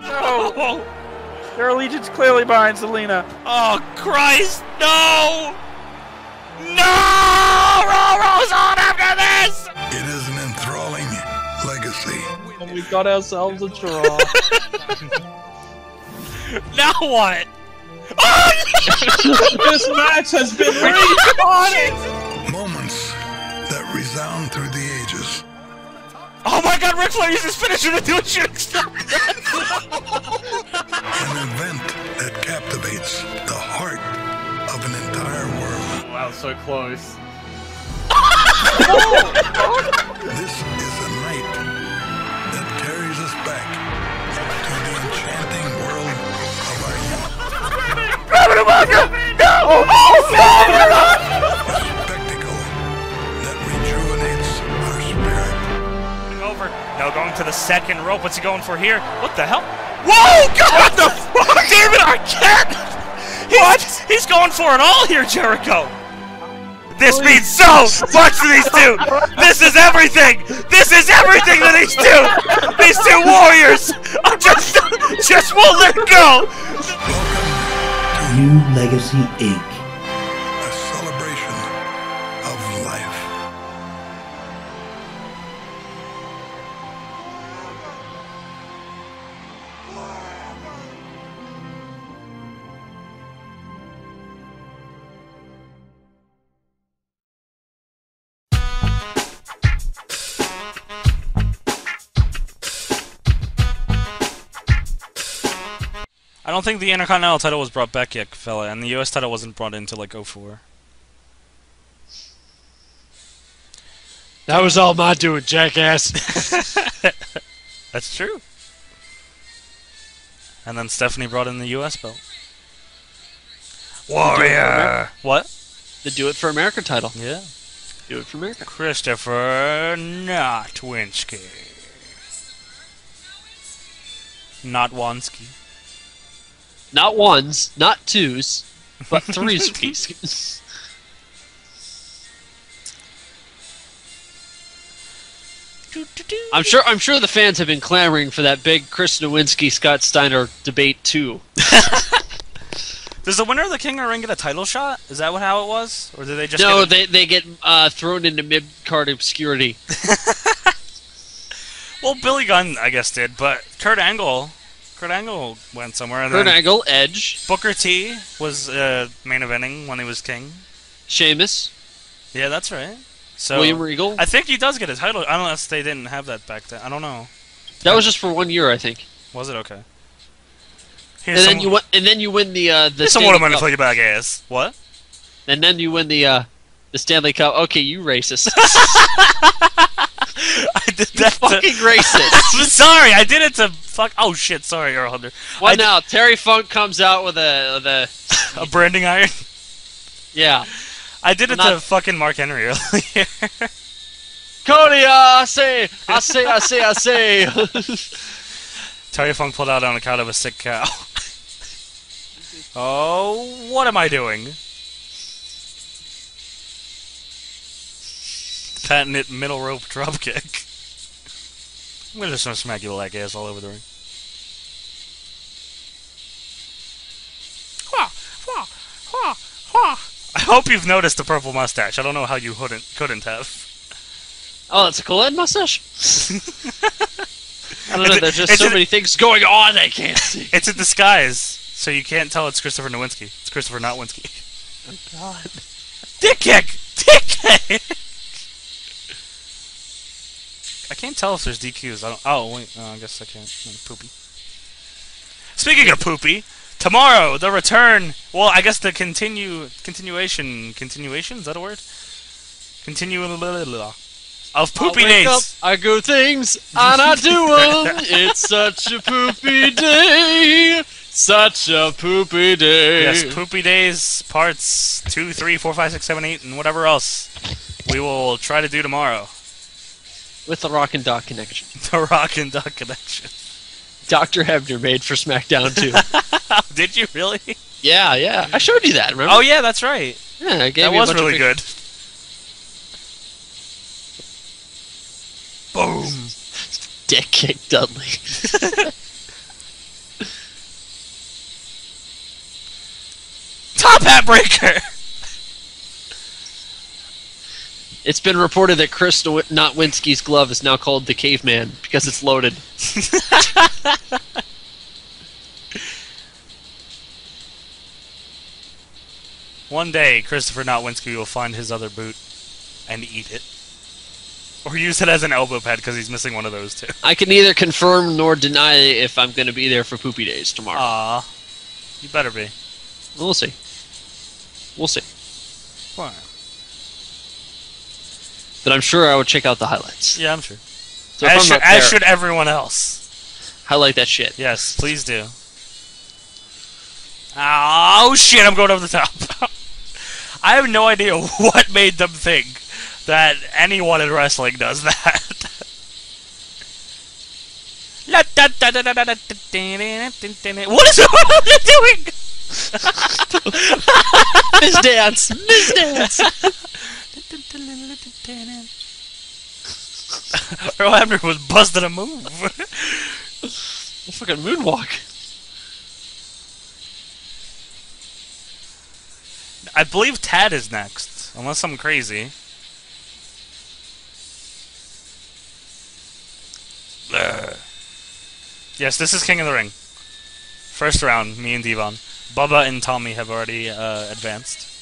No! Their allegiance clearly behind Selena. Oh Christ, no! No! Raw rolls on after this! It is an enthralling legacy. And we got ourselves a draw. Now what? Oh, this match has been restarted! Oh my god, Ric Flair uses his finisher to do a shooting star! An event that captivates the heart of an entire world. Wow, so close. This is a night that carries us back to the enchanting world of our youth. A Now going to the second rope. What's he going for here? What the hell? Whoa! God, what the fuck? David Arquette! He's, what? He's going for it all here, Jericho! This means so much to these two! This is everything! This is everything to these two! These two warriors! I just, just won't let go! New Legacy 8 don't think the Intercontinental title was brought back yet, fella, and the US title wasn't brought into like 04. That was all my doing, jackass. That's true. And then Stephanie brought in the US belt. Warrior! What? The Do It for America title. Yeah. Do It for America. Christopher Notwinski. Not Wansky. Not ones, not twos, but threes piece. I'm sure. I'm sure the fans have been clamoring for that big Chris Nowinski Scott Steiner debate too. Does the winner of the King of the Ring get a title shot? Is that what how it was, or did they just? no, they they get uh, thrown into mid card obscurity. Well, Billy Gunn, I guess, did, but Kurt Angle, Kurt Angle went somewhere, and Kurt Angle, Edge, Booker T was uh, main eventing when he was king. Sheamus, Yeah, that's right. So William Regal. I think he does get a title, unless they didn't have that back then. I don't know. That was just for one year, I think. Was it okay? And then you win, and then you win the uh, the here's some water Stanley Cup. for your back ass. What? and then you win the uh, the Stanley Cup. Okay, you racist. I did that. to- Fucking racist. I'm sorry, I did it to fuck. Oh shit, sorry, Earl Hunter. What I now? Terry Funk comes out with a the A branding iron. yeah. I did it Not- to fucking Mark Henry earlier. Cody, uh, I say, I say, I say, I say. Terry Funk pulled out on account of a sick cow. oh, what am I doing? Patented middle rope drop kick. I'm gonna just gonna smack you like ass all over the ring. I hope you've noticed the purple mustache. I don't know how you couldn't couldn't have. oh, it's a Colette mustache. I don't know. There's just so many things going on I can't see. It's a disguise, so you can't tell it's Christopher Nowinski. It's Christopher Notwinski. Oh god. Dick kick! Dick kick! I can't tell if there's DQs. I don't. Oh wait, no, I guess I can't. No, poopy. Speaking of poopy, tomorrow the return. Well, I guess the continue continuation continuation is that a word? Continue of poopy I wake up, days. I go things, and I do 'em. It's such a poopy day. Such a poopy day. Yes, poopy days parts two, three, four, five, six, seven, eight, and whatever else we will try to do tomorrow. With the Rock and Doc connection. The Rock and Doc connection. Dr. Hebner made for SmackDown too. Did you really? Yeah, yeah. I showed you that, remember? Oh, yeah, that's right. Yeah, I gave that was really good. Boom. Dick kick Dudley. Top hat breaker! It's been reported that Chris Notwinski's glove is now called the caveman because it's loaded. One day, Christopher Notwinski will find his other boot and eat it. Or use it as an elbow pad because he's missing one of those too. I can neither confirm nor deny if I'm going to be there for Poopy Days tomorrow. Aw. You better be. we'll see. We'll see. Fine that I'm sure I would check out the highlights. Yeah, I'm sure. So as, should, as should everyone else. Highlight that shit. Yes, please do. Oh shit! I'm going over the top. I have no idea what made them think that anyone in wrestling does that. what is what they're doing? Miss dance, miss dance. Earl Hebner was busting a move. Fucking moonwalk. I believe Tad is next, unless I'm crazy. Ugh. Yes, this is King of the Ring. First round, me and D-Von. Bubba and Tommy have already uh, advanced.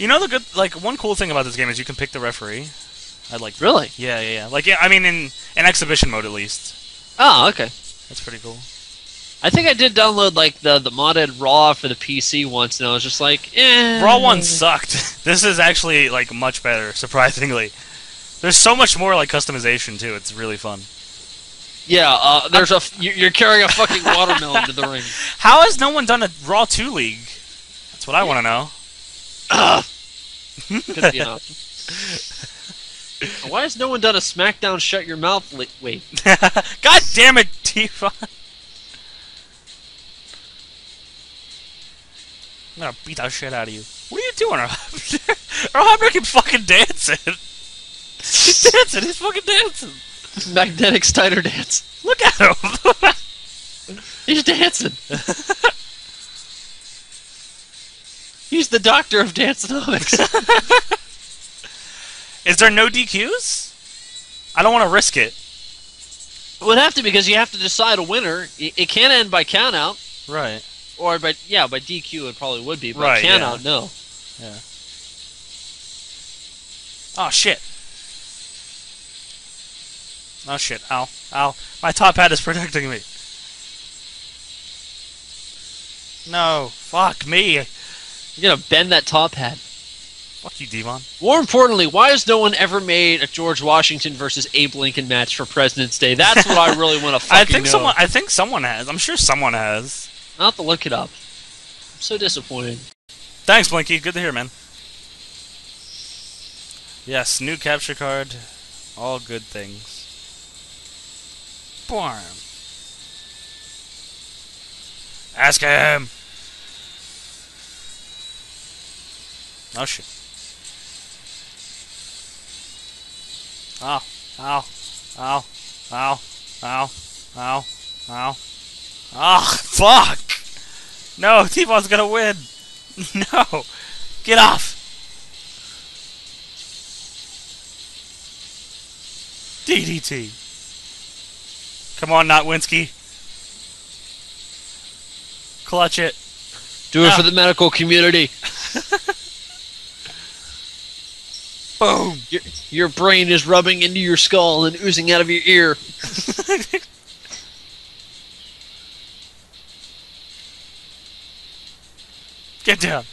You know the good, like one cool thing about this game is you can pick the referee. I like. Really? Yeah, yeah, yeah. Like, yeah, I mean, in in exhibition mode at least. Oh, okay. That's pretty cool. I think I did download like the the modded Raw for the PC once, and I was just like, eh. Raw one sucked. This is actually like much better, surprisingly. There's so much more like customization too. It's really fun. Yeah, uh, there's a you're carrying a fucking watermelon to the ring. How has no one done a Raw two league? That's what I want to know. Ugh. Could be an option. Why has no one done a SmackDown Shut Your Mouth? Li- wait, God damn it, Tifa! I'm gonna beat the shit out of you. What are you doing, Earl Hebner? Earl Hebner fucking dancing. He's dancing. He's fucking dancing. magnetic Steiner dance. Look at him. He's dancing. He's the doctor of danceonomics. Is there no DQs? I don't want to risk it. it would have to because you have to decide a winner. It, it can end by countout, Right. or by yeah by DQ. It probably would be, but Right, yeah. countout no. Yeah. Oh shit. Oh shit. Ow. Ow. My top hat is protecting me. No. Fuck me. You're gonna bend that top hat. Fuck you, D-Von. More importantly, why has no one ever made a George Washington versus Abe Lincoln match for President's Day? That's what I really want to fucking I think know. someone I think someone has. I'm sure someone has. I'll have to look it up. I'm so disappointed. Thanks, Blinky. Good to hear, man. Yes, new capture card. All good things. Boom. Ask him. Oh shit. Ow. Ow. Ow. Ow. Ow. Ow. Ow. Ah, fuck! No, D-Von's gonna win! No! Get off! DDT. Come on, Notwinski. Clutch it. Do it Ah. for the medical community. Boom! Your, your brain is rubbing into your skull and oozing out of your ear. Get down.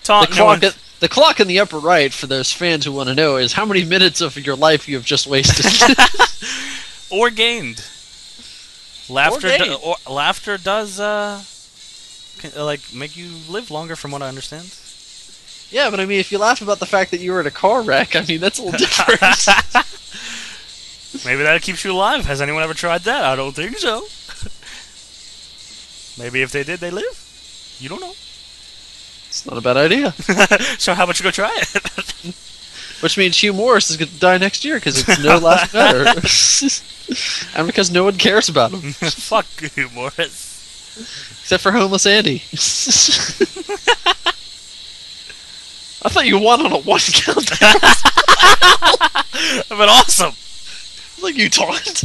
The Taunt no clock, one. at, the clock in the upper right, for those fans who want to know, is how many minutes of your life you have just wasted. or gained. Laughter, gained. do- or, laughter does uh, can, uh, like make you live longer, from what I understand. Yeah, but I mean, if you laugh about the fact that you were in a car wreck, I mean, that's a little different. Maybe that keeps you alive. Has anyone ever tried that? I don't think so. Maybe if they did, they live. You don't know. it's not a bad idea. so how about you go try it? Which means Hugh Morris is going to die next year because it's no last matter. and because no one cares about him. Fuck you, Morris. Except for homeless Andy. I thought you won on a one count. I've been awesome. I like you taunt.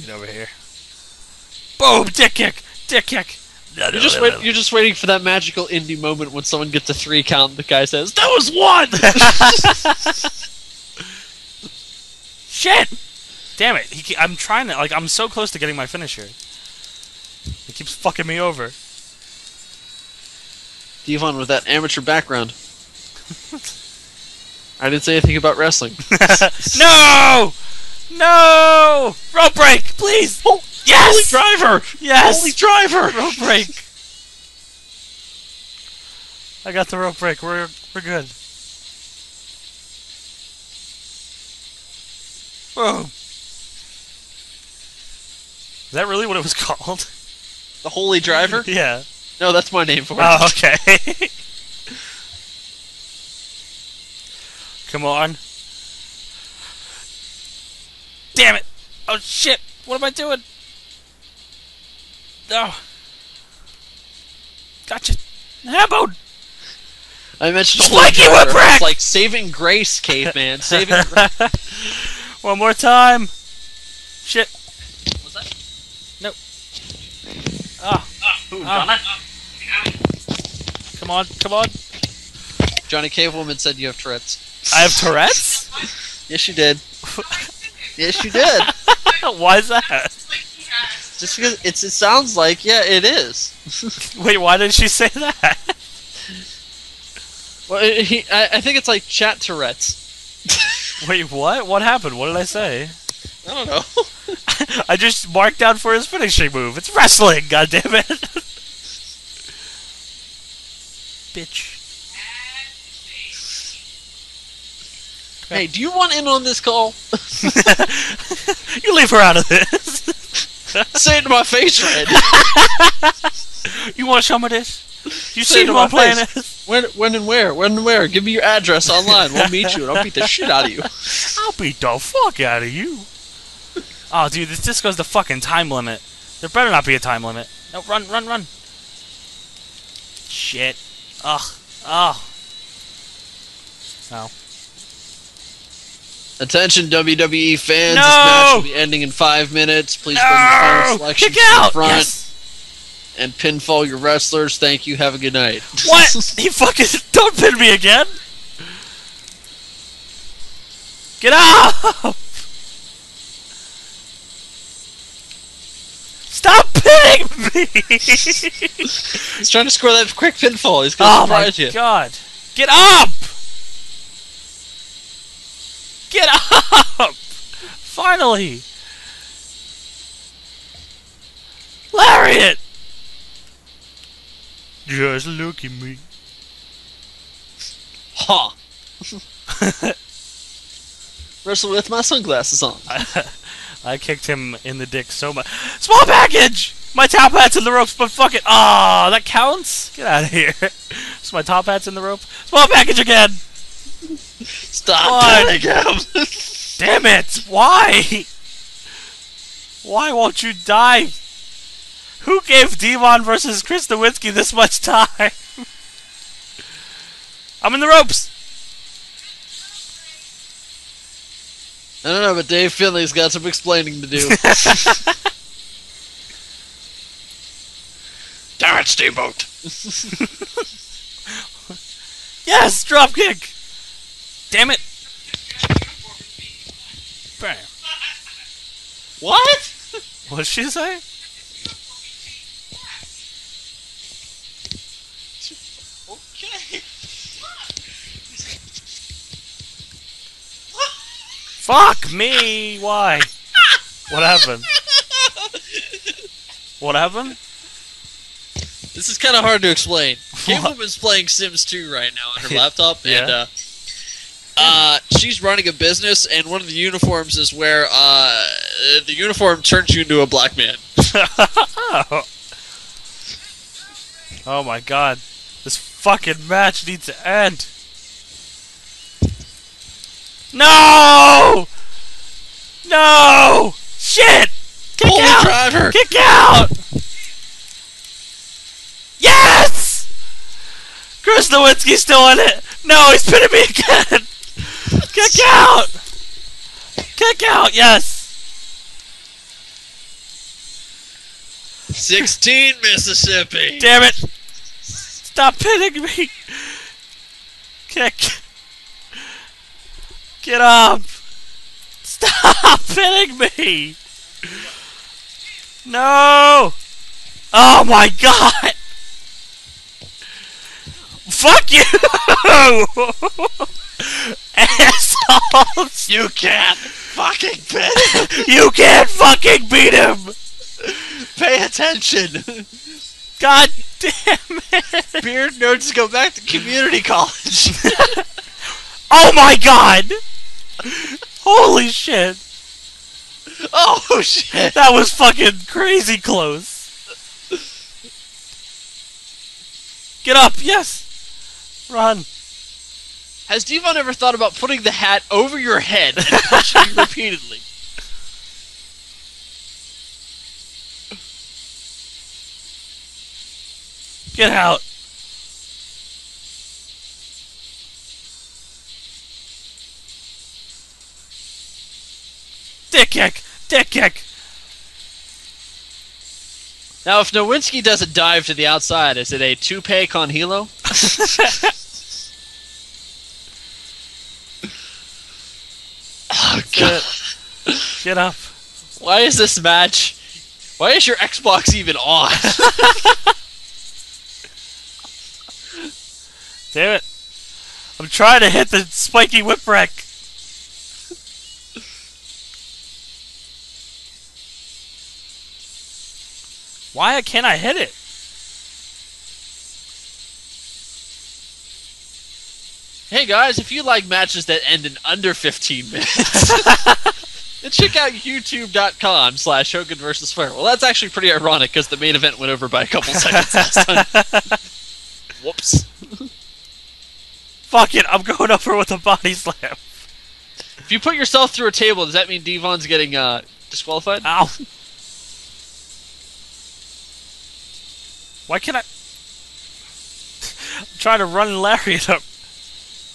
Get over here. Boom! Dick kick! Dick kick! You're just wait, you're just waiting for that magical indie moment when someone gets a three count and the guy says, That was one! Shit! Damn it! He, I'm trying to like. I'm so close to getting my finish here. He keeps fucking me over. D-Von with that amateur background. I didn't say anything about wrestling. no! No! Rope break, please! Oh, yes! Holy driver! Yes! Holy driver! rope break. I got the rope break. We're we're good. Boom. Is that really what it was called? The holy driver? yeah. No, that's my name for it. Oh, okay. Come on. Damn it! Oh shit! What am I doing? No. Gotcha. Hambo! I mentioned like you. It's like saving grace, caveman. Saving grace. One more time. Shit. What's that? Nope. Ah. Ah. Come on, come on. Johnny Cavewoman said you have Tourette's. I have Tourette's? Yes, you did. yes, you did. Why is that? Just because it's, it sounds like, yeah, it is. Wait, why did she say that? Well, he, I, I think it's like chat Tourette's. Wait, what? What happened? What did I say? I don't know. I just marked down for his finishing move. It's wrestling, God damn it! Bitch. hey, do you want in on this call? you leave her out of this. Say it to my face, Red. you want some of this? You Say see it to who my I'm playing face. When, when and where? When and where? Give me your address online. We'll meet you, and I'll beat the shit out of you. I'll beat the fuck out of you. Oh, dude, this disco's the fucking time limit. There better not be a time limit. No, run, run, run. Shit. Ugh. Ugh. Oh. Attention, WWE fans! No! This match will be ending in five minutes. Please bring your No! phone selections Kick to the front Yes! and pinfall your wrestlers. Thank you. Have a good night. What? he fucking don't pin me again. Get up! Stop pinning me! He's trying to score that quick pinfall. He's gonna oh my surprise you. god! Get up! Get up! Finally! Lariat! Just look at me. Ha! Wrestle with my sunglasses on. I kicked him in the dick so much. Small package! My top hat's in the ropes, but fuck it. Ah, that counts? Get out of here. so my top hat's in the rope. Small package again! Stop him! Damn it! Why? Why won't you die? Who gave D-Von versus Chris Nowinski this much time? I'm in the ropes! I don't know, but Dave Finley's got some explaining to do. Damn it, Steamboat! Yes! Dropkick! Damn it! Bam. What? What did she say? Okay. Fuck me! Why? What happened? What happened? This is kind of hard to explain. Cableman's playing Sims 2 right now on her Yeah. laptop, and uh, uh, she's running a business, and one of the uniforms is where uh, the uniform turns you into a black man. oh my god. This fucking match needs to end. No! No! Shit! Kick Holy out! driver! Kick out! Yes! Chris Nowinski's still in it. No, he's pinning me again. Kick out! Kick out! Yes. 16 Mississippi. Damn it! Stop pinning me! Kick! Get up! Stop pinning me! No! Oh my god! Fuck you! Assholes! You can't fucking pin him! You can't fucking beat him! Pay attention. God damn it! Beard nerds go back to community college. Oh my god! Holy shit! oh shit. That was fucking crazy close. Get up, yes! Run. Has D-Von ever thought about putting the hat over your head and punching you repeatedly? Get out. Dick kick! Dick kick! Now, if Nowinski doesn't dive to the outside, is it a tope con hilo? oh, God. Get up. Why is this match? Why is your Xbox even on? Damn it. I'm trying to hit the spiky whip wreck. Why can't I hit it? hey guys, if you like matches that end in under 15 minutes, then check out youtube.com slash Hogan versus Flair. Well, that's actually pretty ironic because the main event went over by a couple seconds last time. Whoops. Fuck it, I'm going over with a body slam. If you put yourself through a table, does that mean D-Von's getting uh, disqualified? Ow. Why can't I? I'm trying to run Lariat up.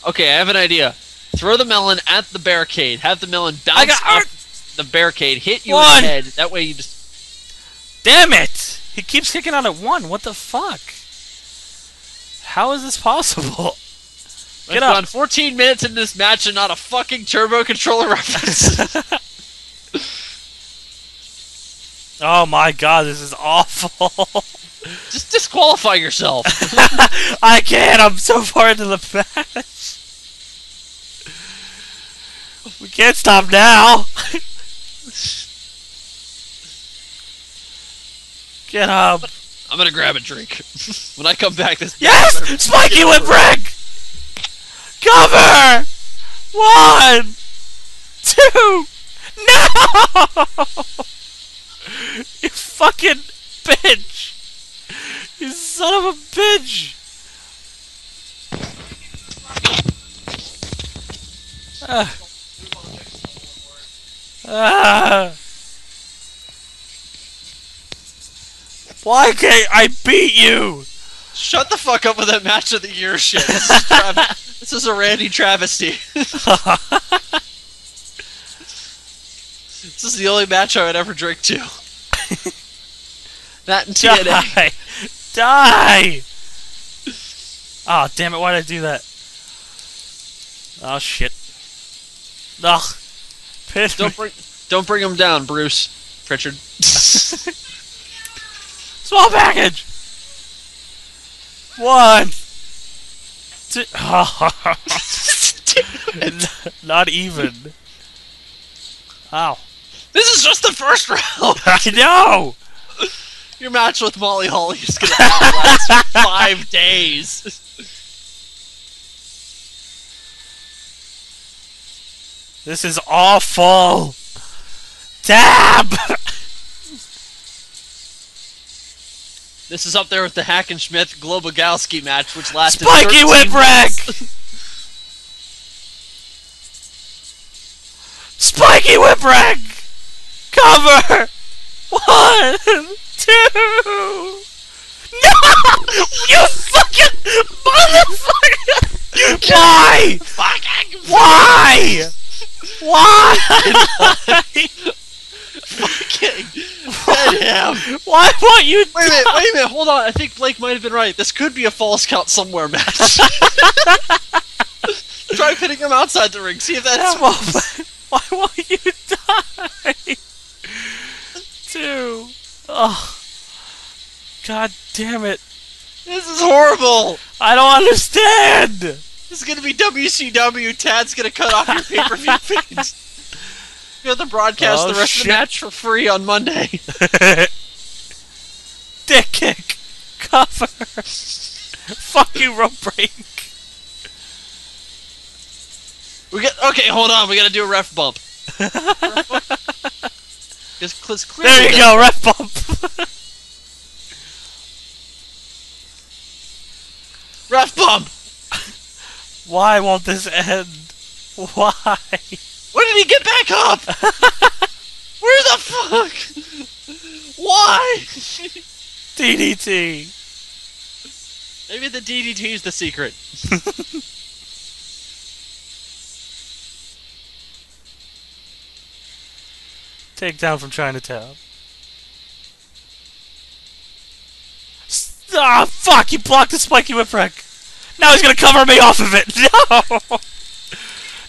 Okay, I have an idea. Throw the melon at the barricade. Have the melon I bounce got- off the barricade, hit you One. in the head. That way you just. Damn it! He keeps kicking out at one. What the fuck? How is this possible? Get We've up. gone 14 minutes in this match and not a fucking turbo controller reference. Oh my god, this is awful. just disqualify yourself. I can't. I'm so far into the match. We can't stop now. Get up. I'm gonna grab a drink. when I come back, this Yes! Spiky whip wreck! Cover! One! Two! No! You fucking bitch! You son of a bitch! Ah. Ah. Why can't I beat you? Shut the fuck up with that match of the year shit. This is, this is a Randy travesty. this is the only match I would ever drink to. That and TNA. Die! Die! Oh, damn it, why did I do that? Oh, shit. Ugh. Piss Don't bring, don't bring him down, Bruce Pritchard. Small package! One! Two. Not even. Ow. This is just the first round. I know! Your match with Molly Holly is gonna last five days. This is awful! Dab! This is up there with the Hackenschmidt Globogowski match, which lasted. Spiky 13 whip wreck! Spiky whip wreck! Cover! One, two. No! You fucking motherfucker! You Why? Fucking Why? Why? fucking him. Why won't you? Wait a minute, wait a minute, hold on. I think Blake might have been right. This could be a false count somewhere match. Try pitting him outside the ring. See if that happens. Why won't you die? Two. Oh. God damn it. This is horrible. I don't understand. This is gonna be WCW. Tad's gonna cut off your pay per view feeds. You have to broadcast Oh, the rest shit. of the match for free on Monday. Dick kick. Cover. Fuck you, rope break. We get okay. Hold on, we gotta do a ref bump. It's cl- clearly There you go, ref bump. Ref bump. Why won't this end? Why? When did he get back up? Where the fuck? Why? DDT. Maybe the DDT is the secret. Takedown from Chinatown. Ah, fuck! You blocked the spiky whip wreck. Now he's gonna cover me off of it.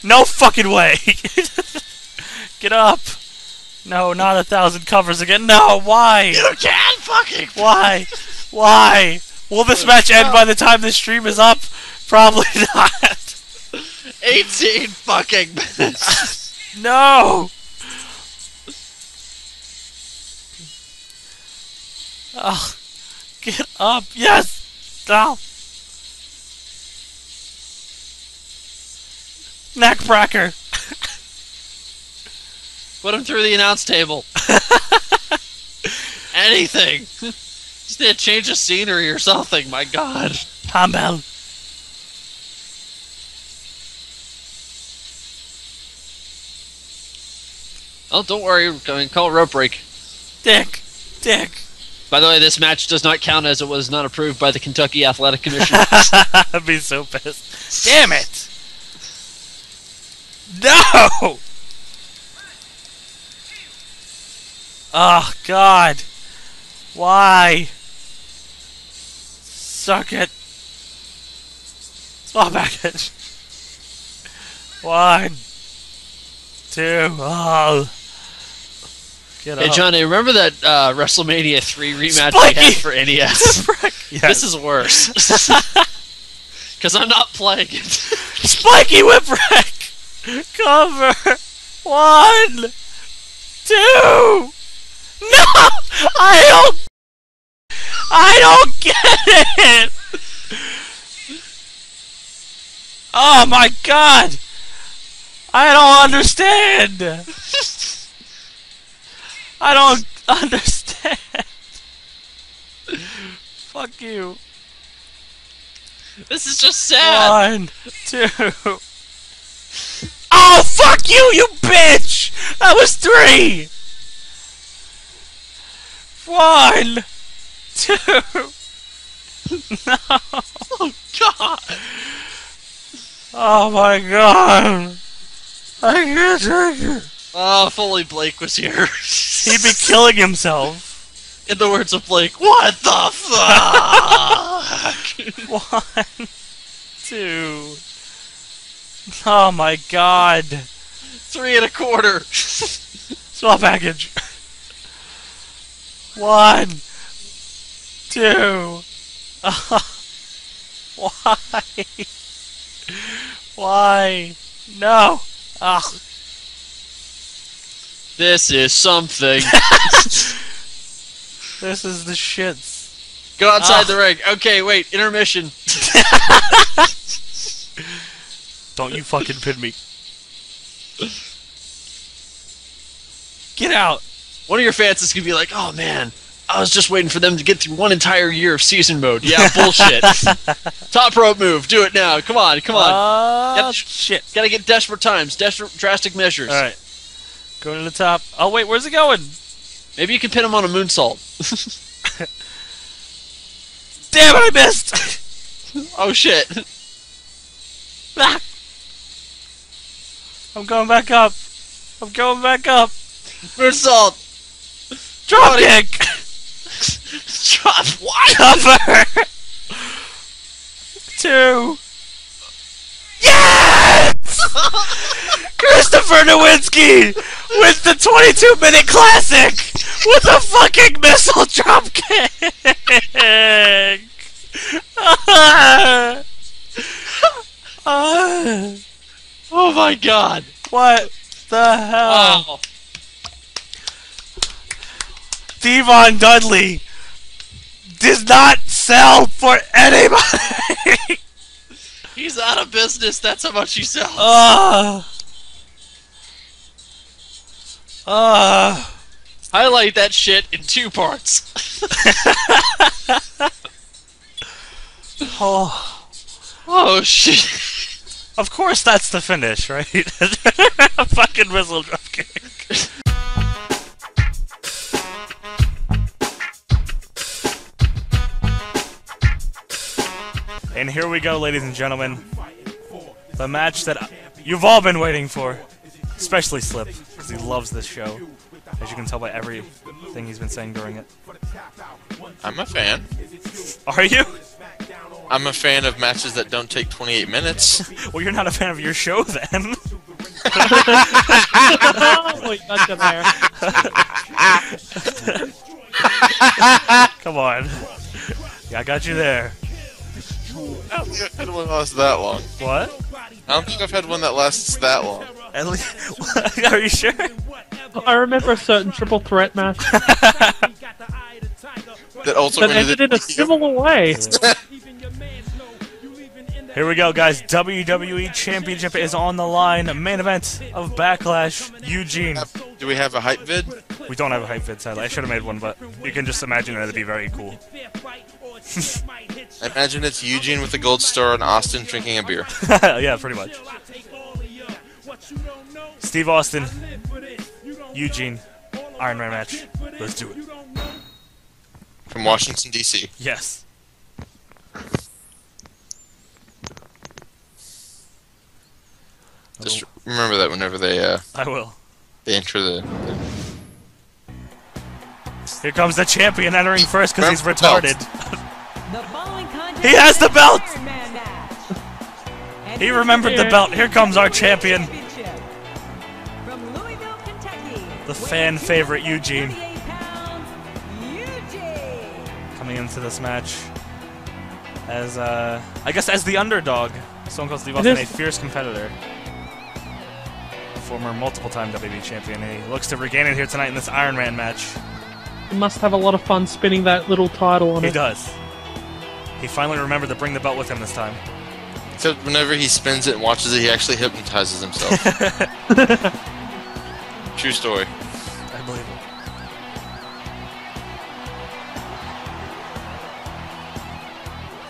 No. No fucking way. Get up. No, not a thousand covers again. No, why? You can fucking. Why? Why? Will this match end by the time this stream is up? Probably not. 18 fucking minutes. No. Ugh. Get up. Yes. No. Neck. Put him through the announce table. Anything. Just need to change the scenery or something. My God. Tom Bell. Oh, don't worry. We're going call a rope break. Dick. Dick. By the way, this match does not count as it was not approved by the Kentucky Athletic Commission. I'd be so pissed. Damn it. No. Oh God. Why? Suck it. Small package. One. Two. Oh. Get hey, up. Johnny, remember that uh, WrestleMania 3 rematch Spiky! we had for NES? Yes. This is worse. Because I'm not playing it. Spiky whip wreck! Cover! One! Two! No! I don't... I don't get it! Oh my god! I don't understand! I don't understand! Fuck you. This is just sad. One, two. Oh, fuck you, you bitch! That was three! One, two. No. Oh, God. Oh my god. I can't take it. Oh, if only Blake was here. He'd be killing himself. In the words of Blake, what the fuck? One, two. Oh my god. Three and a quarter. Small package. One, two. why? Why? No. Ugh. This is something. This is the shits. Go outside Ah. the ring. Okay, wait. Intermission. Don't you fucking pin me. Get out. One of your fans is gonna be like, "Oh man, I was just waiting for them to get through one entire year of season mode. Yeah, bullshit. Top rope move. Do it now. Come on, come on. Uh, Yep. shit. Gotta get desperate times, desperate, drastic measures. All right. Going to the top. Oh wait, where's it going? Maybe you can pin him on a moonsault. Damn it, I missed. oh shit. Ah. I'm going back up. I'm going back up. Moonsault. Drop Buddy. kick. Drop. What? Cover. Two. Yes! Christopher Nowinski with the 22 minute classic with a fucking missile drop kick. Ah. Ah. Oh my god. what the hell? Wow. D-Von Dudley does not sell for anybody. He's out of business. That's how much he sells. Ah. Ah. Highlight that shit in two parts. Oh. oh shit. Of course, that's the finish, right? Fucking whistle drop And here we go, ladies and gentlemen. The match that you've all been waiting for. Especially Slip, because he loves this show. As you can tell by everything he's been saying during it. I'm a fan. Are you? I'm a fan of matches that don't take 28 minutes. Well, you're not a fan of your show then. oh, you got you there. Come on. Yeah, I got you there. I don't think I've had one that lasts that long. What? I don't think I've had one that lasts that long. At least, are you sure? I remember a certain triple threat match That also that ended ended in a similar way. Here we go, guys. WWE Championship is on the line. Main event of Backlash, Eugene. Do we have a hype vid? We don't have a hype vid, sadly. I should have made one, but you can just imagine it. It'd be very cool. Imagine it's Eugene with a gold star and Austin drinking a beer. yeah, pretty much. Steve Austin, Eugene, Iron Man match. Let's do it. From Washington, D.C. Yes. Just remember that whenever they uh, I will. they enter the. the Here comes the champion entering first because he's Grab the belt. retarded. The following contest He has the is an belt! Iron Man match. And He remembered the belt. Here comes our champion, championship. From Louisville, Kentucky. the weighing fan favorite Eugene, 238 pounds, Eugene. coming into this match as, uh, I guess as the underdog. Stone Cold Steve It Austin, a is- fierce competitor. Former multiple-time WWE champion. He looks to regain it here tonight in this Iron Man match. He must have a lot of fun spinning that little title on He it. does. He finally remembered to bring the belt with him this time. except whenever he spins it and watches it, he actually hypnotizes himself. True story. I believe it.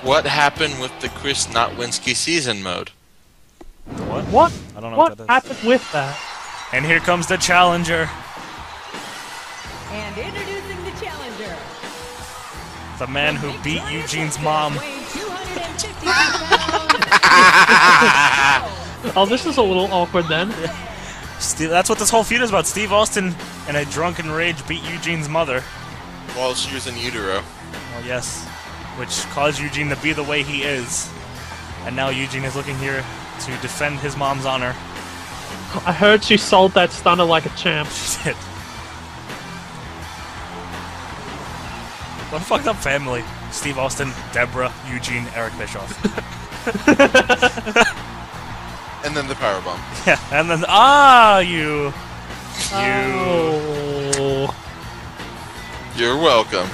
What happened with the Chris Notwinski season mode? What? What? I don't know What what that is. happened with that? And here comes the challenger, And introducing the challenger. the man who beat Eugene's mom. Weighing 250 pounds. Oh, this is a little awkward then. Steve, that's what this whole feud is about. Steve Austin, in a drunken rage, beat Eugene's mother. While she was in utero. Well, yes, which caused Eugene to be the way he is. And now Eugene is looking here to defend his mom's honor. I heard she sold that stunner like a champ. Shit. What a fucked up family. Steve Austin, Deborah, Eugene, Eric Bischoff. And then the powerbomb. yeah, and then ah, you, you. Oh. You're welcome.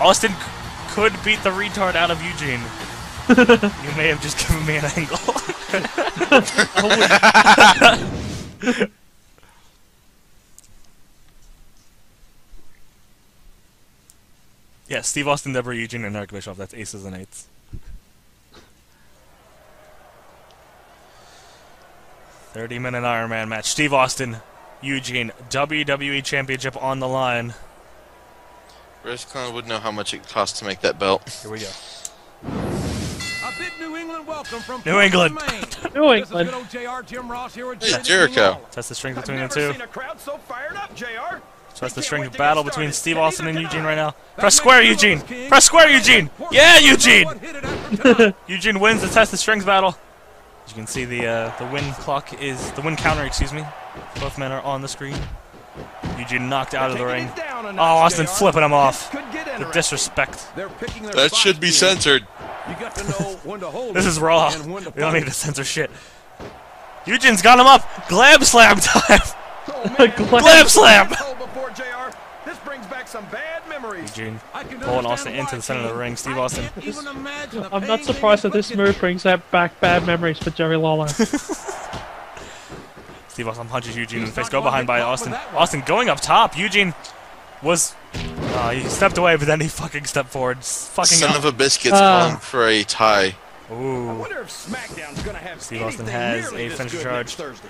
Austin c- could beat the retard out of Eugene. you may have just given me an angle. Yeah, Steve Austin, Deborah Eugene, and Eric Bischoff. That's aces and eights. Thirty minute Iron Man match. Steve Austin, Eugene, WWE Championship on the line. Red Clown would know how much it costs to make that belt. Here we go. Welcome from New England. Maine. New This is England. good old JR Jim Ross here with Hey, Jericho. Test the strength I've between the two. seen a crowd so fired up, JR. Test the They can't strength wait battle between. Steve Austin and Eugene right now. Press square, Eugene. Press square, Eugene. Yeah, Eugene. Eugene wins the test the strength battle. As you can see, the uh, the win clock is the win counter. Excuse me. Both men are on the screen. Eugene knocked out of the ring. it down a Oh, Austin flipping him off. This The disrespect. They're picking their That should be censored. You got to know when to hold This is raw. and when to We don't need to it. censor shit. Eugene's got him up. Glab slam time. Oh, man. Glab slam. Oh, before JR. This brings back some bad memories. Eugene I can pulling Austin into the center of the ring. Steve Austin. can't even imagine the I'm not surprised that this move brings that back bad memories for Jerry Lawler. Steve Austin punches Eugene in the face. Go behind by Austin. with that one. Austin going up top. Eugene was. Uh, he stepped away, but then he fucking stepped forward. Fucking Son up. of a biscuit's Ah. calling for a tie. I Ooh. wonder if SmackDown's gonna have Steve Austin has a this finisher charge. Thursday.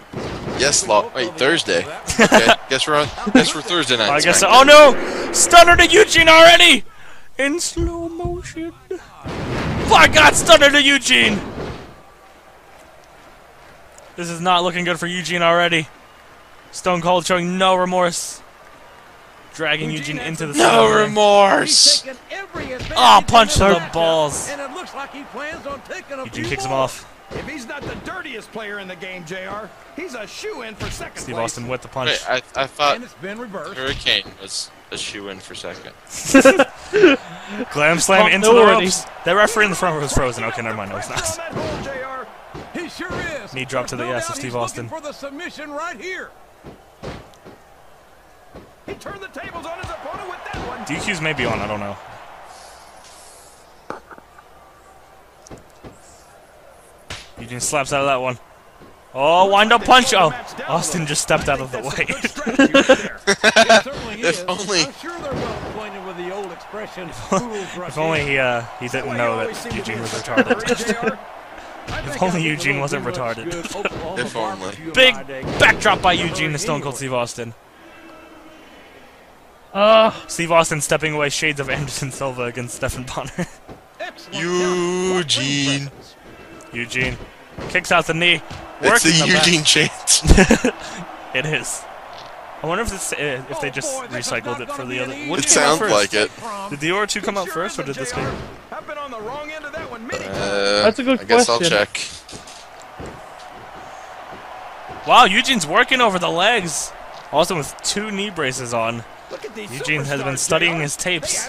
Yes, law. Wait, Thursday. Okay, guess we're on. Guess we're Thursday night. I guess. So. SmackDown. Oh no! Stunner to Eugene already! In slow motion. My God! Stunner to Eugene. This is not looking good for Eugene already. Stone Cold showing no remorse, dragging Eugene into the center No of the ring. He's remorse. taking every advantage Oh, punch to the matchup, balls. And it looks like he plans on taking a Eugene kicks him off. If he's not the dirtiest player in the game, JR, he's a shoe-in for second Steve place. Austin with the punch. Wait, I, I thought it's been reversed. Hurricane was a shoe in for second. Glam slam into the Continuity. ropes. That referee in the front row was frozen. Okay, never mind. No, it's not. hole, JR. He sure is. Knee drop to the ass of Steve Austin. for the submission right here. He turned the tables on his opponent with that one. DQs may be on. I don't know. Eugene slaps out of that one. Oh, wind up punch! Oh, Austin just stepped out of the way. If only- I'm sure they're well acquainted with the old expression. "Fools rush if only he uh he didn't know that Eugene was retarded. if only I'll get a Eugene wasn't retarded. good If only. Big backdrop by Eugene to Stone Cold Steve Austin. Uh, Steve Austin stepping away shades of Anderson Silva against Stephan Bonnar. Excellent counter. What ring Eugene. Eugene kicks out the knee. It's Working the the back. Eugene chant. It is. I wonder if this, uh, if they Oh, just boy, recycled it for the other. an Which It easy came out sounds like it. Did the Or 2 come out first, or did this game? I've been on the wrong end of that one many. Uh, That's a good I guess I'll check. Wow, Eugene's working over the legs. Austin with two knee braces on. Look at these Eugene has been studying his tapes.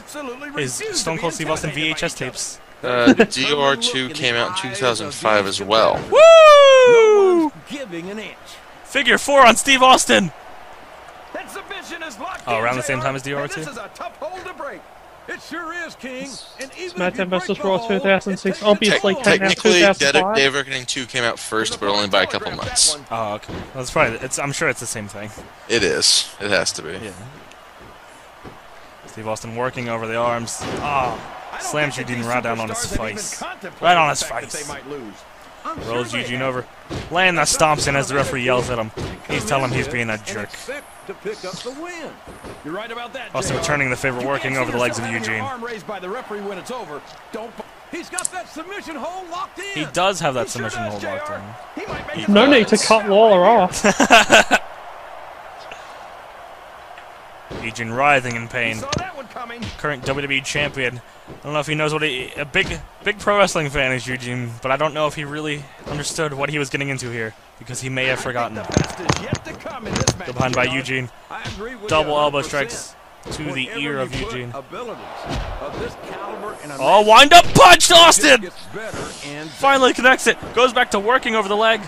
His Stone Cold Steve Austin VHS tapes. Uh, DR2 came out in 2005 as well. Woo! Giving an inch. Figure four on Steve Austin. That submission is locked Oh, around the same time as DR2? and This is a tough hold to break. It sure is, King. And even if you SmackDown vs. Raw 2006, it takes a obviously toll. Technically, Dead, 2005. Day of Reckoning 2 came out first, but only by a couple months. Oh, okay. Well, it's probably. It's. I'm sure it's the same thing. It is. It has to be. Yeah. Steve Austin working over the arms. Oh, I don't slams Eugene right down on his superstars have even face. contemplated Right on his face. They might lose. Rolls Eugene over, laying that stomps in as the referee yells at him. He's telling him he's being a jerk. expect to pick up the win. You're right about that. Austin returning the favor, working over the legs of yourself having your Eugene. Arm raised by the referee when it's over. He's got that submission hold locked in. He does have that He sure submission does, hold locked in. He might make He it No need to cut Lawler off. Eugene writhing in pain. saw that one coming. Current WWE champion. I don't know if he knows what he. A big, big pro wrestling fan is Eugene, but I don't know if he really understood what he was getting into here because he may have forgotten. The best is yet to come in this. Go behind by Eugene. I agree with Double elbow strikes to the ear of Eugene. Abilities of this in a Oh, match, wind up punch, Austin! gets better and Finally connects it. Goes back to working over the leg.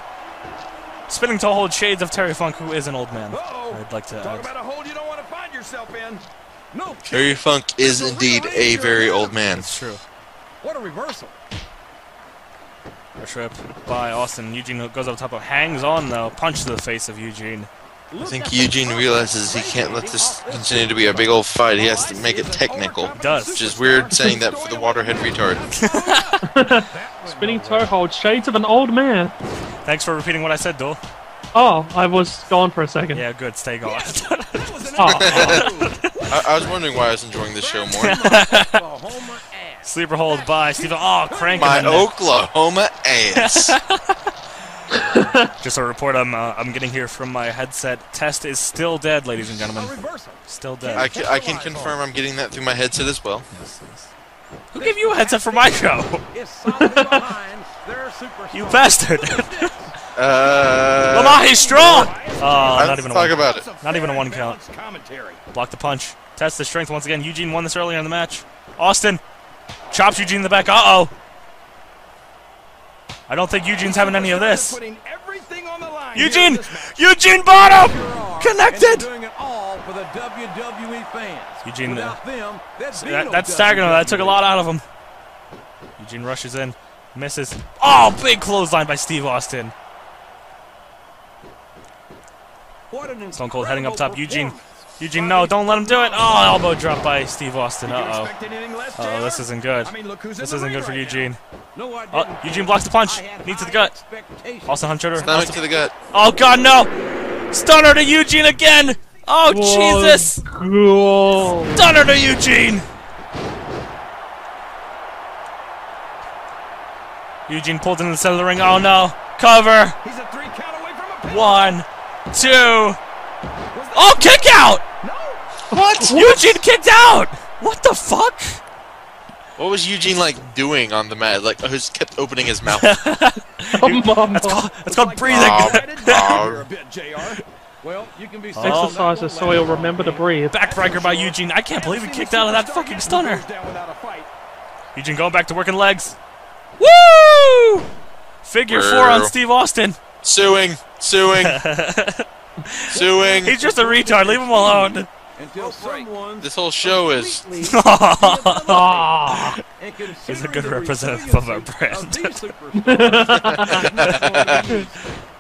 Spinning toe hold shades of Terry Funk, who is an old man. I'd like to Talk add. About a hole you don't want to find yourself in. No Terry Funk is indeed a very old man. It's true. What a reversal. A trip by Austin. Eugene goes up top of hangs on though. Punch to the face of Eugene. I think Eugene realizes he can't let this continue to be a big old fight. He has to make it technical. does. Which is weird saying that for the waterhead retard. Spinning toe hold, shades of an old man. Thanks for repeating what I said, Dole. Oh, I was gone for a second. Yeah, good. Stay going. Oh, I, I was wondering why I was enjoying this show more. Sleeper hold by Steven. Oh, cranking My in there. Oklahoma ass. Just a report I'm uh, I'm getting here from my headset. Test is still dead, ladies and gentlemen. Still dead. I can, I can confirm I'm getting that through my headset as well. Who gave you a headset for my show? you bastard! Uh, La Magistral. Oh, I not don't even a talk one. about it. Not even a one count. Block the punch. Test the strength once again. Eugene won this earlier in the match. Austin chops Eugene in the back. Uh oh. I don't think Eugene's having any of this. Putting everything on the line Eugene! here in this match. Eugene bottom! Connected! doing it all for the WWE fans. Eugene, uh, Without them, there'd be That, no that's staggering. That took a lot out of him. Eugene rushes in. Misses. Oh, big clothesline by Steve Austin. What an Stone Cold heading up top. Eugene. Eugene, no, don't let him do it. Oh, elbow drop by Steve Austin. Uh expect anything less, oh. Uh oh, this isn't good. I mean, look who's in This isn't good for. Eugene. No, I Oh. Eugene blocks the punch. Knee to the gut. Austin Hunter. Stomach to the gut. Oh God, no! Stunner to Eugene again. Oh Jesus! cool. Stunner to Eugene. Eugene pulled into the center of the ring. Oh no! Cover. He's a three count away from a pin. One, two. Oh, kick out! What? Eugene kicked out! What the fuck? What was Eugene like doing on the mat? Like, oh, he just kept opening his mouth. Come on, That's called, that's called breathing. Headed down here a bit, JR. Well, you can be Exercises so he'll remember to breathe. Backbreaker by Eugene. I can't believe he kicked out of that fucking stunner. Goes down without a fight. Eugene going back to working legs. Woo! Figure four on Steve Austin. Suing, suing, suing. He's just a retard. Leave him alone. until This whole show is. He's a good representative of our brand.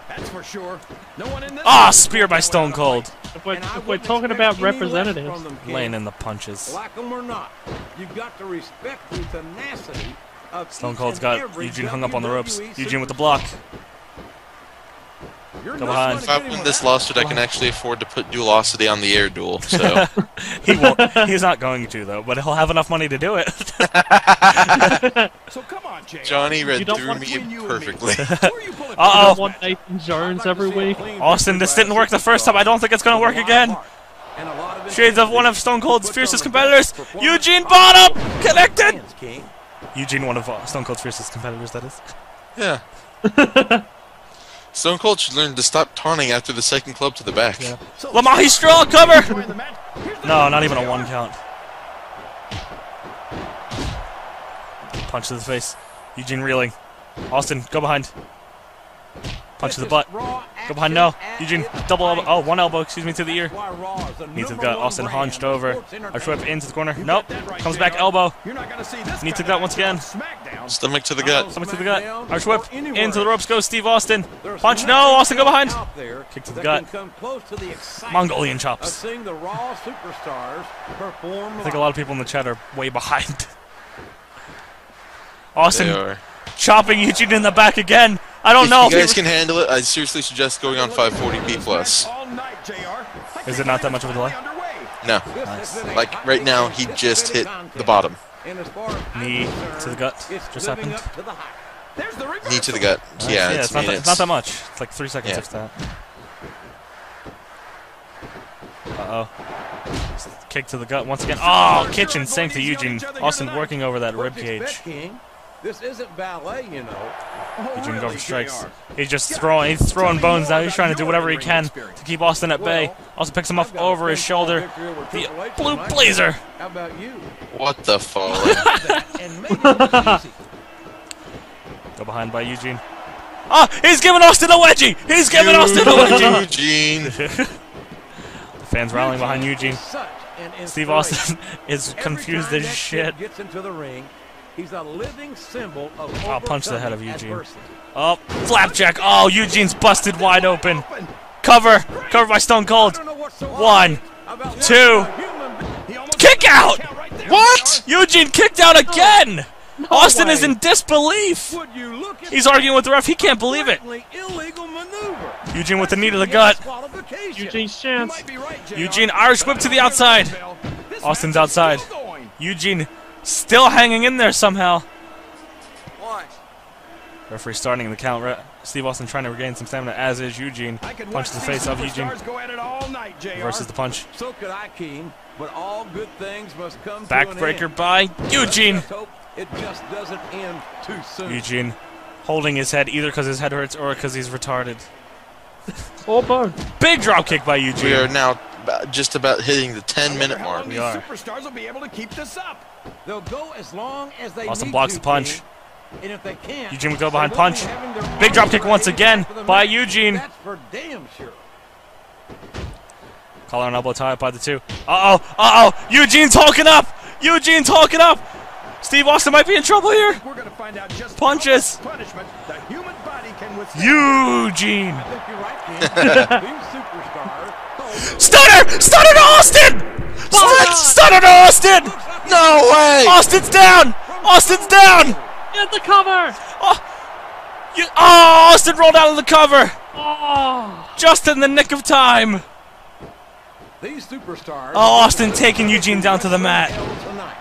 That's for sure. No one in this Ah, spear by Stone Cold. if we're, if we're talking about representatives, Laying in the punches. Like them or not, you've got to respect the tenacity Stone Cold's got Eugene hung up on the ropes. Eugene with the block. You're Go not behind. gonna If I win this lawsuit, I can actually afford to put Dualocity on the air duel. So He won't. He's not going to though, but he'll have enough money to do it. So come on, JR. Johnny read don't through me between you and me. perfectly. Who are you pulling Uh I oh. want Nathan Jones every week. Austin, this didn't work the first time. I don't think it's gonna work again. And a lot of it Shades of one of Stone Cold's fiercest competitors, Eugene Bottom, connected. Eugene, one of uh, Stone Cold's fiercest competitors, that is. Yeah. Stone Cold should learn to stop taunting after the second club to the back. La Magistral cover. Join the match. Here's the No, not even a one count. Punch to the face. Eugene reeling. Austin, go behind. Punch to the butt. Go behind, no. Eugene, double elbow. Oh, one elbow, excuse me, to the ear. Knee to the gut. Austin hunched over. Arch whip into the corner. Nope. Comes back, elbow. You're not gonna see this Knee to the gut once again. on SmackDown. Stomach to the gut. Stomach to the gut. Arch whip. Into the ropes goes Steve Austin. Punch, no. Austin, go behind. Kick to the gut. Mongolian chops. Seeing the Raw superstars perform I think a lot of people in the chat are way behind. Austin chopping Eugene in the back again. I don't If know you if he guys can handle it, I seriously suggest going on 540p plus. All night, JR. I Is it not that much of a delay? No. underway. Like right now, he just hit the bottom. Knee to the gut. Just happened. There's the reversal. Knee to the gut. Yeah, it's, it's, not mean, that, it's it's not that much. It's like three seconds Yeah. if that. Uh oh. Kick to the gut once again. Oh, kitchen sink to Eugene. Austin working over that rib cage. This isn't ballet, you know. Oh, Eugene really, go for strikes. He's just throwing. He's throwing bones now. He's trying to do whatever he can to keep Austin at bay. Also picks him up over his shoulder. The blue blazer. How about you? What the fuck? And make it easy. Go behind by Eugene. Ah, he's giving Austin a wedgie. He's giving Austin a wedgie. Eugene. The fans rallying behind Eugene. Steve. Austin is confused as shit. Gets into the ring, he's a living symbol of I'll punch the head of overcoming Eugene. adversity. Oh, flapjack. Oh, Eugene's busted wide open. Cover. Cover by Stone Cold. One, two, kick out. What? Eugene kicked out again. Austin is in disbelief. Would you look at He's arguing with the ref. He can't believe it. illegal maneuver? Eugene with the knee to the gut. Eugene's chance. right, Eugene Irish whip to the outside. Austin's outside. Eugene still hanging in there somehow. Referee starting the count. Re- Steve Austin trying to regain some stamina, as is Eugene. I could Punch watch to the face of Eugene go at it all night, versus the punch. So could I, Keen. But all good things must come to an Backbreaker end. by Eugene. It just doesn't end too soon. Eugene holding his head either because his head hurts or because he's retarded. Or both. Big drop kick by Eugene. We are now just about hitting the 10 minute mark. these are. superstars will be able to keep this up. They'll go as long as they Austin need blocks to, the punch. And if they can't, Eugene would go behind punch. Big drop kick once again by. Eugene. That's for damn sure. Collar and elbow tie up by the two. Uh oh, uh oh. Eugene's hulking up. Eugene's hulking up. Steve Austin might be in trouble here. We're going to find out just Punches. how punishment the human body can withstand. Eugene. I think you're right, Keen. These superstars. Stunner! Stunner to Austin! What? Stunner to Austin! No way! Austin's down! Austin's down! Get the cover! Oh, You, oh, Austin rolled out of the cover! Oh! Just in the nick of time! These superstars. Oh, Austin taking Eugene down to the mat. Tonight.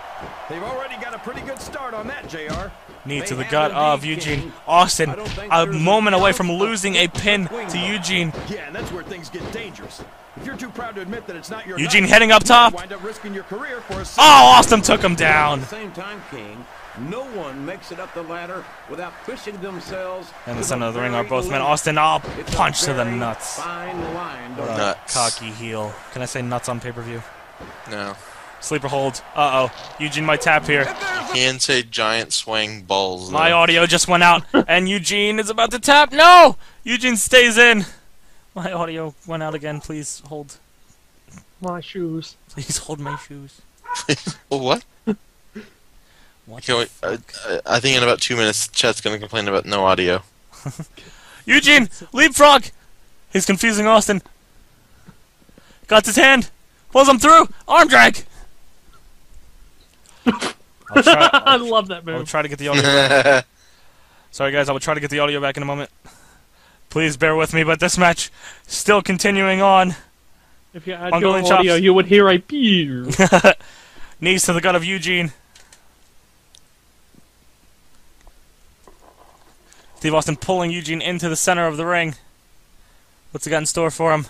They've already got a pretty good start on that, JR. Knee to the gut of Eugene. Austin, I don't think a moment away from losing a pin to. Eugene. Yeah, and that's where things get dangerous. If you're too proud to admit that it's not your Eugene night, heading up top. Wind up risking your career for a Oh, Austin took him down. At the same time, King, no one makes it up the ladder without pushing themselves. In the to center of the ring are both men. limit. Austin, oh, punch to the nuts. Line, What Nuts. cocky heel. Can I say nuts on pay-per-view? No. Sleeper hold. Uh-oh. Eugene might tap here. Can say giant swing balls. My audio just went out, and Eugene is about to tap. No! Eugene stays in. My audio went out again. Please hold. My shoes. Please hold my shoes. Oh, what? What Can the we, uh, uh, I think in about two minutes, Chet's gonna complain about no audio. Eugene, leapfrog. He's confusing Austin. Got his hand. Pulls him through. Arm drag. I'll try, I I'll, love that move. I'll move. try to get the audio. back. Sorry, guys. I will try to get the audio back in a moment. Please bear with me, but this match still continuing on. If you add Mongolian your audio, chops. you would hear a pew. Knees to the gut of Eugene. Steve Austin pulling Eugene into the center of the ring. What's he got in store for him?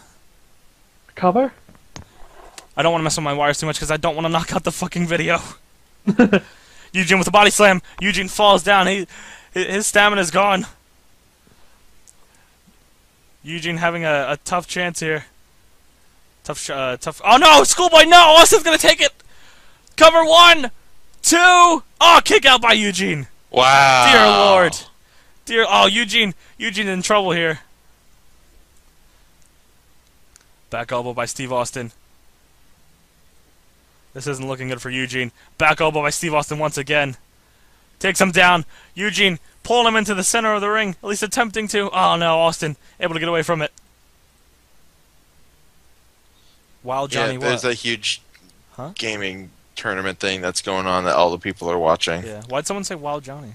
Cover? I don't want to mess with my wires too much because I don't want to knock out the fucking video. Eugene with a body slam. Eugene falls down. He, his stamina's gone. Eugene having a, a tough chance here. Tough, sh- uh, tough. Oh no, schoolboy! No, Austin's gonna take it. Cover one, two. Oh, kick out by Eugene. Wow. Dear Lord. Dear. Oh, Eugene. Eugene in trouble here. Back elbow by Steve Austin. This isn't looking good for Eugene. Back elbow by Steve Austin once again. Takes him down. Eugene pulling him into the center of the ring, at least attempting to. Oh no, Austin able to get away from it. Wow, Johnny, yeah, there's what? a huge Huh? gaming tournament thing that's going on that all the people are watching. Yeah, why'd someone say Wild Johnny?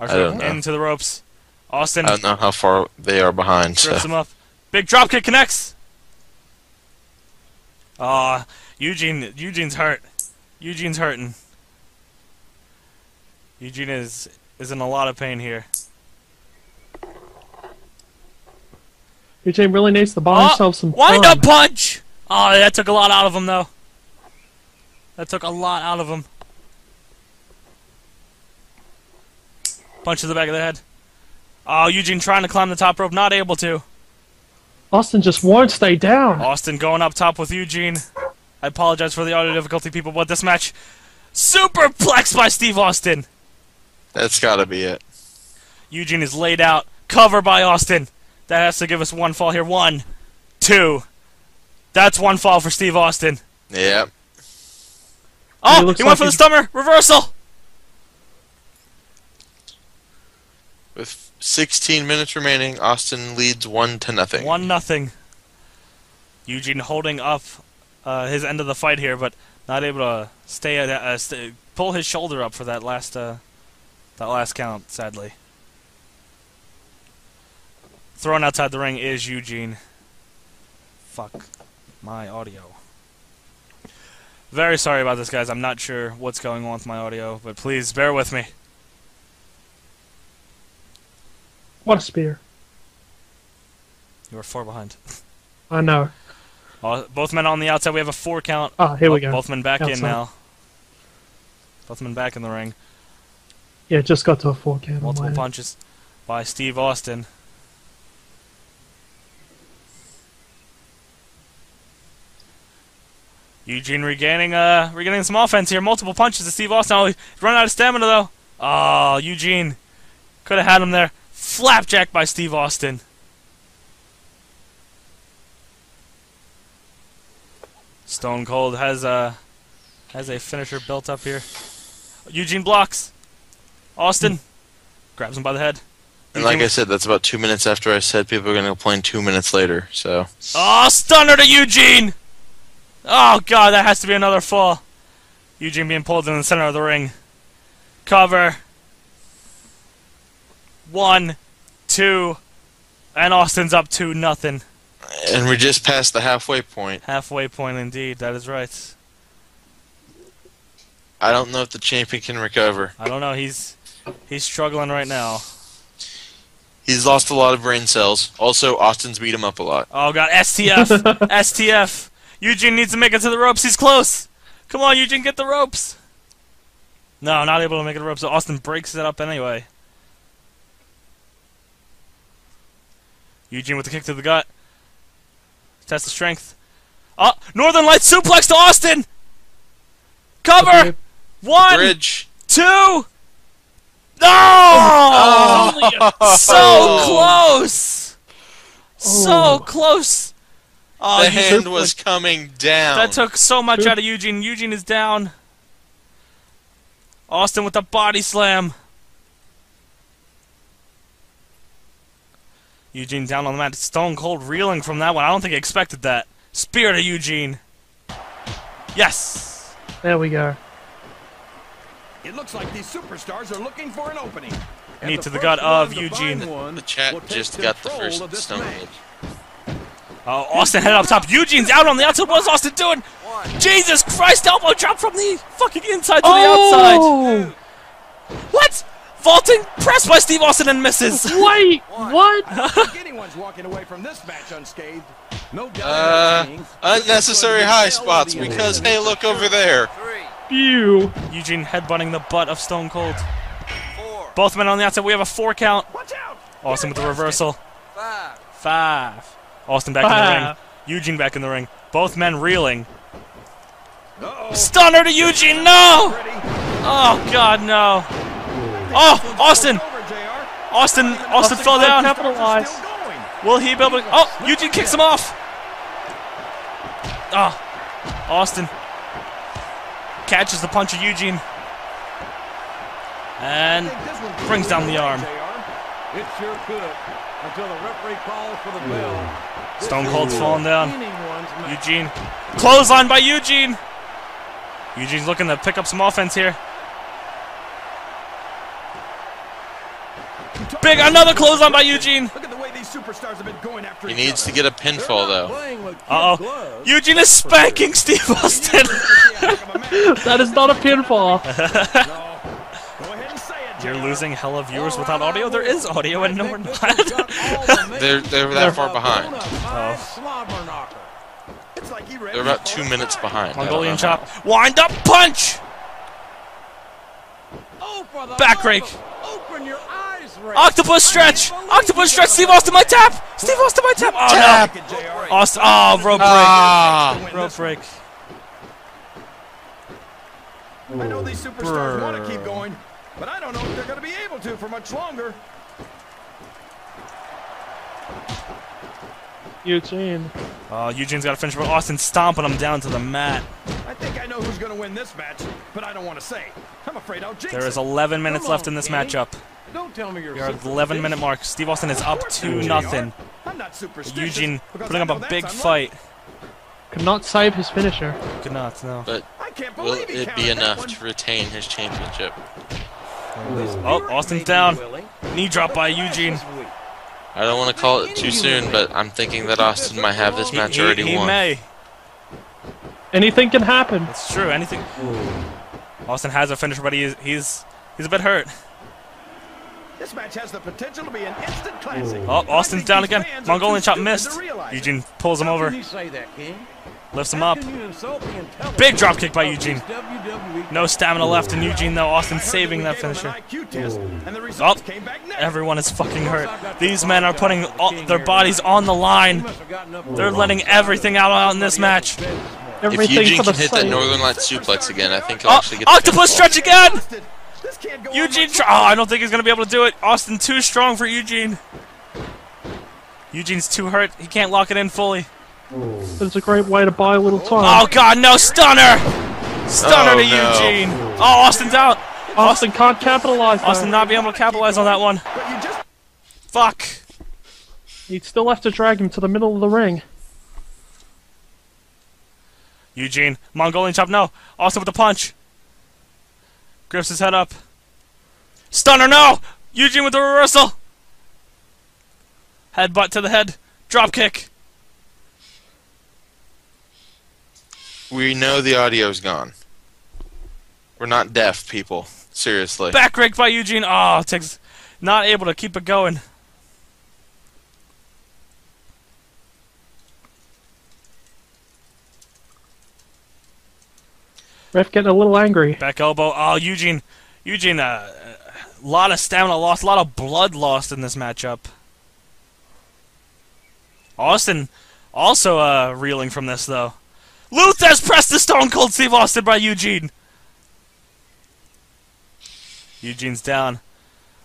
I don't know. Into the ropes. Austin I don't know how far they are behind. So. Trips him up. Big drop kick connects. Ah, Eugene. Eugene's hurt. Eugene's hurting. Eugene is is in a lot of pain here. Eugene really needs to buy Oh, himself some Wind time. up punch. Oh, that took a lot out of him though. That took a lot out of him. Punch to the back of the head. Oh, Eugene trying to climb the top rope, not able to. Austin just won't stay down. Austin going up top with Eugene. I apologize for the audio difficulty, people, but this match superplex by Steve Austin. That's got to be it. Eugene is laid out. Cover by Austin. That has to give us one fall here. One, two. That's one fall for Steve Austin. Yeah. Oh, He he, went like for the he's- stunner. Reversal. With 16 minutes remaining, Austin leads one to nothing. One nothing. Eugene holding up uh, his end of the fight here, but not able to stay at uh, st- pull his shoulder up for that last uh, that last count. Sadly, thrown outside the ring is Eugene. Fuck my audio. Very sorry about this, guys. I'm not sure what's going on with my audio, but please bear with me. What a spear. You were four behind. I know. Uh, both men on the outside. We have a four count. Ah, here we go. Both men back in now. Both men back in the ring. Yeah, just got to a four count. Multiple punches by Steve Austin. Eugene regaining uh regaining some offense here. Multiple punches to Steve Austin. Oh, he's run out of stamina though. Oh, Eugene could have had him there. Flapjack by Steve Austin. Stone Cold has a has a finisher built up here. Eugene blocks. Austin grabs him by the head. And like I said, that's about two minutes after I said people are going to complain two minutes later. So Oh, stunner to Eugene! Oh god, that has to be another fall. Eugene being pulled in the center of the ring. Cover. One, two, and Austin's up two nothing. and we just passed the halfway point. Halfway point indeed. That is right. I don't know if the champion can recover. I don't know. He's he's struggling right now. He's lost a lot of brain cells. Also, Austin's beat him up a lot. Oh god, STF, STF. Eugene needs to make it to the ropes. He's close. Come on, Eugene, get the ropes. No, not able to make it to the ropes. So Austin breaks it up anyway. Eugene with the kick to the gut. Test the strength. Oh, Northern Light suplex to Austin. Cover. Okay. One, Bridge. two. No! Oh. So close. So oh. close. Oh, the hand was coming down. that took so much out of Eugene. Eugene is down. Austin with the body slam. Eugene down on the mat. Stone cold reeling from that one. I don't think he expected that. Spear to Eugene. Yes. There we go. It looks like these superstars are looking for an opening. And Knee to the first gut of Eugene. find one The chat just got the first Stone match. Oh, Austin head up top. Eugene's out on the outside. What's Austin doing? Jesus Christ! Elbow drop from the fucking inside to the outside. Oh! What? Vaulting press by Steve Austin and misses. Wait! What? I don't think anyone's walking away from this match unscathed. No doubt. Uh, about it, Kings. unnecessary high spots because, hey, look over there. Phew. Eugene headbutting the butt of Stone Cold. Both men on the outside. We have a four count. Watch out! Austin with the reversal. Five. Five. Austin back in the ring. Eugene back in the ring. Both men reeling. Uh-oh. Stunner to Eugene. No! Oh God, no! Oh, Austin! Over, JR. Austin! Austin fell down. Capitalize. Will he be able to? Oh, Eugene kicks him off. Oh, Austin catches the punch of Eugene and I think this one could brings down the arm. It sure could. Until the referee calls for the bell. Stone Cold's falling down. anyone's match. Eugene. Clothesline by Eugene. Eugene's looking to pick up some offense here. Big another clothesline by Eugene. Look at the way these superstars have been going after He each needs to get a pinfall, though. Playing Uh oh. Eugene is spanking Steve Austin. That is not a pinfall. No. Go ahead and say it, You're JR. losing hella viewers without audio. There is audio, and no, we're not. has got all the makings They're they're that far behind. bona fide slobber knocker. It's like he read They're about two minutes behind. Mongolian chop. Wind up punch. Oh, for the Back rake. Open your eyes, Ray. Octopus stretch. I can't believe Octopus stretch. Steve Austin with might tap. Steve Austin might tap. Oh Tap. No. Austin. Oh, rope break. Ah, Rope break. I know these superstars Brr. want to keep going, but I don't know if they're going to be able to for much longer. Eugene. Oh, Eugene's got to finish, but Austin's stomping him down to the mat. I think I know who's going to win this match, but I don't want to say. I'm afraid I'll jinx There is 11 minutes Come left on, in this Kenny. matchup. Don't tell me you're We are at the 11 minute mark. Steve Austin is up 2 nothing. I'm not Eugene putting up a big fight. Could not save his finisher. Could not, no. But will it be enough to retain his championship? Oh, Austin's down. Knee drop by Eugene. I don't want to call it too soon, but I'm thinking that Austin might have this match he- already he won. may. Anything can happen. It's true. Anything. Austin has a finisher, but he is, he's he's a bit hurt. This match has the potential to be an instant classic. Oh, Austin's down again. Mongolian too chop missed. to realize it. Eugene pulls him over, can you say that, King? lifts him up. can you insult the intelligence Big drop kick by Eugene. No stamina left in Eugene though. Austin saving that finisher. an IQ test, and the results came back negative. Everyone is fucking hurt. These men are putting all, their bodies on the line. must have gotten up They're letting everything out, out in this match. If Everything Eugene for the can hit that. Northern Light suplex again, I think he'll Oh, actually get the octopus stretch again. This can't go on Eugene. oh, I don't think he's gonna be able to do it. Austin too strong for Eugene. Eugene's too hurt. He can't lock it in fully. It's a great way to buy a little time. Oh God, no stunner! Stunner Oh, to no. Eugene. Oh, Austin's out. Austin can't capitalize. though. Austin not being able to capitalize on that one. But you just Fuck. He'd still have to drag him to the middle of the ring. Eugene, Mongolian chop. No, Austin with the punch. Grips his head up. Stunner. No. Eugene with the reversal. Headbutt to the head. Drop kick. We know the audio's gone. We're not deaf, people. Seriously. Back rake by Eugene. Ah, oh, it takes not able to keep it going. Ref getting a little angry. Back elbow. Oh, Eugene. Eugene, a uh, lot of stamina lost, a lot of blood lost in this matchup. Austin also uh, reeling from this, though. Lou Thesz pressed the Stone Cold Steve Austin by Eugene. Eugene's down.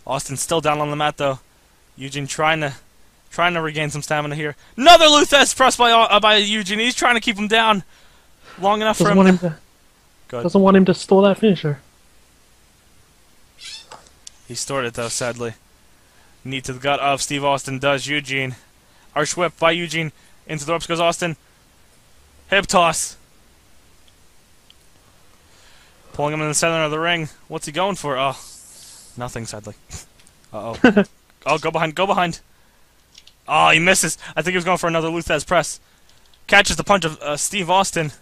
Austin's still down on the mat, though. Eugene trying to trying to regain some stamina here. Another Lou Thesz pressed by uh, by Eugene. He's trying to keep him down long enough for Doesn't him. want to- him Doesn't want him to store that finisher. He stored it though, sadly. Knee to the gut of Steve Austin does Eugene. Arch whip by Eugene. Into the ropes goes Austin. Hip toss. Pulling him in the center of the ring. What's he going for? Oh, nothing, sadly. Uh oh. oh, go behind, go behind. Oh, he misses. I think he was going for another Lou Thesz press. Catches the punch of uh, Steve Austin.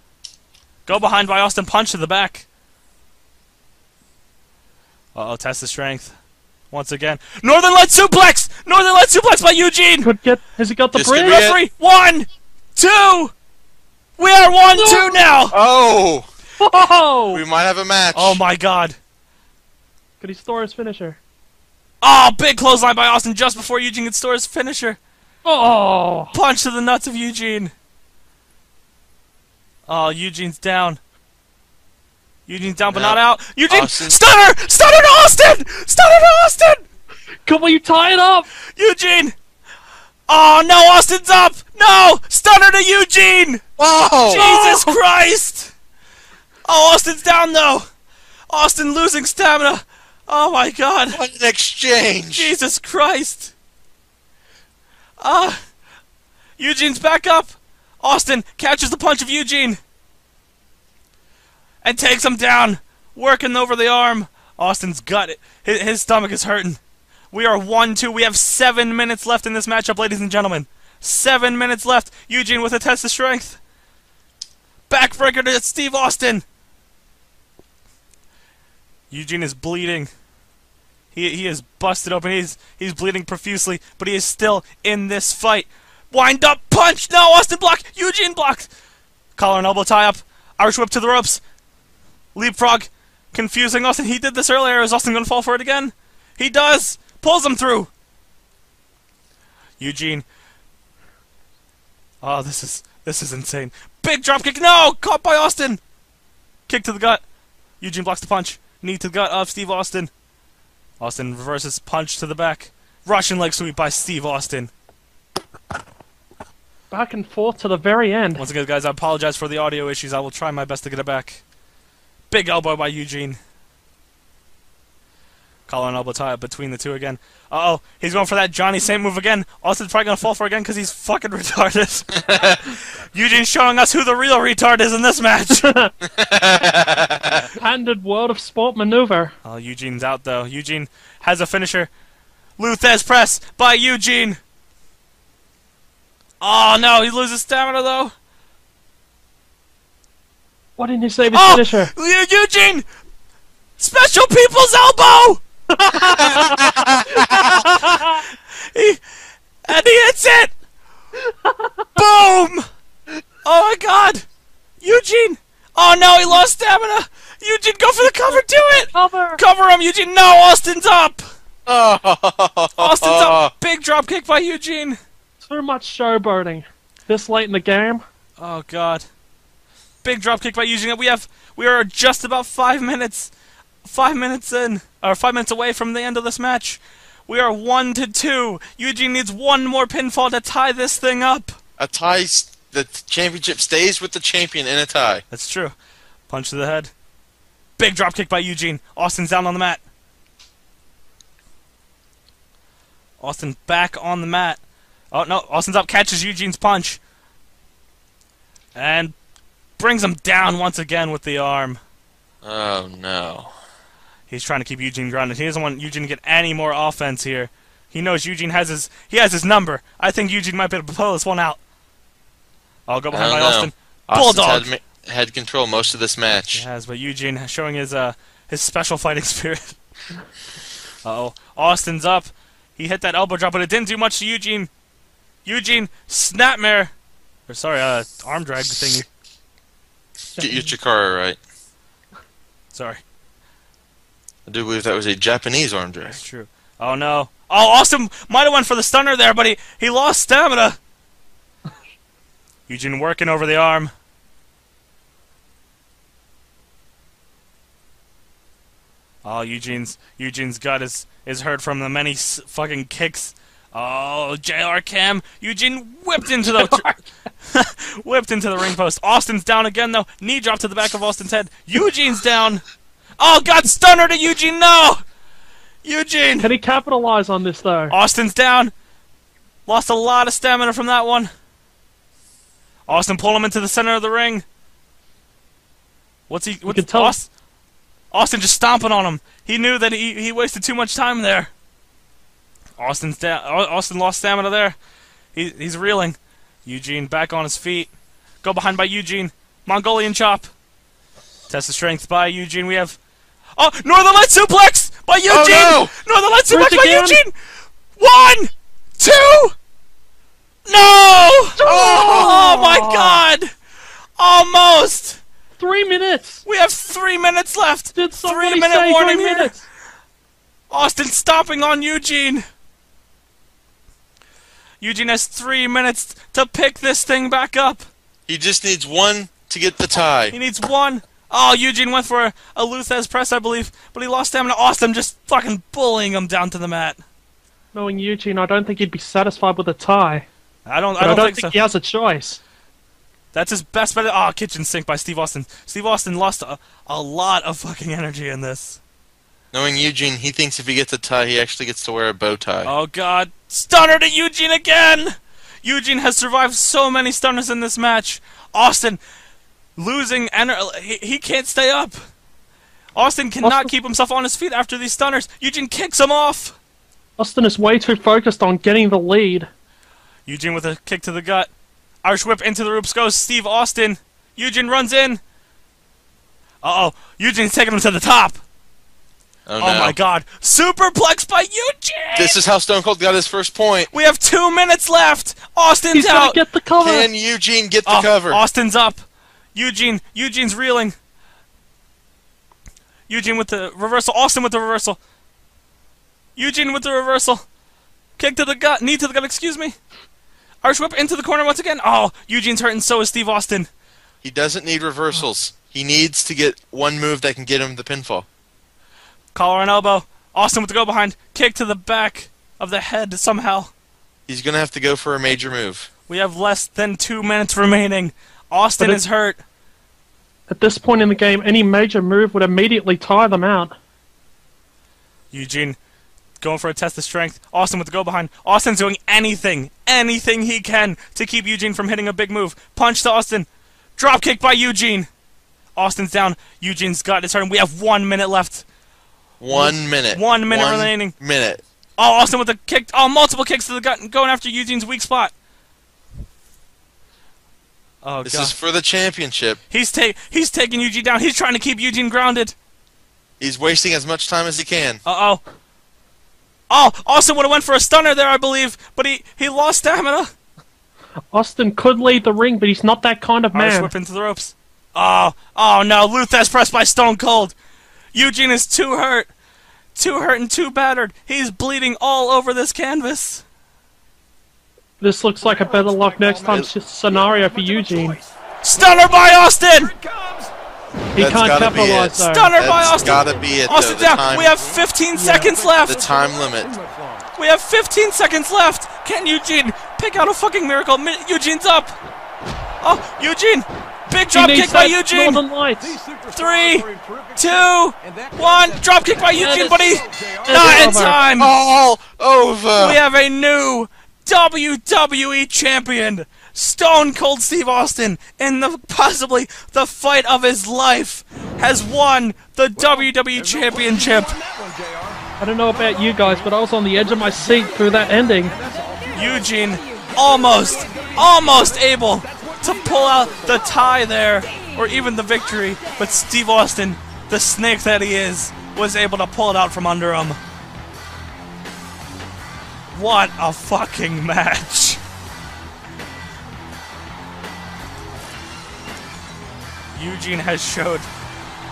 Go behind by Austin, punch to the back. Uh oh, test the strength. Once again. Northern Light suplex! Northern Light suplex by Eugene! Could get. Has he got the This could bridge? it. Referee, one, two! We are one, two now! Oh! Oh! We might have a match. Oh my god. Could he store his finisher? Oh, big clothesline by Austin just before Eugene could store his finisher. Oh! Punch to the nuts of Eugene. Oh, Eugene's down. Eugene's down but No. not out. Eugene, Austin. stunner! Stunner to Austin! Stunner to Austin! Come on, you tie it up! Eugene! Oh no, Austin's up! No! Stunner to Eugene! Whoa! Jesus Christ! Oh, Austin's down though! Austin losing stamina! Oh my god! What an exchange! Jesus Christ! Ah! Eugene's back up! Austin catches the punch of Eugene! And takes him down! Working over the arm! Austin's gut, his, his stomach is hurting. We are 1 2. We have 7 minutes left in this matchup, ladies and gentlemen. 7 minutes left. Eugene with a test of strength. Backbreaker to Steve Austin! Eugene is bleeding. He he is busted open. He's he's bleeding profusely, but he is still in this fight. Wind up punch. No, Austin block. Eugene blocked. Collar and elbow tie up. Irish whip to the ropes. Leapfrog. Confusing Austin. He did this earlier. Is Austin gonna fall for it again? He does. Pulls him through. Eugene. Oh, this is this is insane. Big drop kick. No, caught by Austin. Kick to the gut. Eugene blocks the punch. Knee to the gut of Steve Austin. Austin reverses punch to the back. Russian leg sweep by Steve Austin. Back and forth to the very end. Once again, guys, I apologize for the audio issues. I will try my best to get it back. Big elbow by Eugene. Collar and elbow tie between the two again. Uh oh, he's going for that Johnny Saint move again. Austin's probably gonna fall for it again because he's fucking retarded. Eugene's showing us who the real retard is in this match. Patented World of Sport maneuver. oh, Eugene's out though. Eugene has a finisher. Lou Thesz press by Eugene. Oh no, he loses stamina though. Why didn't you save his Oh, finisher? Eu- Eugene! Special people's elbow! he, and he hits it! Boom! Oh my god! Eugene! Oh no, he lost stamina! Eugene, go for the cover, do it! Cover. Cover him, Eugene! No, Austin's up! Austin's up! Big drop kick by Eugene! Too much showboating. This late in the game. Oh god. Big drop kick by Eugene. We have we are just about five minutes five minutes in or five minutes away from the end of this match. We are one to two. Eugene needs one more pinfall to tie this thing up. A tie. The championship stays with the champion in a tie. That's true. Punch to the head. Big drop kick by Eugene. Austin's down on the mat. Austin back on the mat. Oh no, Austin's up, catches Eugene's punch. And brings him down once again with the arm. Oh no. He's trying to keep Eugene grounded. He doesn't want Eugene to get any more offense here. He knows Eugene has his he has his number. I think Eugene might be able to pull this one out. I'll go behind by know. Austin. Austin's Bulldog. had, had control most of this match. He has, but Eugene showing his uh his special fighting spirit. uh oh. Austin's up. He hit that elbow drop, but it didn't do much to Eugene. Eugene, snapmare. Or sorry, uh arm drag thingy. Get your Chikara right. Sorry. I do believe that was a Japanese arm drag. That's true. Oh no. Oh Austin might have went for the stunner there, but he, he lost stamina. Eugene working over the arm. Oh, Eugene's Eugene's gut is is hurt from the many s- fucking kicks. Oh, Jr. Cam, Eugene whipped into the whipped into the ring post. Austin's down again though. Knee drop to the back of Austin's head. Eugene's down. Oh God, stunner to Eugene. No, Eugene. Can he capitalize on this though? Austin's down. Lost a lot of stamina from that one. Austin pulled him into the center of the ring. What's he? What's can tell- Aus- Austin just stomping on him. He knew that he he wasted too much time there. Austin's down. Austin lost stamina there. He he's reeling. Eugene back on his feet. Go behind by Eugene. Mongolian chop. Test of strength by Eugene. We have. Oh, Northern Light suplex by Eugene. Oh, no! Northern Light suplex by again? Eugene. One, two. No! Oh my oh! God! Almost. Three minutes. We have three minutes left. Did somebody three minute say warning three here. minutes? Austin stomping on Eugene. Eugene has three minutes to pick this thing back up. He just needs one to get the tie. He needs one. Oh, Eugene went for a, a Lou Thesz press, I believe, but he lost stamina. Austin just fucking bullying him down to the mat. Knowing Eugene, I don't think he'd be satisfied with a tie. I don't. But I don't, think, so. he has a choice. That's his best bet. Oh, kitchen sink by Steve Austin. Steve Austin lost a, a lot of fucking energy in this. Knowing Eugene, he thinks if he gets a tie, he actually gets to wear a bow tie. Oh god, stunner to Eugene again. Eugene has survived so many stunners in this match. Austin losing energy. He, he can't stay up. Austin cannot Austin- keep himself on his feet after these stunners. Eugene kicks him off. Austin is way too focused on getting the lead. Eugene with a kick to the gut. Irish whip into the ropes goes Steve Austin. Eugene runs in. Uh oh, Eugene's taking him to the top. Oh, Oh, my god. Superplex by Eugene! This is how Stone Cold got his first point. we have two minutes left. Austin's He's gonna out. get the cover. Can Eugene get the Oh, cover? Austin's up. Eugene. Eugene's reeling. Eugene with the reversal. Austin with the reversal. Eugene with the reversal. Kick to the gut. Knee to the gut. Excuse me. Irish whip into the corner once again. Oh, Eugene's hurt, and so is Steve Austin. He doesn't need reversals. He needs to get one move that can get him the pinfall. Collar and elbow. Austin with the go behind. Kick to the back of the head somehow. He's gonna have to go for a major move. We have less than two minutes remaining. Austin But it- is hurt. At this point in the game, any major move would immediately tie them out. Eugene going for a test of strength. Austin with the go behind. Austin's doing anything, anything he can to keep Eugene from hitting a big move. Punch to Austin. Drop kick by Eugene. Austin's down. Eugene's got his turn. We have one minute left. One minute. One minute remaining. Minute. Oh, Austin with the kick. Oh, multiple kicks to the gut, and going after Eugene's weak spot. Oh This god. is for the championship. He's ta- he's taking Eugene down. He's trying to keep Eugene grounded. He's wasting as much time as he can. Uh oh. Oh, Austin would have went for a stunner there, I believe, but he he lost stamina. Austin could lead the ring, but he's not that kind of Irish man. whip into the ropes. Oh, oh no, Lou Thesz pressed by Stone Cold. Eugene is too hurt. Too hurt and too battered. He's bleeding all over this canvas. This looks like a better luck next time scenario for Eugene. Stunner by Austin! He That's can't gotta be it. capitalize though. Stunner by Austin! gotta be it. Austin The down. time- We have 15 seconds left. The time limit. We have 15 seconds left. Can Eugene pick out a fucking miracle? Mi- Eugene's up. Oh, Eugene! Big He drop kick by Eugene. Northern Three, two, one. Drop kick by Eugene, but he it's not in time. All over. We have a new WWE champion, Stone Cold Steve Austin, in the possibly the fight of his life, has won the WWE Championship. I don't know about you guys, but I was on the edge of my seat through that ending. Eugene almost, almost able to pull out the tie there, or even the victory, but Steve Austin, the snake that he is, was able to pull it out from under him. What a fucking match! Eugene has showed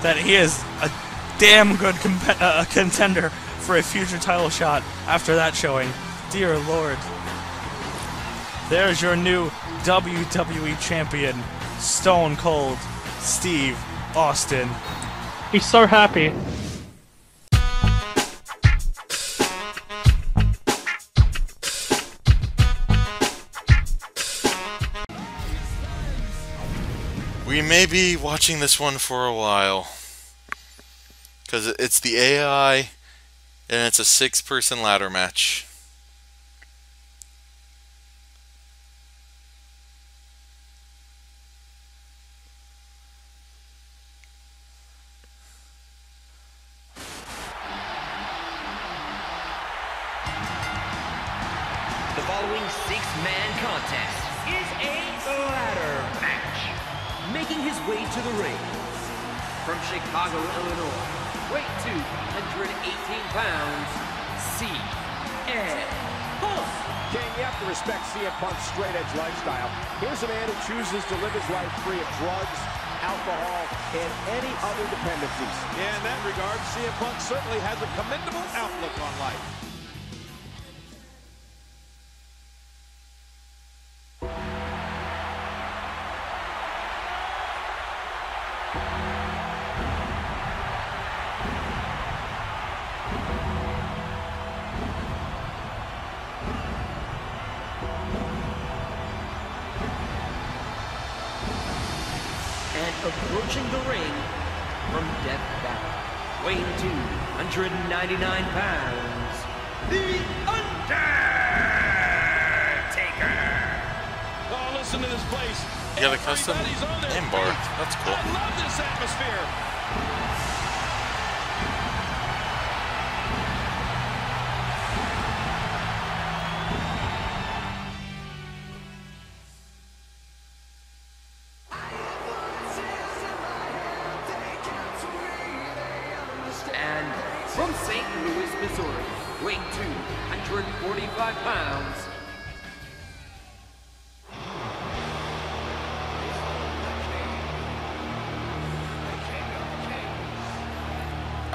that he is a damn good uh, contender for a future title shot after that showing. Dear Lord. There's your new WWE champion, Stone Cold Steve Austin. He's so happy. We may be watching this one for a while. Because it's the AI, and it's a six person ladder match. Chicago, Illinois, weight 218 pounds, C.M. Punk. King, you have to respect CM Punk's straight-edge lifestyle. Here's a man who chooses to live his life free of drugs, alcohol, and any other dependencies. Yeah, in that regard, CM Punk certainly has a commendable outlook on life. 299 pounds, The Undertaker. Oh, listen to this place. You got a custom Everybody's on their name bar. feet. That's cool. I love this atmosphere.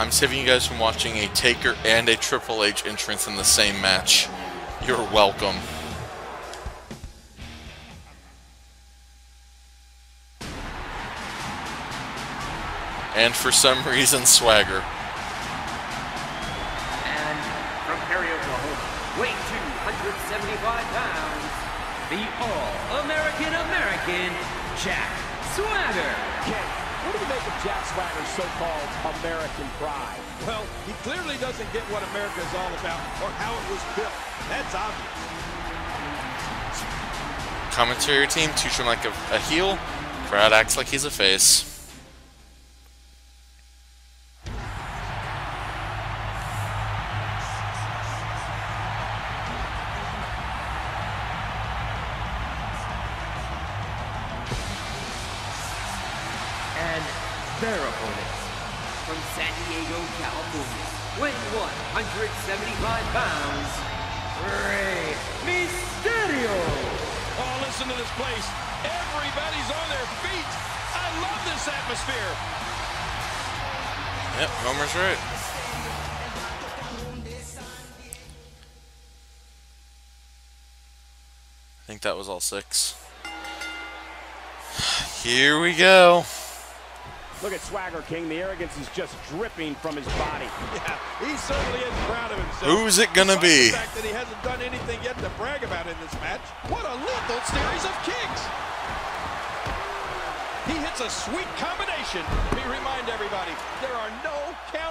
I'm saving you guys from watching a Taker and a Triple H entrance in the same match. You're welcome. And for some reason, Swagger. and from Perry, Oklahoma, weighing 275 pounds, the All-American American, Jack Swagger. Ken, What do you make of Jack Swagger's so-called American pride? Well, he clearly doesn't get what America is all about or how it was built. That's obvious. Commentary team treats him like a, a heel. Crowd acts like he's a face. Homer's right. I think that was all six. Here we go. Look at Swagger King. The arrogance is just dripping from his body. Yeah, he certainly is proud of himself. Who's it gonna Despite be? The fact that he hasn't done anything yet to brag about in this match. What a lethal series of kicks. He hits a sweet combination. Let me remind everybody, there are no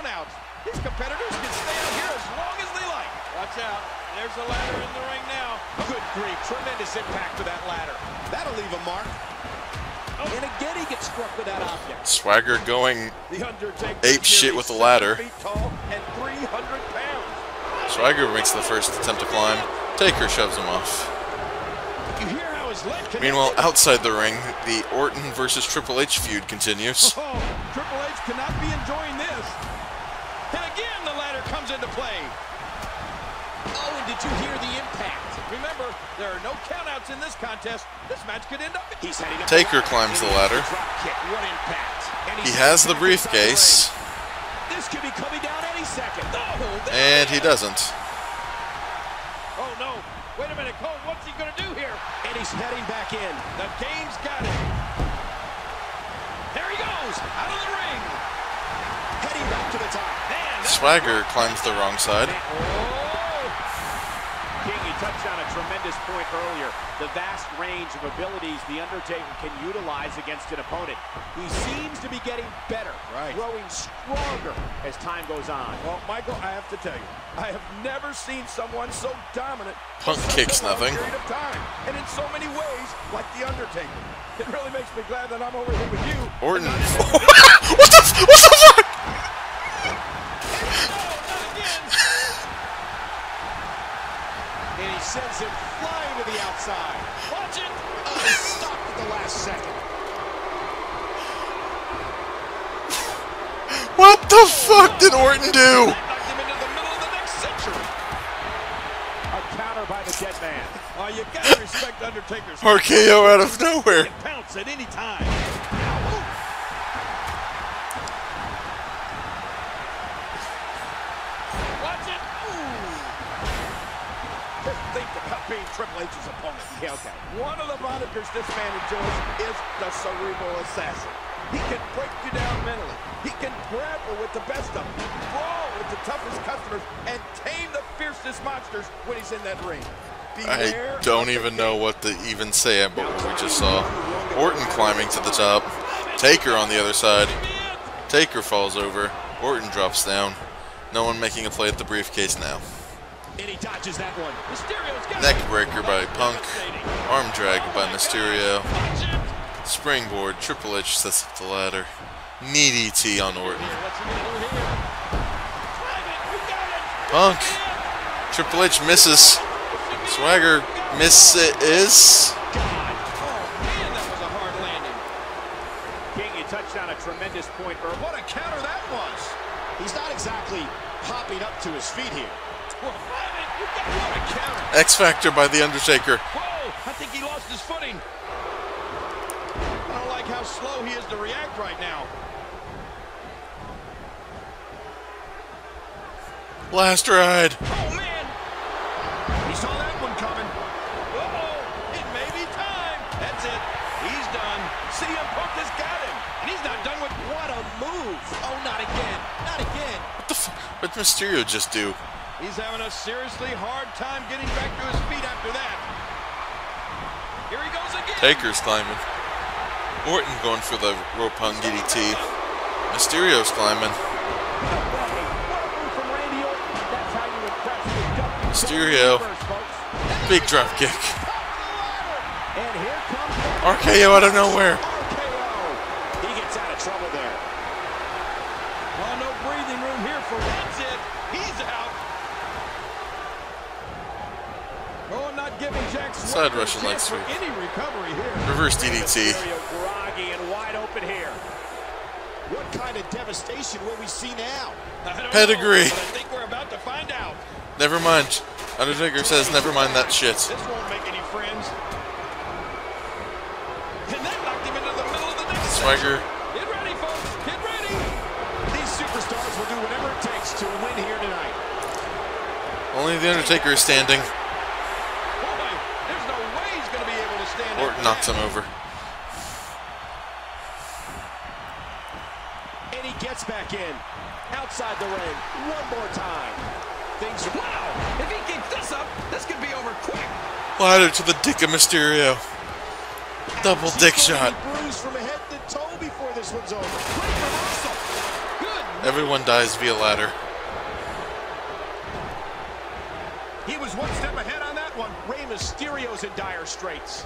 countouts. His competitors can stay out here as long as they like. Watch out. There's a ladder in the ring now. Good grief. Tremendous impact to that ladder. That'll leave a mark. Oh. And again, he gets struck with that object. Swagger going The Ape shit with the ladder. And 300 pounds. Swagger makes the first attempt to climb. Taker shoves him off. You hear how his leg? Meanwhile, outside the ring, the Orton versus Triple H feud continues. Oh, Triple H cannot be enjoying this. And again, the ladder comes into play. Oh, and did you hear the impact? Remember, there are no countouts in this contest. This match could end up. He's heading up. Taker climbs the ladder. What impact. He has the briefcase. This could be coming down any second. Oh, and he doesn't. Oh no! Wait a minute, Cole. What's he gonna do here? And he's heading back in. The game's got it. There he goes, out of the ring. Heading back to the top. Man, Swagger climbs the wrong side. Oh! King, you touched on a tremendous point earlier. The vast range of abilities The Undertaker can utilize against an opponent. He seems to be getting better, Right. growing stronger as time goes on. Well, Michael, I have to tell you, I have never seen someone so dominant. Punk for kicks nothing. Period of time, and in so many ways, like the Undertaker. It really makes me glad that I'm over here with you. Orton. and not in what the? f- What the fuck? And he sends him flying to the outside. Watch it! Oh, he stopped at the last second. What the fuck did Orton do? Knocked him into the middle of the next century. A counter by the dead man. Oh, you gotta respect Undertaker's RKO out of nowhere. pounce at any time. The this man enjoys is the cerebral assassin. He can break you down mentally. He can grapple with the best of them, brawl with the toughest customers, and tame the fiercest monsters when he's in that ring. Beware I don't even know what to even say about what we just saw. Orton climbing to the top. Taker on the other side. Taker falls over. Orton drops down. No one making a play at the briefcase now. And he dodges that one. Mysterio's got Neck by Punk. Arm drag by Mysterio. Springboard. Triple H sets up the ladder. Knee DT on Orton. What's he gonna do here? Climb it. We got it. Punk. Triple H misses. Swagger misses. God. Oh man, that was a hard landing. King, you touched on a tremendous point earlier. What a counter that was. He's not exactly popping up to his feet here. Well, climb it. We got what a counter. X Factor by The Undertaker. Whoa, I think he lost his footing. I don't like how slow he is to react right now. Last ride. Oh man! He saw that one coming. Whoa! It may be time. That's it. He's done. CM Punk has got him, and he's not done with What a move. Oh, not again. Not again. What the f- What did Mysterio just do? He's having a seriously hard time getting back to his feet after that. Here he goes again. Taker's climbing. Orton going for the rope hung DDT. Mysterio's climbing. From Randy Orton. That's how you impress the Mysterio. Big drop kick. And here comes RKO out of nowhere. RKO. He gets out of trouble there. Oh, no breathing room here for That's it. He's out. Oh, not giving Jack Side Swagger Russian leg sweep. any recovery here. Reverse DDT. And wide open here. What kind of devastation will we see now? Pedigree. Know, I think we're about to find out. Never mind. Undertaker says never mind that shit. This won't make any friends. And that knocked him into the middle of the next Swagger. Get ready, folks. Get ready. These superstars will do whatever it takes to win here tonight. Only the Undertaker is standing. Boy, there's no way he's going to be able to stand up Orton to knocks him over. And he gets back in. Outside the ring. One more time. Things are... Wow, if he keeps this up, this could be over quick. Ladder to the dick of Mysterio. Double dick He's gonna shot. bruised from head to toe before this one's over. Good. Everyone dies via ladder. He was one step ahead on that one. Rey Mysterio's in dire straits.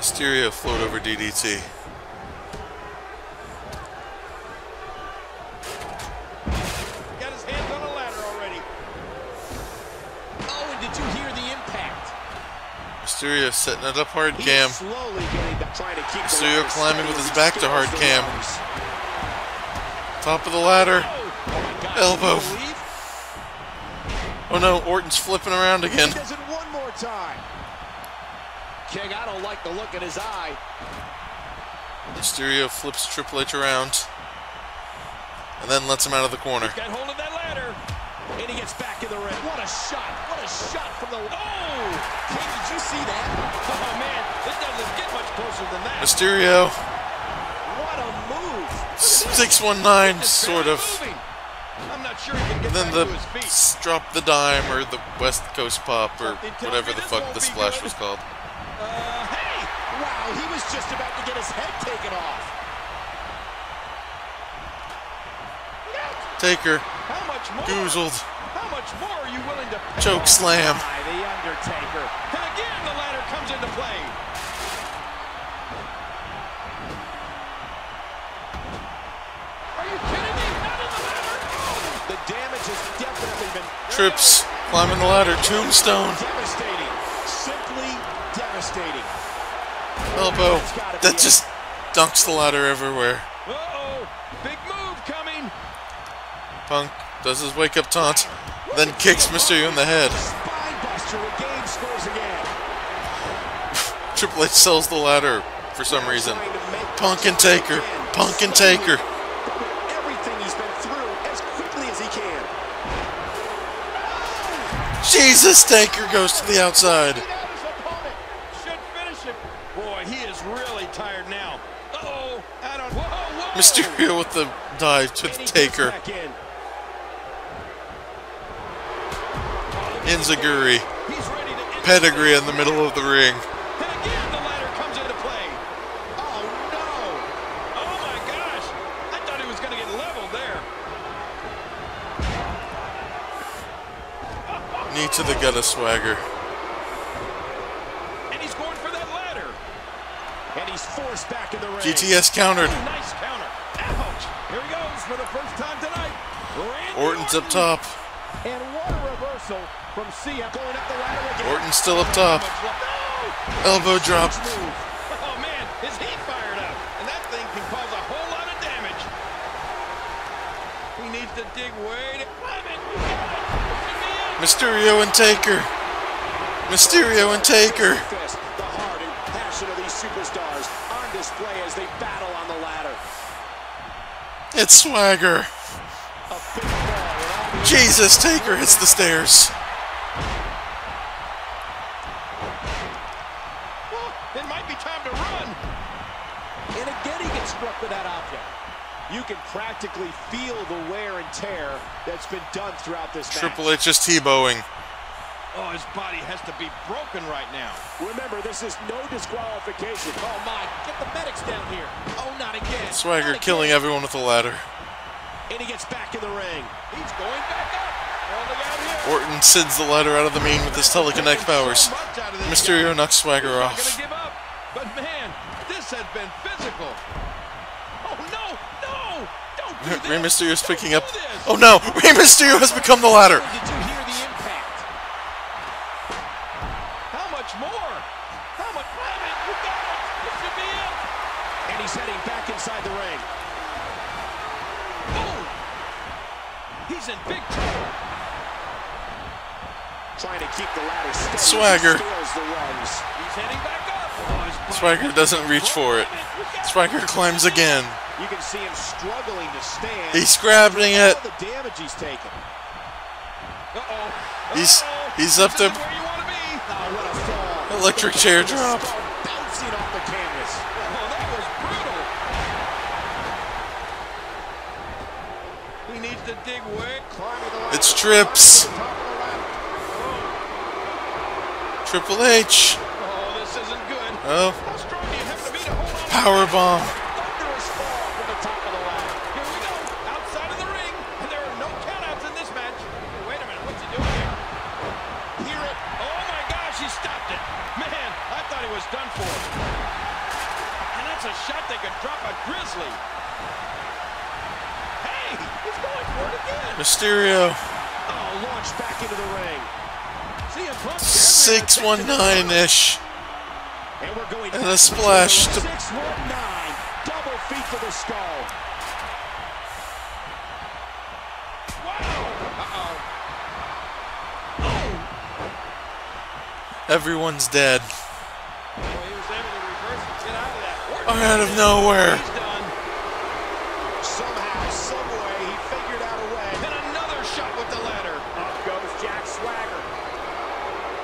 Mysterio float over DDT. Got his hands on a ladder already. Oh, and did you hear the impact? Mysterio setting it up hard He's cam. slowly getting to trying to keep the Mysterio climbing with his back to hard cam. Top of the ladder. Oh, oh God, Elbow. can you believe? Oh no, Orton's flipping around again. He does it one more time. King, I don't like the look in his eye. Mysterio flips Triple H around. And then lets him out of the corner. Got hold of that ladder. And he gets back in the ring. What a shot. What a shot from the... Oh! King, did you see that? Oh, man, it doesn't get much closer than that. Mysterio, What a move. 619, sort of. Moving. I'm not sure he can get And then the to his feet. s- drop the dime or the West Coast pop or Something whatever the fuck the splash was called. Uh, hey! Wow, he was just about to get his head taken off. Taker, How much more? goozled, How much more are you willing to pay? choke slam. By the Undertaker. And again, the ladder comes into play. Are you kidding me? Not in the ladder. The damage has definitely been Trips, climbing the ladder, tombstone, devastating. elbow. Oh, that just dunks the ladder everywhere. Uh-oh. Big move coming. Punk does his wake up taunt, then kicks Mysterio in the head. Spine buster. The game. Triple H sells the ladder for some reason. Trying to make Punk and Taker, Punk and Taker. Everything he's been through as quickly as he can. Jesus, Taker goes to the outside. Beat out his opponent. Should finish him. Boy, he is really tired now. Uh-oh. I don't... Whoa, whoa. Mysterio with the dive to the Taker. back in. Enziguri, He's ready to... pedigree in the middle of the ring. And again, the ladder comes into play. Oh no! Oh my gosh! I thought he was going to get leveled there. Knee to the gut of Swagger. And he's going for that ladder. And he's forced back in the ring. GTS countered. Nice counter. Ouch! Here he goes for the first time tonight. Randy Orton's up top. And what a reversal from CM going up the ladder again. Orton's still up top. Elbow drop. Oh man, his heat fired up, and that thing can cause a whole lot of damage. He needs to dig way to climb it. You got it. Should be it. Mysterio and Taker. Mysterio and Taker. The heart and passion of these superstars on display as they battle on the ladder. It's Swagger. Jesus, Taker hits the stairs. It might be time to run. And again, he gets struck with that object. You can practically feel the wear and tear that's been done throughout this match. Triple H is T-bowing. Oh, his body has to be broken right now. Remember, this is no disqualification. Oh my, get the medics down here. Oh, not again. Swagger Not killing again. everyone with a ladder. And he gets back in the ring. He's going back up. Look out here. Orton sends the ladder out of the main with his teleconnect powers. So much out of this Mysterio knocks Swagger off. gonna give up. But man, this has been physical. Oh no, no! Don't do. Rey Mysterio's picking up. Oh no! Rey Mysterio has become the ladder. Did you hear the impact? How much more? How much? Grab it. You got it. This should be it. And he's heading back inside the ring. Oh! He's in big trouble. Trying to keep the ladder steady. Swagger. The. He's heading back up. His body- Swagger doesn't reach for it. You Swagger climbs again. You can see him struggling to stand. He's grabbing it. The damage he's taken. Uh-oh. He's Uh-oh. he's up This to is where you want to be. Oh, what a fall. electric chair drop. Skull Bouncing off the canvas. Oh, that was brutal. He needs to dig way. Climbing the ladder. It's Trips. Top of the ladder. Triple H. Oh, this isn't good. Oh, How strong do you have to be to hold on? power bomb. Thunderous fall from the top of the ladder. Here we go. Outside of the ring. And there are no countouts in this match. Wait a minute. What's he doing here? Oh, my gosh. He stopped it. Man, I thought he was done for. And that's a shot that could drop a grizzly. Hey, he's going for it again. Mysterio. Oh, launched back into the ring. CM Punk. 619-ish. And we're going And a splash to 619. Double feet for the skull. Oh. everyone's dead. Oh, he was able to reverse and get out of out of nowhere. He's done. Somehow, someway, he figured out a way. And another shot with the ladder. Up goes Jack Swagger.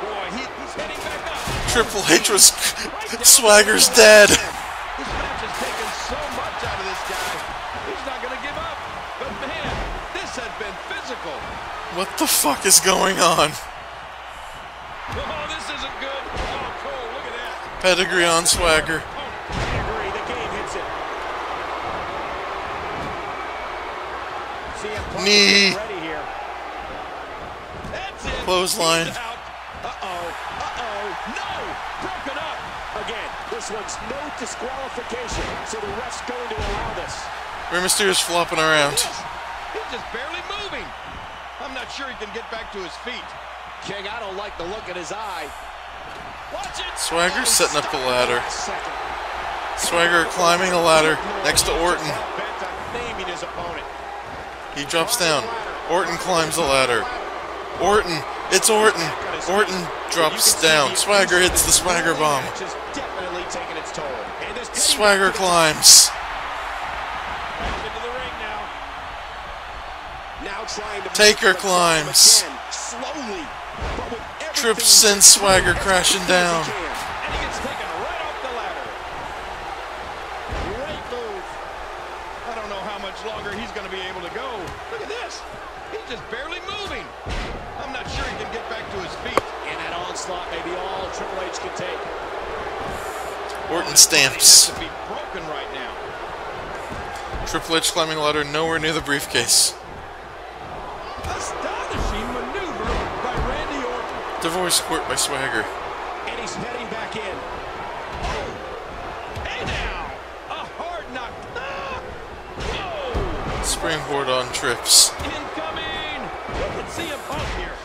Boy, he, he's heading back up. Triple H was Swagger's dead. This match has taken so much out of this guy. He's not going to give up. But man, this has been physical. What the fuck is going on? Oh, this isn't good. Oh, Cole, look at that. Pedigree on Swagger. Oh, pedigree, the game hits it. CM Knee. is ready here. That's it. Clothesline. He's out. Uh-oh, uh-oh, no! Broken up! Again, this one's no disqualification, so the ref's going to allow this. Rey Mysterio's flopping around. He's just barely moving. I'm not sure he can get back to his feet. King, I don't like the look in his eye. Watch it. Swagger's oh, setting up the ladder. Swagger climbing a ladder next to Orton. Bent on naming his opponent. He drops down. Orton climbs the ladder. Orton. It's Orton. Orton drops down. Swagger hits the Swagger bomb. Swagger climbs. Back into the ring now. now trying to Taker make the climb climbs. again, slowly, but with Trips sends Swagger crashing down. he can. And he gets taken right off the ladder. Great move. I don't know how much longer he's going to be able to go. Look at this. He's just barely moving. I'm not sure he can get back to his feet. And that onslaught may be all Triple H can take. Orton His body has stamps. to be broken right now. Climbing ladder nowhere near the briefcase. Astonishing maneuver by Randy Orton. Divorce court by Swagger. And he's heading back in. Hey now! A hard knock. Ah! Springboard on Trips. Incoming! Look at CM Punk here.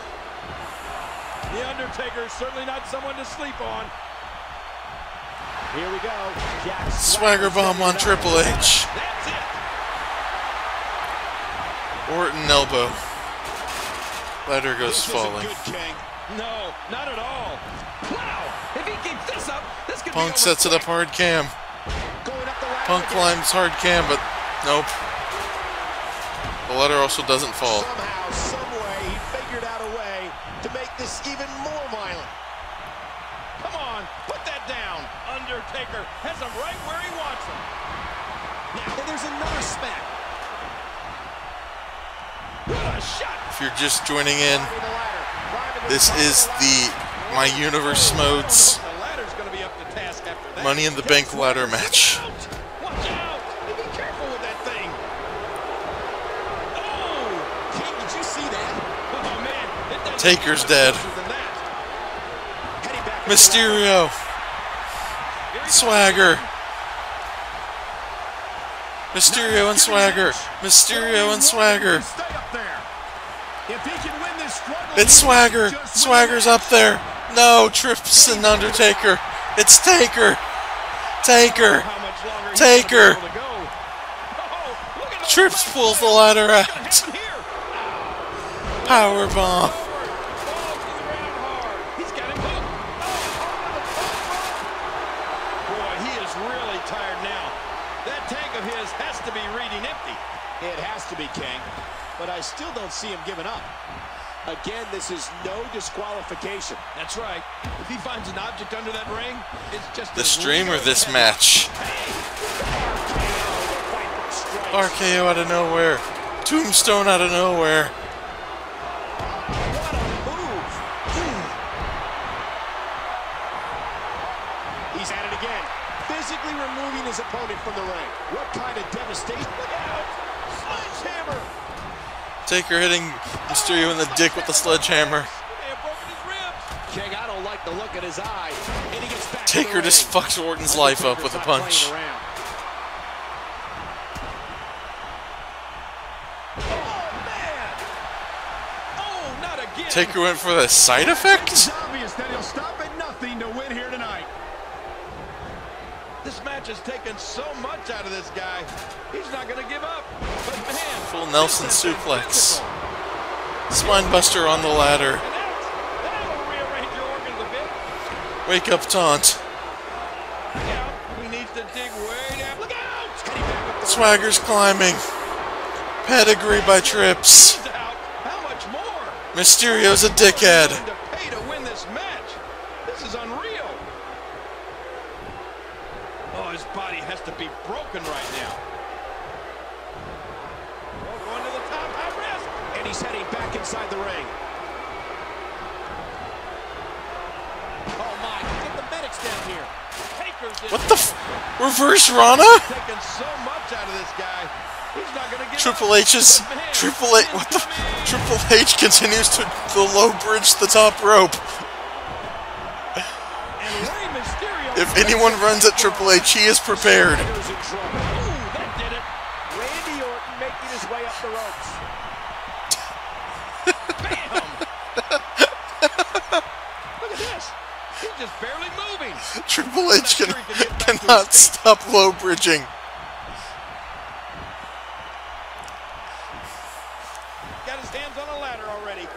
The Undertaker's certainly not someone to sleep on. Here we go. Jack Swagger bomb on Triple H. That's it. Orton elbow. Ladder goes This falling. good, King. No, not at all. Wow! If he keeps this up, this could Punk be over sets it up hard cam. Going up the ladder Punk again. climbs hard cam, but nope. The ladder also doesn't fall. Somehow, someway, he figured out a way to make this even more violent. Come on, put that down. Undertaker has him right where he wants him. Now, and there's another smack. If you're just joining in, This is the My Universe modes. Money in the Bank ladder match. Taker's dead. Mysterio. Swagger. Mysterio and Swagger. Mysterio and Swagger. Stay up there. If he can win this struggle, It's Swagger. Swagger's up there. No, Trips and Undertaker. It's Taker. Taker. Taker. Trips pulls the ladder out. Power bomb. His has to be reading empty. It has to be, King. But I still don't see him giving up. Again, this is no disqualification. That's right. If he finds an object under that ring, it's just The a streamer real this heavy match. RKO out of nowhere. Tombstone out of nowhere. What a move. He's at it again. Physically removing his opponent from the ring. What kind of devastation. Look out! Sledgehammer! Taker hitting Mysterio in the dick with the sledgehammer. May have broken his ribs. King, I don't like the look in his eye. And he gets back to Taker just fucks Orton's life up with a punch. playing around. Oh, man! Oh, not again! Taker went for the side effect? It's obvious that he'll stop at nothing to win here tonight. This match has taken so much out of this guy. He's not going to give up. Full Nelson suplex. Spinebuster on the ladder. Wake up taunt. Swagger's climbing. Pedigree by Trips. Mysterio's a dickhead. Willing to pay to win this match. This is unreal. Oh, his body has to be broken right now. Oh, going to the top, high risk. And he's heading back inside the ring. Oh my, get the medics down here. Taker's in What the f- Reverse Rana? so much out of this guy. He's not gonna give Triple. H's. Triple H. What the? Triple H continues to the low bridge the top rope. And Rey Mysterio If anyone runs at Triple H, he is prepared. Swagger's in trouble. Ooh, that did it. Randy Orton making his way up the ropes. Bam! Look at this. He's just barely. Triple H can, cannot stop low bridging. Got his hands on a ladder already.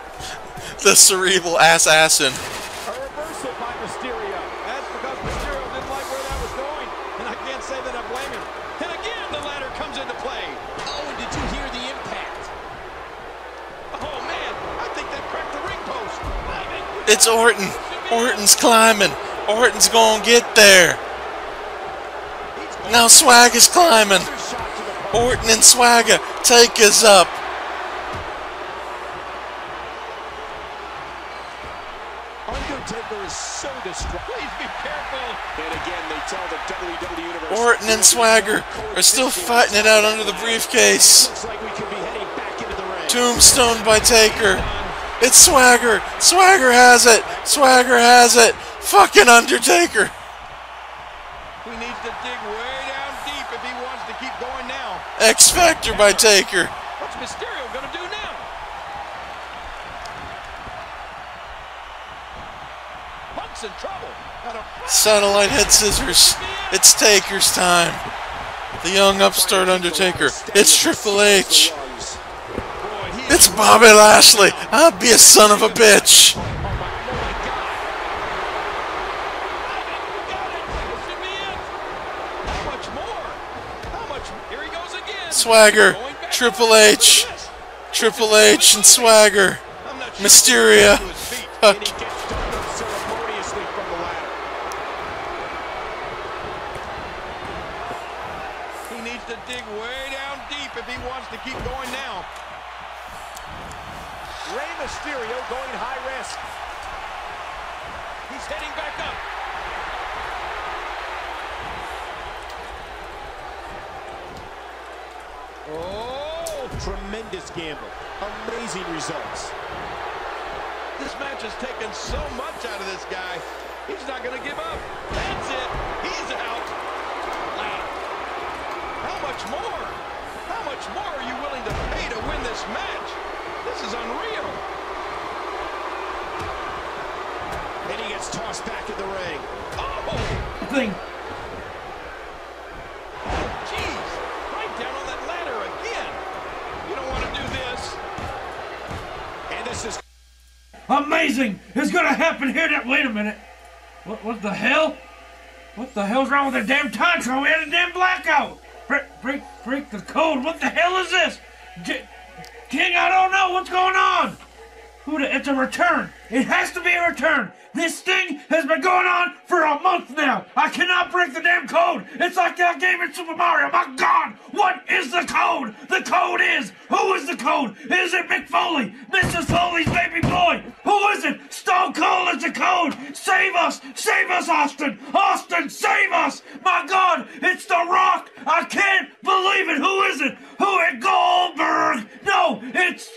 The cerebral ass assassin. A reversal by Mysterio. That's because Mysterio didn't like where that was going. And I can't say that I blame him. And again, the ladder comes into play. Oh, and did you hear the impact? Oh, man. I think that cracked the ring post. It's Orton. Orton's climbing. Orton's gonna get there. Now Swag is climbing. Orton and Swagger uh, take us up. Undertaker is so. Please be careful. And again, they tell the WWE Universe. Orton and Swagger are still fighting it out under the briefcase. Tombstone by Taker. It's Swagger. Swagger has it. Swagger has it. Fucking Undertaker. He needs to dig way down deep if he wants to keep going now. X Factor by Taker. What's Mysterio gonna do now? Punk's in trouble. Satellite head scissors. It's Taker's time. The young upstart Undertaker. It's Triple H. It's Bobby Lashley. I'll be a son of a bitch. Swagger. Triple H. Triple H and Swagger. Mysterio. Fuck. And he gets dumped unceremoniously from the ladder. He needs to dig way down deep if he wants to keep going now. Rey Mysterio going high risk. He's heading back up. Oh, tremendous gamble. Amazing results. This match has taken so much out of this guy. He's not going to give up. That's it. He's out. Wow. How much more? How much more are you willing to pay to win this match? This is unreal. And he gets tossed back in the ring. Oh! Thing. Jeez. Right down on that ladder again. You don't want to do this. And this is Amazing! It's gonna happen here. That wait a minute. What? What the hell? What the hell's wrong with the damn time zone? We had a damn blackout. Break, break, break the code. What the hell is this? J- King, I don't know what's going on. Who? It's a return. It has to be a return. This thing has been going on for a month now. I cannot break the damn code. It's like that game in Super Mario. My God, what is the code? The code is. Who is the code? Is it Mick Foley? Mrs. Foley's baby boy? Who is it? Stone Cold is the code. Save us. Save us, Austin. Austin, save us. My God, it's The Rock. I can't believe it. Who is it? Who is Goldberg? No, it's.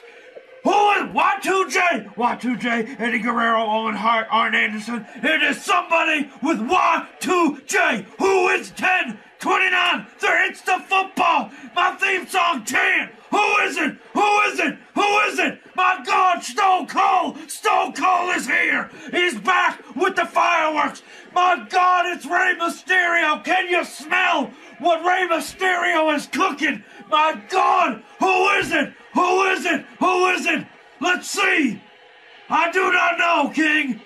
Who is Y2J? Y2J, Eddie Guerrero, Owen Hart, Arn Anderson. It is somebody with Y2J. Who is 10, 29, 30? It's the football. My theme song chant. Who is it? Who is it? Who is it? My God, Stone Cold. Stone Cold is here. He's back with the fireworks. My God, it's Rey Mysterio. Can you smell what Rey Mysterio is cooking? My God, who is it? Who is it? Who is it? Let's see. I do not know, King.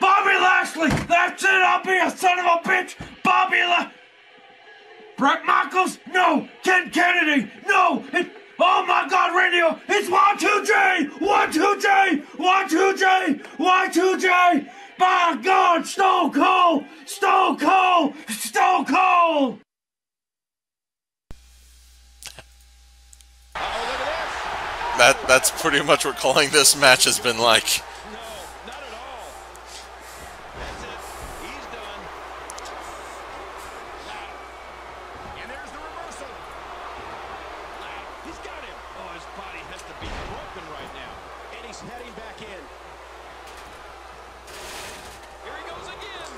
Bobby Lashley. That's it. I'll be a son of a bitch. Bobby La. Bret Michaels? No. Ken Kennedy? No. It. Oh my God, radio! It's Y2J! Y2J! Y2J! Y2J! My God, Stone Cold! Stone Cold! Stone Cold! That that's pretty much what calling this match has been like. No, not at all. That's it. He's done. and there's the reversal. He's got him. Oh, his body has to be broken right now. And he's heading back in. Here he goes again.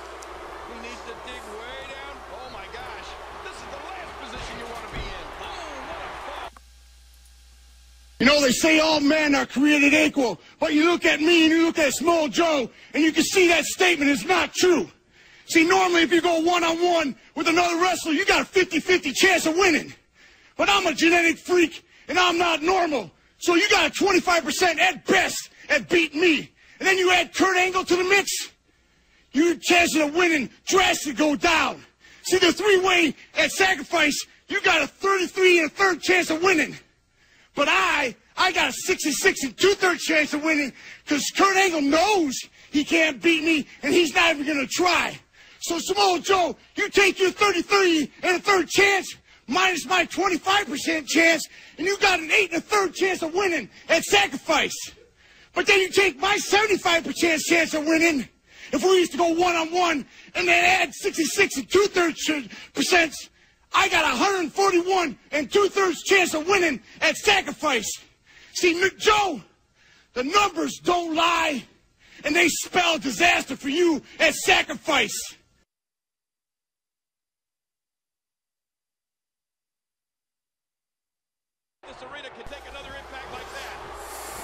He needs to dig way down. Oh my gosh. This is the last position you want to be in. Oh, what a fall. You know, they say all men are created equal, but you look at me and you look at Samoa Joe, and you can see that statement is not true. See, normally if you go one-on-one with another wrestler, you got a 50-50 chance of winning. But I'm a genetic freak, and I'm not normal. So you got a 25% at best at beating me. And then you add Kurt Angle to the mix, your chances of winning drastically go down. See, the three-way at sacrifice, you got a 33 and a third chance of winning. But I, I got a 66 and two-thirds chance of winning because Kurt Angle knows he can't beat me and he's not even going to try. So Samoa Joe, you take your 33 and a third chance minus my 25% chance and you got an eight and a third chance of winning at sacrifice. But then you take my 75% chance of winning if we used to go one-on-one and then add 66 and two-thirds percent I got 141 and two-thirds chance of winning at sacrifice. See, N- Joe, the numbers don't lie, and they spell disaster for you at sacrifice. This arena can take another impact like that.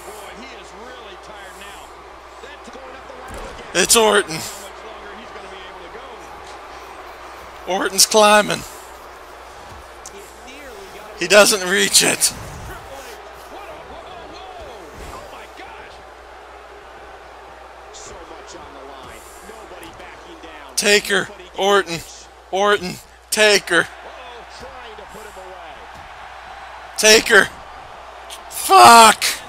Boy, he is really tired now. That going up the ladder again. It's Orton. How much line. Nobody backing down. Taker, Orton, Orton, Taker. Taker. Fuck!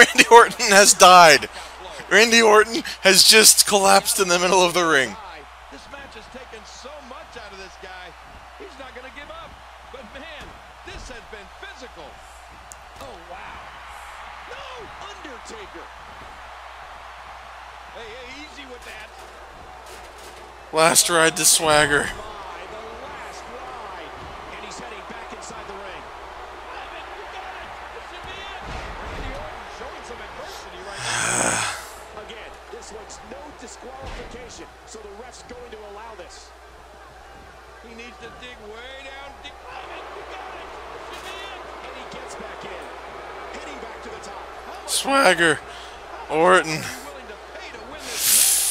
Randy Orton has died. Randy Orton has just collapsed in the middle of the ring. This match has taken so much out of this guy. He's not going to give up. But man, this has been physical. Oh, wow. No, Undertaker. Hey, hey, easy with that. Last ride to Swagger. And he's heading back inside the ring. Showing some adversity right now. Again, this looks no disqualification, so the ref's going to allow this. He needs to dig way down deep. Oh, and he gets back in. Heading back to the top. Oh, Swagger. Oh, Orton.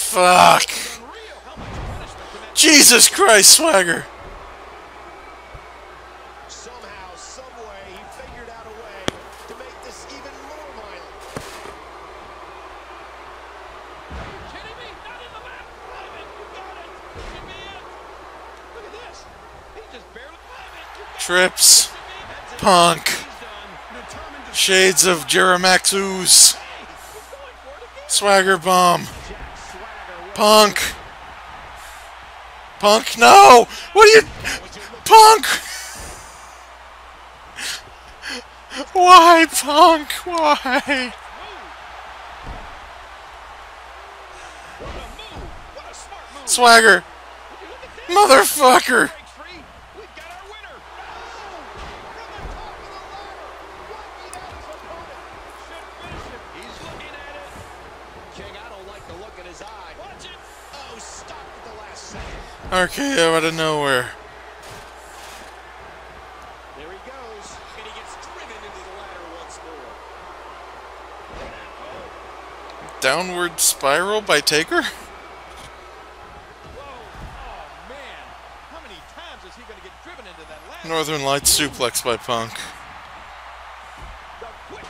Fuck. Jesus Christ, Swagger. Somehow, someway, he figured out a way to make this even more violent. Look at this. He just barely. Trips. Punk. Shades of Jeremaxus. Swagger bomb. Punk. Punk, no! What are you. Punk! Why, Punk? Why? Swagger. Motherfucker. King, I don't like the look in his eye. Watch it. Oh, stopped at the last second. RKO out of nowhere. There he goes, and he gets driven into the ladder once more. Downward spiral by Taker? Oh, How many times is he going to get driven into that ladder? Northern Lights suplex by Punk.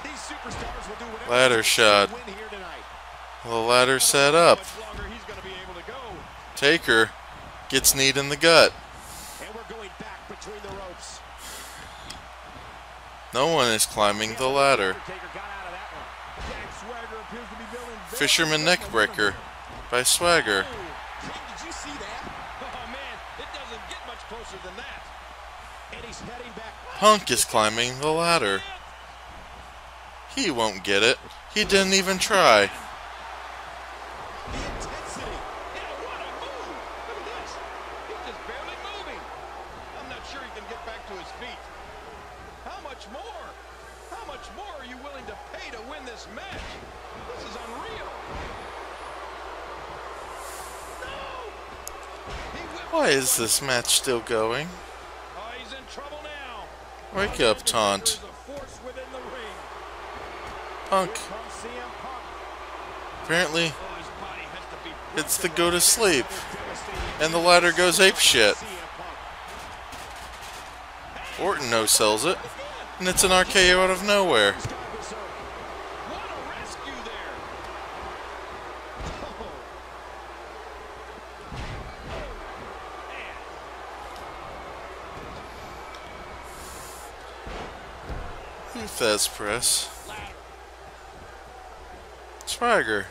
These superstars will do whatever Ladder shot. to win here tonight. The ladder set up. Taker gets kneed in the gut. And we're going back between the ropes. No one is climbing the ladder. Fisherman neckbreaker by Swagger. Did you see that? Oh man, it doesn't get much closer than that. And he's heading back. Punk is climbing the ladder. He won't get it. He didn't even try. He's just barely moving. I'm not sure he can get back to his feet. How much more? How much more are you willing to pay to win this match? This is unreal. Why is this match still going? Oh, he's in trouble now. Wake up, Taunt. Force within the ring. Punk. Apparently, it's the go to sleep. And the ladder goes ape shit. Orton no sells it. And it's an RKO out of nowhere. Fez press. Swagger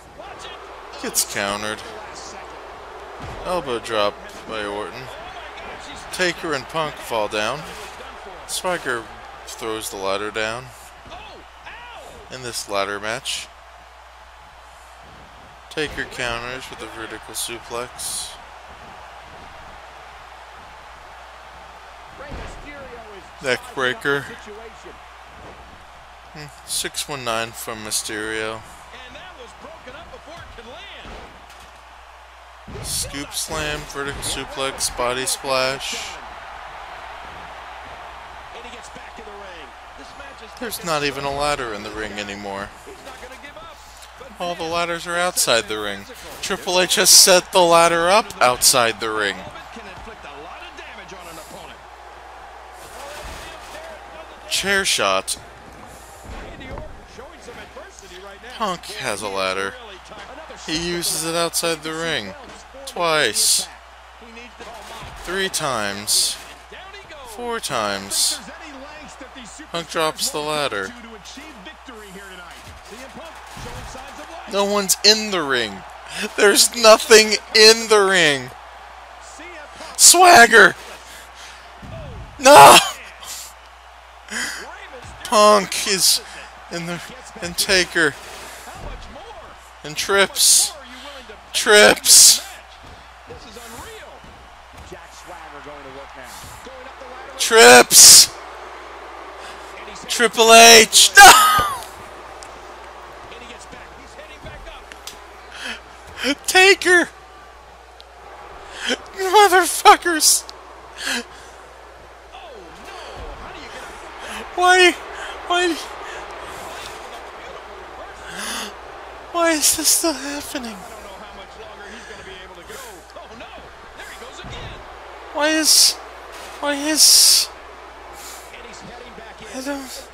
gets countered. Elbow drop by Orton. Taker and Punk fall down. Swagger throws the ladder down in this ladder match. Taker counters with a vertical suplex. Neck breaker. Hmm, 619 from Mysterio. Scoop slam, vertical suplex, body splash. There's not even a ladder in the ring anymore. All the ladders are outside the ring. Triple H has set the ladder up outside the ring. Chair shot. Punk has a ladder. He uses it outside the ring. Twice. Three times. Four times. Punk drops the ladder. No one's in the ring. There's nothing in the ring. Swagger. No. Punk is in the and Taker and Trips. Trips. Trips. Triple H. No. Taker. Motherfuckers. Why? Why? Why is this still happening? Why is? Why is? I don't.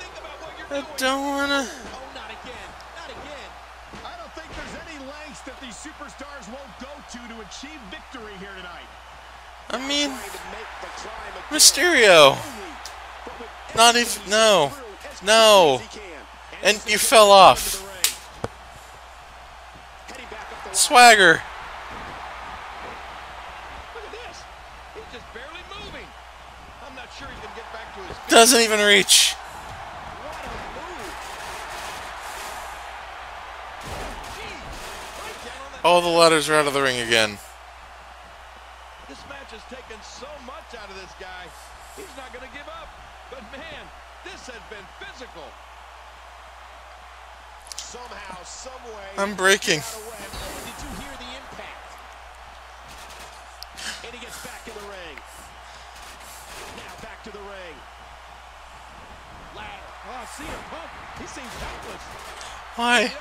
I don't wanna. I don't think there's any lengths that these superstars won't go to to achieve victory here tonight. I mean, Mysterio. Not even. No. No. And you fell off. Swagger. Look at this. He's just barely moving. I'm not sure he can get back to his feet. Doesn't even reach. All the letters are out of the ring again. This match has taken so much out of this guy. He's not going to give up. But man, this has been physical. Somehow, someway. I'm breaking. Did you hear the impact? And he gets back in the ring. Now back to the ring. Ladder. Oh, CM Punk. He seems helpless. Why? You don't see the game go down like that very often. Heads up. Good lord. He's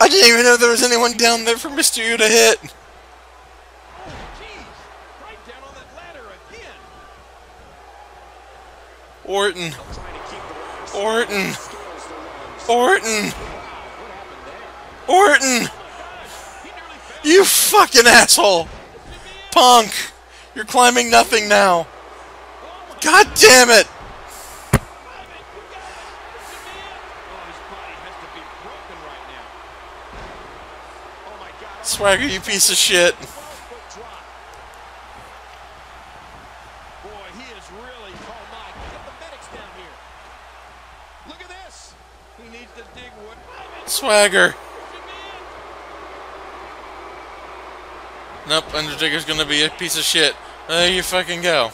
I didn't even know there was anyone down there for Mr. U to hit. Oh, jeez. Right down on that ladder again. Orton. Orton. Orton. Orton. You fucking asshole. Punk. You're climbing nothing now. God damn it. Swagger, you piece of shit. Boy, he is really. Oh my! Get the medics down here. Look at this. He needs to dig wood. Swagger. Nope, Undertaker's gonna be a piece of shit. There you fucking go.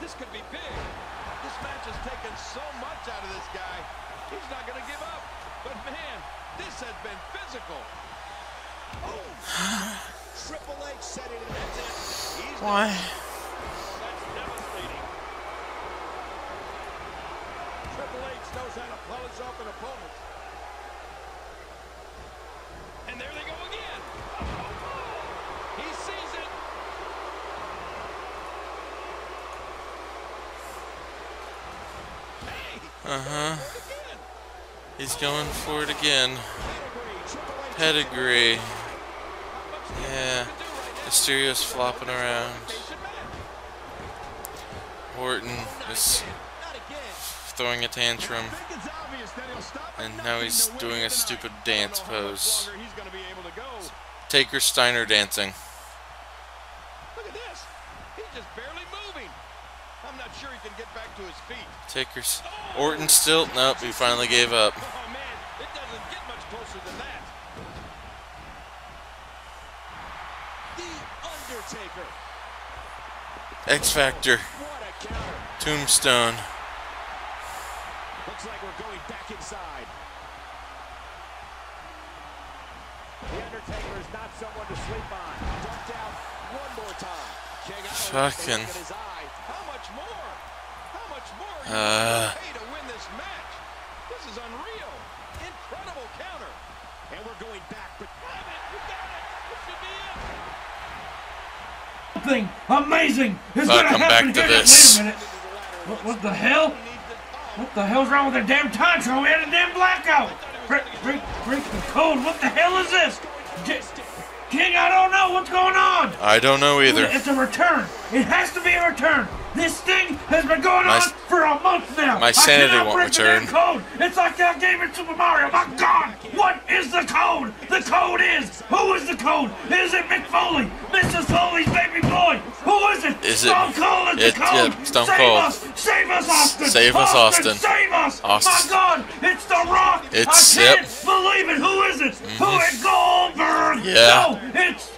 This could be big. This match has taken so much out of this guy. He's not going to give up. But man, this has been physical. Oh. Triple H said it, and that's it. He's Why? Triple H knows how to polish off an opponent. And there they go again. He sees it. Uh huh. He's going for it again. Pedigree. Yeah. Mysterio's flopping around. Orton is throwing a tantrum. And now he's doing a stupid dance pose. Taker Steiner dancing. Look at this. He's just barely moving. I'm not sure he can get back to his feet. Taker's Orton still nope, he finally gave up. Oh man, it doesn't get much closer than that. The Undertaker. X Factor. What a counter. Tombstone. Looks like we're going back inside. The Undertaker is not someone to sleep on. Ducked out one more time. King Fucking. look at his eye. How much more? How much more Uh. willing to pay to win this match? This is unreal. Incredible counter. And we're going back, but damn it, you got it. This should be it. Something amazing is happen back to here. this. Wait a minute. What, what the hell? What the hell's wrong with the damn Tonto? We had a damn blackout. Break, break, break the code. What the hell is this? King, I don't know what's going on. I don't know either. It's a return. It has to be a return. This thing has been going My- on for a month now. my sanity won't return. code. It's like that game in Super Mario. My God, what is the code? The code is. Who is the code? Is it Mick Foley? Mrs. Foley's baby boy. Who is it? Is it- Stone Cold is it- the code. yeah, Stone save Cold. Us. Save us, Austin. Save us, Austin. Save us. Austin. My God, it's The Rock. It's- I can't yep. believe it. Who is it? Who Mhm. is Goldberg? Yeah. No, it's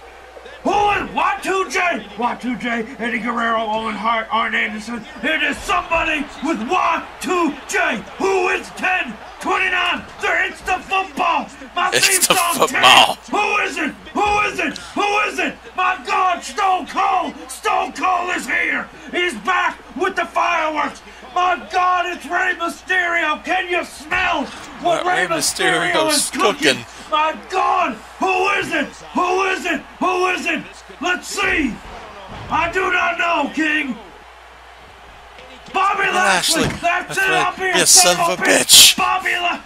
who is Y2J? Y2J, Eddie Guerrero, Owen Hart, Arn Anderson. It is somebody with Y2J. Who is 10, 29? They're it's the football. My It's theme the song, 10. Who is it? Who is it? Who is it? My God, Stone Cold. Stone Cold is here. He's back with the fireworks. My God, it's Rey Mysterio. Can you smell what Uh, Rey Mysterio Mysterio's is cooking? cooking. My God, who is it? Who is it? Who is it? Let's see. I do not know, King. Bobby Lashley. Lashley. That's, That's it. right. I'll be You a son of a bitch. Bobby La-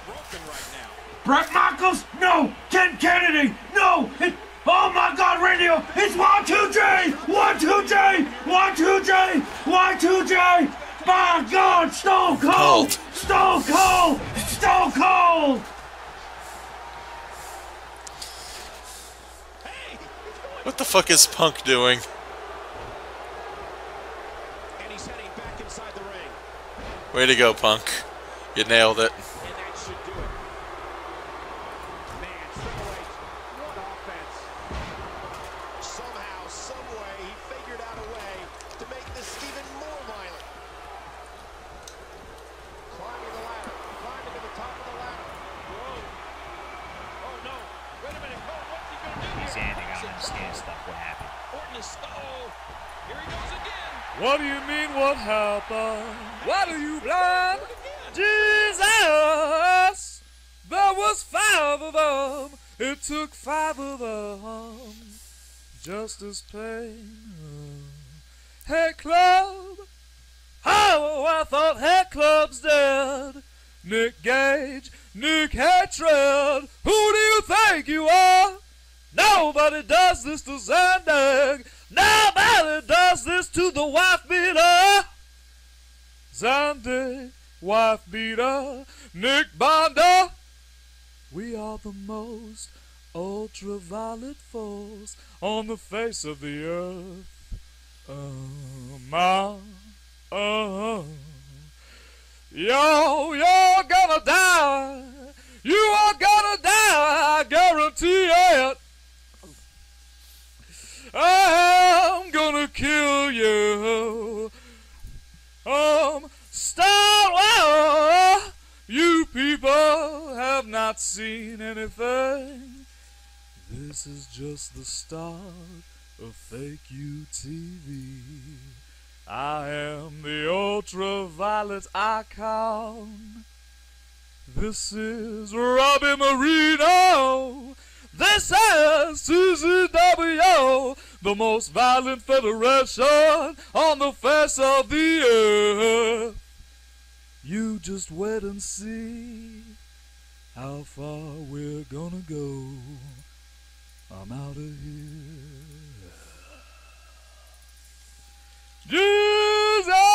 Bret Michaels? No. Ken Kennedy? No. It, oh my God, radio. It's Y2J. Y2J. Y2J. Y2J. My God, Stone Cold. Cold. Stone Cold. Stone Cold. What the fuck is Punk doing? And he's heading back inside the ring. Way to go, Punk. You nailed it. And that should do it. Man, Triple H, what offense. Somehow, some way, he figured out a way to make this even more violent. Climbing the ladder, climbing to the top of the ladder. Whoa. Oh, no. Wait a minute. Cole, what's he going to do here? Standing, I don't understand stuff. What happened? Orton is, oh, here he goes again. What do you mean what happened? Why are you blind? Jesus! There was five of them. It took five of them. Just as plain. H8 Club! Oh, I thought H8 Club's dead. Nick Gage, Nate Hatred. Who do you think you are? Nobody does this to Zandig. Nobody does this to the wife beater. Zandig, wife beater, Nick Mondo. We are the most ultraviolet force on the face of the earth. Uh, oh, my, oh. Uh, yo, you're gonna die. You are gonna die, I guarantee it. I'm gonna kill you. Um, Star You people have not seen anything. This is just the start of fake UTV. I am the ultraviolet icon. This is Robbie Mireno. This is CZW, the most violent federation on the face of the earth. You just wait and see how far we're gonna go. I'm out of here. Jesus!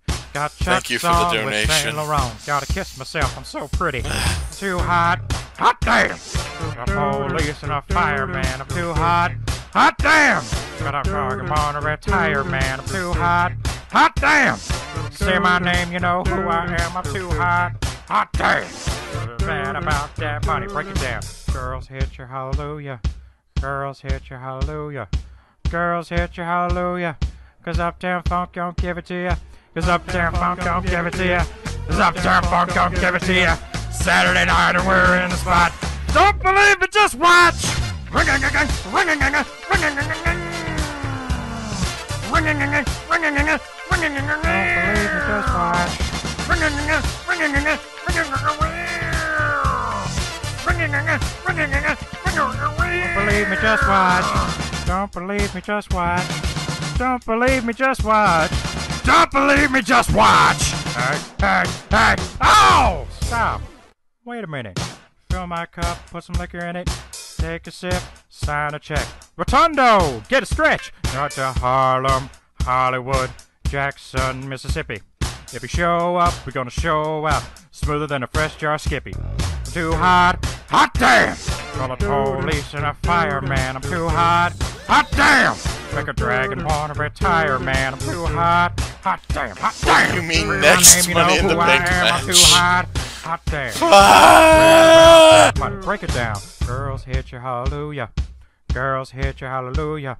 Got Thank you for the donation. Gotta kiss myself, I'm so pretty. too hot, hot damn. A police and a fireman, I'm too hot, hot damn. Got a dog, I'm on a retire man, I'm too hot, hot damn. Say my name, you know who I am, I'm too hot, hot damn. Mad about that money, break it down. Girls hit your hallelujah, girls hit your hallelujah, girls hit your hallelujah. Cause Uptown Funk don't give it to ya. Cause Uptown Funk don't give it to ya. Cause Uptown Funk don't give it to ya. Saturday night and we're in the spot. Don't believe it, just watch. Don't believe me, just watch. Don't believe me, just watch. Don't believe me, just watch. Don't believe me, just watch. Hey, hey, hey. Oh! Stop. Wait a minute. Fill my cup, put some liquor in it. Take a sip, sign a check. Rotundo! Get a stretch! Not to Harlem, Hollywood, Jackson, Mississippi. If you show up, we're gonna show out. Smoother than a fresh jar Skippy. I'm too hot, hot damn! Call the police and a fireman. I'm too hot, hot damn! Make a dragon wanna retire, man. I'm too hot, hot damn, hot damn! You mean Real next name, you know in the Bank am. I'm too hot, hot damn. Ah! On, break it down. Girls hit your hallelujah. Girls hit your hallelujah.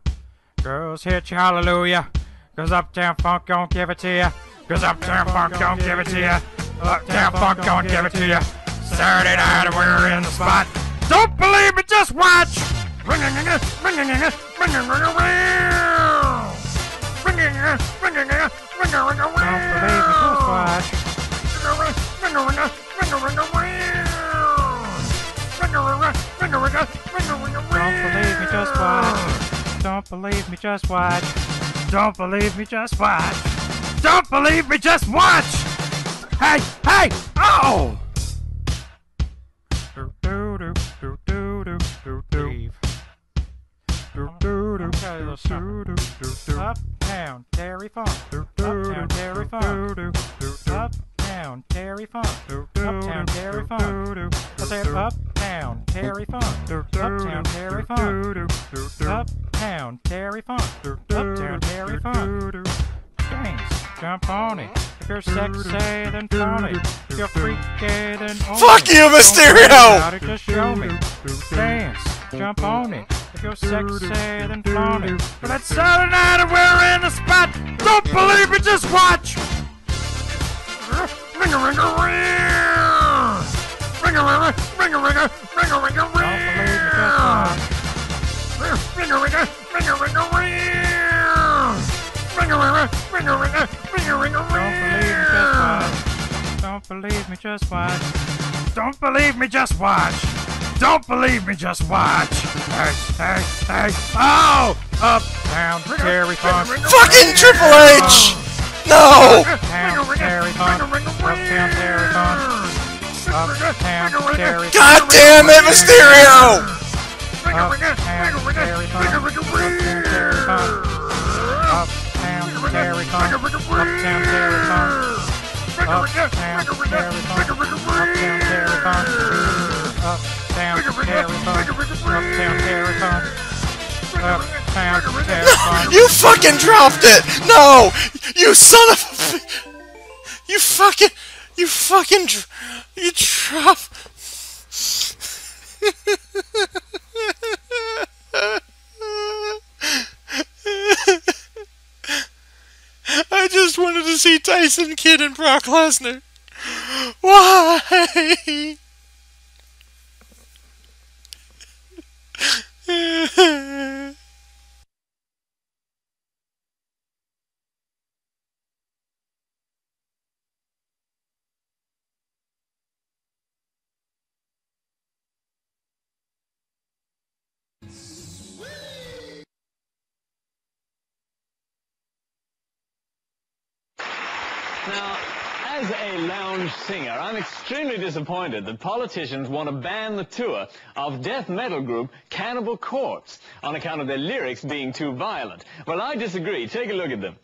Girls hit your hallelujah. Cause Uptown Funk gon' give it to ya. Cause Uptown Funk gon' give it to ya. Uptown Funk gon' give it to ya. Saturday night we're in the spot. Don't believe me, just watch. Don't believe me, just watch. Don't believe me, just watch. Don't believe me, just watch. Don't believe me, just watch. Don't believe me, just watch. Hey, hey, oh! Do. Uptown Terry Funk. Uptown Terry Funk. Uptown Terry Funk. Uptown Terry Funk. I said Uptown Terry Funk. Uptown Terry Funk. Uptown Terry Funk. Uptown Terry Funk. Jump on it. If you're sexy, then flaunt it. If you're freaky, then own Fuck it. you, Mysterio! it, Just show me. Dance, jump on it. If you're sexy, then flaunt it. But that's Saturday night and we're in the spot. Don't believe me, just watch. Ring a ring a ring. Ring a ring a ring a ring a ring a ring a ring. Ring a ring a ring a ring a ring. Ring a ring a Don't believe me, just watch. Don't believe me, just watch. Don't believe me, just watch. Hey, hey, hey. Oh! Uptown Terry Funk. Fucking Triple H! No! Uptown Terry Funk. Uptown Terry Funk. Uptown Terry Funk. God damn it, Mysterio! Terry Funk. Uptown Terry Funk. Terry Funk. Uptown Uptown Uptown Uptown Uptown You fucking dropped it! No! You son of a... You fucking... You fucking... You dropped... I just wanted to see Tyson Kidd and Brock Lesnar. Why? Now, as a lounge singer, I'm extremely disappointed that politicians want to ban the tour of death metal group Cannibal Corpse on account of their lyrics being too violent. Well, I disagree. Take a look at them.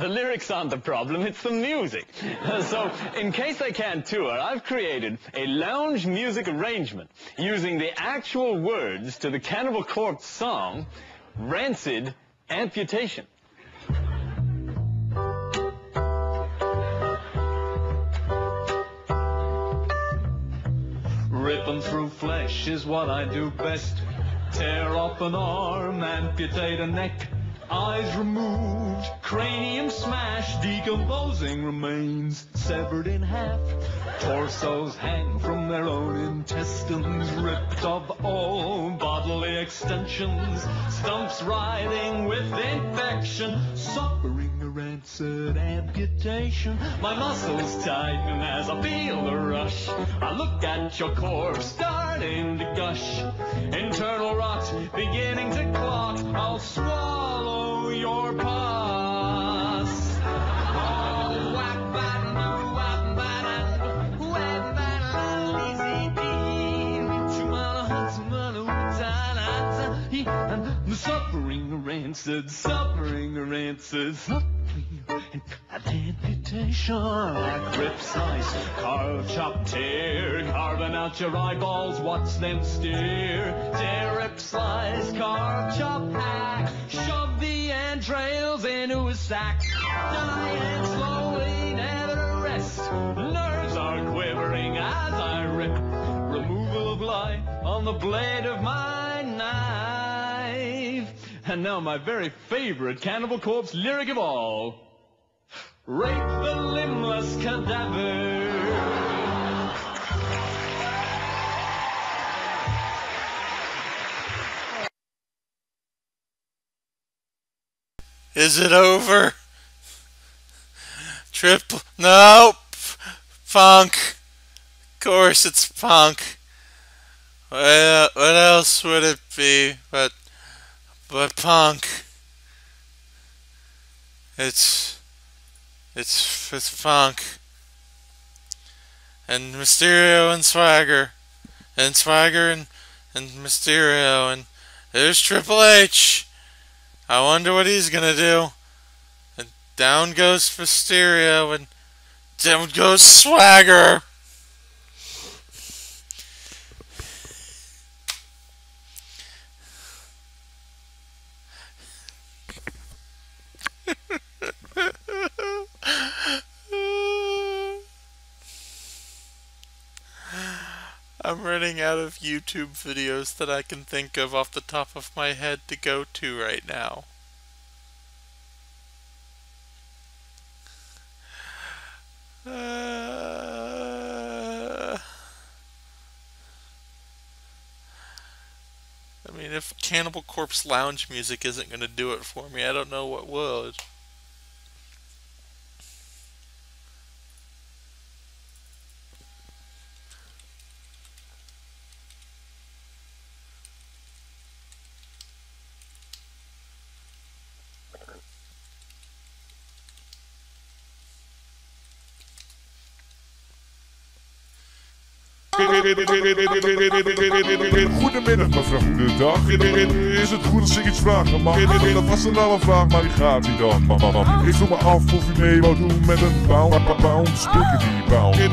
The lyrics aren't the problem, it's the music. so, in case I can't tour, I've created a lounge music arrangement using the actual words to the Cannibal Corpse song, Rancid Amputation. Ripping through flesh is what I do best. Tear off an arm, amputate a neck. Eyes removed, cranium smashed, decomposing remains severed in half. Torsos hang from their own intestines, ripped of all bodily extensions, stumps writhing with infection, suffering a rancid amputation. My muscles tighten as I feel the rush. I look at your corpse starting to gush. Internal rot beginning to clot. I'll swallow your suffering rancid, suffering rancid, suffering an amputation. Rip slice, carve, chop, tear, carving out your eyeballs, watch them steer. Tear, rip, slice, carve, chop, hack, shove the entrails into a sack. Dying slowly, never to rest. Nerves are quivering as I rip. Removal of life on the blade of my knife. And now my very favorite Cannibal Corpse lyric of all. Rape the limbless cadaver. Is it over? Triple. Nope. Funk. Of course it's punk. What, uh, what else would it be but but punk? It's it's it's funk. And Mysterio and Swagger. And Swagger and and Mysterio and there's Triple H. I wonder what he's gonna do. And down goes Mysterio and down goes Swagger. I'm running out of YouTube videos that I can think of off the top of my head to go to right now. Uh, I mean, if Cannibal Corpse lounge music isn't going to do it for me, I don't know what would. Goedemiddag mevrouw, goedendag. Is het goed als ik iets vragen mag? Dat was een alle vraag, maar die gaat niet dan. Ik vroeg me af of u mee wou doen met een bounce, bounce, die bounce.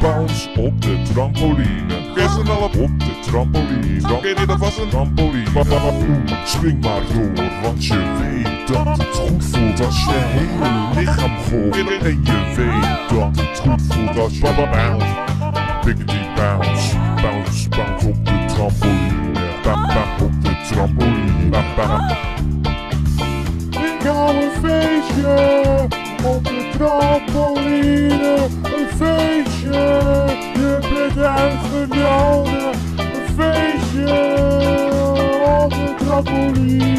Bounce op de trampoline. Best een alle op de trampoline. Dat was een trampoline. Spring maar door, want je weet dat het goed voelt als je hele lichaam gooit. En je weet dat het goed voelt als je bounce. Pickety bounce, bounce, bounce op de trampoline. Ba, ba, op de trampoline. Ik hou een feestje op de trampoline. Een feestje, je bent uitgenodigd. Een feestje op de trampoline.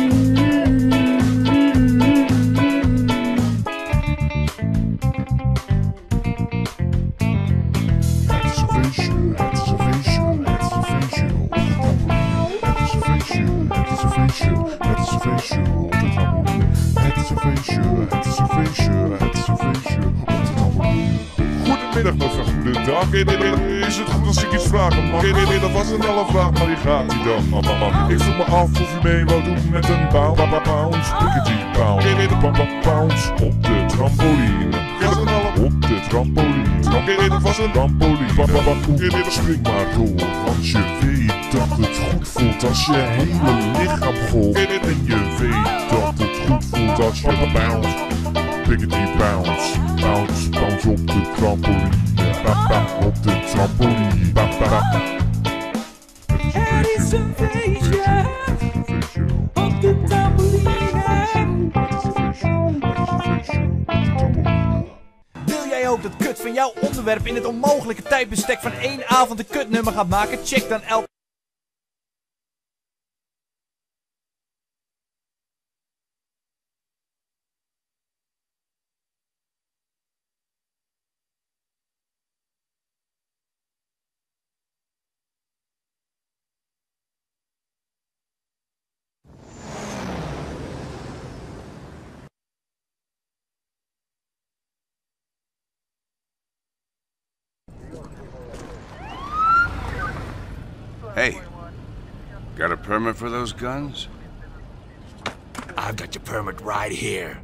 Het is een feestje op de trampoline. Het is een feestje, het is een feestje, het is een feestje op de trampoline. Goedemiddag mevrouw, goedendag. Is het goed als ik iets vragen mag? Dat was een alle vraag, maar die gaat niet dan. Ik vroeg me af of u mee wou doen met een bounce, bounce, pickety bounce. Bounce op de trampoline. Een op de trampoline. Dat was een trampoline. Spring maar door, want je weet dat het goed voelt als je hele lichaam gooit. En je weet dat het goed voelt als je bounce. Pickety bounce, bounce, bounce op de trampoline. Ba, ba, op de trampoline. Ba, ba. Er is een feestje op de trampoline. ook dat kut van jouw onderwerp in het onmogelijke tijdbestek van één avond een kutnummer gaat maken? Check dan elk... permit for those guns? I've got your permit right here.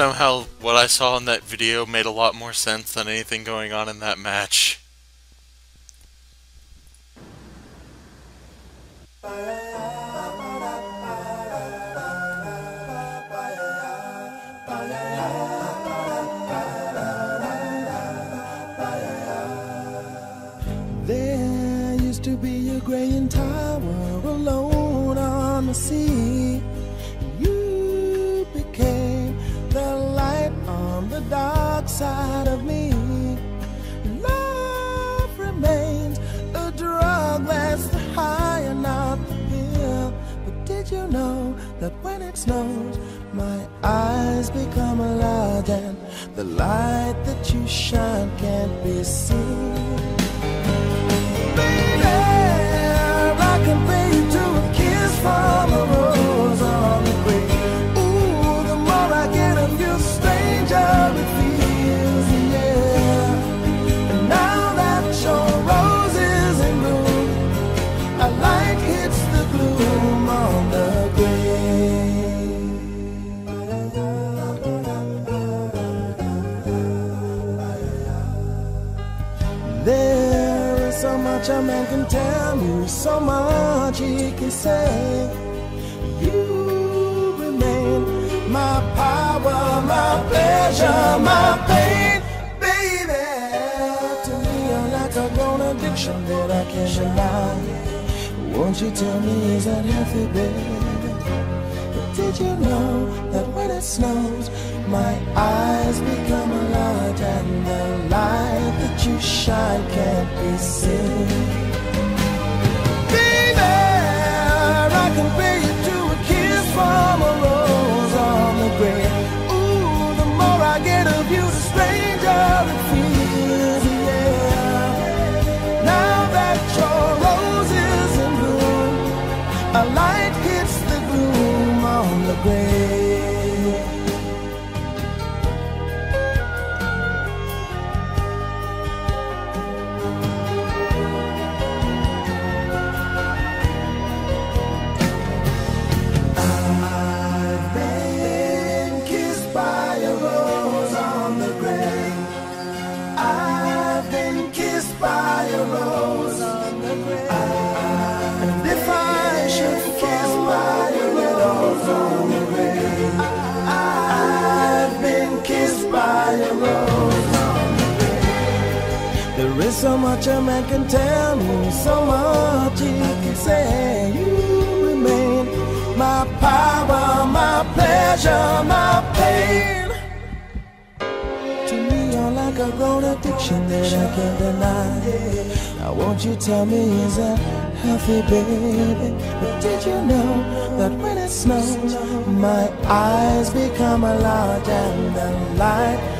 somehow what I saw in that video made a lot more sense than anything going on in that match. so much a man can tell me, so much he can say. You remain my power, my pleasure, my pain. To me, you're like a grown addiction that I can't deny. Now, won't you tell me, is that healthy, baby? But did you know that when it snows, my eyes become a large and the light?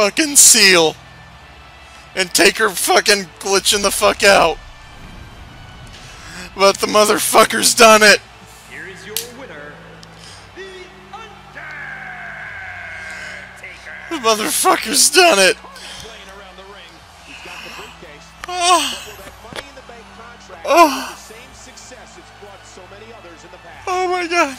fucking seal and take her fucking glitching the fuck out. But the motherfucker's done it. Here is your winner, the Undertaker. The motherfucker's done it. Oh. Oh. oh my god.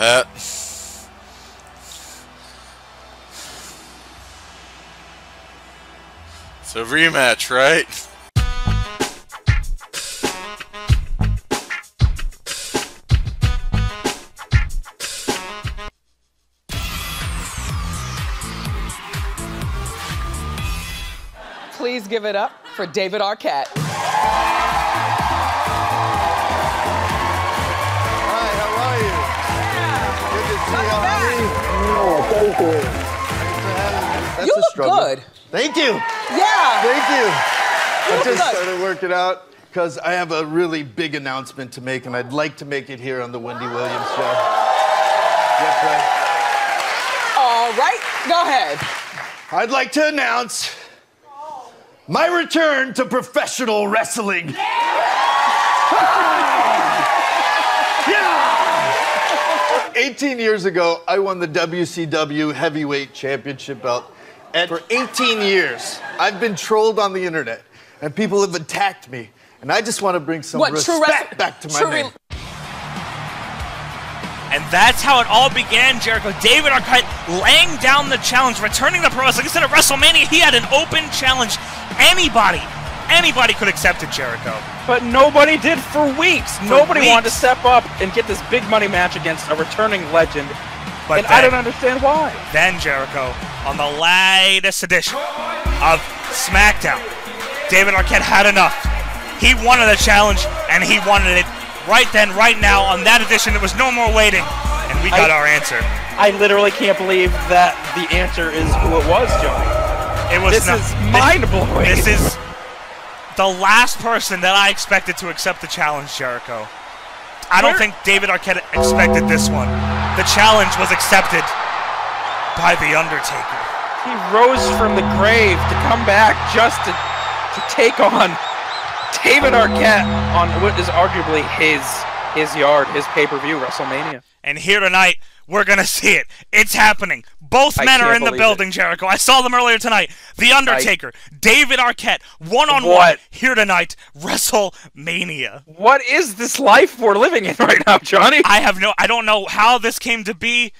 Pat. It's a rematch, right? Please give it up for David Arquette. Oh, thank you. Thanks for having me. That's You a look struggle. good. Thank you. Yeah. Thank you. You I just good. started working out because I have a really big announcement to make, and I'd like to make it here on the Wendy Williams show. Yes, right. All right, go ahead. I'd like to announce my return to professional wrestling. Yeah! 18 years ago, I won the WCW Heavyweight Championship belt. And for 18 years, I've been trolled on the internet, and people have attacked me. And I just want to bring some What, true respect back to my true name. And that's how it all began, Jericho. David Arquette laying down the challenge, returning the pro wrestling. Instead of WrestleMania, he had an open challenge. Anybody, anybody could accept it, Jericho. But nobody did for weeks. For nobody wanted to step up and get this big money match against a returning legend. But and I don't understand why. Then Jericho, on the latest edition of SmackDown, David Arquette had enough. He wanted a challenge, and he wanted it right then, right now. On that edition, there was no more waiting, and we got I- our answer. I literally can't believe that the answer is who it was, Joey. It was This not- is mind-blowing. This is the last person that I expected to accept the challenge, Jericho. I don't think David Arquette expected this one. The challenge was accepted by The Undertaker. He rose from the grave to come back just to, to take on David Arquette on what is arguably his his yard, his pay-per-view WrestleMania. And here tonight, we're gonna see it. It's happening. Both I men are in the building, Jericho. I saw them earlier tonight. The Undertaker, David Arquette, one on one here tonight. WrestleMania. What is this life we're living in right now, Johnny? I have no. I don't know how this came to be,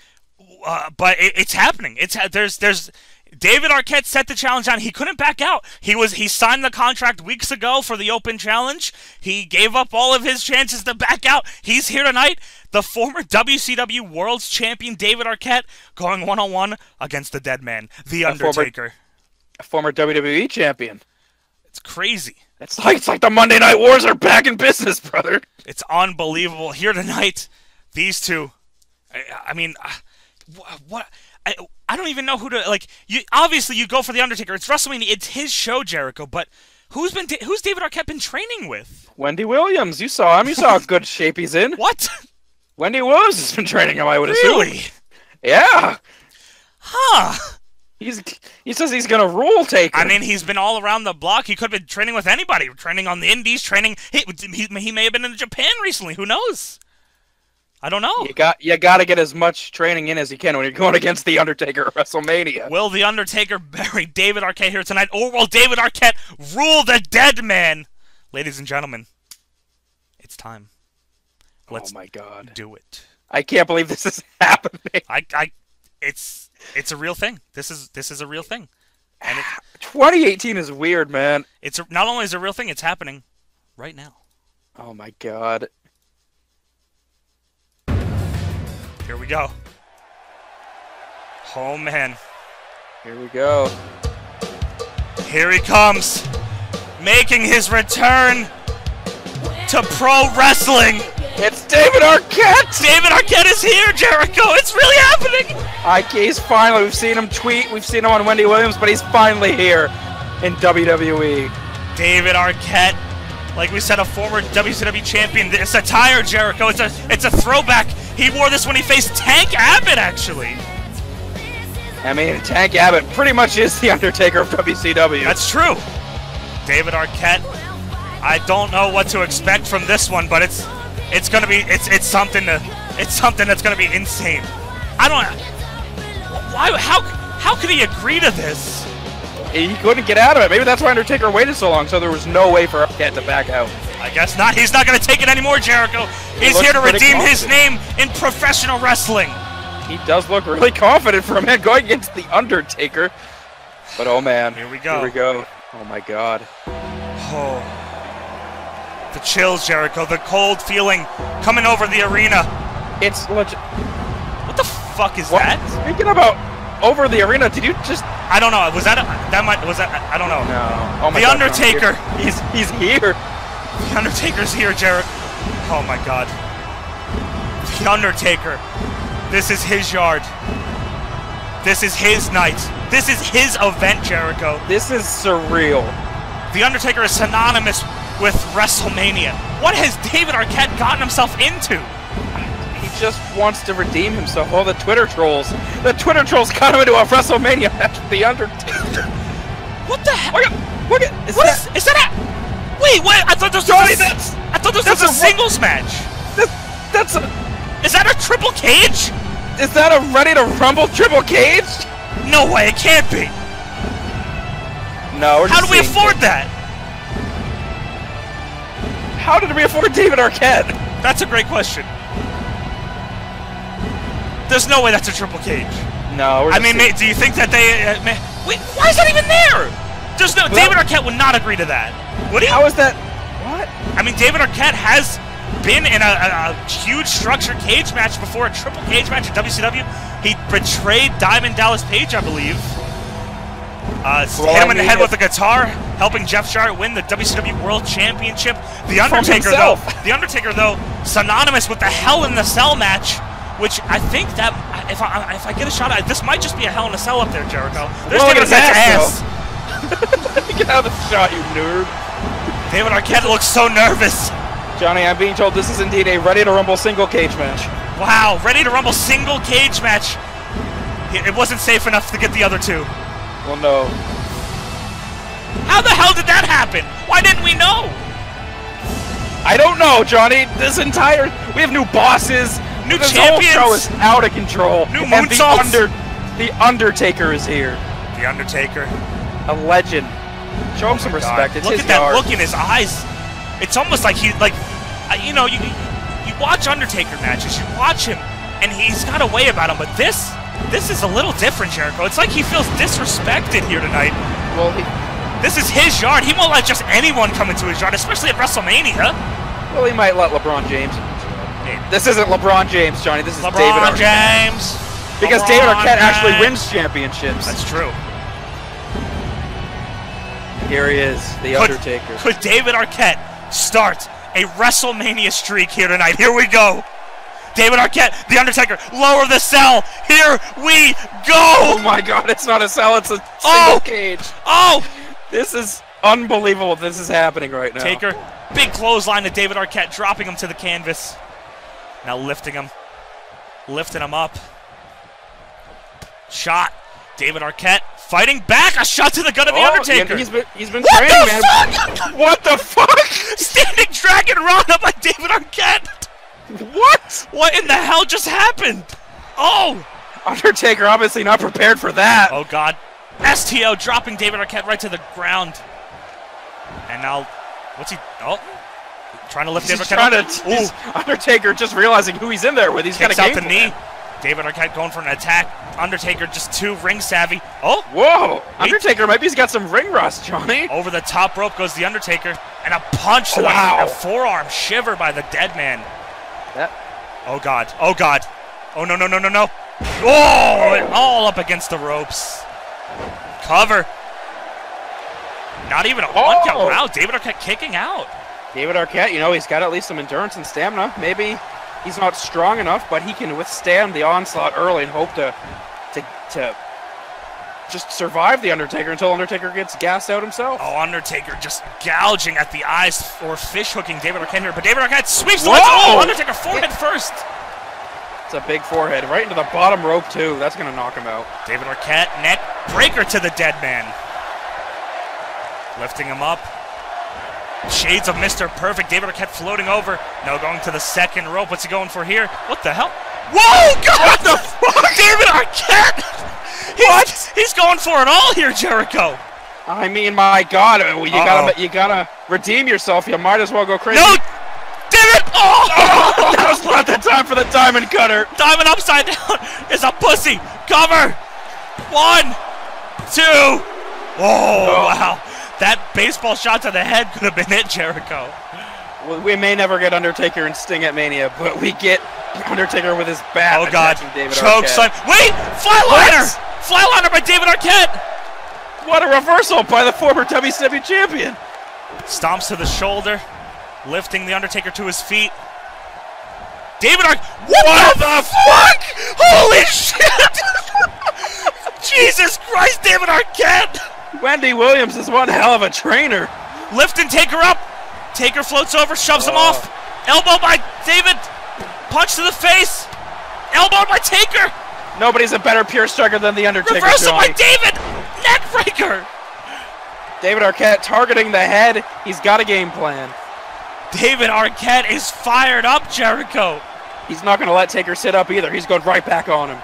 uh, but it, it's happening. It's there's there's. David Arquette set the challenge on. He couldn't back out. He was he signed the contract weeks ago for the Open Challenge. He gave up all of his chances to back out. He's here tonight. The former WCW World's Champion David Arquette going one on one against the Dead Man, the A former- Undertaker. A former WWE champion. It's crazy. It's like it's like the Monday Night Wars are back in business, brother. It's unbelievable here tonight. These two. I, I mean, uh, what? I, I don't even know who to like. You obviously you go for the Undertaker. It's WrestleMania. It's his show, Jericho. But who's been who's David Arquette been training with? Wendy Williams, you saw him. You saw how good shape he's in. What? Wendy Williams has been training him. I would assume. Really? Yeah. Huh? He's he says he's gonna rule Taker. I mean, he's been all around the block. He could have been training with anybody. Training on the Indies. Training. He, he, he may have been in Japan recently. Who knows? I don't know. you got you got to get as much training in as you can when you're going against the Undertaker at WrestleMania. Will the Undertaker bury David Arquette here tonight, or will David Arquette rule the Dead Man? Ladies and gentlemen, it's time. Let's oh my God! do it. I can't believe this is happening. I, I, it's, it's a real thing. This is, this is a real thing, and it, 2018 is weird, man. it's a, not only is it a real thing, it's happening right now. Oh my God! Here we go. Oh man, Here we go. here he comes, making his return to pro wrestling. It's David Arquette. David Arquette is here, Jericho. It's really happening. I he's finally. We've seen him tweet. We've seen him on Wendy Williams, but he's finally here in WWE. David Arquette, like we said, a former WCW champion. It's attire, Jericho. It's a it's a throwback. He wore this when he faced Tank Abbott, actually. I mean, Tank Abbott pretty much is the Undertaker of WCW. That's true. David Arquette. I don't know what to expect from this one, but it's it's gonna be it's it's something to it's something that's gonna be insane. I don't. Why? How? How could he agree to this? He couldn't get out of it. Maybe that's why Undertaker waited so long, so there was no way for Arquette to back out. I guess not. He's not going to take it anymore, Jericho. He's looks here to redeem his name in professional wrestling. He does look really confident for a man going against the Undertaker. But oh man, Here we go. Here we go. Oh my God. Oh. The chills, Jericho. The cold feeling coming over the arena. It's legit. What the fuck is What? that? Speaking about over the arena, did you just I don't know. Was that a, that might was that I don't know. No. Oh my the God, Undertaker. He's he's here. The Undertaker's here, Jericho. Oh my God. The Undertaker. This is his yard. This is his night. This is his event, Jericho. This is surreal. The Undertaker is synonymous with WrestleMania. What has David Arquette gotten himself into? He just wants to redeem himself. All the Twitter trolls. The Twitter trolls got him into a WrestleMania match with The Undertaker. What the hell? Look at, look at, is What that, is, is that a... Wait, wait, I thought this Johnny, was a, that's- I thought this was a, a singles match. that's a, Is that a triple cage? is that a ready to rumble triple cage? No way, it can't be. No, we're How do we afford that? How did we afford David Arquette? That's a great question. There's no way that's a triple cage. No, we're I mean, do you think that they? Uh, ma- wait, why is that even there? There's no. Well- David Arquette would not agree to that. Would he? how is that? What? I mean, David Arquette has been in a, a, a huge structured cage match before, a triple cage match at WCW. He betrayed Diamond Dallas Page, I believe. Uh, hit him in the head with a guitar, helping Jeff Jarrett win the WCW World Championship. The Undertaker, though, the Undertaker, though, synonymous with the Hell in the Cell match, which I think that if I if I get a shot at this might just be a Hell in a Cell up there, Jericho. There's Well, at Arquette's his ass. Get out of the shot, you nerd. David Arquette looks so nervous. Johnny, I'm being told this is indeed a ready to rumble single cage match. Wow, ready to rumble single cage match. It wasn't safe enough to get the other two. Well, no. How the hell did that happen? Why didn't we know? I don't know, Johnny. This entire we have new bosses. New this champions. whole show is out of control. New and the under the Undertaker is here. The Undertaker. A legend. Show him some God, respect. It's Look at that look in his eyes. It's almost like he like, uh, you know, you you watch Undertaker matches, you watch him, and he's got a way about him. But this this is a little different, Jericho. It's like he feels disrespected here tonight. Well, he, This is his yard. He won't let just anyone come into his yard, especially at WrestleMania. well, he might let LeBron James. This isn't LeBron James, Johnny. This is LeBron David Arquette. James. Because LeBron David Arquette actually wins championships. That's true. Here he is, the Could- Undertaker. Could David Arquette start a WrestleMania streak here tonight? Here we go. David Arquette, The Undertaker, lower the cell. Here we go. Oh my God! It's not a cell; it's a single Oh! cage. Oh, This is unbelievable. This is happening right now. Taker, big clothesline to David Arquette, dropping him to the canvas. Now lifting him, lifting him up. Shot. David Arquette fighting back. A shot to the gut of the Oh, Undertaker. He's been he's been What training, the man. fuck? What the fuck? Standing Dragon Rana by David Arquette. What? What in the hell just happened? Oh! Undertaker obviously not prepared for that. Oh God. STO dropping David Arquette right to the ground. And now, what's he? Oh, trying to lift He's David trying Arquette. to. up. he's- Undertaker just realizing who he's in there with. He's got out the knee. David Arquette going for an attack. Undertaker just too ring savvy. Oh, Whoa! Undertaker maybe he's got some ring rust, Johnny. over the top rope goes the Undertaker, and a punch to Oh, the wow. a forearm shiver by the dead man. That Oh God! Oh God! Oh no no no no no! Oh! All up against the ropes. Cover. Not even a one count. Oh. Wow! David Arquette kicking out. David Arquette, you know, he's got at least some endurance and stamina. Maybe he's not strong enough, but he can withstand the onslaught early and hope to to to just survive the Undertaker until Undertaker gets gassed out himself. Oh, Undertaker just gouging at the eyes or fish hooking David Arquette here, but David Arquette sweeps the! Oh, Undertaker forehead first. It's a big forehead, right into the bottom rope too. That's gonna knock him out. David Arquette neck breaker to the dead man. Lifting him up. Shades of Mr. Perfect. David Arquette floating over. Now going to the second rope. What's he going for here? What the hell? Whoa! God! What the fuck? David Arquette! He's, what? He's going for it all here, Jericho. I mean, my God, uh, you Uh-oh. gotta you gotta redeem yourself. You might as well go crazy. No! David! Oh! that was not the time for the diamond cutter. Diamond upside down is a pussy. Cover. One, two. Oh, wow. That baseball shot to the head could have been it, Jericho. Well, we may never get Undertaker and Sting at Mania, but we get Undertaker with his bat. Oh, God. David Choke slam. Wait! Flyliner! What? Flyliner by David Arquette. What a reversal by the former WCW champion. Stomps to the shoulder, lifting the Undertaker to his feet. David Arquette. What, the fuck? Holy shit! Jesus Christ, David Arquette! Wendy Williams is one hell of a trainer. Lift and take her up. Taker floats over, shoves him Oh. off. Elbow by David. Punch to the face. Elbow by Taker. Nobody's a better pure striker than the Undertaker. Reversal by Johnny. David. Neckbreaker. David Arquette targeting the head. He's got a game plan. David Arquette is fired up, Jericho. He's not going to let Taker sit up either. He's going right back on him.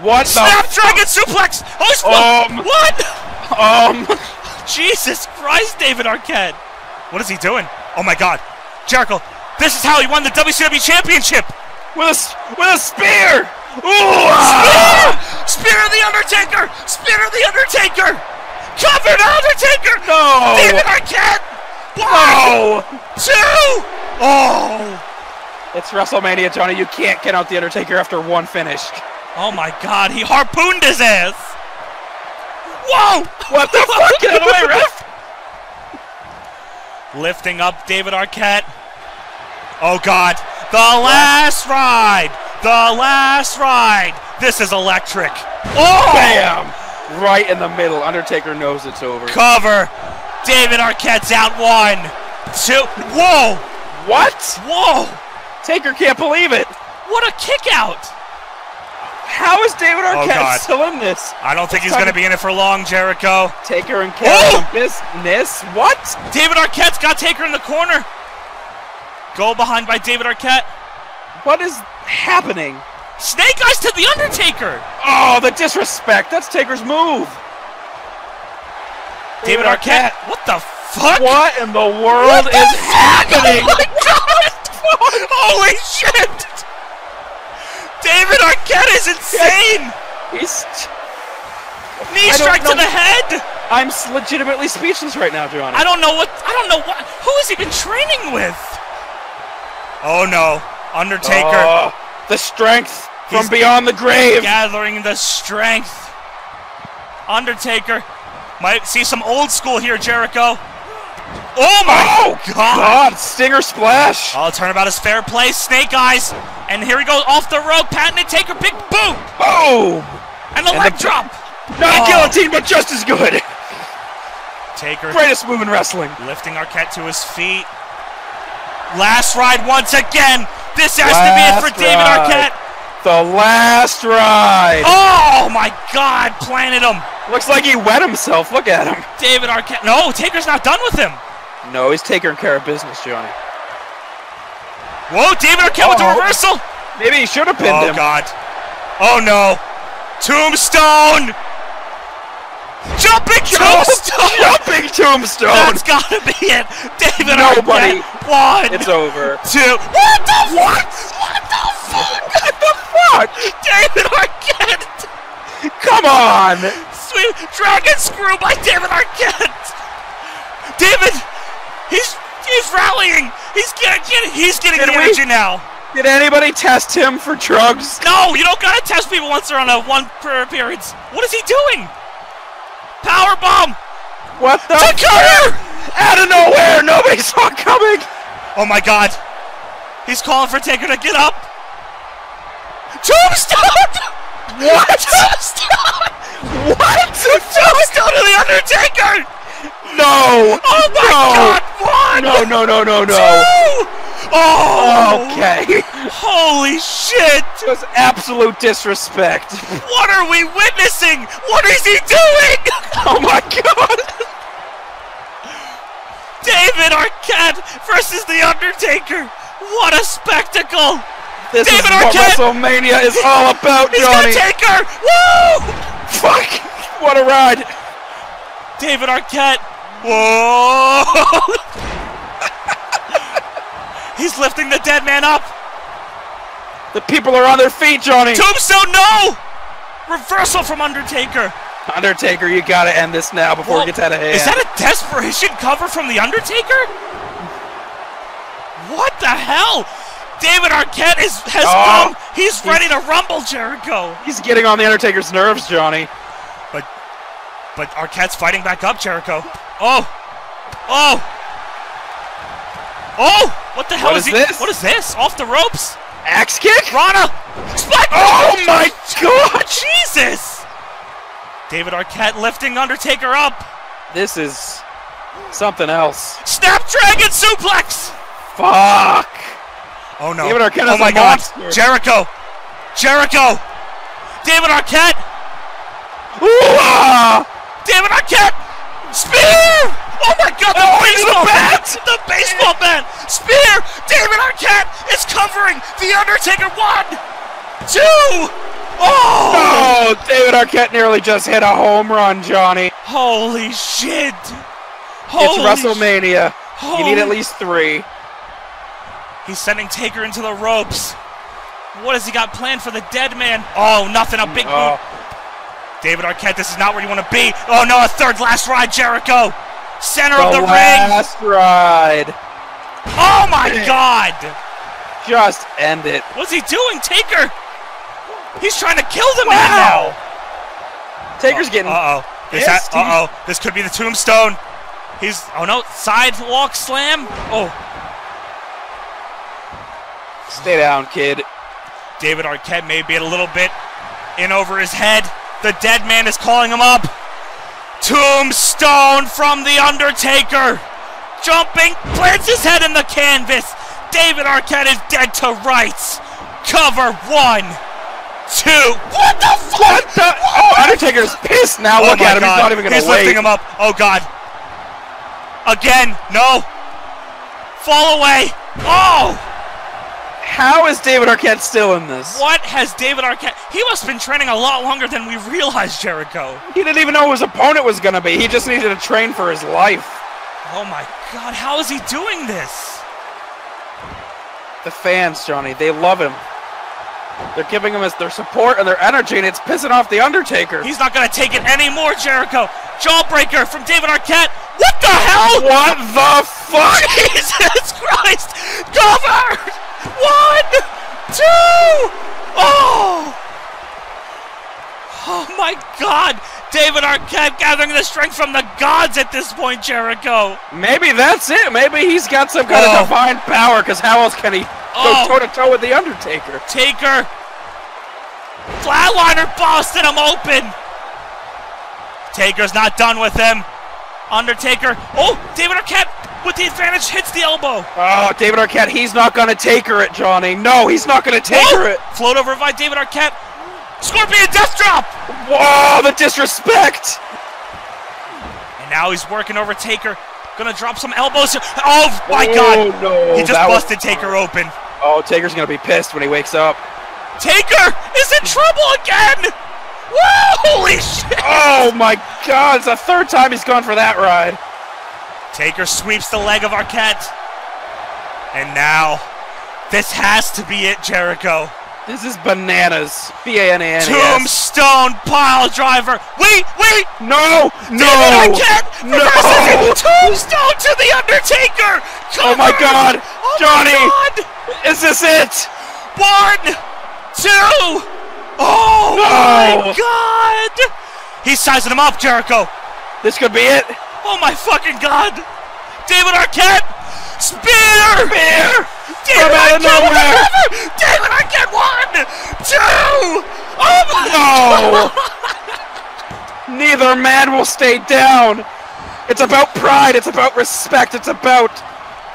What the? Snapdragon suplex. Oh, Um, what? Um. Jesus Christ, David Arquette. What is he doing? Oh my God, Jericho. This is how he won the WCW Championship. With a with a spear. Ooh, ah! spear! Spear of the Undertaker! Spear of the Undertaker! Covered Undertaker! No! David Arquette! No! One! Two! Oh! It's WrestleMania, Johnny. You can't get out the Undertaker after one finish. Oh my God, he harpooned his ass! Whoa! What the fuck? Get out of the way, ref! Lifting up David Arquette. Oh God, the last ride! The last ride! This is electric. Oh! Bam! Right in the middle. Undertaker knows it's over. Cover. David Arquette's out one, two. Whoa! What? Whoa! Taker can't believe it. What a kick out! How is David Oh, Arquette God. still in this? I don't think It's he's going to be in it for long, Jericho. Taker and Kevin Oh! business. What? David Arquette's got Taker in the corner. Go behind by David Arquette. What is happening? Snake Eyes to the Undertaker. Oh, the disrespect. That's Taker's move. David Arquette. What the fuck? What in the world What is happening? Oh my god! Holy shit! David Arquette is insane! He's Knee I strike to the head! I'm legitimately speechless right now, Johnny. I don't know what. I don't know what. Who has he been training with? Oh no. Undertaker. Oh, the strength from He's beyond the grave. Gathering the strength. Undertaker. Might see some old school here, Jericho. Oh my Oh, god! God, Stinger splash. Oh, turnabout is fair play. Snake eyes. And here he goes off the rope. Patented Taker. Big boot. Boom. And the And leg the- drop. Not Oh. a guillotine, but just as good. Taker Greatest move in wrestling. lifting Arquette to his feet. Last ride once again. This has to be it Last for David. Arquette. The last ride. Oh my God! Planted him. Looks like he wet himself. Look at him. David Arquette. No, Taker's not done with him. No, he's taking care of business, Johnny. Whoa, David Arquette with the Oh. reversal. Maybe he should have pinned oh him. Oh, God. Oh no. Tombstone. Jumping tombstone. Jumping tombstone. That's gotta be it. David Nobody. Arquette. One. It's over. Two. What the what? What the fuck? What the fuck? David Arquette. Come on. Sweet Dragon Screw by David Arquette. David, he's he's rallying. He's getting he's getting Did the we- energy now. Did anybody test him for drugs? No, you don't gotta test people once they're on a one per appearance. What is he doing? Power bomb. What the? To cover. Out of nowhere, nobody saw coming. Oh my God. He's calling for Taker to get up. Tombstone. What? Tombstone. What? Tombstone to the Undertaker. No. Oh my no. God. One. No, no, no, no, no. Two. Oh. Okay. Holy shit. It was absolute disrespect. What are we witnessing? What is he doing? Oh my god! David Arquette versus The Undertaker. What a spectacle. This David is what Arquette. WrestleMania is all about, He's Johnny. gonna take her. Woo! Fuck! What a ride! David Arquette. Whoa! He's lifting the dead man up. The people are on their feet, Johnny. Tombstone, no! Reversal from Undertaker. Undertaker, you gotta end this now before Well, it gets out of hand. Is that a desperation cover from The Undertaker? What the hell? David Arquette is, has Oh, come. He's ready to rumble Jericho. He's getting on the Undertaker's nerves, Johnny. But Arquette's fighting back up, Jericho. Oh! Oh! Oh! What the hell What is, is he? this? What is this? Off the ropes? Axe kick? Rana! Oh my god! Jesus! David Arquette lifting Undertaker up. This is something else. Snapdragon suplex! Fuck! Oh no. David Arquette oh my god. monster. Jericho! Jericho! David Arquette! Ooh, ah! David Arquette! Spear! Oh my god, the Oh, baseball bat! The baseball bat! Spear! David Arquette is covering The Undertaker! One! Two! Oh! Oh, David Arquette nearly just hit a home run, Johnny. Holy shit! it's Holy WrestleMania. You need at least three. He's sending Taker into the ropes. What has he got planned for the dead man? Oh, nothing. A big Oh. boot. David Arquette, this is not where you want to be. Oh no, a third last ride, Jericho. Center of The the ring. last ride. Oh my god. Just end it. What's he doing, Taker? He's trying to kill the man now. Taker's getting. Uh oh. This uh oh. This could be the tombstone. He's oh no, sidewalk slam. Oh, Stay down, kid. David Arquette may be a little bit in over his head. The dead man is calling him up. Tombstone from The Undertaker. Jumping, plants his head in the canvas. David Arquette is dead to rights. Cover one, two. What the fuck? What the? Oh, Undertaker's pissed now. Oh Look at him. God. He's not even gonna He's lifting him up. Oh God. Again, no. Fall away. Oh. How is David Arquette still in this? What has David Arquette? He must have been training a lot longer than we realized, Jericho. He didn't even know who his opponent was gonna be. He just needed to train for his life. Oh my God, how is he doing this? The fans, Johnny, they love him. They're giving him his, their support and their energy, and it's pissing off the Undertaker. He's not gonna take it anymore, Jericho. Jawbreaker from David Arquette. What the hell? What the fuck? Jesus Christ! Cover! One, two. Oh! Oh my God! David Arquette gathering the strength from the gods at this point, Jericho. Maybe that's it. Maybe he's got some kind Oh. of divine power, because how else can he Oh. go toe to toe with the Undertaker? Taker. Flatliner busted him open. Taker's not done with him. Undertaker. Oh, David Arquette with the advantage hits the elbow. Oh, David Arquette, he's not gonna take her it, Johnny. No, he's not gonna take Whoa! her it. Float over by David Arquette. Scorpion death drop. Whoa, the disrespect! And now he's working over Taker. Gonna drop some elbows. Oh my Oh, God! no, he just that was- busted Taker open. Oh, Taker's gonna be pissed when he wakes up. Taker is in trouble again. Whoa! Holy oh, shit! Oh my God! It's the third time he's gone for that ride. Taker sweeps the leg of Arquette. And now, this has to be it, Jericho. This is bananas. B A N A N A S. Tombstone pile driver. Wait, wait! No! No! David Arquette No! Tombstone to the Undertaker. Oh my. God! Oh Johnny! My God. Is this it? One, two. Oh No. my God! He's sizing him up, Jericho. This could be it. Oh my fucking God! David Arquette! Spear! Spear! David From out of nowhere! David Arquette! One! Two! Oh my No! God! Neither man will stay down. It's about pride. It's about respect. It's about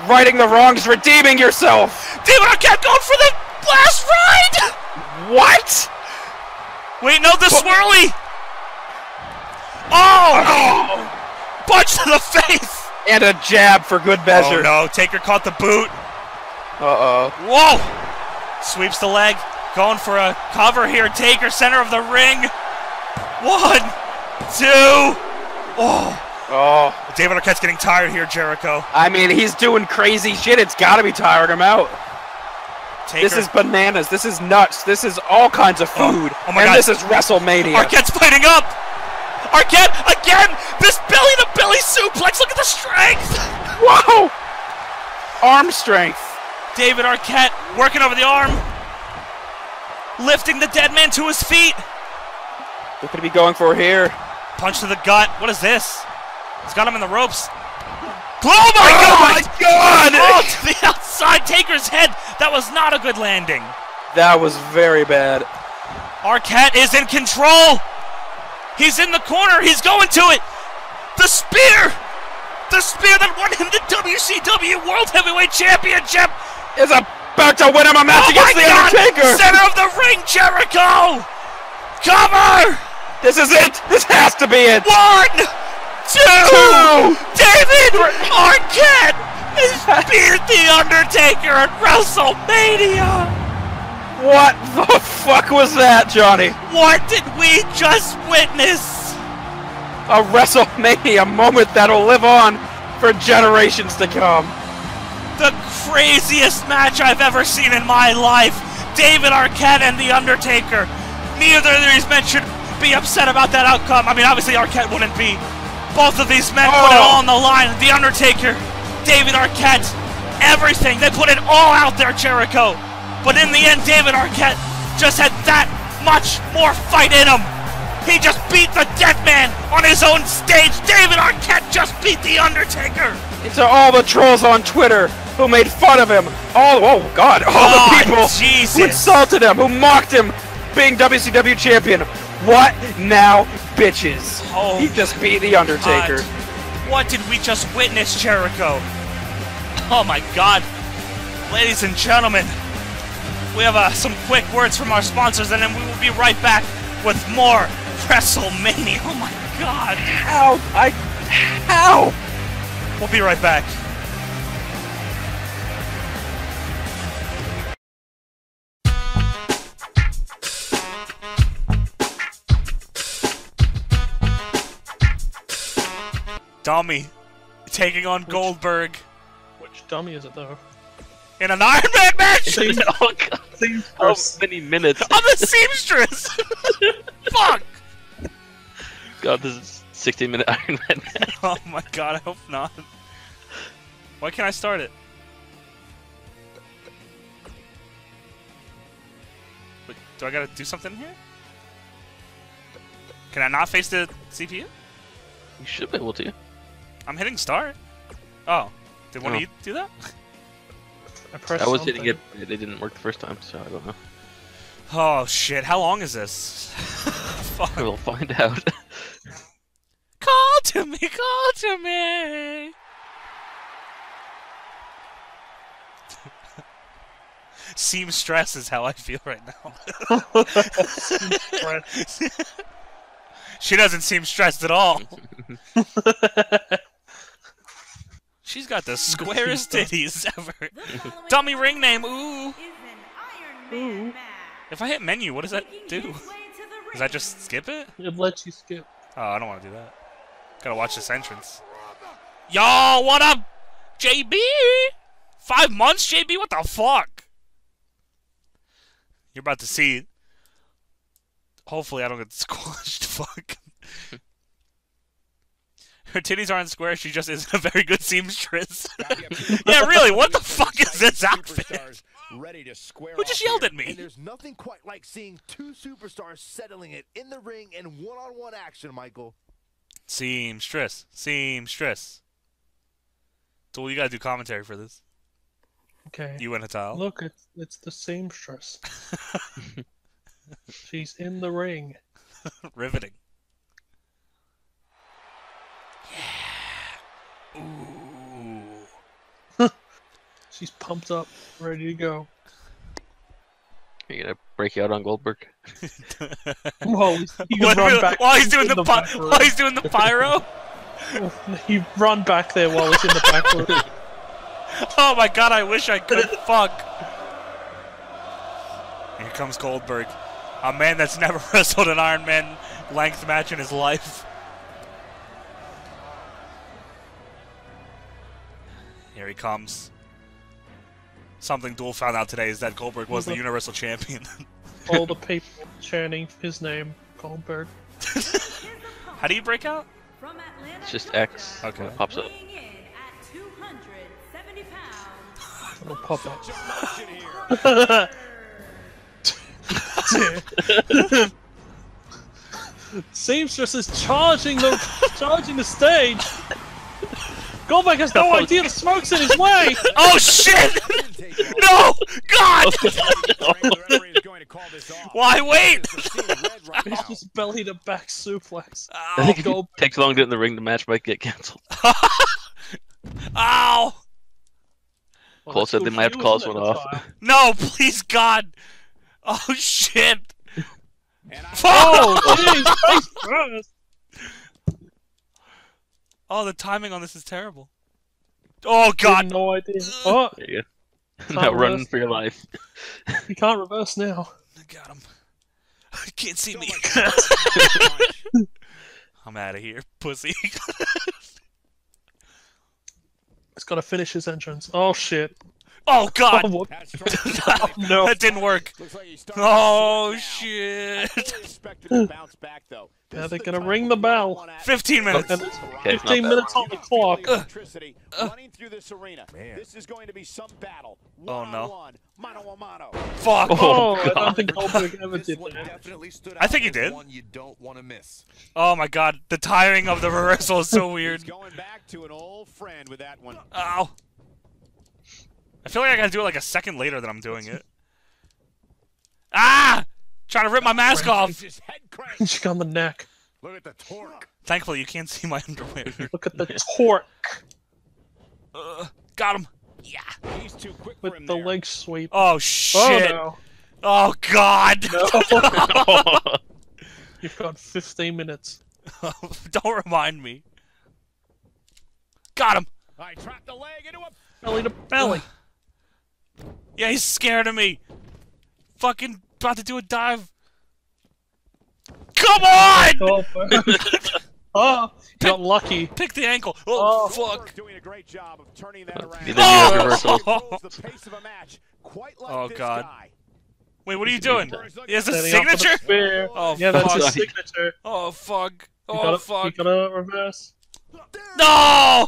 righting the wrongs, redeeming yourself. David Arquette going for the last ride! What? Wait, no, the swirly! Oh! Punch to the face! And a jab for good Oh measure. no, Taker caught the boot. Uh oh. Whoa! Sweeps the leg. Going for a cover here. Taker, center of the ring. One, two. Oh. Oh. David Arquette's getting tired here, Jericho. I mean, he's doing crazy shit. It's got to be tiring him out. Taker. This is bananas. This is nuts. This is all kinds of Oh, food. oh my and God. this is WrestleMania. Arquette's fighting up. Arquette again. This belly to belly suplex. Look at the strength. Whoa! Arm strength. David Arquette working over the arm. Lifting the dead man to his feet. What could he be going for here? Punch to the gut. What is this? He's got him in the ropes. Oh my Oh god! my God! Oh, to the outside. Taker's head. That was not a good landing. That was very bad. Arquette is in control. He's in the corner. He's going to it. The spear. The spear that won him the WCW World Heavyweight Championship is about to win him a match oh against The God! Undertaker. Center of the ring, Jericho. Cover. This is it. This has to be it. One, two. Two. David Arquette has beat the Undertaker at WrestleMania. What the fuck was that, Johnny? What did we just witness? A WrestleMania moment that'll live on for generations to come. The craziest match I've ever seen in my life. David Arquette and The Undertaker. Neither of these men should be upset about that outcome. I mean, obviously Arquette wouldn't be. Both of these men put it Oh. all on the line. The Undertaker, David Arquette, everything. They put it all out there, Jericho. But in the end, David Arquette just had that much more fight in him. He just beat the Death Man on his own stage. David Arquette just beat The Undertaker. To all the trolls on Twitter who made fun of him, all oh god, all Oh, the people Jesus. who insulted him, who mocked him being WCW champion. What now, bitches? Oh, he just beat the Undertaker. God. What did we just witness, Jericho? Oh my God. Ladies and gentlemen, we have uh, some quick words from our sponsors and then we will be right back with more WrestleMania. Oh my God. How? I. How? We'll be right back. Dummy taking on Goldberg Which dummy is it though? In an Iron Man match. oh god. How many minutes? I'm a seamstress. Fuck. God, this is 16 minute Iron Man. Oh my god, I hope not. Why can't I start it? Wait, do I gotta do something here? Can I not face the CPU? You should be able to. I'm hitting start. Oh, did one Oh. of you do that? I pressed I was hitting it, but it didn't work the first time, so I don't know. Oh shit, how long is this? Fuck. We'll find out. Call to me, call to me. Seamstress is how I feel right now. she doesn't seem stressed at all. She's got the squarest titties ever. Dummy ring name, ooh. If I hit menu, what does that do? Does that just skip it? It lets you skip. Oh, I don't want to do that. Gotta watch this entrance. Yo, what up, JB? Five months, JB? What the fuck? You're about to see. Hopefully, I don't get squashed. Fuck. Her titties aren't square. She just isn't a very good seamstress. yeah, really. What the fuck is this outfit? Ready to square Who just yelled here. at me? And there's nothing quite like seeing two superstars settling it in the ring in one-on-one action, Michael. Seamstress. Seamstress. So you gotta do commentary for this. Okay. You and Hatal. Look, it's it's the same stress. She's in the ring. Riveting. She's pumped up, ready to go. You're gonna break out on Goldberg. Well, he's- he What- run back while he's doing in the, pi- while he's doing the pyro. he run back there while he's in the back room. Oh my god, I wish I could. Fuck. Here comes Goldberg. A man that's never wrestled an Iron Man length match in his life. Here he comes. Something Duel found out today is that Goldberg was the. Universal Champion. All the people chanting his name, Goldberg. How do you break out? It's just X Okay. when it pops up. It'll pop up. Seamstress is charging the charging the stage. Goldberg has no idea the smoke's in his way. Oh shit! no! God! Why wait? He's just belly to back suplex. I think if it takes long to get in the ring, the match might get cancelled. Ow! Cole said they might have to call this one off. No, please, God! Oh shit! Oh, jeez, face first. Oh, the timing on this is terrible. Oh God! No idea. Oh, There you go. Can't running for your life. you can't reverse now. I got him. I can't see me. I'm out of here, pussy. It's got to finish his entrance. Oh shit. Oh God! Oh, no. that didn't work. Oh shit! Yeah, they're gonna ring the bell. 15 minutes. Okay, 15 minutes on the clock. Electricity running through this arena. This is going to be some battle. Oh no. Mano a mano. Fuck! Oh, oh I God. don't think Goldberg ever did that. I think he did. One you don't want to miss. Oh my God! The timing of the reversal is so weird. Going back to an old friend with that one. Ow! I feel like I gotta do it like a second later than I'm doing it. Ah! Trying to rip my mask off. His head crank. On the neck. Look at the torque. Thankfully, you can't see my underwear. Look at the torque Uh, got him. Yeah. He's too quick for with him the there. leg sweep. Oh Oh shit! no. Oh God! You've got 15 minutes. Don't remind me. Got him. I trapped the leg into a Belly to belly. Yeah, he's scared of me. Fucking about to do a dive. Come on! Goldberg. oh, you got lucky. Pick the ankle. Oh, Oh. fuck. doing a great job of turning that around. Oh! Oh! reversal. Controls the pace of a match quite like Oh, this God. guy. Wait, what are you doing? He has a Setting up for the signature? Oh, yeah, that's fuck. his signature. Oh, fuck. You Oh, gotta, fuck. You gotta reverse. No!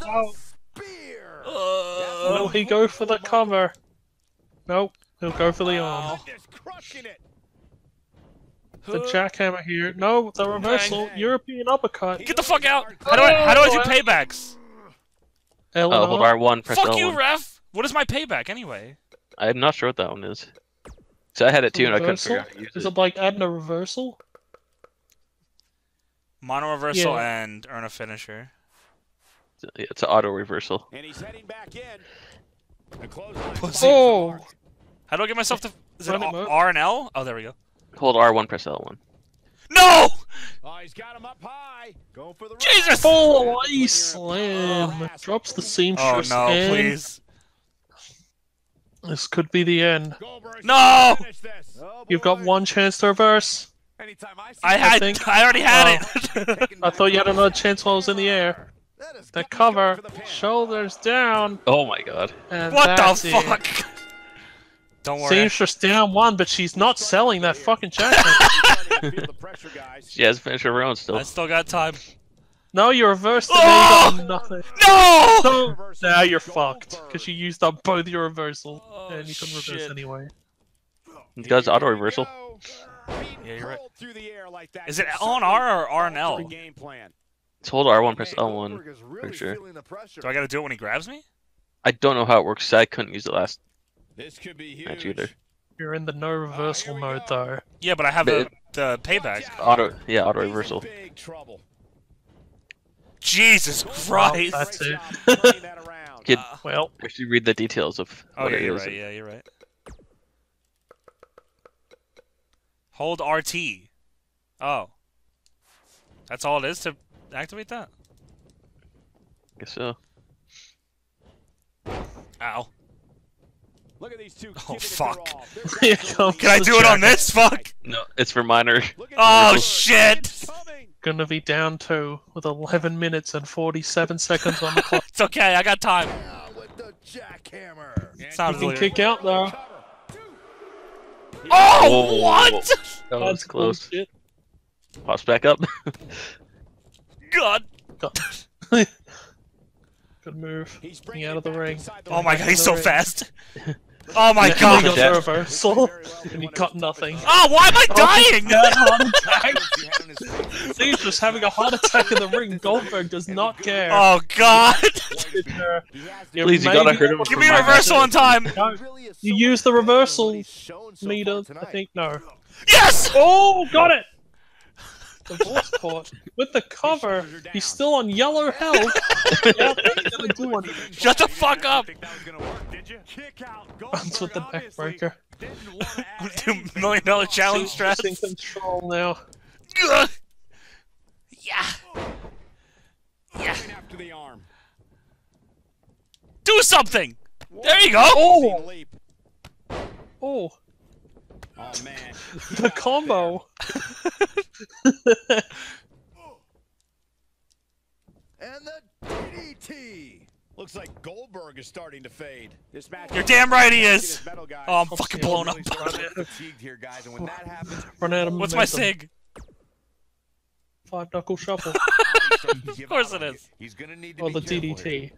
Spear. Uh, Will he go for the cover? Nope. He'll go for the arm. Just. The jackhammer here. No, the reversal. European uppercut. Get the fuck out! How do I, oh, how do I do Oh, paybacks? L Oh, hold R1, press Fuck L1. you, ref! What is my payback anyway? I'm not sure what that one is. So I had it too, and I couldn't figure out how to use Is it. it like adding a reversal? Mono reversal Yeah. and earn a finisher. Yeah, it's an auto reversal. And he's heading back in. The clothesline. Pussy. How do I get myself to? Is it Run it, R Mo. R and L? Oh, there we go. Hold R1, press L1. No! Oh, he's got him up high. Going for the Jesus! Oh, ice slam! Drops the Oh no, and please. This could be the end. Goldberg's No! gonna finish this. Oh, You've got one chance to reverse. Anytime I see I I had. think- I already had Oh. it. I thought you had another chance while I was in the air. That is The cover, the shoulders down, Oh my god. and what that's the it. Fuck? Don't worry. Seamstress down one, but she's not selling that fucking jacket. Starting to feel the pressure, guys. She has a finisher of her own still. I still got time. no, you reversed it. Oh! and you got nothing. No! So, now you're fucked because you used up both your reversal Oh, and you couldn't reverse anyway. It does auto reversal. Yeah, you're right. Rolled through the air like that. Is it on R or R and L? Game plan. It's hold R1, press L1 really for sure. feeling the pressure. Do I gotta do it when he grabs me? I don't know how it works. 'cause I couldn't use it last This could be huge. match either. You're in the no ah, reversal mode though. Yeah, but I have But the, the payback. Auto, yeah, auto reversal. Big trouble. Jesus Christ! that's Great it. job turning that around. Kid, uh, Well, we should read the details of oh what yeah, it you're is. right. Yeah, you're right. Hold RT. Oh, that's all it is to activate that. guess so. Ow. Look at these two. Oh, giving it their fuck. all. They're Here absolutely- comes Can I do it on this? Fuck. No, it's for minor. Oh shit! Gonna be down two with 11 minutes and 47 seconds on the clock. It's okay. I got time. Yeah, with the jackhammer. You can weird. kick out though. Oh, Whoa. what? That was That's close. bullshit. Pops back up. God. Good move. He's Getting bringing out of the ring. the Oh my god, he's so fast. Oh my god! he got the reversal, and he got nothing. Oh, why am I oh, dying? God, heart attack. He's just having a heart attack in the ring. Goldberg does not care. Oh god! You Please, you gotta be hurt him Give me a reversal it. on time. No, you use the reversal meter. I think no. Yes! Oh, got it. Divorce court with the cover. He's still on yellow health. yeah, he's gonna do anything. Shut the fuck up! Runs with the backbreaker. Two million dollar challenge He's stress. in control now. Ugh. Yeah. Yeah. After the arm. Do something. There you go. Oh. Oh. Oh man. The combo. And the DDT. Looks like Goldberg is starting to fade. This match. You're damn right he is. Oh, I'm fucking blown up. Here, guys, and when that happens, Run out of What's my sig? Five knuckle shuffle. Of course it is. he's gonna need to Or be the careful here. DDT.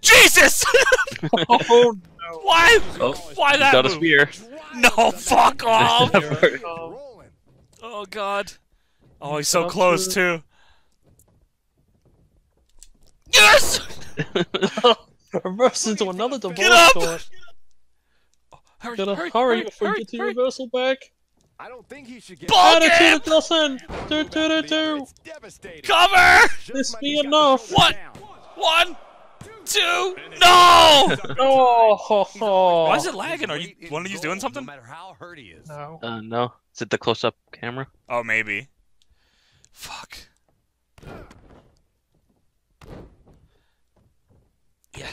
Jesus! oh no. Why? Oh, Why that got a move? Spear. No, fuck off! Oh god. Oh, he's so close too. Yes! Reverse into another divorce Get up! court. Hurry, Gotta hurry, hurry, hurry, before hurry, you get your hurry. reversal back. I don't think he should get Ball game! Attitude Wilson. Do do do do. It's devastating. Cover! This be enough. One, one, two, no! Oh, ho, ho. Why is it lagging? Are you one of you doing something? No matter how hurt he is. No. Uh, no. Is it the close-up camera? Oh, maybe. Fuck. Yeah,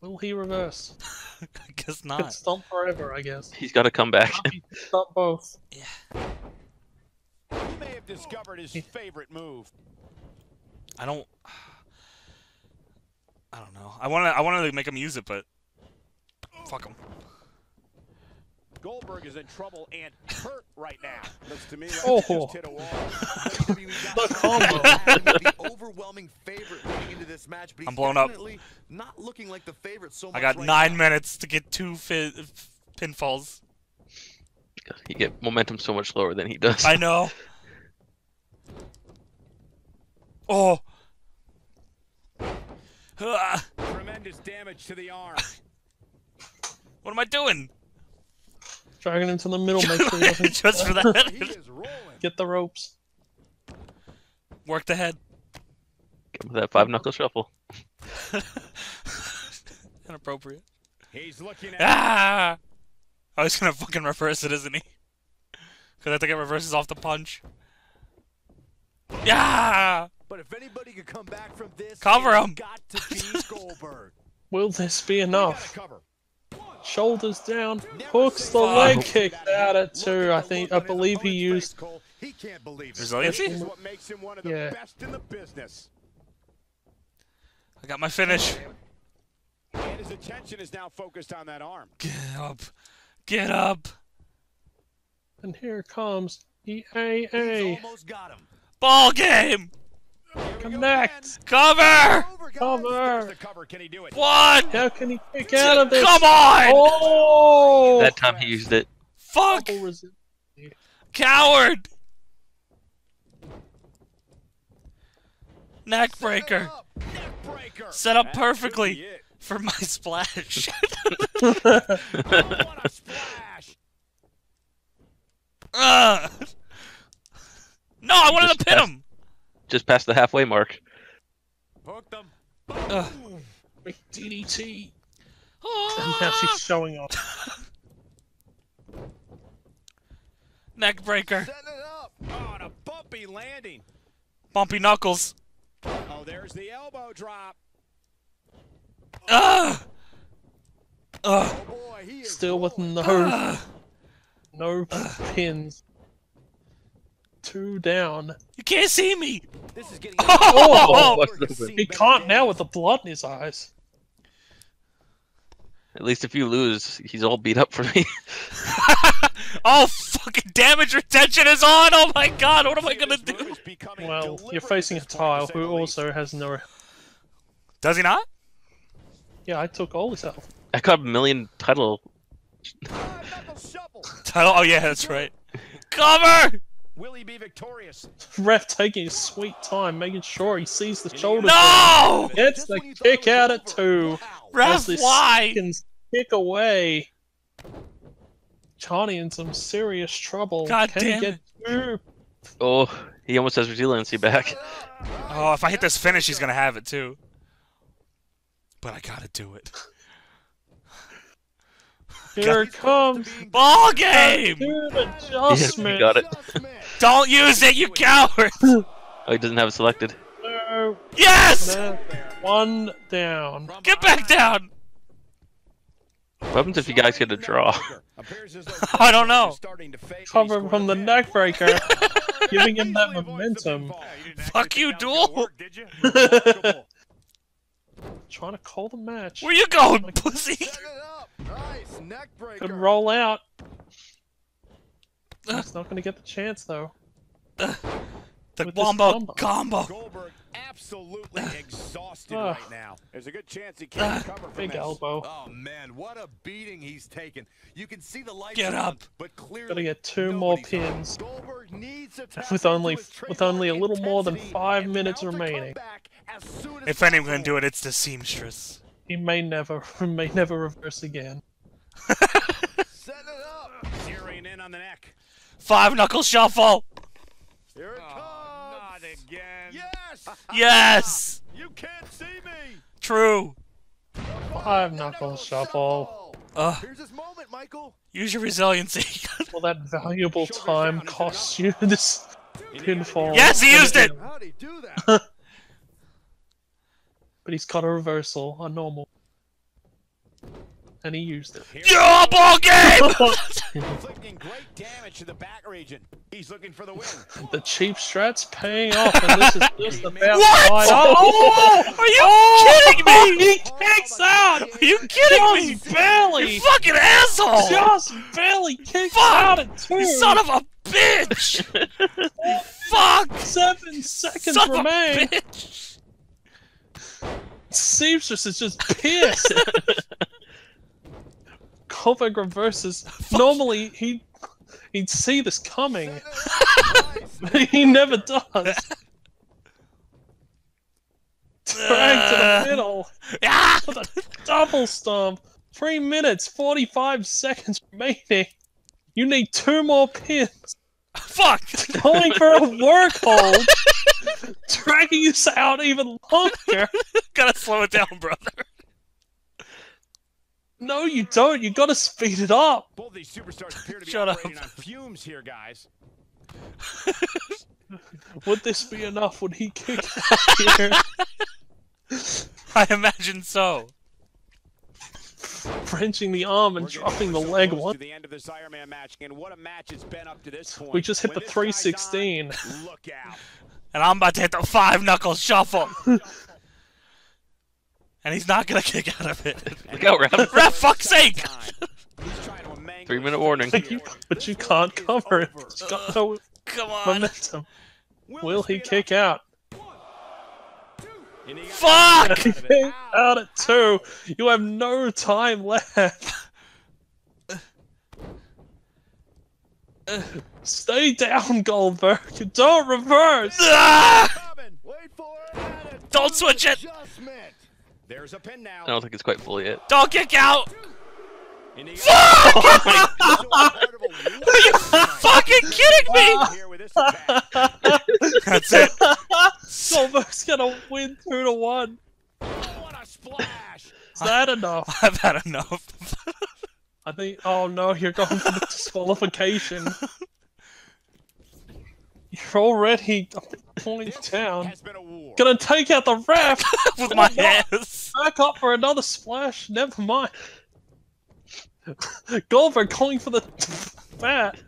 Will he reverse? I guess Could not. stomp forever, I guess. He's got to come back. Stomp both. Yeah. He may have discovered his favorite move. I don't. I don't know. I want to. I want to make him use it, but fuck him. Goldberg is in trouble and hurt right now. Looks to me like Oh. he just hit a wall. Oh. The combo. the overwhelming favorite leading into this match, but I'm blown up. Not looking like the favorite so much I got right nine now. minutes to get two fi- pinfalls. You get momentum so much lower than he does. I know. Oh. Ah, Tremendous damage to the arm. what am I doing? Dragging into the middle, make sure he doesn't Just for that. get the ropes. Work the head. Give him that five knuckle shuffle. Inappropriate. He's looking at Ah! I was gonna fucking reverse it, isn't he? Cause I think it reverses off the punch. Yeah! But if anybody could come back from this, Cover him. Got to be Goldberg. Will this be enough? Shoulders down, hooks the leg kick out at two. I think, I believe he used. He can't believe it. Resiliency? This is what makes him one of the Yeah. best in the business. I got my finish. And his attention is now focused on that arm. Get up. Get up. And here comes EAA. Almost got him. Ball game! Connect. Cover! Cover. The cover, can he do it? One! How can he kick out of this? Come on! Oh! That time he used it. Fuck! Coward! Neck breaker. Breaker. Set up perfectly could be it. for my splash. What a splash. Ugh. No, I wanted Just to pin him. Just past the halfway mark. Hooked him. Ugh. Big DDT. And now she's ah! showing off. Neck breaker. Setting it up. Oh, and a bumpy landing. Bumpy knuckles. Oh, there's the elbow drop. Ugh. Ugh. Oh boy, he is Still with no Ugh. no pins. Two down. You can't see me. This is getting Oh! What's open? Oh, oh. He can't now with the blood in his eyes. At least if you lose, he's all beat up for me. Oh, fucking damage retention is on. Oh my god, what am I gonna do? Well, you're facing a tile who also has no. Does he not? Yeah, I took all his health. I got a million title. Title. Oh yeah, that's right. Cover. Will he be victorious? Ref taking his sweet time, making sure he sees the shoulder. No! blade. Gets the kick out at two. Ref, why? seconds tick away. Johnny in some serious trouble. God Can damn he get two? Oh, he almost has resiliency back. Oh, if I hit this finish, he's gonna have it too. But I gotta do it. Here it comes. Ball game. Yes, adjustment. he got it. Don't use it, you coward. oh, he doesn't have it selected. No. Yes. No. One down. Get back down. What happens if you guys get a draw? I don't know. Cover from the neckbreaker, giving him that momentum. Fuck you, duel. Trying to call the match. Where you going, pussy? Nice, neck breaker. Could roll out. Uh. He's not going to get the chance though. Uh, the With this wombo combo. combo. Goldberg absolutely exhausted Ugh. right now. There's a good chance he can't recover from Big this. elbow. Oh man, what a beating he's taken. You can see the light. Get on, up. but clearly Got to get two more pins. Goldberg needs to With only with only a little more than five minutes remaining. as as If anyone can do it, it's the seamstress. He may never may never reverse again. Zeroing in on the neck. Five knuckle shuffle. Here it comes. Not again. Yes. Yes. You can't see me. True. Five knuckle shuffle. Uh, Here's this moment, Michael. use your resiliency. Will that valuable time cost you this pinfall? yes, he used it. How'd he do that? But he's got a reversal, a normal. And he used it. Yo, ball game. Inflicting great damage to the back region. He's looking for the win. The cheap strat's paying off, and this is just about What? right. Oh, oh, oh, oh are you kidding me? He kicks out! Are you kidding me? Just barely! You fucking asshole! Just barely kicks Fuck! out at two! You son of a bitch! Fuck! Seven seconds Son of a remain! bitch! Seamstress is just pissed! Goldberg reverses. Normally, he, he'd see this coming. but he never does. Drag to the middle. Ah! Double stomp. Three minutes, 45 seconds remaining. You need two more pins. Fuck! Going for a work hold. dragging us out even longer. Gotta slow it down, brother. No, you don't. You gotta speed it up. Both these superstars appear to be Shut up. on fumes here, guys. Would this be enough? Would he kick out here? I imagine so. Wrenching the arm and dropping the leg one. The end of this Iron Man match, and what a match it's been up to this point. We just hit When the 316. on, Look out. And I'm about to hit the five knuckle shuffle. And he's not gonna kick out of it. Look out, ref. Ref, fuck's sake! Three minute warning. But you, but you can't cover it. It's got no Come on. momentum. Will he kick out? Fuck! Kick out at two. You have no time left. Stay down, Goldberg. Don't reverse. Ah! Don't switch it! There's a pin now. I don't think it's quite full yet. Don't kick out! In the Fuck! Are you fucking kidding me? here with. That's it. Goldberg's gonna win two to one. What a splash! Is that enough? I've had enough. I think. Oh no, you're going for the disqualification. You're already a point down. Has been a war. Gonna take out the ref With my No, hands. Back up for another splash. Never mind. Goldberg calling for the fat.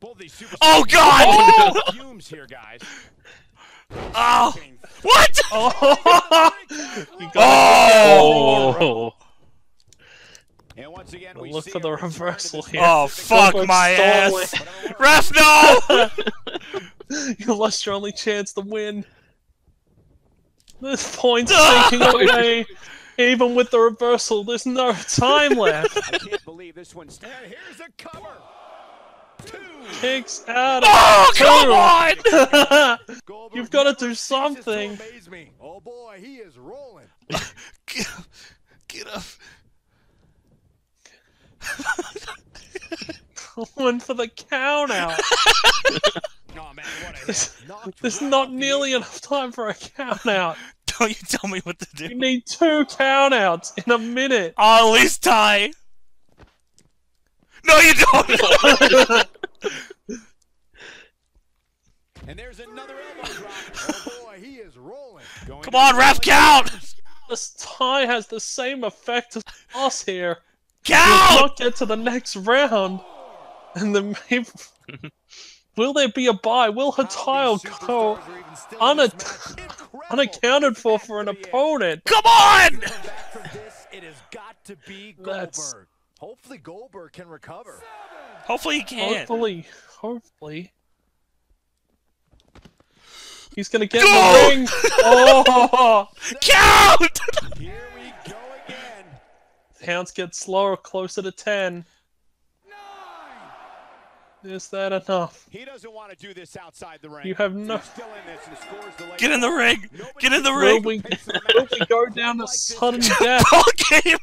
Both these superstars Oh god! appear fumes here, guys. Oh! What? Oh! you got Oh! And once again, we Look see for the reversal here. Oh fuck my ass! Ref, no! you lost your only chance to win. This point's taking away. Even with the reversal, there's no time left. I can't believe this one's. And here's a cover. Two. Kicks out oh, of Oh, two. come on! You've got to do something. Oh boy, he is rolling. Get, get up. Going for the count out. There's, there's not nearly enough time for a count out. Don't you tell me what to do. You need two count outs in a minute. Oh, at least tie. No, you don't. And there's another elbow drop. Oh boy, he is rolling. Come on, ref, count. This tie has the same effect as us here. Count! We'll not get to the next round, and then maybe. Will there be a buy? Will Hatile go una- unaccounted for for an opponent? Come on! It has got to be That's- Goldberg. Hopefully Goldberg can recover. Hopefully he can. Hopefully, hopefully. He's gonna get Go! the ring. Oh! Count! Counts get slower, closer to ten. Is that enough? He doesn't want to do this outside the ring. You have no- still in this and scores the Get in the goal. ring. Get in the Will ring. we, will we go down to sudden death? Ball game.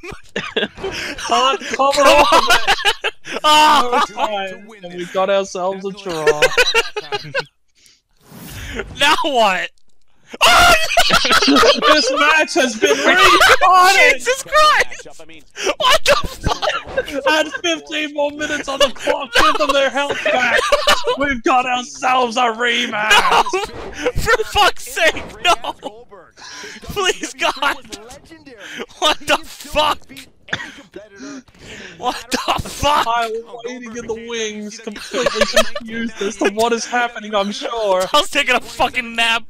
Can't cover off Ah! no time, and we got ourselves a draw. Now what? this match has been restarted! Jesus Christ! What the fuck? Add 15 more minutes on the clock, give them their health back! We've got ourselves a rematch! For fuck's sake, no! Please, God! What the fuck? What the fuck? I'm waiting in the wings, completely confused as to what is happening, I'm sure. I was taking a fucking nap.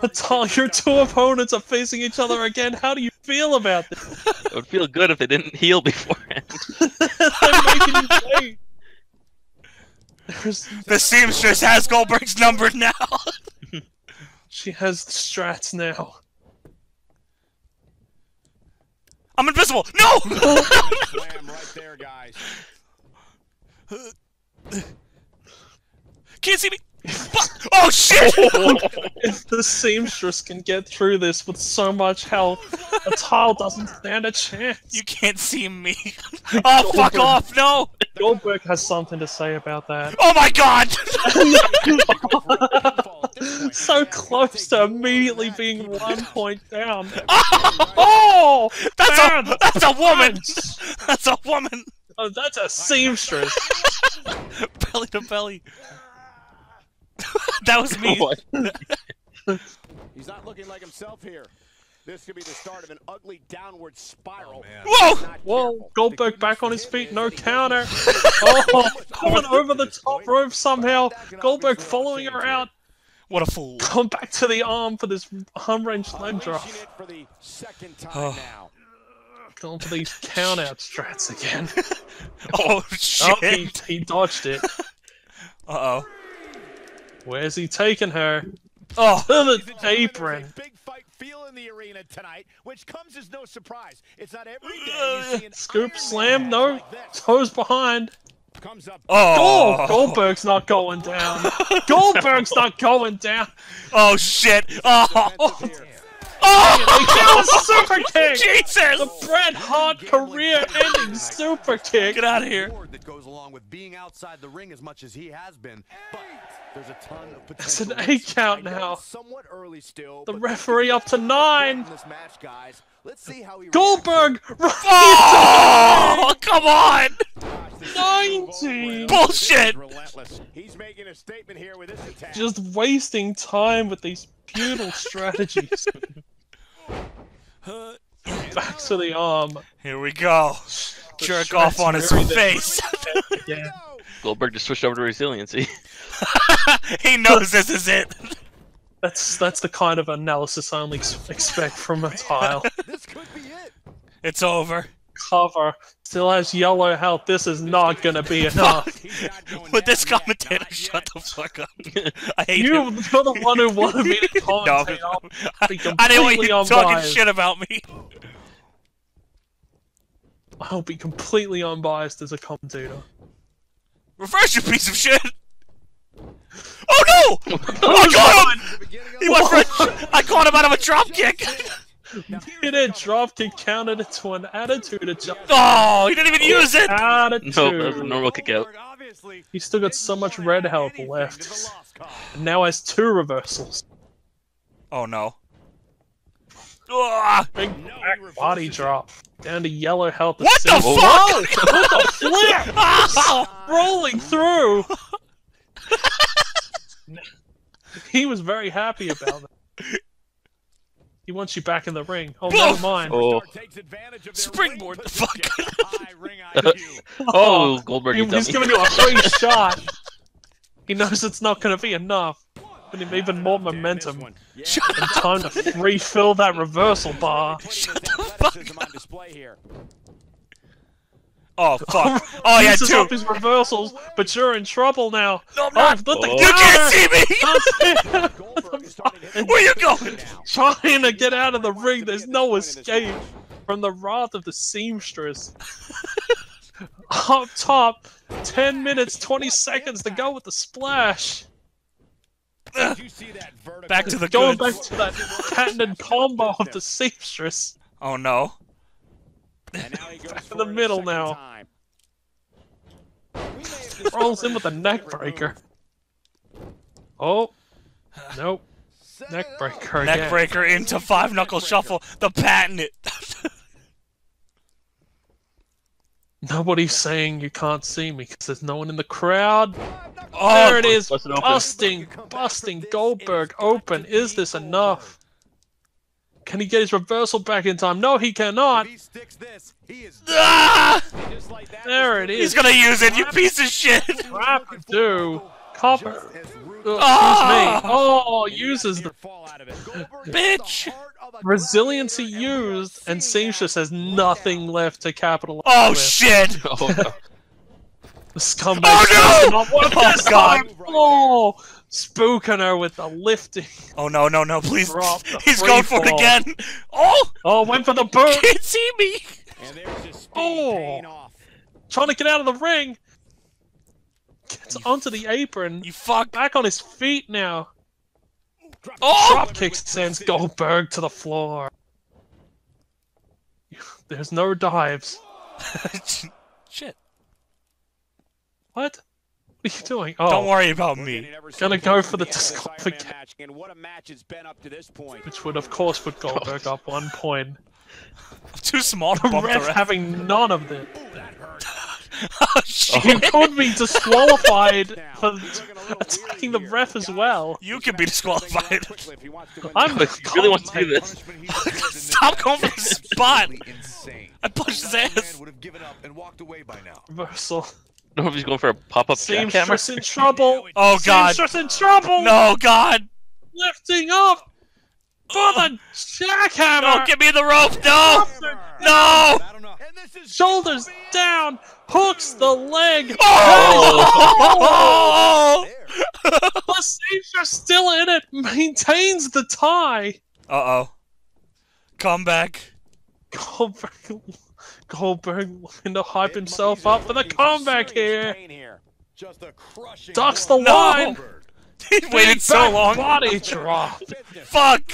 Patal, your two opponents are facing each other again. How do you feel about this? It would feel good if they didn't heal beforehand. They're making you The seamstress has Goldberg's number now. she has the strats now. I'm invisible. No! Slam right there, guys. Can't see me. Fuck. Oh shit! if the seamstress can get through this with so much health, a tile doesn't stand a chance. You can't see me. Oh fuck off! No! Goldberg has something to say about that. Oh my god! so close to immediately being one point down. Oh! That's man, a that's a woman. That's a woman. Oh, that's a seamstress. belly to belly. that was me. He's not looking like himself here. This could be the start of an ugly downward spiral. Whoa! Whoa! Goldberg back on his feet, no counter. Oh, coming over the top rope somehow. Goldberg following her out. What a fool. Come back to the arm for this arm range leg drop. For the second time Oh. now. Going for these count out strats again. Oh Oh, he, he dodged it. Uh oh. Where's he taking her? Oh. The apron. Big fight feel in the arena tonight, which comes as no surprise. It's not every day you uh, see an Scoop slam, no like toes behind. Comes up. Oh, Oh. Goldberg's not going down. Goldberg's not going down. Oh shit. Oh. Oh, oh super kick! Jesus! The Bret Hart career-ending super kick. Get out of here. That goes along with being outside the ring as much as he has been. But there's a ton of potential. It's an eight count now. Somewhat early still. The referee up to nine. this match, guys. Let's see how he Goldberg, Oh, come on! 19. Bullshit! He's making a statement here with this attack. Just wasting time with these futile strategies. Back to the arm. Here we go. Jerk off on his face. Yeah. Goldberg just switched over to resiliency. he knows this is it. That's that's the kind of analysis I only expect from a tile. This could be it. It's over. Cover. Still has yellow health. This is not gonna be enough. With this commentator, shut the fuck up. I hate You, him. you're the one who wanted me to No, commentate. I'll be I didn't want completely you talking shit about me. I'll be completely unbiased as a commentator. Reverse, you piece of shit! Oh no! I got him! He went for a, I caught him out of a drop kick! Did it drop kick counted it to an attitude adjustment? Oh, he didn't even use it! Attitude. No, that a normal kick out. He still got so much red health left. And now has two reversals. Oh no. Ugh. Big back body drop. Down to yellow health. What the Whoa! fuck? What the flip? Ow! Rolling through. he was very happy about that. He wants you back in the ring. Oh, never mind. Oh. Springboard the fuck. Oh, oh, Goldberg, He, you he's dummy. giving you a free shot. He knows it's not going to be enough. Giving him even more momentum. And time to refill that reversal bar. Oh fuck. Oh yeah, Uses two. up his reversals, but you're in trouble now. No, I'm Oh, not. let the You can't see me! Where you going? Trying to get out of the ring. There's no escape from the wrath of the seamstress. Up top, 10 minutes, 20 seconds to go with the splash. Back to the Going goods. back to that patented combo of the seamstress. Oh no. Back in the middle now. Rolls in with a neck breaker. Oh. Nope. Neck breaker again. Neck breaker into five knuckle shuffle. The patent. Nobody's saying you can't see me because there's no one in the crowd. Oh, there it is, busting, busting Goldberg open. Is this enough? Can he get his reversal back in time? No, he cannot. He this, he Ah! There it is. He's gonna use it, you piece of shit! Crap to do. Copper. Oh, excuse me. Oh, uses the Bitch! resiliency used, and Seamstress has nothing left to capitalize Oh with. shit! Oh, no. The scumbag. Oh, no! Oh, God. Oh, spooking her with the lifting. Oh no, no, no, please. Drop He's free going for it again! Oh! Oh, went for the boot. Can't see me! And there's just Oh, trying to get out of the ring. Gets onto the apron. You fuck! Back on his feet now. Oh! Drop kick sends Goldberg to the floor. There's no dives. shit. What? What are you doing? Oh, Don't worry about me. Gonna go for the disqualification, And what a match it's been up to this point. which would of course put Goldberg up one point. I'm too small to The bump the ref ref. having none of this. oh shit! You could be disqualified for attacking the ref as well. You can be disqualified. I'm the He really wants to do this. Stop going for the spot! I punched his ass! would have given up and walked away by now. reversal. No, if he's going for a pop-up jackhammer. Seamstress in trouble. Oh god! Seamstress in trouble. No, god! Lifting up for the jackhammer. No, get me the rope! No! No! Shoulders down. Hooks the leg. Oh! The Seamstress still in it. Maintains the tie. Uh oh. Come back. Goldberg, Goldberg looking to hype himself up for the comeback here. Ducks the No. line. He waited so long. Body drop. Fuck!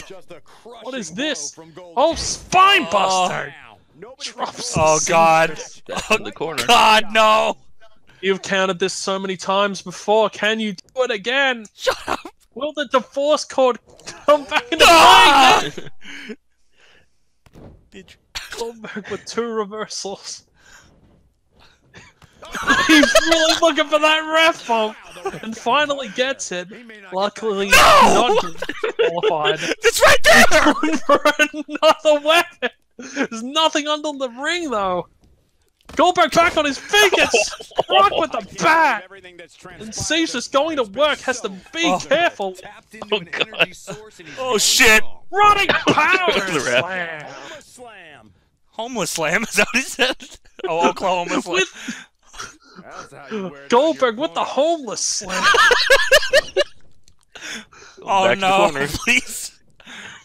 What is this? Oh, spine buster. Drops Oh god. Seamstress. Oh in the corner. god, no! You've counted this so many times before. Can you do it again? Shut up! Will the divorce court come back into Ah! play? Bitch. Goldberg with two reversals. He's really looking for that ref bump and finally gets it. Luckily, he's not qualified. It's right there! for another weapon. There's nothing under the ring though. Goldberg back on his feet gets struck with the bat. And Caesar's going to work, has to be Oh. careful. Oh god. Oh shit! Running power The slam. Homeless slam? Is that what he said? Oh, Oklahoma slam. Goldberg with the homeless slam. oh Back no, corner. please.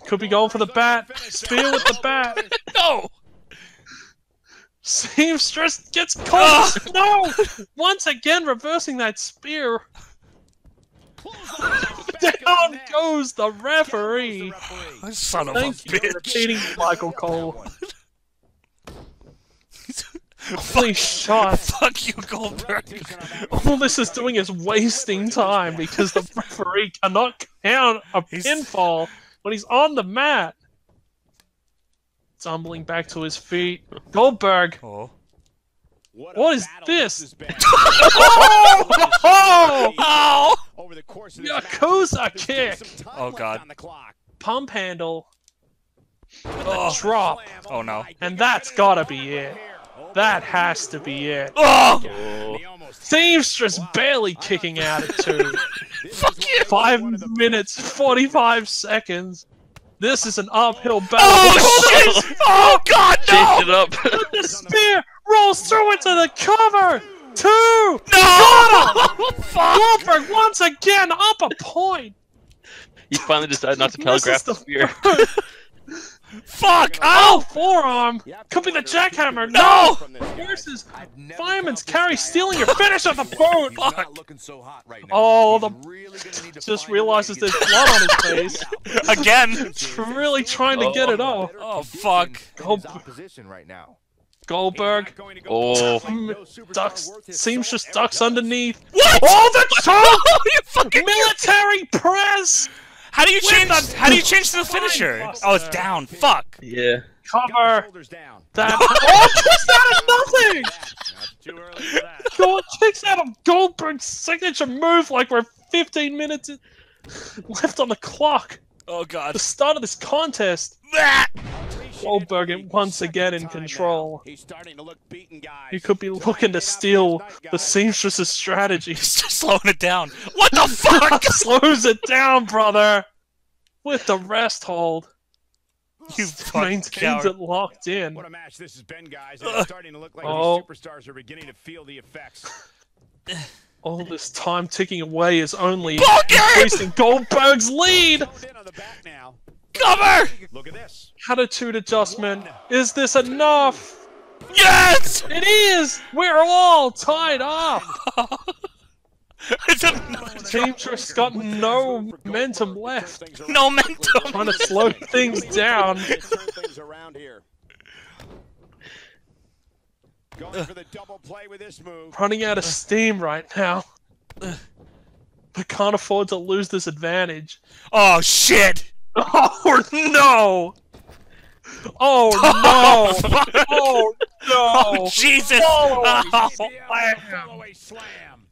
Could be going for the bat. Spear with the bat. No. Seamstress gets caught. Ah! no. Once again, reversing that spear. Down goes the referee. Son of a Thank you bitch. repeating, Michael Cole. Please shot. Fuck you, Goldberg. All this is doing is wasting time because the referee cannot count a pinfall when he's on the mat. Stumbling back to his feet. Goldberg. Oh. what is this? oh! oh! Ow! Yakuza kick. Oh god. Pump handle. Oh. Drop. Oh no. And that's gotta be it. That has to be it. Oh! oh! Seamstress barely kicking out at two. Five minutes, 45 seconds. This is an uphill battle. Oh shit! Oh god, no! Chased it up. the spear rolls through into the cover. Two. No! Fuck! Goldberg once again up a point. He finally decided not to telegraph the the spear. Fuck! Oh, Ow! forearm! Could be the jackhammer. No! Versus Fireman's carry stealing your finish of the boat. Looking so hot right now. Oh, the Really gonna need to just realizes there's blood on his face. Again! Really trying to get it off. Oh fuck! Gold- opposition right now. Goldberg Oh. mm, ducks seems just ducks underneath. What? Oh, the choke! you fucking Military press. How do you change? the- How do you change to the finisher? Oh, it's down. Fuck. Yeah. Cover. That. Oh, kicks out of nothing. Too early for that. Gold kicks out of Goldberg's signature move like we're 15 minutes left on the clock. Oh god. The start of this contest. Ah! Goldberg in- once again in control. He's starting to look beaten, guys. He could be looking to steal the seamstress's strategy. He's just slowing it down. What the fuck? Slows it down, brother. With the rest hold. You fucking Maintains coward. it locked in. What a match this has been, guys. And it's starting to look like Oh. these superstars are beginning to feel the effects. All this time ticking away is only Ball game! increasing Goldberg's lead. In on the back now. Cover! Look at this. Attitude adjustment. Is this enough? Yes! It is. We're all tied up. It's a Seamstress got no momentum left. no momentum. Trying to slow things down. Things around here. Going for the double play with this move. Running out of steam right now. But can't afford to lose this advantage. Oh shit! Oh no! Oh, oh no! Oh no! Oh Jesus! Oh, Ow. slam. a slam.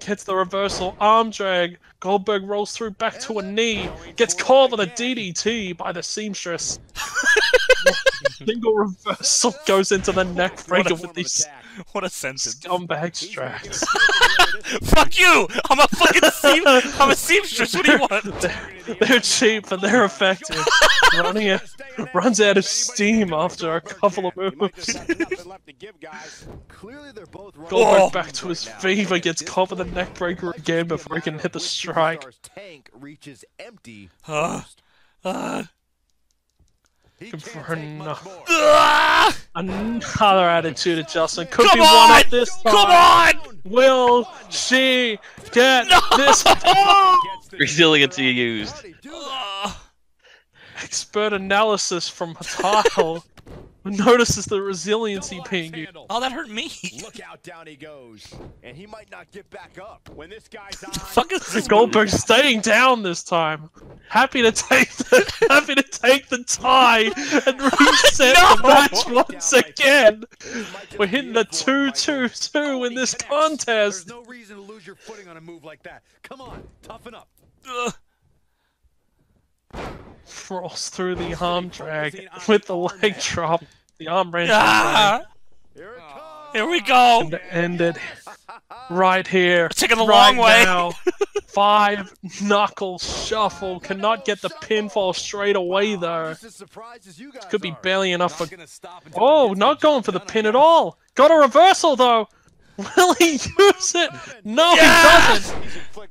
Gets the reversal arm drag. Goldberg rolls through back to a knee. Gets caught with a DDT by the seamstress. Single reversal goes into the neck breaker with these What a sentence. scumbag straps. Fuck you! I'm a fucking seam. I'm a seamstress. What do you want? They're, they're cheap and they're effective. Running out, runs out of steam after a couple of moves. Nothing left to give, guys. Clearly they're both running. Goldberg Oh. back to his fever, gets caught with a neck breaker again before he can hit the strike. Tank reaches empty. Uh, uh, He Good can't for take no. much more. ah! Another attitude adjustment. Could Come be one on! up this time. Come on! Will she get No! this? Resiliency used. Expert analysis from Hatao notices the resiliency being used. Oh, that hurt me. Look out, down he goes. And he might not get back up. When this guy's on, Fuck is this? Goldberg staying down this time. Happy to take the happy to take the tie and reset the match once again. We're hitting the 2-2-2 in this contest. There's no reason to lose your footing on a move like that. Come on, toughen up. Ugh. Frost through the arm drag with the leg drop. The arm wrench Ah! Here it comes. Here we go. and ended. right here. taking the right long way. Now. Five knuckle shuffle cannot get the pinfall straight away though. Could be barely enough for. Oh, not going for the pin at all. Got a reversal though. Will he use it? No, he doesn't.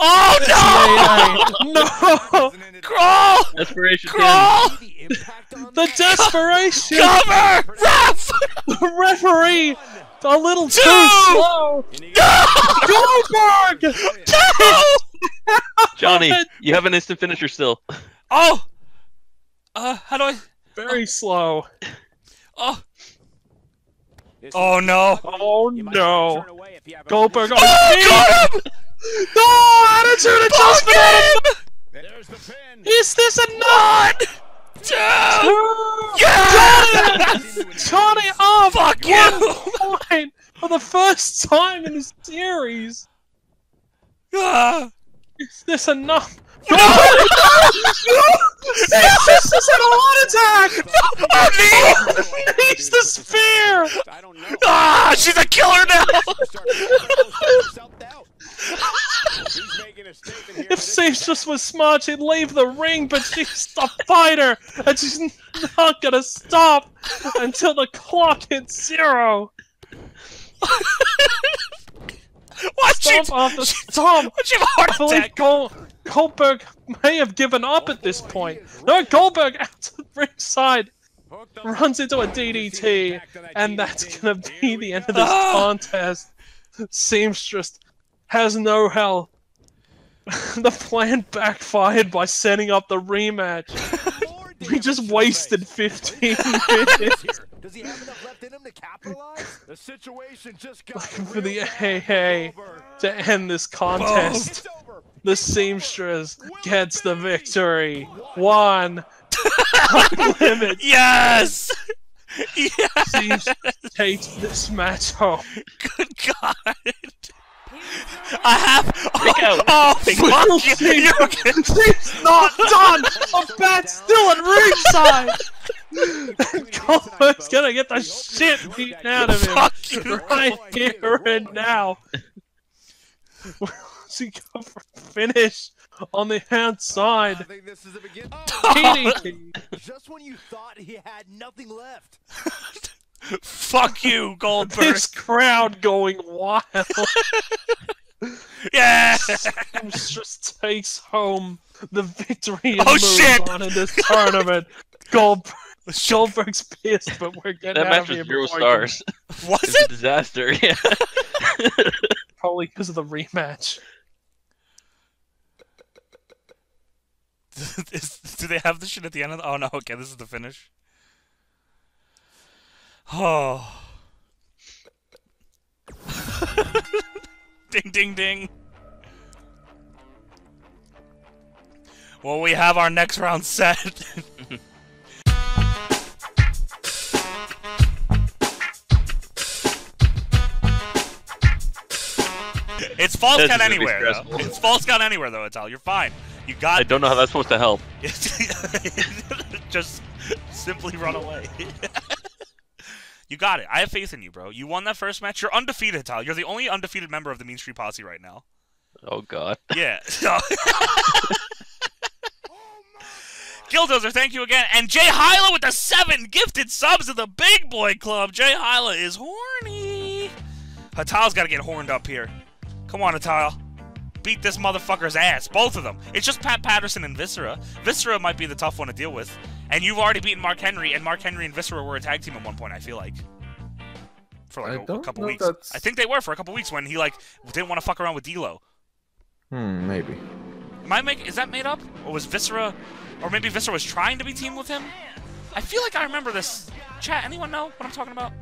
Oh no! no! Crawl! Desperation Crawl! The desperation! Cover! Ref! The referee! A little too Two! slow! Goldberg! Johnny, you have an instant finisher still. Oh! Uh, how do I? Very slow. Oh! Oh no! Oh no! Goldberg on Oh, his feet! got him! No! Attitude adjustment on him! There's the pin. Is this a nut? Two! Yes! Johnny up! Fuck you! point for the first time in his series. Ah! Is this enough? No! His sister's had a heart attack! Oh, He's the spear! Ah! She's a killer now! If Seamstress was smart, she'd leave the ring, but she's a fighter, and she's not gonna stop until the clock hits zero. Why'd she? Stomp after stomp. Why'd she have a heart attack? Gol- Goldberg may have given up at this point. No, Goldberg out to the ringside runs into a DDT, and that's gonna be the end of this Ah! contest. Seamstress has no health. the plan backfired by setting up the rematch. We just wasted 15 minutes Does he have enough left in him to capitalize? The situation just got for the AA to end this contest. The Seamstress gets the victory. One. Limit. Yes! Yes! Seamstress takes this match home. Good God! I have. Oh, out. oh Will fuck you! you He's not done! A bat still at ringside! And Goldberg's gonna get the shit beaten out of him Fuck you. right here and now. Where's he go for a finish on the outside? I think this is the beginning. Oh! DDT. Just when you thought he had nothing left. Fuck you, Goldberg. This crowd going wild. Yeah. just takes home the victory and Oh, moves shit. on in this tournament. Goldberg, Goldberg's pissed, but we're getting That out match of was zero before can- stars. Was It was a it? disaster. Yeah. Probably because of the rematch. Is- do they have the shit at the end of the? Oh no. Okay, this is the finish. Oh. ding ding ding. Well, we have our next round set. it's false count is gonna be anywhere. Though. It's false count anywhere though. Ital. You're fine. You got I don't know how that's supposed to help. Just simply run away. you got it. I have faith in you, bro. You won that first match. You're undefeated, Tal. You're the only undefeated member of the Mean Street Posse right now. Oh god. Yeah. So- Gildozer, thank you again. And Jay Hyla with the seven gifted subs of the Big Boy Club. Jay Hyla is horny. Hatal's got to get horned up here. Come on, Hatal. Beat this motherfucker's ass. Both of them. It's just Pat Patterson and Viscera. Viscera might be the tough one to deal with. And you've already beaten Mark Henry, and Mark Henry and Viscera were a tag team at one point, I feel like. For like a, a couple weeks. that's- I think they were for a couple weeks when he like didn't want to fuck around with D'Lo. Hmm, maybe. Am I make is that made up? Or was Viscera or maybe Viscera was trying to be teamed with him? I feel like I remember this. Chat, anyone know what I'm talking about?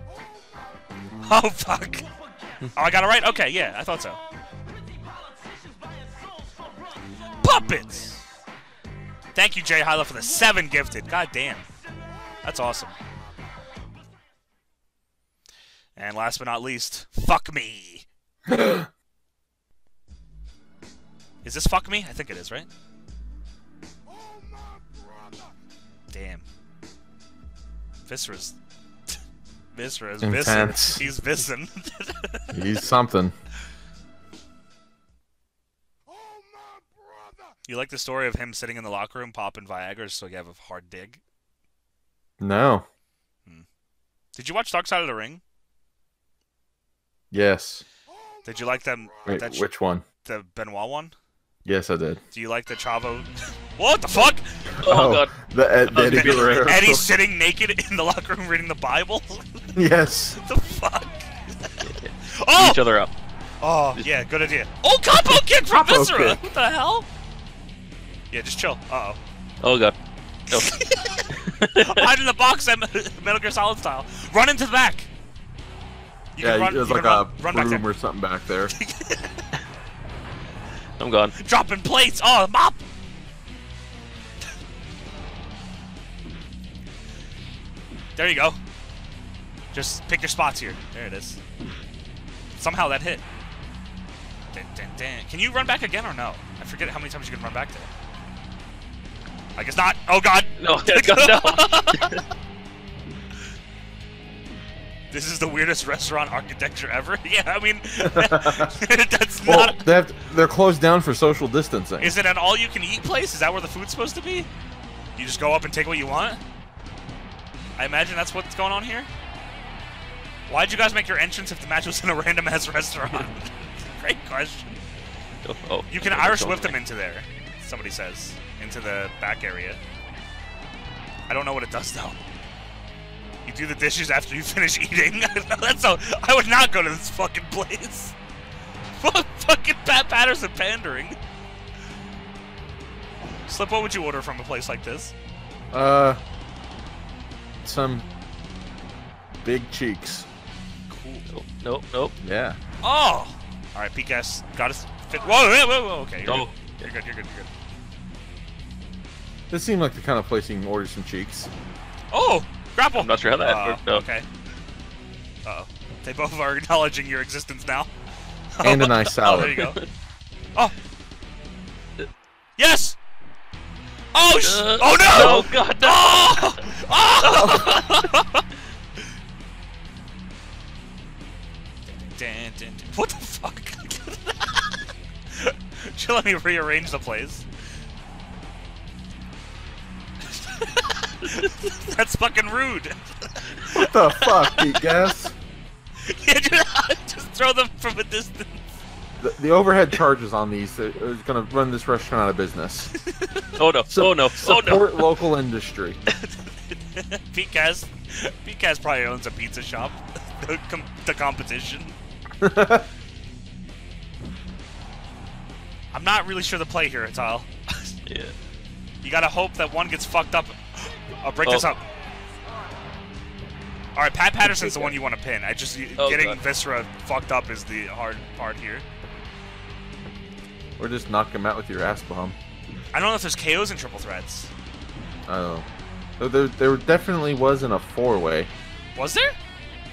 Oh fuck. oh I got it right? Okay, yeah, I thought so. Puppets! Thank you, Jay Hyla, for the seven gifted. God damn. That's awesome. And last but not least, fuck me. Is this fuck me? I think it is, right? Damn. Viscera's. Viscera is Intense. He's Vissin. He's something. You like the story of him sitting in the locker room popping Viagra so you have a hard dig? No. Hmm. Did you watch Dark Side of the Ring? Yes. Did you like them? Wait, that sh- which one? The Benoit one? Yes, I did. Do you like the Chavo? what the fuck? Oh, The, Ed, the Eddie Guerrero. Eddie sitting naked in the locker room reading the Bible. Yes. the fuck? oh! each other up. Oh, yeah, good idea. Oh, combo kick from Combo Viscera! kick. What the hell? Yeah, just chill. Uh oh. Oh god. Oh. Hide in the box at Metal Gear Solid style. Run into the back. You yeah, can run, there's you like can a run, run back or something back there. I'm gone. Dropping plates. Oh, mop. There you go. Just pick your spots here. There it is. Somehow that hit. Dun, dun, dun. Can you run back again or no? I forget how many times you can run back there. I guess not. Oh god. No, God, no. this is the weirdest restaurant architecture ever. yeah, I mean, that's well, not. they have they're closed down for social distancing. Is it an all-you-can-eat place? Is that where the food's supposed to be? You just go up and take what you want? I imagine that's what's going on here. Why'd you guys make your entrance if the match was in a random ass restaurant? Great question. Oh, oh, You can Irish whip them into there, somebody says. Into the back area. I don't know what it does though. You do the dishes after you finish eating? That's so. I would not go to this fucking place. Fuck fucking Pat Patterson pandering. Slip, what would you order from a place like this? Uh, some big cheeks. Cool. Nope, nope, nope. Yeah. Oh! Alright, peak S. Got us. Fit. Whoa, whoa, whoa, whoa. Okay. You're, Oh. good. you're good, you're good, you're good. This seemed like the kind of place you can order some cheeks. Oh! Grapple! I'm not sure how that Uh, worked out. Okay. Uh oh. They both are acknowledging your existence now. And a nice Oh, there salad. you go. Oh! Yes! Oh, sh- Uh, oh no! no, God, no. Oh! Oh! Dun, dun, dun. What the fuck? Should let me rearrange the place. That's fucking rude. What the fuck, Pete Gas? Yeah, just, just throw them from a distance. The, the overhead charges on these uh, is going to run this restaurant out of business. Oh no, oh no, oh no. Support local industry. Pcas, Pcas probably owns a pizza shop. the, com- the competition. I'm not really sure the play here, Tile. Yeah. You gotta hope that one gets fucked up. I'll break this Oh. up. All right, Pat Patterson's the one you want to pin. I just Oh, getting God. Viscera fucked up is the hard part here. Or just knock him out with your ass bomb. I don't know if there's KOs in triple threats. Oh. So there, there definitely wasn't a four way. Was there?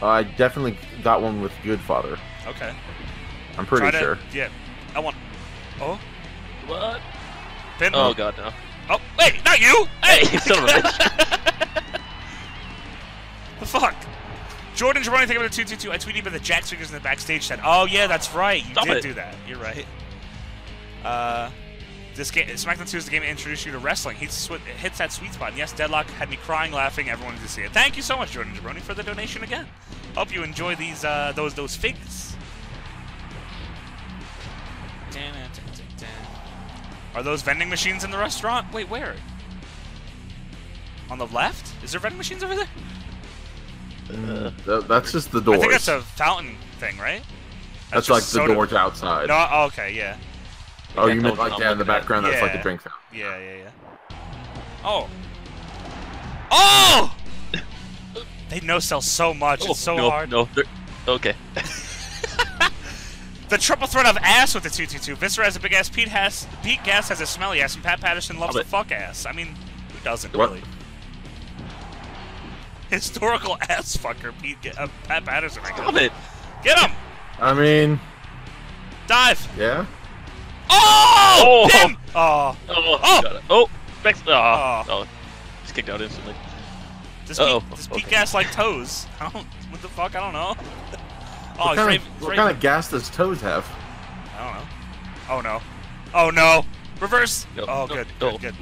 I definitely got one with Godfather. Okay. I'm pretty Try to- sure. Yeah. I want. Oh. What? Pin. Oh god, no. Oh, wait, not you! Hey, Hey, son of a bitch. the fuck? Jordan Jabroni, thank you for the 222. I tweeted about the Jack Swingers in the backstage said, Oh, yeah, that's right. You Stop did it. do that. You're right. Uh, this game, SmackDown 2 is the game that introduced you to wrestling. He sw- hits that sweet spot. And yes, Deadlock had me crying, laughing. Everyone to see it. Thank you so much, Jordan Jabroni, for the donation again. Hope you enjoy these, uh, those, those figs. Are those vending machines in the restaurant? Wait, where? On the left? Is there vending machines over there? Mm, th- that's just the doors. I think that's a fountain thing, right? That's just like the doors outside. No, okay, yeah. Oh, you no, meant like I'm yeah, in the looking at background. That's like Yeah. a drink fountain. Yeah, yeah, yeah. Oh. Oh! they no sell so much. Oh, it's so no, hard. No, they're- okay. The triple threat of ass with the 222. Viscera has a big ass. Pete has Pete Gas has a smelly ass, and Pat Patterson loves Love the fuck ass. I mean, who doesn't What? really? Historical ass fucker, Pete Ga- uh, Pat Patterson. I guess. Stop it. Get him! I mean, Dive! yeah. Oh! Oh! Pin! Oh! Oh, Oh! got it. Oh, Bex. Ah. Oh, Oh. oh. He's kicked out instantly. Does Uh-oh. Pete, does Okay. Pete Gas like toes? I don't. What the fuck? I don't know. Oh, what kind, Raven- of, what Raven- kind of gas does toes have? I don't know. Oh no. Oh no. Reverse. No, oh, no, good, no. good, good.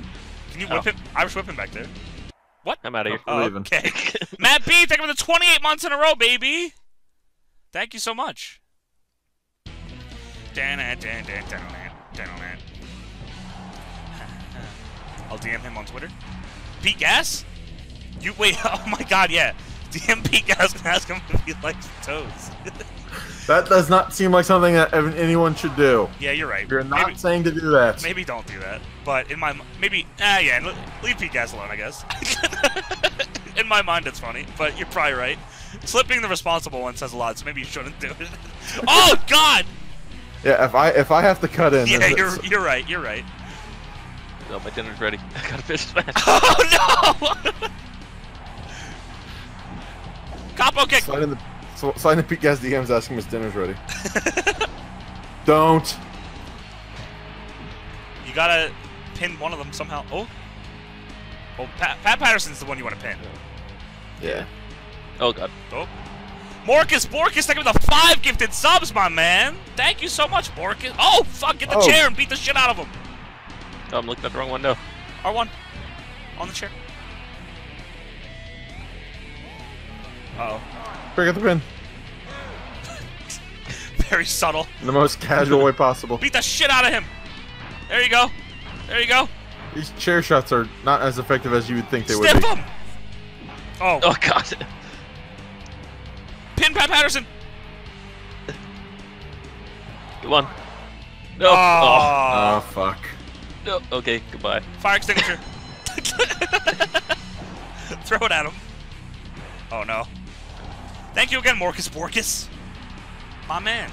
Can you Oh. whip him? Irish whip him back there. What? I'm out of here. Oh, okay. Matt B, thank you for the 28 months in a row, baby. Thank you so much. I'll DM him on Twitter. Pete Gas? You wait. Oh my God, yeah. DM Pete Gas and ask him if he likes toes. That does not seem like something that anyone should do. yeah, you're right. You're not Maybe- saying to do that. Maybe don't do that. But in my maybe ah yeah, leave Pete Gas alone, I guess. in my mind, it's funny, but you're probably right. Slipping the responsible one says a lot, so maybe you shouldn't do it. oh God! Yeah, if I if I have to cut in, Yeah, you're it's- you're right. You're right. Oh, my dinner's ready. I gotta finish this match. Oh no! Capo kick. Sign in the so, slide in Pete Gas DMs asking him his dinner's ready. Don't. You gotta pin one of them somehow. Oh. Oh, Pat, Pat Patterson's the one you want to pin. Yeah. Oh god. Oh. Morcus, Morcus, thank you for the five gifted subs, my man. Thank you so much, Morcus. Oh, fuck, get the Oh. chair and beat the shit out of him. Oh, I'm looking at the wrong window. R1. On the chair. Uh-oh. Break up the pin Very subtle. in the most casual way possible. Beat the shit out of him. There you go. There you go. These chair shots are not as effective as you would think they would Stiff be. him. Oh. Oh god. Pin Pat Patterson. Come on. No. Ah. Oh. Oh fuck. No. Okay. Goodbye. Fire extinguisher. Throw it at him. Oh no. Thank you again, Morcus Borcus. My man.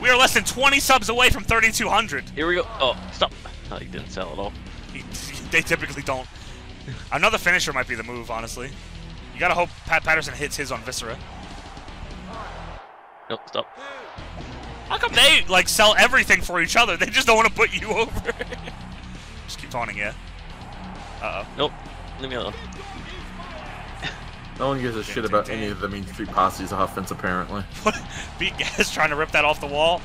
We are less than 20 subs away from 3,200. Here we go. Oh, stop. Oh, you didn't sell at all. They typically don't. Another finisher might be the move, honestly. You gotta hope Pat Patterson hits his on Viscera. No, stop. How come they like sell everything for each other? They just don't want to put you over. just keep taunting, yeah. Uh oh. Nope. Leave me alone. No one gives a shit about any of the Mean Street Posse's offense, apparently. Pete Gas trying to rip that off the wall.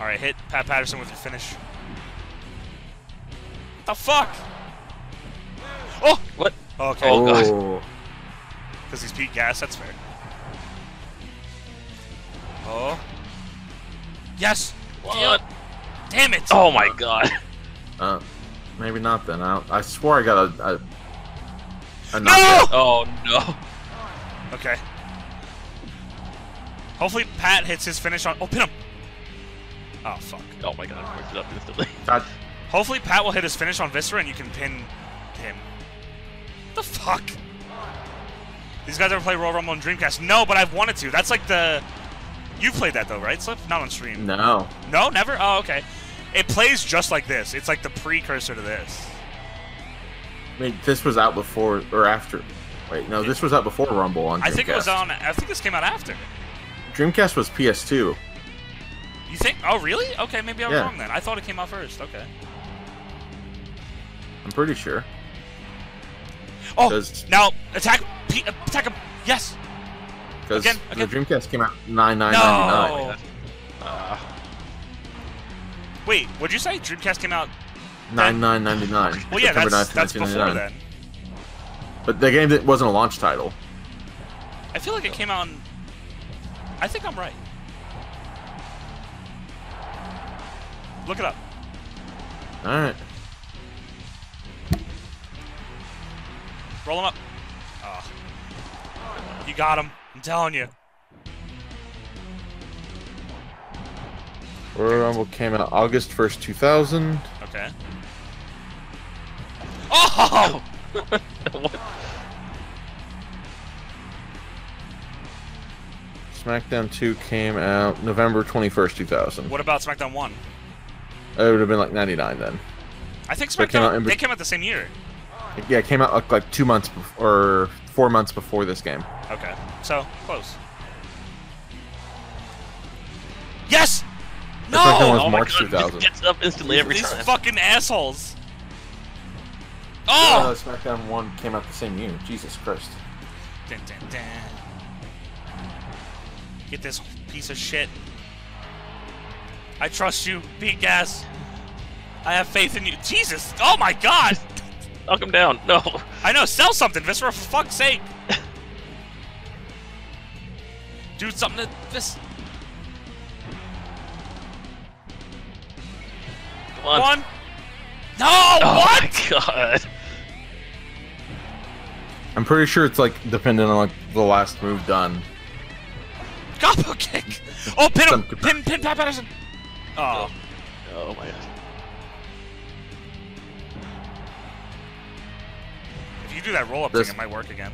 All right, hit Pat Patterson with your finish. What the fuck? Oh! What? Okay. Oh, God. Because he's Pete Gas, that's fair. Oh. Yes! What? Damn it! Oh my god. Uh, maybe not then. I, I swore I got a. a, a No! Oh no. Okay. Hopefully Pat hits his finish on. Oh, pin him! Oh, fuck. Oh my god. I worked it up instantly. Hopefully Pat will hit his finish on Viscera and you can pin him. The fuck? These guys ever play Royal Rumble on Dreamcast? No, but I've wanted to. That's like the... You've played that though, right, Slip? Not on stream. no. No, never? Oh, okay. It plays just like this. It's like the precursor to this. I mean, this was out before or after. Wait, no, this was out before Rumble on Dreamcast. I think it was on... I think this came out after. Dreamcast was PS2. You think? Oh, really? Okay, maybe I was Yeah. wrong then. I thought it came out first. Okay. I'm pretty sure. Oh, now attack, P- attack him. Yes. Because Again, the. Dreamcast came out nine nine ninety nine. No. Wait, what'd you say? Dreamcast came out. Nine nine ninety nine. Well, yeah, that's that's before then. But the game that wasn't a launch title. I feel like it came out. In, I think I'm right. Look it up. All right. Roll him up. Oh. You got him. I'm telling you. Royal Rumble came out August first, two thousand. Okay. Oh! SmackDown two came out November twenty first, two thousand. What about SmackDown 1? It would have been like ninety nine then. I think So it came out SmackDown. in They came out the same year. Yeah, it came out like, like two months bef- or four months before this game. Okay. So, close. Yes! The second one No! was March two thousand. Gets up instantly every These time. fucking assholes. Oh! oh! Oh! SmackDown one came out the same year. Jesus Christ. Dun, dun, dun. Get this piece of shit. I trust you, Pete Gas. I have faith in you. Jesus! Oh my God! Knock him down. No. I know. Sell something, Viscera, for fuck's sake. Do something to this. Come on. One. No. Oh what? my god. I'm pretty sure it's like dependent on like the last move done. Gobble kick. Oh, pin him. Some- Pin, pin, Pat Patterson. Oh. oh. Oh my god. You do that roll up This- thing, it might work again.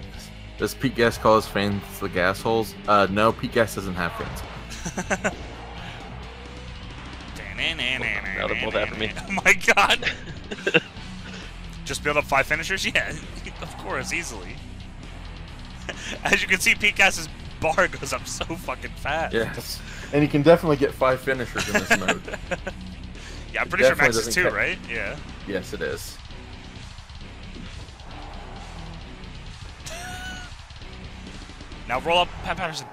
Does Pete Gas call his fans the gas holes? Uh, no, Pete Gas doesn't have fans. Now they're both after me. Oh my god. Just build up five finishers? Yeah, of course, easily. As you can see, Pete Gas's bar goes up so fucking fast. Yes. And you can definitely get five finishers in this mode. Yeah, I'm pretty sure Max is doesn't two, count. right? Yeah. Yes, it is. Now roll up Pat Patterson.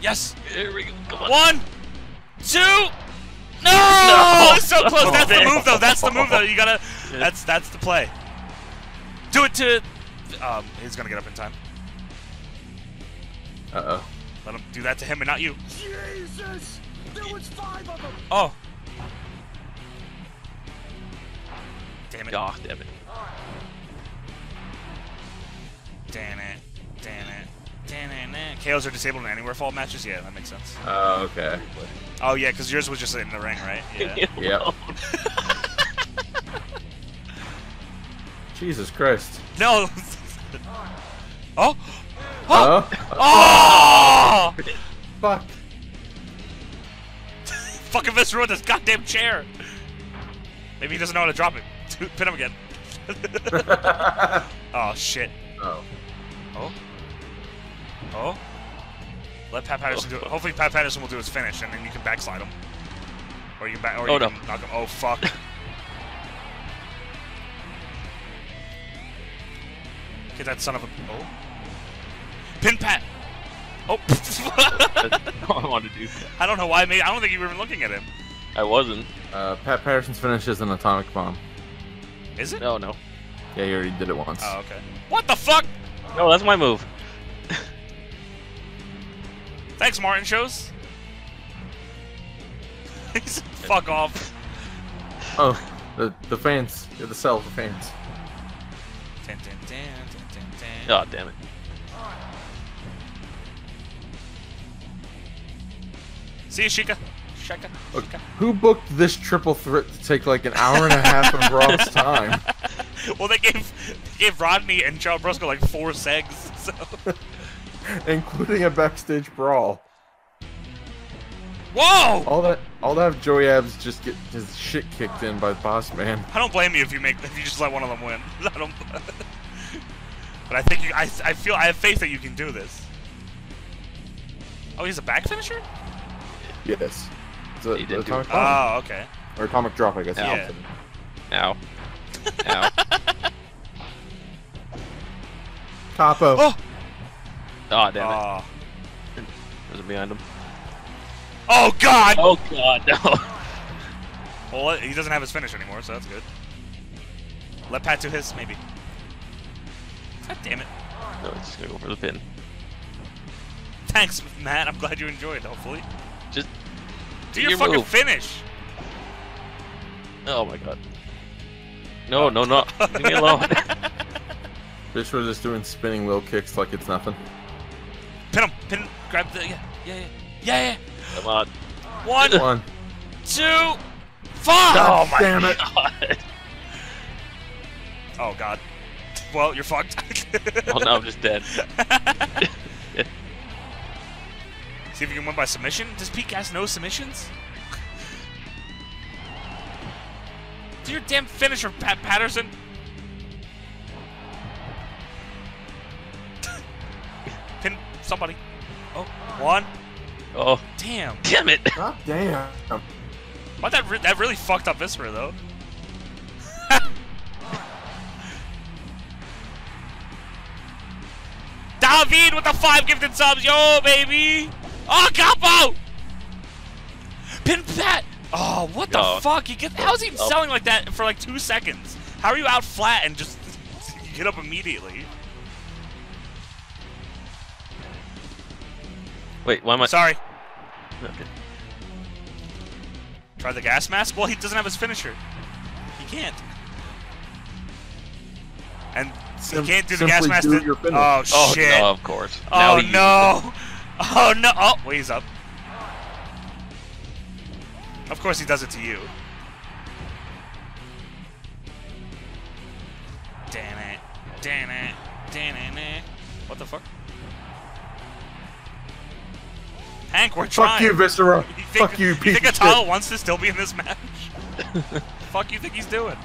Yes. Here we go. Come on. One, two. No! No! It's so close. That's the move, though. That's the move, though. You gotta. That's that's the play. Do it to. Um, he's gonna get up in time. Uh oh. Let him do that to him and not you. Jesus! There was five of them! Oh. Damn it. Oh, damn it. Damn it. Damn it. Damn it. KOs are disabled in anywhere fall matches? Yeah, that makes sense. Oh, okay. Oh, yeah, because yours was just in the ring, right? Yeah. Yep. Jesus Christ. no! oh! Oh. Oh! Fuck. Fucking Vince ruined this goddamn chair. Maybe he doesn't know how to drop it. Pin him again. oh shit. Oh. Oh. Oh. Let Pat Patterson do it. Hopefully Pat Patterson will do his finish, and then you can backslide him. Or you can back. Or Oh, you no. can knock him. Oh fuck. Get that son of a. Oh. Pin Pat. Oh. I wanted to do that. I don't know why. Maybe I don't think you were even looking at him. I wasn't. Uh, Pat Patterson's finish is an atomic bomb. Is it? No, no. Yeah, you already did it once. Oh, okay. What the fuck? No, that's my move. Thanks, Martin shows. He's fuck off. Oh, the the fans. You're the cell for fans. Dun, dun, dun, dun, dun, dun. Oh, damn it. See you, Shika. Shika. Look, who booked this triple threat to take like an hour and a half of Raw's time? Well, they gave they gave Rodney and John Briscoe like four segs. So including a backstage brawl. whoa! All that, all to have Joey Abs just get his shit kicked in by Boss Man. I don't blame you if you make if you just let one of them win. I don't. but I think you. I I feel I have faith that you can do this. Oh, he's a back finisher. Yes. It's a, He did do atomic it. bomb. Oh, okay. or atomic drop, I guess. Yeah. Ow. Ow. Capo. Oh. Oh, damn it. Oh. Was it behind him? Oh God! Oh, God, no. Well, he doesn't have his finish anymore, so that's good. Let Pat do his, maybe. God damn it. No, it's just gonna go for the pin. Thanks, Matt. I'm glad you enjoyed, hopefully. Just Do do your, your fucking move. finish. Oh my god. No, oh. no, no. Leave me alone. Fish was just doing spinning wheel kicks like it's nothing. Pin him. Pin. Grab the. Yeah. Yeah. Yeah. Yeah. yeah. Come on. One, One. two, five. God Oh my damn it. god. Oh God. Well, you're fucked. Oh no, I'm just dead. See if you can win by submission. Does Pete Gas know submissions? Do your damn finisher, Pat Patterson. Somebody. Oh, one. Oh, Damn. damn it. God damn. Why that re- that really fucked up Viscera though? David with the five gifted subs, yo baby! Oh, Capo! Pin Pat! Oh, what the Oh. fuck? You get how's he Oh. selling like that for like two seconds? How are you out flat and just you get up immediately? Wait, why am I? Sorry. Okay. Try the gas mask? Well, he doesn't have his finisher. He can't. And he Sim- can't do the gas mask. do to- your finish. oh, Oh, shit. no, of course. Oh, Now he no. Oh, no. Oh, wait, he's up. Of course he does it to you. Damn it. Damn it. Damn it. What the fuck? Hank, we're Fuck you, Viscera. You think, Fuck you, You piece think of Atala shit. wants to still be in this match? fuck you think he's doing?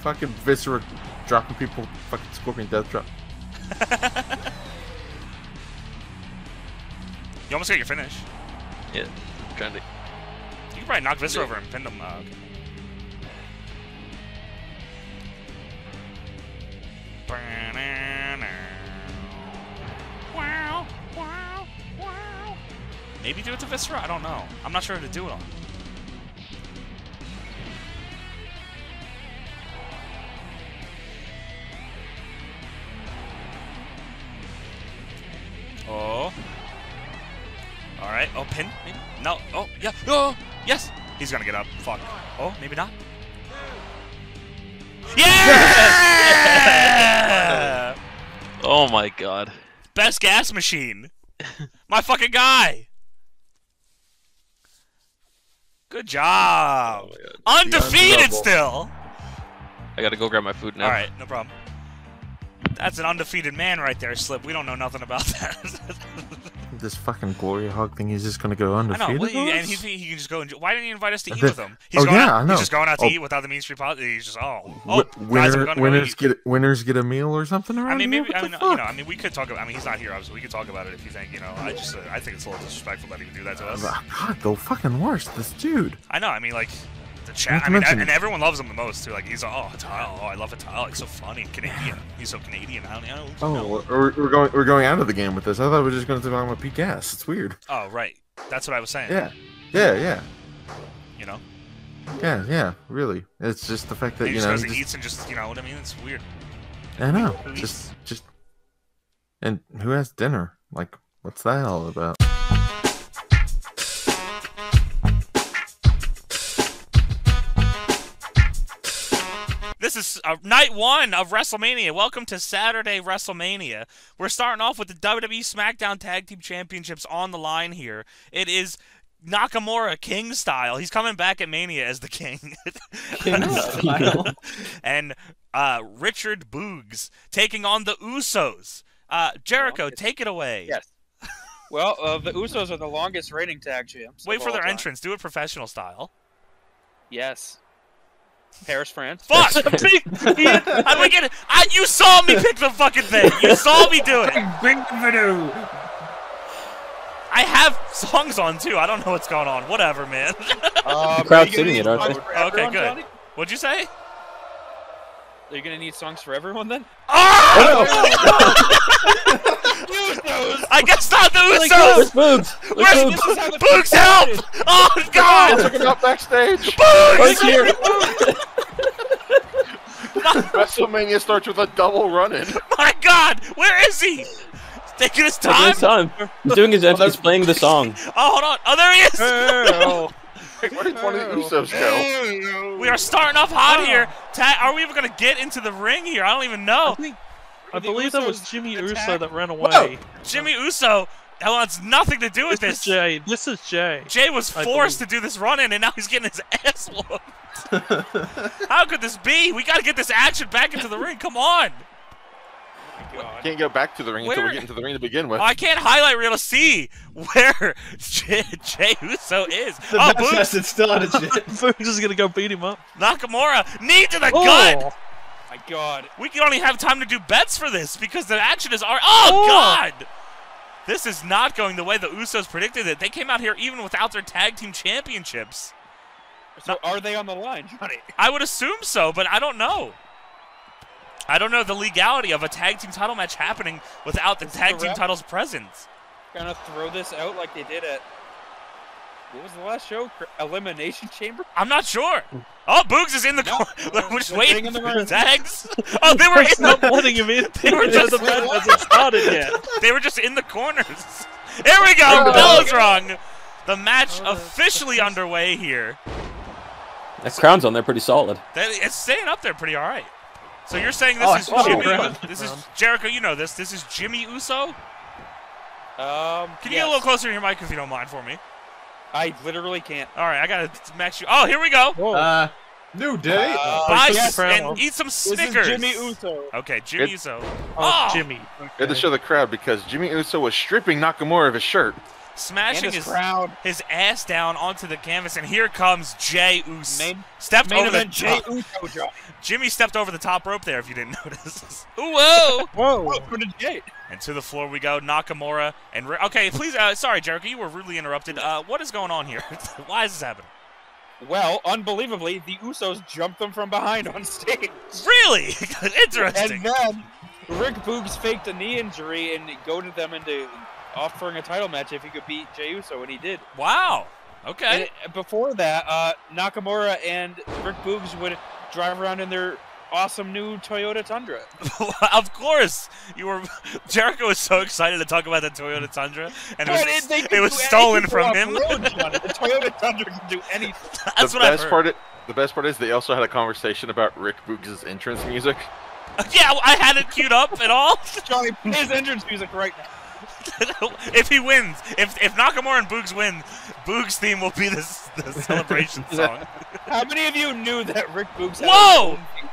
Fucking Viscera dropping people. Fucking Scorpion Death Drop. You almost got your finish. Yeah, trying to. You can probably knock Viscera over and pin him. Uh, okay. Wow, Maybe do it to Viscera? I don't know. I'm not sure who to do it on. Oh. Alright. Oh, pin? Maybe? No. Oh, yeah. Oh, yes. He's gonna get up. Fuck. Oh, maybe not. Yeah! Oh my god. Best gas machine. My fucking guy. Good job. Oh, undefeated still. I gotta go grab my food now. All right, no problem. That's an undefeated man right there, Slip. We don't know nothing about that. This fucking Glory Hog thing, he's just gonna go I undefeated. know. Well, he, and he, he can just go. And, why didn't he invite us to eat did- with him? He's oh, going yeah, out, I know. He's just going out to Oh. eat without the Mean Street Politics. He's just oh, oh, winner, go winners get winners get a meal or something around I mean, maybe. I mean, you know, I mean, we could talk about. I mean, he's not here, obviously. We could talk about it if you think, you know. I just, uh, I think it's a little disrespectful that he would do that to us. God, the fucking worst. This dude. I know. I mean, like the chat. I mean, mention- and everyone loves him the most too. Like he's oh, Tile. Oh, I love a Tile. He's so funny, Canadian. He's so Canadian. I don't, I don't oh, know. Oh, we're, we're going we're going out of the game with this. I thought we were just going to talk about Pete Gas. It's weird. Oh, right. That's what I was saying. Yeah, yeah, yeah, You know. yeah, yeah. Really, it's just the fact that he you just know. goes he just- eats and just you know what I mean. It's weird. I know. Just, just, and who has dinner? Like, what's that all about? This is uh, night one of WrestleMania. Welcome to Saturday WrestleMania. We're starting off with the WWE SmackDown Tag Team Championships on the line here. It is Nakamura King style. He's coming back at Mania as the King. King style. and uh, Richard Boogs taking on the Usos. Uh, Jericho, take it away. Yes. Well, uh, the Usos are the longest reigning tag champs. Wait for their time. entrance. Do it professional style. Yes. Paris, France. Fuck! I would get it. I, you saw me pick the fucking thing. You saw me do it. I have songs on too. I don't know what's going on. Whatever, man. Uh, The crowd's are singing it, aren't they? okay, good. Johnny? What'd you say? Are you gonna need songs for everyone then? I guess not the Really Usos. good. Boogs? Where's This is Boogs? Help! Oh God! Took him out backstage. Boogs! Right here. WrestleMania starts with a double run-in. My God! Where is he? He's taking his Taking time. his time. He's doing his entrance, playing the song. Oh, hold on. Oh, there he is. Oh. Where did one of the Usos go? Oh. We are starting off hot oh. here. Ta- are we even gonna get into the ring here? I don't even know. I believe that was Jimmy Uso that ran away. Whoa! Jimmy Uso that wants nothing to do with This is this. Jay. This is Jay. Jay was forced to do this run-in, and now he's getting his ass whooped. How could this be? We got to get this action back into the ring. Come on. Can't go back to the ring until we get into the ring to begin with. Oh, I can't highlight reel to see where Jay, Jey Uso is. The oh, match Boogs, hasn't started yet. Boogs is gonna go beat him up. Nakamura, knee to the Oh. gut. My God. We can only have time to do bets for this because the action is already. Oh, Oh. God! This is not going the way the Usos predicted it. They came out here even without their tag team championships. So are they on the line, Johnny? I would assume so, but I don't know. I don't know the legality of a tag team title match happening without the tag the team titles present. Gonna throw this out like they did at What was the last show? Elimination Chamber? I'm not sure. Oh, Boogs is in the corner. We're just they're waiting getting in the for ring. tags. Oh, they were in Stop the, letting him in. They were just the match hasn't started yet. They were just in the corners. Here we go. The bell is rung. The match officially underway here. That crown's on there pretty solid. That, it's staying up there pretty all right. So you're saying this Oh, is saw Jimmy? crown. This is Jericho. You know this. This is Jimmy Uso. Um, Can you get a little closer to your mic if you don't mind for me? I literally can't. All right, I gotta max you. Oh, here we go. Uh, new day. Uh, Buy yes, s- and eat some This is Snickers. Jimmy Uso. Okay, Jimmy It- Uso. Oh, Jimmy. We had to show the crowd because Jimmy Uso was stripping Nakamura of his shirt. Smashing his his crown. his ass down onto the canvas, and here comes Jey Uso. Main- stepped main over the event Jay. Uso, Johnny. Jimmy stepped over the top rope there. If you didn't notice. Whoa! Whoa. Welcome to Jay. And to the floor we go. Nakamura and Ri- okay, please. Uh, sorry, Jericho, you were rudely interrupted. Uh, what is going on here? Why is this happening? Well, unbelievably, the Usos jumped them from behind on stage. Really interesting. And then Rick Boogs faked a knee injury and goaded them into offering a title match if he could beat Jey Uso, and he did. Wow. Okay. And before that, uh, Nakamura and Rick Boogs would drive around in their awesome new Toyota Tundra. of course, you were. Jericho was so excited to talk about the Toyota Tundra, and it was, they it was stolen from him. road, The Toyota Tundra can do anything. That's the what I've best heard. part. i- the best part is they also had a conversation about Rick Boogs' entrance music. Yeah, I had it queued up and all. Johnny, his entrance music right now. if he wins, if if Nakamura and Boogs win, Boogs' theme will be this the celebration song. How many of you knew that Rick Boogs had Whoa! his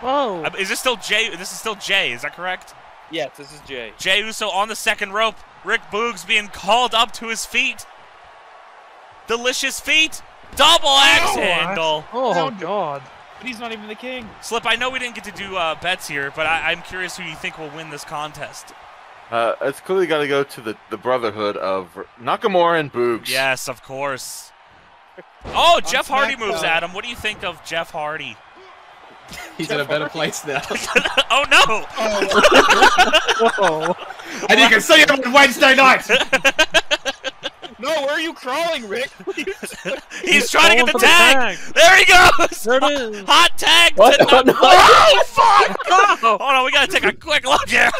Whoa. Is this still Jay? This is still Jay. Is that correct? Yes, this is Jay. Jey Uso on the second rope. Rick Boogs being called up to his feet. Delicious feet. Double axe Oh, handle. Oh, God. But he's not even the king. Slip, I know we didn't get to do uh, bets here, but I, I'm curious who you think will win this contest. Uh, it's clearly got to go to the, the brotherhood of Nakamura and Boogs. Yes, of course. Oh, Jeff Hardy moves, Adam. What do you think of Jeff Hardy? He's in a better place now. oh no! Whoa. and you can see him on Wednesday night. No, where are you crawling, Rick? He's trying to get the for the tag. tag. There he goes. There it is. Hot tag. What? to Oh, Nak- no. Oh, fuck! Hold on, we gotta take a quick look here.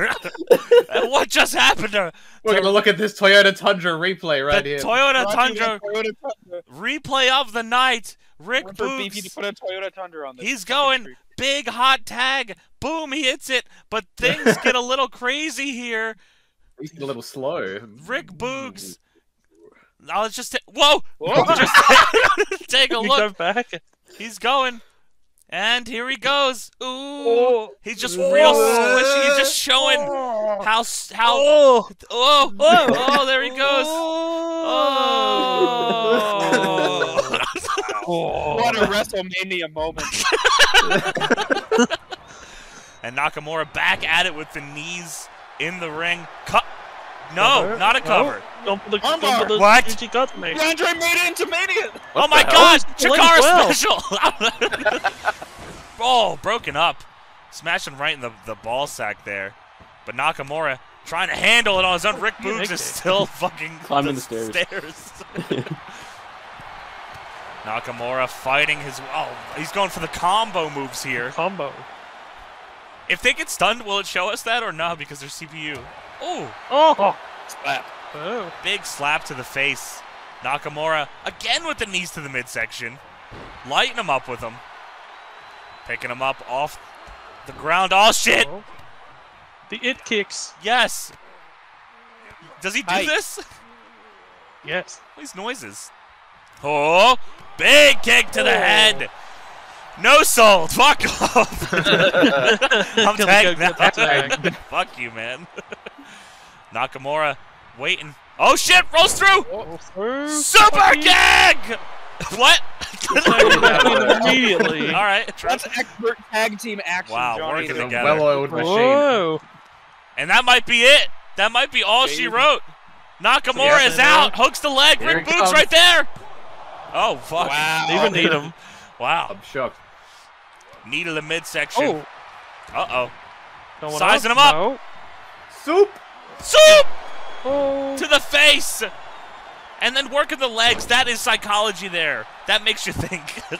what just happened to We're gonna look at this Toyota Tundra replay right the here. Toyota Tundra Toyota Tundra. replay of the night? Rick One for beefy to put a Toyota Tundra on this. He's going street. big hot tag. Boom, he hits it. But things get a little crazy here. He's a little slow. Rick Boogs. Now let's just ta- whoa. Whoa. Just take a You look. go back. He's going. And here he goes. Ooh. Oh. He's just real squishy. He's just showing oh. how how oh. oh. Oh, oh, oh, there he goes. Oh. oh. What a WrestleMania moment. and Nakamura back at it with the knees in the ring. Cut. No, Cover? not a No. cover. Don't put the, Armbar. don't put the What? Gucci cut me. DeAndre made it into Mania. oh my the god! hell? Chikara Well. special! oh, broken up. Smashing right in the, the ball sack there. But Nakamura trying to handle it on his own. Rick You Boogs is still fucking Climbing the stairs. Nakamura fighting his. Oh, he's going for the combo moves here. Combo. If they get stunned, will it show us that or no? Because they're CPU. Oh, Oh. Slap. Oh. big slap to the face. Nakamura again with the knees to the midsection. Lighting him up with them. Picking him up off the ground. Oh, shit. Oh. The it kicks. Yes. Does he do Hi. this? Yes. All These noises. Oh, big kick to the Oh. head. No sold. Fuck off. I'm Gonna tagging that. the tag. Fuck you, man. Nakamura waiting. Oh shit! Rolls through. Oh, Super kick. What? Immediately. All right. That's expert tag team action, Wow, Johnny. working a together. well-oiled machine. Whoa. And that might be it. That might be all she wrote. Nakamura is out. Hooks the leg. Rick Boogs comes. right there. Oh fuck. Wow. Even need him. Wow. I'm shocked. Knee to the midsection. Oh. Uh oh. Going Sizing up? him up. No. Soup. Soup Oh. to the face. And then working the legs, that is psychology there. That makes you think.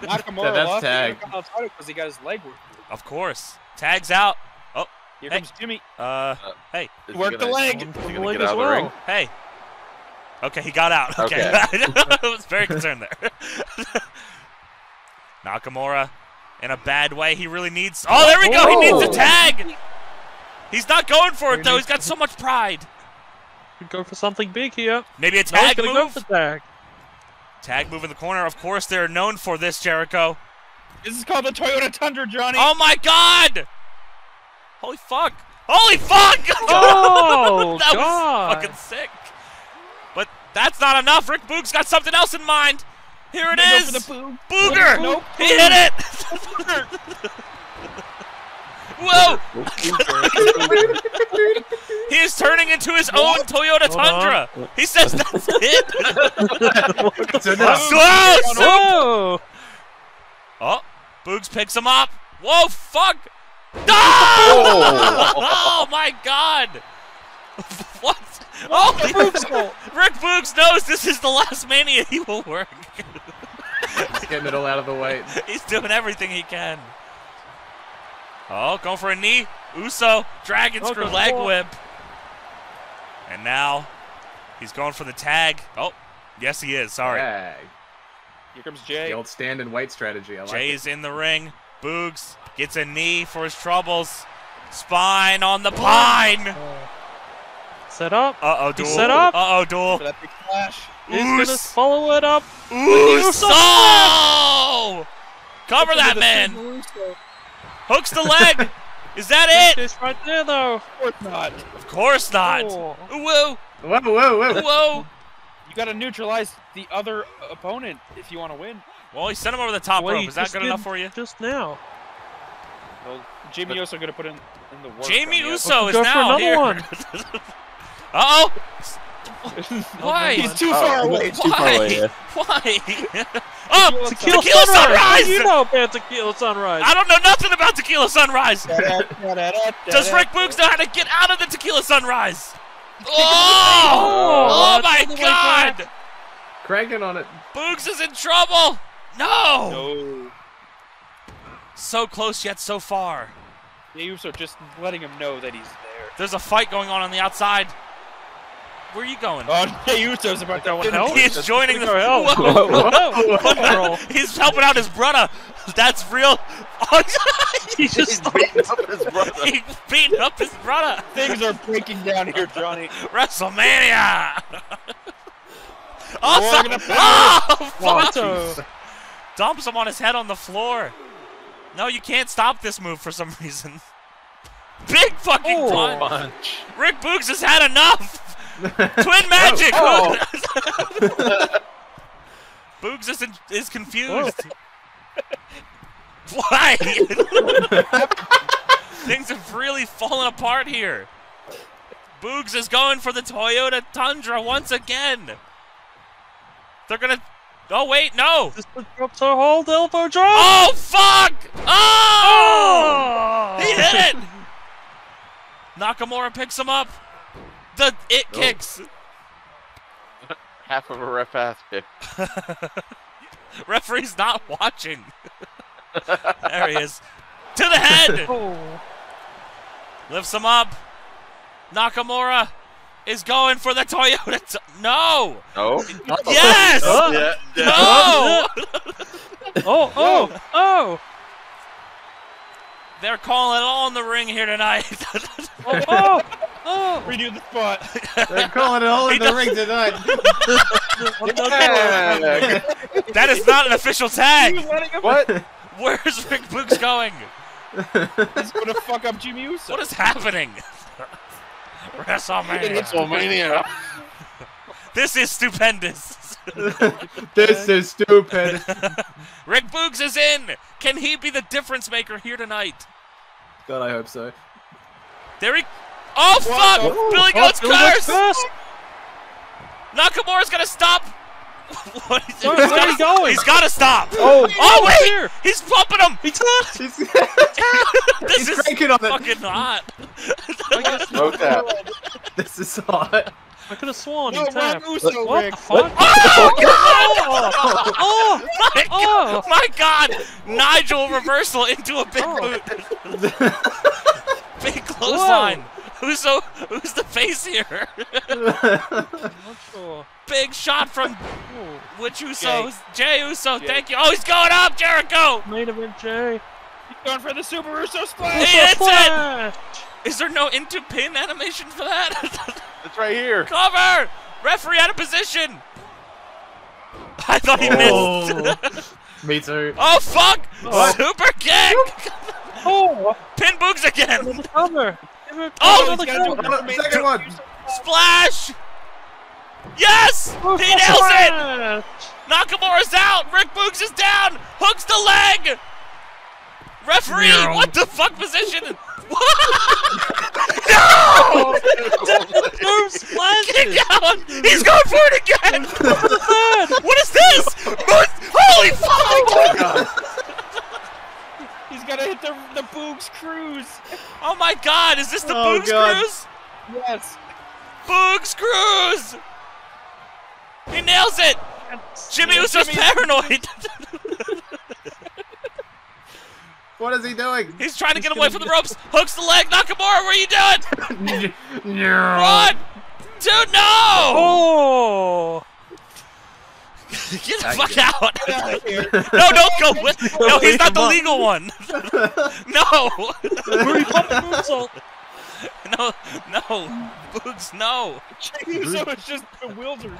Nakamura that's lost tag. because he got his leg worked. of course. Tags out. Oh, Here hey. comes Jimmy. Uh, hey. Is he Work the gonna- leg. Is he The gonna leg get as out of the ring? well. Hey. Okay, he got out. Okay. Okay. I was very concerned there. Nakamura in a bad way. He really needs. Oh, there we go. He needs a tag. He's not going for it though. He's got so much pride. Could go for something big here. Maybe a tag gonna go move. tag. Tag move in the corner. Of course, they're known for this, Jericho. This is called the Toyota Tundra, Johnny. Oh my God! Holy fuck! Holy fuck! Oh, that God. was fucking sick. But that's not enough. Rick Boog's got something else in mind. Here it They go is. for the boog. Booger! Nope. He hit it! Whoa! he is turning into his own Toyota Tundra. He says that's it. Close! Whoa! Oh, Boogs picks him up. Whoa, fuck! No! Ah! Oh. oh my god! what? Oh, Rick Boogs knows this is the last Mania he will work. He's getting it all out of the way. He's doing everything he can. Oh, going for a knee. Uso, dragon Oh, screw good leg lord. whip. And now he's going for the tag. Oh, yes he is. Sorry. Tag. Here comes Jey. The old stand and wait strategy. I like Jey it. is in the ring. Boogs gets a knee for his troubles. Spine on the pine. Set up. Uh oh, He's duel. set up. Uh oh, duel. For that big flash. He's gonna follow it up. Uso! Cover that man. Hooks the leg. Is that it? It's right there though. Of course not. Of course not. Oh. Whoa, Whoa, whoa, whoa. whoa. You got to neutralize the other opponent if you want to win. Well, he sent him over the top Wait, rope. Is that good enough for you? Just now. Well, Jimmy Uso going to put in, in the work. Jamie Uso is now here. uh oh. other- Why? He's too Oh, far he's away. too far away, yeah. Why? oh, Tequila, Tequila Sunrise. Sunrise! You know about Tequila Sunrise? I don't know nothing about Tequila Sunrise. Does Rick Boogs know how to get out of the Tequila Sunrise? Oh! Oh, Oh, my that's the. God! Cranking on it. Boogs is in trouble. No! No. So close yet so far. Jey Uso just letting him know that he's there. There's a fight going on on the outside. Where are you going? Oh, Jey Uso's about to hell? He is joining the. Go hell. Whoa. Whoa. Whoa. He's helping out his brother. That's real. Oh, He just Beating up his brother. he's beating up his brother. Things are breaking down here, Johnny. WrestleMania. Oh, We're son- oh, fuck. Dumps him on his head on the floor. No, you can't stop this move for some reason. Big fucking Oh. punch. Punch. Rick Boogs has had enough. Twin magic. Oh. oh. Boogs is, in, is confused. Why? Things have really fallen apart here. Boogs is going for the Toyota Tundra once again. They're gonna. Oh wait, no. Just drops her hold, elbow drop. Oh fuck! Oh! oh! He hit it. Nakamura picks him up. The it Oh. kicks. Half of a ref ass kick. Referee's not watching. there he is. To the head. Oh. Lifts him up. Nakamura is going for the Toyota. T- no. No. Yes. Oh. Yeah. yeah. No. Oh, oh, oh. They're calling it all in the ring here tonight. Oh, oh, oh. Redo the spot. They're calling it all in the ring tonight. Yeah. that is not an official tag. What? Where's Rick Boogs going? He's going to fuck up Jimmy Uso. What is happening? WrestleMania. WrestleMania. This is stupendous. this is stupid. Rick Boogs is in. Can he be the difference maker here tonight? God, I hope so. There he. Oh fuck! the- Billy Oh, Goat's Billy Goat's curse. curse. Nakamura's gonna stop. what is he? Where- He's where gotta, you going? He's gotta stop. Oh, Oh wait! here. He's pumping him. He touched. He's, This he's is cranking on it. fucking hot. Smoke that. This is hot. I could have sworn No, he Ron tapped. Uso, what Rick. the fuck? Oh, Oh! oh, oh my, Oh. God, my God! Nigel reversal into a big oh. boot. big clothesline. Who's so? Who's the face here? Sure. big shot from which Uso? Jey Uso. Thank you. Oh, he's going up, Jericho. Main event Jey. He's going for the Super Russo He splash. hits it. Splash! Is there no into pin animation for that? It's right here. Cover. Referee out of position. I thought he missed. Oh. Me too. oh fuck! What? Super kick. Oh! Pin Boogs again. Cover. Oh, another he's gotta do cover. it. Second one. Splash! Yes! Oh, He nails it! Nakamura's out! Rick Boogs is down! Hooks the leg! Referee! No. What the fuck position? No! Boom splashes! Kick out! He's going for it again! what is this? Holy fuck! Oh He's got to hit the the Boogs cruise. Oh my god, is this the Oh, Boogs God. Cruise? Yes. Boogs Cruise! He nails it! Jimmy Yeah, Uso's Jimmy- paranoid! What is he doing? He's trying to get away from the ropes. Hooks the leg. Nakamura, what are you doing? no. One, two, no! Oh! Get the I fuck get- out! Get out no, don't go with. No, he's not the legal one. no, Hurry, pop the moonsault. no, no, Boogs, no. Uso is just bewildered.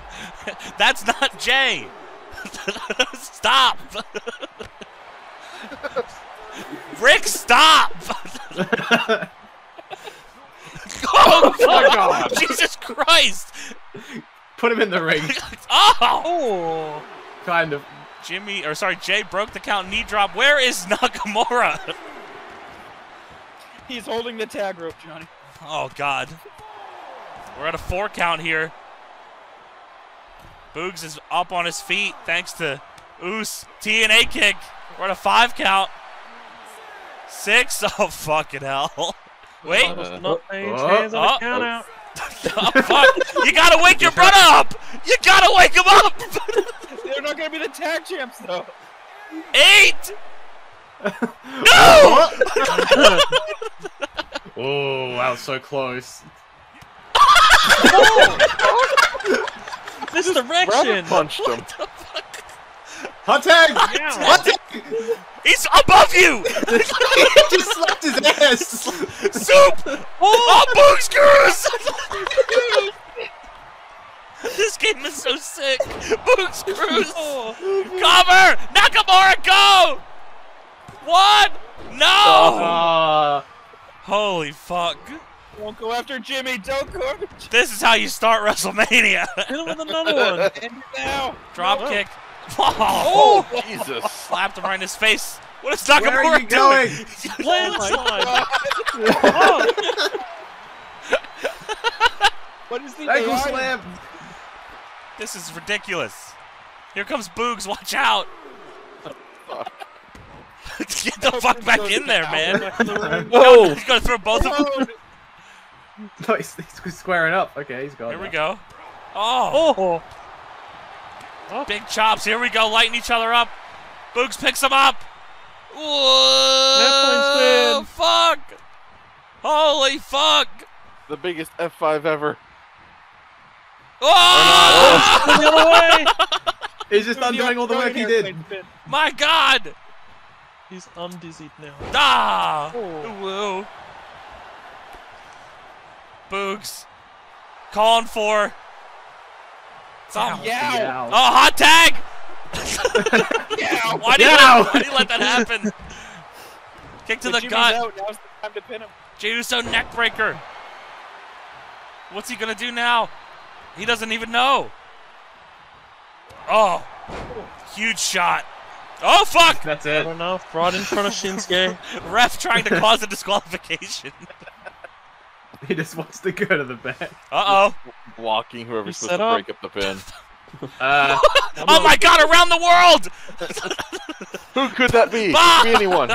That's not Jey. stop. Rick, stop. oh, oh God. Jesus Christ! Put him in the ring. Oh! Oh! Kind of. Jimmy, or sorry, Jey broke the count knee drop. Where is Nakamura? He's holding the tag rope, Johnny. Oh God. We're at a four count here. Boogs is up on his feet thanks to Oos TNA kick. We're at a five count. Six. Oh fucking hell. Wait. Must uh, not change uh, uh, Oh. Oh. count out. oh, fuck. You gotta wake your brother up. You gotta wake him up. They're not going to be the tag champs, though. Eight. no! Oh, wow, so close. Misdirection! Punched him. Hot tag! Yeah. Hot tag! He's above you. he just slapped his ass! Soup. Oh, Boogs Cruise. this game is so sick. Boogs Cruise. Cover. Nakamura, go. One. No. Ah, Holy fuck. Don't go after Jimmy. Don't go after Jimmy. This is how you start WrestleMania. Hit him with another one. End now. Drop No. kick. Oh, Jesus. slapped him right in his face. What is Where Nakamura are you doing? going? Landslide. Oh. What is the Ankle slam! This is ridiculous. Here comes Boogs. Watch out. Get the fuck back in there, man. Oh! He's gonna throw both of them. No, he's, he's squaring up. Okay, he's gone. Here we go. Oh, Oh! Big chops. Here we go. Lighting each other up. Boogs picks him up. Whoa! Airplane Fuck! Holy fuck! The biggest F5 ever. Oh! The other way! He's just undoing all the work he did. My God! He's undizzied now. Ah! Oh. Woo! Boogs calling for. Oh, Yeah. oh hot tag! Why did, you let, why did you let that happen? Kick to But the gut. out. Now's the time to pin him. Jey Uso neck breaker. What's he gonna do now? He doesn't even know. Oh, huge shot. Oh fuck! That's it. I it. don't know. Right in front of Shinsuke. Ref trying to cause a disqualification. He just wants to go to the back. Uh oh. Blocking whoever's supposed to up. break up the pin. Uh, Oh my god, around the world! Who could that be? Bah! Could be anyone.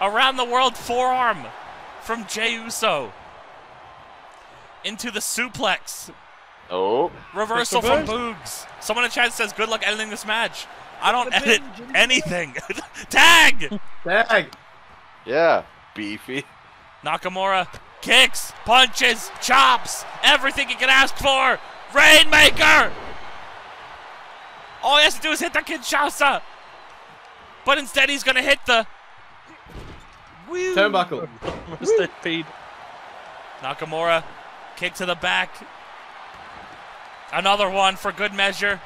around the world forearm from Jey Uso. Into the suplex. Oh. Reversal from Burns? Boogs. Someone in chat says, good luck editing this match. I don't edit anything. Tag! Tag! Yeah, beefy. Nakamura kicks, punches, chops, everything you can ask for. Rainmaker! All he has to do is hit the Kinshasa. But instead, he's going to hit the. Turnbuckle. Stampede. Nakamura, kick to the back. Another one for good measure.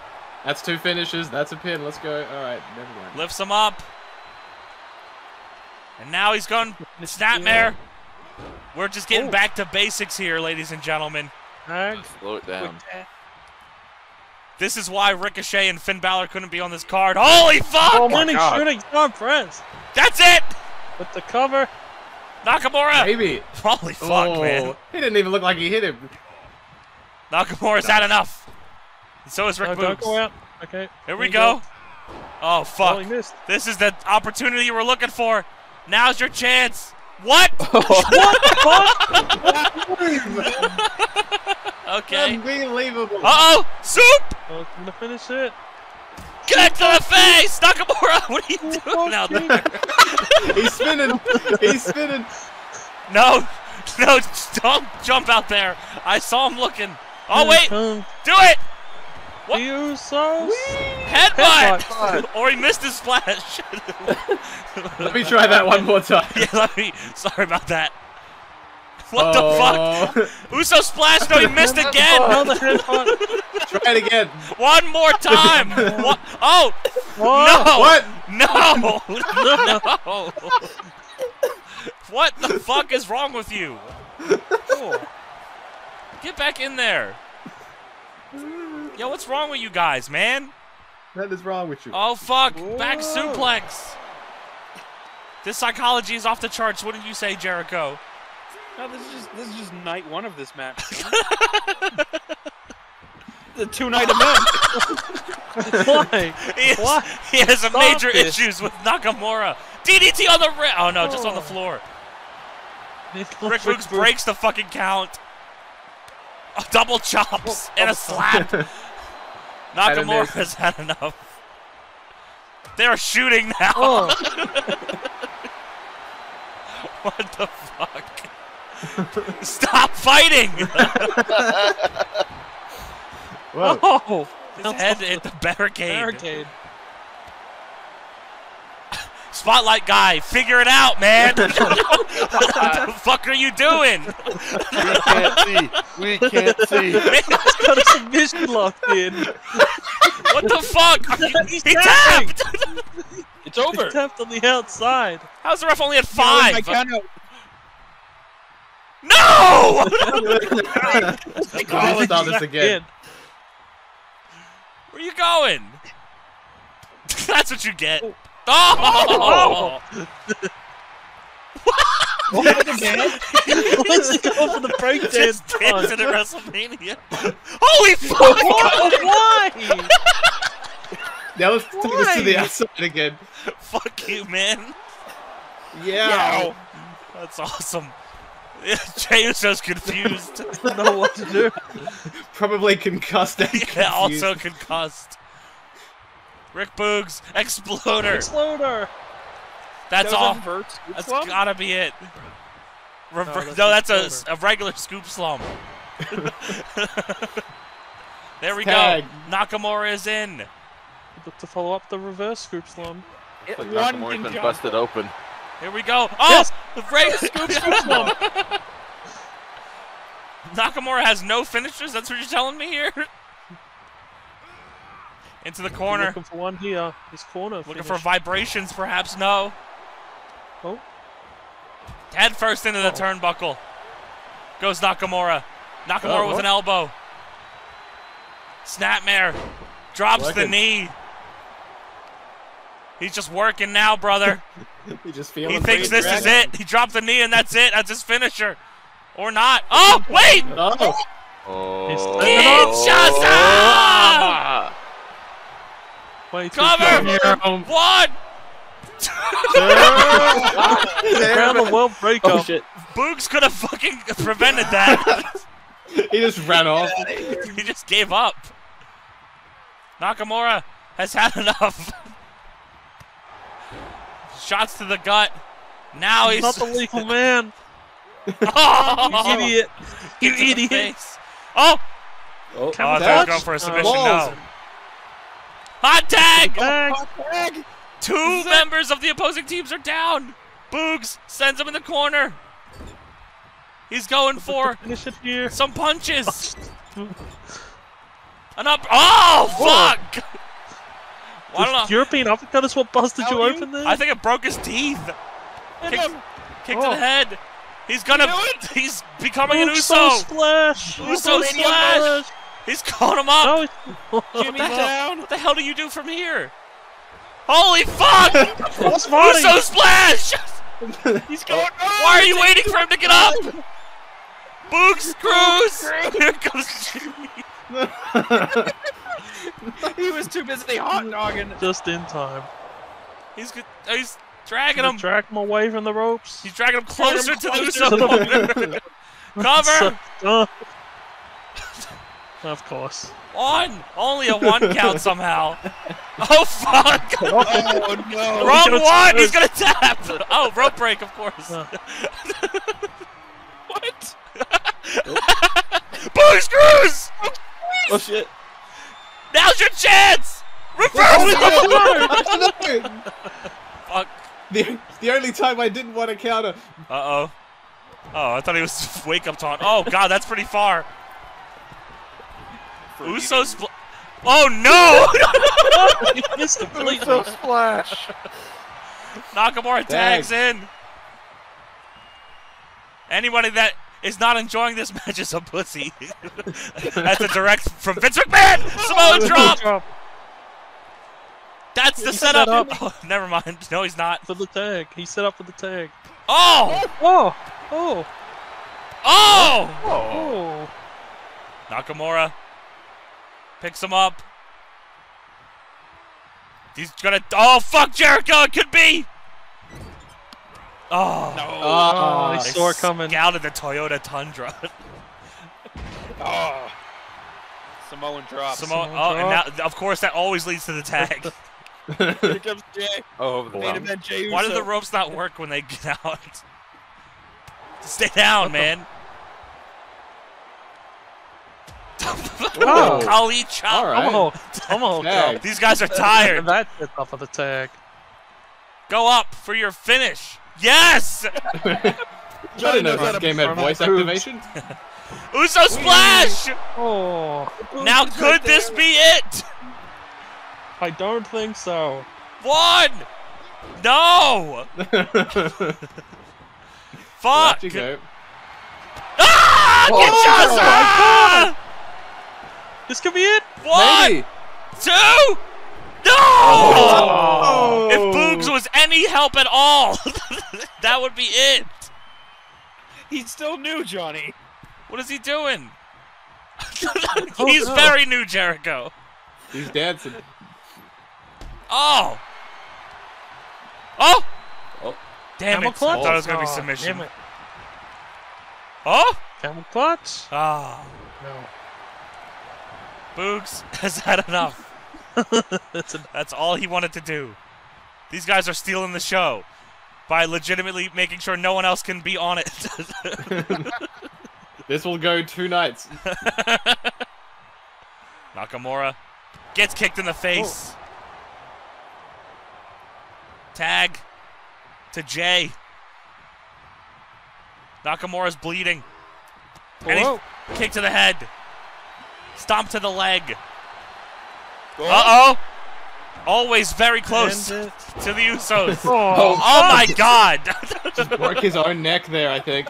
That's two finishes. That's a pin. Let's go. All right, never mind. Lifts him up. And now he's gone Snapmare. We're just getting Oh. back to basics here, ladies and gentlemen. Slow it down. This is why Ricochet and Finn Balor couldn't be on this card. Holy fuck! Oh my god. shooting star press. That's it! With the cover. Nakamura! Maybe. Holy fuck, Oh, man. He didn't even look like he hit him. Nakamura's had enough. So is Rick No, don't Boogs. go out. Okay. Here we you go. Oh, fuck. Oh, he missed. This is the opportunity you were looking for. Now's your chance. What? What okay. Unbelievable. Uh-oh! Soup! Oh, gonna finish it. Get to the face! Nakamura, what are you doing out there? He's spinning. He's spinning. No, no, don't jump out there. I saw him looking. Oh, wait. Do it! The Usos. Headbutt! or he missed his splash. Let me try that one more time. yeah, let me. Sorry about that. What Oh. the fuck? Oh. Uso splash? No, he missed again. Try it again. One more time. what? Oh no! What? No! no! what the fuck is wrong with you? Oh. Get back in there. Yo, what's wrong with you guys, man? What is wrong with you? Oh fuck! Back suplex. This psychology is off the charts. What did you say, Jericho? No, this is just this is just night one of this match. the two night event. Why? He has, Why? he has some major this. issues with Nakamura. DDT on the ring. Oh no, just on the Oh. floor. Rick Rick Boogs Boogs. breaks the fucking count. Oh, double chops oh, and a slap. Nakamura miss. has had enough. They're shooting now. Oh. what the fuck? Stop fighting! Whoa. Oh. His head hit the barricade. Barricade. Spotlight guy, figure it out, man. what the fuck are you doing? We can't see. We can't see. He's got a submission locked in. What the fuck? He's he tapping. tapped. It's over. He tapped on the outside. How's the ref only at Yeah, five? I count out. No! Let's start this again. Where are you going? That's what you get. Oh. Oh! What Let's go for the breakdance. Just punch. dancing at WrestleMania. Holy fuck! Why? Now let's take this to the outside again. Fuck you, man. Yeah. That's awesome. Jey Uso's confused. Doesn't know what to do. Probably concussed and yeah, confused. also concussed. Rick Boogs, Exploder. Exploder. That's That all. reverse scoop That's slump? gotta be it. Rever- that's no, that's a, a regular scoop slump. there we Tag. go. Nakamura is in. Look to follow up the reverse scoop slum. It, Like one Nakamura's can been jump. busted open. Here we go. Oh, Yes. the break. scoop slump. Nakamura has no finishers. That's what you're telling me here. Into the corner. Looking for one here. This corner. Looking finish. for vibrations, perhaps. No. Oh. Head first into the turnbuckle. Goes Nakamura. Nakamura Oh, with an elbow. Snapmare. Drops the Working. knee. He's just working now, brother. You just feel he thinks this is it. He dropped the knee and that's it. That's his finisher. Or not. Oh, wait! Oh. Ah! Oh. Kinshasa! Way too Cover! close. One! Around the world breakup. Oh shit. Boogs could have fucking prevented that. he just ran off. he just gave up. Nakamura has had enough. Shots to the gut. Now he's not the legal man. oh, you idiot! You Kick to the idiot! Oh! Oh, Oh, I thought he was going for a submission. No. Hot tag! Hot Tag. Two members of the opposing teams are down. Boogs sends him in the corner. He's going for Finish it here. some punches. An up. Oh fuck! I don't know. European uppercut is what busted you open there. I think it broke his teeth. Kick, kick to Oh. the head. He's gonna. He's becoming an Uso Uso. splash. Uso splash. He's calling him up. No, he's- what, the hell, what the hell do you do from here? Holy fuck! Cross body. Uso splash! He's going. Why are you waiting for him to get up? Boogs Cruise! Here comes Jimmy. he was too busy hot dogging. Just in time. He's good- he's dragging Gonna him. drag him away from the ropes. He's dragging him closer to the closer to the- corner. Cover! Uh, of course. One! Only a one count somehow. Oh fuck! Oh no! Wrong gonna one! tap. He's gonna tap! Oh, rope break, of course. Uh. what? Boogs Cruise! Oh shit! Now's your chance! Reverse Oh, it! no! Fuck. the, the only time I didn't want to counter. Uh oh. Oh, I thought he was wake up taunt. Oh god, that's pretty far. Uso spl- Oh no! he missed completely. Uso splash. Nakamura tags in. Anybody that is not enjoying this match is a pussy. That's a direct from Vince McMahon. Samoa drop. That's the He setup. up. Oh, never mind. No, he's not. For the tag. He set up for the tag. Oh! Oh! Oh! Oh! Oh! oh. Nakamura picks him up. He's gonna. Oh fuck, Jericho! It could be. Oh no! Oh, he They saw it coming. Scouted the Toyota Tundra. Oh. Samoan drop. Samoa, Samoan oh, and now, of course, that always leads to the tag. Here comes Jey. Oh, over the Main event Jey Why do the ropes not work when they get out? Stay down, man. Wow. Kali chop. All right. Tomahawk. Tomahawk. Tag. These guys are tired. That set up for the tag. Go up for your finish. Yes! I didn't know this game had voice activation. Uso splash! Oh. Now could this be it? I don't think so. One! No! Fuck! Off you go. Ah! Oh, Kinshasa! This could be it. One! Maybe. Two! No! Oh. If Boogs was any help at all, that would be it. He's still new, Johnny. What is he doing? Oh, He's no. very new, Jericho. He's dancing. Oh! Oh! Oh. Damn Camel it. I thought it was going to be Oh, submission. damn it. Oh! Camel clutch? Ah. No. Boogs has had enough. That's a, That's all he wanted to do. These guys are stealing the show by legitimately making sure no one else can be on it. This will go two nights. Nakamura gets kicked in the face. Oh. Tag to Jey. Nakamura's bleeding. And Whoa. he's kick to the head. Stomp to the leg. Go Uh oh. Always very close to the Usos. Oh, Oh my god. Just Broke his own neck there, I think.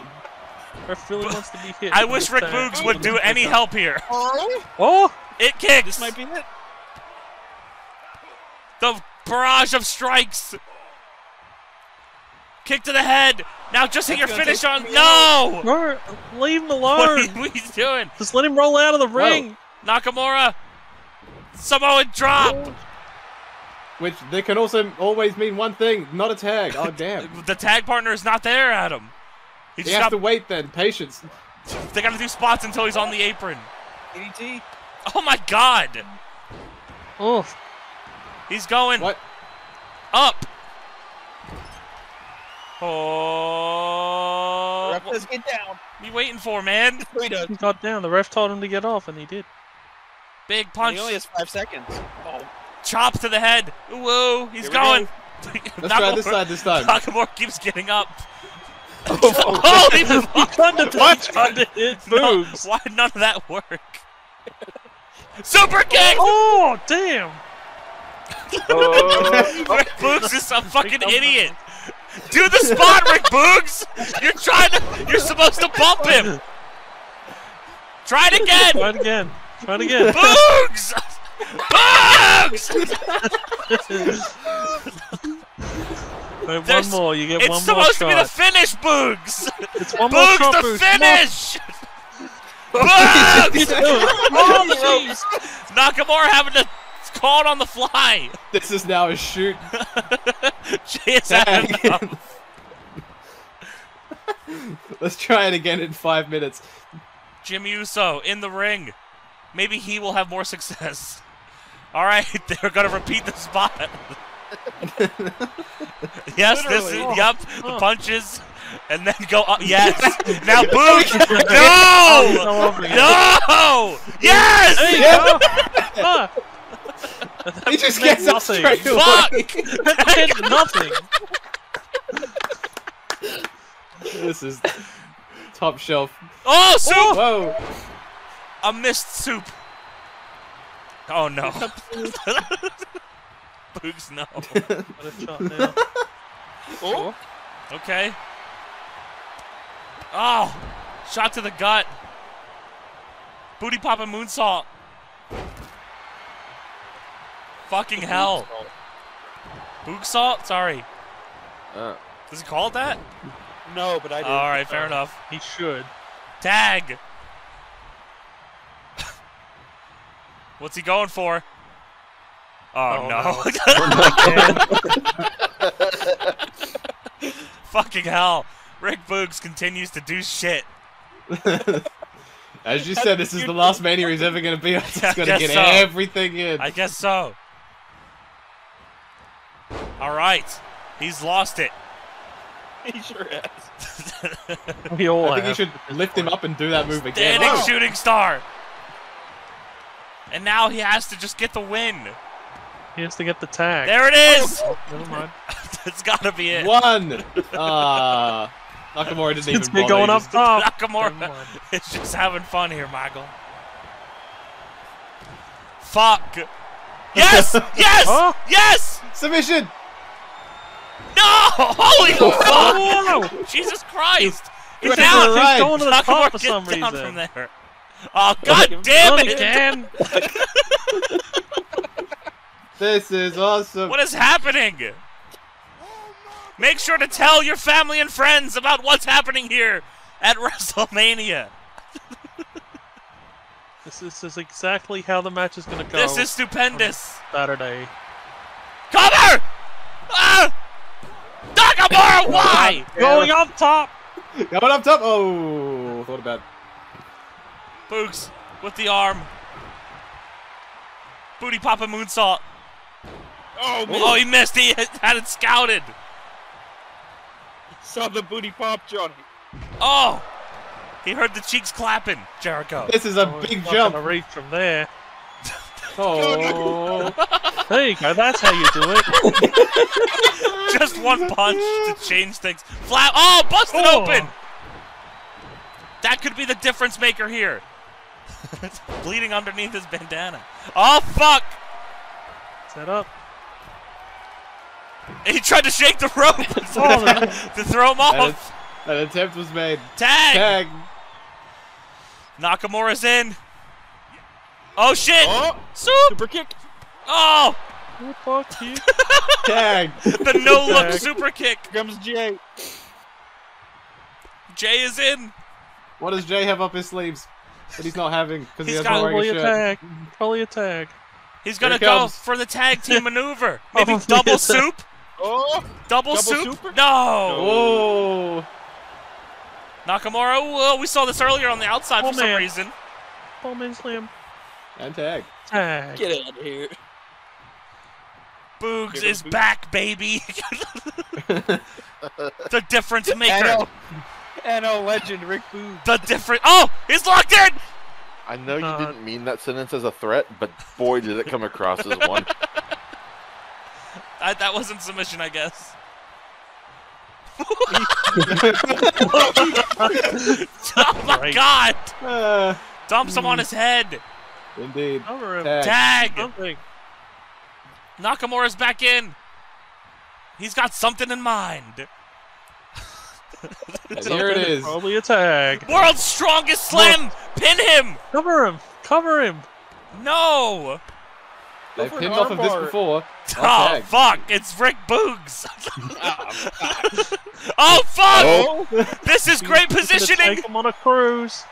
Ref really wants to be hit. I wish Rick tag. Boogs would do any help here. Oh! It kicks. This might be it. The barrage of strikes. Kick to the head. Now just hit your finish on. No! No! Leave him alone! you- what are you doing? Just let him roll out of the ring! Nakamura. Samoan drop. Which they can also always mean one thing, not a tag. Oh damn. The tag partner is not there, Adam. He You just have got, to wait then. Patience. They gotta do spots until he's on the apron. DDT. Oh my god! Oh. He's going What? up. Oh. Ref says get down. You waiting for, man? He does. He got down. The ref told him to get off, and he did. Big punch. He only has five seconds. Oh. Chop to the head. Whoa, he's Here we going. Let's try this side this time. Nakamura keeps getting up. Holy oh, fuck! Oh, Thunder tried to hit No, why did none of that work? Super kick! Oh, damn. Rick Boogs is a fucking idiot. Do the spot, Rick Boogs! You're trying to. You're supposed to bump him. Try it again. Try it again. Try it again. Boogs! Boogs! Wait, one There's- more. You get one more It's supposed to be the finish, Boogs. It's one more Boogs, shot, the Boogs. Finish. Boogs! Oh, jeez. Nakamura having to call it on the fly. This is now a shoot. Jey is having Tag. enough. Let's try it again in five minutes. Jimmy Uso in the ring. Maybe he will have more success. All right, they're gonna repeat the spot. yes, this is Literally. yup. Oh. The punches, and then go up. Yes. now Boogs. Oh, No. over. No. Yes. There you Yeah. Go. He just meant gets up nothing. straight Fuck. away. that meant nothing. This is top shelf. Oh, soup. Whoa. A missed soup. Oh no. Boogs, no. What a shot now. Oh. Okay. Oh, shot to the gut. Booty popping moonsault. Fucking hell. Boog salt? Sorry. Uh, Does he call it that? No, but I did. All right, fair enough. He should. Tag. What's he going for? Oh, Oh, no. Fucking hell. Rick Boogs continues to do shit. As you said, this is the last mania he's ever going to be on. He's I going to get so. everything in. I guess so. All right. He's lost it. He sure has. We all I think you should lift him up and do that move again. Standing Oh. shooting star. And now he has to just get the win. He has to get the tag. There it is. Oh, never mind. It's got to be it. One. Ah. Nakamura didn't even It's me bother. going He up just- top. Nakamura mind. is just having fun here, Michael. Fuck. Yes! Yes! Oh. Yes! Submission. No! Holy Whoa! fuck! Jesus Christ! He's He's going down! to the right. going to the Nakamura top for some down reason. from there. Oh god damn it! again. This is awesome. What is happening? Make sure to tell your family and friends about what's happening here at WrestleMania. This, this is exactly how the match is going to go. This is stupendous. Saturday. Cover! Ah! Nakamura, why? Going up top. Going up top. Oh, thought about. Boogs with the arm. Booty Papa moonsault. Oh, man. Oh, he missed. He had it scouted. Saw the booty pop, Johnny. Oh! He heard the cheeks clapping, Jericho. This is a Oh, big he's jump. gonna reach from there. Oh. There you go. That's how you do it. Just one punch to change things. Flat. Oh, busted Oh. open. That could be the difference maker here. It's bleeding underneath his bandana. Oh fuck! Set up. He tried to shake the rope Oh, to throw him An, off. an attempt was made. Tag. Tag. Nakamura's in. Oh shit! Oh, Soup! super kick. Oh! Fuck you. Tag. The no look super kick. Here comes Jey. Jey is in. What does Jey have up his sleeves that he's not having because he He's has got Probably a a shirt? tag. Probably a tag. He's gonna Here go comes. for the tag team maneuver. Oh, Maybe Oh, double soup. Oh, Double, Double soup. super? No. Oh. Nakamura. Whoa, we saw this earlier on the outside Oh, for some man. reason. Bowman slam. And tag. Tag. Get out of here. Boogs Give is Boogs. back, baby. the difference maker. NO, NO legend Rick Boogs. The difference. Oh, he's locked in. I know you Uh, didn't mean that sentence as a threat, but boy, did it come across as one. I, that wasn't submission, I guess. Oh my Right. god! Uh, Dumps him on his head. indeed. Cover him. Tag. Tag. Something. Nakamura's back in. He's got something in mind. And here it is. Probably a tag. World's strongest slam. Pin him. Cover him. Cover him. No. They for an pinned off of this before. Oh fuck! It's Rick Boogs. Oh, oh fuck! Oh. This is great He's gonna positioning. Take him on a cruise.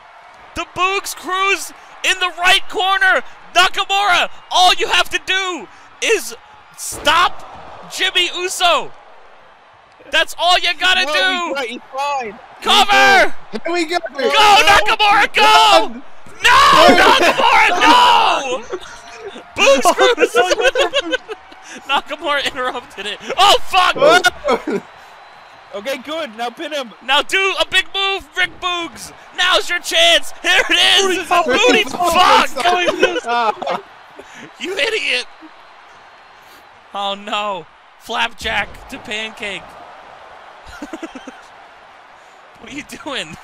The Boogs cruise in the right corner. Nakamura, all you have to do is stop Jimmy Uso. That's all you gotta No, do. he's right, he's fine. Cover. Here we go. Go, Nakamura, go! No, Nakamura, no! Boogs oh, cruise. Nakamura interrupted it. Oh fuck! Okay, good. Now pin him. Now do a big move, Rick Boogs. Now's your chance. Here it is. Booty fuck. Ah. You idiot. Oh no. Flapjack to pancake. what are you doing?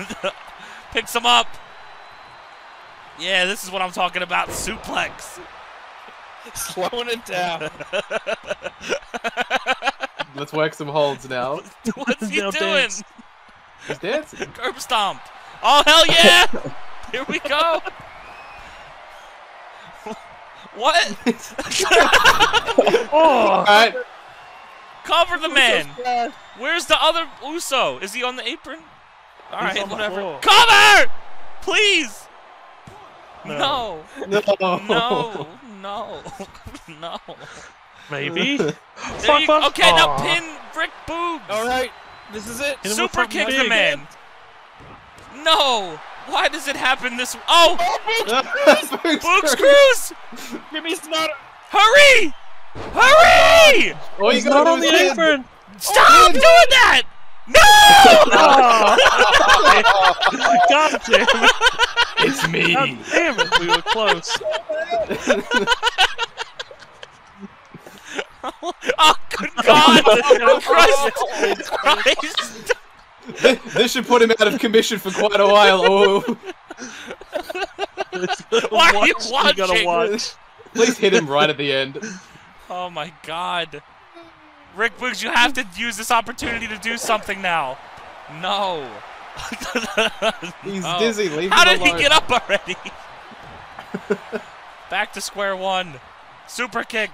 Picks him up. Yeah, this is what I'm talking about. Suplex. Slowing it down. Let's work some holds now. What's he Now doing? dance. He's dancing. Curb stomped. Oh hell yeah! Here we go. what? Oh. All right. Cover the man. Where's the other Uso? Is he on the apron? All He's right, whatever. floor. Cover, please. No. No. No. No. No. No. Maybe. Fuck you- off. okay, now pin Rick Boogs. All right, this is it. Hit Super something kick the big. man. No. Why does it happen this? way? Oh, Boogs Cruise. Jimmy's not. Hurry! Hurry! All you He's gotta not do on the is hit. apron. Stop oh, doing that! No! God damn it. It's me. God damn it. We were close. oh, good God! Oh, Christ! Christ! This, this should put him out of commission for quite a while. Oh, Why are you Watch, You gotta watching? watch. please hit him right at the end. Oh my God! Rick Boogs, you have to use this opportunity to do something now. No. He's No. dizzy. Leave How him did he get up already? Back to square one. Super kick.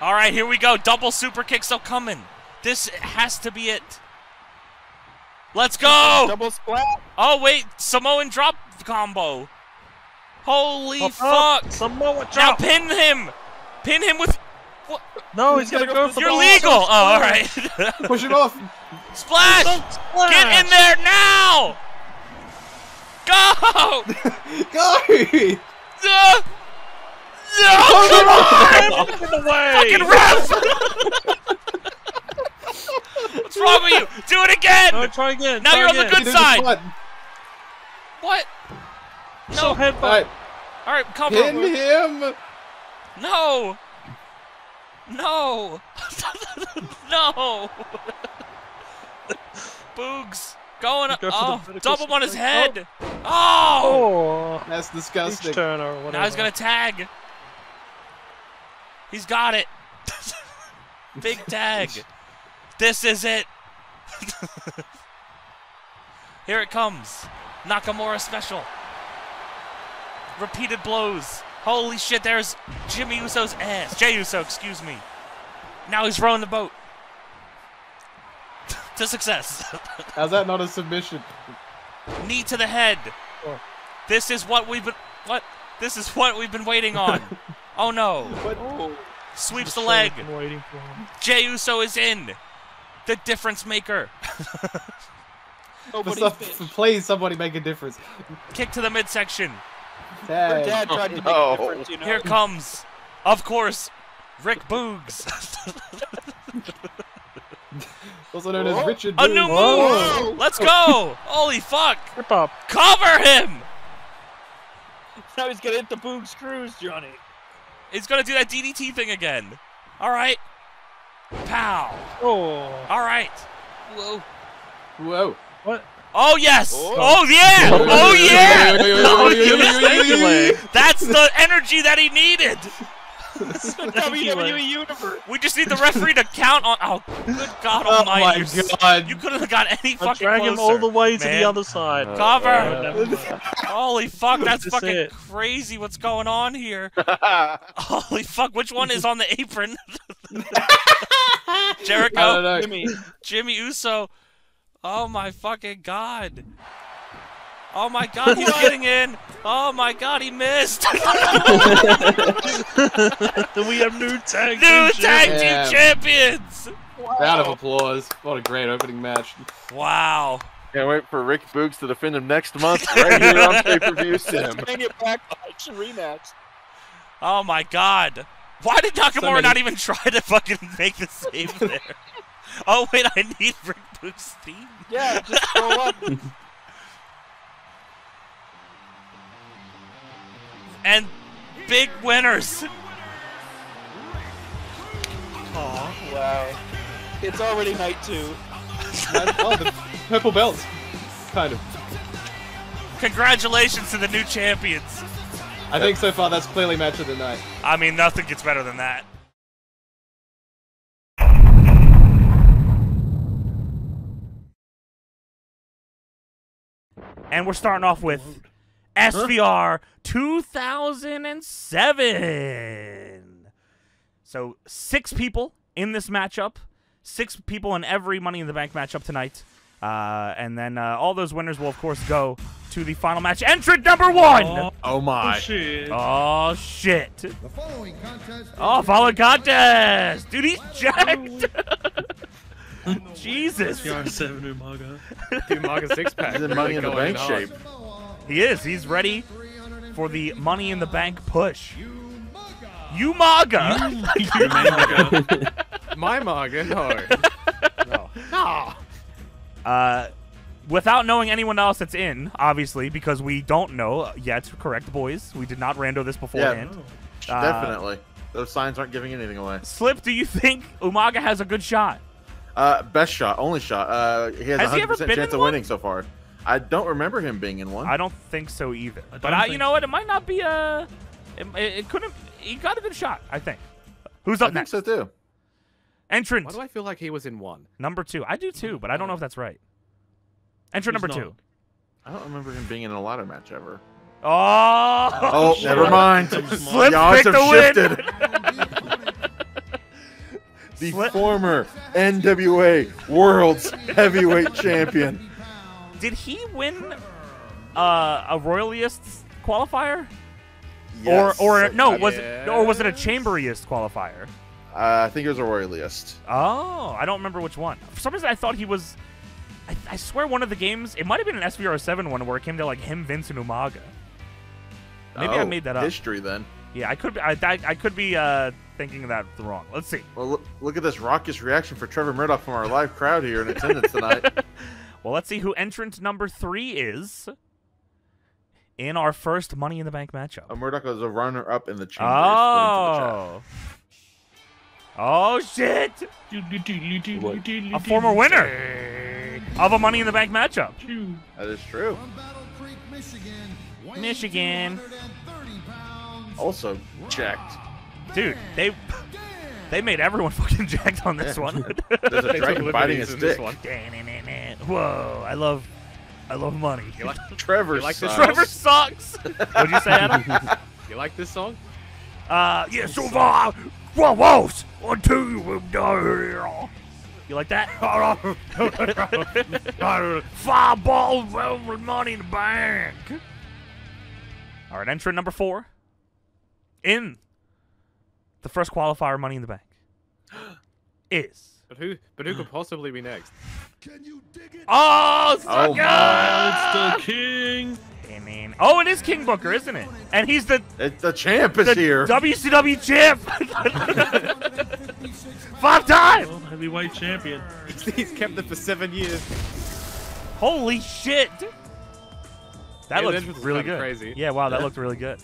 All right, here we go. Double super kick still coming. This has to be it. Let's go. Double splat. Oh wait, Samoan drop combo. Holy Up, fuck! up. Samoa Now pin him. Pin him with. What? No, he's gonna go for You're legal. Oh, all right. Push him off. Splash! Splash. Get in there now! Go! Go. No! No! Come on! Get in the way. Fucking ref! What's wrong with you? Do it again! Right, try again. Now try you're on the good side. What? So No. headbutt. All right. All right, cover. Pin him. No! No! no! Boogs going up. Go Oh, vertical double on his head. Oh. oh! Oh. That's disgusting. turn or whatever. Now he's gonna tag. He's got it. Big tag. This is it. Here it comes. Nakamura special. Repeated blows. Holy shit, there's Jimmy Uso's ass. Jey Uso, excuse me. Now he's rowing the boat. to success. How's that not a submission? Knee to the head. Oh. This is what we've been what? This is what we've been waiting on. oh no. Oh. Sweeps the leg. Been waiting for him. Jey Uso is in. The difference maker. Nobody's Stop- bitch. please, somebody make a difference. Kick to the midsection. Her dad tried to make no. a difference, you know. Here comes, of course, Rick Boogs. Also known as Richard. Boogs. A new Boone. move. Let's go. Holy fuck. Rip up. Cover him. Now he's gonna hit the boom screws, Johnny. He's gonna do that DDT thing again. All right. Pow. Oh. All right. Whoa. Whoa. What? Oh yes! Oh, oh yeah! Oh yeah! oh. oh, oh, oh that's the energy that he needed. we just need the referee to count on. Oh, good God oh Almighty! My God. You couldn't have got any I'm fucking drag him all the way man. to the other side. Uh, Cover! Uh, Holy fuck! That's fucking crazy. What's going on here? Holy fuck! Which one is on the apron? Jericho, Jimmy, Jimmy Uso. Oh my fucking god. Oh my god, he's getting in. Oh my god, he missed. Then we have new tag New team tag champions. team Yeah. champions. Round of applause. What a great opening match. Wow. Can't wait for Rick Boogs to defend him next month right here on pay per view sim. Mania Backlash rematch. Oh my god. Why did Nakamura many- not even try to fucking make the save there? oh wait, I need Rick Boogs' theme. Yeah, just scroll up. And big winners. Oh, wow. It's already night two. oh, the purple belts. Kind of. Congratulations to the new champions. I think so far that's clearly match of the night. I mean, nothing gets better than that. And we're starting off with SVR 2007. So, six people in this matchup, six people in every Money in the Bank matchup tonight. Uh, and then uh, all those winners will, of course, go to the final match. Entrant number one! Oh my. Shit. Oh shit! Oh, following contest, dude, he's jacked. Jesus, CR7 Umaga. Umaga six pack. He's in Money in the Bank shape. he is. He's ready for the Money in the Bank push. Umaga. Umaga. My Maga, no. no. Uh, without knowing anyone else that's in, obviously, because we don't know yet. Correct, boys. We did not rando this beforehand. Uh, Definitely. Those signs aren't giving anything away. Slip, do you think Umaga has a good shot? Uh, best shot, only shot. Uh, he has, Has a 100% been chance in of one? winning so far. I don't remember him being in one. I don't think so either. I but I, you think know what? It might not be a. It, it, it couldn't. He got a good shot. I think. Who's I up think next? so too. Entrant Why do I feel like he was in one? number two. I do too, but I don't know if that's right. Entrant Who's number not? two. I don't remember him being in a ladder match ever. Oh. Oh, shit. never mind. Slip The odds picked have the win. shifted. the former NWA World's Heavyweight Champion. Did he win uh, a Royalist qualifier? Yes. Or or no, was it or was it a Chamberist qualifier? Uh, I think it was a Royalist. Oh, I don't remember which one. For some reason, I thought he was. I, I swear, one of the games. It might have been an SVR seven one where it came to like him, Vince, and Umaga. Maybe I Oh, made that up. History then. Yeah, I could. Be, I, I, I could be uh, thinking that wrong. Let's see. Well, look, look at this raucous reaction for Trevor Murdoch from our live crowd here in attendance tonight. Well, let's see who entrant number three is in our first Money in the Bank matchup. Uh, Murdoch was a runner-up in the chamber. Oh. Oh shit! A former winner of a Money in the Bank matchup. That is true. Michigan. Also jacked. Dude, they they made everyone fucking jacked on this Yeah. one. There's a dragon biting a in this stick. one. Whoa, I love I love money. You like Trevor You like this sucks. Trevor sucks. What'd you say, Adam? You like this song? Uh, yeah, so far, whoa, whoa, until you will die. You like that? Five balls with money in the bank. All right, entrant number four in the first qualifier, Money in the Bank, is But who? But who could possibly be next? Can you dig Oh, Oh, sucker! It's the king. I mean, oh, it is King Booker, isn't it? And he's the It, the champ is the here. WCW champ. Five time. World heavyweight champion. He's kept it for seven years. Holy shit! That Yeah, looks really good. crazy. Yeah, wow, that looked really good.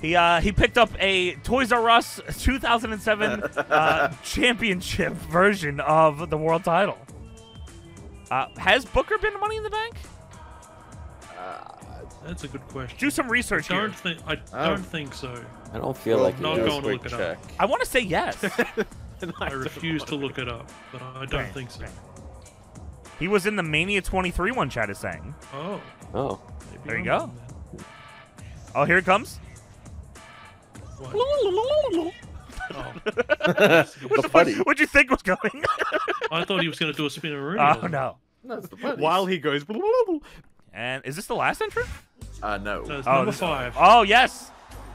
He uh, he picked up a Toys R Us 2007 uh, championship version of the world title. Uh, has Booker been to Money in the Bank? That's a good question. Do some research I here. don't think. I Oh. don't think so. I don't feel Well, like not it going is. to look it up. I want to say yes. I refuse to look it up, but I don't Right, think so. he was in the Mania 23 one. Chad is saying. Oh. Oh. maybe There you I'm go. Oh, here it comes. Oh. What'd, putty. you- what'd you think was going? I thought he was going to do a spin around. oh no! That's the putty. While he goes. And is this the last entrant? Uh, no. No, it's Oh, number this- five. Oh yes.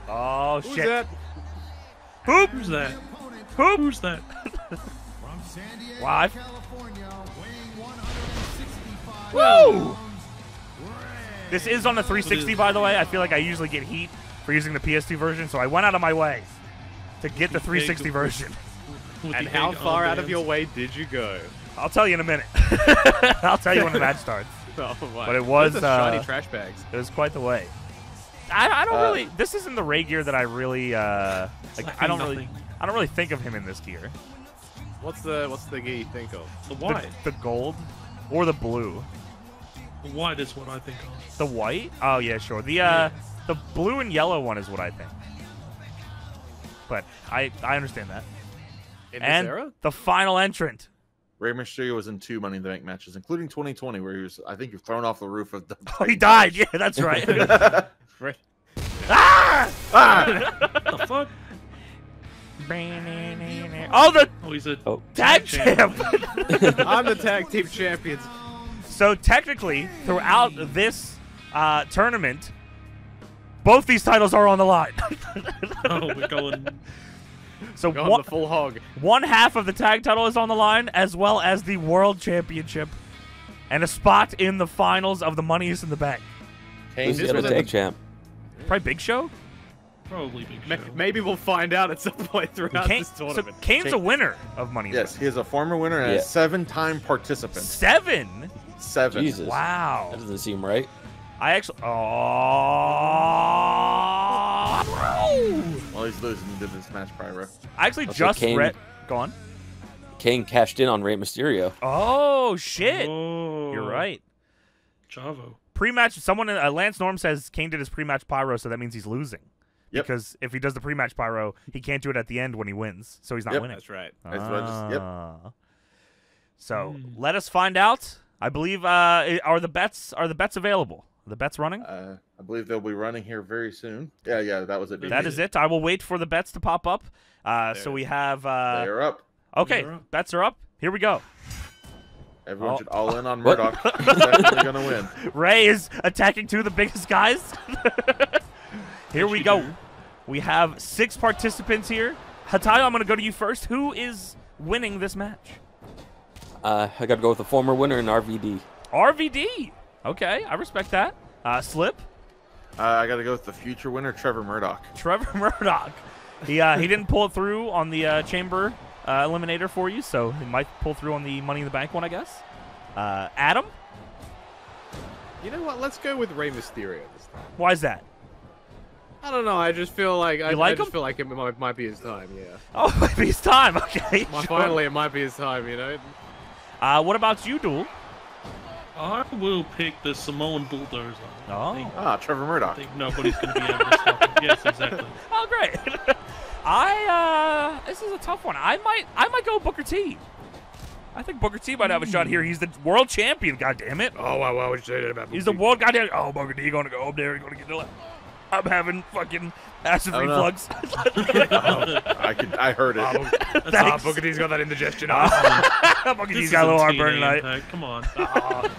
Oh Who's shit. that? Hoop. Who's that? Hoop. Who's that? Live. Woo! This is on the 360, by the way. I feel like I usually get heat for using the PS2 version, so I went out of my way to get the 360 version. And how far out of your way did you go? I'll tell you in a minute. I'll tell you when the match starts. Oh, my. But it was, Those are shiny uh, trash bags. It was quite the way. I, I don't Uh, really. This isn't the Rey gear that I really. Uh, like, I don't really. I don't really think of him in this gear. What's the what's the gear you think of? The The, white. the gold or the blue. The white is what I think of. The white? Oh yeah, sure. The uh, the blue and yellow one is what I think. But I I understand that. In and this era? the final entrant. Rey Mysterio was in two Money in the Bank matches, including 2020, where he was, I think, thrown off the roof of the. Oh, he died. Yeah, that's right. Right. ah! the fuck? Oh, the Oh, he's a Oh. tag champ. I'm the tag team champions. so technically, throughout this uh, tournament, both these titles are on the line. Oh, we're going. so Going one, the full hog. one half of the tag title is on the line, as well as the world championship, and a spot in the finals of the Money is in the Bank. Who's this the other was at tag the- champ? Probably Big Show. Probably big Ma- show. Maybe we'll find out at some point throughout Kane, this so tournament. Kane's a winner of Money in Yes, the he is a former winner and Yeah. a seven-time participant. Seven. Seven. Jesus. Wow. That doesn't seem right. I actually. Oh. Well, he's losing to this Smash Pyro. I actually Also, just Kane- read. Go on. Kane cashed in on Rey Mysterio. Oh shit! Oh, You're right. Chavo. Pre-match. Someone. Uh, Lance Norm says Kane did his pre-match pyro, so that means he's losing. Yep. Because if he does the pre-match pyro, he can't do it at the end when he wins, so he's not Yep. winning. That's right. That's what I just- yep. Ah. So let us find out. I believe uh, are the bets are the bets available? Are the bets running? Uh, I believe they'll be running here very soon. Yeah, yeah, that was it. that is it. I will wait for the bets to pop up. Uh, so we have. Uh, They are up. okay, They're up. bets are up. Here we go. Everyone Oh. should all in on Murdoch. He's definitely gonna win. Rey is attacking two of the biggest guys. here we go. do. We have six participants here. Hatayo, I'm going to go to you first. Who is winning this match? Uh, I got to go with the former winner in RVD. RVD. Okay, I respect that. Uh, Slip, Uh, I got to go with the future winner, Trevor Murdoch. Trevor Murdoch. He uh, he didn't pull it through on the uh, chamber uh, eliminator for you, so he might pull through on the Money in the Bank one, I guess. Uh, Adam, You know what? Let's go with Rey Mysterio this time. why is that? I don't know. I just feel like I, You like I just feel like it might, might be his time. Yeah. Oh, maybe his time. Okay. Well, sure. Finally, it might be his time. You know. Uh, what about you, Duel? I will pick the Samoan bulldozer. Oh. think, Ah, Trevor Murdoch. I think nobody's going to be able to stop him. Yes, exactly. Oh, great. I uh, this is a tough one. I might I might go Booker T. I think Booker T might have a shot here. He's the world champion. God damn it. Oh, wow, why would you say that about He's the world goddamn. Oh, Booker T gonna go up there. He's gonna get the. left. I'm having fucking acid I don't reflux. I could. I heard it. That's Thanks. Booker T's got that indigestion. Oh. Booker This T's is got a little heartburn TNA tonight. Come on. Aw.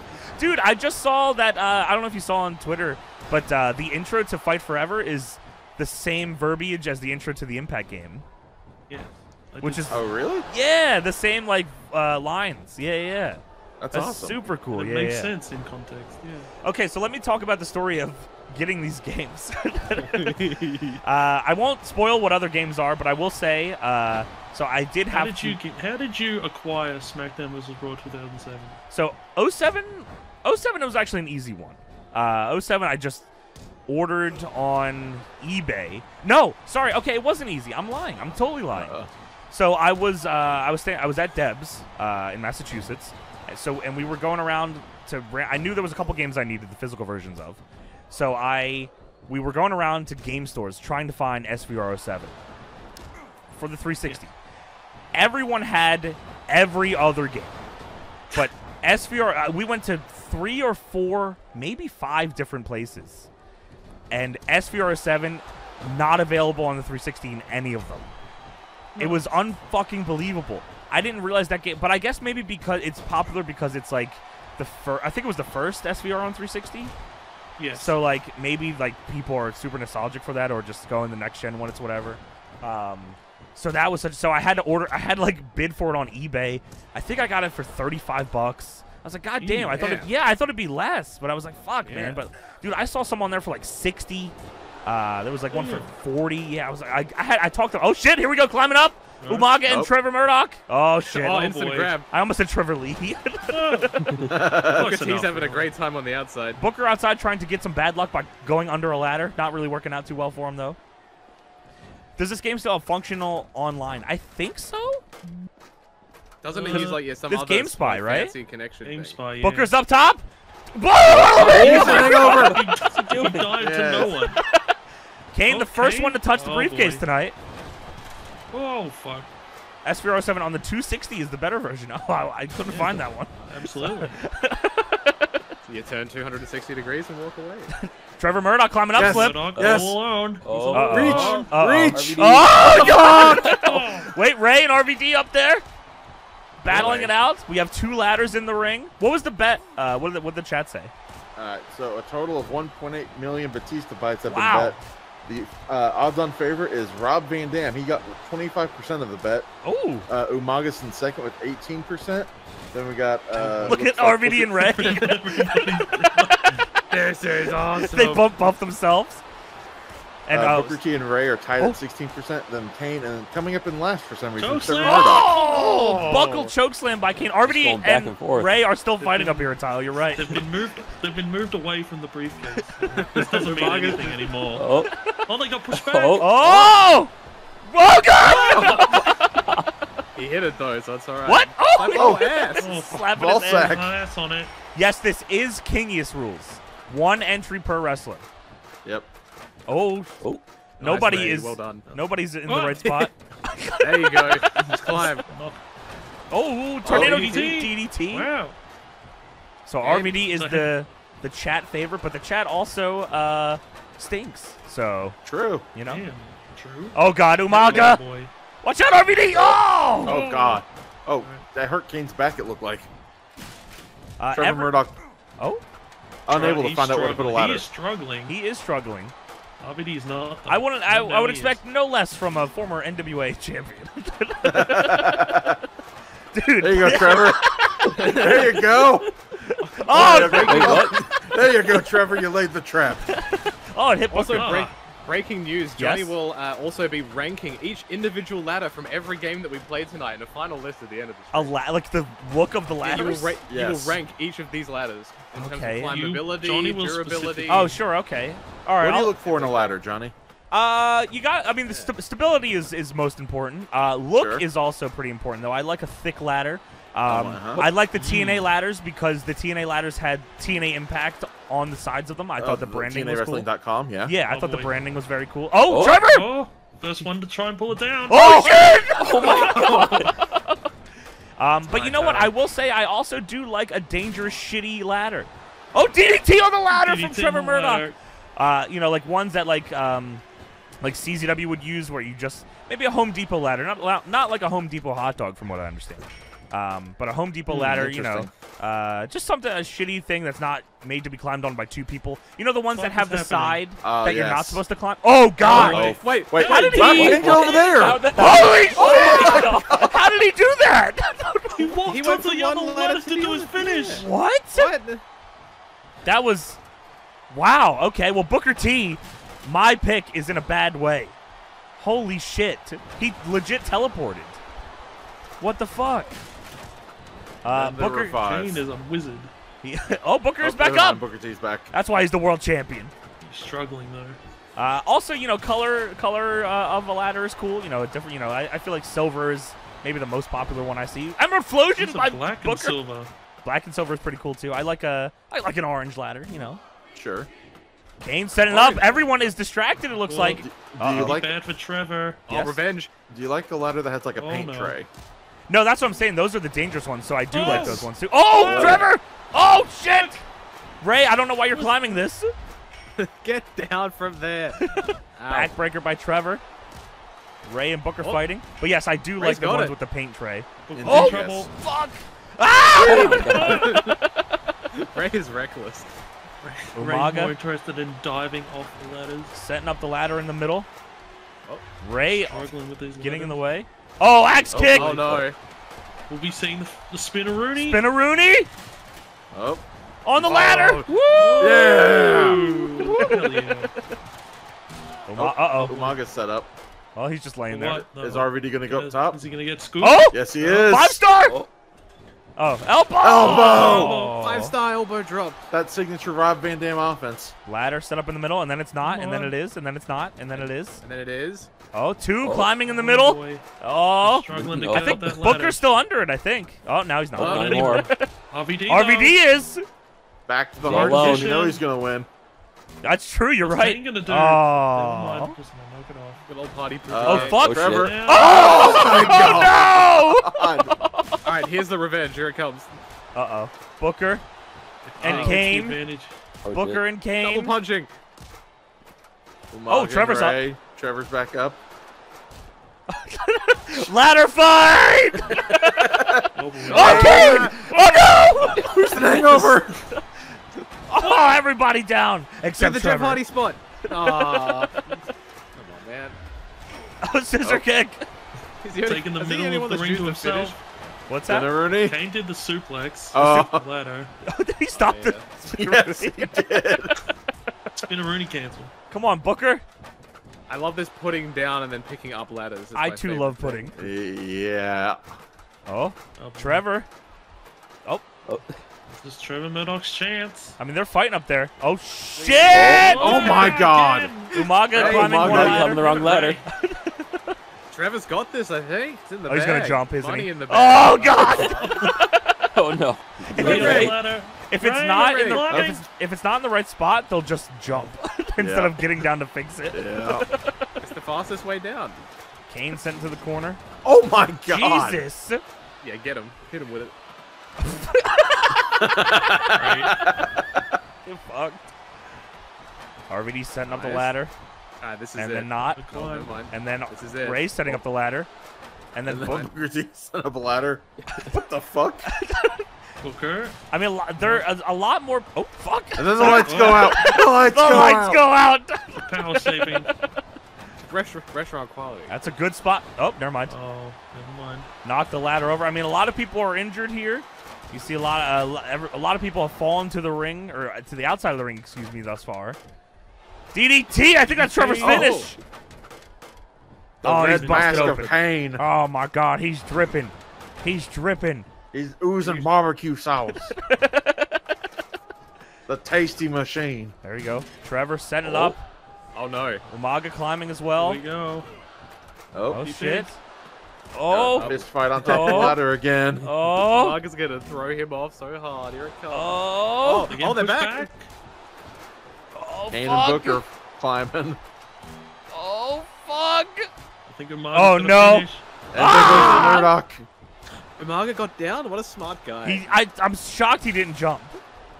Dude, I just saw that. Uh, I don't know if you saw on Twitter, but uh, the intro to Fight Forever is the same verbiage as the intro to the Impact game. Yeah. which is Oh, really? yeah, the same like uh, lines. Yeah, yeah, yeah. That's That's awesome. super cool. It yeah, makes yeah. sense in context. Yeah. Okay, so let me talk about the story of getting these games. uh, I won't spoil what other games are, but I will say. Uh, so I did have. How have. did you get, how did you acquire SmackDown vs. Raw 2007? So 07, 07 was actually an easy one. Uh, 07 I just ordered on eBay. No, sorry. Okay, it wasn't easy. I'm lying. I'm totally lying. So I was uh, I was I was at Deb's uh, in Massachusetts. So and we were going around to I knew there was a couple games I needed the physical versions of. So I we were going around to game stores trying to find SVR 07 for the 360. Everyone had every other game. But SVR, uh, we went to three or four, maybe five different places. And SVR 7 not available on the 360 in any of them. It was unfucking believable. I didn't realize that game, but I guess maybe because it's popular because it's like the first. I think it was the first SVR on 360. Yes. So like maybe like people are super nostalgic for that, or just going the next gen when it's whatever. Um, so that was such. So I had to order. I had to like bid for it on eBay. I think I got it for 35 bucks. I was like, God damn! I thought, it, Yeah. yeah, I thought it'd be less, but I was like, fuck, Yeah. man. But dude, I saw some on there for like 60. Uh, there was like one for 40. Yeah, I was like, I, I had, I talked to. Oh shit! Here we go, climbing up. Umaga and Oh. Trevor Murdoch. Oh shit! Oh, instant boy. grab. I almost said Trevor Lee. Because he's having a great time on the outside. Booker outside trying to get some bad luck by going under a ladder. Not really working out too well for him though. Does this game still have functional online? I think so. Doesn't it Uh, use like yeah, some this other GameSpy, small right? fancy connection Game thing? Spy, yeah. Booker's up top. He's Whoa! He died to no one. Kane, the first Okay. one to touch the Oh, briefcase boy. tonight. Oh fuck! SVR 07 on the 260 is the better version. Oh, I, I couldn't find that one. Absolutely. You turn 260 degrees and walk away. Trevor Murdoch climbing up Yes. slip. Murdoch Yes. all alone. Oh, Uh-oh. Reach. Uh-oh. Reach. Oh, God! Wait, Rey and RVD up there, battling Rey. it out. We have two ladders in the ring. What was the bet? Uh, what did the, what did the chat say? All right, so a total of 1.8 million Batista bites have Wow. been bet. The uh, odds-on favorite is Rob Van Dam. He got 25% of the bet. Oh. Uh, Umagas in second with 18%. Then we got. Uh, Look at looks like- RVD and Rey. this is awesome. they both buff themselves. And uh, uh, Booker T and Rey are tied Oh. at 16%. Then Kane and coming up in last for some reason. Choke Trevor slam. Oh, buckle choke slam by Kane. RVD and, and forth. Rey are still fighting up here, Tyler. You're right. They've been moved. They've been moved away from the briefcase. This doesn't mean anything anymore. Oh, Oh, they got pushed back. oh, Oh! Oh God! He hit it though, so it's alright. What? Oh! Slap it on ass. Oh, Slapping Ball his sack. ass on it. Yes, this is Kingius rules. One entry per wrestler. Yep. Oh, oh. nobody Rey. is. Well done. Nobody's in the right spot. There you go. Just climb. Oh, tornado Oh, DDT. DDT. Wow. So And- RVD is the the chat favorite, but the chat also uh, stinks. So True. you know. Damn. True. Oh God, Oh, Umaga! boy. Watch out, RVD! Oh! Oh, God. Oh, that hurt Kane's back, it looked like. Uh, Trevor Ever- Murdoch Oh, unable to He's find out where to put a ladder. He is struggling. he is struggling. RVD's not. I wouldn't. I, I would he is. expect no less from a former NWA champion. Dude, There you go, Trevor. there you go. Oh, There you go. There you go, Trevor. You laid the trap. oh, it hit Also, break, breaking news: Johnny Yes? will uh, also be ranking each individual ladder from every game that we played tonight in a final list at the end of the A la- like the look of the Yeah, you, will ladders. ra- you will rank each of these ladders in terms Okay. of You- climbability, Johnny will durability. oh, sure, okay. All right. What do you I'll- look for in a ladder, Johnny? Uh, you got. I mean, the st- stability is is most important. Uh, look Sure. is also pretty important, though. I like a thick ladder. Um, uh-huh. I like the TNA ladders because the TNA ladders had TNA impact on the sides of them. I thought the branding was cool. TNAWrestling.com, yeah. Yeah, I Oh, thought the branding was very cool. Oh, Oh. Trevor! Oh, first one to try and pull it down. Oh, shit! Oh my god! Um, but you know what? I will say I also do like a dangerous, shitty ladder. Oh, DDT on the ladder from DDT Trevor Murdoch. Uh, you know, like ones that like um, like CZW would use, where you just maybe a Home Depot ladder, not not like a Home Depot hot dog, from what I understand. Um, but a Home Depot Hmm, ladder, you know, uh, just something a shitty thing that's not made to be climbed on by two people. You know the ones that have the happening? side Oh, that you're not supposed to climb. Oh God! Oh, Wait, Wait, How did why he- did he go over there? How the- Holy shit! How did he do that? He walked He up went the from other one ladder to to do his finish. what? What? That was wow. Okay, well Booker T, my pick is in a bad way. Holy shit! He legit teleported. What the fuck? Uh, Then there were Booker. five. Kane is a wizard. He- oh, Booker's Oh, back never mind, up. Booker T's back. That's why he's the world champion. He's struggling though. Uh, also, you know, color color uh, of a ladder is cool. You know, a different. You know, I, I feel like silver is maybe the most popular one I see. Emerald Flowsion by black Booker. and silver. Black and silver is pretty cool too. I like a I like an orange ladder. You know, Sure. Kane setting up. Everyone is distracted. It looks Well, like. Do you Uh-oh. like? Bad for Trevor. Yes. Oh, revenge. Do you like the ladder that has like a Oh, paint no. tray? No, that's what I'm saying. Those are the dangerous ones, so I do like Oh. those ones too. Oh, Oh. Trevor! Oh shit! Rey, I don't know why you're climbing this. Get down from there. Backbreaker by Trevor. Rey and Booker Oh. fighting. But yes, I do Rey's like the ones it. with the paint tray. Booker's Oh, trouble. fuck! Ah! Rey is reckless. Rey's Umaga. more interested in diving off the ladders. Setting up the ladder in the middle. Rey with these getting in the way. Oh, axe Oh, kick! Oh no. We'll be seeing the, the spinneroonie. Spinneroonie Oh. on the ladder. Woo! Yeah. Hell yeah. Uma- uh oh. Umaga's set up. Oh, he's just laying there. What? No. Is RVD gonna go up top? Is he gonna get scooped? Oh! Yes, he is. Five star! Oh, Oh, elbow! Elbow! Five star elbow drop. that signature Rob Van Dam offense. Ladder set up in the middle, and then it's not, and then it is, and then it's not, and then it is. And then it is. Oh, two climbing in the Oh, middle. boy. Oh, Struggling to I I think that. Booker's still under it. I think. Oh, now he's not. Oh, anymore. RVD. RVD is. Back to the Stay hard alone. kick. You know he's gonna win. That's true. You're What's right. Kane gonna do? Oh. Never mind, just gonna knock it off. Good old party. Uh, Oh, fuck. Oh, Trevor. shit. Yeah. Oh, no! God. All right, here's the revenge. Here it comes. Uh oh. Booker and Oh, Kane. Oh, Booker and Kane. Double Kane. punching. Oh, Trevor's up. up. Trevor's back up. Ladder fight! Oh, boy. Oh, Kane! Oh no! Who's the hangover? Oh, everybody down To except the Jeff Trevor. Hardy spot. Aw. Come on, man. Oh, scissor oh. kick. He's the only- Taking the is he middle of one the that's ring to used finish? himself. What's that? Rooney. Kane did the suplex. Oh. Ladder. did he stopped oh, yeah. the Yes, he did. Spinneroonie cancel. Come on, Booker. I love this putting down and then picking up ladders. I too favorite love thing. Yeah. Oh, Oh. Trevor. Oh, oh. This is Trevor Murdoch's chance. I mean, they're fighting up there. Oh shit! Oh my God. Umaga Hey, climbing Umaga one I'm ladder. climbing the wrong ladder. Trevor's got this, I think. It's in the Oh, he's gonna jump, isn't Money he? in the Oh god! oh no. If Rey, ladder. If it's Rey, not in the if it's, if it's not in the right spot, they'll just jump instead Yeah. of getting down to fix it. Yeah. It's the fastest way down. Kane sent to the corner. Oh my God. Jesus! Yeah, get him. Hit him with it. You're fucked. RVD setting up the ladder, Alright, this is and it. then not, Oh, and then This is it. Rey setting up the ladder, and then And Book- then Booker T set up a ladder. What the fuck? Booker. I mean, a lot- there are a, a lot more. Oh fuck! And then the lights go out. The lights The go lights out. go out. Power saving. Restaurant, restaurant quality. That's a good spot. Oh, never mind. Oh, never mind. Knock the ladder over. I mean, a lot of people are injured here. You see a lot of uh, every- a lot of people have fallen to the ring or uh, to the outside of the ring. Excuse me, thus far. DDT. I think that's Trevor's Oh. finish. The Oh, he's busted mask open. of pain. Oh my God, he's dripping. He's dripping. He's oozing barbecue sauce. the tasty machine. There you go. Trevor setting it up. Oh, oh no. Umaga climbing as Here well. we go. Oh, Oh shit. did. Oh. oh. fist fight on top of the Oh. ladder again. Oh. Mark is gonna throw him off so hard. Here it comes. Oh. Again, oh, they're oh, push back. Oh Kane fuck. and Booker climbing. Oh fuck. I think Umaga's Oh, no. finish. And there goes ah! Murdoch. Umaga got down. What a smart guy. He, I, I'm shocked he didn't jump.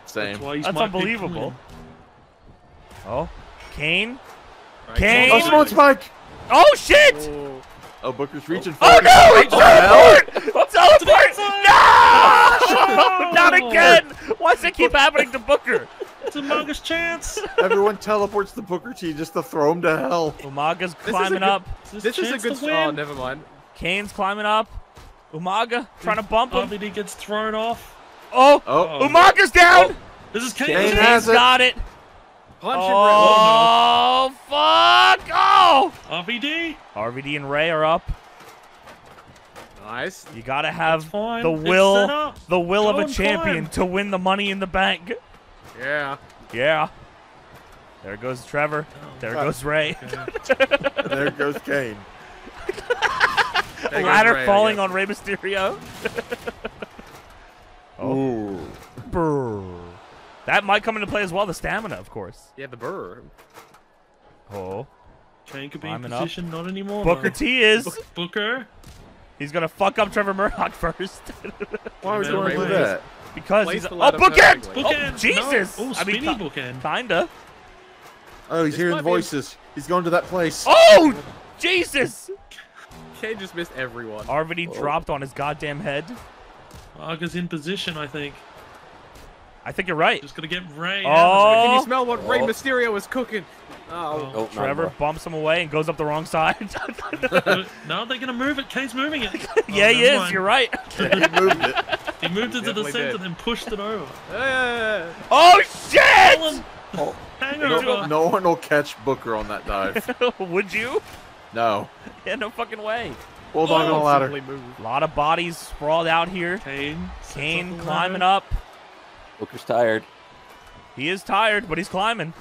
Same. That's That's unbelievable. Oh, Kane. Right, Kane. Oh, Samoan Spike. Oh shit! Oh. Oh, Booker's reaching oh, for Oh no! He What the hell? teleport! Teleport! No! Not again! Why does it keep happening to Booker? It's Umaga's chance. Everyone teleports to Booker T just to throw him to hell. Umaga's This is a climbing good- up. This is a good. Oh, never mind. Kane's climbing up. Umaga trying to bump him. RVD gets thrown off. Oh, Oh. Umaga's down. Oh, this is Kane. Kane has it. got it. Punch Oh, oh fuck! Oh! RVD. RVD and Rey are up. Nice. You gotta have the will, the will of a champion climb. to win the money in the bank. Yeah. Yeah. There goes Trevor. Oh. There goes Rey. there goes Kane. There Ladder Rey, falling on Rey Mysterio. Oh. Ooh. Brr. That might come into play as well. The stamina, of course. Yeah, the burr. Oh. Chain could be in Climbing up. position, not anymore. Booker though. T is. Book- Booker. He's gonna fuck up Trevor Murdoch first. Why would you Man, want to do Rey that? because Place he's the oh ladder bookend! Oh Jesus! no. Oh, I mean, bookend. kinda. Oh, he's This hearing might be- voices. He's going to that place. Oh Jesus! Kane just missed everyone. RVD dropped on his goddamn head. Arga's in position, I think. I think you're right. Just gonna get Rey. Oh. Can you smell what Rey Oh. Mysterio is cooking? Oh. Oh, Trevor anymore. bumps him away and goes up the wrong side. No, they're gonna move it. Kane's moving it. yeah, Oh, he is. mind. You're right. he moved it. He moved it to the center, did. then pushed it over. Yeah. oh shit! Oh, hangover. no, no one will catch Booker on that dive. Would you? No. Yeah, no fucking way. Bulldog on Oh, a ladder. A lot of bodies sprawled out here. Kane. Kane climbing up. Booker's tired. He is tired, but he's climbing.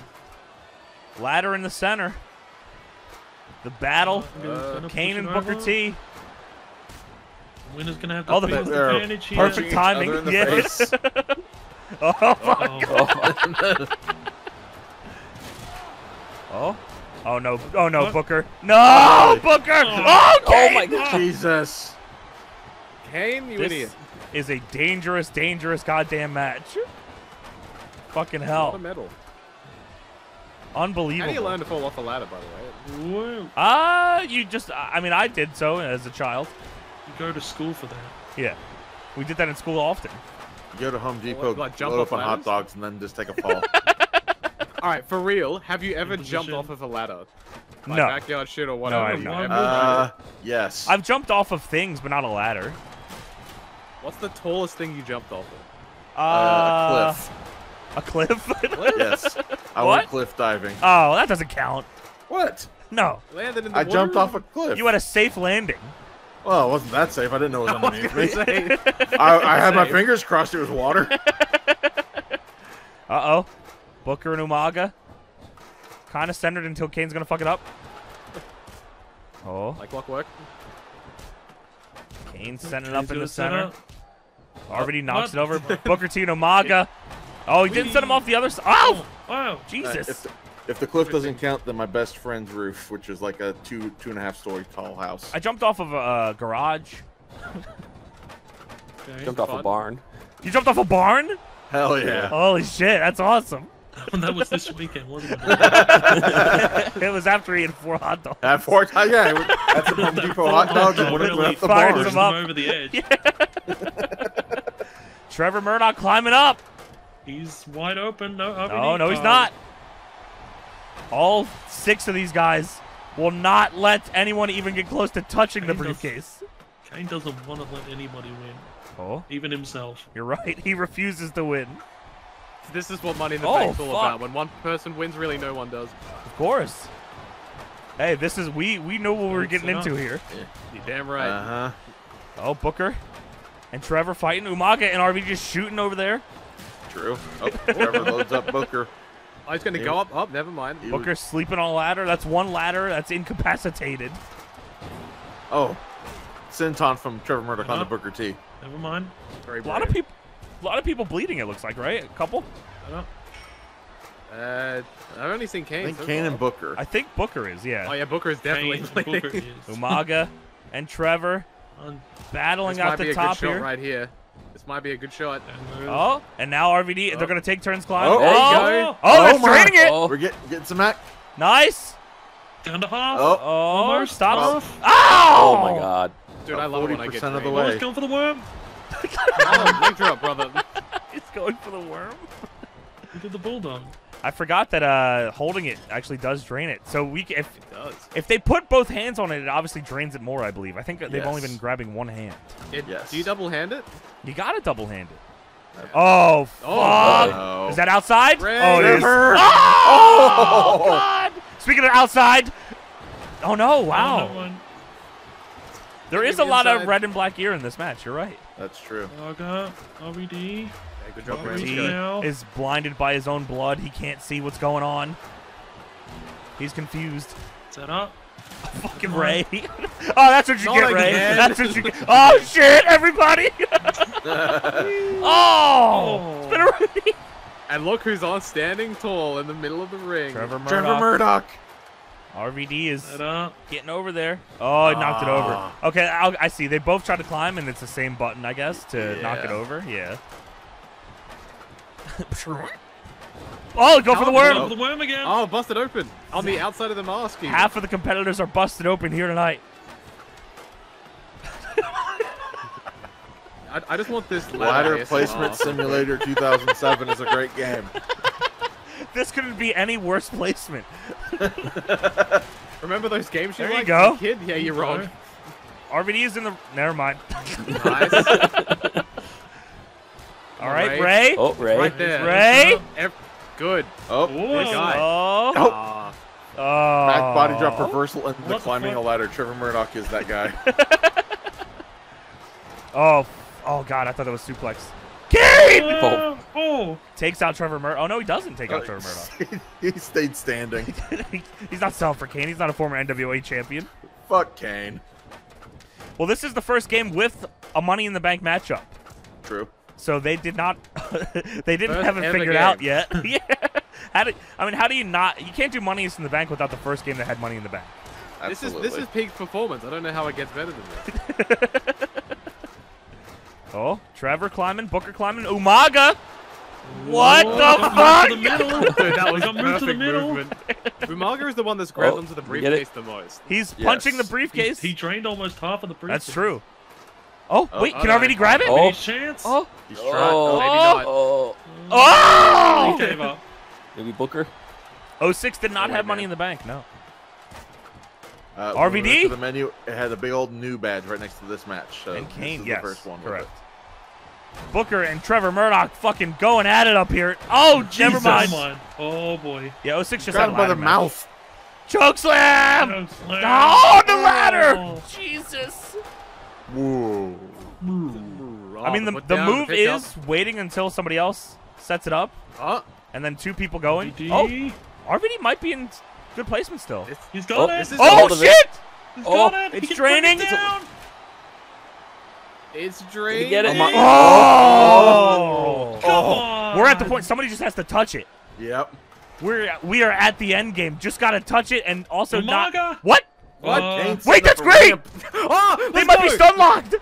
Ladder in the center. The battle. Uh, Kane and Booker over. T. Winner's gonna have the Oh, the biggest advantage here. perfect timing. other in the Yes. face. oh, fuck. Oh, Oh. Oh no. Oh no, Booker. No, Booker. Oh, Oh Kane. my god. Jesus. Kane, you This idiot. is a dangerous, dangerous goddamn match. Fucking What a hell. medal. Unbelievable. How do you learn to fall off a ladder, by the way? Whoa. Ah, you just, I mean, I did so as a child. You go to school for that. Yeah. We did that in school often. Go to Home Depot, like, jump load up on hot dogs, and then just take a fall. All right, for real, have you ever jumped off of a ladder? Like No. backyard shit or I whatever? have You not. uh, yes. I've jumped off of things, but not a ladder. What's the tallest thing you jumped off of? Uh, Uh, a cliff. A cliff? Yes. I What? went cliff diving. Oh, that doesn't count. What? No. Landed in the I jumped off a cliff. You had a safe landing. Well, it wasn't that safe. I didn't know it was underneath me. gonna say. I, I had my fingers crossed. It was water. Uh-oh. Booker and Umaga. Kind of centered until Kane's going to fuck it up. Oh. Like clockwork. Kane's centered Kane's up in the set center. up. Already knocks what? it over. Booker T and Umaga. Oh, he didn't send him off the other side. Oh! Wow. Jesus. if, the, if the cliff doesn't count, then my best friend's roof, which is like a two two and a half story tall house. I jumped off of a uh, garage. Okay, Jumped off a barn. You jumped off a barn? Hell yeah. Holy shit, that's awesome. That was this weekend, wasn't it? it was after he had four hot dogs. At four times, yeah. it was- At the Home Depot hot dogs and went Really went the fired barn. them up. over the edge. Trevor Murdoch climbing up. He's wide open. No, No, no, he's not. All six of these guys will not let anyone even get close to touching the Kane does- briefcase. Kane doesn't want to let anybody win, Oh, even himself. you're right. He refuses to win. This is what Money in the Oh, Bank's all fuck. about. When one person wins, really no one does. Of course. Hey, this is we we know what we're getting into here. You're damn right. Uh huh. Oh, Booker and Trevor fighting. Umaga and RV just shooting over there. True. Oh, Trevor loads up Booker. Oh, he's gonna He- go up. Up, never mind. He was- Booker sleeping on a ladder. That's one ladder that's incapacitated. Oh, Senton from Trevor Murdoch on the Uh-huh. Booker T. Never mind. Very A lot of people, a lot of people bleeding. It looks like, right? A couple. I don't- Uh, I've only seen Kane. I think so Kane and Booker. I think Booker is. Yeah. Oh Yeah. yeah, Booker is definitely Kane, bleeding. Booker is. Umaga and Trevor On- battling This might out be the a top good shot here. right here. This might be a good shot. and, Oh, and now RVD. They're gonna take turns climbing. Oh, oh, there you oh, oh, they're Oh, it. Oh, We're getting getting some act. Nice. Down to half. Oh, Oh, Almost stop. off. Oh! oh my god. Dude, I love when I get 40% of the trained. way. Almost going for the worm. Oh, leg drop, brother. He's going for the worm. He did the bulldog. I forgot that uh, holding it actually does drain it. So we c- if does. if they put both hands on it, it obviously drains it more. I believe. I think they've only been grabbing one hand. It, Do you double hand it? You got to double hand it. Oh fuck! Oh. Is that outside? Rey. Oh, it is. Trevor. Oh, Oh. God! Speaking of outside. Oh no! Oh, Wow. Never mind. There is a Give me lot of red and black gear in this match. You're right. That's true. Saga, RVD. good job, Rey. Is blinded by his own blood. He can't see what's going on. He's confused. Set up. Fucking Rey. oh, that's what you Not get, Rey. That's what you get. Oh shit! Everybody. oh. Spin a And look who's on standing tall in the middle of the ring. Trevor Murdoch. Trevor Murdoch. RVD is getting over there. Oh, it knocked it over. Ah. Okay, I'll, I see. They both try to climb, and it's the same button, I guess, to knock it over. Yeah. oh, go for the Go worm. for the worm again. Oh, busted open on the outside of the mask. even. Half of the competitors are busted open here tonight. I, I just want this Ladder ASMR. Placement Simulator 2007 is a great game. This couldn't be any worse placement. Remember those games you There you liked go. as a kid? Yeah, you're wrong. RVD is in the. Never mind. Nice. All right, Rey. Rey. Oh, Rey. Right there. Rey. Ev- Good. Oh, Good guy. Oh. Ah. Oh. back body drop reversal and the the climbing a fuck? ladder. Trevor Murdoch is that guy. Oh. Oh God, I thought that was suplex. Kane Oh. oh. takes out Trevor Murdoch. Oh no, he doesn't take out Trevor Murdoch. he stayed standing. He's not selling for Kane. He's not a former NWA champion. Fuck Kane. Well, this is the first game with a Money in the Bank matchup. True. So they did not. they didn't First have it ever figured game. out yet. yeah. How do, I mean, how do you not? You can't do Money in the Bank without the first game that had Money in the Bank. This is this is peak performance. I don't know how it gets better than this. Oh, Trevor climbing, Booker climbing, Umaga. What Oh, the fuck? the middle. Dude, that was got moved to the perfect middle. movement. Umaga is the one that's grabbed Oh, onto the you get it? briefcase the most. He's Yes. punching the briefcase. he drained almost half of the briefcase. That's true. Oh, Oh, wait, oh, can no. RVD grab it? Oh. Any chance? Oh, He's Oh, trying. maybe not. Oh. oh! He gave up. Maybe Booker. 06 did not Oh, have a Money in the Bank, no. Uh, when we went RVD? to the menu, it had a big old new badge right next to this match. So And this Kane, is yes, the first one. correct. It. Booker and Trevor Murdoch fucking going at it up here. Oh, never mind. Oh boy. Yeah, 06 just Grab had him by the match. mouth. Choke slam! Choke slam. Oh, the oh. ladder! Oh. Jesus. Whoa. I mean, the, the down, move pick up. is waiting until somebody else sets it up, Oh, and then two people going. RVD. Oh, RVD might be in good placement still. this, He's got Oh, it. this is Oh, hold of it. shit! He's Oh, got it. it's He draining. it down. It's Did he get it? Oh! Come on. We're at the point. Somebody just has to touch it. Yep. We're we are at the end game. Just gotta touch it and also not. Umaga? What? What? Uh, Wait, that's great! ramp. Oh, They let's might be go. stun locked.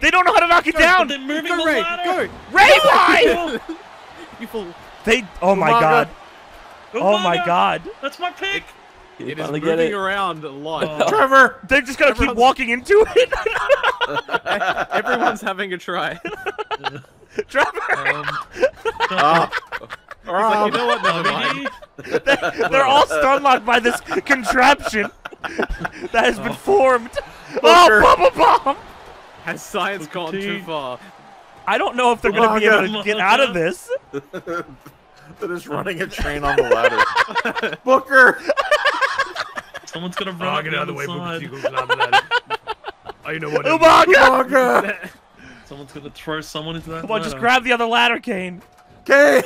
They don't know how to knock it but down. they're moving Go, the Rey. ladder. Go. Rey, why? You fool. They. Oh my Umaga. god. Oh my god. That's my pick. Did he It is moving get it? around a lot. Oh. Trevor. They're just gonna keep walking into it. Everyone's having a try. Trevor. Um. He's like, you know what? Never mind. RVD. They're all stun locked by this contraption that has been formed. Oh, bubble bomb! Has science Booker gone T. too far? I don't know if they're gonna be able to get out of this. They're running a train on the ladder. Booker. Someone's gonna run get out of the way, side. I know what. Umaga! Umaga. Someone's gonna throw someone into that. Come on, just grab the other ladder, Kane. Kane.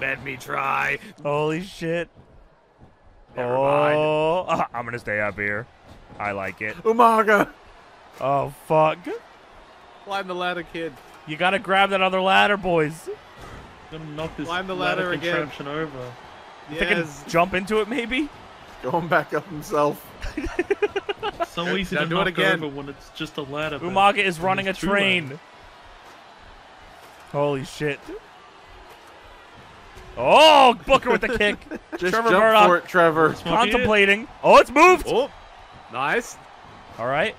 Let me try. Holy shit. Never oh, I'm gonna stay up here. I like it. Umaga. Oh fuck! Climb the ladder, kid. You gotta grab that other ladder, boys. Gonna knock this Climb the ladder again. contraption over. They can jump into it, maybe. Going back up himself. So Now easy to do it knock again. over when it's just a ladder. Umaga is running a train. ladders. Holy shit! Oh, Booker with the kick. Just Trevor jump Murdoch for it, Trevor. This might it. contemplating. Oh, it's moved. Oh, nice. All right.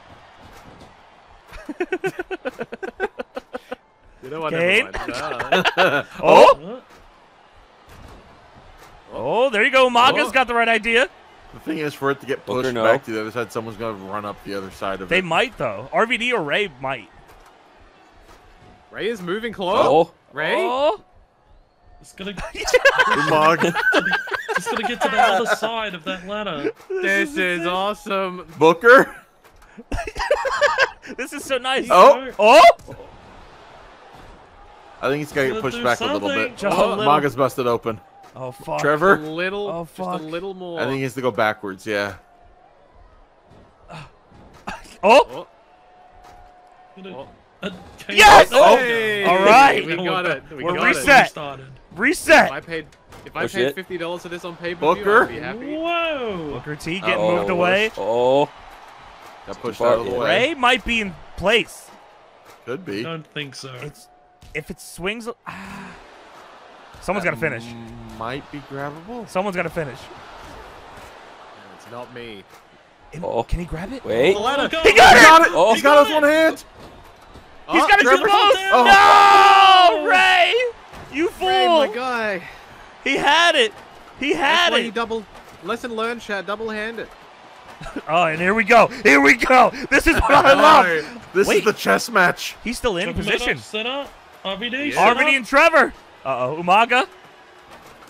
You know what? Kane. Never. Uh, oh. Oh, there you go. Umaga's Oh. got the right idea. The thing is, for it to get pushed no. back to the other side, someone's going to run up the other side of They it. They might though. RVD or Rey might. Rey is moving close. Oh. Rey. Oh. It's gonna. Umag. Just gonna get to the other side of that ladder. This is awesome. Booker. This is so nice. Oh. Oh. I think he's going to get pushed do back a little bit. Just oh, little. Maga's busted open. Oh fuck. Trevor. A little. Oh, Just a little more. I think he has to go backwards, yeah. Oh. Gonna- uh, Yes! Oh, Hey! All right. We got it. We We're got reset. It. Started. If Reset. I paid, if I Oh, paid shit. fifty dollars for this on pay per view, Booker. I'd be happy. Whoa! Booker T getting Oh, moved away. Oh. Got pushed far, out of the yeah. way. Rey might be in place. Could be. Don't think so. It's if it swings. Ah. Someone's got to finish. Might be grabbable. Someone's got to finish. It's not me. Im- Oh. Can he grab it? Wait. Oh, God. He got it! Got it! Oh. He's got his one hand! He's got it too close! Oh. No, Rey! You Rey, fool! my guy. He had it. He had That's had why he it. double. Lesson learned, Chad. Double handed. Oh, and here we go. Here we go. This is what I love. This Wait. is the chess match. He's still in Chuck position. up. RVD. Yeah. set Armini and Trevor. Uh oh, Umaga.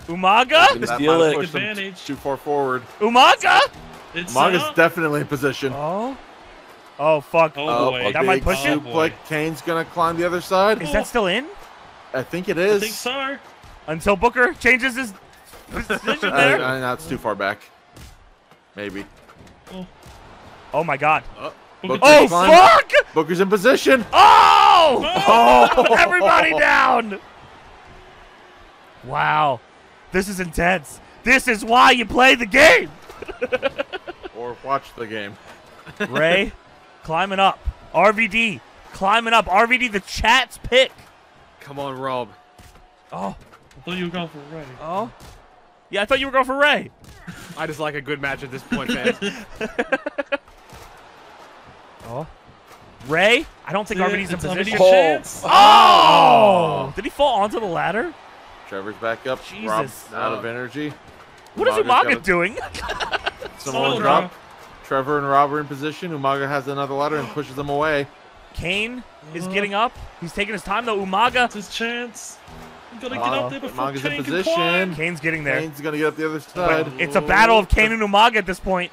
Umaga. Gonna That steal might it. push them Advantage. Too far forward. Umaga. It's set Maga's up. definitely in position. Oh. Oh fuck. Oh, Oh, boy. a That might big push him? suplex. Kane's gonna climb the other side. Is that still in? I think it is. I think so. Until Booker changes his position Uh, there. uh, no, it's too far back. Maybe. Oh my god. Booker Oh climbed. fuck! Booker's in position. Oh! Oh! Everybody down! Wow. This is intense. This is why you play the game. Or watch the game. Ray climbing up. RVD climbing up. RVD the chat's pick. Come on, Rob. Oh. I thought you were going for Ray. Oh. Yeah, I thought you were going for Ray. I just like a good match at this point, man. Oh. Ray? I don't think Yeah, RVD's in it's RVD position. a chance. Oh! oh! Did he fall onto the ladder? Trevor's back up. Rob Jesus. out of oh. energy. What is Umaga's got Umaga it. doing? Samoan Solo drop. Trevor and Rob are in position. Umaga has another ladder and pushes them away. Kane is uh-huh. getting up. He's taking his time though. Umaga. It's his chance. You gotta get up there before Umaga's in Kane can position. climb. Kane's getting there. Kane's gonna get up the other side. It's a battle of Kane and Umaga at this point.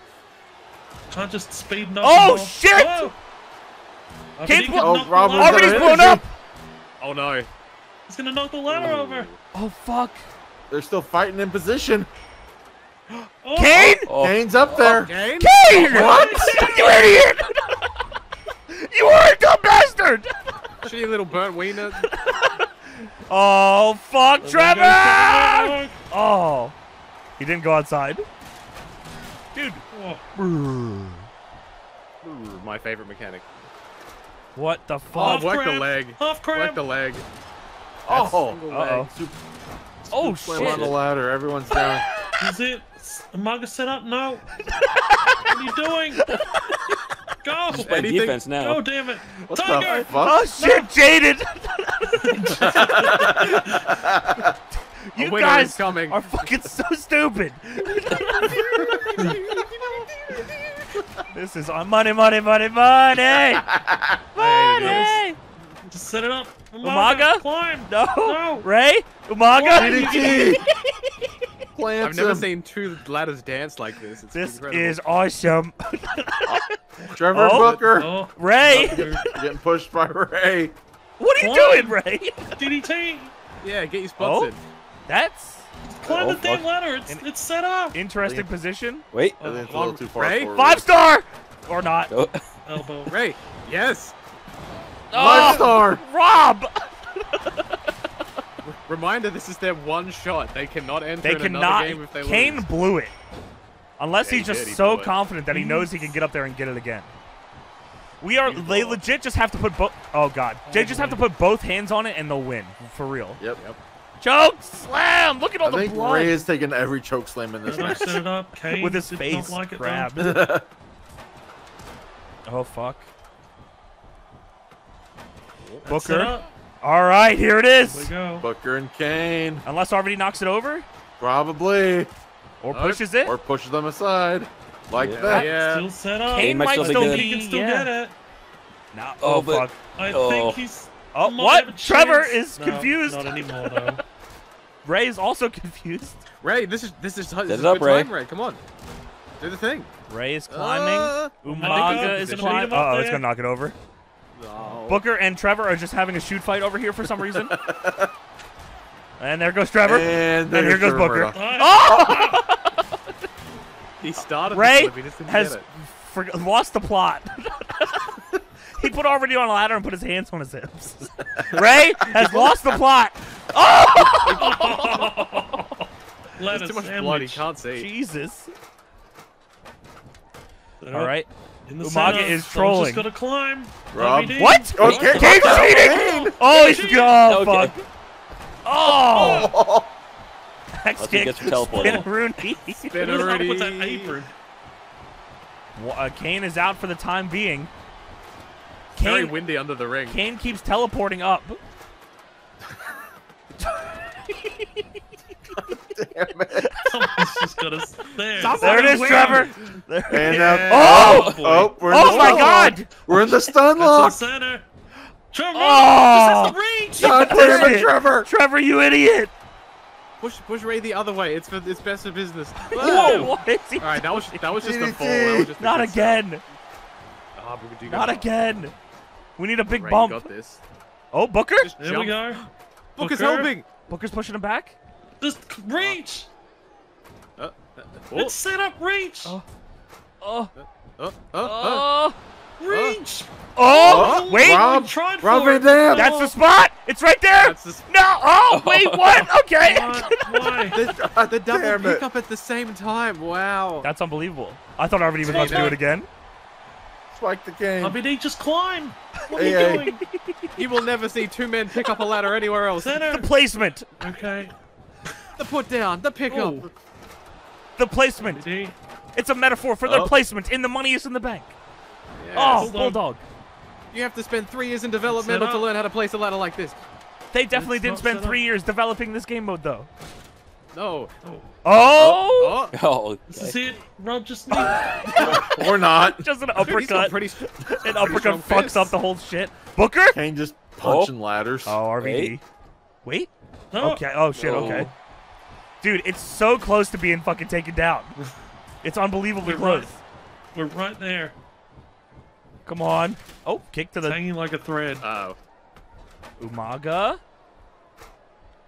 Can't just speed up. Oh, him shit! Whoa. Kane's Kane's Oh, knock the Rob was ladder. RVD's got blown up. oh no. He's gonna knock the ladder oh. over. Oh fuck. They're still fighting in position. Oh, oh. Kane? Oh. Kane's up oh, there. Kane? Kane! What? you idiot! you are a dumb bastard! Shitty little burnt wiener. Oh fuck, there Trevor! Trevor. Oh, he didn't go outside. Dude, Oh, Ooh, my favorite mechanic. What the Oh, fuck? work the crab. leg. Half crab. Work the leg. Oh, Single Uh oh. leg. Oh slam on the shit! ladder. Everyone's down. Is it Umaga set up? No. what are you doing? Go. Just play Anything- defense now. Go, damn it. What Tiger. the fuck? Oh shit, jaded! you A winner guys is coming. are fucking so stupid. This is on money, money, money, money, money. Just set it up. Umaga? Climb. No. No. Ray, Umaga. DDT. Plants I've never him. seen two ladders dance like this. It's This incredible. is awesome. Trevor Oh. Booker Oh, Ray, getting pushed by Ray. what are you Climb. doing, Ray? DDT. Yeah, get your spots Oh. in. That's Climb Oh, the damn ladder. It's, it's set up. interesting position. Wait. I think it's a on, little too far Ray. forward. Five star or not? Oh. Elbow. Ray, yes. Five Oh, star. Rob. Reminder: This is their one shot. They cannot enter They in another cannot. game if they Kane lose. blew it. Unless Yeah, he's he just did, he so blew it. confident that he mm. knows he can get up there and get it again. We are. They legit just have to put both. Oh god. They just have to put both hands on it and they'll win for real. Yep. yep. Choke slam. Look at all I the think blood. Ray is taking every choke slam in this Did I match. set it up? Kane With his face not like grabbed. oh fuck. That's Booker. All right, here it is. Here we go. Booker and Kane. Unless RVD knocks it over Probably. or pushes it. Or pushes them aside. Like Yeah. that. Yeah. Still set up. Kane might might still be good. He can still yeah. get it. No. Oh, Oh, but- fuck. I Oh. think he's. Oh, might what? have a Trevor chance. is No, confused. Not anymore though. Ray is also confused. Ray, this is this is, this is it a up, Ray. time, Ray. Come on, do the thing. Ray is climbing. Uh, Umaga is he's gonna beat climbing. him up Oh, it's gonna knock it over. No. Booker and Trevor are just having a shoot fight over here for some reason. and there goes Trevor. And, And here goes Trevor Booker. Murdoch. Oh! He started. Ray this, but he just didn't has get it. for, lost the plot. He put RVD on a ladder and put his hands on his hips. Ray has lost the plot. Oh! Let There's too much sandwich. blood. He can't see. Jesus. Set All up. right. In the Umaga center. is trolling. Just gotta climb. Rob. RVD. What? Oh, He- Kane- Kane's oh, cheating! Oh, he's oh, Okay. fuck. Oh! Hex Unless he kick. gets teleported. Spin Rooney. Spin Who's up with that apron? Wa- uh, Kane is out for the time being. Very Kane, windy under the ring. Kane keeps teleporting up. Damn it. Someone's just gotta. There. There it is, Win. Trevor. There And it now, oh, Oh! oh, we're in Oh the my stun God! We're in the stun That's lock. center. Trevor Oh! just has the reach. God damn it, it. Trevor. Trevor, you idiot! Push, push Ray the other way. It's for it's best for business. Whoa! What is he All right, that was that was just a DDT. fall. That was just a Not again. Ah, but we do Not got- again. We need a big Ray, you bump. got this. Oh, Booker? Just There we go. Booker's Booker. helping. Booker's pushing him back. Just reach. Uh, uh, oh, It's set up. Reach. Oh. Oh. oh, oh, oh. Oh. Reach. Oh. Wait. Rob, tried Rob for it. Dam. That's the spot. It's right there. That's the s- No. Oh, wait. What? Okay. Why? Why? The, the double Damn it. pickup at the same time. Wow. That's unbelievable. I thought RVD was about to do it again. Spike the game. RVD, just climb. What Hey, are you doing? You will never see two men pick up a ladder anywhere else. Center. The placement. Okay. The put down, the pickup. Oh. The placement. RVD. It's a metaphor for their Oh. placement in the money is in the bank. Yes. Oh, bulldog. You have to spend three years in Set developmental to learn how to place a ladder like this. They definitely It's didn't spend set up. three years developing this game mode, though. No. Oh. Oh, Oh. Oh, okay. is it. Rob just need. or not. just an He's got uppercut. pretty, An uppercut strong fucks up the whole shit. Booker. Kane just punching oh. ladders. Oh, RVD. Wait. Wait. No. Okay. Oh shit. Whoa. Okay. Dude, it's so close to being fucking taken down. It's unbelievably We're close. right. We're right there. Come on. Oh, kick to It's the hanging like a thread. Oh. Umaga.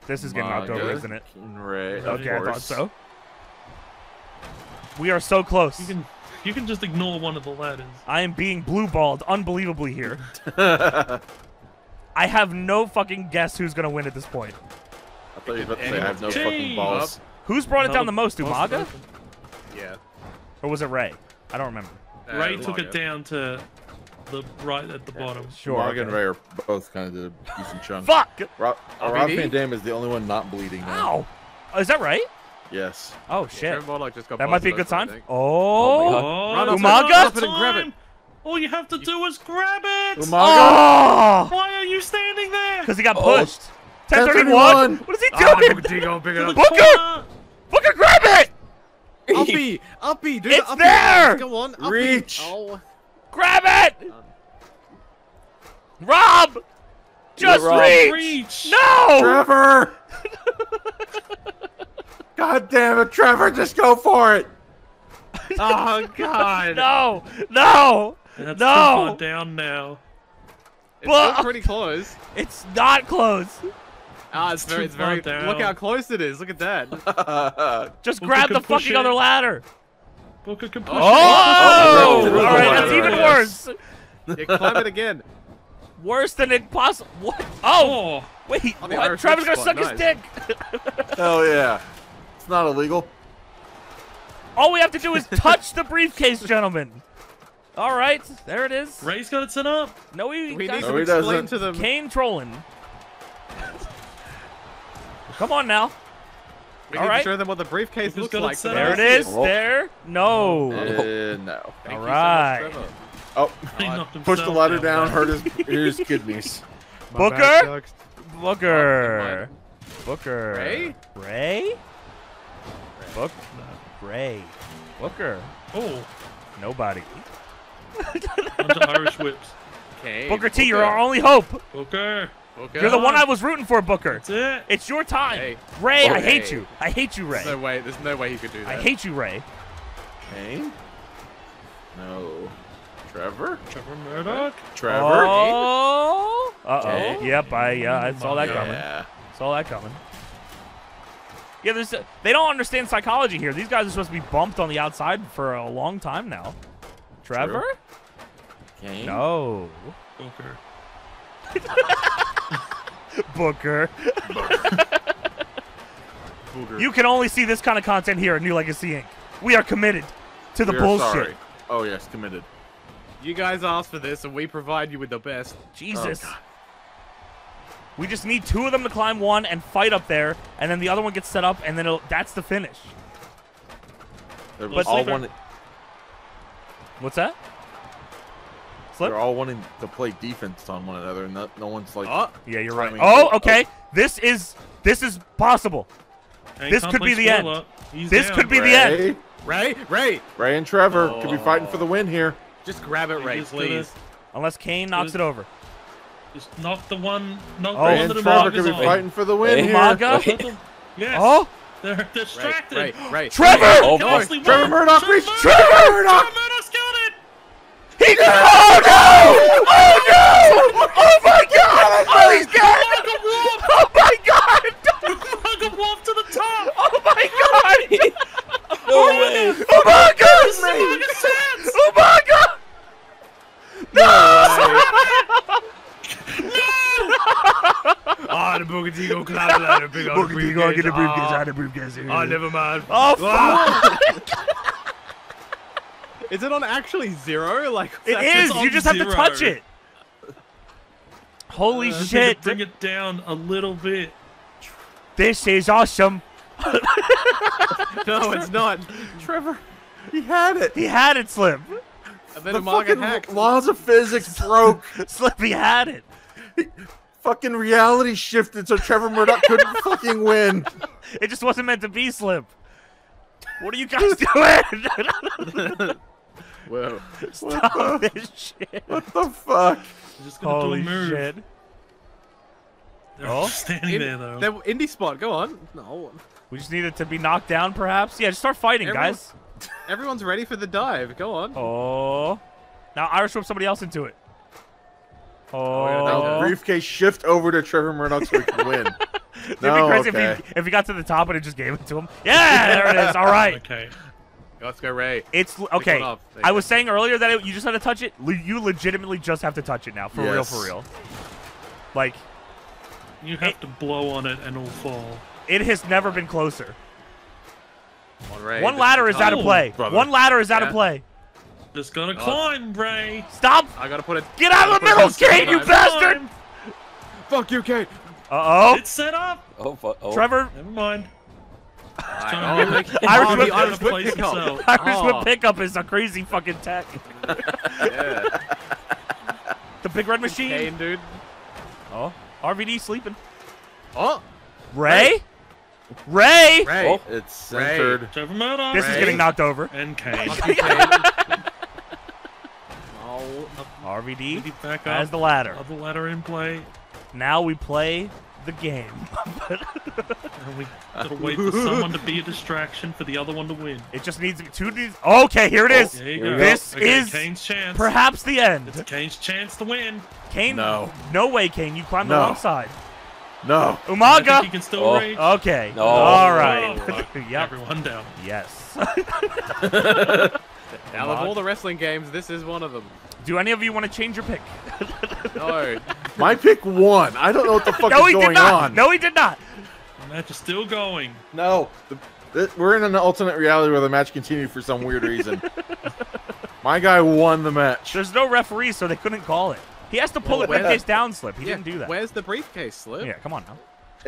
This is getting knocked over, Umaga, isn't it? King Ray, of Okay, I thought so. We are so close. You can you can just ignore one of the ladders. I am being blue balled unbelievably here. I have no fucking guess who's gonna win at this point. I thought you were about to say I have no fucking balls. Who's brought it down the most, Most Umaga? open. Yeah. Or was it Ray? I don't remember. Uh, Ray took it down to the right at the bottom. Sure. Morgan and okay. Ray are both kind of did a decent chunk. Fuck! Rob, RVD? Rob Van Dam is the only one not bleeding now. Ow! Oh, is that right? Yes. Oh shit. Trevor just got That might be a good busted sign. open, I think. Oh! Oh, Run up it's and- Umaga? not up and grab it. All you have to do is grab it. Umaga. Oh! Why are you standing there? Because he got pushed. Oh. pushed. 1031. What is he Ah, doing? Booker T going big To the enough. Booker! corner. Booker, grab it! Uppy! Uppy! Do It's the uppy there! dance. Go on. Uppy. Reach. Oh. Grab it! Rob! Just Rob. reach! Reach. No! Trevor! God damn it, Trevor, just go for it! Oh God! No! No! That's No! too down now. It's still pretty close. It's not close. Ah, it's very, it's very. far Look how close it is. Look at that. Just Booker grab the fucking it. other ladder. Booker can push Oh! Oh, Alright, oh, that's even worse. Yeah, climb it again. Worse than impossible. What? Oh! Oh. Wait, On the what? Trevor's gonna suck spot, his dick. Hell yeah. It's not illegal. All we have to do is touch the briefcase, gentlemen. All right, there it is. Ray's got it set up. No, he, We need No, to he explain doesn't. to them. Kane trolling. Come on now. We All need right. to show them what the briefcase looks like. set There they it see is. Oh. There. No. Uh, no. Thank All you so much, right. Trevor. Oh, He knocked push the ladder down, down. hurt his, his kidneys. My Booker. Booker. Booker. Ray? Ray. Book. Ray. Booker. Oh. Nobody. Bunch of Irish whips. Okay. Booker T, you're our only hope. Booker. Booker. You're the one I was rooting for, Booker. That's it. It's your time. Hey. Ray, I hate you. I hate you, Ray. There's no way. There's no way he could do that. I hate you, Ray. Kane? No. Trevor? Trevor Murdoch. Trevor? Oh. Uh oh. Okay. Yep. I yeah. I saw that coming. Yeah. Saw that coming. Yeah, there's they don't understand psychology here. These guys are supposed to be bumped on the outside for a long time now. Trevor? Kane? No. Booker. Booker. Booger. You can only see this kind of content here at newLEGACYinc. We are committed to the We are bullshit. sorry. Oh, yes, committed. You guys asked for this, and we provide you with the best. Jesus. Oh, we just need two of them to climb one and fight up there, and then the other one gets set up, and then it'll, that's the finish. They're But all Sleeper- wanting, What's that? Slip? they're all wanting to play defense on one another, and no, no one's like. Oh. Yeah, you're right. Oh, it. okay. This is this is possible. Hey, This could be the end. This down. could be the end. Ray, Ray, Ray, Ray and Trevor could be oh. fighting for the win here. just grab it, Ray, just please. Unless Kane knocks it over. Just knock the one. Knock Oh, the Ray one and Trevor Umaga could be on. fighting for the win Hey, here. Umaga? Yes. Oh, They're distracted. Ray, Ray, Trevor! Oh, Kill Trevor Murdoch Trevor Murdoch. Trevor Murdoch! Trevor Murdoch's killed it. He did Oh no! Oh no! Oh my God! Oh, he's dead! Umaga warp. Oh my God! Umaga warp to the top. Oh my God! Oh my God! Oh my God! No way. Umaga! Umaga's chance. Umaga! Ah, the Booker T go climb the ladder, big on the briefcase. Ah, the briefcase. Oh, never mind. Oh, fuck! Is it on actually zero? Like it is. that's You just have to touch it. Holy Uh, shit! it- Bring it down a little bit. This is awesome. No, it's not. Trevor, he had it. He had it, Slim. And then The fucking hacked. laws of physics broke. Slip, he had it. fucking reality shifted so Trevor Murdoch couldn't fucking win. It just wasn't meant to be, Slip. What are you guys doing? Whoa. Stop this shit. What the fuck? You're just gonna Holy do a move. shit. They're Oh. all standing In, there though. the indie spot, go on. No. We just needed to be knocked down, perhaps? Yeah, just start fighting, Everyone- guys. Everyone's ready for the dive. Go on. Oh. Now Irish whip somebody else into it. Oh. oh now oh. briefcase shift over to Trevor Murdoch so we can win. It'd no, be crazy okay. if, he, if he got to the top and it just gave it to him. Yeah, there it is. All right. Okay. Let's go, Ray. It's okay. one I was saying earlier that it, you just had to touch it. Le- You legitimately just have to touch it now, for real, for real. Like You have to blow on it and it'll fall. it has never been closer. Come on, Ray. One ladder is out of Oh, play. brother. One ladder is out of play. Just gonna Oh. climb, Bray. Stop! I gotta put it. Get out of the middle, put it Kane, you bastard! Climb. Fuck you, Kate. Uh oh. It's set up. Oh, fuck. oh. Trevor, Never mind. Make- Irish whip- Irish whip pickup. itself. Irish Oh. whip pickup is a crazy fucking tech. Yeah. The big red machine. Kane, dude. Oh, RVD sleeping. Oh, Ray? Ray? Ray. Oh. It's centered. Trevor Murdoch. This is getting knocked over. And Kane. Fuck you, Oh, RVD back up. has the ladder. The ladder in play. Now we play the game. And we gotta wait for someone to be a distraction for the other one to win. it just needs two. Needs, okay, here it is. There you Here go. we go. This Okay, is Kane's chance. perhaps the end. It's Kane's chance to win. Kane, No. no way, Kane. You climbed the wrong side. No. Umaga. think he can still Oh. reach. Okay. No. All right. Oh, yep. Everyone down. Yes. now of all the wrestling games, this is one of them. Do any of you want to change your pick? No. My pick won. I don't know what the fuck no, is he going did not. on. No, he did not. The match is still going. No. The, th- we're in an alternate reality where the match continued for some weird reason. My guy won the match. There's no referee, so they couldn't call it. He has to pull Well, it where- briefcase down slip. He yeah, didn't do that. Where's the briefcase slip? Yeah, come on now.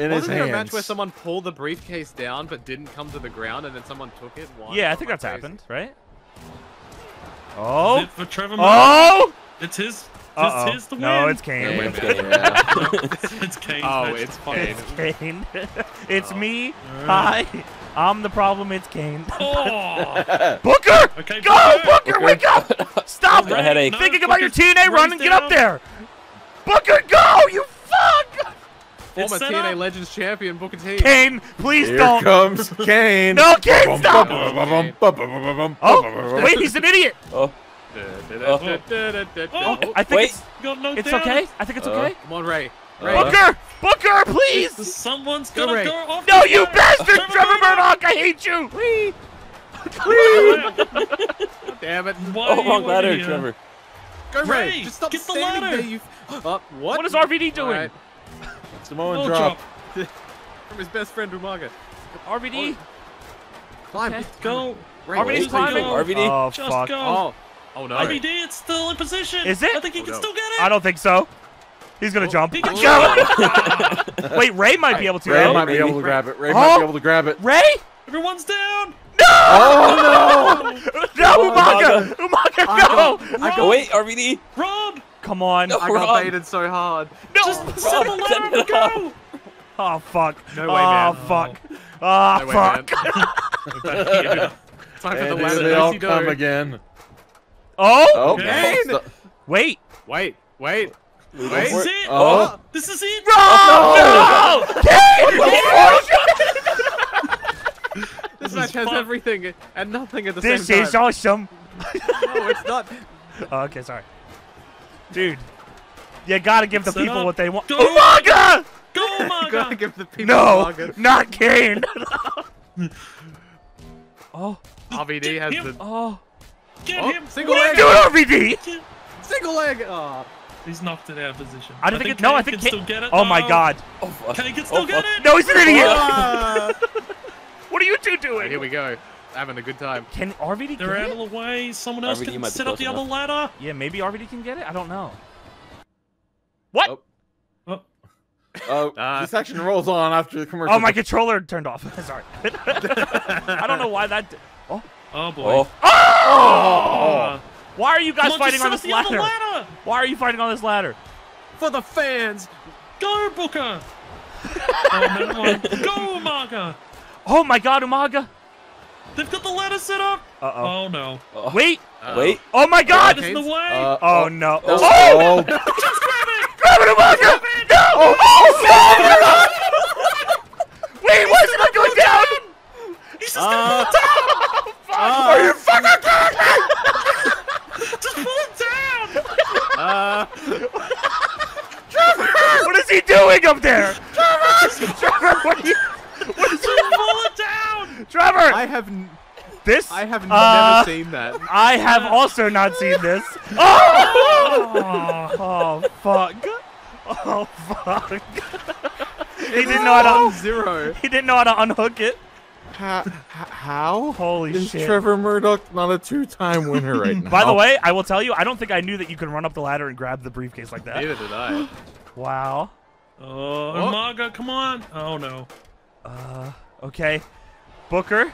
In Wasn't there a match where someone pulled the briefcase down but didn't come to the ground and then someone took it? Won? Yeah, I Am think that's crazy? happened, right? Oh. Is Oh. it for Trevor Murdoch? Oh. It's his. Uh-oh. his the No, it's Kane. Yeah, It's wait a Kane. minute. it's Kane. Oh, it's Kane. It's Kane. it's me. Hi. I'm the problem. It's Kane. Oh. Booker! Okay, Go, Booker. Booker! Wake up! Stop Got a headache. thinking about your TNA run and get up there. Booker, go! You fuck! Former set TNA up. Legends champion Booker T. Kane, please Here don't. comes Kane. No, Kane, stop! Oh, wait, he's an idiot. Oh, Oh, I think Wait. it's, Got knocked it's okay. I think it's Uh, okay. Come on, Ray. Ray. Booker! Booker, please! Someone's gonna Ray. go off. No, the you ladder. bastard! Trevor Murdoch, I hate you! Whee! Damn it. Why oh are you wrong ladder, over here? Trevor. Go, Ray. Ray, Just stop get the ladder. there, you... Oh, what? What is RVD doing? Alright. Samoan Oh, drop. drop. From his best friend, Umaga. RVD? Oh. Climb. Okay. Oh, go. Ray, RVD's Where's climbing? going? RVD. Oh, Just fuck. go. Oh. Oh, no. RVD, it's still in position. Is it? I think he Oh, can no. still get it. I don't think so. He's gonna oh, jump. He can Go! Wait, Ray might be able to. Ray though. might be maybe. able to grab it. Ray Oh. might be able to grab it. Ray? Everyone's down. No! Oh No, no, Umaga! Umaga, no! I Oh, wait, RVD. Rob, Come on. No. I got Rob. baited so hard. No! just set the ladder set and it up. go. Oh, fuck. No oh, ah, way, man. fuck. Oh, No way, fuck. Time for And the ladder. they all Dosey-do. come again. Oh! Oh, Okay. no. Wait. Wait, wait. This Wait. is it. Oh. oh. This is it. Rob! No! Oh, this match has fun. everything and nothing at the This same time. This is awesome. No, it's not. Oh, okay, sorry. Dude. You gotta give the Set people up. what they want. Go. Umaga! Go, You gotta give the people No! Umaga. Not Kane! oh. RVD has him. the Oh. Get Oh, him. single What are leg. you doing, RVD? single leg. Oh. He's knocked it out of position. I don't think, it. No, I think. can Kane- still get it. Oh my god. Oh, fuck. Kane can oh, still Oh, get it. No, he's an idiot! What are you two doing? Here we go. Having a good time. Can RVD They're get out it? of the way. Someone else RVD can set up close the other ladder. Yeah, maybe RVD can get it. I don't know. What? Oh. Oh. Oh, Uh, this action rolls on after the commercial. Oh, my controller turned off. Sorry. I don't know why that. Oh. Oh boy. Oh, Oh. Why are you guys on, fighting on this up the other ladder? ladder. Why are you fighting on this ladder? For the fans. Go, Booker. oh. Go, Umaga. Oh my God, Umaga! They've got the ladder set up. Uh oh. Oh no. oh. Wait! Wait. Oh my God! It's in the way. Uh, Oh no! Oh, Oh! oh. Just grab it. Grab it, Umaga! No! Oh, no! Wait, why is it not going down? He's just Uh, gonna fall down. Are you fucking kidding me? Just pull it down. Uh, What is he doing up there? Trevor! Trevor, what are you? What is Just pull it down. Trevor! I have n- this? I have Uh, never seen that. I have also not seen this. Oh! Oh, fuck. Oh, fuck. he didn't know how to. Zero. He didn't know how to unhook it. How? How? Holy Is shit. Trevor Murdoch not a two-time winner right now? By the way, I will tell you, I don't think I knew that you could run up the ladder and grab the briefcase like that. Neither did I. Wow. Oh, Oh. Umaga, come on. Oh no. Uh, okay. Booker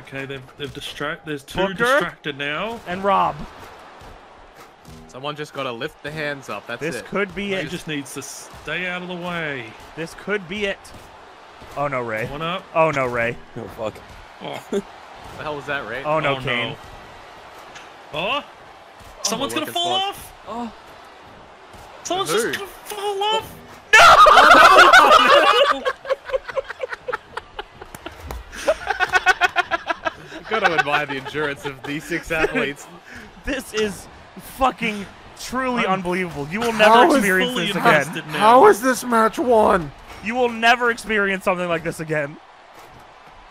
Okay, they've they've distract. There's two Booker? distracted now. and Rob. Someone just gotta lift the hands up. That's This it. could be He it. just needs to stay out of the way. This could be it. Oh no, Ray. One up. Oh no, Ray. Oh, fuck. Oh, the hell was that, Ray? Oh no, oh, Kane. no. Oh, someone's gonna fall spot. off. Oh. Someone's just gonna fall off. Oh, You gotta admire the endurance of these six athletes. This is fucking truly I'm- unbelievable. You will never experience this again. now. How is this match won? You will never experience something like this again.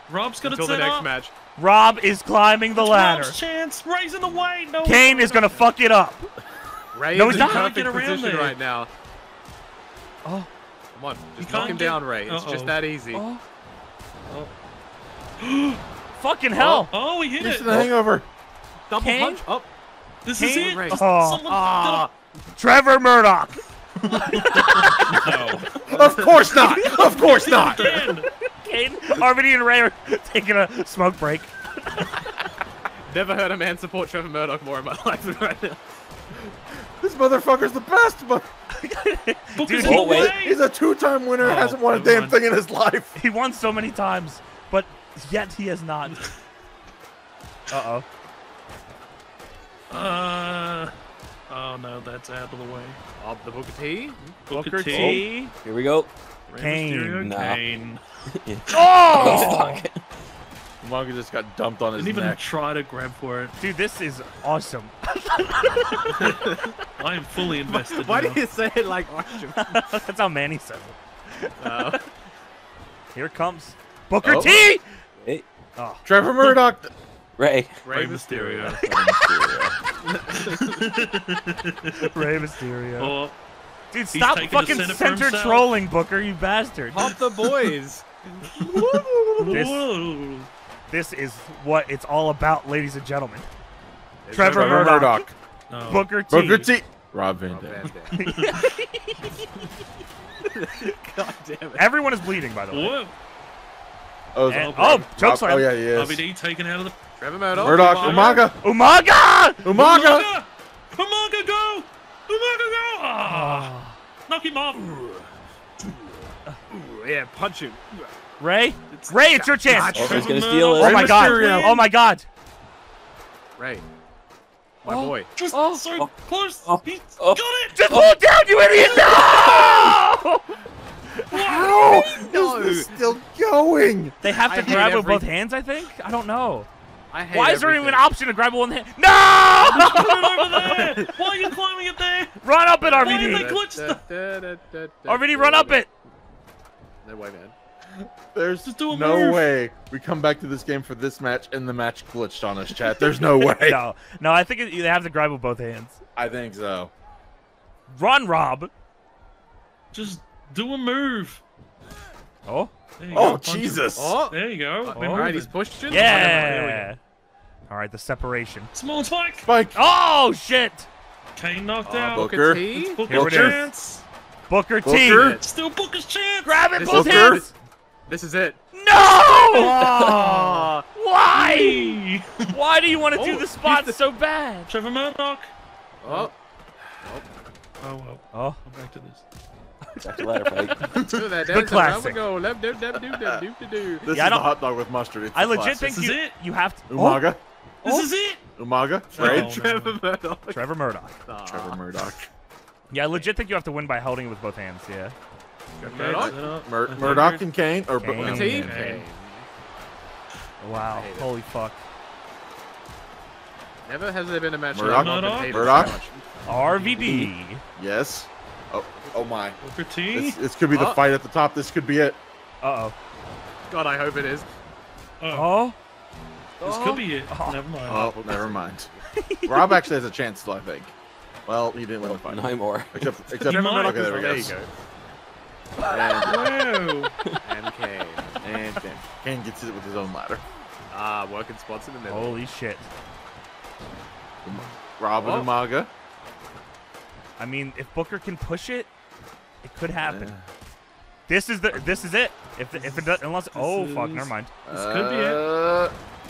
Rob's gonna Until the next up. match. Rob is climbing the ladder. Rob's chance, raising the weight. No. Kane is gonna fuck it up. Ray No, he's in not. perfect Get around position there. right now. Oh. Come on, just knock him get- down, Ray. It's Uh-oh. just that easy. Oh. Fucking hell. Oh, he hit He's it. in the hangover. Double Kane? punch. Oh, This Kane? is it. Ray. Oh. Someone's ah. Trevor Murdoch. gonna. Of course not. Of course not. Kane, RVD, and Ray are taking a smoke break. Never heard a man support Trevor Murdoch more in my life than right now. This motherfucker's the best, but Dude, Oh, he's a two-time winner. Oh, hasn't won a damn mind. thing in his life. He won so many times, but yet he has not. Uh oh. Uh, oh no, that's out of the way. Oh, the Booker T. Booker T. Here we go. Rey Kane. Nah. Kane. Oh! Umaga just got dumped on his Didn't even neck. try to grab for it. Dude, this is awesome. I am fully invested. Why do you say it like Archie? That's how Manny says it. Oh. Here it comes. Booker Oh. T! Hey, Oh. Trevor Murdoch. Ray. Rey Mysterio. Rey Mysterio. Oh, Dude, He's stop taking the fucking center for center trolling, Booker, you bastard. Pop the boys. This, this is what it's all about, ladies and gentlemen. There's Trevor Trevor Murdoch. Murdoch. Oh. No. Booker T. Booker T. Rob Van Oh, Dam. Van Dam. God damn it. Everyone is bleeding, by the way. Whoa. Oh, And- Rob- oh, Rob- chokeslam. Oh yeah, he is. RVD taken out of the. Trevor Murdoch. Murdoch. Umaga. Umaga! Umaga. Umaga! Umaga, go! Umaga, go! Ah. Knock him off. Yeah, punch him. Ray? Ray, it's your chance. Oh, he's gonna steal Oh my god. Oh my god. Ray. My Oh. boy. Just Oh. so close. Oh. He Oh. got it. Just pull it down, you idiot! No! How No. is this still going? They have to hate grab it with both hands, I think? I don't know. I hate Why is there even an option to grab with one hand? No! Put it over there. Why are you climbing it there? run up it, Why did they glitch the? RVD, run up it. No way, man. There's Just do no move. way we come back to this game for this match and the match glitched on us, chat. There's no way. No, no, I think it, they have to grab with both hands. I think so. Run, Rob. Just do a move. Oh, Oh, go, punch him. Jesus. Oh. There you go. Oh. Been All right, moving. he's pushing. yeah. All right, the separation. Small spike. Spike. Oh shit! Kane knocked Oh, out. Booker. Booker T. Booker's Here it is. chance. Booker T. Booker. Still Booker's chance. Grab it, This both is- hands. This is it. No! Oh. Why? Why do you want to Oh, do the spot the- so bad? Trevor Murdoch. Oh. Oh well. Oh, I'm back to this. Back to ladder fight. Do that. The classic. Go. This Yeah, I is the hot dog with mustard. It's I legit classic. think This you is it. you have to. Umaga. Oh. This is oh. it. Umaga. Oh, Right. no. Trevor Murdoch. Oh, Trevor Murdoch. Aw. Trevor Murdoch. Yeah, I legit think you have to win by holding it with both hands. Yeah. Murdoch? Mur- Murdoch and Kane. Or Kane. Booker T. Wow. Holy fuck. Never has there been a match Murdoch? where I've not been hated Murdoch? RVD. Yes. Oh, my. Booker T. This, this could be the Oh. fight at the top. This could be it. Uh oh. God, I hope it is. oh. Oh, Oh. this could be it. Oh. Never mind. Oh, never mind. Rob actually has a chance still, I think. Well, he didn't win the fight. Not anymore. Except, except okay, there we There you go. And, Wow. And Kane. and Kane. Kane gets it with his own ladder. Ah, working spots in the middle. Holy shit. Rob Oh. and Umaga. I mean, if Booker can push it, it could happen. This is the. This is it. If if it does, unless oh fuck, never mind. This could be it. Uh,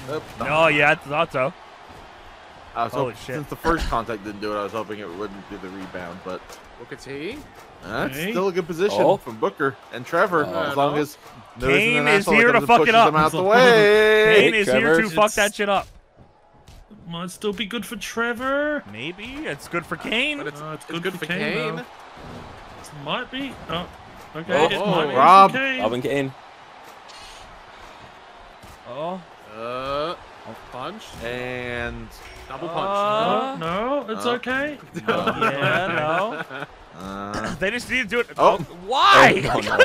uh, Oh yeah, I thought so. I was Holy hoping, shit. Since the first contact didn't do it, I was hoping it wouldn't do the rebound, but Booker T. that's Okay. still a good position Oh. from Booker and Trevor. Oh. as long as there isn't Kane an is here to fuck it up. Him out the Kane way. Kane is here to fuck that shit up. Might still be good for Trevor. Maybe it's good for Kane. But it's, Oh, it's it's good good, for for Kane, Kane. Though. Might be. Oh, okay. Oh, it might be Rob. for Kane. Robin Kane. Oh. Uh, punch. And Double Uh, punch. No, no, it's Uh, okay. yeah, no. uh, They just need to do it. Oh. why? Oh, no.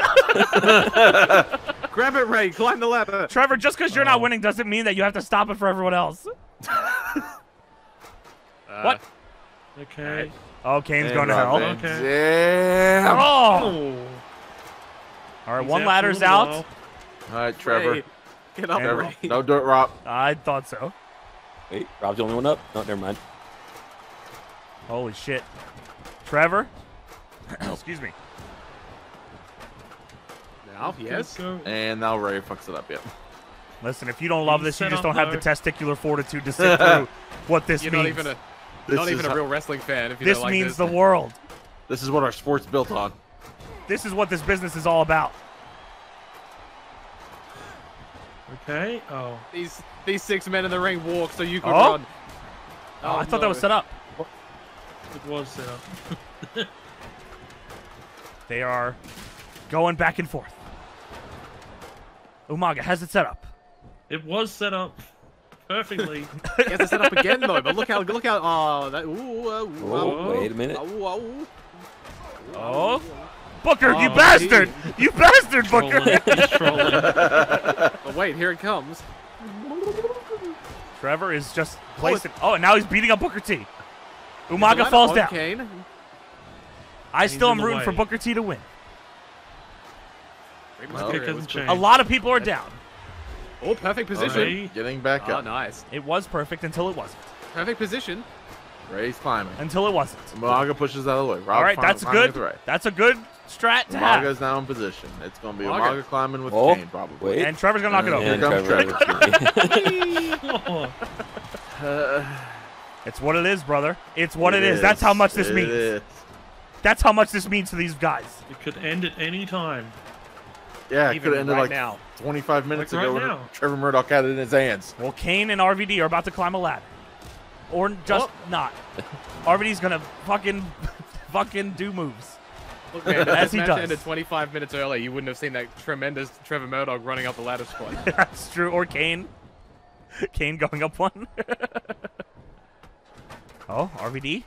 Grab it, Ray. Climb the ladder. Trevor, just because you're not winning doesn't mean that you have to stop it for everyone else. Uh, What? Okay. Oh, Kane's and going to Rob hell. Van Okay. Dam. Oh. All right, He's one out for a ladder's out. while. All right, Trevor. Ray, Get up, And- Trevor. Ray. Don't do it, Rob. I thought so. Wait, Rob's the only one up? No, never mind. Holy shit. Trevor? Excuse me. Now, yes. Go. And now Ray fucks it up. Yep. Listen, if you don't love He's this, you just don't have the testicular fortitude to sit through what this You're means. not even a. You're not This even a real wrestling fan if you This don't like means this. the world. This is what our sport's built on. This is what this business is all about. Okay. Oh. These these six men in the ring walk so you could Oh. run. Oh, I oh, thought that was set up. It was set up. They are going back and forth. Umaga has it set up. It was set up perfectly. He has to set up again though, but look how look how oh that ooh, uh, ooh, Oh, wait a minute. ooh, ooh. Oh. Booker, you Oh, bastard! gee. You bastard, Booker! Trolling. He's trolling. Oh wait, here it comes. Trevor is just placing. Oh, and now he's beating up Booker T. Umaga falls down. Kane? I He's still am the rooting for. Booker T to win. Well, Mysterio it doesn't was change. A lot of people are down. Oh, perfect position. Okay. Getting back Oh, up. Oh, nice. It was perfect until it wasn't. Perfect position. Ray's climbing. Until it wasn't. Umaga pushes out of the way. Rob All right, that's finally good. with That's a good strat to have. Umaga's now in position. It's going to be Umaga. Umaga climbing with Oh, Kane, probably. wait. And Trevor's gonna knock it over. here comes Trevor. Uh, It's what it is, brother. It's what it is. That's how much this It means. is. That's how much this means to these guys. it could end at any time. Yeah, it Even could have ended right like now. 25 minutes Like ago right when. Trevor Murdoch had it in his hands. Well, Kane and RVD are about to climb a ladder, or just oh. not. RVD's gonna fucking, fucking do moves. Look, man, As this he match does. ended 25 minutes earlier, you wouldn't have seen that tremendous Trevor Murdoch running up the ladder squad. That's true. Or Kane. Kane going up one. oh, RVD.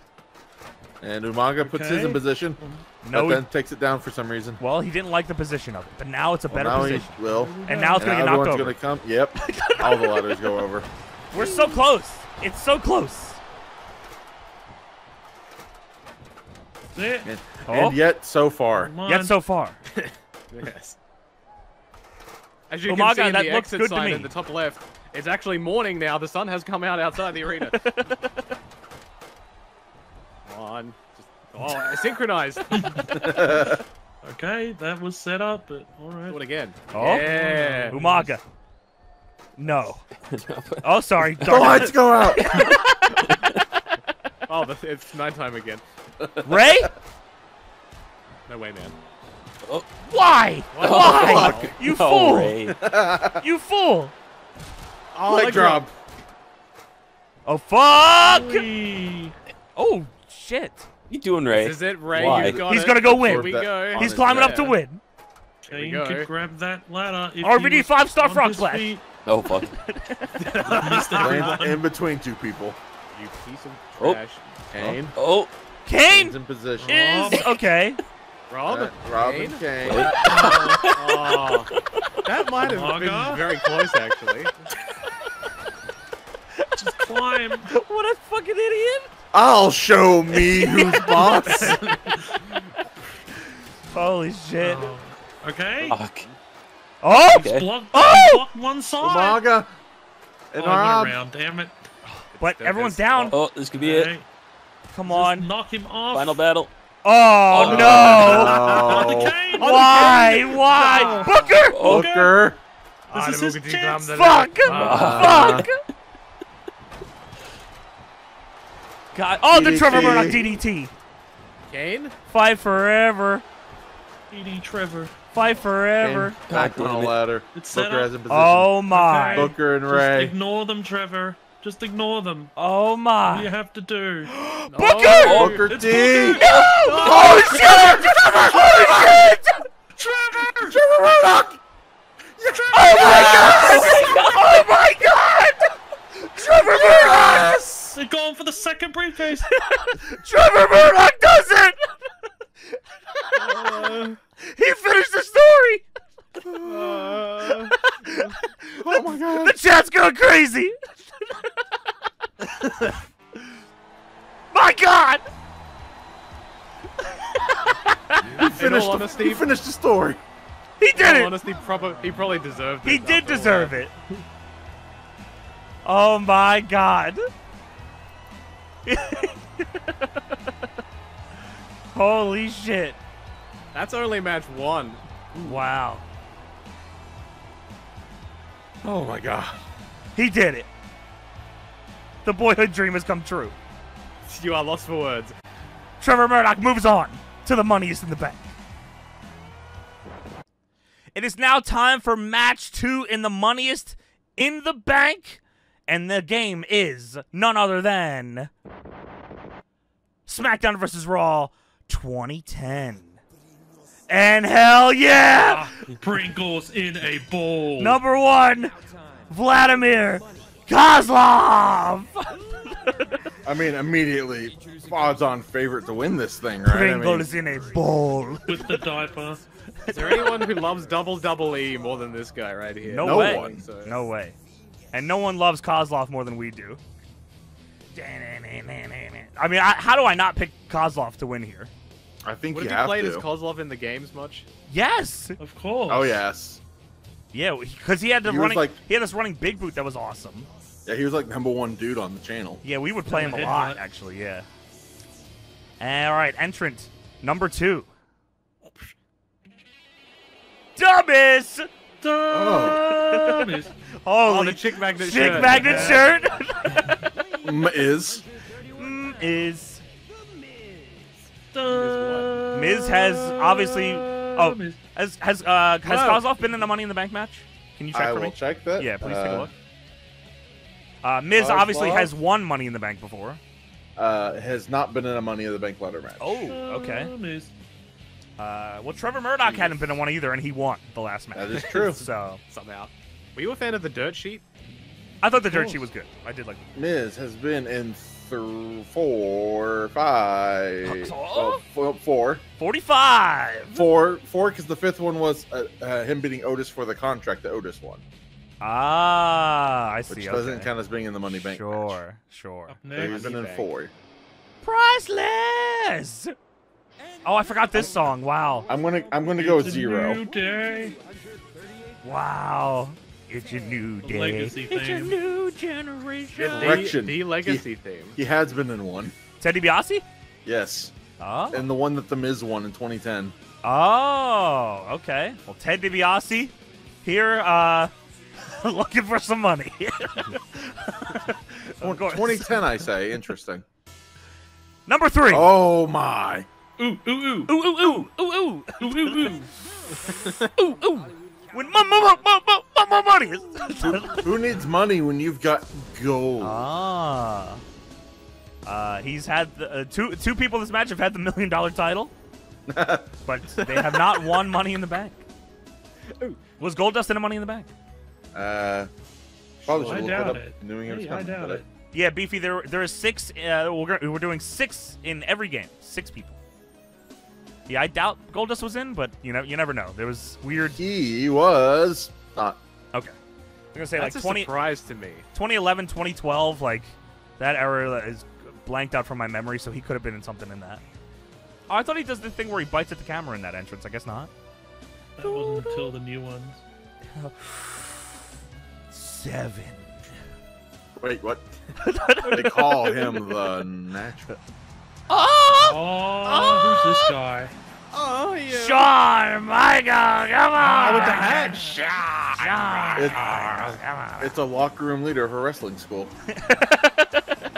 And Umaga puts his in position, No, but then takes it down for some reason. well, he didn't like the position of it, but now it's a Well, better now position. he will. And now it's gonna get now knocked everyone's over. gonna come. Yep. All the ladders go over. We're so close. It's so close. And, Oh. and yet, so far. Yet so far. yes. As you Umaga, can see in that the looks exit good to me. in the top left, it's actually morning now. The sun has come out outside the arena. Come on. Just, oh, synchronized. Okay, that was set up, but all right. it again. Oh, Yeah. Umaga. No. Oh, sorry. The lights go out. Oh, the, it's nighttime again. Ray? No way, man. Oh. Why? What? Why? Fuck. You No, fool! Ray. You fool! Oh, Leg drop. Oh fuck! Whee. Oh shit! you doing, Ray? This is it, Ray. Why? You got He's it. gonna go Here win. we go. He's his climbing up to win. Here we Kane go. could grab that ladder. RVD five star frog splash. Oh, fuck. Missed Lands in between two people. You piece of Oh. Kane. Oh, Kane Kane's in position. is okay. Rob? Uh, Robin Kane? Kane. Oh, that might have Umaga? been very close, actually. Just climb. what a fucking idiot! I'll show me who's boss. Holy shit! Oh. Okay. fuck. Oh! Okay. Block, Oh! block one side. Umaga. Oh, And I Rob. went around. Damn it. But everyone's down. Oh, this could be it. Okay. Come Just on. knock him off. Final battle. Oh Oh, no! No. Kane. Why? Why? Booker! Booker. This is his chance. Fuck! Ah. Fuck! God! Oh, the Trevor DDT. Murdoch DDT. Kane? Fight forever. E.D. Trevor. Fight forever. Kane back on the ladder. It's Booker up. has in position. Oh my! Okay. Booker and Just Ray. ignore them, Trevor. Just ignore them. Oh What do my! you have to do? Booker! Oh, Booker D! T. Booker. No! Holy shit! Holy shit! Trevor! Trevor Murdoch. Oh my god! Oh my god! Trevor Murdoch! They're going for the second briefcase. Trevor Murdoch does it! he finished the story! Uh, Oh my god. The chat's going crazy! my god! He finished, the, honesty- he finished the story. He did it! honesty, proper, he probably deserved it. He did deserve it. Oh my god. Holy shit. That's only match one. Wow. Oh my god. He did it. The boyhood dream has come true. you are lost for words. Trevor Murdoch moves on to the moneyest in the bank. It is now time for match two in the moneyest in the bank, and the game is none other than SmackDown vs. Raw 2010. And hell yeah! Ah, Pringles in a bowl. Number one, Vladimir Kozlov! I mean, immediately, odds-on favorite to win this thing, right? I mean, Pringles in a bowl. With the diaper. Is there anyone who loves double double E more than this guy right here? No, No way. one. So- No way. And no one loves Kozlov more than we do. I mean, I, how do I not pick Kozlov to win here? I think Would you have you have played to. as Kozlov in the games much? Yes. Of course. oh yes. Yeah, because he had the He running. like- he had this running big boot that was awesome. Yeah, he was like number one dude on the channel. Yeah, we would play him a Headbutt. lot, actually. Yeah. All right, entrant number two. Dummies. Dummies. Holy Oh, the chick magnet chick shirt. magnet shirt. M is Mm, is Miz has obviously. Oh, has has uh, has Whoa. Kozlov been in a Money in the Bank match? Can you check I for will me? check that. Yeah, please take Uh, a look. Uh, Miz obviously has won Money in the Bank before. uh, has not been in a Money in the Bank ladder match. Oh, okay. Dummies. Uh, well, Trevor Murdoch hadn't been in one either, and he won the last match. That is true. so Somehow. Were you a fan of the dirt sheet? I thought the dirt sheet was good. I did like. Miz has been in th- four, five, well, f- four, Forty-five. four, four, because the fifth one was uh, uh, him beating Otis for the contract the Otis one. Ah, I see. which okay. doesn't count as being in the Money Bank. Sure, sure. match. So he's been in four. Priceless. Oh, I forgot this song. Wow. I'm gonna, I'm gonna go with It's a zero. New day. Wow. It's a new day. Legacy it's a new generation. Correction. The, the legacy he, theme. He has been in one. Teddy DiBiase? Yes. Oh. And the one that the Miz won in 2010. Oh, okay. Well, Ted DiBiase here, uh, looking for some money. of 2010, I say. Interesting. Number three. Oh my. Ooh, ooh, ooh. Ooh, ooh, ooh, ooh, ooh. Ooh, ooh, ooh. ooh, ooh. When my, my, my, my, my, my money is. Who needs money when you've got gold? ah. Uh, he's had the, uh, two two people in this match have had the million dollar title, but they have not won Money in the Bank. Was Goldust in a Money in the Bank? Uh, probably I should look doubt it up. it. Knowing it was Hey, I coming, doubt but it. Yeah, Beefy. There there is six. Uh, we're gonna- we're doing six in every game. Six people. Yeah, I doubt Goldust was in, but you know you never know. There was weird. He was not. Okay. I'm gonna say That's like a 20, surprise to me. 2011, 2012, like that era is blanked out from my memory, so he could have been in something in that. Oh, I thought he does the thing where he bites at the camera in that entrance. I guess not. That wasn't until the new ones. Seven. Wait, what? they call him the natural. Oh! Oh, who's this guy? Oh yeah. Shawn Michaels, come on! with the hat. Shawn, It's, come on, it's a locker room leader for wrestling school.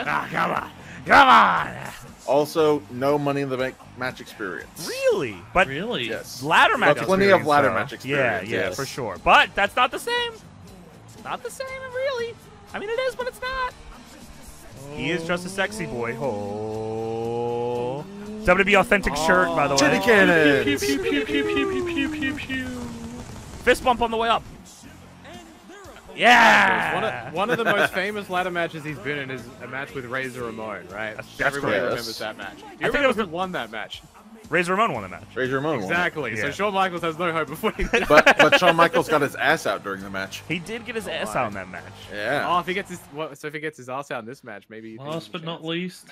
Ah, come on, come on! Also, no Money in the Bank match experience. Really? But Really? Yes. ladder match. But plenty of ladder though. match experience. Yeah, yeah, yes. for sure. But that's not the same. It's Not the same, really. I mean, it is, but it's not. He is just a sexy boy. Oh. WWE Authentic oh. shirt, by the way. Cannons! Fist bump on the way up. Yeah! One of, one of the most famous ladder matches he's been in is a match with Razor Ramon, right? That's, that's Everybody remembers that match. Do you I think it was who won that match? Razor Ramon won the match. Razor Ramon won. Exactly. So Yeah. Shawn Michaels has no hope of winning. But but Shawn Michaels got his ass out during the match. He did get his oh, ass out in that match. Yeah. Oh, if he gets his what, so if he gets his ass out in this match, maybe. Last but not least.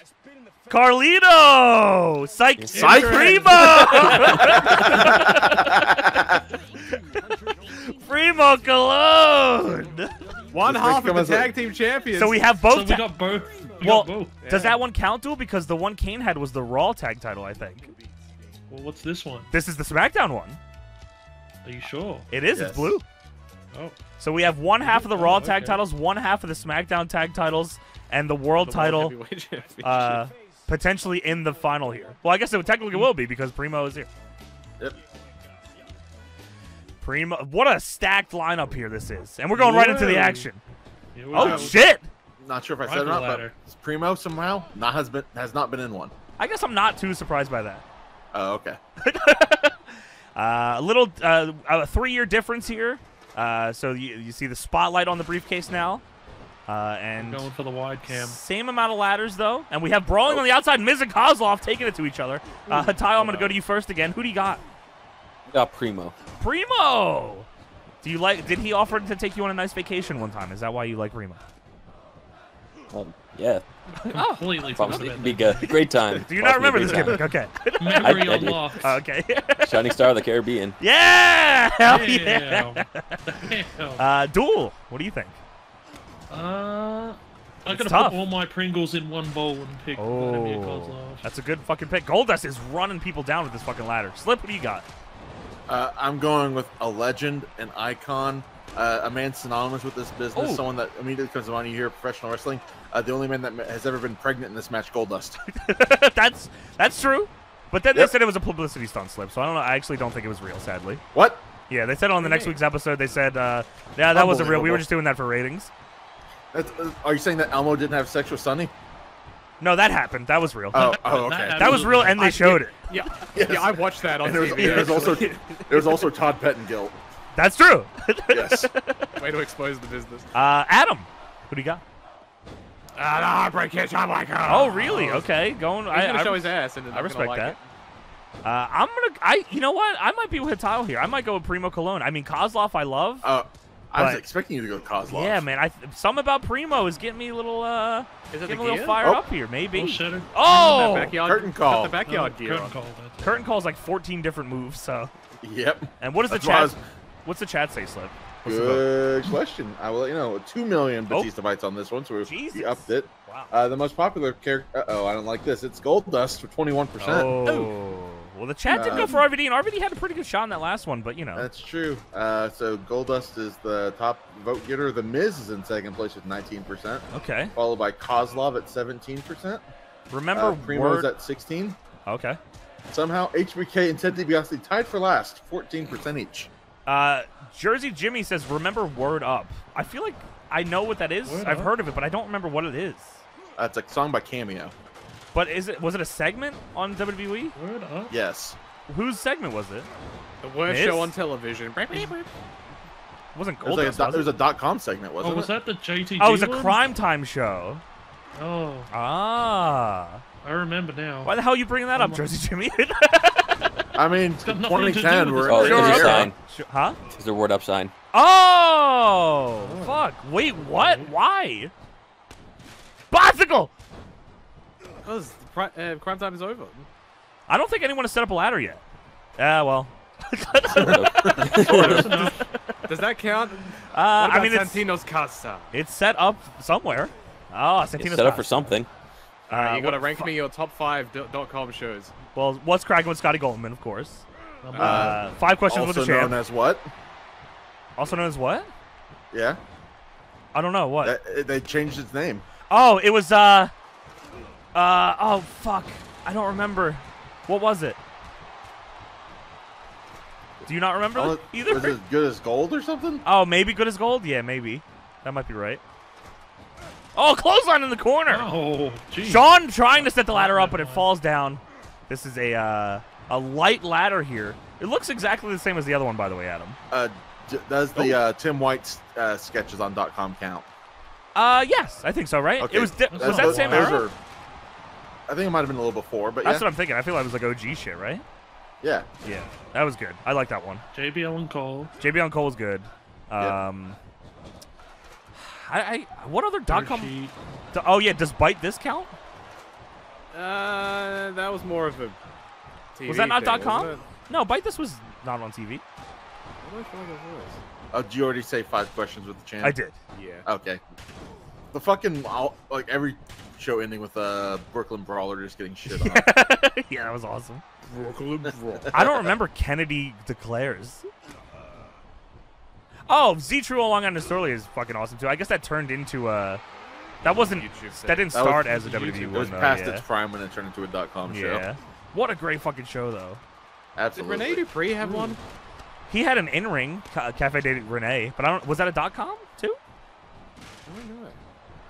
Carlito! Psych! Psych. Primo! Primo Colón! One This half makes of him the as a- tag team champions. So we have So both. we ta- got both. We well, got both. does Yeah. that one count, dude? Because the one Kane had was the Raw tag title, I think. Well, what's this one? This is the SmackDown one. Are you sure? It is. Yes. It's blue. Oh. So we have one half of the Oh, Raw okay. tag titles, one half of the SmackDown tag titles, and the World The title. Uh, potentially in the final here. Well, I guess it technically will be because Primo is here. Yep. Primo, what a stacked lineup here this is, and we're going right into the action. Here we Oh go. shit! Not sure if I said it or not, ladder. but Primo somehow not has been has not been in one. I guess I'm not too surprised by that. Oh, okay. Uh, a little uh, a three-year difference here. Uh, so you, you see the spotlight on the briefcase now, uh, and Going for the wide cam. same amount of ladders though, and we have brawling on the outside. Miz and Kozlov taking it to each other. Uh, Hatai, I'm going to go to you first again. Who do you got? Got Primo. Primo. Do you like? Did he offer to take you on a nice vacation one time? Is that why you like Primo? Um, yeah. Completely Promise forgot it'd be good. Great time. Do you not Promise me a remember this great gimmick? Okay. Memory I- I do. unlocked. Okay. Shining Star of the Caribbean. Yeah! Hell yeah! Damn. Uh, Duel, what do you think? Uh, I'm gonna put all my Pringles in one bowl and pick Oh, Kozlov. that's a good fucking pick. Goldust is running people down with this fucking ladder. Slip, what do you got? Uh, I'm going with a legend, an icon, uh, a man synonymous with this business, Ooh. someone that immediately comes to mind. You hear professional wrestling. Uh, the only man that has ever been pregnant in this match, Goldust. that's that's true. But then Yep. they said it was a publicity stunt slip, so I don't know. I actually don't think it was real, sadly. What? Yeah, they said on the next week's episode. They said, uh, "Yeah, that wasn't real. We were just doing that for ratings." That's, uh, are you saying that Elmo didn't have sex with Sonny? No, that happened. That was real. Oh, oh, okay. That was real, and they I- showed it. Yeah, Yes. yeah, I watched that on And there was, TV. there was also there was also Todd Pettengill. That's true. Yes. Way to expose the business. Uh, Adam, who do you got? Ah, break I'm like Oh, really? Okay, going. He's I, gonna I, show his ass, and I respect like that. Uh, I'm gonna. I. You know what? I might be with Tile here. I might go with Primo Colón. I mean, Kozlov, I love. Uh, I was expecting you to go Kozlov. Yeah, man. I some about Primo is getting me a little. Uh, Is it getting the a little gear? fire Oh. up here, maybe. Oh, shit. Oh, That backyard, Curtain call. the backyard Oh, gear curtain call, that's- curtain calls like 14 different moves. So, Yep. and what does the That's why I chat? was- What's the chat say, Slip? What's? Good question. I will let you know. Two million Batista bites on this one, so we Jesus. we upped it. Wow. Uh, the most popular character. Uh oh, I don't like this. It's Goldust for twenty one percent. Oh, well, the chat did go Um, for RVD, and RVD had a pretty good shot in that last one, but you know. That's true. Uh, so Goldust is the top vote getter. The Miz is in second place with 19%, Okay. followed by Kozlov at 17%. Remember Uh, Primo's word. at 16. Okay. Somehow HBK and Ted DiBiase tied for last, 14% each. Uh, Jersey Jimmy says, "Remember word up." I feel like I know what that is. Word I've Up? heard of it, but I don't remember what it is. That's a song by Cameo. But is it? Was it a segment on WWE? Word up. Yes. Whose segment was it? The worst Miz? show on television. It wasn't There was, like a Goldust, dot, was was a dot com segment, wasn't it? Oh, was it? that the JTG Oh, it was a one? Cryme Tyme show. Oh, Ah. I remember now. Why the hell are you bringing that up, I'm- Jersey Jimmy? I mean, got nothing 2010, we're Oh, in Sure, there's a okay. the era. sign. Sure- huh? There's a word up sign. Oh, fuck. Wait, what? Why? Bicycle! Because pri- uh, Cryme Tyme is over. I don't think anyone has set up a ladder yet. Yeah, well. Close. Does that count? Uh, what about I mean, it's, Santino's casa? it's set up somewhere. Oh, Santino's It's Santino's set up for something. All right, Uh, you gotta rank me your top five dot dot com shows. Well, what's cracking with Scotty Goldman, of course. Um, Uh, five questions Also with the known champ. as what? also known as what? Yeah. I don't know what. That- they changed its name. Oh, it was uh, uh. Oh fuck, I don't remember. What was it? Do you not remember Oh, either? Was it good as gold or something? Oh, maybe good as gold. Yeah, maybe. That might be right. Oh, clothesline in the corner. Oh, geez. Shawn trying to set the ladder up, but it falls down. This is a uh, a light ladder here. It looks exactly the same as the other one, by the way, Adam. Uh, does the Oh. uh, Tim White uh, sketches on dot .com count? Uh, yes, I think so. Right? Okay. It was. That's- was that those- same those era? are- I think it might have been a little before, but That's yeah. what I'm thinking. I feel like it was like OG shit, right? yeah. Yeah, that was good. I like that one. JBL and Cole. JBL on Cole was good. Yeah. Um, I, I what other dot com? Sheet. Oh yeah, does Byte This count? Uh, that was more of a. TV was that not thing, dot com? No, Byte This was not on TV. it? What do I feel like it was? Oh, did you already say five questions with the champ? I did. Yeah. Okay. The fucking all- like every show ending with a uh, Brooklyn Brawler just getting shit on. yeah, that was awesome. Brooklyn Brawler. I don't remember Kennedy declares. Oh, Z True Long Island Story is fucking awesome too. I guess that turned into a That wasn't. YouTube. That didn't That was- start as a YouTube. WWE It one. was though, past yeah. its prime when it turned into a dot com show. Yeah. What a great fucking show, though. Absolutely. Did Rene Dupree have one? He had an in-ring ca- Cafe de Rene, but I don't. Was that a dot com too? I don't know.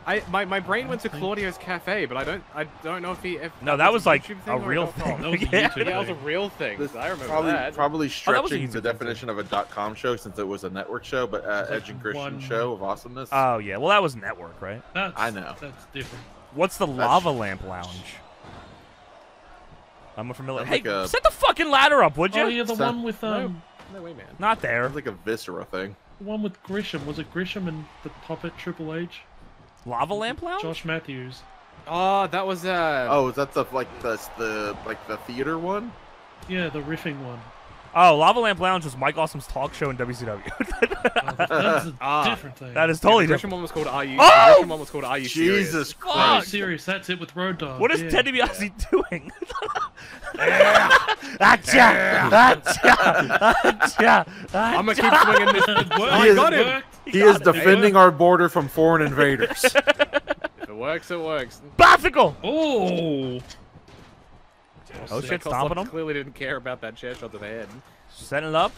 I my, my brain went to Claudio's Cafe, but I don't I don't know if he. If No, that was like a real thing. That was a Yeah. YouTube that was a real thing. This I remember probably that. probably Oh, that was a stretching the thing, definition of a dot com show since it was a network show, but uh, Edge and Christian one- show of awesomeness. Oh yeah. Well, that was network, right? That's, I know. That's different. What's the That's- Lava Lamp Lounge? I'm familiar. Sounds Hey, like a- set the fucking ladder up, would you? Oh yeah, the Sound- one with um, No way, man. Not there. It's like a viscera thing. the one with Grisham. Was it Grisham and the puppet Triple H? Lava Lamp Lounge. Josh Matthews. Oh, that was uh. Oh, is that the like the the like the theater one? Yeah, the riffing one. Oh, Lava Lamp Lounge was Mike Awesome's talk show in WCW. That's a Ah. different thing. that is Yeah, totally the Grisham different. one was called Are You? Oh! The Grisham one was called Are You Serious? Jesus Are Christ! you serious? That's it with Road Dogg. What is yeah. Ted DiBiase doing? Acha! Acha! Acha! I'm gonna keep swinging this. It worked. Oh, I is- got him. worked. He is defending our border from foreign invaders. If it works, it works. Bicycle! Oh. Oh shit, Kozlov stomping him. Clearly didn't care about that chair shot to the head. Setting it up.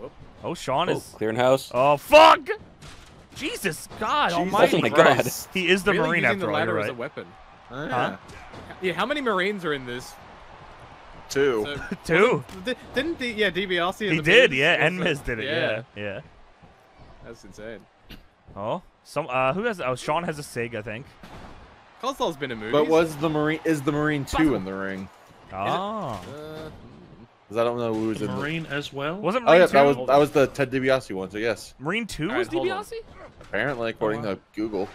Whoop. Oh, Shawn Oh, is. clearing house. Oh, fuck! Jesus, God Jesus almighty. Oh my God. He is the really Marine using after the all, ladder you're as a right. weapon. Ah, Yeah, how many Marines are in this? Two. So- Two. Di- Didn't the yeah DiBiase? He the did, Miz yeah. also- And Miz did it, yeah. Yeah. That's insane. Oh, some, uh, who has, oh, Shawn has a SIG, I think. Kozlov's been in movies. But was the marine is the marine two in the ring? Oh. Uh, Because I don't know who was in. The... Marine as well. Wasn't Marine Oh yeah, 2? that was that was the Ted DiBiase one. So yes, Marine 2 All was right, on. DiBiase? apparently according to Google.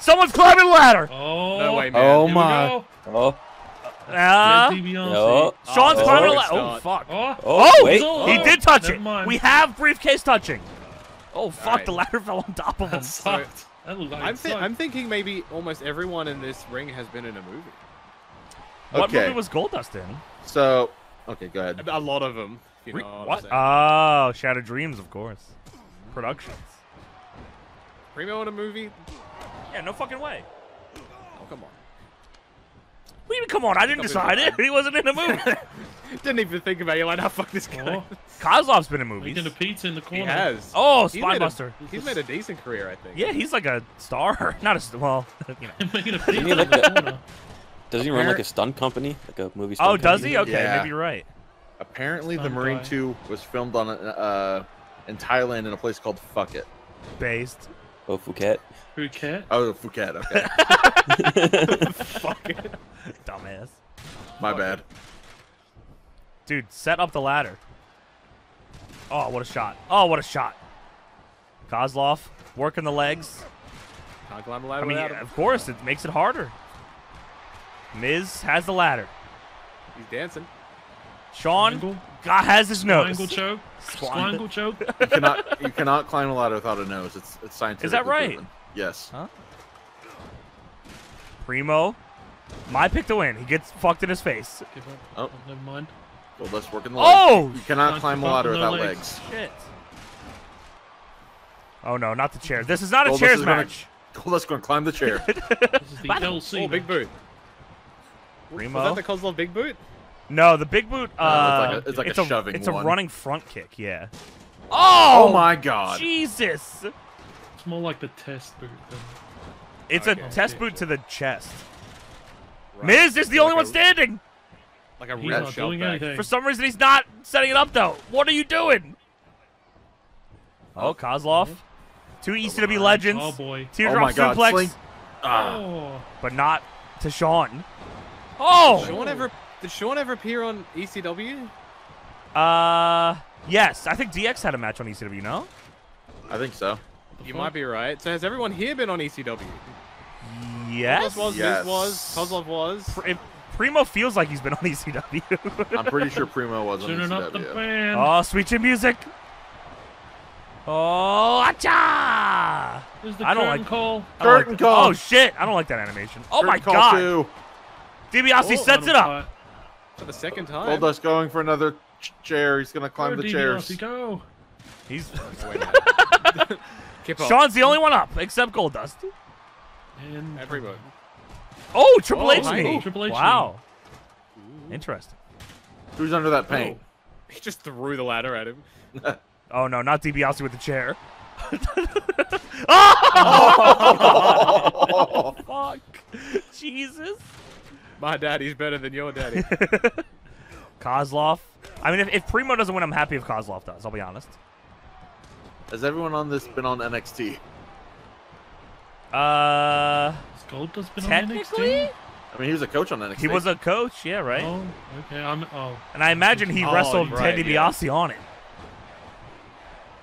Someone's climbing the ladder! Oh. no way, man. Oh Here my! Oh, Ah. There's no. Shawn's Oh. climbing the ladder. Oh, fuck. Oh. Oh, Oh, wait. Oh. he did touch it. We have briefcase touching. Oh, fuck, Alright. the ladder fell on top of him. That sucked. That looked like I'm, it thi- I'm thinking maybe almost everyone in this ring has been in a movie. What Okay. movie was Goldust in? So okay, go ahead. A lot of them. You know what? What? Oh, Shattered Dreams, of course. Productions. Primo in a movie? Yeah, no fucking way. Oh come on. What do you mean, come on? I didn't decide it. He wasn't in the movie. Didn't even think about it. You're like, nah, fuck this guy. Oh, Kozlov's been in movies. making a pizza in the corner. He corner. has. Oh, He's made a- Spinebuster. He's made a decent career, I think. Yeah, he's like a star. Not a st- well, you know. making a pizza Isn't he in like the the- corner. Does he run like a stunt company, like a movie? Stunt Oh, does company? he? Okay, Yeah. maybe you're right. Apparently, the Marine guy. two was filmed on a, uh in Thailand in a place called Fuck It. Based. Oh, Phuket. Phuket. Oh, Phuket. Okay, Fuck it. Dumbass. my bad. Dude, set up the ladder. Oh, what a shot. Oh, what a shot. Kozlov working the legs. Can't climb a I ladder mean, without yeah, him. of course, it makes it harder. Miz has the ladder. He's dancing. Sean Squangle. God has his nose. Squangle choke. Squan- Squangle choke. You cannot you cannot climb a ladder without a nose. It's it's scientific. Is that right? Yes. Huh? Primo. My pick to win. He gets fucked in his face. Oh. oh. Never mind. Well, let's work in the Oh! legs. You cannot climb a ladder without legs. legs. Shit. Oh no, not the chair. This is not a chairs is gonna- match. Goldust going to climb the chair. This is the LC. Oh, big boot. Primo. Was that the Kozlov big boot? No, the big boot. Uh, No, it's like a- it's like a shoving It's a running front kick. Yeah. Oh, Oh my god. Jesus! It's more like the test boot. Than... It's Okay. a test boot to the chest. Right. Miz is the only Like one a- standing. Like a He's real not doing back. anything. For some reason, he's not setting it up though. What are you doing? Oh, Kozlov. Two ECW legends. Oh boy. Teardrop Oh my God, suplex, Sling- Oh. but not to Shawn. Oh. Shawn ever did Shawn ever appear on E ECW? Uh, yes. I think DX had a match on ECW. No. I think so. You might be right. So has everyone here been on E ECW? Yes. Kozlov was, Yes. Miz was, Kozlov was. Pr- if Primo feels like he's been on ECW. I'm pretty sure Primo was on Tuning up the ECW. oh, sweet chin music. Oh, acha! There's the I don't like- call. I don't like Curtain call. Oh shit! I don't like that animation. Oh my Curtain call god! two. DiBiase Oh, sets it up. Butterfly. For the second time. Goldust going for another ch- chair. He's gonna climb Where the did chairs. DiBiase go? He's Oh, wait a minute. Kip off. Shawn's the only one up except Goldust. And Everybody. Oh, Triple Oh, H hi. knee. Oh, Triple H Wow. Interesting. Who's under that paint? Oh. He just threw the ladder at him. Oh no, not DiBiase with the chair. oh, fuck. Jesus. My daddy's better than your daddy. Kozlov. I mean, if, if Primo doesn't win, I'm happy if Kozlov does. I'll be honest. Has everyone on this been on NXT? Uh, Goldust's been on technically, NXT? I mean, he was a coach on NXT. he was a coach. Yeah, right. Oh, okay. I'm. Oh. And I imagine he Oh, wrestled right, Ted yeah. On it.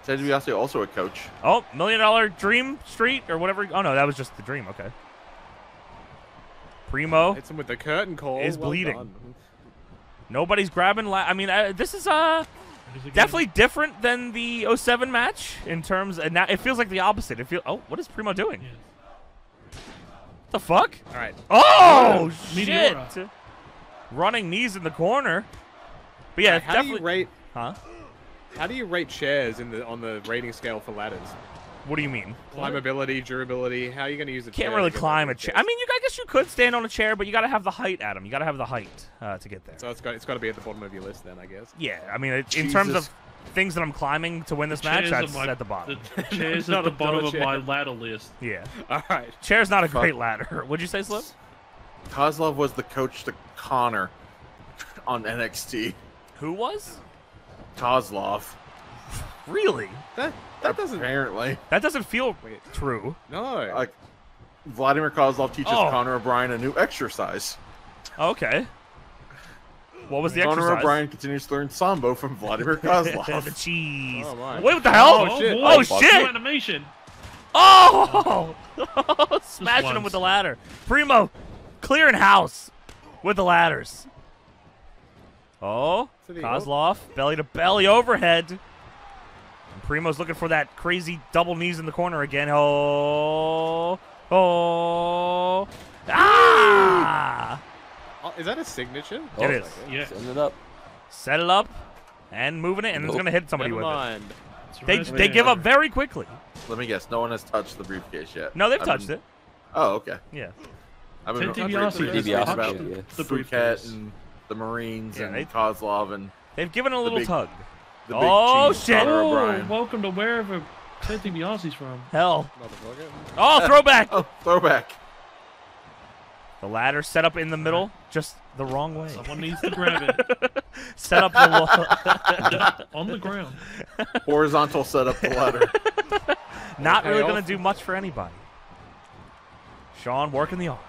Ted DiBiase also a coach. Oh, Million Dollar Dream Street or whatever. Oh no, that was just the dream. Okay. Primo Hits him with the curtain call. is Well bleeding. done. Nobody's grabbing. La- I mean, uh, this is uh definitely different than the 07 match in terms. And now it feels like the opposite. It feel. Oh, what is Primo doing? The fuck? All right. Oh Meteora. shit! Running knees in the corner. But yeah, Alright, how do definitely. you rate? Huh? How do you rate chairs in the on the rating scale for ladders? What do you mean? Climbability, durability. How are you going to use a chair? Can't really climb a chair. I mean, you I guess you could stand on a chair, but you got to have the height, Adam. You got to have the height uh, to get there. So it's got it's got to be at the bottom of your list then, I guess. Yeah, I mean, it, in terms of things that I'm climbing to win this match, that's my- at the bottom. The chairs Not at the bottom of my ladder list. Yeah. All right. Chair's not a Fuck. great ladder. What'd you say, Slip? Kozlov was the coach to Connor on NXT. Who was? Kozlov. Really? That that doesn't. Apparently. That doesn't feel true. No. Like, Vladimir Kozlov teaches Oh. Connor O'Brien a new exercise. Okay. What was the Connor exercise? O'Brien continues to learn Sambo from Vladimir Kozlov. the cheese. Oh. oh Wait, what the hell? Oh, shit. boy. Oh, oh shit. animation. Oh! Smashing him with the ladder. Primo, clearing house with the ladders. Oh, To the- Kozlov, belly to belly overhead. And Primo's looking for that crazy double knees in the corner again. Oh, oh, ah! Oh, is that a signature? It is. Yeah. Setting it up. Set it up and moving it, and it's gonna hit somebody Never with mind. it. They they give up very quickly. Let me guess, no one has touched the briefcase yet. No, they've I've touched been- it. Oh, okay. Yeah. I've been Ted reading DiBiase the has briefcase about the- the briefcase. and the Marines Yeah, and they- Kozlov and They've given a little big- tug. The big Oh, cheese, shit. Connor Oh, O'Brien. welcome to wherever Ted DiBiase's from. Hell. Motherfucker. Oh, throwback. Oh, throwback. The ladder set up in the middle, just the wrong way. Someone needs to grab it. set up the lo- on the ground. Horizontal setup the ladder. Not really going to do much for anybody. Shawn working the arm.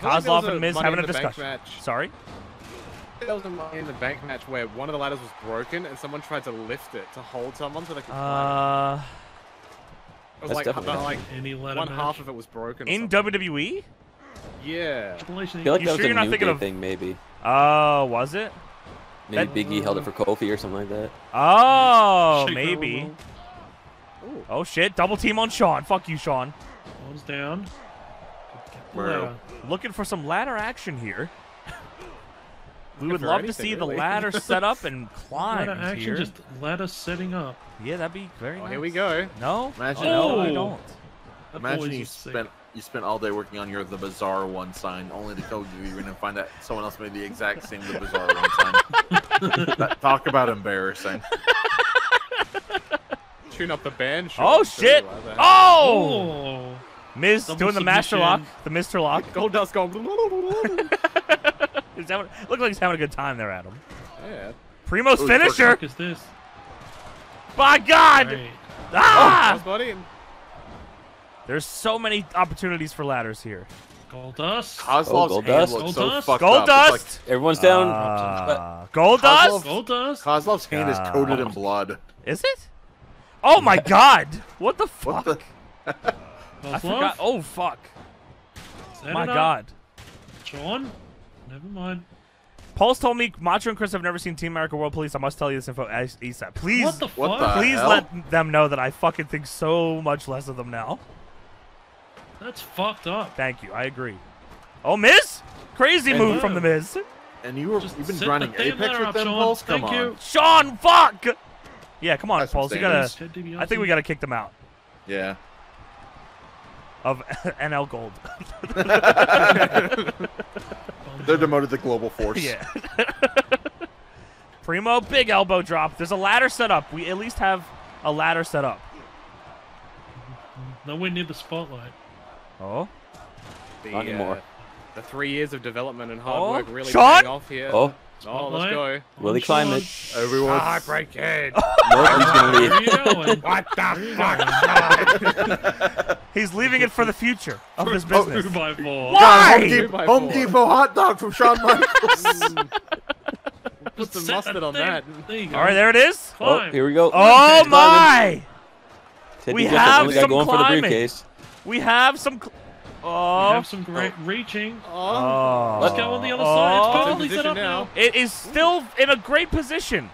I feel like there was Kozlov and Miz having a discussion. match. Sorry? There was a Money in the Bank match where one of the ladders was broken and someone tried to lift it to hold someone so they could climb. Uh, it was that's like, definitely about, like Any ladder one match. half of it was broken. in something. WWE? Yeah. Triple H I feel like You that sure was you're a not New thinking of- thing, maybe. Oh, was it? Maybe That- Big E held it for Kofi or something like that. Oh, Shaker maybe. Oh, shit. Double team on Shawn. Fuck you, Shawn. One's down. Get the Where? ladder. Looking for some ladder action here. We would for love to anything, see the ladder set up and climb Ladder action, here. just ladder setting up. Yeah, that'd be very Oh, nice. here we go. No? Imagine- Oh, no, I don't. That Imagine you spent you spent all day working on your the bizarre one sign, only to go you're gonna find that someone else made the exact same the bizarre one sign. That- talk about embarrassing. Tune up the band. Oh, sure, shit. like. Oh! Oh! Miz Double doing the master lock. The Mister lock. Goldust going. Is that what, look like he's having a good time there, Adam. yeah. Primo's Ooh, finisher. What is this? By God! Right. Ah! How's buddy? There's so many opportunities for ladders here. Gold dust. Kozlov's Gold hand dust? looks Gold so dust? fucked Gold up. It's like- Everyone's down. Uh, gold dust. Gold dust. Kozlov's hand is coated in blood. Is it? Oh my God! What the fuck? What the? I forgot. Oh fuck! My. God! Shawn. Never mind. Pulse told me Macho and Chris have never seen Team America World Police. I must tell you this info ASAP. Please, What the What fuck? the please hell? let them know that I fucking think so much less of them now. That's fucked up. Thank you. I agree. Oh, Miz! Crazy And- move from the Miz. And you were Just you've been set grinding the damn Apex ladder with up, them, Shawn. Pulse? Come Thank on. you. Shawn, fuck! Yeah, come on, That's Pulse. You gotta. standards. Ted DiBiase. I think we gotta kick them out. Yeah. of NL Gold. They're demoted to Global Force. yeah. Primo, big elbow drop. There's a ladder set up. We at least have a ladder set up. Nowhere near the spotlight. Oh. The, Not anymore. uh, the three years of development and hard Oh, work really Shawn? paying off here. Oh. Oh, let's go. Will he climb it? Everyone. Heartbreak Kid. Gonna leave. Where are you going? What the fuck? He's leaving it for the future of his Two business. by four. Why? Home, Depot, by Home four. Depot hot dog from Shawn Michaels. Put some mustard on that. There you go. All right, there it is. Oh, here we go. Oh my! Ted we have some going for the briefcase. We have some. Cl- We oh. have some great oh. reaching. Oh. Let's go on the other side. It's Oh. perfectly set up now. now. It is still in a great position.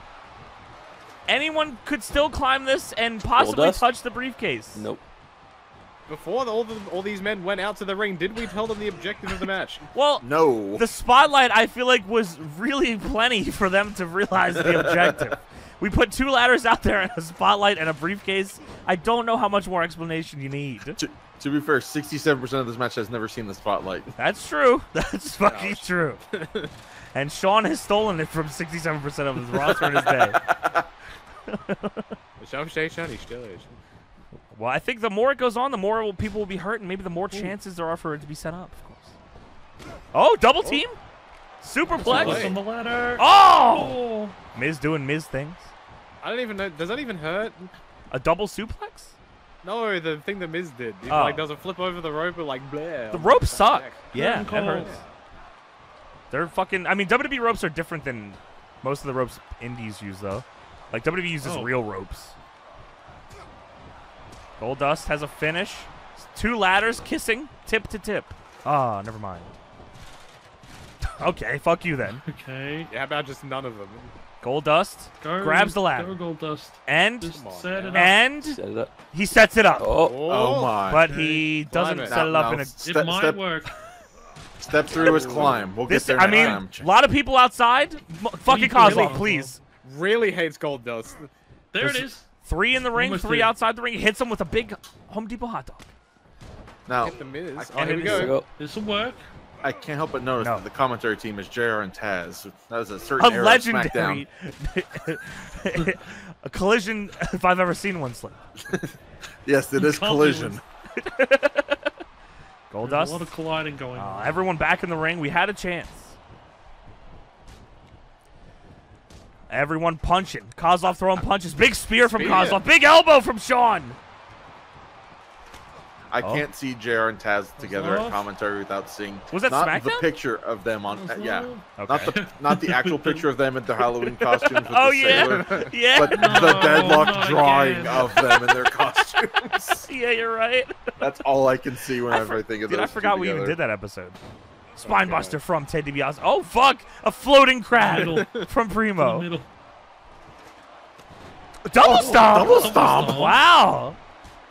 Anyone could still climb this and possibly touch the briefcase. Nope. Before the, all, the, all these men went out to the ring, did we tell them the objective of the match? Well, no. the spotlight I feel like was really plenty for them to realize the objective. we put two ladders out there and a spotlight and a briefcase. I don't know how much more explanation you need. to, to be fair, 67% of this match has never seen the spotlight. That's true. That's fucking true. and Shawn has stolen it from 67% of his roster in his day. Shall stay shiny, still is. Well, I think the more it goes on, the more will, people will be hurt, and maybe the more chances there are for it to be set up, of course. Oh, double oh. team? Superplex? On the ladder. Oh! Miz doing Miz things. I don't even know. Does that even hurt? A double suplex? No, the thing that Miz did. He Oh. like does a flip over the rope and like bleh. The ropes suck. neck. Yeah, that hurts. They're fucking. I mean, WWE ropes are different than most of the ropes indies use, though. Like WWE uses Oh. real ropes. Goldust has a finish. Two ladders kissing, tip to tip. Ah, never mind. okay, fuck you then. Okay. Yeah, how about just none of them? Goldust Go, grabs the ladder Go Goldust. and set it and Set up. he sets it up. Oh, Oh my. But he doesn't Climb it. set it Now- up now in a. It Step- might step- work. Step through his climb. We'll This, get there I mean, time. a lot of people outside. Fucking People Kozlov, really- please. Really hates Goldust. There it There's- is. Three in the ring, Almost three there. outside the ring. Hits him with a big Home Depot hot dog. Now, Hit the Miz. I Oh, can't here we go. go. This will work. I can't help but notice No. that the commentary team is JR and Taz. That was a certain A era legendary, SmackDown. a collision if I've ever seen one slip. Yes, it is Can't collision. There's Goldust. a lot of colliding going Uh, on. everyone back in the ring. We had a chance. Everyone punching. Kozlov throwing punches. Big spear from Spear. Kozlov. Big elbow from Shawn. I Oh. can't see JR and Taz together off. at commentary without seeing Was that not the picture of them on uh, yeah, Okay. not the not the actual picture of them in their Halloween costumes with Oh, the yeah. sailor, Yeah. but No, the deadlock not drawing again. of them in their costumes. yeah, you're right. That's all I can see I, whenever for- I think of dude, those I forgot two we even did that episode. Spinebuster from Ted DiBiase. Oh fuck! A floating crab Middle. from Primo. middle. Oh, double stomp! double stomp. Wow!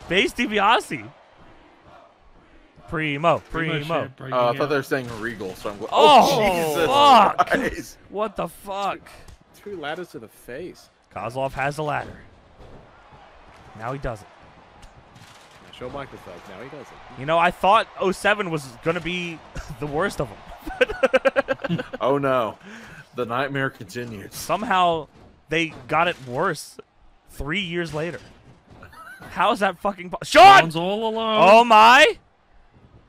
Base DiBiase. Primo. Pretty much Primo. it, breaking Oh, uh, I out. thought they were saying Regal, so I'm going. Oh, Jesus fuck. What the fuck? Two ladders to the face. Kozlov has the ladder. Now he doesn't. Yeah, Shawn Michaels does. Now he doesn't. You know, I thought 07 was going to be the worst of them. Oh no, the nightmare continues. Somehow they got it worse three years later. How is that fucking. Po- Shawn! Shawn's all alone. Oh my!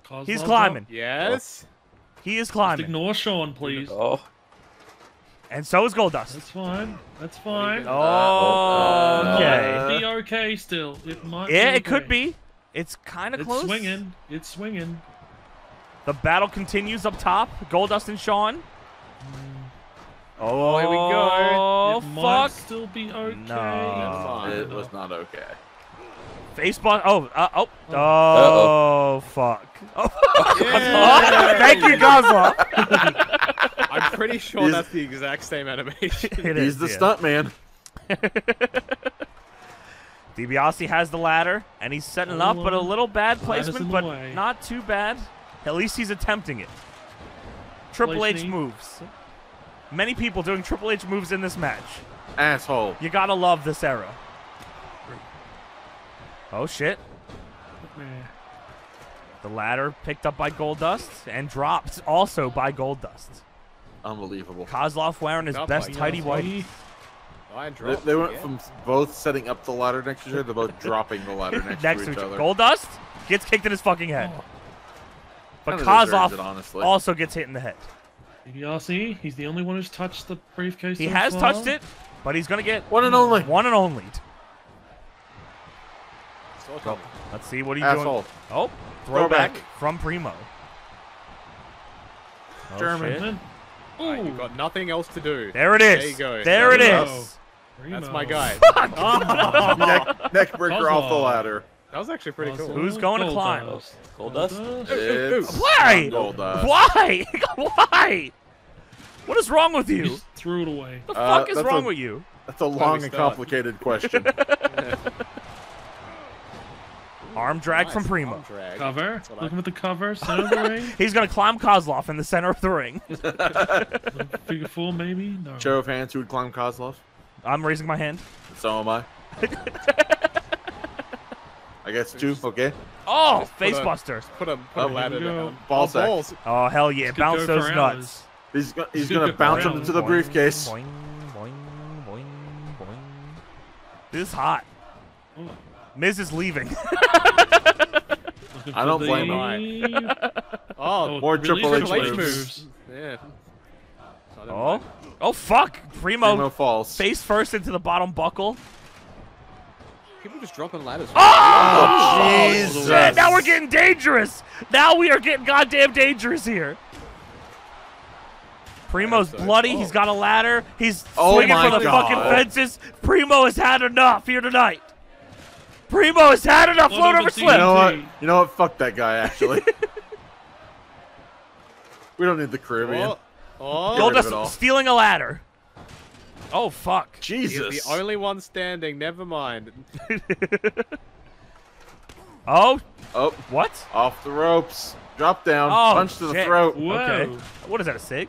Kozlov's He's up. climbing. Yes. He is Just climbing. ignore Shawn, please. Oh, And so is Goldust. That's fine. That's fine. Oh, oh uh, okay. Be okay still. It might. Yeah, be it could be. It's kind of close. It's swinging. It's swinging. The battle continues up top. Goldust and Shawn. Oh, here we go. Oh, it might fuck. still be okay. No. It was not okay. Face bump. Oh, uh, oh, oh, Uh-oh. fuck. Oh, Yeah. thank you, Kozlov. I'm pretty sure He's- that's the exact same animation. It He's is, the yeah. stunt man. DiBiase has the ladder, and he's setting it up, but a little bad placement, but way. not too bad. At least he's attempting it. Triple Place H moves. Many people doing Triple H moves in this match. Asshole. You gotta love this era. Oh shit. The ladder picked up by Goldust and dropped also by Goldust. Unbelievable. Kozlov wearing his Up best by tidy Oh, Kozlov. white. They, they went from both setting up the ladder next to each other to both dropping the ladder next, Next to each other. Goldust gets kicked in his fucking head. Oh. But Kinda Kozlov it, also gets hit in the head. Y'all see, he's the only one who's touched the briefcase. He so has far. touched it, but he's gonna get one and only. One and only. Still Go. coming. Let's see what he's Asshole. doing. Oh, throwback, Throwback. from Primo. Oh, German. shit. Alright, you've got nothing else to do. There it is. There you go. There it you is. Go. That's my guy. Fuck. Oh. neck, neck breaker off the ladder. That was actually pretty cool. Who's going to climb? Goldust? It's Why? Goldust. Why? Why? What is wrong with you? Threw it away. What the Uh, fuck is wrong a- with you? That's a long and complicated question. Arm drag from Nice Primo. arm drag. Cover. That's what I- Looking at the cover. Center of the ring. He's gonna climb Kozlov in the center of the ring. Figure four, maybe. No. Show of hands who would climb Kozlov? I'm raising my hand. So am I. I guess two. Okay. Oh, Just put face a- buster. Put a, put Oh, a ladder here we go. down. Ball oh, sack. balls. Oh hell yeah! could Bounce those nuts. hours. He's go- he's gonna bounce him round. into the Boing, briefcase. Boing, boing, boing, boing. This is hot. Oh. Miz is leaving. I don't blame Oh, Oh, More? Triple H H moves. moves. Yeah. Oh, never oh, oh fuck! Primo, Primo falls. face first into the bottom buckle. People just dropping ladders. Oh, oh, oh, Jesus. shit! Now we're getting dangerous. Now we are getting goddamn dangerous here. Primo's bloody. oh. He's got a ladder. He's Oh swinging my for the God. fucking oh. fences. Primo has had enough here tonight. Primo has had enough. One Float over the You know what? You know what? Fuck that guy. Actually, we don't need the Caribbean. Oh, oh. Get rid of it all. Goldust stealing a ladder. Oh fuck! Jesus. He's Jesus. the only one standing. Never mind. Oh, Oh, what? off the ropes. Drop down. Oh, punch to the throat. Whoa. Okay. What is that? A sig?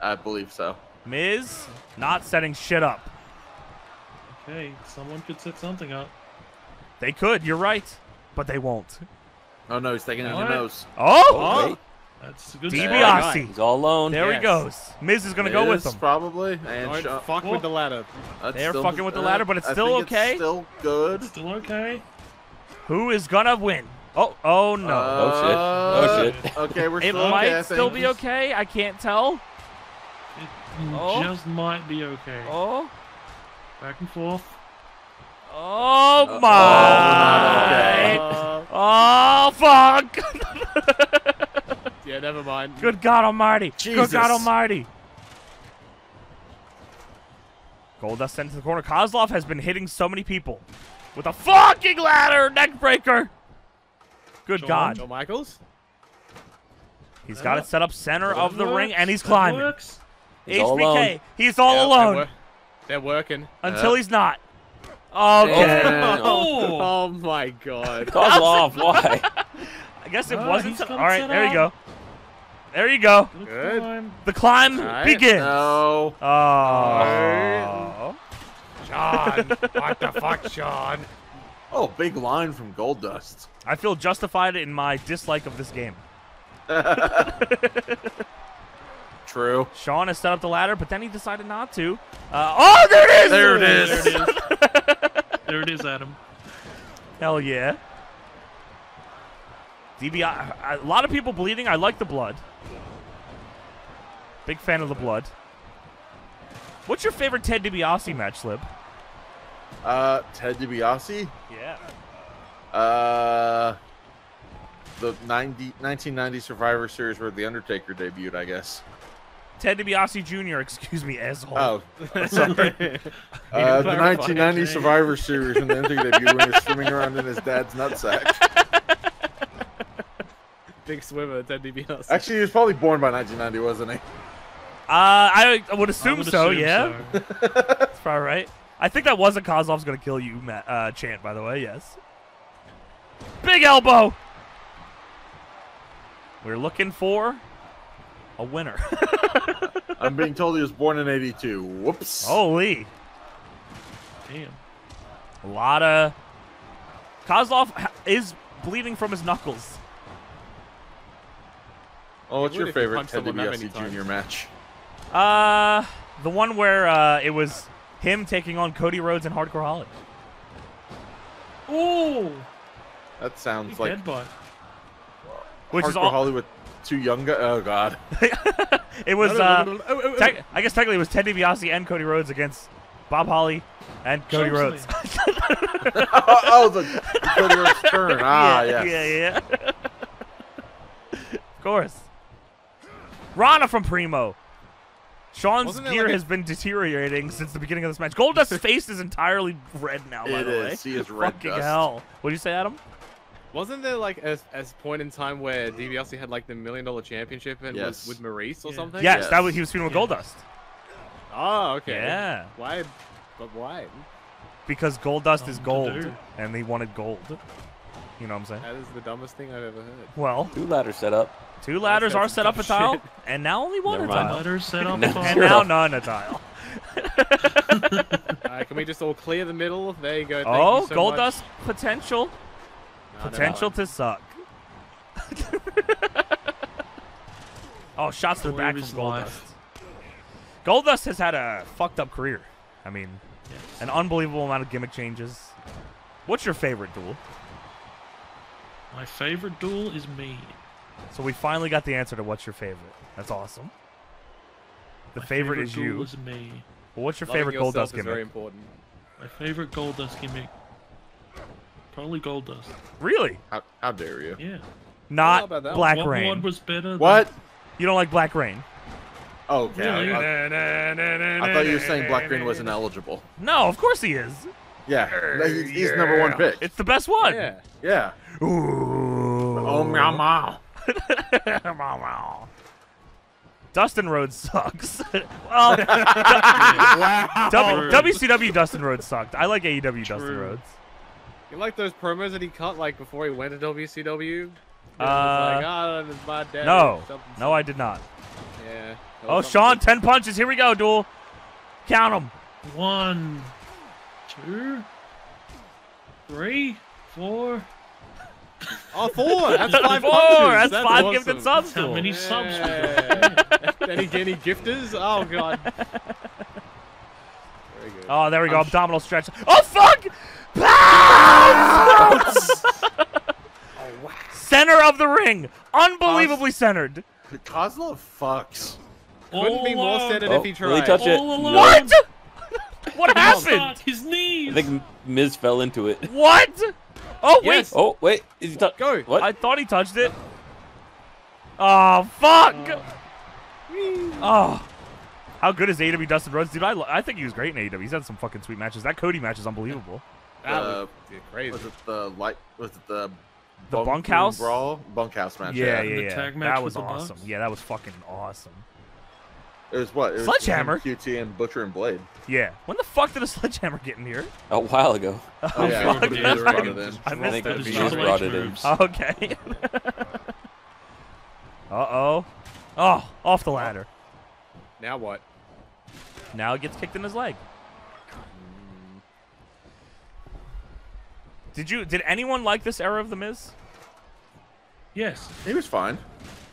I believe so. Miz not setting shit up. Okay, someone could set something up. They could. You're right, but they won't. Oh no, he's taking it in the What? nose. Oh, Okay. That's a good DiBiase. He's all alone. There he goes. Miz is gonna go with him. probably. And Don't fuck Whoa. with the ladder. They're still- fucking with the uh, ladder, but it's I still think okay. It's still good. Still okay. Who is gonna win? Oh, oh no. Oh, shit. Oh, shit. Uh, Okay, we're it still might okay, I still be okay. I can't tell. It Oh. just might be okay. Oh, Back and forth. oh Uh, my. okay. Oh fuck! Yeah, never mind. Good God Almighty! Good God Almighty! Goldust sent to the corner. Kozlov has been hitting so many people with a fucking ladder neckbreaker. Good Shawn, God! Shawn Michaels. He's got it set up center That of the ring, and he's That climbing. works. He's all HBK, alone. he's all Yeah, alone They're, wor- they're working. until Yeah. he's not. Okay. Oh. Oh my god. Kozlov, why? I guess it Ah, wasn't. All right, set- got All it right, set there you go. There you go. Good Good. climb. The climb All right. begins. No. Oh. Shawn. what the fuck, Shawn? Oh, big line from Goldust. I feel justified in my dislike of this game. True. Shawn has set up the ladder, but then he decided not to. Uh, oh, there it is! There it is. There it is. there it is, Adam. Hell yeah. DBI, a lot of people bleeding. I like the blood. Big fan of the blood. What's your favorite Ted DiBiase match, Lib? Uh, Ted DiBiase. Yeah. Uh, the 90, 1990 Survivor Series where The Undertaker debuted, I guess. Ted DiBiase Jr., excuse me, asshole. Oh, sorry. uh, the 1990 Survivor Series when The Undertaker debuted when he was swimming around in his dad's nutsack. Big swimmer, Ted DiBiase. Actually, he was probably born by 1990, wasn't he? Uh, I, I would assume would so, assume yeah. so. That's probably right. I think that wasn't Kozlov's gonna kill you, Matt, uh, chant, by the way, yes. Big elbow! We're looking for a winner. I'm being told he was born in 82. Whoops. Holy. Damn. A lot of. Kozlov is bleeding from his knuckles. Oh, what's your would if you favorite punched Ted someone that many DiBiase. Jr. match? Uh, the one where uh, it was him taking on Cody Rhodes and Hardcore Holly. Ooh. That sounds Big like headbutt. Which Hardcore is all- Holly with two young guys. Oh God. It was, No, no, uh, I guess technically it was Ted DiBiase and Cody Rhodes against Bob Holly and Cody Chokes Rhodes. oh, oh, the, the Cody Rhodes turn. Ah, yeah, yes. Yeah, yeah. of course. Rana from Primo. Shawn's Wasn't gear like has been deteriorating since the beginning of this match. Goldust's face is entirely red now, by It the way. is. He is red Fucking dust. hell. What do you say, Adam? Wasn't there like a, a point in time where DiBiase had like the million dollar championship and Yes. was with Maryse or something? Yes, that was he was feuding with Goldust. Oh, okay. Yeah. Why? But why? Because Goldust is um, gold, and they wanted gold. You know what I'm saying? That is the dumbest thing I've ever heard. Well, Two ladder set up. Two ladders are set up a dumb tile, shit. and now only one Never a mind. tile. Ladders set up No, a tile. and now none a tile. Alright, can we just all clear the middle? There you go. Thank oh, you so Goldust much. potential. No, no, Potential to suck. oh, shots to the back of from his Goldust. life. Goldust has had a fucked up career. I mean, an unbelievable amount of gimmick changes. What's your favorite duel? My favorite duel is me. So we finally got the answer to what's your favorite. That's awesome. The My favorite, is you. is me. Well, what's your Loving favorite Goldust gimmick? very important. My favorite Goldust gimmick. Probably Goldust. Really? How, how dare you? Yeah. Not about Black what Rain. one was better? than- What? You don't like Black Reign? Oh, okay. I- Really? I, I thought you were saying Black Green wasn't eligible. No, of course he is. Yeah, he's, he's number one pick. It's the best one. Yeah. Yeah. Ooh. Oh, meow meow. Dustin Rhodes sucks. well, W- WCW Dustin Rhodes sucked. I like AEW Dustin True. Rhodes. You like those promos that he cut like before he went to WCW? Uh, like, oh, my dad. No, something, no, I did not. Yeah. Oh, Sean, something. ten punches. Here we go, duel. Count them. One, two, three, four. Oh, four. That's five Four. punches. That's five awesome. gifted subs. That's how duel. many subs? we got. Yeah. any, any gifters? Oh god. Very good. Oh, there we go. Abdominal stretch. Oh, fuck! Pounds! Oh, Center of the ring. Unbelievably centered. Kozlov fucks. Couldn't be more alone. centered Oh, if he will he tried. touch it? All alone. What? What happened? his knees. I think Miz fell into it. What? Oh, wait. Yes. Oh wait, is he tou- Go. What? I thought he touched it. Oh, fuck! Oh. How good is AEW Dustin Rhodes? Dude, I, I think he was great in AEW. He's had some fucking sweet matches. That Cody match is unbelievable. That Uh, was crazy. Was it the light? Was it the The bunk bunkhouse? brawl? Bunkhouse match. Yeah, The yeah, yeah. tag match That was awesome. Bucks? Yeah, that was fucking awesome. It was what? It was Sledgehammer? him, QT and Butcher and Blade. Yeah. When the fuck did a sledgehammer get in here? A while ago. Oh, yeah, fuck. everybody just brought it in. I I missed think it. His Miz Triple brought it in. Okay. Uh-oh. Oh, off the ladder. Now what? Now it gets kicked in his leg. Did you? Did anyone like this era of the Miz? Yes. He was fine.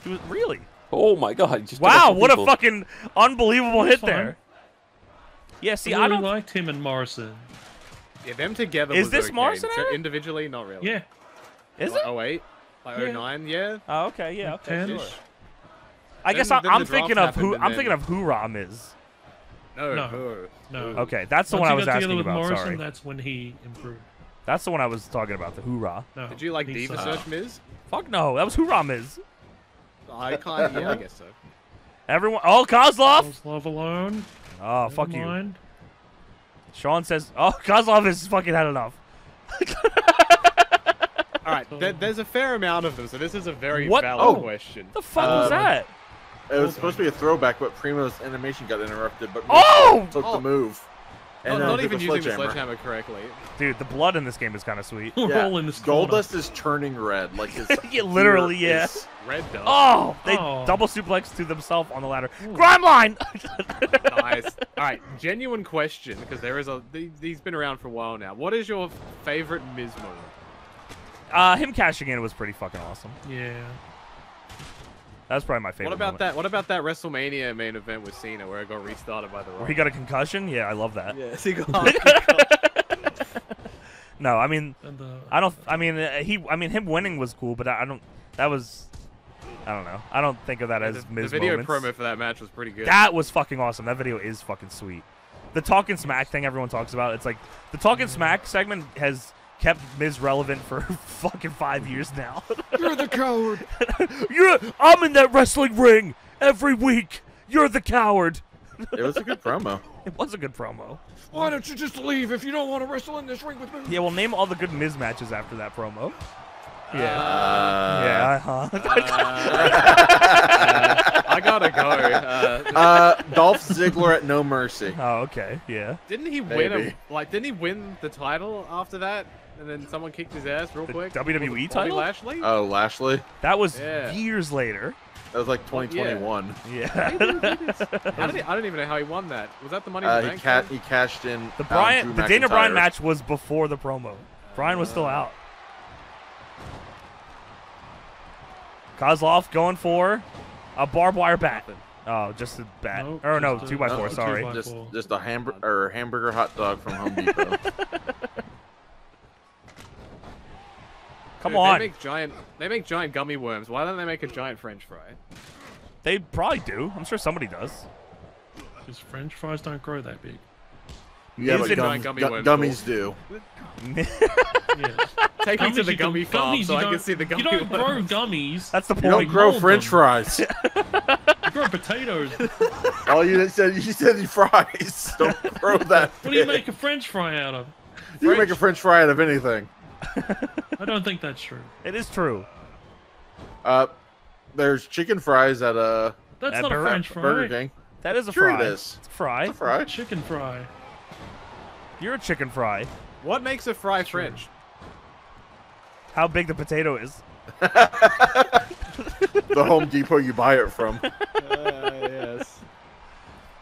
He was really. Oh my god! Just Wow! out What a fucking unbelievable hit fine. there. Yeah. See, I I don't. liked him and Morrison. Yeah, them together Is was this okay. Morrison So individually, not really. Yeah. Is like, it? Oh eight, like Yeah. oh nine, yeah. Oh, okay. Yeah. Okay. Sure. I Then- guess I, then I'm the thinking of who. I'm and thinking then- of Hoorah Miz. No, No. no. No. Okay, that's the Once one I was got asking together with about. Morrison, Sorry, that's when he improved. that's the one I was talking about. The Hoorah. No. Did you like he Diva. Search Miz? Fuck no, that was Hoorah Miz. I kind yeah, I guess so. Everyone. Oh, Kozlov. Love alone. Oh, Never fuck you. mind. Sean says, "Oh, Kozlov has fucking had enough." All right, there, there's a fair amount of them, so this is a very What? valid Oh. question. The fuck was Um, that? It was supposed to be a throwback, but Primo's animation got interrupted. But Oh! took Oh. the move. Not, uh, not even the using the sledgehammer. sledgehammer correctly. Dude, the blood in this game is kind of sweet. We're Yeah, all in this. Goldust is turning red, like his. Yeah, literally, ear yeah. is- Red dust. Oh, they Oh. double suplex to themselves on the ladder. Grime line. nice. All right, genuine question because there is a. the- He's been around for a while now. What is your favorite Miz move? uh, him cashing in was pretty fucking awesome. Yeah. That was probably my favorite. What about moment. that? What about that WrestleMania main event with Cena where it got restarted by the Rock? Where he got a concussion? Yeah, I love that. Yes, he got. no, I mean, And, uh, I don't. I mean, uh, he. I mean, him winning was cool, but I I don't. That was. I don't know. I don't think of that as the, the Miz video moments. promo for that match was pretty good. That was fucking awesome. That video is fucking sweet. The talking smack thing everyone talks about. It's like the talking smack segment has kept Miz relevant for fucking five years now. You're the coward. You're. I'm in that wrestling ring every week. You're the coward. It was a good promo. It was a good promo. Why don't you just leave if you don't want to wrestle in this ring with me? Yeah, well, name all the good Miz matches after that promo. Yeah. Uh, yeah, huh? I gotta go. Uh, Uh, Dolph Ziggler at No Mercy. oh, okay. Yeah. didn't he win? A, like, didn't he win the title after that? And then someone kicked his ass real The quick. WWE Was it Bobby title? Lashley. Oh, Lashley. That was Yeah. years later. That was like 2021. Yeah. I did he, I don't even know how he won that. Was that the money? in Uh, the he, bank ca- thing? he cashed in. The Brian, Drew the Daniel Bryan match was before the promo. Bryan was still out. Kozlov going for a barbed wire bat. Oh, just a bat. Nope, or no, just a- two by No, four. two Sorry. by- Just, Four. just a hamburger or hamburger hot dog from Home Depot. Come Dude, on. They make giant. They make giant gummy worms. Why don't they make a giant French fry? They probably do. I'm sure somebody does. Because French fries don't grow that big. yeah, Miz but gum, Gummy gu- worms, gummies do. Yes. Take me to the gummy farm gummies so I can see the gummy You don't grow gummies. That's the point. You don't grow mold French them. fries. You grow potatoes. oh, you said you said you fries. Don't grow that. What do you make a French fry out of? You can make a French fry out of anything. I don't think that's true. It is true. Uh, there's chicken fries at uh That's At not a Burger- French fry. Burger King. That is a Sure fry. is. It's a fry. It's a fry. Chicken fry. You're a chicken fry. What makes a fry French? How big the potato is. The Home Depot you buy it from. Uh, yes.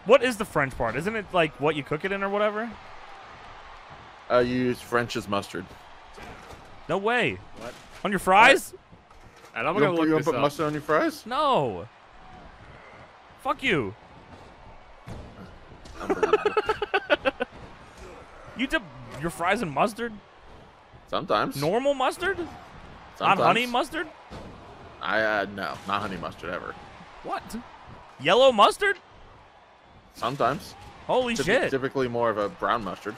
What is the French part? Isn't it like what you cook it in or whatever? Uh, you use French as mustard. No way. What? On your fries? And I'm You gonna put- look you this put up. mustard on your fries? No. Fuck you. you dip your fries in mustard? Sometimes. Normal mustard? Sometimes. Not honey mustard? I uh, no, not honey mustard ever. What? Yellow mustard? Sometimes. Holy Typi- shit. Typically more of a brown mustard.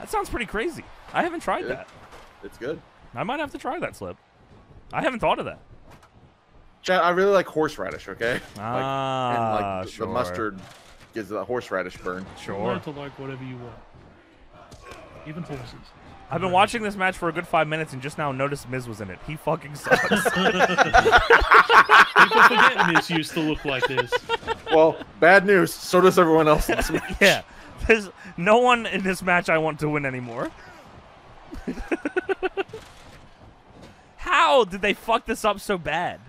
That sounds pretty crazy. I haven't tried Yeah. that. It's good. I might have to try that slip. I haven't thought of that. Chad, I really like horseradish. Okay. Ah, like, and like the- sure. the mustard gives the horseradish burn. You're Sure. allowed to like whatever you want. Even horses. I've been watching this match for a good five minutes and just now noticed Miz was in it. He fucking sucks. People forget Miz used to look like this. Well, bad news. So does everyone else in this match. yeah. There's no one in this match I want to win anymore. How did they fuck this up so bad?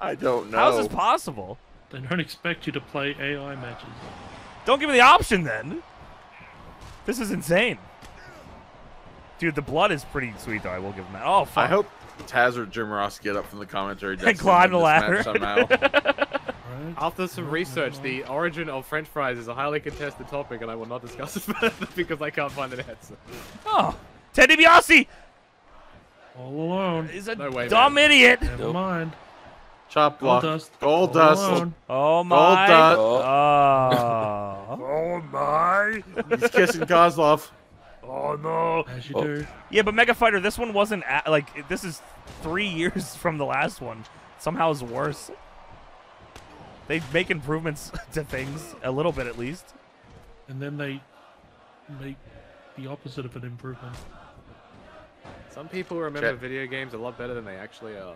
I don't know. How is this possible? They don't expect you to play AI matches. Don't give me the option then. This is insane. Dude, the blood is pretty sweet though. I will give him that. Oh, fuck. I hope Taz or Jim Ross get up from the commentary desk And climb the this ladder. somehow. After some research, the origin of French fries is a highly contested topic, and I will not discuss it further because I can't find an answer. Oh, Ted DiBiase All alone. is a No way, dumb man. idiot. Never mind. Chop block. Goldust. Gold All dust. alone. Oh my. Goldust. Oh. oh my. He's kissing Kozlov. Oh no. As you do. Yeah, but Mega Fighter, this one wasn't a like this is three years from the last one. Somehow it's worse. They make improvements to things a little bit at least. And then they make the opposite of an improvement. Some people remember Chat. video games a lot better than they actually are.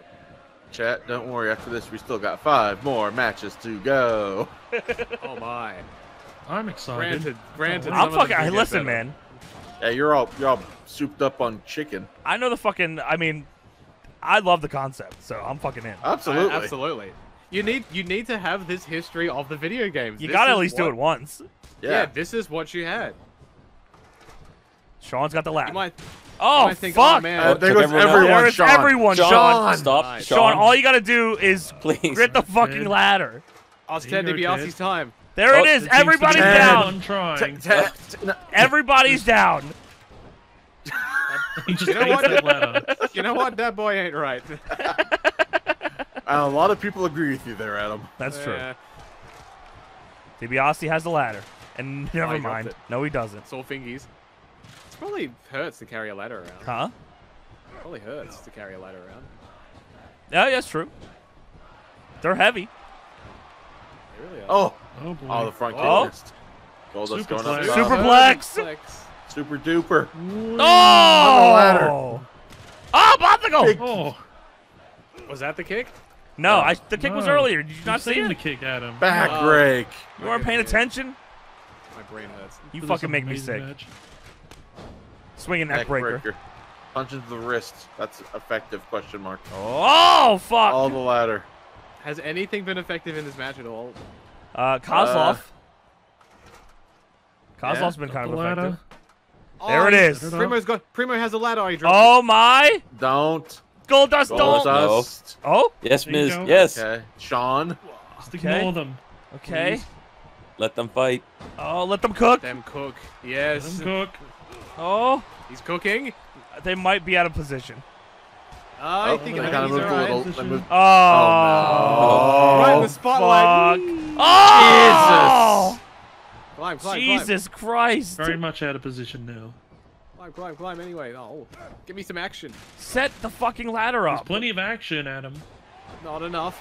Chat, don't worry. After this, we still got five more matches to go. oh my. I'm excited. Granted, granted. I'm some of them fucking. do Hey, listen, better. man. Yeah, you're all you're all souped up on chicken. I know the fucking. I mean, I love the concept, so I'm fucking in. Absolutely. Uh, absolutely. You need you need to have this history of the video games. You This gotta at is least do it once. Yeah. Yeah. this is what you had. Sean's got the You lap. might. Oh, I think, fuck! oh, man. Uh, there Took goes everyone out. everyone. Sean. everyone, Sean, Sean. stop. Nice. Sean, Sean, all you gotta do is please. grit the fucking Kid. ladder. I'll There Ted DiBiase's time. There Oh, it is. It seems to be Everybody's down. One trying. T- t- no, Everybody's down. You know what? that. You know what? That boy ain't right. a lot of people agree with you there, Adam. That's true. Yeah, DiBiase has the ladder, and never he dropped mind. No, he doesn't. it's all fingies. It probably hurts to carry a ladder around. Huh? Probably hurts to carry a ladder around. Yeah, that's true. They're heavy. They really are. Oh, Oh boy. oh, the front kick Oh. missed. Goldust Super going up. Superplex. Flex. Super duper. Oh! ladder. Oh, Bondigo! Big- Oh, Was that the kick? No, I, the kick was earlier. Did you not you've see it? the kick at him. Back uh, Oh. break. You weren't paying attention. My brain hurts. You That fucking make me sick. match. Swinging neck, Neck breaker. breaker. Punch into the wrist. That's effective? Question mark. Oh fuck! All the ladder. Has anything been effective in this match at all? Uh, Kozlov. yeah. Kozlov's been kind The of ladder. effective. There it he- is. Primo's got. Primo has a ladder. Oh, he Oh my! Don't. Goldust Gold don't. dust. Oh, Yes, There you Miz. Yes. Okay. Sean. Just Okay. ignore them. okay. Let them fight. Oh, let them cook. Them cook. Let Yes. them cook. Oh, He's cooking. they might be out of position. I Oh, think they he's kind of moved a alright. little. They moved. Oh, Oh, Right in the spotlight. fuck. Oh, Climb, climb, Jesus Christ! Very much out of position now. climb, climb, climb, climb. Anyway, oh, give me some action. Set the fucking ladder There's up. plenty of action, Adam. Not enough.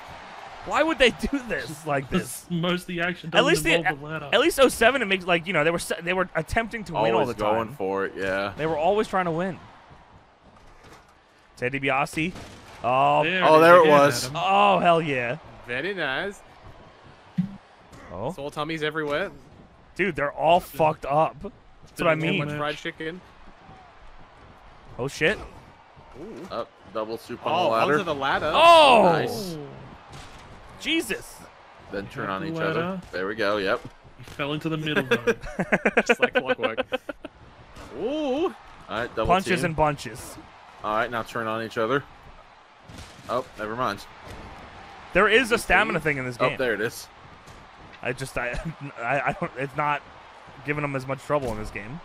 Why would they do this like this? Most of the action At doesn't least the, involve the ladder. at least 07 it makes like you know they were they were attempting to win all the time. going for it. Yeah. They were always trying to win. Teddy DiBiase. Oh, There Oh, is there it was. Adam. oh hell yeah. Very nice. Oh, Sore tummies everywhere. dude, they're all fucked up. That's what I been a Too mean. much fried chicken. Oh shit. Ooh. Up. Double soup on Oh, the ladder. onto the ladder. Oh, Nice. Jesus. Then turn on each other. There we go. Yep. He fell into the middle though. Just like clockwork. Ooh. All right. Double Punches team. and bunches. All right. Now turn on each other. Oh, never mind. There is a stamina thing in this oh, game. Oh, there it is. I just I, I I don't. It's not giving them as much trouble in this game.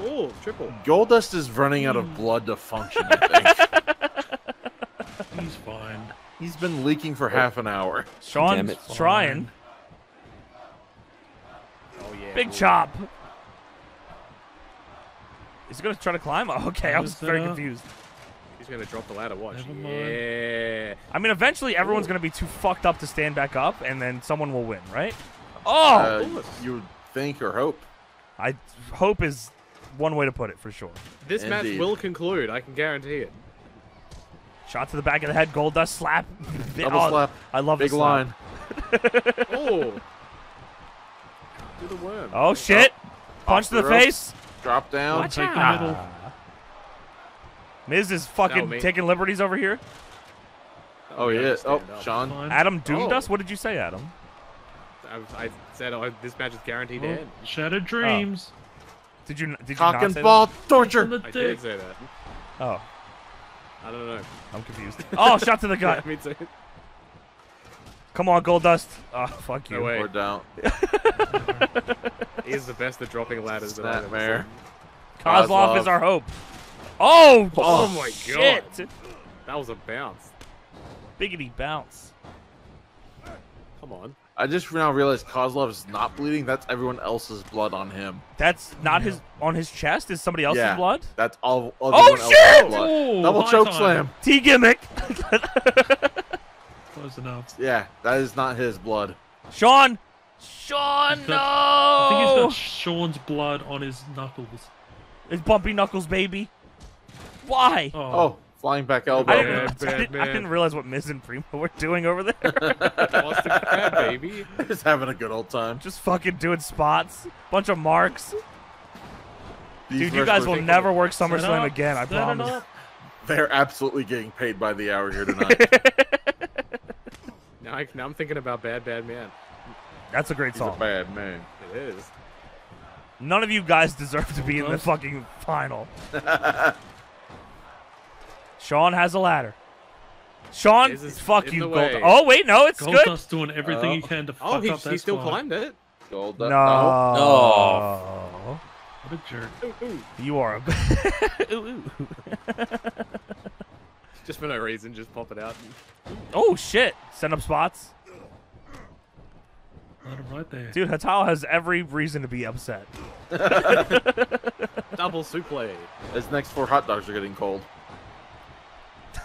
Ooh, triple. Goldust is running out of blood to function. I think He's fine. He's been leaking for half an hour. Sean's Damn it. trying. Oh yeah. Big chop. He's gonna try to climb. Oh, okay, I was very that- confused. He's gonna drop the ladder. Watch. Never mind. Yeah. I mean, eventually everyone's gonna be too fucked up to stand back up, and then someone will win, right? Oh, Uh, you think or hope. I hope is one way to put it for sure. This match will conclude. I can guarantee it. Shot to the back of the head, gold dust slap. Double Oh, slap. I love Big the slap. line. Oh. Do the worm. Oh shit! Punch to the the face. Drop down. Watch Take the out. middle. Miz is fucking mate. taking liberties over here. Oh, we yeah. Oh, understand. Sean. Adam doomed Oh. us. What did you say, Adam? I, I said oh, this match is guaranteed to Oh, end. Shattered dreams. Oh. Did you? Did you Cock not and say ball On torture. I did say that. That? Oh, I don't know. I'm confused. Oh, shot to the gut. Yeah, me too. Come on, Goldust. Oh, fuck you. No way. We're down. He is the best at dropping ladders that I've ever Snapmare. seen. Kozlov is our hope. Oh oh, oh, oh my shit. god. That was a bounce. Biggity bounce. Come on. I just now realized Kozlov is not bleeding. That's everyone else's blood on him. That's not his on his chest. Is somebody else's yeah, blood? That's all. Oh, everyone else's shit! Blood. Ooh, Double choke time. slam. T gimmick. Close enough. Yeah, that is not his blood. Sean. Sean, He's no. got- I think he's got Sean's blood on his knuckles. It's bumpy knuckles, baby. Why? Oh, Oh, flying back elbow. I didn't, I, bad didn't, I didn't realize what Miz and Primo were doing over there. Lost the crab, baby. Just having a good old time. Just fucking doing spots. Bunch of marks. These Dude, you guys will never work Set SummerSlam again. I promise. They're absolutely getting paid by the hour here tonight. Now, I, now I'm thinking about Bad Bad Man. That's a great He's a song. bad man. It is. None of you guys deserve to be in the fucking final. Sean has a ladder. Sean, is fuck you, the Gold. Oh wait, no, it's good. Goldust doing everything he oh. can to Oh, fuck he, up that he still squad. climbed it. Gold No. Oh. oh. What a jerk. You are a. Ooh, ooh. Just for no reason, just pop it out. oh shit! Send up spots. Let him right there. Dude, Hatao has every reason to be upset. Double suplex. His next four hot dogs are getting cold.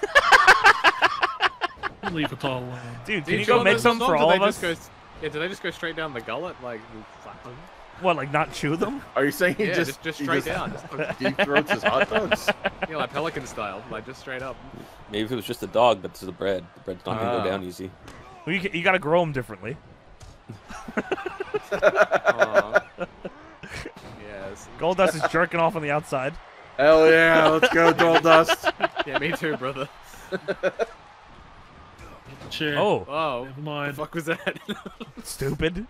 Leave it all alone. Dude, can Did you go make those some for or all they of us? just Go, yeah, do they just go straight down the gullet? Like, What, like not chew them? Are you saying he yeah, just, just, just straight just down. Just, deep throats his hot dogs? yeah, like pelican style, like just straight up. Maybe if it was just a dog, but this is the bread. The bread's not gonna Ah. go down easy. Well, you, you gotta grow them differently. Aw. yes. Goldust is jerking off on the outside. Hell yeah, let's go, Gold Dust. Yeah, me too, brother. Chair. Oh, Oh, Never mind. the fuck was that? stupid.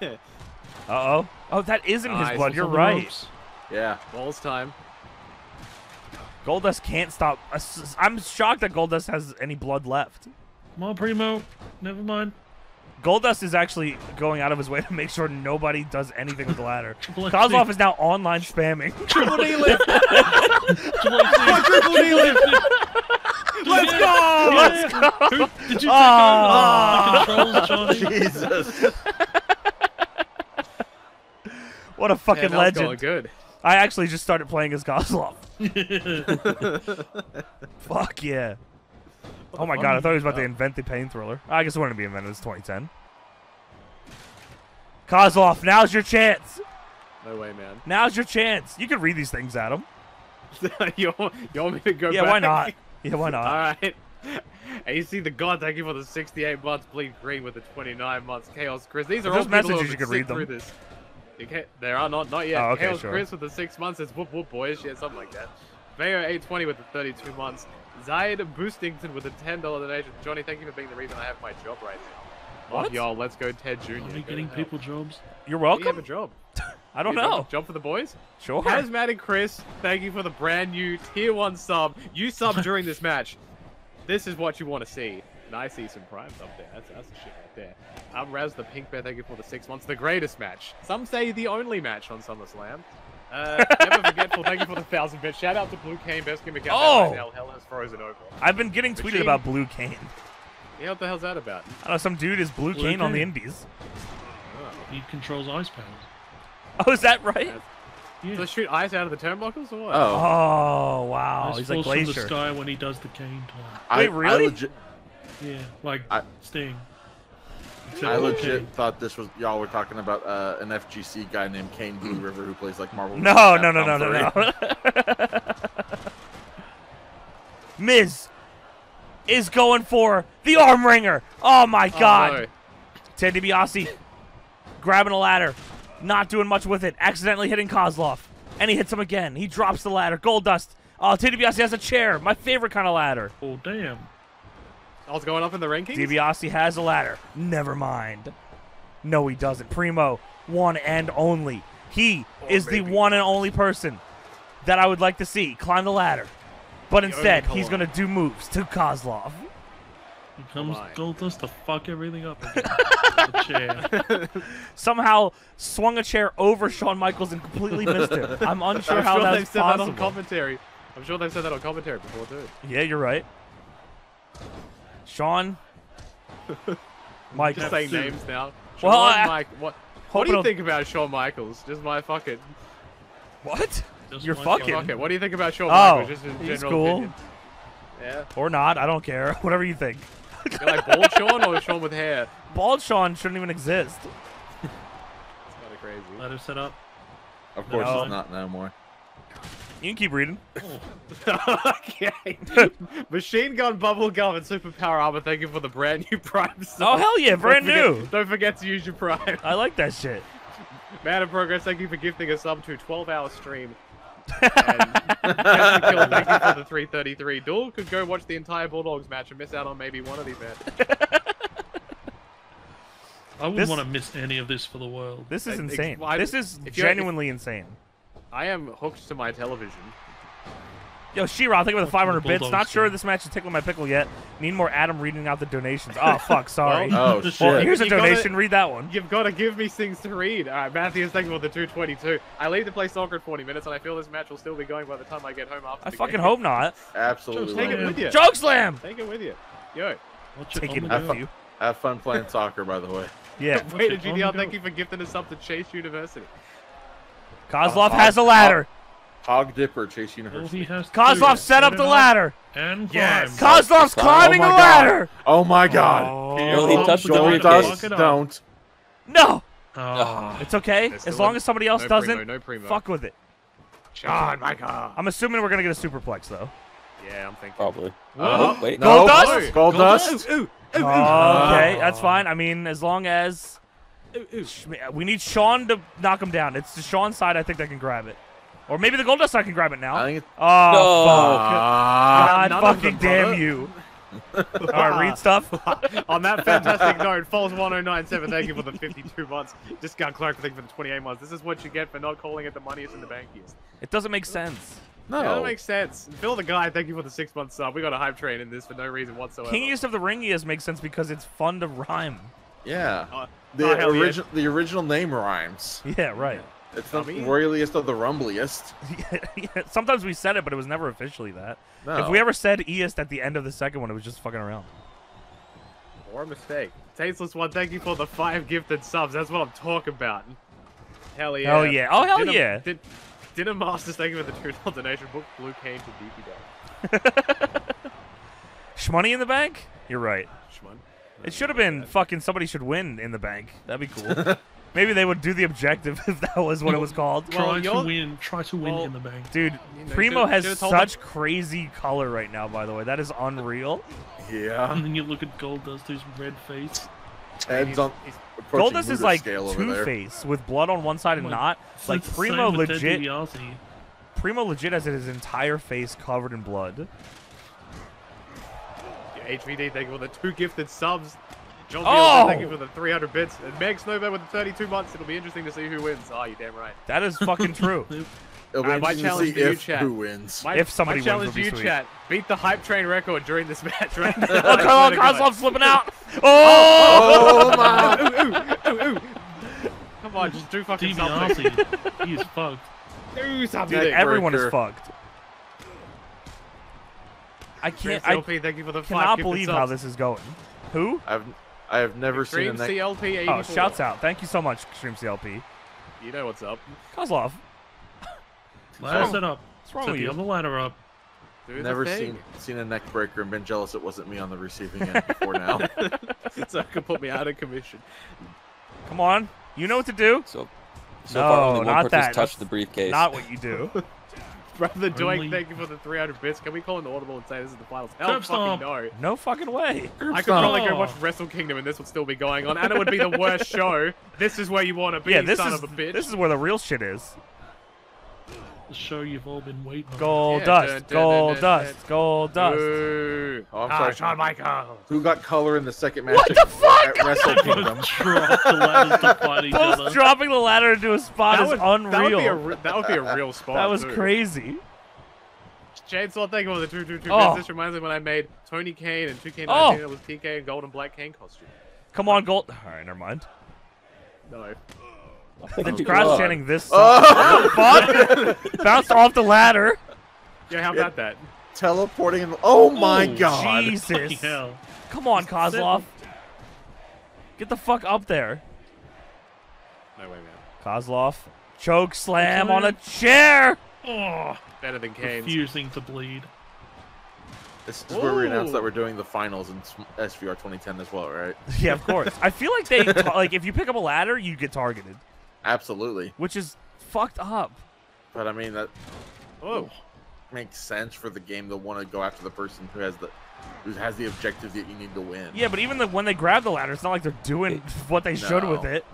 yeah. Uh oh. Oh, that isn't his Nice. blood. You're right. ropes. Yeah. Balls time. Goldust can't stop. I'm shocked that Goldust has any blood left. Come on, Primo. Never mind. Goldust is actually going out of his way to make sure nobody does anything with the ladder. Triple Kozlov is now online spamming. Triple knee lift. Triple H. Triple knee lift. Let's go! Let's go! Who, did you take Ah. over the controls, Johnny? Jesus. What a fucking Yeah, that was going legend. good. I actually just started playing as Kozlov. Fuck yeah. Oh my god, I thought he was about to invent the pain thriller. I guess it wouldn't be invented, it's 2010. Kozlov, now's your chance. No way, man. Now's your chance. You can read these things, Adam. you, want, you want me to go Yeah, back? why not? Yeah, why not? All right. And you see the god, thank you for the 68 months, bleed green with the 29 months, chaos Chris. These are If all there's people who messages, you can read them. through this. You can't, there are not, not yet. Oh, okay, chaos sure. Chris with the six months, it's whoop whoop boys, yeah, something like that. Veo 820 with the 32 months. Zaid Boostington with a $10 donation. Johnny, thank you for being the reason I have my job right now. Love What? y'all, let's go Ted Jr. Are we Go getting to people jobs? You're You have a job. I don't You know. a Job for the boys? Sure. Hazmatic Chris, thank you for the brand new tier one sub. You sub during this match. This is what you want to see. And I see some primes up there. That's, that's the shit right there. I'm Raz the Pink Bear, thank you for the six months. The greatest match. Some say the only match on SummerSlam. Uh, never forgetful, thank you for the thousand bits. Shout out to Blue Kane, best gimmick out Oh! there right now. Hell has frozen over. I've been getting tweeted Machine. about Blue Cane. Yeah, what the hell's that about? I don't know, some dude is Blue, Blue Cane on the Cane. Indies. He controls ice powers. Oh, is that right? Yeah. Does shoot ice out of the turnbuckles or what? Oh. Oh, wow. Ice He's like falls from the sky when he does the cane toss. I, Wait, really? I legit, Yeah, like I- Sting. Except I legit Kane. thought this was y'all were talking about uh, an FGC guy named Kane Blue River who plays like Marvel. No, vs. no, no, no, no, no. Miz is going for the arm wringer. Oh my god. no. Ted DiBiase grabbing a ladder, not doing much with it, accidentally hitting Kozlov. And he hits him again. He drops the ladder. Gold dust. Oh, Ted DiBiase has a chair. My favorite kind of ladder. Oh damn! I was going up in the rankings? DiBiase has a ladder. Never mind. No, he doesn't. Primo, one and only. He oh, is the one and only person that I would like to see climb the ladder. But instead, he's going to do moves to Kozlov. He comes my. Goldust to fuck everything up chair. Somehow swung a chair over Shawn Michaels and completely missed him. I'm unsure I'm how sure they've that's said that on commentary. I'm sure they've said that on commentary before too. yeah, you're right. Sean. Michaels. Just saying names now. Well, I- Mike, what? What do you think about Shawn Michaels? Just my fucking. What? Just You're fucking. Fuck. What do you think about Shawn Oh, Michaels? Just in he's general cool. opinion. Yeah. Or not. I don't care. Whatever you think. You like bald Sean or Shawn with hair? Bald Sean shouldn't even exist. It's kind of crazy. Ladder set up. Of course, No. it's not no more. You can keep reading. okay. Machine Gun Bubble Gum and Superpower Armor. Thank you for the brand new Prime. Oh, hell yeah, brand Don't forget- new. Don't forget to use your Prime. I like that shit. Man of Progress, thank you for gifting a sub to a 12 hour stream. and Captain Killer, thank you for the 333. Duel could go watch the entire Bulldogs match and miss out on maybe one of these matches. I wouldn't This- want to miss any of this for the world. This is I- ex- insane. why- This is if you're- if- genuinely insane. I am hooked to my television. Yo, She-Ra, thank you for the 500 bits. Not sure game. this match is tickling my pickle yet. Need more Adam reading out the donations. Oh, fuck, sorry. Well, Oh, Well, shit. here's a You gotta- donation. Read that one. You've got to give me things to read. All right, Matthew, thank you for the 222. I leave to play soccer in 40 minutes, and I feel this match will still be going by the time I get home after I the fucking game. hope not. Absolutely. Take it with you. Joke slam! Take it with you. Yo. Watch it Take it Have with fun, you. have fun playing soccer, by the way. Yeah. Wait, it on GDL, thank you for gifting us up to Chase University. Kozlov Uh, has a ladder. Hog Dipper, Chase All he University. has to Kozlov do is set up it the ladder. And Yes. climb. Kozlov's climbing oh the ladder. God. Oh my god. Here he comes touched the the Don't guy. briefcase. dust, Fuck it up. don't. No, Oh. it's okay. There's As long a- as somebody else no doesn't, primo, no primo. fuck with it. John, my God. I'm assuming we're gonna get a superplex though. Yeah, I'm thinking. Probably. Oh, wait. No. Goldust? Gold dust? Ooh, ooh, ooh, ooh. okay, that's fine. I mean, as long as Ooh, ooh. We need Sean to knock him down. It's the Sean side. I think that can grab it, or maybe the Goldust side can grab it now. I think it's oh No. fuck! Ah. God none fucking damn brother. you! All right, read stuff. On that fantastic note, Falls 1097, thank you for the 52 months. Discount Clark, thank you for the 28 months. This is what you get for not calling it the moneyest in the bankiest. It doesn't make sense. no. Yeah, that makes sense. And Phil the guy, thank you for the six month sub. We got a hype train in this for no reason whatsoever. Kingiest of the ringiest makes sense because it's fun to rhyme. Yeah. Uh, The oh, hell yeah. original the original name rhymes. Yeah, right. It's not the Dummy. royaliest of the rumbliest. Yeah, Sometimes we said it, but it was never officially that. No. If we ever said east at the end of the second one, it was just fucking around. Or a mistake. Tasteless one, thank you for the five gifted subs. That's what I'm talking about. Hell yeah. Hell yeah. Oh, hell Dinner, yeah. Din- Dinner Masters, thank you for the two dollar donation. Book Blue Cane to DP Dog. Shmoney in the bank? You're right. Shmun. It should have been fucking somebody should win in the bank. That'd be cool. Maybe they would do the objective if that was what it was called. Try to win. Try to win well, in the bank. Dude, You know, Primo should've- has should've such them- crazy color right now, by the way. That is unreal. Yeah. And then you look at Goldust, his red face. Heads on he's- Goldust is like scale Two there. Face with blood on one side and Like, not. Like Primo with legit. Primo legit has his entire face covered in blood. HVD, thank you for the two gifted subs. John Oh! oh! thank you for the 300 bits. And Meg Snowman with the 32 months. It'll be interesting to see who wins. Ah, oh, you damn right. That is fucking true. It'll be Alright, my interesting to challenge see to you, if chat. who wins. My, If somebody my challenge would be to you, sweet. chat. Beat the hype train record during this match, right? oh, now. Carl Kozlov slipping out. Oh! Oh my! ooh, ooh, ooh, ooh. Come on, just do fucking something. DiBiase, he is fucked. Do something. Dude, everyone is fucked. I can't. I CLP, thank you for the cannot believe subs. how this is going. Who? I've I have never seen a CLP 84. Oh, shouts out. Thank you so much, Extreme CLP. You know what's up. Kozlov. Ladder wrong- set up. What's wrong Set with the you? other ladder up. Do Never seen seen a neck breaker and been jealous it wasn't me on the receiving end before now. so it could put me out of commission. Come on. You know what to do. So, so far No, only one not person's that. touched the briefcase. Not what you do. Brother Doink, Only- thank you for the 300 bits. Can we call an audible and say this is the finals? Hell Curb fucking stomp. no. no fucking way. I could stomp. probably go watch Wrestle Kingdom and this would still be going on, and it would be the worst show. This is where you want to be, Yeah, this son is of a bitch. this is where the real shit is. The show you've all been waiting on. Gold Yeah, dust, dun, dun, gold dun, dust, Goldust. Ooh. Oh, I'm ah, sorry. Shawn Michaels. Who got color in the second match What at, the fuck? at Wrestle Kingdom? Drop the ladders to fight each Both other. dropping the ladder into a spot That is would, unreal. That would, be a, re- that would be a real spot. That was too. crazy. Chainsaw, thank you for the 222 Oh. bits. This reminds me when I made Tony Kane and 2K19. Oh. It was TK and Gold and Black Kane costume. Come on, gold. All right, never mind. No. The Oh, crowd's God. chanting this. Song. What fuck? Bounced off the ladder. Yeah, how about that? Teleporting. In, oh my Oh, god! Jesus. Hell. Come on, Kozlov. Get the fuck up there. No way, man. Kozlov. Choke slam on a chair. Oh, Better than Kane. refusing to bleed. This is where we announced that we're doing the finals in SVR 2010 as well, right? Yeah, of course. I feel like they like if you pick up a ladder, you get targeted, Absolutely. which is fucked up. But I mean that Oh. makes sense for the game to want to go after the person who has the who has the objective that you need to win. Yeah, but even the, when they grab the ladder, it's not like they're doing what they should with it.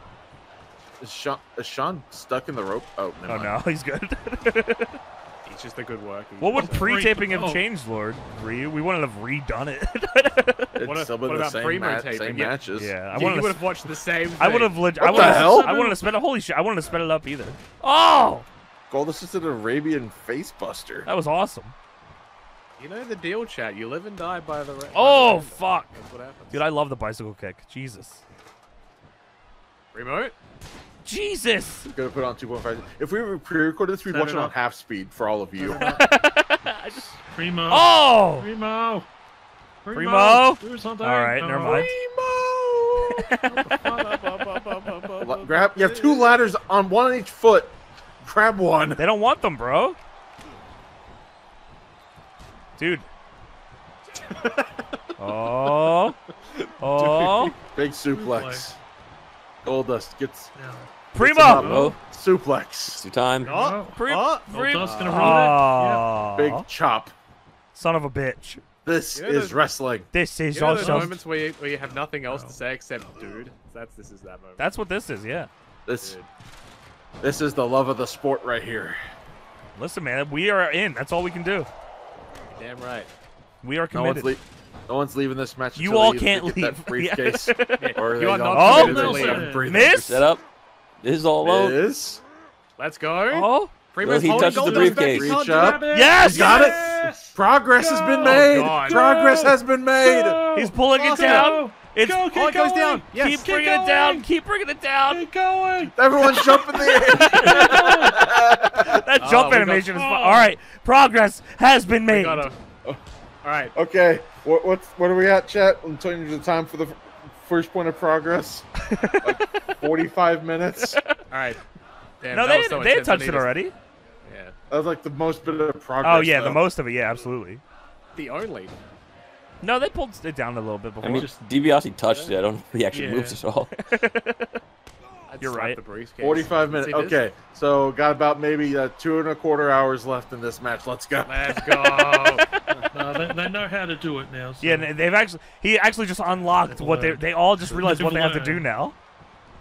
Is Sean, is Sean stuck in the rope? Oh, never Oh mind. no, he's good. He's It's just a good working. What would pre-taping have Oh. changed, Lord? Ryu? We wouldn't have redone it. What, It's a- some of what the same ma- same Yeah. matches. Yeah, I Yeah, wanted you would have watched the same. I would thing. have. Leg- What I the hell? I wouldn't have spent. Holy shit! I wouldn't have sped it up either. Oh, Goldust is an Arabian face buster. that was awesome. You know the deal, chat. You live and die by the. Re- by Oh the fuck, That's what happens. dude! I love the bicycle kick. Jesus, Remote. Jesus. Gonna put on 2.5. If we were pre-recorded this, we'd Set watch it it on half speed for all of you. I just. Primo. Oh, Primo. Primo. Do something. All right, never mind. La- Grab. You have two ladders on one on each foot. Grab one. They don't want them, bro. Dude. Oh. Oh. Big suplex. Goldust gets. Primo. gets up. Oh. Suplex. Two time. Oh, Pre- oh, pre- oh, Goldust gonna ruin Aw. Big chop. Son of a bitch. This You know is those- wrestling. This is You know those moments where you, where you have nothing else to say except "dude." That's this is that moment. That's what this is. Yeah. This. Dude. This is the love of the sport right here. Listen, man, we are in. That's all we can do. Damn right. We are No one's, committed. le- no one's leaving this match. You until all they can't get leave. That briefcase. Yeah. or You are don't not get oh, committed it leaving. Miss? Set up. This is all alone. Is Let's go. Oh. Primo's Well, he holding touches the briefcase. Reach up. grab. Yes. He's got it. Yes. Progress has been Oh, made. God. Progress has been made. Go. He's pulling it Go. down. It's Go, Oh, it goes going. down. Yes. keep Keep bringing it down. Keep bringing it down. Keep going. Everyone's jumping the air. That Oh, jump we got- animation is fun. oh. All right, progress has been made. gotta. All right. okay, what what's what are we at, chat? I'm telling you the time for the f- first point of progress. like 45 minutes. All right. Damn, No, they so they had touched it already. Yeah. That was like the most bit of progress. Oh yeah, the most of it. Yeah, absolutely. The only. No, they pulled it down a little bit before. I mean, DiBiase touched it. I don't know if he actually Yeah. moves at all. I'd You're right. The briefcase. 45 minutes. Okay, so got about maybe uh, two and a quarter hours left in this match. Let's go. Let's go. No, they, they know how to do it now. So. yeah, they've actually he actually just unlocked what they they all just realized what they have to do now.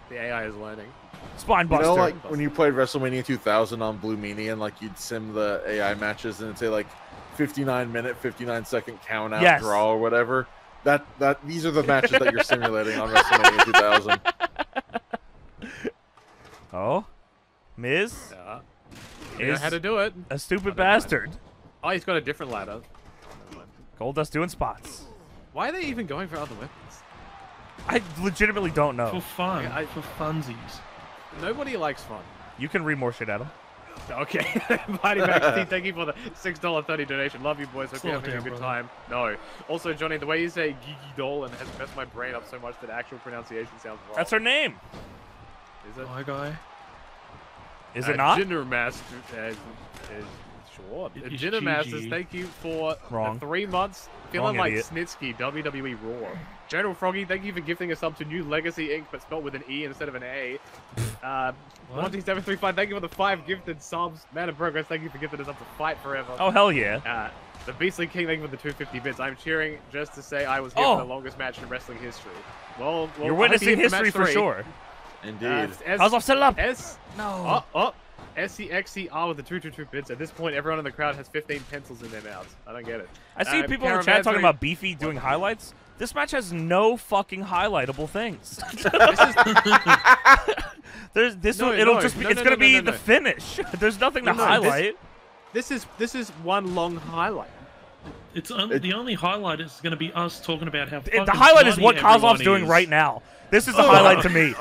the AI is learning. Spine You know, like when you played WrestleMania 2000 on Blue Meanie and like you'd sim the AI matches and it'd say like 59 minute, 59 second count out Yes. draw or whatever. That that these are the matches that you're simulating on WrestleMania 2000. oh, Miz Yeah. You know is how to do it. a stupid never mind. bastard. Oh, he's got a different ladder. Goldust doing spots. Why are they even going for other weapons? I legitimately don't know. For fun. I- for funsies. Nobody likes fun. You can read more shit at him. Okay, Mighty Max T, thank you for the six dollar thirty donation. Love you boys. Hope Slow you're having down, a good brother. time. No. Also, Johnny, the way you say Gigi Dolan has messed my brain up so much that actual pronunciation sounds wrong. That's her name. Is it? My guy. Is Uh, it not? Jinder Master. Uh, is, sure. It Uh, is Jinder Masters, thank you for the three months. Feeling Wrong, like idiot. Snitsky, WWE Raw. General Froggy, thank you for gifting us up to New Legacy Inc., but spelled with an E instead of an A. Uh, What? Monty735, thank you for the five gifted subs. Man of Progress, thank you for gifting us up to Fight Forever. Oh hell yeah. Uh, the Beastly King, thank you for the 250 bits. I'm cheering just to say I was here Oh. for the longest match in wrestling history. Well, well You're witnessing history match for sure. Indeed. Uh, S- How's off set it up? S No. Oh, oh. SCXCR with the 222 bits. At this point, everyone in the crowd has 15 pencils in their mouths. I don't get it. I see Uh, people in the chat talking about Beefy doing highlights. This match has no fucking highlightable things. There's this. No, it'll no, just be. no, it's gonna be the finish. There's nothing No, to no, this- highlight. This is this is one long highlight. It's un- the only highlight is going to be us talking about how. the highlight is what everyone Kozlov's doing is. right now. This is the highlight to me. the,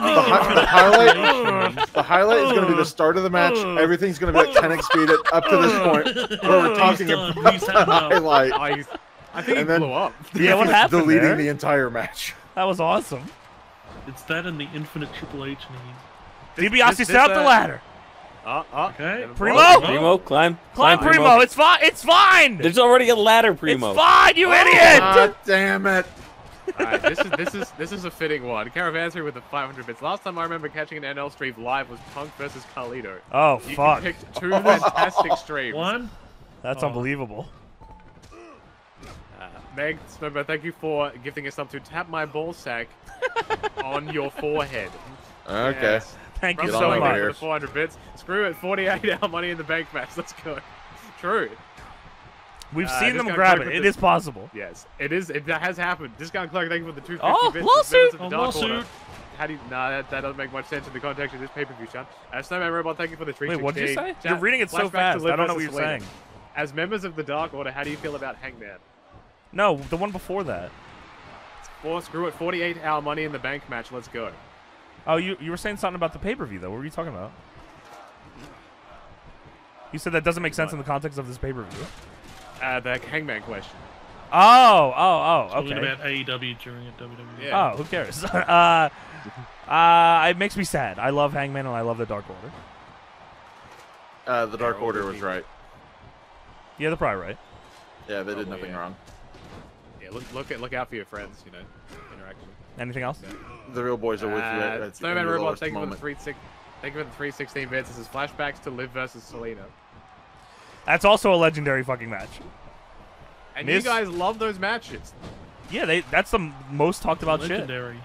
hi- the highlight, the highlight is going to be the start of the match. Everything's going to be at 10x speed at, up to this point, where we're talking He's done. about He's the highlight. I, I think And he then- blew up. Yeah, what happened Deleting there? the entire match. That was awesome. It's that and the infinite Triple H need. DiBiase this, set up uh, the ladder. Uh, uh, Okay. Primo? Primo, climb. Climb Primo. It's fine. It's fine. There's already a ladder, Primo. It's fine, you idiot. God damn it. Alright, this is this is this is a fitting one. Caravansary with the 500 bits. Last time I remember catching an NL stream live was Punk versus Carlito. Oh you, fuck. You picked two fantastic streams. One. That's Oh. unbelievable. Uh, Meg Smember, thank you for gifting us up to tap my ball sack on your forehead. Okay. Yes. Thank you Get so on much. For the 400 bits. Screw it. 48 hour money in the bank match. Let's go. True. We've Uh, seen them grab it. with It the- is possible. Yes, it is. It that has happened. Discount Clerk, thank you for the 250 Oh, bits. lawsuit! Members of the Oh, Dark Order. lawsuit. How do you? Nah, that, that doesn't make much sense in the context of this pay-per-view, Sean. Uh, Snowman Robot, thank you for the treat. Wait, what'd you 16. say? You're reading it so fast. I don't know what you're Selena. saying. As members of the Dark Order, how do you feel about Hangman? No, the one before that. Or screw it, 48 hour money in the bank match. Let's go. Oh, you you were saying something about the pay per view though. What were you talking about? You said that doesn't make sense in the context of this pay per view. Uh, the Hangman question. Oh, oh, oh, okay. Talking okay. about AEW during a WWE. Oh, who cares? uh, uh, it makes me sad. I love Hangman and I love the Dark Order. Uh, the Dark Order was right. Yeah, they're probably right. Yeah, they did Probably, nothing yeah. wrong. Yeah, look, look, look out for your friends. You know, interact with them. Anything else? The real boys are with you. Uh, At, at Snowman your Robot, lowest thank you for the three six. Thank you for the three sixteen bits. This is flashbacks to Liv versus Selena. That's also a legendary fucking match. And Miz- you guys love those matches. Yeah, they that's the most talked about shit. Legendary.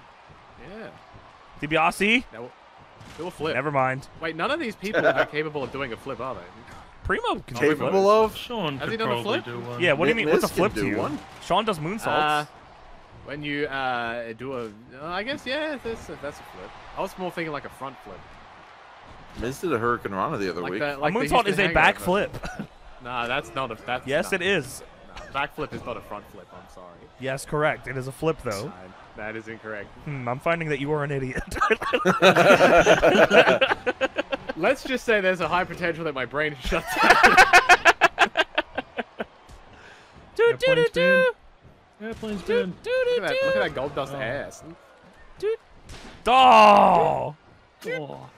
Yeah. shit. DiBiase? Now, do a flip. Never mind. Wait, none of these people are capable of doing a flip, are they? Primo can Capable flip. of? Sean Has could he done a flip? do one. Yeah, what do you mean? What's a flip do to you? one. Sean does moonsaults. Uh, when you uh, do a, uh, I guess yeah, that's a, that's a flip. I was more thinking like a front flip. Miz did a hurricanrana the other Like week. the, like a the moonsault is a Hangover. back flip. Nah, that's not a. That's yes, nah, it is. Nah, back flip is not a front flip. I'm sorry. Yes, correct. It is a flip though. Nah, that is incorrect. Hmm, I'm finding that you are an idiot. Let's just say there's a high potential that my brain shuts down. do do do do. Airplane's been. Look at that, look at that Goldust oh. ass. Oh! Oh,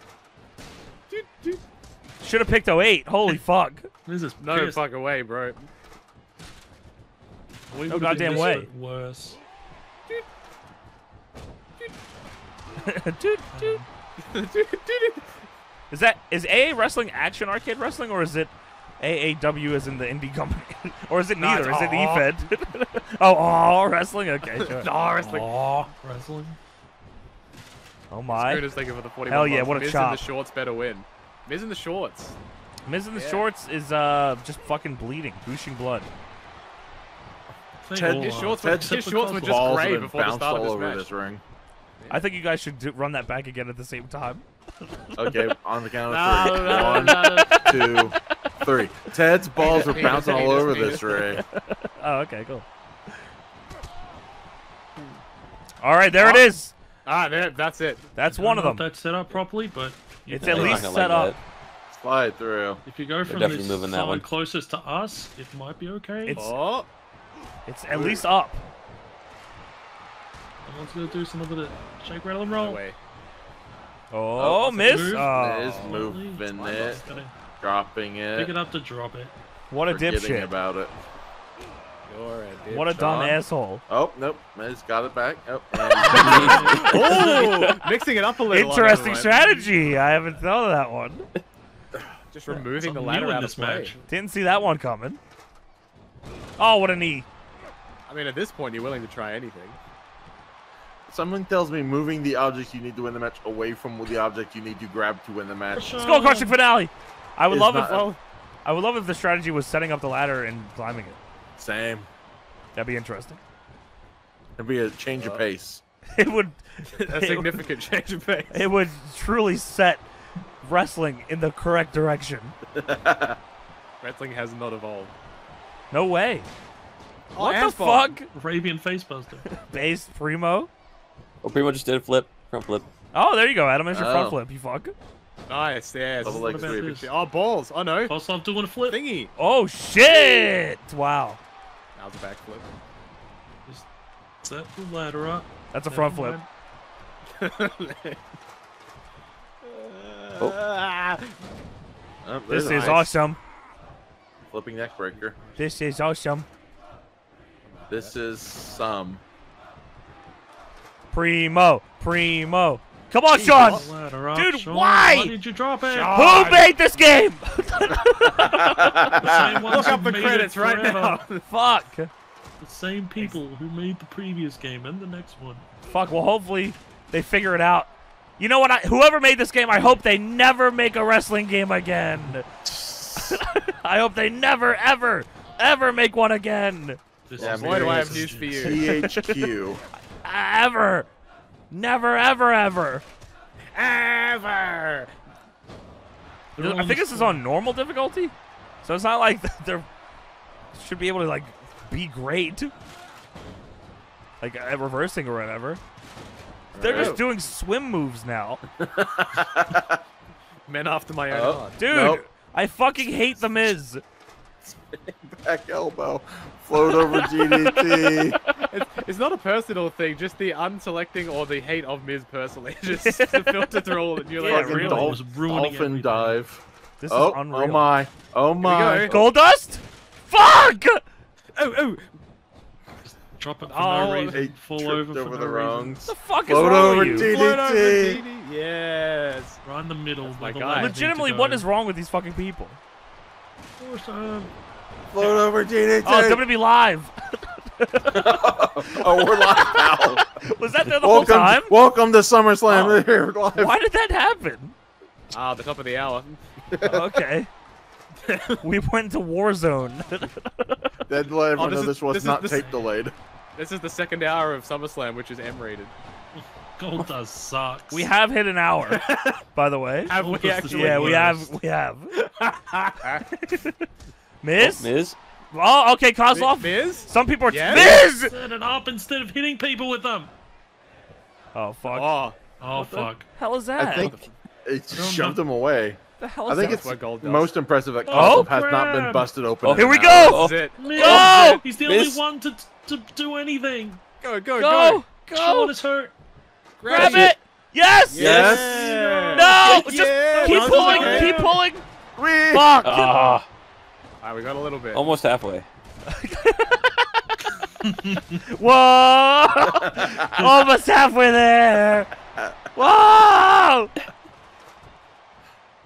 Should have picked 08. Holy fuck. this is No pissed. fucking way, bro. We No would've goddamn been way. this Worse. Doot, doot. Um. Is that is AA Wrestling Action Arcade Wrestling or is it AAW is in the indie company? or is it neither? it's Is it Aw. EFED? oh, Aw Wrestling? Okay, sure. Aw Wrestling. Aw. Wrestling. Oh my. Screwed us thinking for the 41 Hell yeah, bucks. what a Miz in the shorts better win. Miz in the shorts. Miz in the Yeah. shorts is uh just fucking bleeding, gushing blood. Ted- His shorts, Ted were, his shorts were just grey before the bounced start of this match. this ring. I think you guys should do, run that back again at the same time. Okay, on the count No, of three. no, One, no, no. two, three. Ted's balls are bouncing all over this ring. oh, okay, cool. All right, there it is. Ah, there, that's it. That's I one don't of know them. if that's set up properly, but you It's at least set like up. Slide through. If you go from definitely this moving that one. closest to us, it might be okay. It's- Oh, It's at least up. Someone's gonna do some of the shake, rattle, and no roll. way. Oh, oh what's miss. the move? Oh, Miz moving it, oh. Gotta dropping pick it, it up to drop it. what a dipshit. about it. You're a dip What a dumb Shawn. asshole. Oh, nope. Miz got it back. Oh, Oh, mixing it up a little. Interesting strategy. I haven't thought of that one. Just removing the ladder out this of play. match. Didn't see that one coming. Oh, what a knee. I mean, at this point, you're willing to try anything. Someone tells me moving the object you need to win the match away from the object you need to grab to win the match. Skull crushing finale. I would Is love not- if oh, I would love if the strategy was setting up the ladder and climbing it. Same. That'd be interesting. It'd be a change of uh, pace. It would A it would- significant change of pace. It would truly set wrestling in the correct direction. Wrestling has not evolved. No way. Oh, what the fuck? Arabian facebuster. Base Primo. Oh, pretty much just did a flip, front flip. Oh, there you go, Adam. There's your front Oh. flip. You fuck. Nice, yeah. Double What leg about sweep. this? Oh, balls. Oh, no. Kozlov doing a flip. Thingy. Oh shit! Wow. That was a back backflip. Just set the ladder up. That's a Never front flip. mind. Ah. Oh, This there's is nice. awesome. Flipping neck breaker. This is awesome. This is some. Primo. Primo. Come on, Shawn. Set the ladder up. Dude, Shawn, why? Why did you drop it? Who made this game? The same Look up the credits right now. Fuck. The same people who made the previous game and the next one. Fuck. Well, hopefully they figure it out. You know what? I, whoever made this game, I hope they never make a wrestling game again. I hope they never, ever, ever make one again. Yeah, Boy, do I have news for you. THQ. Ever. Never, ever, ever. Ever. I think this is on normal difficulty, so it's not like they're should be able to like be great, like at reversing or whatever. They're just Oh. doing swim moves now, Men after my own Oh. dude. Nope. I fucking hate the Miz. Back elbow. Float over DDT. It's, it's not a personal thing, just the unselecting or the hate of Miz personally. just the filter through all, and you're like, Fucking really? dolph- dolphin dive. This is oh, oh unreal. Oh my. Oh my. Goldust. Fuck. Oh, oh. Drop it for Oh, no reason. He Fall tripped over for over no the reason. rungs. The fuck is Float wrong over with you? DDT. Float over DDT. Yes. Right in the middle. my the guy. legs need to Legitimately, what is wrong with these fucking people? Awesome. Float over DDT. Oh, it's WWE live. oh, we're live now. Was that there the whole welcome, time? welcome to SummerSlam. Oh. Here, live. Why did that happen? Ah, the top of the hour. okay. we went to Warzone. Then let everyone Oh, this know is- this was this is- not this- tape delayed. This is the second hour of SummerSlam, which is M-rated. Goldust sucks. we have hit an hour, by the way. Have we Goldust is actually? Yeah, we have. We have. Miz? Miz? Oh, okay, Kozlov. Miz? Some people are. Yes? Miz! Set it up instead of hitting people with them. Oh, fuck. Oh, Oh What the fuck. hell is that? I think it shoved him away. the hell I is think that? it's what gold does. most impressive that Oh, Kozlov has not been busted open. Oh, Here we an go! hour. That's it. Miz, Go! He's the Miz? only one to, to do anything. Go, go, Go! go. Shawn Go! is hurt. Grab Grab it! Yes! Yes. No! Just Yeah, keep pulling! it's okay. Keep pulling! Fuck! Ah, Alright, we got a little bit. almost halfway. Whoa! Almost halfway there! Whoa!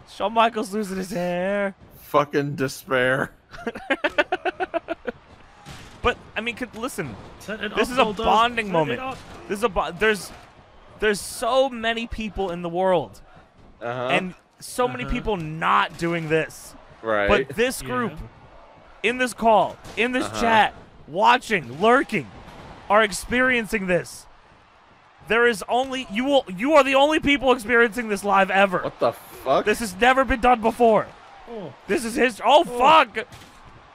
Shawn Michaels losing his hair. Fucking despair. But I mean, could, listen. This is a bonding moment. This is a bo- there's there's so many people in the world Uh-huh. and so many Uh-huh. people not doing this. Right. But this Yeah. group in this call, in this Uh-huh. chat, watching, lurking, are experiencing this. There is only you will you are the only people experiencing this live ever. what the fuck? This has never been done before. Oh, This is his Oh fuck.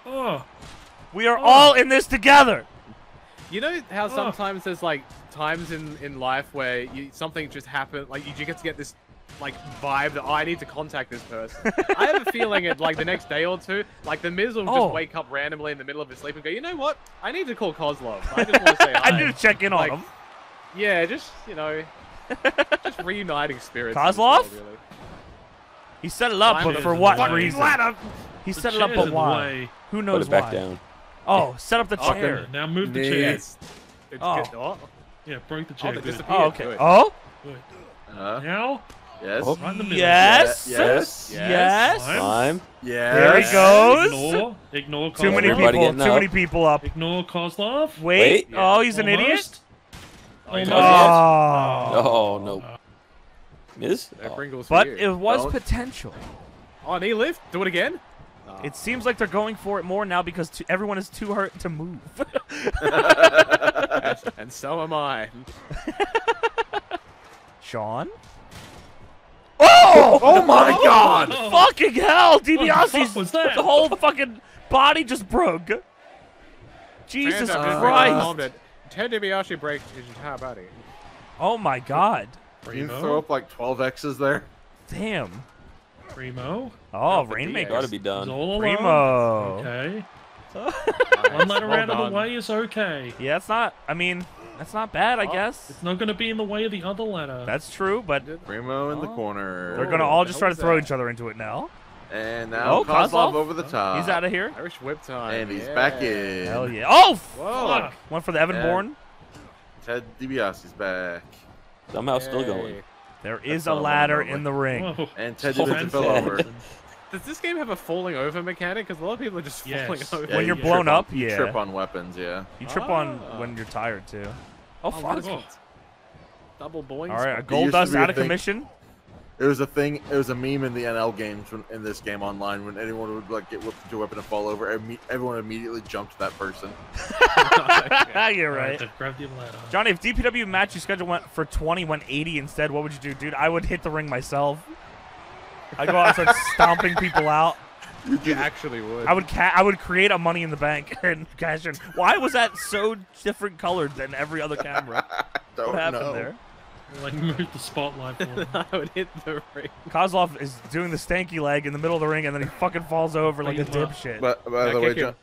oh. We are all in this together. You know how Oh. sometimes there's like times in in life where you, something just happened, like you get to get this like vibe that oh, I need to contact this person. I have a feeling it like the next day or two, like the Miz will Oh. just wake up randomly in the middle of his sleep and go, you know what? I need to call Kozlov. I just want to say. I need to check in on him. Yeah, just you know, just reuniting spirits. in Kozlov? world, really. He set it up, Climb but for what Fucking reason? ladder. He The set it up, chair's but why? way. Who Put knows it back why? down. Oh, set up the chair. Okay, now move the Nice. chair. Yes. It's Oh. good. Oh, Yeah, break the chair. oh, they Oh, okay. Good. Oh, Good. Uh, Now, yes. Oh. right in the middle. yes. Yes. Yes. Climb. Climb. Yes. There he goes. Ignore. Ignore Kozlov. Too many Everybody people. Too up. many people up. Ignore Kozlov. Wait. Wait. Oh, he's an idiot. Almost. Almost. Oh. Oh, no. Oh, Miz? No Oh. But you. it was Don't. potential. Oh, knee lift. Do it again. It seems like they're going for it more now because t- everyone is too hurt to move. and, and so am I. Shawn. Oh! Oh my god! Oh. Fucking hell! What the DiBiase's fuck was that? the whole fucking body just broke. Jesus Fans Christ! that Ted DiBiase breaks his entire body. Oh my God! Can you Primo. throw up like 12 X's there? Damn! Primo. Oh, the Rainmaker. Gotta be done. Primo. Okay. One letter Well out of the way is okay. Yeah, it's not. I mean, that's not bad. I Oh, guess It's not going to be in the way of the other ladder. that's true. But Primo in the Oh. corner. they're gonna Oh, all just try to throw that? each other into it now. And now Oh, Kozlov Kozlov? over the top. He's out of here. Irish whip time. And he's yeah. back in. Hell yeah! Oh, Whoa. fuck! One for the Evan Yeah. Bourne. Ted DiBiase's back. Somehow still going. There is That's a ladder lovely. in the ring. Whoa. And Ted DiBiase fell over. Does this game have a falling over mechanic? Because a lot of people are just Yes. falling over. Yeah, When you're you blown trip on- up, you trip on weapons, yeah. You trip on Ah. when you're tired too. Oh Oh, fuck! Oh. Double boing. All right, a gold used dust out of thing. commission. It was a thing. It was a meme in the NL games when, in this game online when anyone would like get whipped into a weapon and fall over. Everyone immediately jumped that person. You're right. then grab the ladder. Johnny, if DPW match you schedule went for 20, went 80 instead, what would you do, dude? I would hit the ring myself. I'd go out and start stomping people out. You actually would. I would ca- I would create a money in the bank and cash in. Why was that so different colored than every other camera? Don't what happened know. there? Like move the spotlight for him. I would hit the ring. Kozlov is doing the stanky leg in the middle of the ring, and then he fucking falls over like a Bring him dipshit. But by Yeah, the way. Jo-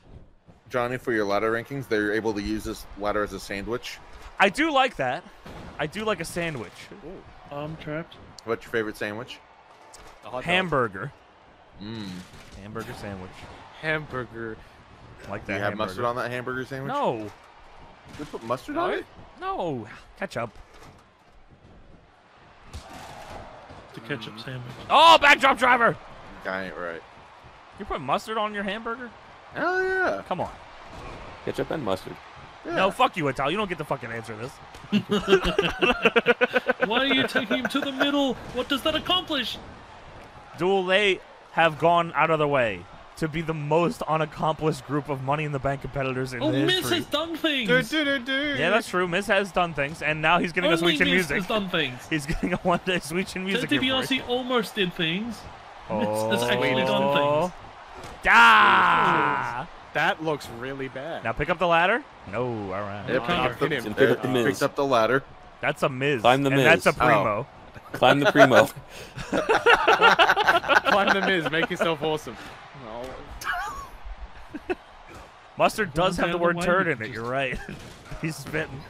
Johnny, for your ladder rankings, they're able to use this ladder as a sandwich. I do like that. I do like a sandwich. Arm trapped. What's your favorite sandwich? A hot. Hamburger. Mmm. Hamburger sandwich. Hamburger. Like Do that. you have mustard on that hamburger sandwich? No. You put mustard on it? No. Ketchup. The ketchup mm-hmm. sandwich. Oh, backdrop driver. Guy ain't right. You put mustard on your hamburger? Hell yeah. Come on. Ketchup and mustard. No, fuck you, Ital. You don't get to fucking answer this. Why are you taking him to the middle? What does that accomplish? Duel, they have gone out of their way to be the most unaccomplished group of Money in the Bank competitors in Oh, Miz history. has done things. Do, do, do, do. Yeah, that's true. Miz has done things, and now he's getting a Only switch in Miz music. has done things. He's getting a one-day switch in music. Ted here for DiBiase almost did things. Miz Oh. has actually done things. Ah! That looks really bad. Now pick up the ladder. No, all right. Yep, Counter. picked up Hit him. the, Pick up the there, Miz. picked up the ladder. That's a Miz. Climb the and that's a Miz. primo. Climb the primo. Climb the Miz. Make yourself awesome. Mustard does have the the word way, turd in it. You're right. He's spitting.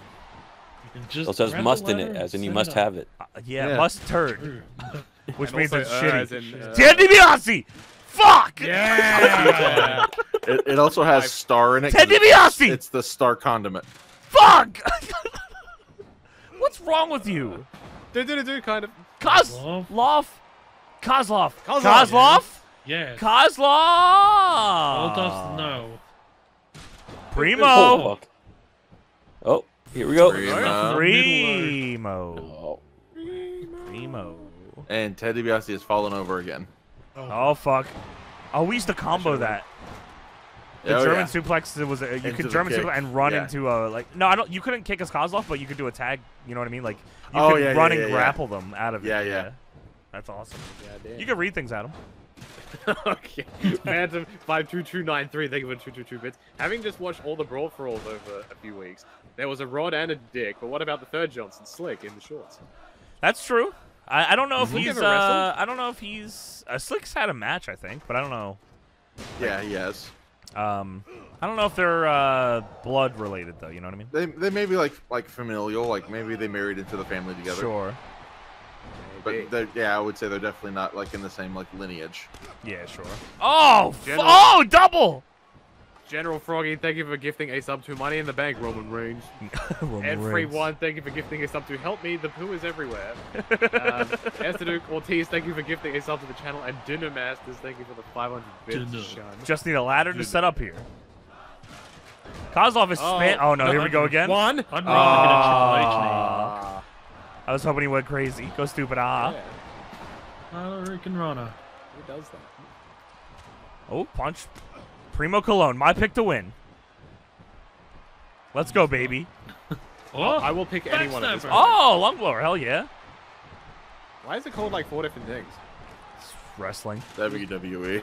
You can just Also has must in it, as in you must have it. Uh, yeah, Yeah. must turd, which And means also, it's uh, shitty. as in, uh, Ted DiBiase! Fuck! Yeah. It, it also has star in it. Ted it's- DiBiase! It's the star condiment. Fuck! What's wrong with you? Do, do, do, do, kind of. Kozlov? Kozlov? Kozlov. Kozlov? Yes. Kozlov! All dust, no. Primo! Oh. Oh, here we go. Primo. Primo. Oh. Primo. And Ted DiBiase has fallen over again. Oh, fuck. Oh, we used to combo that. The Oh, German yeah. suplex was a, you Into could German kick. suplex and run Yeah. into a like no I don't you couldn't kick as Kozlov but you could do a tag you know what I mean like you Oh, could yeah, run yeah, and yeah, yeah. grapple them out of it Yeah, yeah. that's awesome Yeah, damn. you can read things at them okay. Phantom five two two nine three. Thank you for two two two bits. Having just watched all the brawl for alls over a few weeks, there was a Rod and a Dick. But what about the third Johnson, Slick, in the shorts? that's true I, I don't know if Slick he's ever uh, wrestled? I don't know if he's uh, Slick's had a match I think but I don't know Yeah, he has. Um I don't know if they're uh, blood related though you know what I mean They, they may be like like familial, like maybe they married into the family together. sure But yeah, I would say they're definitely not like in the same like lineage. yeah sure oh General- oh double General Froggy, thank you for gifting a sub to Money in the Bank, Roman Reigns. Roman Reigns. Everyone, thank you for gifting a sub to Help Me, the poo is everywhere. um, Esther Duke Ortiz, thank you for gifting a sub to the channel. And Dinner Masters, thank you for the 500 bits. Dinner. Just need a ladder to set up here Kozlov is Oh, span oh no no, here we go again One. I'd rather get a Triple H name. Ah. I was hoping he went crazy. Go stupid, ah. Yeah, hurricanrana. who does that? Oh, punch. Primo Colón, my pick to win. Let's go, baby. Oh, I will pick anyone at this point. Oh, lung blower, hell yeah. Why is it called like four different things? Wrestling. WWE.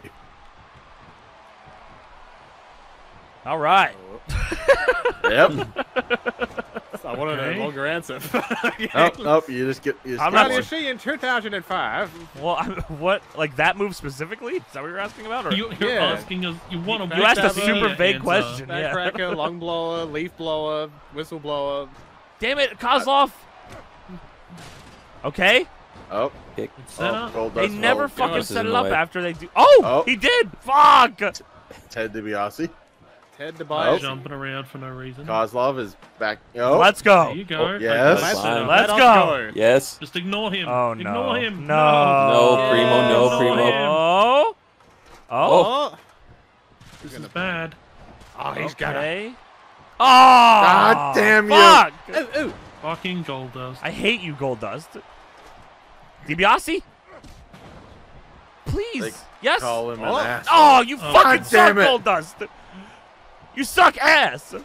All right. Oh. yep. I wanted Okay. a longer answer. Nope, oh, nope. Oh, you just get. You just I'm get not- How one. is she in 2005? Well, I'm, what, like that move specifically? Is that what you're asking about? Or? You, you're Yeah. asking us. You want to You asked a super vague answer. question. Yeah. Backcracker, lung blower, leaf blower, whistle blower. Damn it, Kozlov. Okay. Oh, Kick. Set oh up. They never ball. fucking Dust set it the up way. after they do. Oh, Oh. he did. Fuck. Ted DiBiase. Ted Oh. DiBiase. Jumping around for no reason. Kozlov is back. Oh, Let's go. There you go. Oh, yes. Let's, Let's go. go. Yes. Just ignore him. Oh no. Ignore him. No. No, Primo, no, Yes. Primo. Oh. Oh. Oh, This is bad. oh he's got it. Oh. God ah! damn you. Fuck. Ooh, ooh. Fucking Goldust. I hate you, Goldust. DiBiase? Please. They yes. call him an oh. asshole. oh, you Oh, fucking God suck, damn it. Goldust. You suck ass. And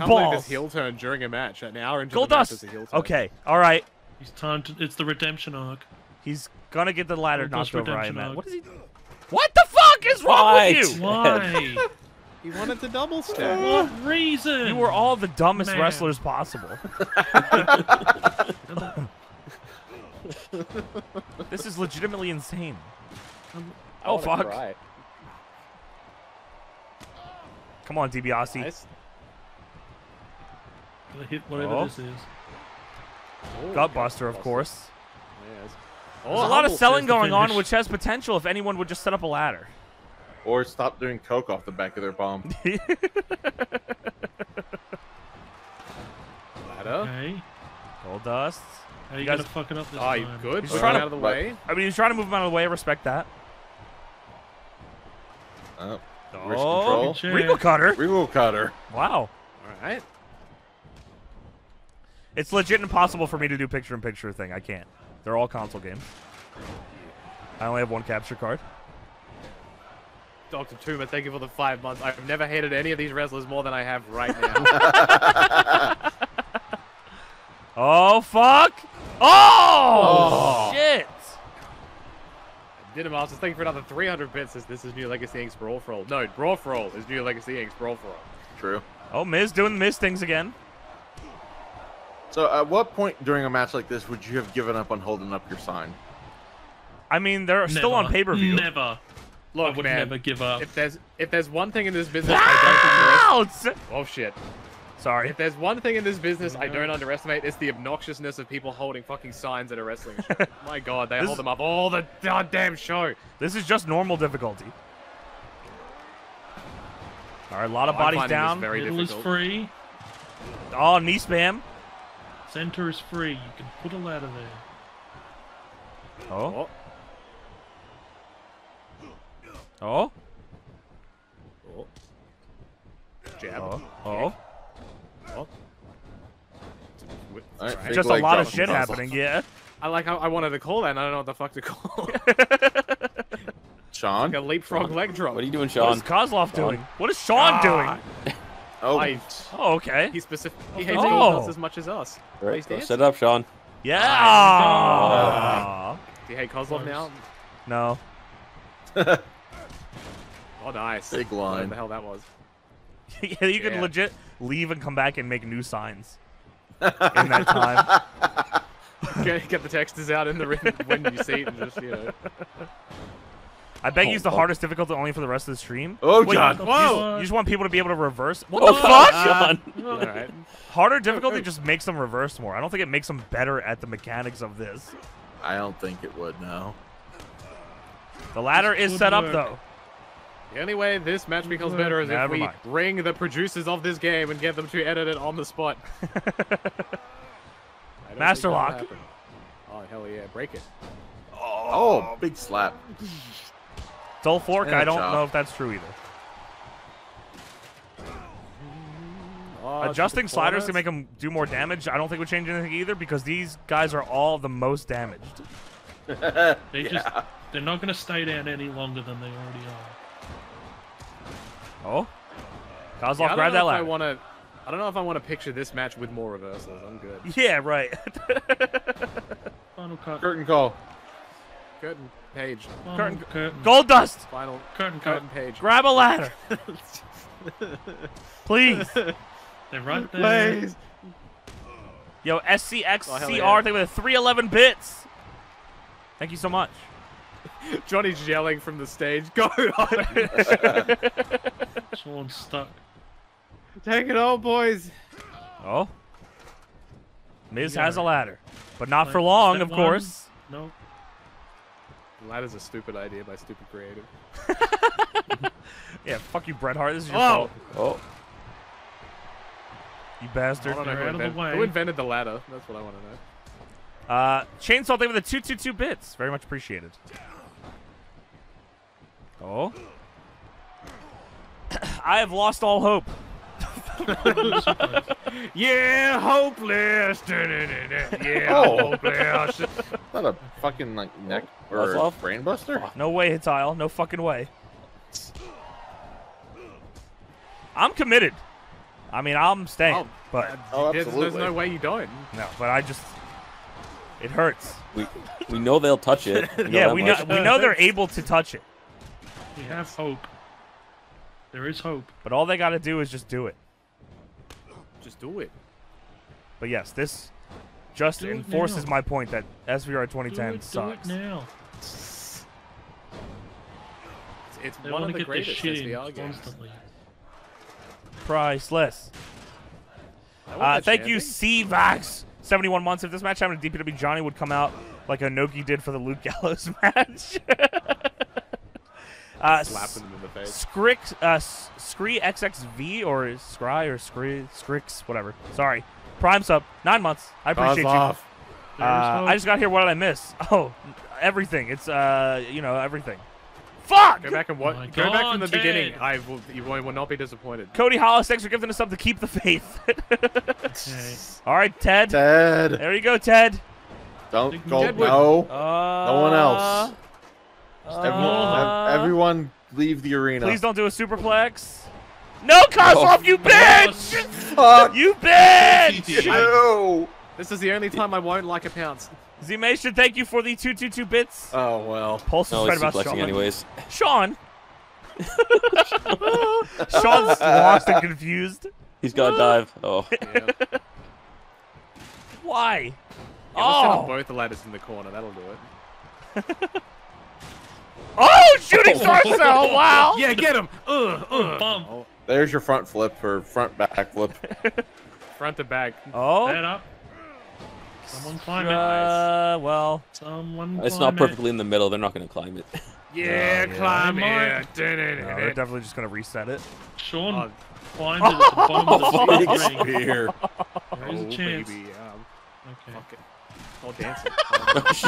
Can't believe balls. this heel turn during a match. An hour into the match is a heel Goldust. turn. Okay. All right. It's time to. It's the redemption arc. He's gonna get the ladder Goldust knocked over. I redemption imagine. arc. What is he? What the fuck is wrong Right. with you? Why? He wanted to double For stack. what reason? You were all the dumbest Man. wrestlers possible. this is legitimately insane. I Oh fuck! cry. Come on, DiBiase. Nice. Gonna hit whatever Oh. this is. Oh, Gutbuster, of course. Yes. There's Oh, a lot of selling going on, which has potential if anyone would just set up a ladder. Or stop doing coke off the back of their bomb. Ladder. Okay. Goldust. How you guys- gonna fuck it up this Oh, you time? good? He's Put trying him to- out of the way. I mean, he's trying to move him out of the way. I respect that. Oh, Oh, control. Check. Regal cutter. Regal cutter. Wow. All right. It's legit impossible for me to do picture-in-picture thing. I can't. They're all console games. I only have one capture card. Dr. Tuma, thank you for the five months. I've never hated any of these wrestlers more than I have right now. Oh fuck! Oh, oh. shit! Dinner Masters, thank you for another 300 bits. Says this is newLEGACYinc's Brawl for All. No, Brawl for All is newLEGACYinc's Brawl for All. True. Oh, Miz doing Miz things again. So, at what point during a match like this would you have given up on holding up your sign? I mean, they're still on pay-per-view. Never. Look, I would man, never give up. If there's if there's one thing in this business I don't Ouch! underestimate. Oh shit. Sorry. If there's one thing in this business I don't underestimate, it's the obnoxiousness of people holding fucking signs at a wrestling show. My god, they This- hold them up all the goddamn show. This is just normal difficulty. All right, a lot of Oh, bodies down. very Middle is free. Oh, knee spam. Center is free. You can put a ladder there. Oh. Oh, Oh. oh. Jab. Oh. Oh. Oh. All right, Alright. Just a lot of shit Kozlov. happening. Yeah. I like how I wanted to call that and I don't know what the fuck to call. Shawn? like a leapfrog leg drop. What are you doing, Shawn? is Kozlov Shawn? doing? What is Shawn Ah. doing? Oh, I, Oh, okay. he specific. He hates Oh. Goldust as much as us. All right, Please set it up, Shawn. Yeah. Ah. Do you hate Kozlov now? No. Oh, nice. Big Whatever line. the hell that was. yeah, you can Yeah. legit leave and come back and make new signs in that time. get, get the texters out in the ring when you see it and just, you know. I bet he's the Oh, hardest difficulty only for the rest of the stream. Oh, Wait, God. You, Whoa. you just want people to be able to reverse. What Oh, the fuck, fuck? Shawn. Alright. Harder difficulty just makes them reverse more. I don't think it makes them better at the mechanics of this. I don't think it would, no. The ladder is Good set up though. The only way this match becomes mm-hmm. better is if we mind. bring the producers of this game and get them to edit it on the spot. I Master lock. happen. Oh, hell yeah. Break it. Oh, big slap. Dull fork, I don't chop. know if that's true either. Oh, Adjusting sliders to make them do more damage, I don't think would change anything either because these guys are all the most damaged. They just they're not gonna stay down any longer than they already are. Oh, Kozlov, Yeah, grab that if I ladder. want to. I don't know if I want to picture this match with more reversals. I'm good. Yeah, right. Final cut. Curtain call. Curtain page. Final Curtain- curtain. Goldust. Final Curtain cut. curtain page. Grab a ladder, please. They're right there. Please. Yo, Oh, SCXCR, yeah. thank you the 311 bits. Thank you so much. Johnny's yelling from the stage. Go! On. Shawn's stuck. Take it all, boys. Oh, Miz You has a ladder, but not for long, of one. course. No. Ladder's a stupid idea by stupid creative. Yeah, fuck you, Bret Hart. This is your Oh! fault. Oh, You bastard. want to know They're who, out the invent- way. who invented the ladder. That's what I want to know. Uh, Chainsaw, thing with for the 222 bits. Very much appreciated. Oh. I have lost all hope. yeah, hopeless. yeah, Oh. hopeless. Is that a fucking like neck or That's off. brainbuster? No way, Hitile. No fucking way. I'm committed. I mean, I'm staying, oh, but oh, There's, there's no way you don't. no. But I just, it hurts. We we know they'll touch it. We yeah, that we know we know they're able to touch it, We have hope. There is hope. but all they got to do is just do it. Just do it. But yes, this just Do enforces my point that SVR 2010 do it, sucks. Do it now. It's They one want of to the get their greatest shit in SVR games. constantly. Priceless. Uh, that thank you, chanting. CVax. 71 months. If this match happened to DPW, Johnny would come out like Onoki did for the Luke Gallows match. Uh, Slapping them in the face. Scrix, uh, Scree XXV or Scry or Scree, Scrix, whatever. Sorry. Prime sub. Nine months. I appreciate you. off. Uh, I just got here. What did I miss? Oh, everything. It's, uh, you know, everything. Fuck! Go back and what? my Go back God, from the Ted. beginning. I will. You will will not be disappointed. Cody Hollis, thanks for giving us something to keep the faith. Okay. All right, Ted. Ted, There you go, Ted. don't go. No, Uh, no one else. Everyone, uh, ev- everyone, leave the arena. Please don't do a superplex. No, Kozlov, you bitch! Fuck You bitch! you! This is the only time I won't like a pounce. Z-Mation, thank you for the 222 bits. Oh well. Pulse No, is right about suplexing Shawn. anyways. Shawn. Shawn's lost and confused. He's got a dive. Oh, Yeah. Why? Yeah, we'll set up Oh. both the ladders in the corner. That'll do it. Oh, shooting star cell! Wow. Yeah, get him. Ugh, ugh. Bump. There's your front flip or front back flip. Front to back. Oh. Head up. Someone climb it. Uh, well, Someone it's not perfectly in the middle. They're not going to climb it. Yeah, climb Am I? it. no, they're definitely just gonna reset it. it. Shawn Oh. climbed it at the bottom of the Big fucking ring. spear. There is a Oh, chance. baby. Um, Okay. fuck it. Oh, dancing.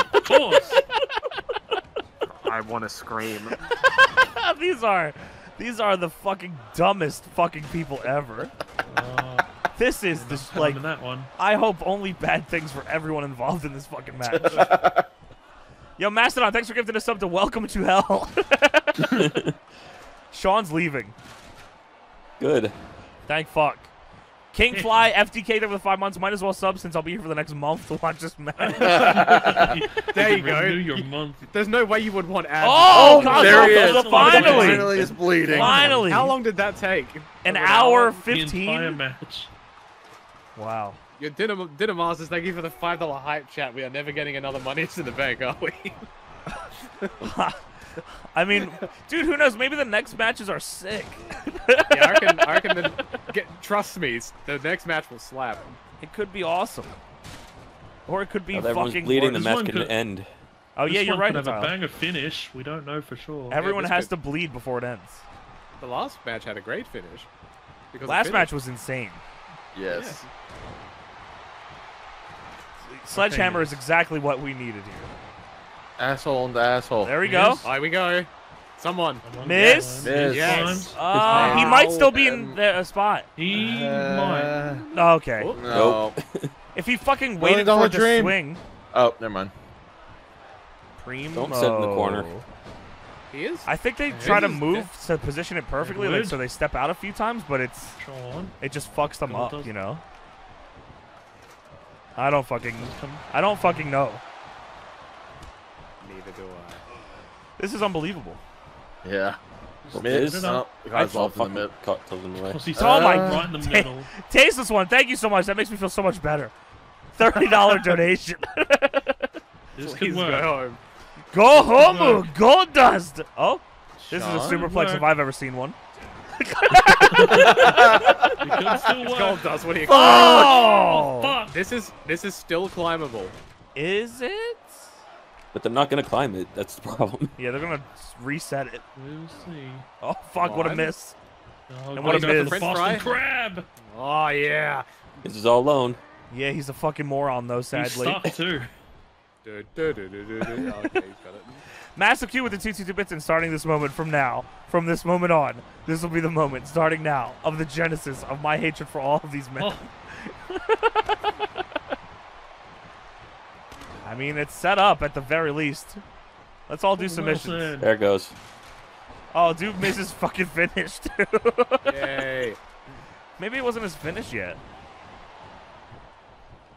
Of course. I want to scream. these are, these are the fucking dumbest fucking people ever. Uh, This is the sh- like. that one. I hope only bad things for everyone involved in this fucking match. Yo, Mastodon, thanks for giving us up to Welcome to Hell. Shawn's leaving. Good. Thank fuck. King Fly, FTK there for the five months. Might as well sub since I'll be here for the next month to watch this match. There you go. Renew your month. There's no way you would want ads. Oh, Oh, there he Cosmo, is. finally! Finally, is bleeding. Finally! How long did that take? An Over hour The 15? match. Wow. Your dinner, dinner masters, thank you for the five dollar hype chat. We are never getting another money to the bank, are we? I mean, dude, who knows? Maybe the next matches are sick. yeah, I reckon. I reckon. Get, trust me, the next match will slap. It could be awesome. Or it could be Now that everyone's fucking bleeding, the worse. This match one could- end. Oh, yeah, you're one right, could have a Tyler. banger finish. We don't know for sure. Everyone this has could- to bleed before it ends. The last match had a great finish. Because Last finished. match was insane. Yes. Sledgehammer is exactly what we needed here. Asshole and the asshole. There we go. Miz. Here we go. Someone. Miz? Miz. Yes. Uh, he might still be in the uh, spot. He. Uh, Oh, okay. no. If he fucking waited for dollar it to dream. swing. Oh, never mind. Primo. Don't sit in the corner. He is. I think they try to move to position it perfectly, like so they step out a few times, but it's it just fucks them Well, up, does- you know. I don't fucking I don't fucking know. Neither do I. This is unbelievable. Yeah. Just Miss. up. Oh, guys Oh, in the fucking mid. cut to them away. Plus he's Oh uh, my right in the Ta- middle. Tasteless one, thank you so much. That makes me feel so much better. Thirty dollar donation. This Please could go work. home. Go home, work. Goldust. Oh, this is a Shawn? superplex if I've ever seen one. It could still It's work. Goldust. What do you? Oh, Fuck. This is this is still climbable. is it? But they're not going to climb it. That's the problem. Yeah, they're gonna reset it. We'll see. Oh fuck, what a on. miss. Oh, And what a got the miss. French Boston crab. Oh yeah. This is all alone. Yeah, he's a fucking moron though. He's Sadly. stuck too. Du- du- du- du- du- du. Oh, okay, he's got it. Massive Q with the 222 bits and starting this moment from now, from this moment on, this will be the moment, starting now, of the genesis of my hatred for all of these men. Oh. I mean, it's set up at the very least. Let's all do submissions. said. There it goes. Oh, dude, Miz is fucking finished. Yay. Maybe it wasn't his finish yet.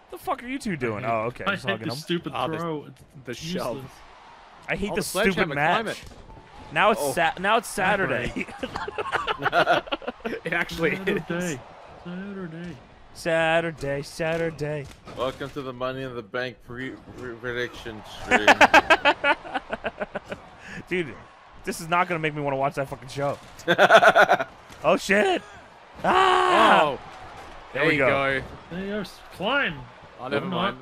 What the fuck are you two doing? Oh, okay. I just hate the him. stupid Ah, throw. It's the shove. useless. I hate Oh, the the stupid match. climb. Now it's Oh. sa- now it's Saturday. it actually is. Saturday. Saturday. Saturday, Saturday. Welcome to the Money in the Bank pre- pre- prediction stream. Dude, this is not gonna make me want to watch that fucking show. oh shit! Ah! Oh. There There, we you go. go. There you go. Climb. Oh, never mind.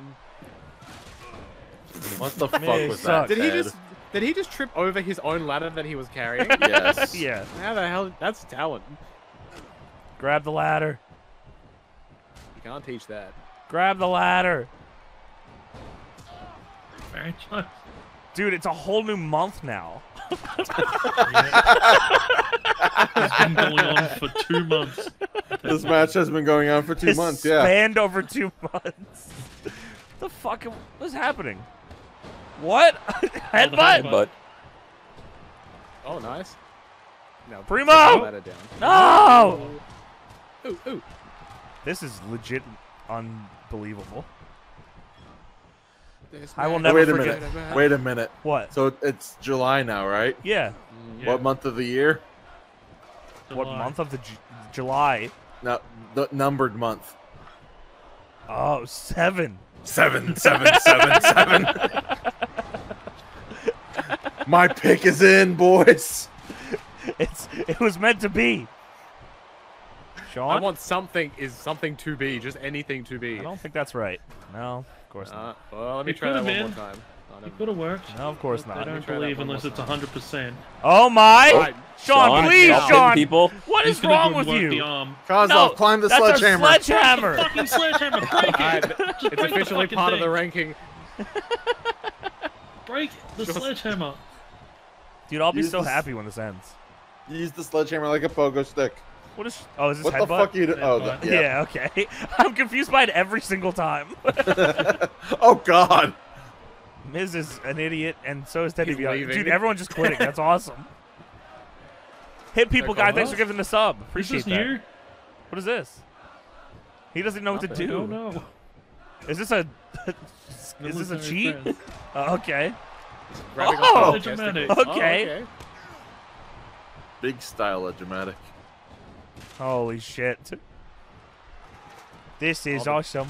what the fuck Miz was sucks. that? Did he Ted? just did he just trip over his own ladder that he was carrying? Yes. yeah. How the hell? That's talent. Grab the ladder. You can't teach that. Grab the ladder. Dude, it's a whole new month now. It's been going on for two months. This match has been going on for two It's months. Yeah. Spanned over two months. the fuck? am- What's happening? What? Headbutt? But Oh, nice. No, Primo! take the down. No! Oh. Ooh, ooh. This is legit unbelievable. I will man- never Wait a forget. minute. Wait a minute. What? So it's July now, right? Yeah. Mm-hmm. What month of the year? What month of the Ju- July? No, the numbered month. Oh, seven. Seven, seven, seven, seven. My pick is in, boys. It's it was meant to be. Shawn, I want something is something to be, just anything to be. I don't think that's right. No, of course not. Uh, well, let me It try that could've one more time. Oh, It could have worked. No, of course not. I don't believe unless it's time. 100%. Oh my! Alright, Shawn, Shawn, please, Shawn. hitting people. What He's is gonna wrong with you? The arm. Kozlov, No, climb the that's sledgehammer. a sledgehammer. Fucking sledgehammer. Break it. Just it's break officially fucking part of the ranking. Break the Just- sledgehammer. Dude, I'll be Use so this- happy when this ends. Use the sledgehammer like a pogo stick. What is? Oh, is this What headbutt? the fuck you do? Oh, the, Yeah. yeah. okay. I'm confused by it every single time. oh God. Miz is an idiot, and so is Teddy He's Dude, everyone's just quitting. That's awesome. Hit people, There guy. Thanks for giving the sub. Is Appreciate this that. new? What is this? He doesn't know what to do. Oh no. Is this a? is this a cheat? friends. Oh, okay. Grabbing Oh! off the Okay. Oh, Big style of dramatic. Holy shit. This is All awesome.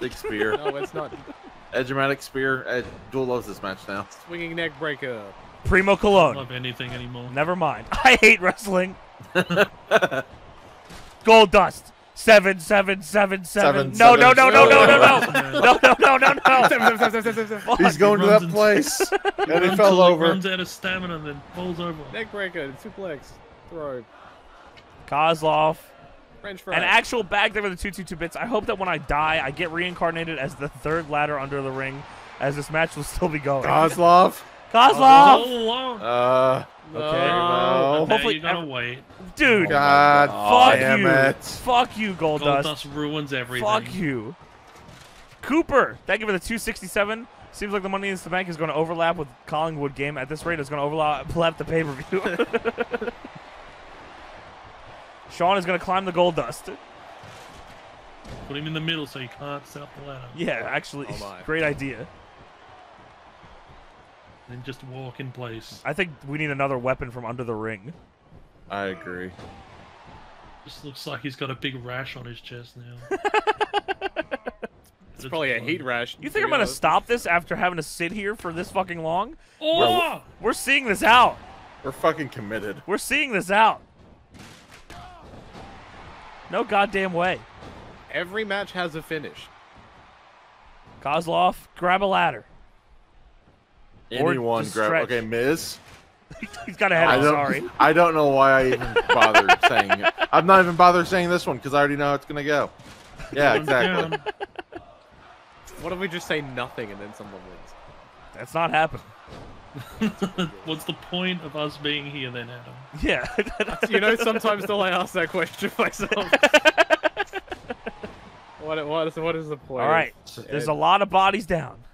Big spear. No, it's not. A dramatic spear. Ed Duel loves this match now. Swinging neck breaker. Primo I don't Colón. love anything anymore. Never mind. I hate wrestling. Goldust. Seven, seven, seven, seven. Seven, No, no, seven, no, no, no, no, no, seven. no, no, no, no, no. Seven, seven, seven, seven, seven. He's going to that place, and he fell over. Runs out of stamina and then falls over. Neck breaker. Suplex. Throw. Kozlov. French fry. An actual bag there with the 222 bits. I hope that when I die, I get reincarnated as the third ladder under the ring, as this match will still be going. Kozlov. Kozlov! All along. Uh, Okay. no. Now Hopefully you gotta wait. Dude, God fuck damn you. it. Fuck you, Gold, Goldust. dust ruins everything. Fuck you. Cooper, thank you for the 267. Seems like the Money in the Bank is going to overlap with Collingwood game. At this rate, it's going to overlap the pay per view. Shawn is going to climb the Goldust. Put him in the middle so he can't set up the ladder. Yeah, actually, Oh great idea. Then just walk in place. I think we need another weapon from under the ring. I agree. Just looks like he's got a big rash on his chest now. It's probably a heat rash. You think I'm going to stop this after having to sit here for this fucking long? Oh! We're seeing this out. We're fucking committed. We're seeing this out. No goddamn way. Every match has a finish. Kozlov, grab a ladder. Or Anyone just grab? stretch. Okay, Miz. He's got a head. I I'm don't. sorry. I don't know why I even bothered saying it. I'm not even bothered saying this one because I already know how it's gonna go. Yeah, exactly. What if we just say nothing and then someone wins? That's not happening. What's the point of us being here then, Adam? Yeah. you know, sometimes all I ask that question myself. what, what, is, what is the point? All right. There's a lot of bodies down.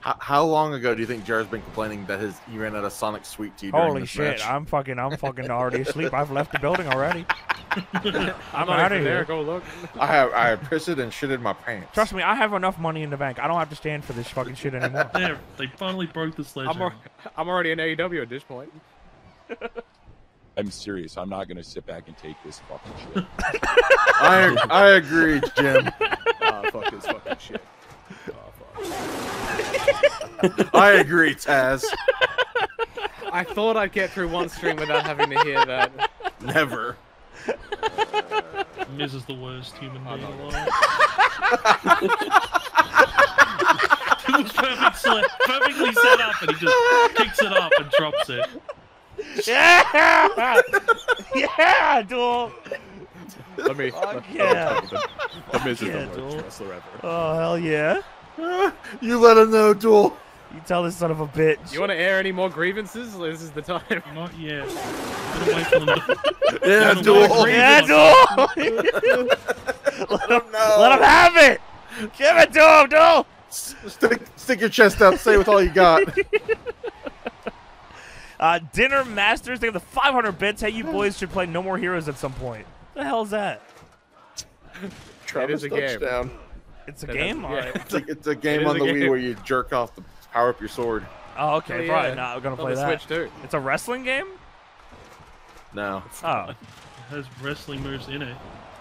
How, how long ago do you think Jared's been complaining that his he ran out of Sonic Sweet Tea? during Holy this shit! match? I'm fucking. I'm fucking already asleep. I've left the building already. I'm I'm out of here. Go look. I have I have pissed and shitted my pants. Trust me, I have enough money in the bank. I don't have to stand for this fucking shit anymore. There, they finally broke the sledge. I'm, al- I'm already in AEW at this point. I'm serious. I'm not gonna sit back and take this fucking shit. I I agree, Jim. Ah, fuck this fucking shit. I agree, Taz. I thought I'd get through one stream without having to hear that. Never. Miz is the worst human being alive. it was perfect set, perfectly set up, and he just kicks it up and drops it. Yeah! yeah, duel. Let me. Fuck let- yeah. let me tell you, The, the Miz is Yeah, the worst wrestler ever. Oh hell yeah! You let him know, Duel. You tell this son of a bitch. You want to air any more grievances? This is the time. Not yet. Gotta wait for them to. Yeah, gotta Duel. Yeah, duel. let, him, let him have it. Give it to him, duel. Stick stick your chest out. Say with all you got. Uh, Dinner Masters, they have the 500 bits. Hey, you boys should play No More Heroes at some point. What the hell is that? Travis a game. Touchdown. It's a That- game? yeah. Alright. It's a, it's a game is on a the Wii game. where you jerk off to power up your sword. Oh, okay. Oh, Probably yeah. not gonna play that. Switch, too. It's a wrestling game? No. Oh. It has wrestling moves in it.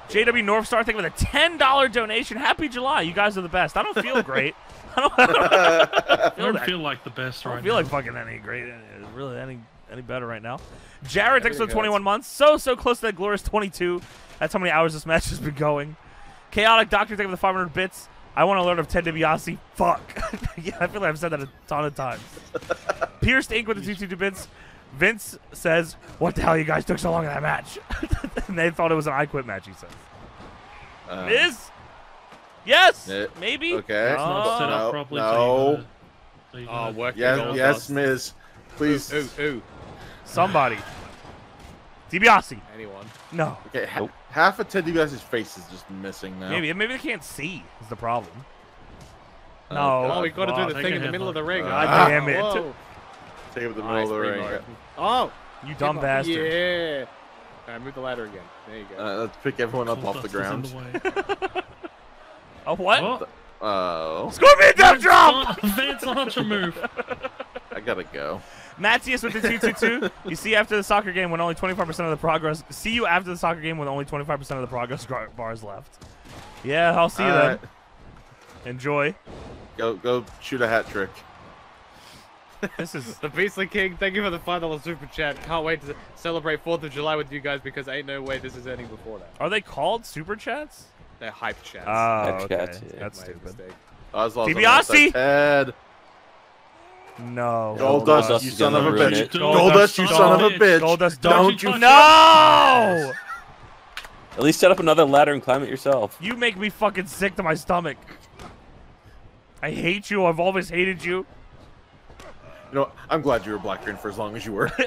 JW North Star, thank you for the $10 donation. Happy July. You guys are the best. I don't feel great. I don't, I don't I feel, don't that- feel like the best I right don't feel now. like fucking any great, any- really any any better right now. Jared, thanks for Everything 21 months. So, so close to that glorious 22. That's how many hours this match has been going. Chaotic Doctor, thank you for the 500 bits. I want to learn of Ted DiBiase. Fuck. yeah, I feel like I've said that a ton of times. Pierced Ink with the 222 bits. Vince says, What the hell, you guys took so long in that match? and they thought it was an I Quit match, he says. Uh, Miz? Yes? Eh, Maybe? Okay. It's not set No. up No, properly. no. So you gotta, so Oh, gotta- Yes, your yes. Miz. Please. Ooh, ooh. Somebody. DiBiase. Anyone. No. Okay, Nope. Half of Ted DiBiase's face is just missing now. Maybe maybe they can't see is the problem. Oh, No. Oh, we got to Wow, do the thing in the middle of the ring. God Ah, damn it. whoa. Take him to the middle Nice of the ring ring. Oh, You dumb bastard. Yeah. All right, move the ladder again. There you go. Uh, let's pick everyone up off the Goldust is in ground. the way. Oh, what? Oh, Oh, Scorpion Death Drop! Vance Archer move. I gotta go. Matthias with the 222. you see after the soccer game when only 25% of the progress. See you after the soccer game when only 25% of the progress bars left. Yeah, I'll see you All then. Enjoy. Go, go, shoot a hat trick. This is. The Beastly King, thank you for the five dollar super chat. Can't wait to celebrate Fourth of July with you guys because ain't no way this is ending before that. Are they called super chats? They're hype chats. Oh, Hype okay. chats, yeah. That's stupid. mistake. Oswald's on the DiBiase! Ted. No. Goldust, Goldust you son of a bitch. it. Goldust, you son of a bitch. Goldust, Don't don't you you. touch No! At least set up another ladder and climb it yourself. You make me fucking sick to my stomach. I hate you. I've always hated you. You know, I'm glad you were Blackburn for as long as you were.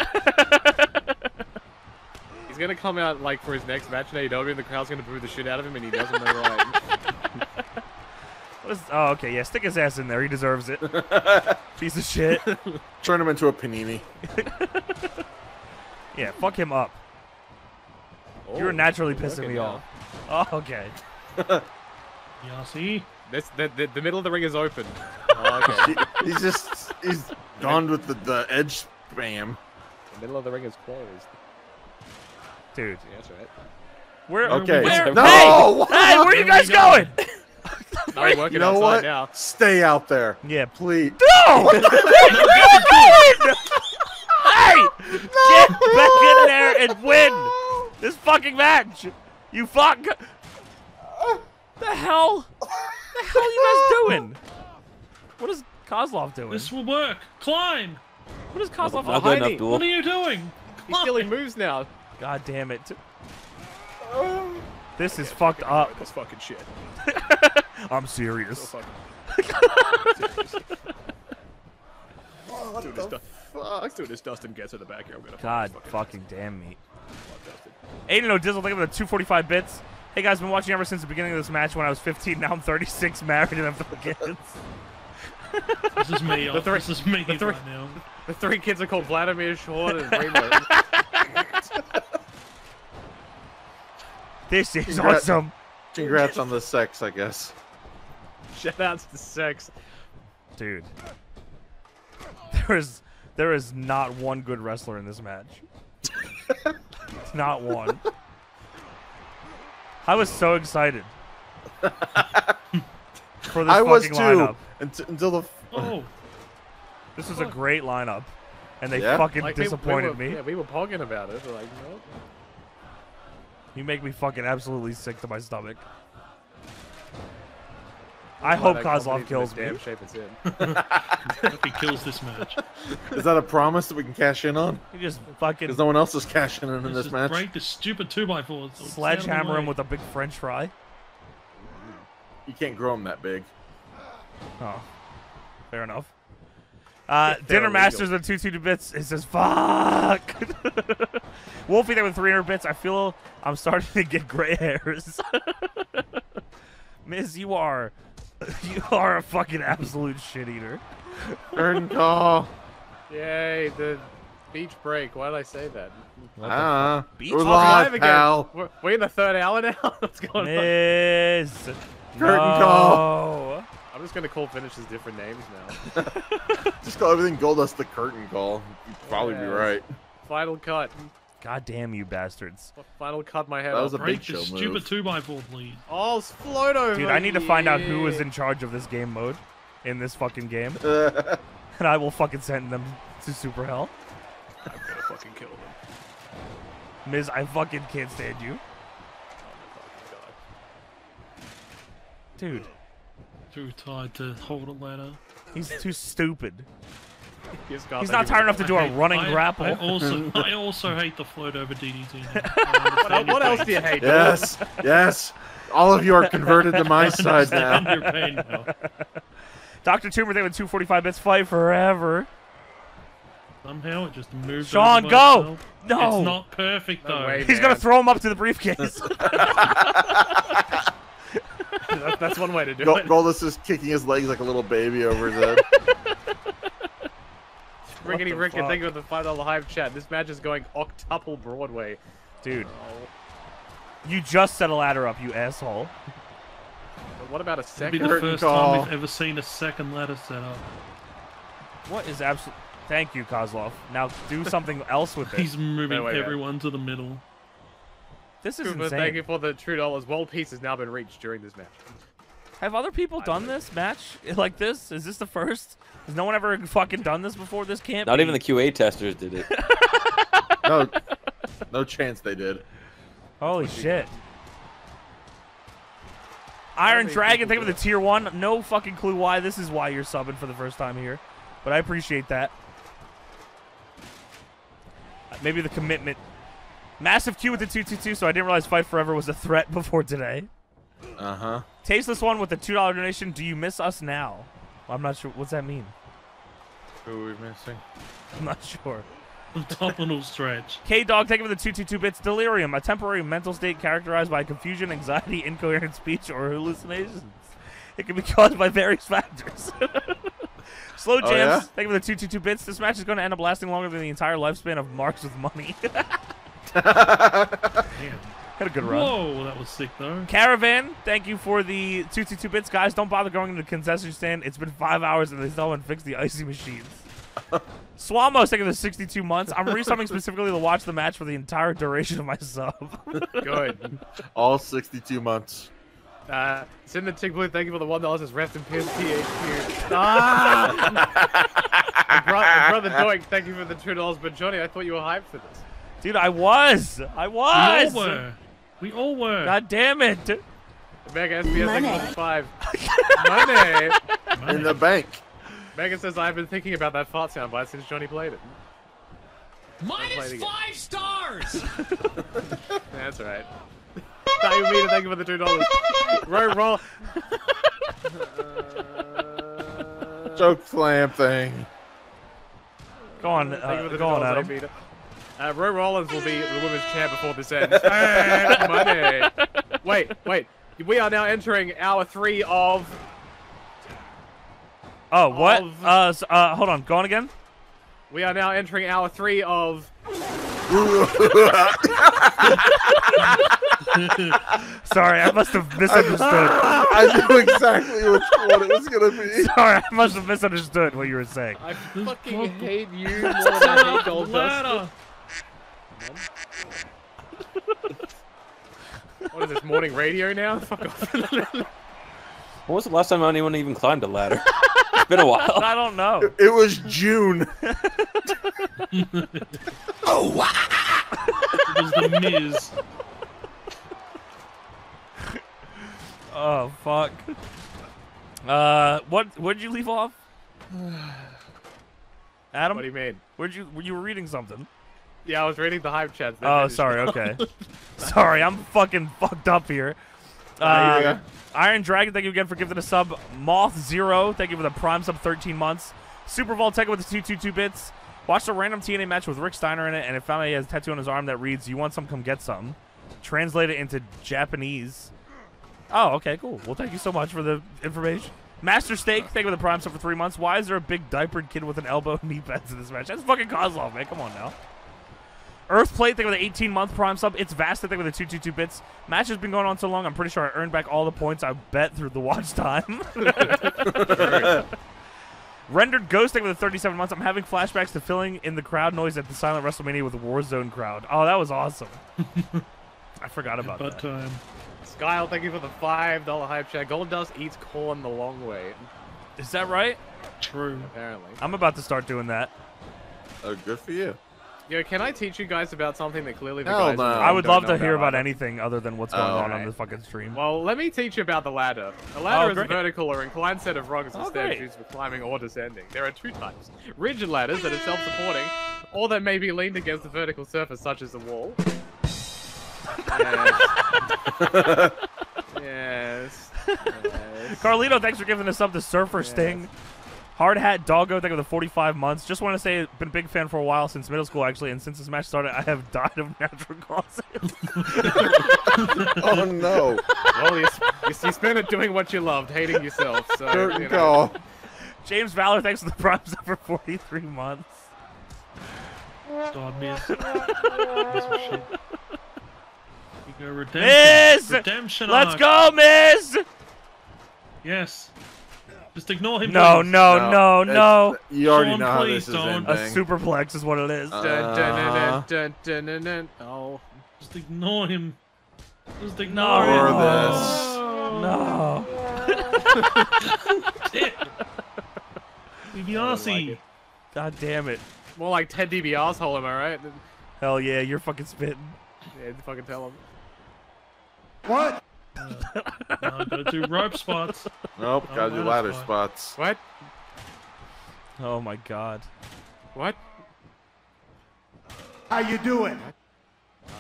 He's gonna come out like for his next match in AEW, and the crowd's gonna boo the shit out of him, and he doesn't know right. What is, oh, okay. Yeah, stick his ass in there. He deserves it. Piece of shit. Turn him into a panini. Yeah, fuck him up. Oh, You're Oh, naturally pissing me now. off. Oh, okay. Yeah, see? This the, the the middle of the ring is open. Oh, okay. He- he's just, he's gone with the, the edge spam. the middle of the ring is closed. Dude. Yeah, that's right. Where? Okay. Where? No! Hey, hey, where are you guys going? No, we're working You know outside what? now. Stay out there. Yeah. Please. No! Where are you going? Hey! Get back in there and win this fucking match. You fuck. The hell? The hell are you guys doing? What is Kozlov doing? This will work. Climb. What is Kozlov Not good behind enough, me? What are you doing? He's stealing moves now. God damn it. This is fucked up. This fucking shit. I'm serious. So fucking. Dude, this, Let's do this. Dustin gets in the back here. I'm gonna. God fucking damn me. Aiden O'Dizzle, thank you for the 245 bits. Hey guys, been watching ever since the beginning of this match when I was 15. Now I'm 36, married, and have three kids. This is me. The three- this is me the three- right now. The three kids are called Vladimir, Sean, and Raymond. This is Congrats- awesome. Congrats on the sex, I guess. Shoutouts to sex. Dude. There is there is not one good wrestler in this match. not one. I was so excited. For this I was too lineup. until the. Oh. This was a great lineup. And they Yeah? fucking Like, we- we disappointed were- me. Yeah, we were pogging about it. We're like, no. You make me fucking absolutely sick to my stomach. I Glad hope Kozlov kills me. damn shape it's in. Hope he kills this match. Is that a promise that we can cash in on? You just fucking Because no one else is cashing in in this just match. break the stupid two by fours. sledgehammer him with a big French fry. You can't grow them that big. Oh, fair enough. Uh, Dinner. Masters with 222 bits. It says, fuck. Wolfie there with 300 bits. I feel I'm starting to get gray hairs. Miz, you are, you are a fucking absolute shit eater. Curtain call. Yay, the beach break. Why did I say that? Ah, Beach we're break? live, again. pal. We're, we're in the third hour now. What's going on? Miz. Curtain call. No. I'm just gonna call finishes different names now. Just call everything Goldust the curtain call. You'd probably be Yeah. right. Final cut. God damn you bastards. Final cut my head That off. was a Break big the show stupid move. two by four, please. Oh, float over. Dude, I need to find out who was in charge of this game mode in this fucking game. and I will fucking send them to super hell. I'm gonna fucking kill them. Miz, I fucking can't stand you. Oh Dude, Too tired to hold a ladder. he's too stupid. Yes, God, He's not tired enough to that. do a I- running I, grapple. I also, I also hate the float over DDT. What, uh, what else do you hate? Yes, yes. All of you are converted to my side now. your pain now. Dr. Tumor there with 245 bits fight forever. Somehow it just moved. Sean, go! itself. No! It's not perfect No though. way. He's gonna throw him up to the briefcase. That- that's one way to do Gold- it. Goldust is kicking his legs like a little baby over his head. Rickety the Rick, and fuck? thank you for the five dollar hype chat. This match is going octuple Broadway. Dude, oh. you just set a ladder up, you asshole. But what about a It'll be second? the first call. time we've ever seen a second ladder set up. What is absolute? Thank you, Kozlov. Now do something else with it. He's moving wait, wait. everyone to the middle. This is Cooper, thank you for the true dollars. World peace has now been reached during this match. Have other people done this match like this? Is this the first? Has no one ever fucking done this before? This can't. Not be. even the QA testers did it. No, no chance they did. Holy shit. Iron Dragon, people thank you for the tier one. No fucking clue why this is why you're subbing for the first time here, but I appreciate that. Maybe the commitment. Massive Q with the 222, so I didn't realize Fight Forever was a threat before today. Uh huh. Tasteless one with the $2 donation. Do you miss us now? I'm not sure. What's that mean? Who are we missing? I'm not sure. Abdominal stretch. K Dog, thank you for the 222 bits. Delirium, a temporary mental state characterized by confusion, anxiety, incoherent speech, or hallucinations. It can be caused by various factors. Slow Oh, Jams, yeah? thank you for the 222 bits. This match is going to end up lasting longer than the entire lifespan of Marks with Money. Had a good run. Whoa, that was sick though. Caravan, thank you for the 222 bits. Guys, don't bother going to the concession stand. It's been five hours and they still haven't fixed the icy machines. Swamos taking the 62 months. I'm resubbing specifically to watch the match for the entire duration of my sub. Good. All 62 months. Uh, the Tick Blue, thank you for the one dollars. Rest in peace, THQ. Ah! and bro- and brother Doink, thank you for the two dollars. But Johnny, I thought you were hyped for this. Dude, I was. I was. We was. all were. We all were. God damn it. Mega SBS, thank you for Money. the five. Money. In the bank. Megan says I've been thinking about that fart soundbite since Johnny played it. Play it Minus again. five stars. That's right. Thank you, thank you for the two dollars. Roll, roll. Choke slam thing. Go on, uh, go on, Adam. Peter. Uh, Roy Rollins will be the women's champ before this ends. Money. Wait, wait. We are now entering hour three of. Oh, what? Uh, s- uh, hold on. Go on again. We are now entering hour three of. Sorry, I must have misunderstood. I knew exactly which one it was gonna be. Sorry, I must have misunderstood what you were saying. I fucking hate you more than I hate Goldust. What is this morning radio now? Fuck off. When was the last time anyone even climbed a ladder? it's been a while. I don't know. It was June. oh wow! It was the Miz. Oh fuck. Uh, what? Where'd you leave off? Adam. What do you mean? Where'd you? You were reading something. Yeah, I was reading the hype chats. They Oh, sorry. Okay. sorry, I'm fucking fucked up here. Uh. Iron Dragon, thank you again for giving a sub. Moth Zero, thank you for the Prime sub 13 months. Super Voltega with the 222 bits. Watched a random TNA match with Rick Steiner in it, and it found out he has a tattoo on his arm that reads, You want some, come get some. Translate it into Japanese. Oh, okay, cool. Well, thank you so much for the information. Master Steak, thank you for the Prime sub for three months. Why is there a big diapered kid with an elbow and knee pads in this match? That's fucking Kozlov, man. Come on now. Earthplate, thing with an 18 month prime sub. It's vast, I think, with the 222 bits. Match has been going on so long, I'm pretty sure I earned back all the points I bet through the watch time. Rendered Ghost, thing with the 37 months. I'm having flashbacks to filling in the crowd noise at the silent WrestleMania with the Warzone crowd. Oh, that was awesome. I forgot about that. time. Skyle, thank you for the five dollar hype check. Goldust eats corn the long way. Is that right? True. Apparently. I'm about to start doing that. Oh, good for you. Yo, can I teach you guys about something that clearly the Hell guys no. in the I would love know to hear about either? anything other than what's going Oh, on on alright. the fucking stream. Well, let me teach you about the ladder. A ladder Oh, is great. a vertical or inclined set of rungs and Oh, steps great. used for climbing or descending. There are two types. Rigid ladders that are self-supporting, or that may be leaned against a vertical surface, such as a wall. Yes. yes. yes. Carlito, thanks for giving us up the Surfer Sting. Hard Hat Doggo, thank you for the 45 months. Just want to say, been a big fan for a while since middle school, actually, and since this match started, I have died of natural causes. Oh no. Well, you, you, you spent it doing what you loved, hating yourself. So, Curtain you know. call. James Valor, thanks for the prime sub for 43 months. God, Miz. Piece of shit. You go redemption. Miz! Redemption Let's arc. go, Miz! Yes. Just ignore him. No, please. no, no, no. it's- You already Sean, know how this is don't. A ending. superplex is what it is. Uh, Dun, dun, dun, dun, dun, dun, dun. Oh. Just ignore him. Just ignore No. him. No. DiBiase. God damn it. More like Ted DiBiase, am I right? Hell yeah, you're fucking spitting. Yeah, fucking tell him. What? Now go do rope spots. Nope, Oh, gotta do ladder ladder spot. spots. What? Oh my god. What? How you doing? Uh,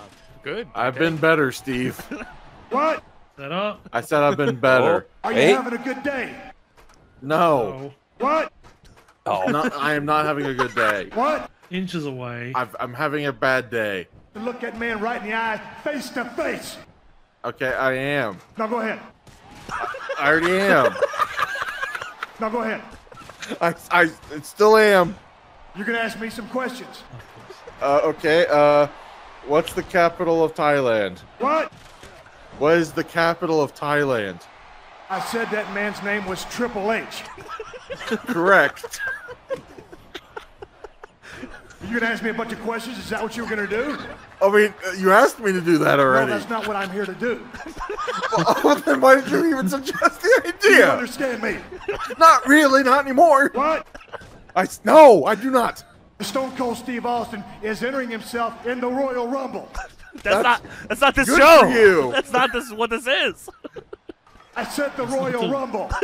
good. I've okay. been better, Steve. What? Set up. I said I've been better. Oh, are you Hey. having a good day? No. Oh. What? Oh. Not, I am not having a good day. What? Inches away. I've, I'm having a bad day. To look that man right in the eye, face to face. Okay, I am. Now go ahead. I already am. Now go ahead. I, I still am. You're gonna ask me some questions. Uh, okay, uh, what's the capital of Thailand? What? What is the capital of Thailand? I said that man's name was Triple H. Correct. You're gonna ask me a bunch of questions? Is that what you were gonna do? I mean, uh, you asked me to do that already. No, already. that's not what I'm here to do. well, then why did you even suggest the Do you idea? understand me? Not really, not anymore. What? I s- no, I do not. Stone Cold Steve Austin is entering himself in the Royal Rumble. That's, not that's not this good show. for you. That's not this what this is. I said the Royal Rumble.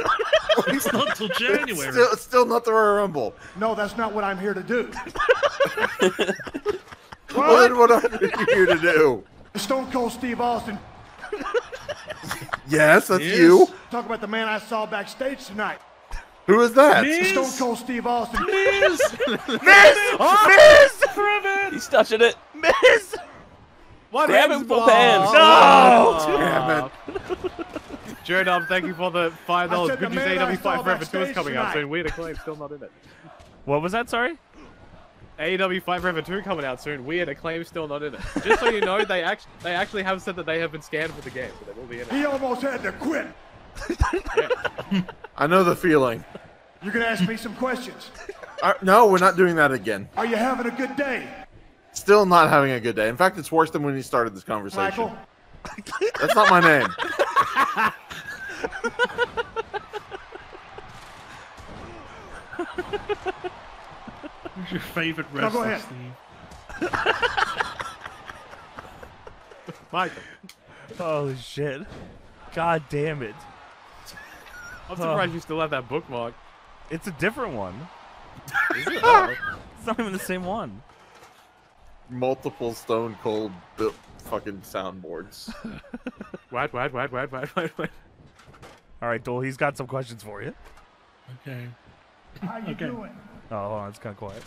It's not till January. Still, it's still not the Royal Rumble. No, that's not what I'm here to do. Well, then what are you here to do? Stone Cold Steve Austin. Yes, that's Yes. you. Talk about the man I saw backstage tonight. Who is that? Stone Cold Steve Austin. Miz! Miz! Miz! He's touching it. Miz! What Grab is him both ball? hands. No! Damn it. Jared, um, thank you for the five dollars. said the Good news, man I AEW saw Fight Forever Two is backstage coming out tonight. soon. Weird Acclaim still not in it. What was that? Sorry. AEW Fight Forever 2 coming out soon. Weird Acclaim still not in it. Just so you know, they actually they actually have said that they have been scanned for the game, so they will be in it. He almost had to quit. I know the feeling. You're gonna ask me some questions. Uh, no, we're not doing that again. Are you having a good day, Still not having a good day. In fact, it's worse than when we started this conversation. Michael? That's not my name. Who's your favorite No, go wrestler, ahead. Steve? Michael, Holy shit. God damn it. I'm surprised you still have that bookmark. It's a different one. Is it? It's not even the same one. Multiple Stone Cold built fucking soundboards. What, what, what, what, what, what, what? All right, Dole, he's got some questions for you. Okay. How you Okay. doing? Oh, hold on, it's kind of quiet.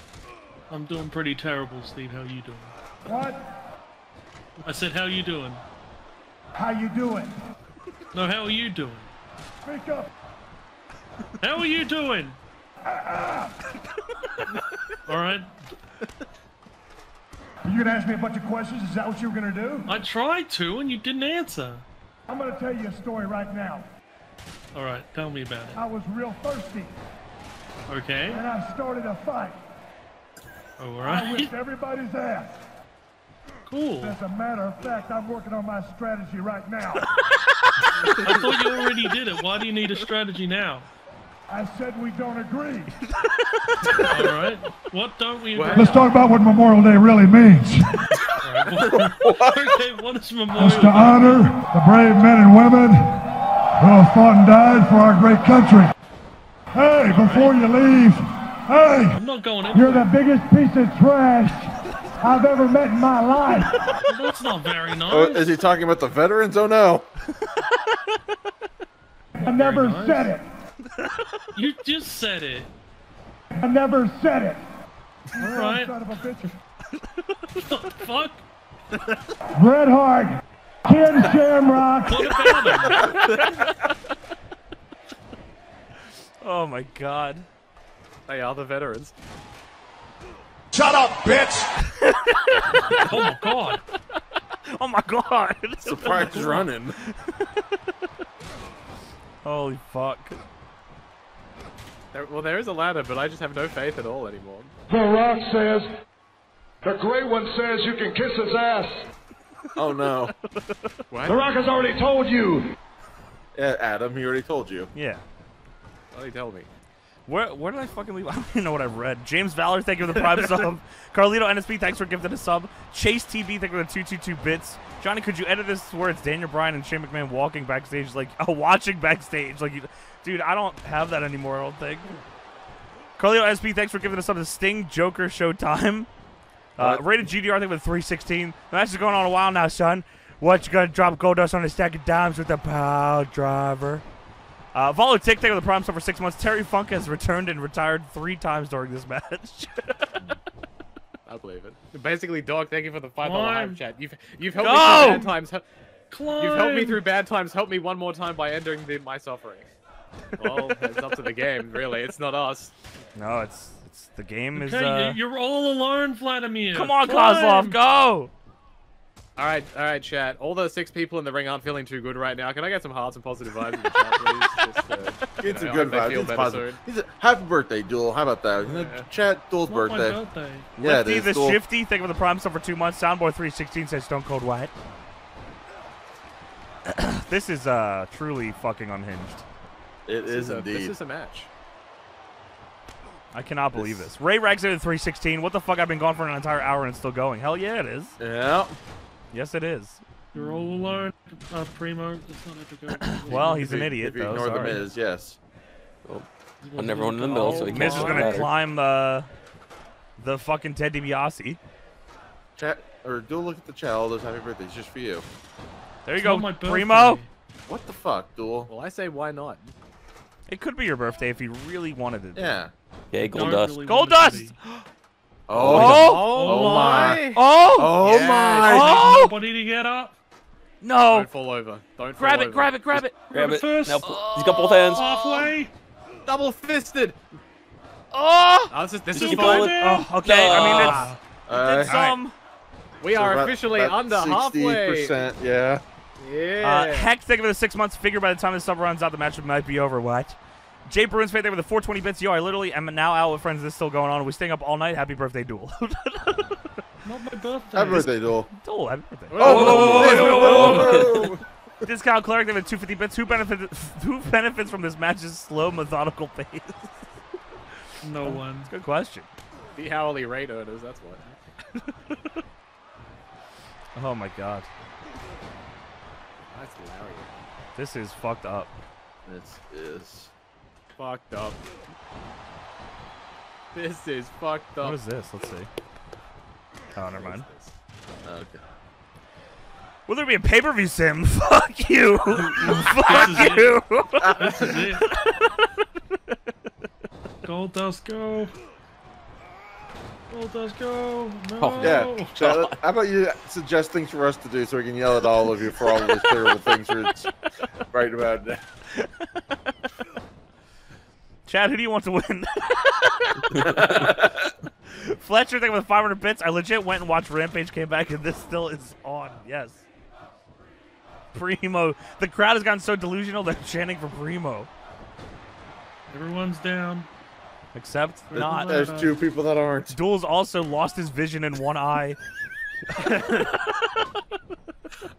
I'm doing pretty terrible, Steve. How you doing? What? I said, how you doing? How you doing? No, how are you doing? Speak up. How are you doing? All right. Are you gonna ask me a bunch of questions? Is that what you were gonna do? I tried to, and you didn't answer. I'm gonna tell you a story right now. All right, tell me about it. I was real thirsty, Okay. and I started a fight. All right. I whipped everybody's ass. Cool. As a matter of fact, I'm working on my strategy right now. I thought you already did it. Why do you need a strategy now? I said we don't agree. All right. What don't we? agree Let's talk about what Memorial Day really means. okay, what is Memorial Day? It's to honor the brave men and women who have fought and died for our great country. Hey, before you leave, hey, I'm not going you're the biggest piece of trash I've ever met in my life. That's not very nice. Oh, is he talking about the veterans? Oh no. I never nice. said it. You just said it. I never said it. All right. Son of a bitch. Fuck. Bret Hart, Ken Shamrock. What about him? Oh my god. They are the veterans. Shut up, bitch. Oh my god. Oh my god. Surprise running. Holy fuck. There, well, there is a ladder, but I just have no faith at all anymore. The Rock says, the Great One says you can kiss his ass. Oh no. What? The Rock has already told you. Yeah, Adam, he already told you. Yeah. What did he tell me? Where where did I fucking leave? I don't even know what I've read. James Valor, thank you for the prime sub. Carlito NSP, thanks for gifting a sub. Chase TB, thank you for the 222 bits. Johnny, could you edit this where it's Daniel Bryan and Shane McMahon walking backstage, like uh, watching backstage? Like, you, dude, I don't have that anymore. I don't think. Carlito NSP, thanks for giving us sub to Sting, Joker, Showtime. Uh, rated GDR, I think with 316. The match is going on a while now, son. What you gonna drop Goldust on a stack of dimes with the power driver? Uh, Follow Tic Tac with the prime sub for six months. Terry Funk has returned and retired three times during this match. I believe it. Basically, dog. Thank you for the five dollar hype chat. You've you've helped Go! me through bad times. Climb. You've helped me through bad times. Help me one more time by ending the, my suffering. Well, it's up to the game, really. It's not us. no, it's it's the game is. Okay, Uh, you're all alone, Vladimir. come on, Kozlov, go! All right, all right, chat. All the six people in the ring aren't feeling too good right now. Can I get some hearts and positive vibes in the chat, please? Just, uh, you Get some know, I good hope they vibes. It's positive. soon. He's a, happy birthday, Duel. How about that? Yeah. Chat Duel's It's my birthday. birthday. Yeah, it Lefty is. the Duel. Shifty, thank you for the prime sub for two months. Soundboy 316 says Stone Cold White. this is uh truly fucking unhinged. It This is a, indeed. This is a match. I cannot believe this. Ray Rags at 316. What the fuck? I've been gone for an entire hour and it's still going. Hell yeah, it is. Yeah. Yes, it is. You're all alone, uh, Primo. It's not. Well, he's an idiot If you though. ignore the. Miz, yes. And everyone in the middle, so he can't Miz is gonna climb uh, the fucking Ted DiBiase. Chat or Duel, look at the chat. All those happy birthdays just for you. There you It's go, my. Primo. What the fuck, Duel? Well, I say why not? It could be your birthday if you really wanted it. Yeah. Okay, gold Don't dust. really Gold want it to dust! Oh, Oh! oh my. Oh! Oh Yes. my. Oh! Nobody to get up. No! Don't fall over. Don't Grab fall it, over. grab it, grab it! Grab it. First. Now, he's got both hands. Halfway. Double fisted. Oh! Oh, this is, this Keep is fine. Oh, okay. I mean, it's, Uh, it's um. We so are about- officially about under halfway. 60%, yeah. Yeah. Uh, Heck, think of it as six months. Figure by the time the sub runs out, the match might be over. What? Jay Bruins fan there with the 420 bits. Yo, I literally am now out with friends. This is still going on. Are we staying up all night? Happy birthday, Duel. Not my birthday. Happy birthday, Duel. Duel, happy birthday. Oh. Discount cleric there with 250 bits. Who benefits? Who benefits from this match's slow, methodical pace? No one. Good question. The hourly rate earners, that's what. Oh my god, That's hilarious. this is fucked up. This is. Fucked up. This is fucked up. What is this? Let's see. Oh, never mind. Okay. Will there be a pay-per-view sim? Fuck you! Fuck This is you! This is it. Goldust, go. Goldust, go. No. Oh, Yeah. Chad, how about you suggest things for us to do so we can yell at all of you for all of those terrible things you're right about now? Chad, who do you want to win? Fletcher thing with 500 bits. I legit went and watched Rampage, came back, and this still is on. Yes. Primo. The crowd has gotten so delusional they're chanting for Primo. Everyone's down. Except not. There's two people that aren't. Duel's also lost his vision in one eye.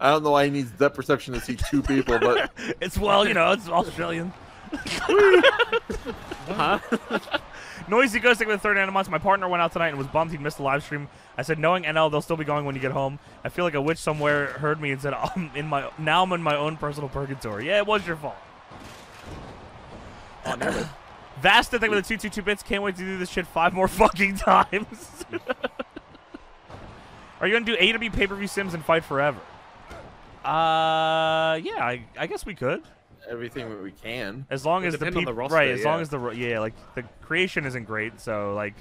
I don't know why he needs depth perception to see two people, but It's well, you know, it's Australian. Huh? Noisy Ghosting with the third Animals. My partner went out tonight and was bummed he'd missed the live stream. I said, knowing NL, they'll still be going when you get home. I feel like a witch somewhere heard me and said, I'm in my now I'm in my own personal purgatory. Yeah, it was your fault. Oh, never. Vasta thing with the 222 bits. Can't wait to do this shit five more fucking times. Are you gonna do AW pay per view sims and fight forever? Uh, yeah, I, I guess we could. everything that we can. As long It as the people, the roster, right? As long yeah. as the yeah, like the creation isn't great, so like,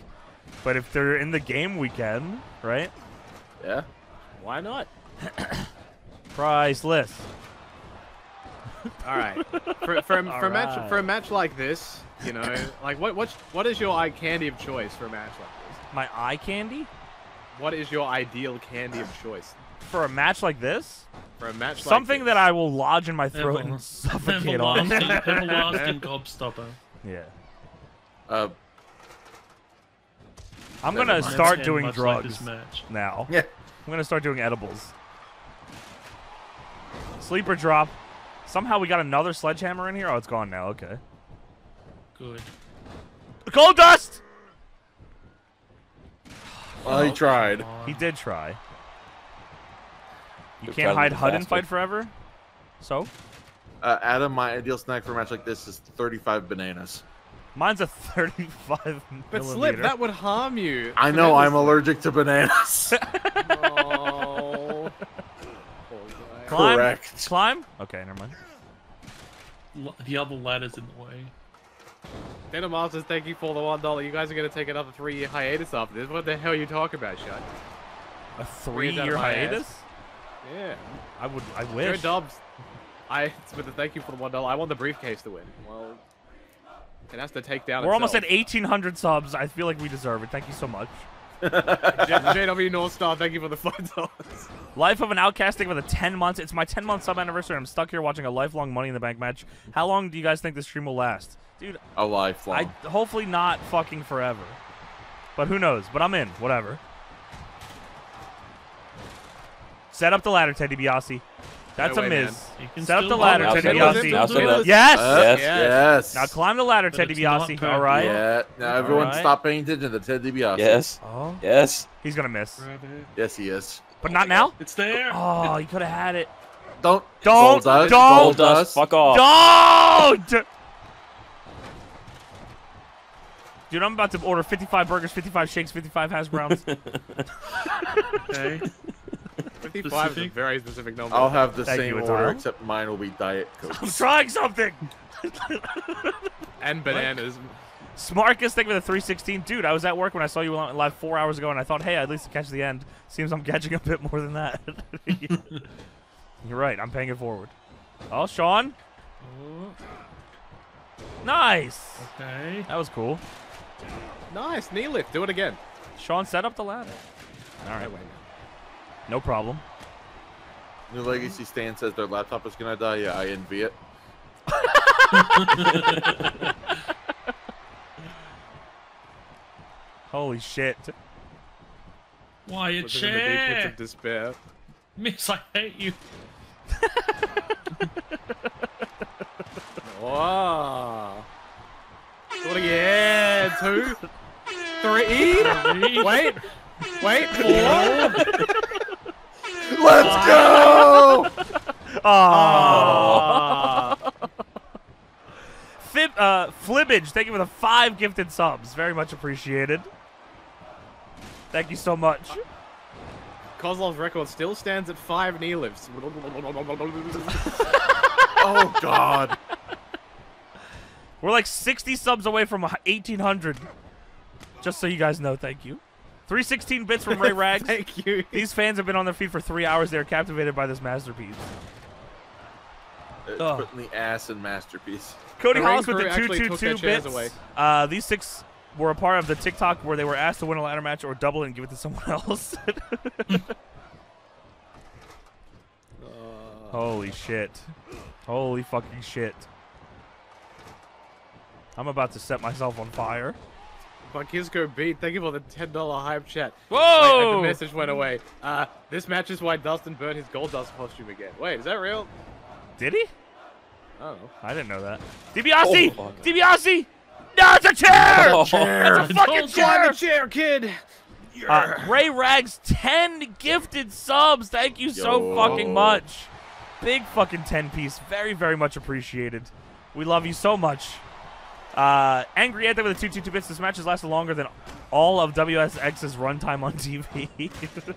but if they're in the game, we can, right? Yeah. Why not? Priceless. All right. For, for, for, a match Alright. for a match like this, you know, like what what what is your eye candy of choice for a match like this? My eye candy? What is your ideal candy of choice for a match like this? for a match? Like something like that I will lodge in my throat and Ever- suffocate on. Everlasting, everlasting gobstopper. yeah. Uh, I'm gonna start doing much like drugs this match. now. Yeah. I'm gonna start doing edibles. Sleeper drop. Somehow we got another sledgehammer in here. Oh, it's gone now. Okay. Good. Goldust. well, he tried. He did try. You Good can't hide to HUD and fight forever. So Uh, Adam, my ideal snack for a match like this is 35 bananas. mine's a 35 But millimeter. slip that would harm you. I know I'm allergic to bananas. Oh. Climb. Correct. Climb. Okay, never mind. L- The other ladder's in the way. Denim Masters, thank you for the one dollar. You guys are gonna take another three year hiatus after this. What the hell are you talking about, Shut? A Bring it down three-year my ass. hiatus. Yeah. I would. I wish. Dobbs. I with the thank you for the one dollar. I want the briefcase to win. Well, it has to take down. We're almost at 1,800 subs. I feel like we deserve it. Thank you so much. JW North Star, thank you for the five dollars. Life of an Outcasting with a 10 months. It's my 10 month sub anniversary. I'm stuck here watching a lifelong Money in the Bank match. How long do you guys think this stream will last? Dude, A lifelong. I hopefully not fucking forever. But who knows? But I'm in. Whatever. Set up the ladder, Teddy Biasi. That's No a way, miss. man. You can Set up the ladder. Now Teddy set it up. Biasi. Now set. Yes. Yes. Yes. Yes. Now climb the ladder, But Teddy Biasi. All right. Yeah. Now everyone Alright. stop paying attention to Ted DiBiase. Yes. Oh, Yes. he's gonna miss. Grab. Yes, he is. But not now. It's there. Oh, you could have had it. Don't. Don't. Gold dust. Don't. Goldust. Fuck off. Don't! Dude, I'm about to order 55 burgers, 55 shakes, 55 hash browns. Okay. 55 is a very specific number. I'll have the Thank same you, order, except mine will be Diet Coke. I'm trying something. and bananas. Smarkus, thank you for the 316. Dude, I was at work when I saw you on- live four hours ago, and I thought, hey, at least catch the end. Seems I'm catching a bit more than that. You're right. I'm paying it forward. Oh, Sean. Oh. Nice. Okay. That was cool. Nice knee lift. Do it again. Sean set up the ladder. All right. Wait, no problem. New Legacy Stand says their laptop is gonna die. Yeah, I envy it. Holy shit. Why a Puts in the deep pits chair? of despair. Miz, I hate you. Wow. Do it. Two. Three. Three. Wait. Wait. Four. Let's go! Aww. Fib, uh, Flibbage, thank you for the five gifted subs. Very much appreciated. Thank you so much. Kozlov's record still stands at five knee lifts. oh God. We're like 60 subs away from 1,800. Just so you guys know, thank you. 316 bits from Ray Rags. Thank you. These fans have been on their feet for three hours. They're captivated by this masterpiece. It's Ugh. putting the ass in masterpiece. Cody The rain Hollis with the crew actually took 222 their chairs bits. away. Uh, these six were a part of the TikTok where they were asked to win a ladder match or double it and give it to someone else. Holy shit. Holy fucking shit. I'm about to set myself on fire. Bunkisco beat. Thank you for the ten dollar hype chat. Whoa! Wait, the message went away. Uh, this match is why Dustin burned his Goldust costume again. Wait, is that real? Did he? I. I didn't know that. DiBiase! Oh. DiBiase! No, it's a chair! Oh. It's a fucking Don't climb chair! chair, kid. Uh, Ray Rags, 10 gifted subs. Thank you so Yo. fucking much. Big fucking 10 piece. Very, very much appreciated. We love you so much. Uh, Angry Anthem with the 222 bits. This match has lasted longer than all of WSX's runtime on TV.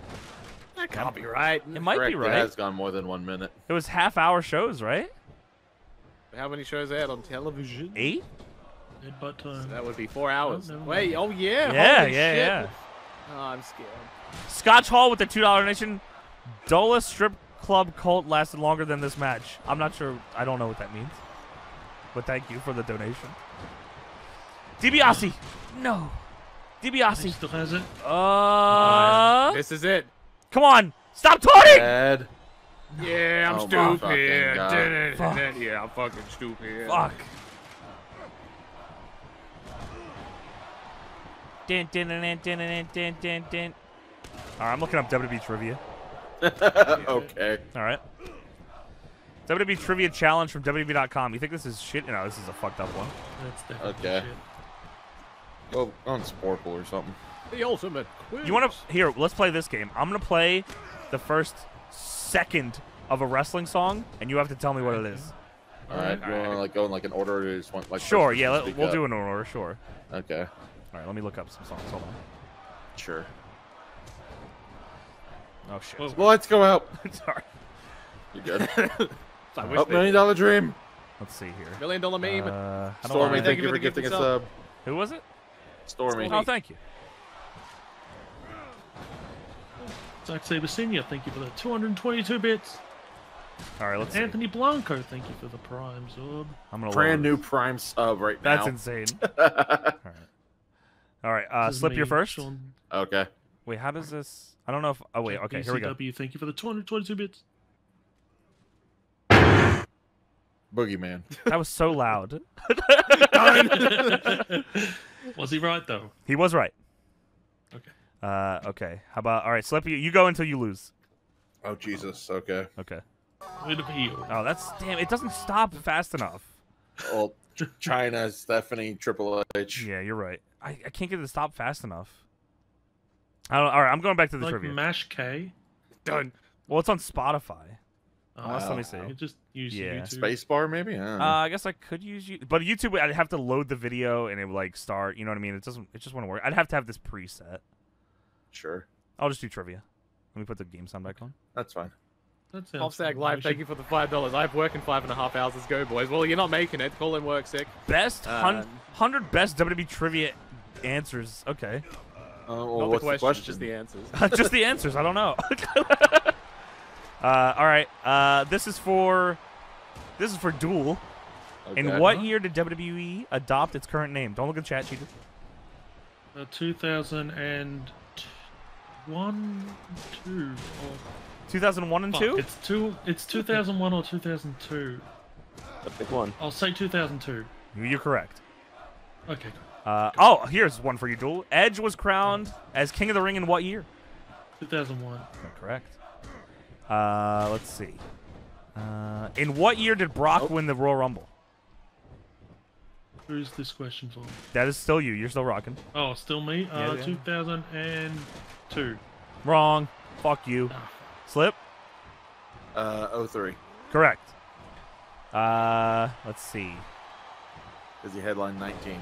That can't be right. it might Correct, be It has gone more than one minute. It was half hour shows, right? How many shows they had on television? Eight? Headbutt time. That would be four hours. Wait, oh yeah. Yeah, holy yeah, shit. yeah. Oh, I'm scared. Scotch Hall with the $2 donation. Dola Strip Club Cult lasted longer than this match. I'm not sure. I don't know what that means. But thank you for the donation. DiBiase. No. DiBiase. He still has it. Uh, this is it. Come on. Stop talking. Dead. No. Yeah, I'm oh stupid. Yeah, I'm fucking stupid. Fuck. Din, din, din, din, din, din, din, din. All right, I'm looking up WWE trivia. okay. All right. WWE trivia challenge from WWE.com. You think this is shit? No, this is a fucked up one. That's definitely okay. shit. Go on Sporcle or something. The ultimate quiz. You want to here? Let's play this game. I'm gonna play the first second of a wrestling song, and you have to tell me what it is. All right. You want to like go in like an order, or you just want like? Sure. Yeah. Let, we'll up? do it in order. Sure. Okay. All right. Let me look up some songs. Hold on. Sure. Oh shit. Well, let's go out. Sorry. You good? I wish oh, they- million dollar dream. Let's see here. Million dollar meme. Uh, I don't Stormy, know. thank you for gifting a sub. Who was it? Stormy. Oh, thank you. Zack Saber Senior, thank you for the 222 bits. All right. Let's see. Anthony Blanco, thank you for the Prime sub. I'm gonna Brand new Prime sub right now. That's insane. All right. All right. Uh, slip your first. Sean Okay. Wait. How does this? I don't know if. Oh wait. Okay. Here we go. BCW, thank you for the 222 bits. Boogeyman. That was so loud. Was he right though? He was right. Okay. Uh, okay. How about all right, Slip? You, you go until you lose. Oh Jesus. Okay. Okay. With appeal. Oh, that's damn. It doesn't stop fast enough. Well, Chyna, Stephanie, Triple H. Yeah, you're right. I, I can't get it to stop fast enough. I don't. All right, I'm going back to the Like trivia. Mash K. Done. Well, it's on Spotify. Unless, let me wow. see. You just use yeah. YouTube. Spacebar, maybe. I Uh. I guess I could use you, but YouTube, I'd have to load the video and it would like start. You know what I mean? It doesn't. It just wouldn't work. I'd have to have this preset. sure. I'll just do trivia. Let me put the game sound back on. That's fine. That sounds Pop Sag fun. Live, thank you for the five dollars. I have work in five and a half hours. Let's go, boys. Well, you're not making it. Call in work sick. Best hun- hundred best WWE trivia answers. Okay. Uh, well, Not what's the the questions, question? just the answers. Just the answers. I don't know. uh, all right. Uh, this is for this is for Duel. In what year did WWE adopt its current name? Don't look at the chat, cheater. Uh, 2001, two, or 2001 and Fuck, two. It's two. It's 2001 or 2002. A big one. I'll say 2002. You're correct. Okay. Uh, oh, here's one for you, Duel. Edge was crowned as King of the Ring in what year? 2001. Correct. Uh, let's see. Uh, in what year did Brock win the Royal Rumble? Who's this question for? That is still you. You're still rocking. Oh, still me. Uh, Yeah, yeah. 2002. Wrong. Fuck you. Slip. Uh, 03. Correct. Uh, let's see. Is he headline 19?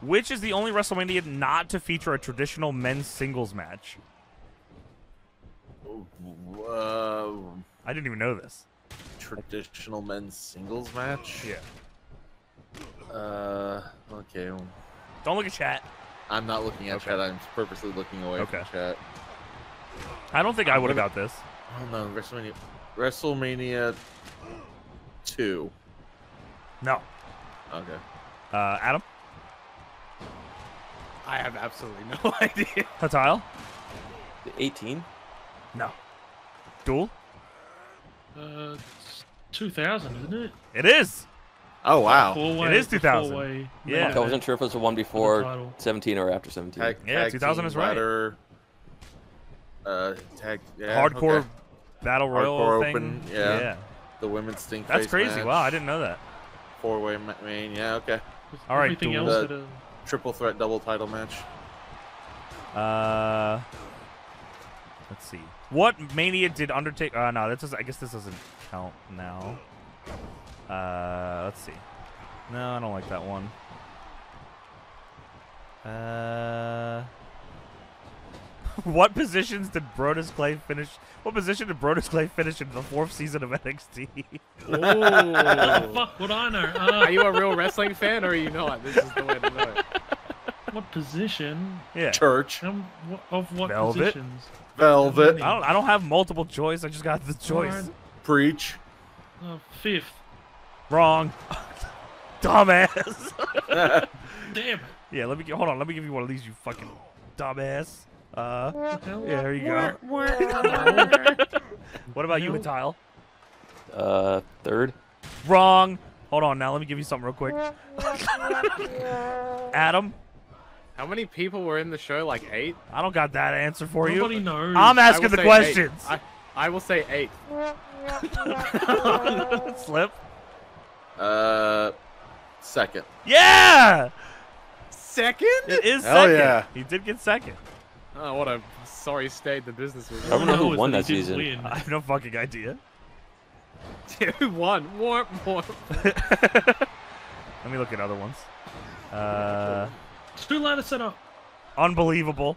Which is the only WrestleMania not to feature a traditional men's singles match? Uh, I didn't even know this. traditional men's singles match? Yeah. Uh, okay. Don't look at chat. I'm not looking at chat. I'm purposely looking away Okay. from chat. I don't think I I'm would have gonna- got this. Oh no, WrestleMania. WrestleMania 2. No. Okay. Uh, Adam? I have absolutely no idea. Hatile? 18? No. Duel? Uh, it's 2000, isn't it? It is. Oh wow. Four-way- It is the 2000. four-way Yeah. I wasn't sure if it was the one before title. 17 or after 17. Tag, Yeah, tag 2000 is right. ladder, Uh, tag. Yeah, Hardcore okay. Battle Royal Hardcore thing? Open. Yeah. Yeah. The women's stink. That's face crazy. match, Wow, I didn't know that. Four way main. Yeah. Okay. All right, Everything Duel. else The had a- triple threat double title match. Uh, let's see. What Mania did Undertaker? Uh, no, that doesn't. I guess this doesn't count now. Uh, let's see. No, I don't like that one. Uh, what positions did Brodus Clay finish? What position did Brodus Clay finish in the fourth season of NXT? What fuck would I know? Uh, Are you a real wrestling fan or are you not? This is the way to know. what position? Yeah. Church. Um, wha- of what Velvet. positions? Velvet. I don't. I don't have multiple choice. I just got the choice. Alright. Preach. Uh, fifth. Wrong. Dumbass. Damn it. Yeah, let me get, hold on. Let me give you one of these, you fucking dumbass. Uh, yeah, there you go. what about you, Hatile? Uh, third. Wrong. Hold on now. Let me give you something real quick. Adam, How many people were in the show? Like eight? I don't got that answer for Nobody you. Nobody knows. I'm asking the questions. I, I will say eight. Slip. Uh, second. Yeah, Second? it is Hell second. yeah. He did get second. Oh, what a sorry state the business was. I don't know who won that that he didn't season. win. I have no fucking idea. Who won? Warp, warp. Let me look at other ones. Uh, It's too late to set up. unbelievable.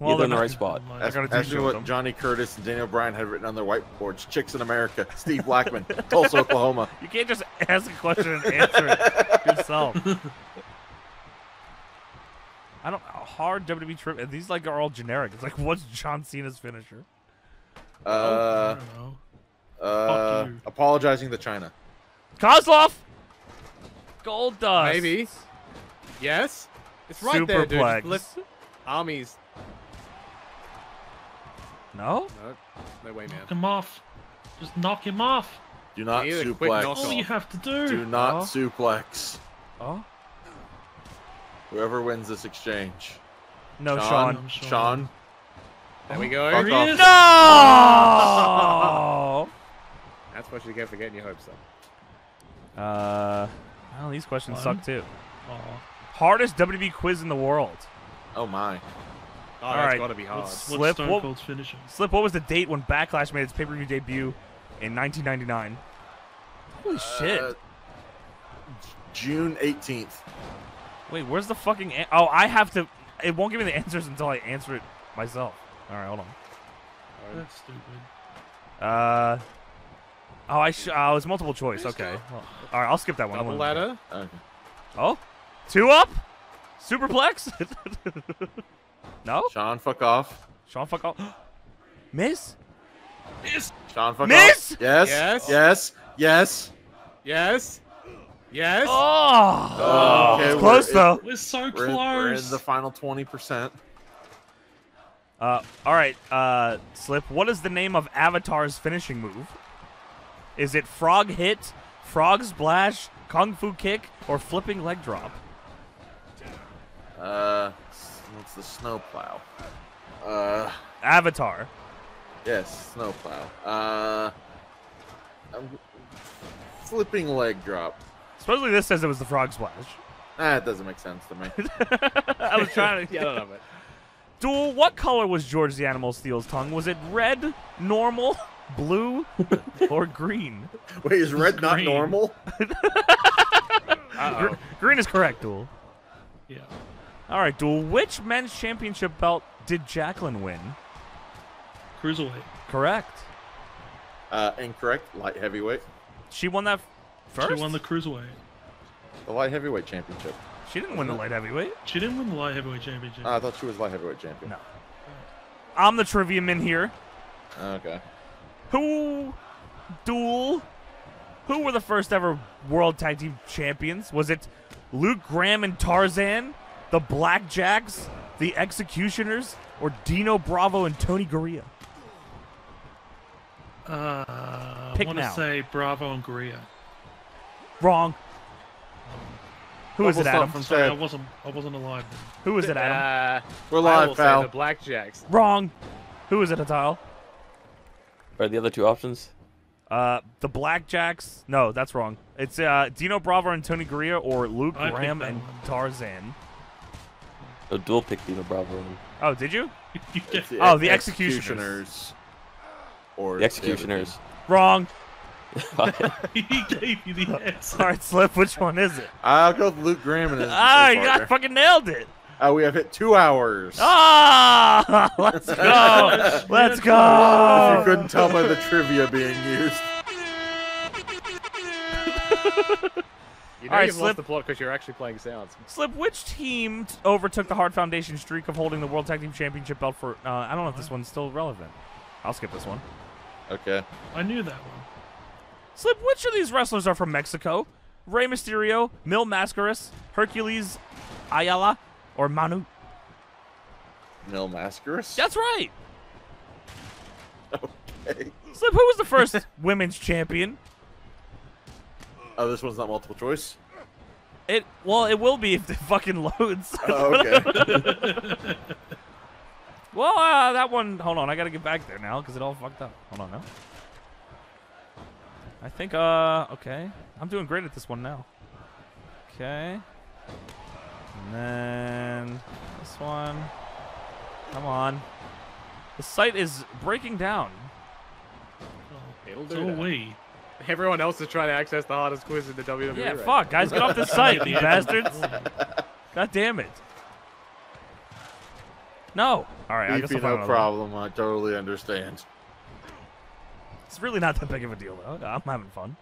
Yeah, they're in the right spot. I Ask, ask me what them. Johnny Curtis and Daniel Bryan had written on their whiteboards. Chicks in America. Steve Blackman. Tulsa, Oklahoma. You can't just ask a question and answer it yourself. I don't hard WWE trip. And These like are all generic. It's like what's John Cena's finisher? I Uh, don't know. uh, apologizing to Chyna. Kozlov. Goldust. Maybe. Yes? It's right there, dude. Superplex. Just lift armies. No. No, no way, man. Knock him off. Just knock him off. Do not Need suplex. knock All you have to do. Do not Oh. suplex. Oh. Whoever wins this exchange. No, Shawn. Shawn. Shawn. Shawn. There we go. Fuck he off. No. That's what you get for getting your hopes up. uh, well, these questions One. suck too. Aw. Hardest WWE quiz in the world. Oh my. Oh, All that's right. gotta be hard. What's, Slip, what's Stone what- Slip. What was the date when Backlash made its pay-per-view debut in 1999? Holy shit! Uh, June 18th. Wait, where's the fucking? An- oh, I have to it won't give me the answers until I answer it myself. All right, hold on. That's stupid. Uh. Oh, I sh- oh, it's multiple choice. Okay. Well, all right, I'll skip that one. Double ladder. Okay. Oh, two up, superplex. no. Shawn, fuck off. Shawn, fuck off. Miss. Miss. Shawn, fuck Miss? off. Yes. Yes. Yes. Yes. Yes. Yes. Oh. okay, It's close, we're though. We're so We're in, we're in close. the final twenty percent. Uh, all right, uh, Slip. What is the name of Avatar's finishing move? Is it Frog Hit, Frog Splash, Kung Fu Kick, or Flipping Leg Drop? Uh, what's the snowplow? Uh, Avatar. yes, snowplow. Uh, um, flipping leg drop. Supposedly this says it was the Frog Splash. Ah, it doesn't make sense to me. I was trying to. get I don't know, Duel. What color was George the Animal Steel's tongue? Was it red, normal, blue, or green? Wait, is red not green. normal? Gr- green is correct, Duel. Yeah. All right, Duel. Which men's championship belt did Jacqueline win? Cruiserweight. Correct. Uh, incorrect. Light heavyweight. She won that first. She won the cruiserweight. The light heavyweight championship. She didn't win the light heavyweight. She didn't win the light heavyweight championship. Ah, I thought she was light heavyweight champion. No. I'm the trivia man here. Okay. Who, Duel, who were the first ever World Tag Team Champions? Was it Luke Graham and Tarzan, the Blackjacks, the Executioners, or Dino Bravo and Tony Garea? Uh, I want to say Bravo and Korea. Wrong. Who is it, Adam? Stomp from Sorry, I wasn't. I wasn't alive then. Who is it, Adam? Uh, We're I live, will pal. Say the Blackjacks. Wrong. Who is it, Atile? Are the other two options? Uh, the Blackjacks. No, that's wrong. It's uh, Dino Bravo and Tony Garea or Luke I Graham and. Tarzan. A dual pick Dino Bravo. and- Oh, did you? You The Oh, the ex- Executioners. Or The Executioners. Wrong. he gave you the answer. All right, Slip. Which one is it? I'll go with Luke Graham and his. Ah, his you got fucking nailed it. Uh, we have hit two hours. Ah, let's go. let's If go. you couldn't tell by the trivia being used. You know All right, you've Slip. lost the plot because you're actually playing sounds. Slip. Which team t- overtook the Hart Foundation streak of holding the World Tag Team Championship belt for? Uh, I don't know if this one's still relevant. I'll skip this one. Okay. I knew that one. Slip. Which of these wrestlers are from Mexico? Rey Mysterio, Mil Mascaras, Hercules, Ayala, or Manu? Mil Mascaras? That's right. Okay. Slip. Who was the first women's champion? Oh, this one's not multiple choice? It well, it will be if it fucking loads. Oh, okay. well, uh, that one. Hold on, I gotta get back there now because it all fucked up. Hold on now. I think. Uh, okay. I'm doing great at this one now. Okay. And then this one. Come on. The site is breaking down. It'll So do that. we. Everyone else is trying to access the hardest quiz in the WWE. Yeah, right fuck, guys, get off the site, you bastards. God damn it. No. All right, I guess Beefy, I'll find no one. problem. I totally understand. It's really not that big of a deal, though. I'm having fun.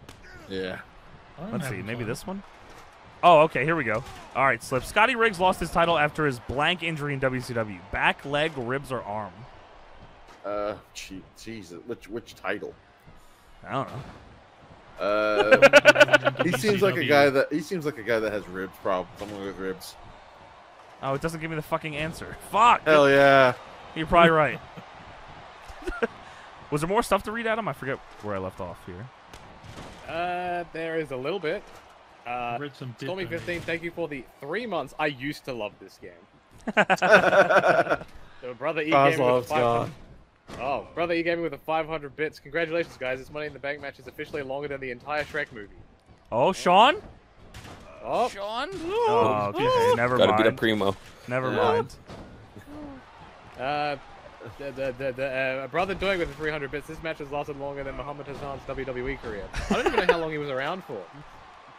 Yeah. I'm Let's see, maybe fun. this one? Oh, okay, here we go. All right, Slip. Scotty Riggs lost his title after his blank injury in WCW. Back, leg, ribs, or arm? Uh, gee, Jesus, which which title? I don't know. Uh, he seems like a guy that he seems like a guy that has ribs problems. Someone with ribs. Oh, it doesn't give me the fucking answer. Fuck! Hell yeah. You're probably right. Was there more stuff to read, Adam? I forget where I left off here. Uh, there is a little bit. Uh, read some Stormy 15, thank you for the three months. I used to love this game. so brother E gave me with Kozlov's 500 gone. Oh, brother E gave me with the 500 bits. Congratulations, guys! This Money in the Bank match is officially longer than the entire Shrek movie. Oh, Shawn? Oh, Shawn? Oh, okay, never Gotta mind. beat a primo. Never Yeah. mind. Uh, the, the, the, the, uh, brother doing with the 300 bits. This match has lasted longer than Muhammad Hassan's WWE career. I don't even know how long he was around for.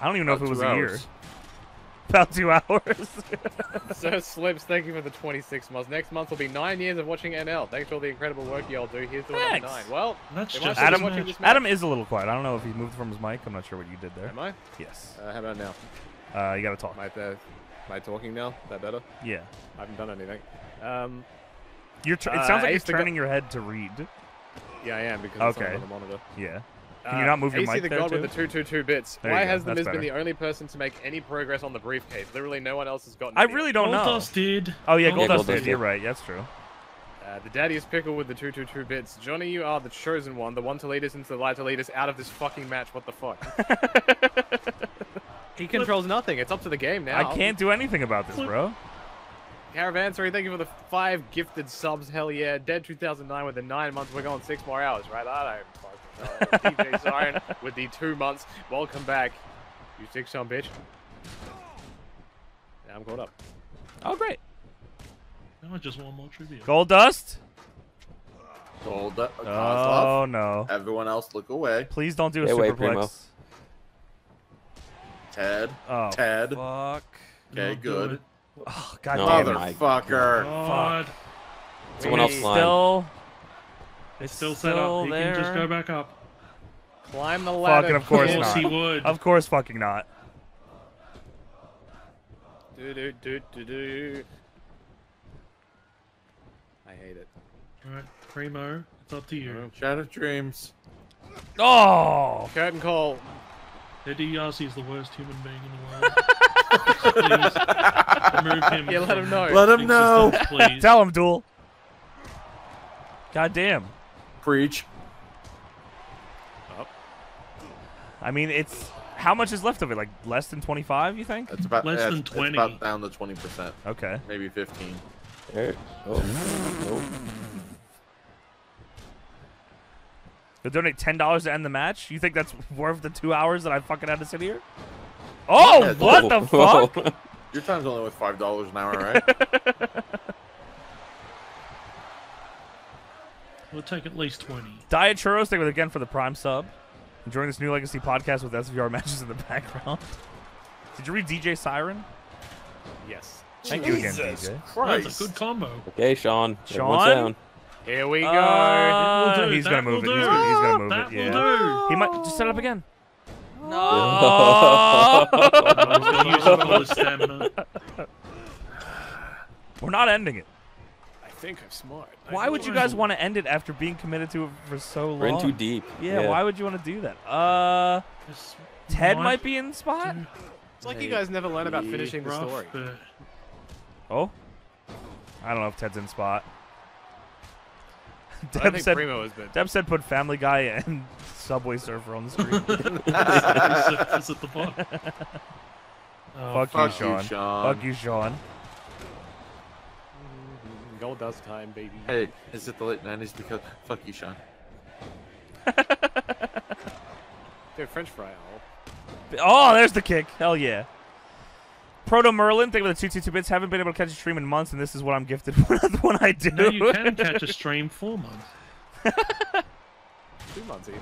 I don't even know if it was two a year. About two hours. Sir Slips, thank you for the 26 months. Next month will be nine years of watching NL. Thanks for all the incredible work y'all do. Here's the number Thanks. nine. Well, That's they just Adam, watching this match. Adam is a little quiet. I don't know if he moved from his mic. I'm not sure what you did there. Am I? Yes. Uh, how about now? Uh, you gotta talk. Am I, uh, am I talking now? Is that better? Yeah. I haven't done anything. Um, You're. Tr- it uh, sounds like you're Ace the Go- turning your head to read. Yeah, I am because Okay. it's on the monitor. Yeah. Can you not move your AC mic the there God too? with the 222 bits. There Why has The Miz been the only person to make any progress on the briefcase? Literally no one else has gotten I really don't know. Goldust did. Oh yeah, Goldust Goldust did. did. You're right. That's true. Uh, the daddiest pickle with the 222 bits. Johnny, you are the chosen one, the one to lead us into the light to lead us out of this fucking match. What the fuck? he controls nothing. It's up to the game now. I can't do anything about this, bro. Caravansary, thank you for the five gifted subs. Hell yeah. Dead 2009 with the nine months. We're going six more hours, right? I don't fucking know. DJ Siren with the two months. Welcome back. You six some bitch. Yeah, I'm caught up. Oh great. Now I just one more trivia. Goldust. Gold. Uh, Oh Kozlov. no. Everyone else, look away. Please don't do a Stay away, Primo. superplex. Ted. Oh, Ted. Fuck. Okay, good. Oh, God No, damn it. Motherfucker. God. Someone else It's. Still. It's still set up. He can just go back up. Climb the ladder. Fucking of course Of not. he would. Of course fucking not. Do, do, do, do, do. I hate it. Alright, Primo, it's up to you. Shattered dreams. Oh! Curtain call. Eddie Yassi is the worst human being in the world. please, remove him. Yeah, let him know. Let him know. Please. Tell him, Duel. God damn. Preach. I mean, it's how much is left of it? Like less than 25, you think? It's about Less yeah, than it's- 20. It's about down to twenty percent. Okay. Maybe fifteen. There. Oh. oh. They'll donate ten dollars to end the match. You think that's worth the two hours that I fucking had to sit here? Oh, Yeah, what the Whoa. fuck? Your time's only worth five dollars an hour, right? We'll take at least 20. Diet Churros, thank you again for the Prime sub. Enjoying this new Legacy podcast with SVR matches in the background. Did you read DJ Siren? Yes. Thank you again, Jesus DJ. That's a good combo. Okay, Shawn. Shawn? Here we go. Uh, That will he's gonna move it. He's, gonna- move That it. will Yeah. do. He might just set it up again. I was gonna use all stamina. We're not ending it. I think I'm smart. Why would you guys want to end it after being committed to it for so long? We're in too deep. Yeah, Yeah. why would you want to do that? Uh, Ted might might be in the spot. It's like you guys never learn about Maybe finishing the story. but Oh, I don't know if Ted's in spot. I Deb think said. Primo is, Deb said put Family Guy and Subway Surfer on the screen. it's at the bottom. Oh, Fuck, fuck you, you, Shawn. Shawn. Fuck you, Shawn. Gold dust time, baby. hey, is it the late nineties? Because fuck you, Shawn. Dude, French fry. Oh. Oh, there's the kick. Hell yeah. Proto Merlin, thank you for the 222 bits. Haven't been able to catch a stream in months, and this is what I'm gifted when I do. now you can catch a stream four months. Two months even.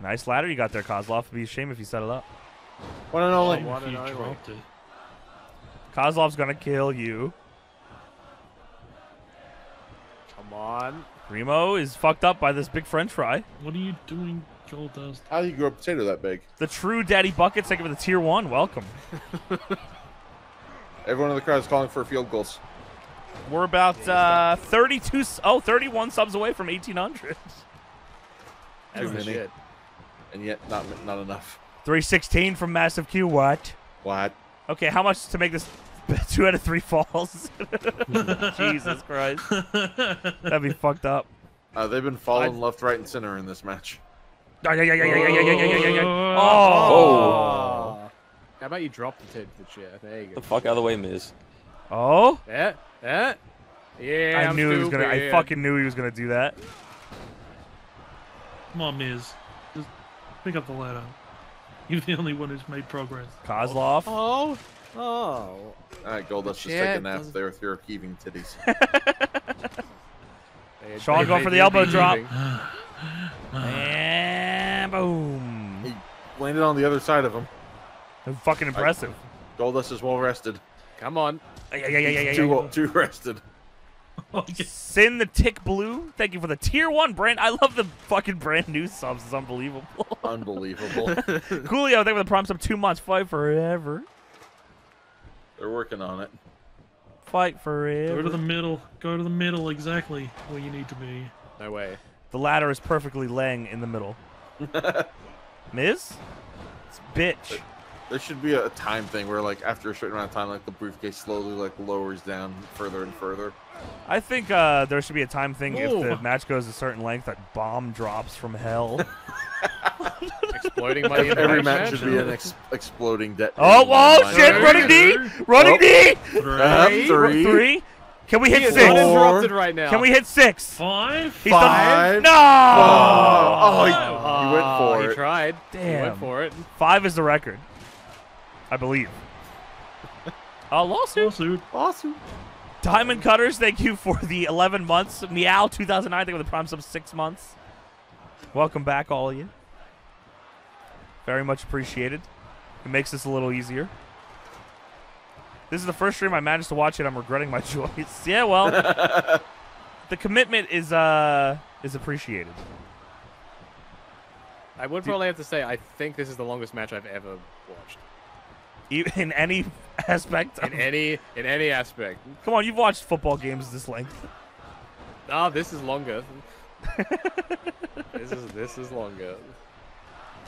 nice ladder you got there, Kozlov. It'd be a shame if you set it up. One and only. one If and you only. dropped. Kozlov's gonna kill you. Come on. Primo is fucked up by this big french fry. What are you doing, Goldust? How do you grow a potato that big? The true Daddy Buckets, thank you for the tier one. Welcome. Everyone in the crowd is calling for field goals. We're about uh, 32, s- oh, 31 subs away from 1800. Too many. shit. And yet not not enough. 316 from Massive Q. What? What? Okay, how much to make this Two out of three falls. Jesus Christ. That'd be fucked up. Uh, they've been falling I... left, right, and center in this match. Oh! How about you drop the tip to the chair? There you go. The fuck out of the way, Miz. Oh? Yeah, yeah. Yeah, I I'm knew he was gonna. I fucking knew he was gonna do that. Come on, Miz. Just pick up the ladder. You're the only one who's made progress. Kozlov. Oh oh. All right, Gold, let's just take a nap doesn't- there with your heaving titties. They- Shawn they- going for the elbow drop. And boom. He landed on the other side of him. Fucking impressive. Goldust is well rested. Come on. Yeah, yeah, yeah, yeah, yeah, Too, yeah. too rested. Sin the Tick Blue, thank you for the tier one brand. I love the fucking brand new subs. It's unbelievable. Unbelievable. Coolio, thank you for the prime sub. Two months. Fight forever. They're working on it. Fight forever. Go to the middle. Go to the middle. Exactly where you need to be. No way. The ladder is perfectly laying in the middle. Miz? It's bitch. There should be a time thing where, like, after a certain amount of time, like the briefcase slowly like lowers down further and further. I think uh, there should be a time thing if the match goes a certain length that bomb drops from hell. Exploding money the Every, end of every the match match? should be an ex- exploding detonation. Oh, whoa, mine. shit, running D! Running D! Uh, three. Three. Can we He hit is six? uninterrupted right now. Can we hit six? Five? He's done- Five. No! Oh, oh, he, he went Oh, for he it. tried. He went for it. Five is the record. I believe. Uh, lawsuit. Lawsuit. Lawsuit. Diamond Cutters, thank you for the 11 months. Meow 2009, thank you for the prime sub six months. Welcome back, all of you. Very much appreciated. It makes this a little easier. This is the first stream I managed to watch it. I'm regretting my choice. Yeah, well, the commitment is uh is appreciated. I would probably have to say I think this is the longest match I've ever watched. E- In any aspect. In of- any in any aspect. Come on, you've watched football games this length. Ah, this is longer. this is this is longer.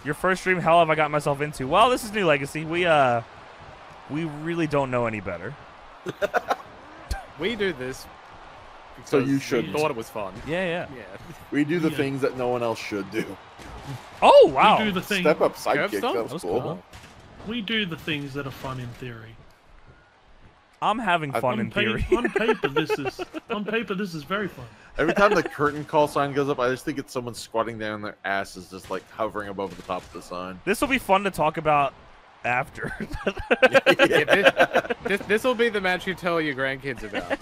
Your first stream, hell have I got myself into? Well, this is New Legacy. We uh we really don't know any better. We do this So you shouldn't. thought it was fun. Yeah, yeah. Yeah. We do the Yeah. things that no one else should do. Oh wow. We do the thing. Step up sidekick. Curbstone? That was cool. We do the things that are fun in theory. I'm having fun on, in pa- theory. on paper, this is on paper this is very fun. Every time the curtain call sign goes up, I just think it's someone squatting down their asses, just like hovering above the top of the sign. This will be fun to talk about after. this this will be the match you tell your grandkids about.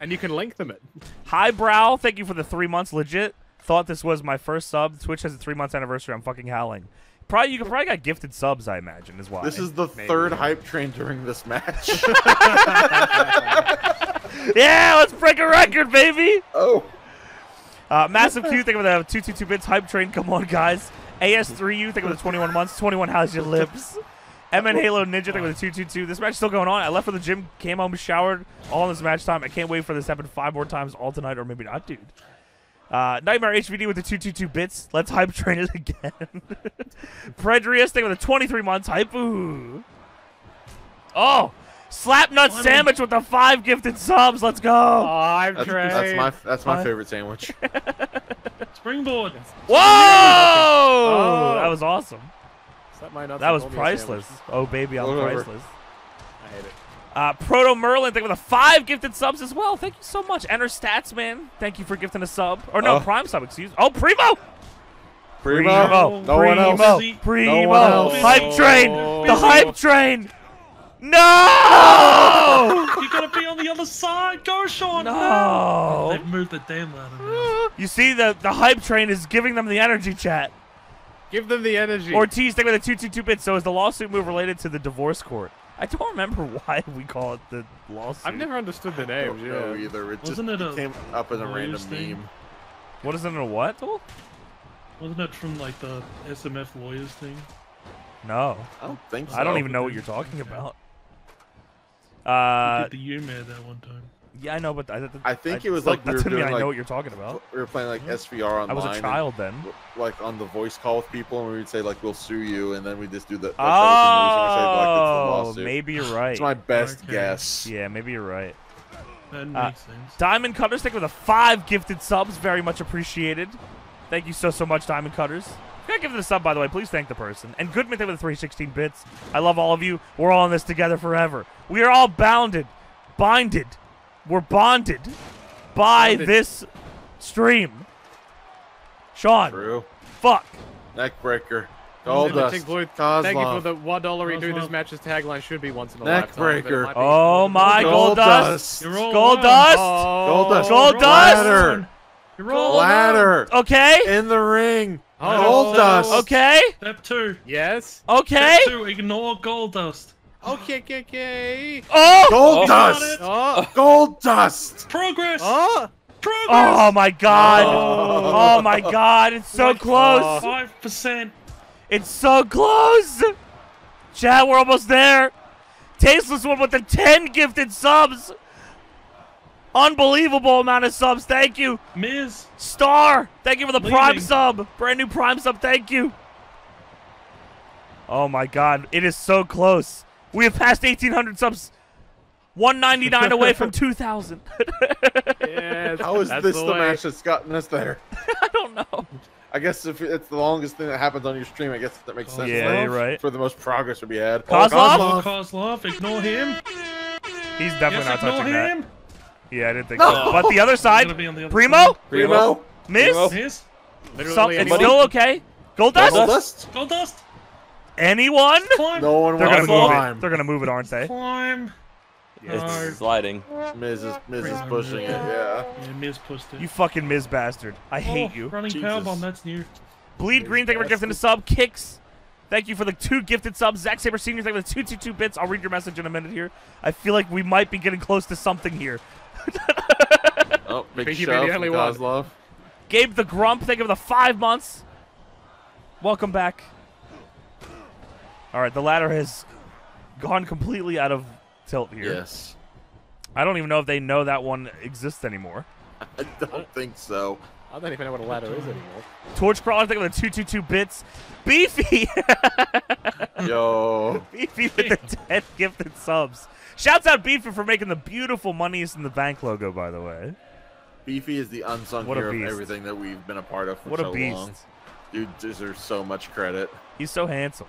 and you can link them it. Highbrow, thank you for the three months. Legit thought this was my first sub. Twitch has a three months anniversary. I'm fucking howling. Probably you probably got gifted subs. I imagine is why. This is the third hype train during this match. yeah. Let's break a record, baby. oh. Uh, massive Q, think of the 222 bits hype train. Come on, guys. AS3U, think of the 21 months. 21 how's your lips? MN Halo Ninja, think of the 222. This match is still going on. I left for the gym, came home, showered, all in this match time. I can't wait for this to happen five more times all tonight, or maybe not, dude. Uh, Nightmare HVD with the 222 bits. Let's hype train it again. Predrius, thing with the 23 months. Hype. Ooh. Oh, Slap Nut Sandwich with the five gifted subs. Let's go. Five That's, that's my that's my favorite sandwich. Springboard. Whoa! Oh. That was awesome. Slap my nuts That was call me a priceless. sandwich. Oh, baby, I'm priceless. I hate it. Uh, Proto Merlin, thank you for the five gifted subs as well. Thank you so much. Enter Stats, man. Thank you for gifting a sub. Or no, Oh. Prime sub, excuse Oh, Primo! Primo, no one Primo, else. Primo. No one else. Hype train. The hype train. No! You gotta be on the other side. Go, Shawn. No. They've moved the damn ladder. Now. You see, the, the hype train is giving them the energy chat. Give them the energy. Ortiz, thank you for the 222 bits. So is the lawsuit move related to the divorce court? I don't remember why we call it the lawsuit. I've never understood the I names. don't know Yeah. either. It Wasn't just it a came up in a random thing? meme. What is it in a what? Tool? Wasn't it from like the SMF lawyers thing? No. I don't think so. I don't even know what you're talking about. We Uh, did the U-Mayor that one time. Yeah, I know, but I, I think I- it was look, like we that were doesn't mean I like know what you're talking about. We were playing like SVR online. I was a and, child then. like on the voice call with people, and we would say like we'll sue you, and then we just do the. Like, Oh, lawsuit. maybe you're right. It's my best Okay. guess. Yeah, maybe you're right. That Uh, sense. Diamond Cutter stick with a five gifted subs, very much appreciated. Thank you so so much, Diamond Cutters. If you give it a sub, by the way, please thank the person. And Goodman thank you with the 316 bits. I love all of you. We're all in this together forever. We are all bounded, binded. We're bonded by Bonded. this stream. Shawn, True. fuck. Neckbreaker. Cinematic Goldust. Thank you for the one dollar we do this match's tagline should be once in a Neck lifetime. but it breaker. might be- Oh my Gold Goldust. You're oh. Gold. Dust. Oh, Goldust. Gold You're Dust. Ladder. Ladder. Okay. In the ring. Oh. Goldust. Okay. Step two. Yes. Okay. Step two. Ignore Goldust. Okay, okay, okay. Oh! Gold Oh. dust. Oh. Gold dust. Progress. Oh. Progress! Oh my god! Oh. Oh, my god! It's so close! Five percent. It's so close! Chat, we're almost there. Tasteless one with the 10 gifted subs. Unbelievable amount of subs. Thank you. Miz. Star. Thank you for the prime sub. Brand new prime sub. Thank you. Oh my god. It is so close. We have passed 1,800 subs. 199 away from 2,000. Yes, How is this the the, match that's gotten us there? I don't know. I guess if it's the longest thing that happens on your stream, I guess that makes sense. Yeah, Like, you're right. For the most progress to be had. Oh, Kozlov? Oh, Kozlov, ignore him. He's definitely Yes, not ignore touching him. that. Yeah, I didn't think No. so. But the other side, gonna be on the other Primo, side. Primo. Miss, Primo. Miz. some, it's anybody. still okay. Goldust. Gold dust? Goldust. Anyone? Climb. No one They're wants gonna to move climb. it. They're gonna move it, aren't they? Climb. It's No. sliding. Miz is, Miz is Primo. pushing it, yeah. Yeah, Miz pushed it. You fucking Miz bastard. I oh, hate oh, you. Running Jesus. powerbomb. That's new. Bleed Green, thank you for gifting the sub. Kicks, thank you for the two gifted subs. Zack Saber Senior, thank you for the two two two bits. I'll read your message in a minute here. I feel like we might be getting close to something here. Oh, big Think you'd shove be the from only one. Kozlov. Gabe the Grump, thank you for the five months. Welcome back. All right, the ladder has gone completely out of tilt here. Yes. I don't even know if they know that one exists anymore. I don't think so. I don't even know what a ladder is anymore. Torch Crawler, thank you for the two two two bits. Beefy, Yo. Beefy with the ten gifted subs. Shouts out Beefy for making the beautiful monies in the bank logo, by the way. Beefy is the unsung What a hero of everything that we've been a part of for What a beast. long. Dude deserves so much credit. He's so handsome.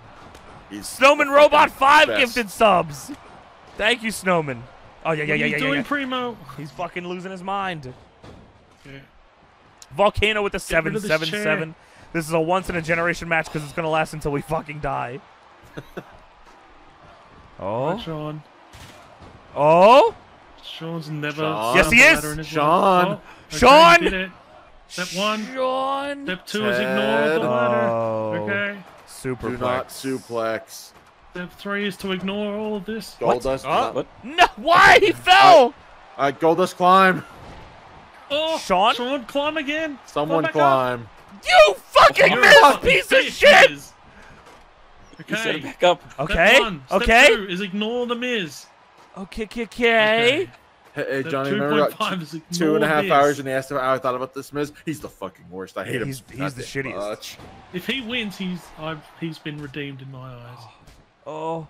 He's Snowman Robot five best. gifted subs. Thank you, Snowman. Oh yeah, yeah, What yeah, are you yeah, yeah, doing, yeah. Primo? He's fucking losing his mind. Yeah. Volcano with the Get rid seven this seven chair. seven. This is a once in a generation match because it's gonna last until we fucking die. Oh. oh, Shawn. oh, Shawn's never. Shawn. Yes, he is. ladder in Shawn. Oh, okay, Shawn. Step one. Shawn. Step two is ignore the ladder. Oh. Okay. Super. Do not suplex. Step three is to ignore all of this. Goldust. Oh. What? No, why he fell? Alright, Goldust climb. Oh, Shawn? Shawn, climb again. Someone back up. climb. You fucking You're missed, fucking piece of shit. Miz. Set it Okay. back up. Okay. Step one. Step Okay. two is ignore the Miz. Okay. Okay. Okay. Hey, hey Step Johnny, remember about 2.5 is two ignore and a hours and he asked how I thought about this Miz? He's the fucking worst. I hate Yeah, him. he's- he's the damn shittiest. much. If he wins, he's I've he's been redeemed in my eyes. Oh.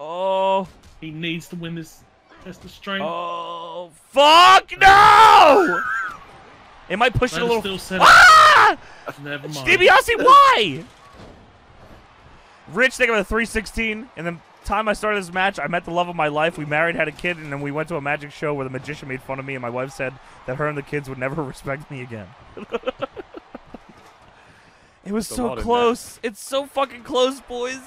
Oh. He needs to win this test of strength. Oh. Fuck no! Am I pushing it a little. still set up. Ah! Never mind. DiBiase, why? Rich, think of a 316. And the time I started this match, I met the love of my life. We married, had a kid, and then we went to a magic show where the magician made fun of me, and my wife said that her and the kids would never respect me again. it was There's so lot in that. close. It's so fucking close, boys.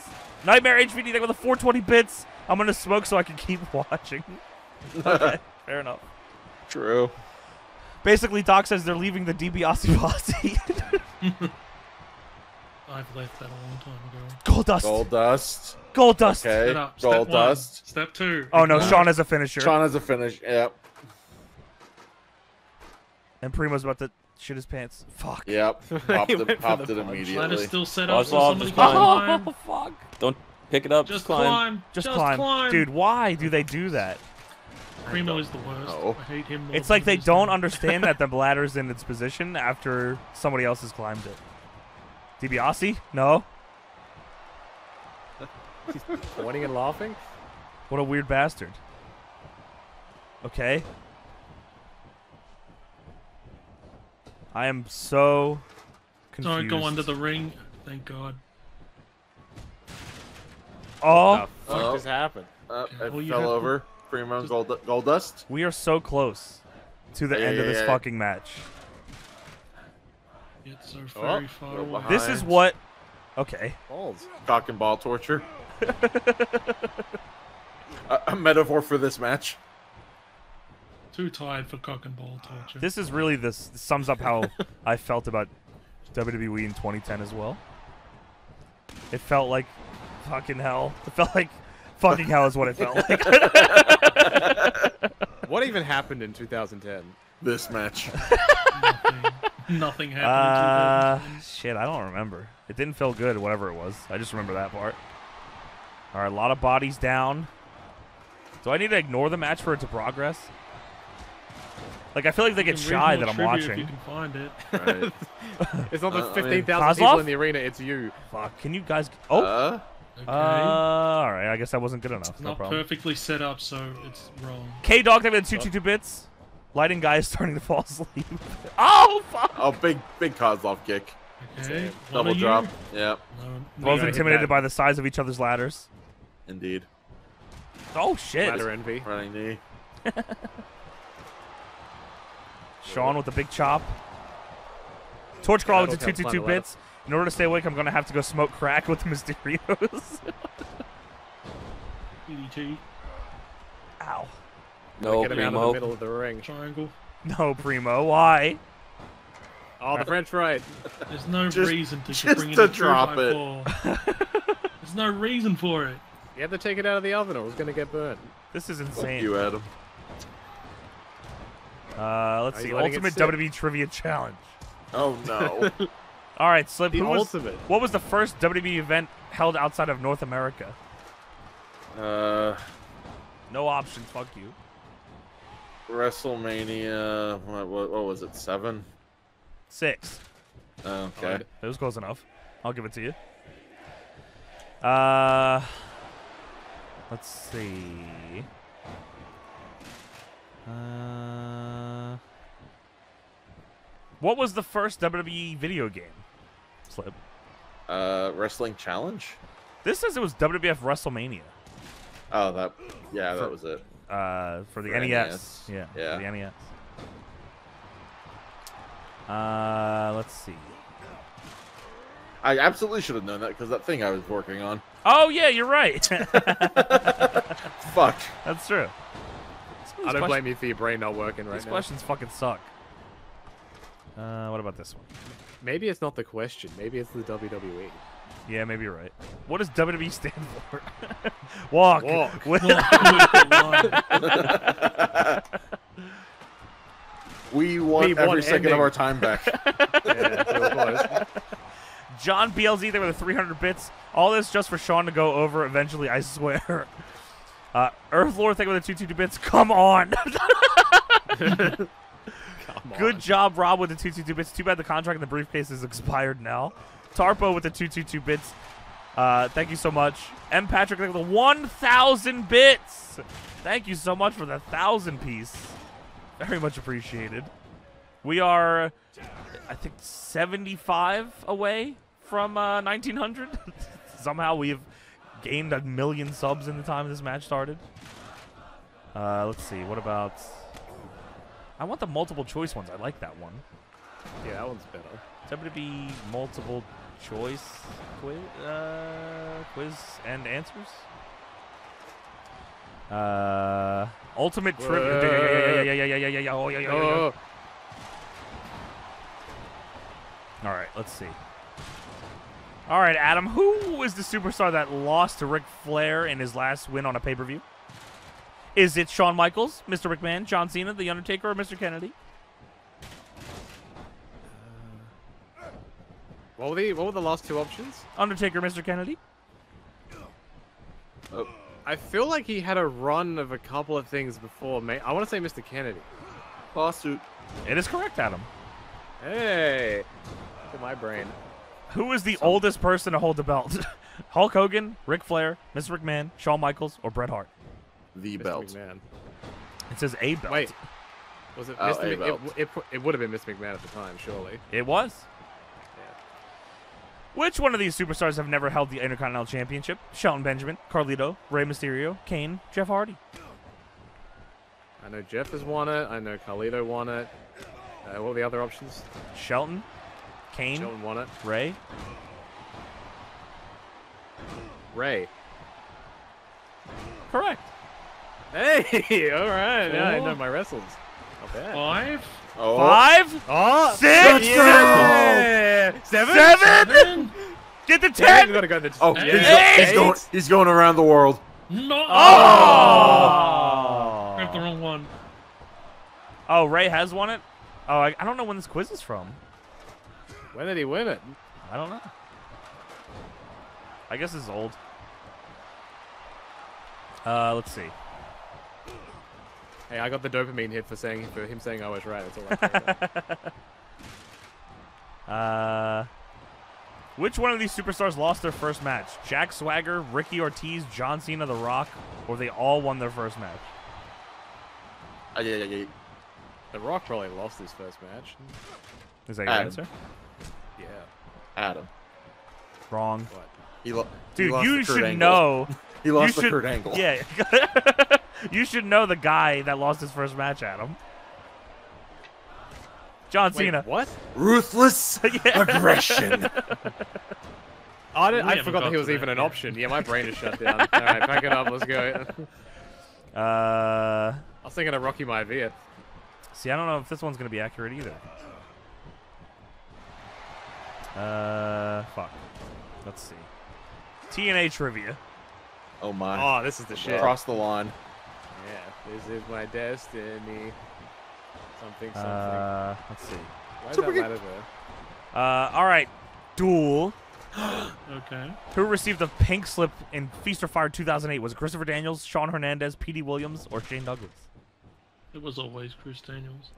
Nightmare HVD, think with the 420 bits. I'm gonna smoke so I can keep watching. okay, fair enough. True. Basically, Doc says they're leaving the DiBiase posse. I've left that a long time ago. Goldust. Gold dust. Goldust. Okay. Set. Step Gold one. dust. Step two. Oh no. Shawn has a finisher. Shawn has a finish. Yep. And Primo's about to shit his pants. Fuck. Yep. He Popped it, for popped the it punch. Ladder's immediately. still set oh, up. Kozlov, so somebody just can climb. climb. Oh fuck. Don't pick it up. Just Just climb. climb. Just, Just climb. climb. Dude, why do they do that? Primo is the worst. know. I hate him. more It's than like they don't now. understand that the ladder's in its position after somebody else has climbed it. DiBiase? No. He's pointing and laughing. What a weird bastard. Okay. I am so confused. Don't go under the ring. Thank God. Oh, What the fuck Oh. just happened? Uh, it Well, fell have over. Primo gold, Goldust. we are so close to the Yeah, end of this yeah. fucking match. It's so Oh, very far go away. behind. This is what. Okay. Balls. Cock and ball torture. a, a metaphor for this match. Too tired for cock and ball torture. This is really this sums up how I felt about WWE in 2010 as well. It felt like fucking hell. It felt like fucking hell is what it felt like. What even happened in 2010? This match. Nothing happened. Uh, shit, I don't remember. It didn't feel good, whatever it was. I just remember that part. All right, a lot of bodies down. Do I need to ignore the match for it to progress? Like, I feel like they get shy that I'm If watching. you can find it. Right. It's not the Uh, I mean- 15,000 people Kozlov? in the arena, it's you. Fuck, can you guys... Oh! Uh, Uh, all right, I guess that wasn't good enough. It's no not problem. perfectly set up, so it's wrong. K Dog, David, two two two bits. Lighting guy is starting to fall asleep. oh fuck! Oh, big big Kozlov kick. Okay, Double drop. Yep. Both intimidated by the size of each other's ladders. Indeed. Oh shit! Ladder envy. Running knee. Shawn with the big chop. Torch crawl into the That'll two two help two find the ladder. bits. In order to stay awake, I'm gonna have to go smoke crack with the Mysterios. EDT. Ow. No, Get him out of the Primo. middle of the ring. Triangle. No, Primo. Why? Oh, the French right. There's no Just- reason to just bring in to a drop it. 2x4. There's no reason for it. You have to take it out of the oven or it's going to get burnt. This is insane. Fuck insane. you, Adam. Uh, let's Are see. you letting it Ultimate sit? WWE Trivia Challenge. Oh no. All right, Slip. The who was- what was the first WWE event held outside of North America? uh, No options. Fuck you. WrestleMania. What, what, what was it? Seven. Six. Okay. It was close enough. I'll give it to you. Uh, let's see. Uh, what was the first WWE video game? Slip. Uh, Wrestling Challenge. This says it was WWF WrestleMania. Oh, that. Yeah, that was it. Uh, for the For NES. NES. Yeah. Yeah. For the NES. Uh, let's see. I absolutely should have known that because that thing I was working on. Oh yeah, you're right. Fuck. That's true. I don't blame you for your brain not working right These now. These questions fucking suck. Uh, what about this one? Maybe it's not the question. Maybe it's the. WWE. Yeah, maybe you're right. What does WWE stand for? Walk. Walk. with- We want We every want second ending. of our time back. Yeah, real close. John BLZ there with the 300 bits. All this just for Shawn to go over eventually, I swear. Uh, Earthlord thing with the 222 bits. Come on. Good job, Rob, with the 222 bits. Too bad the contract in the briefcase is expired now. Tarpo with the 222 bits. Uh, thank you so much. M. Patrick with the 1,000 bits. Thank you so much for the 1,000 piece. Very much appreciated. We are, I think, 75 away from uh, 1900. Somehow we have gained a million subs in the time this match started. Uh, let's see. What about? I want the multiple choice ones. I like that one. Yeah, that one's better. WWE multiple choice quiz, uh, quiz and answers. Uh, ultimate trivia. Yeah, yeah, yeah, yeah, yeah, yeah, yeah, yeah. Oh, yeah, yeah, yeah, yeah. Oh, All right, let's see. All right, Adam, who is the superstar that lost to Ric Flair in his last win on a pay per view? Is it Shawn Michaels, Mr. McMahon, John Cena, The Undertaker, or Mr. Kennedy? What were the what were the last two options? Undertaker, Mr. Kennedy? Oh, I feel like he had a run of a couple of things before. May I want to say Mr. Kennedy. lawsuit. It is correct, Adam. Hey, look at my brain. Who is the oldest person to hold the belt? Hulk Hogan, Ric Flair, Mr. McMahon, Shawn Michaels, or Bret Hart? The Mr. belt. McMahon. It says a belt. Wait, was it Oh, Mr. a belt. it, it, it would have been Mr. McMahon at the time, surely. It was. Which one of these superstars have never held the Intercontinental Championship? Shelton Benjamin, Carlito, Rey Mysterio, Kane, Jeff Hardy. I know Jeff has won it. I know Carlito won it. Uh, what are the other options? Shelton, Kane, Shelton won it. Rey. Rey. Correct. Hey, all right. Yeah, I know my wrestles. Not bad. Five. Oh. Five, Oh, six, yeah. Seven. seven. Get the Yeah, ten. gotta go to Oh, he's, go- he's going. He's going around the world. No. Oh! Grabbed the wrong one. Oh, Rey has won it? Oh, I, I don't know when this quiz is from. When did he win it? I don't know. I guess it's old. Uh, let's see. Hey, I got the dopamine hit for saying for him saying I was right. That's all I care about. Uh, which one of these superstars lost their first match? Jack Swagger, Ricky Ortiz, John Cena, The Rock, or they all won their first match? Uh, yeah, yeah, yeah. The Rock probably lost his first match. Is that your Adam. answer? Yeah. Adam. Wrong. What? He lo- he Dude, lost you to should Angle. know. He lost you to should, Kurt Angle. Yeah. you should know the guy that lost his first match, Adam. John Wait, Cena. what? Ruthless Yeah. aggression. I, I forgot that he was even that an yet. option. Yeah, my brain is shut down. All right, back it up. Let's go. Uh, I was thinking of Rocky Maivia. see, I don't know if this one's gonna be accurate either. Uh, fuck. Let's see. TNA trivia. Oh my. Oh, this is the shit. Across the lawn. Yeah, this is my destiny. Something, something. Uh, let's see. Why is that ladder there? Uh, all right. Duel. Okay. Who received the pink slip in Feast or Fire 2008? Was it Christopher Daniels, Shawn Hernandez, Petey Williams, or Shane Douglas? It was always Chris Daniels.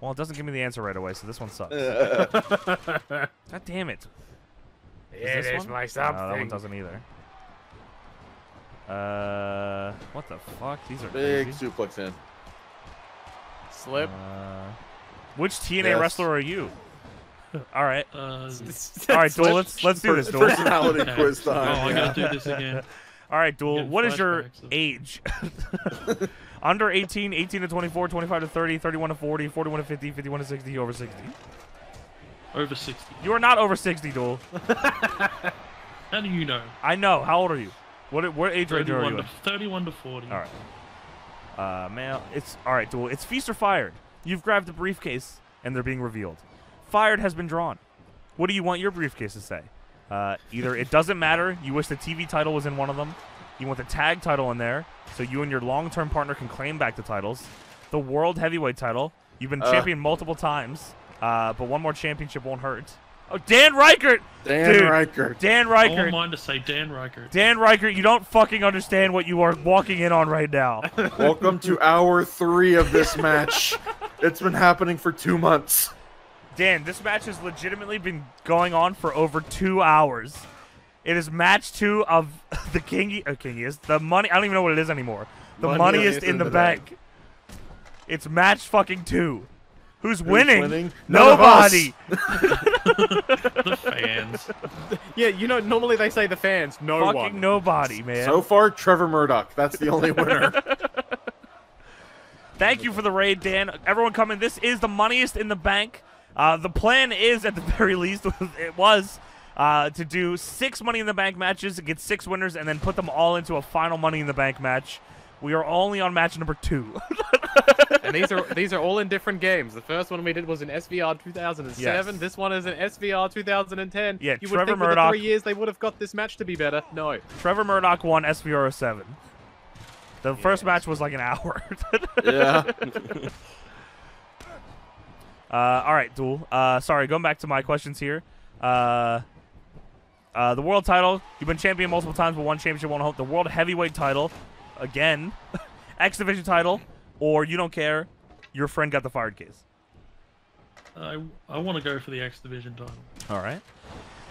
Well, it doesn't give me the answer right away, so this one sucks. God damn it. It this is one? my No, that one doesn't either. Uh, what the fuck? These are Big crazy. suplex in. Slip. Uh, which TNA Yes. wrestler are you? All right. Uh, All right, Duel. Let's let's do this, Duel. Personality Okay. quiz oh. I gotta do this again. All right, Duel. What is your flashbacks age? Under 18, 18 to 24, 25 to 30, 31 to 40, 41 to 50, 51 to 60, over 60. Over 60. You are not over 60, Duel. How do you know? I know. How old are you? What what age range are you? to, 31 to 40. All right. Uh, male. It's all right, Duel. It's feast or fired. You've grabbed the briefcase, and they're being revealed. Fired has been drawn. What do you want your briefcase to say? Uh, either it doesn't matter. You wish the TV title was in one of them. You want the tag title in there, so you and your long-term partner can claim back the titles. The world heavyweight title. You've been Uh. champion multiple times, uh, but one more championship won't hurt. Oh, Dan Reichert! Dan Dude, Reichert. Dan I Reichert. won't to say Dan Reichert. Dan Reichert, you don't fucking understand what you are walking in on right now. Welcome to hour three of this match. It's been happening for two months. Dan, this match has legitimately been going on for over two hours. It is match two of the King uh, Kingiest, the money. I don't even know what it is anymore. The moneyest in, the, bank. It's match fucking two. Who's, winning? winning? None of us. Nobody. the fans. Yeah, you know, normally they say the fans. No fucking one. nobody, man. So far, Trevor Murdoch. That's the only winner. Thank you for the raid, Dan. Everyone coming. This is the moneyest in the bank. Uh, the plan is, at the very least, it was uh, to do six Money in the Bank matches, get six winners, and then put them all into a final Money in the Bank match. We are only on match number two. and these are these are all in different games. The first one we did was in SVR 2007. Yes. This one is in SVR 2010. Yeah, you Trevor would think with Murdoch- the three years they would have got this match to be better. No. Trevor Murdoch won SVR 07. The first match was like an hour. Yeah. uh, all right, Duel. Uh, sorry, going back to my questions here. Uh, uh, the world title, you've been champion multiple times, but one championship won't hold. The world heavyweight title, again. X Division title, or you don't care, your friend got the fired case. I, I want to go for the X Division title. All right.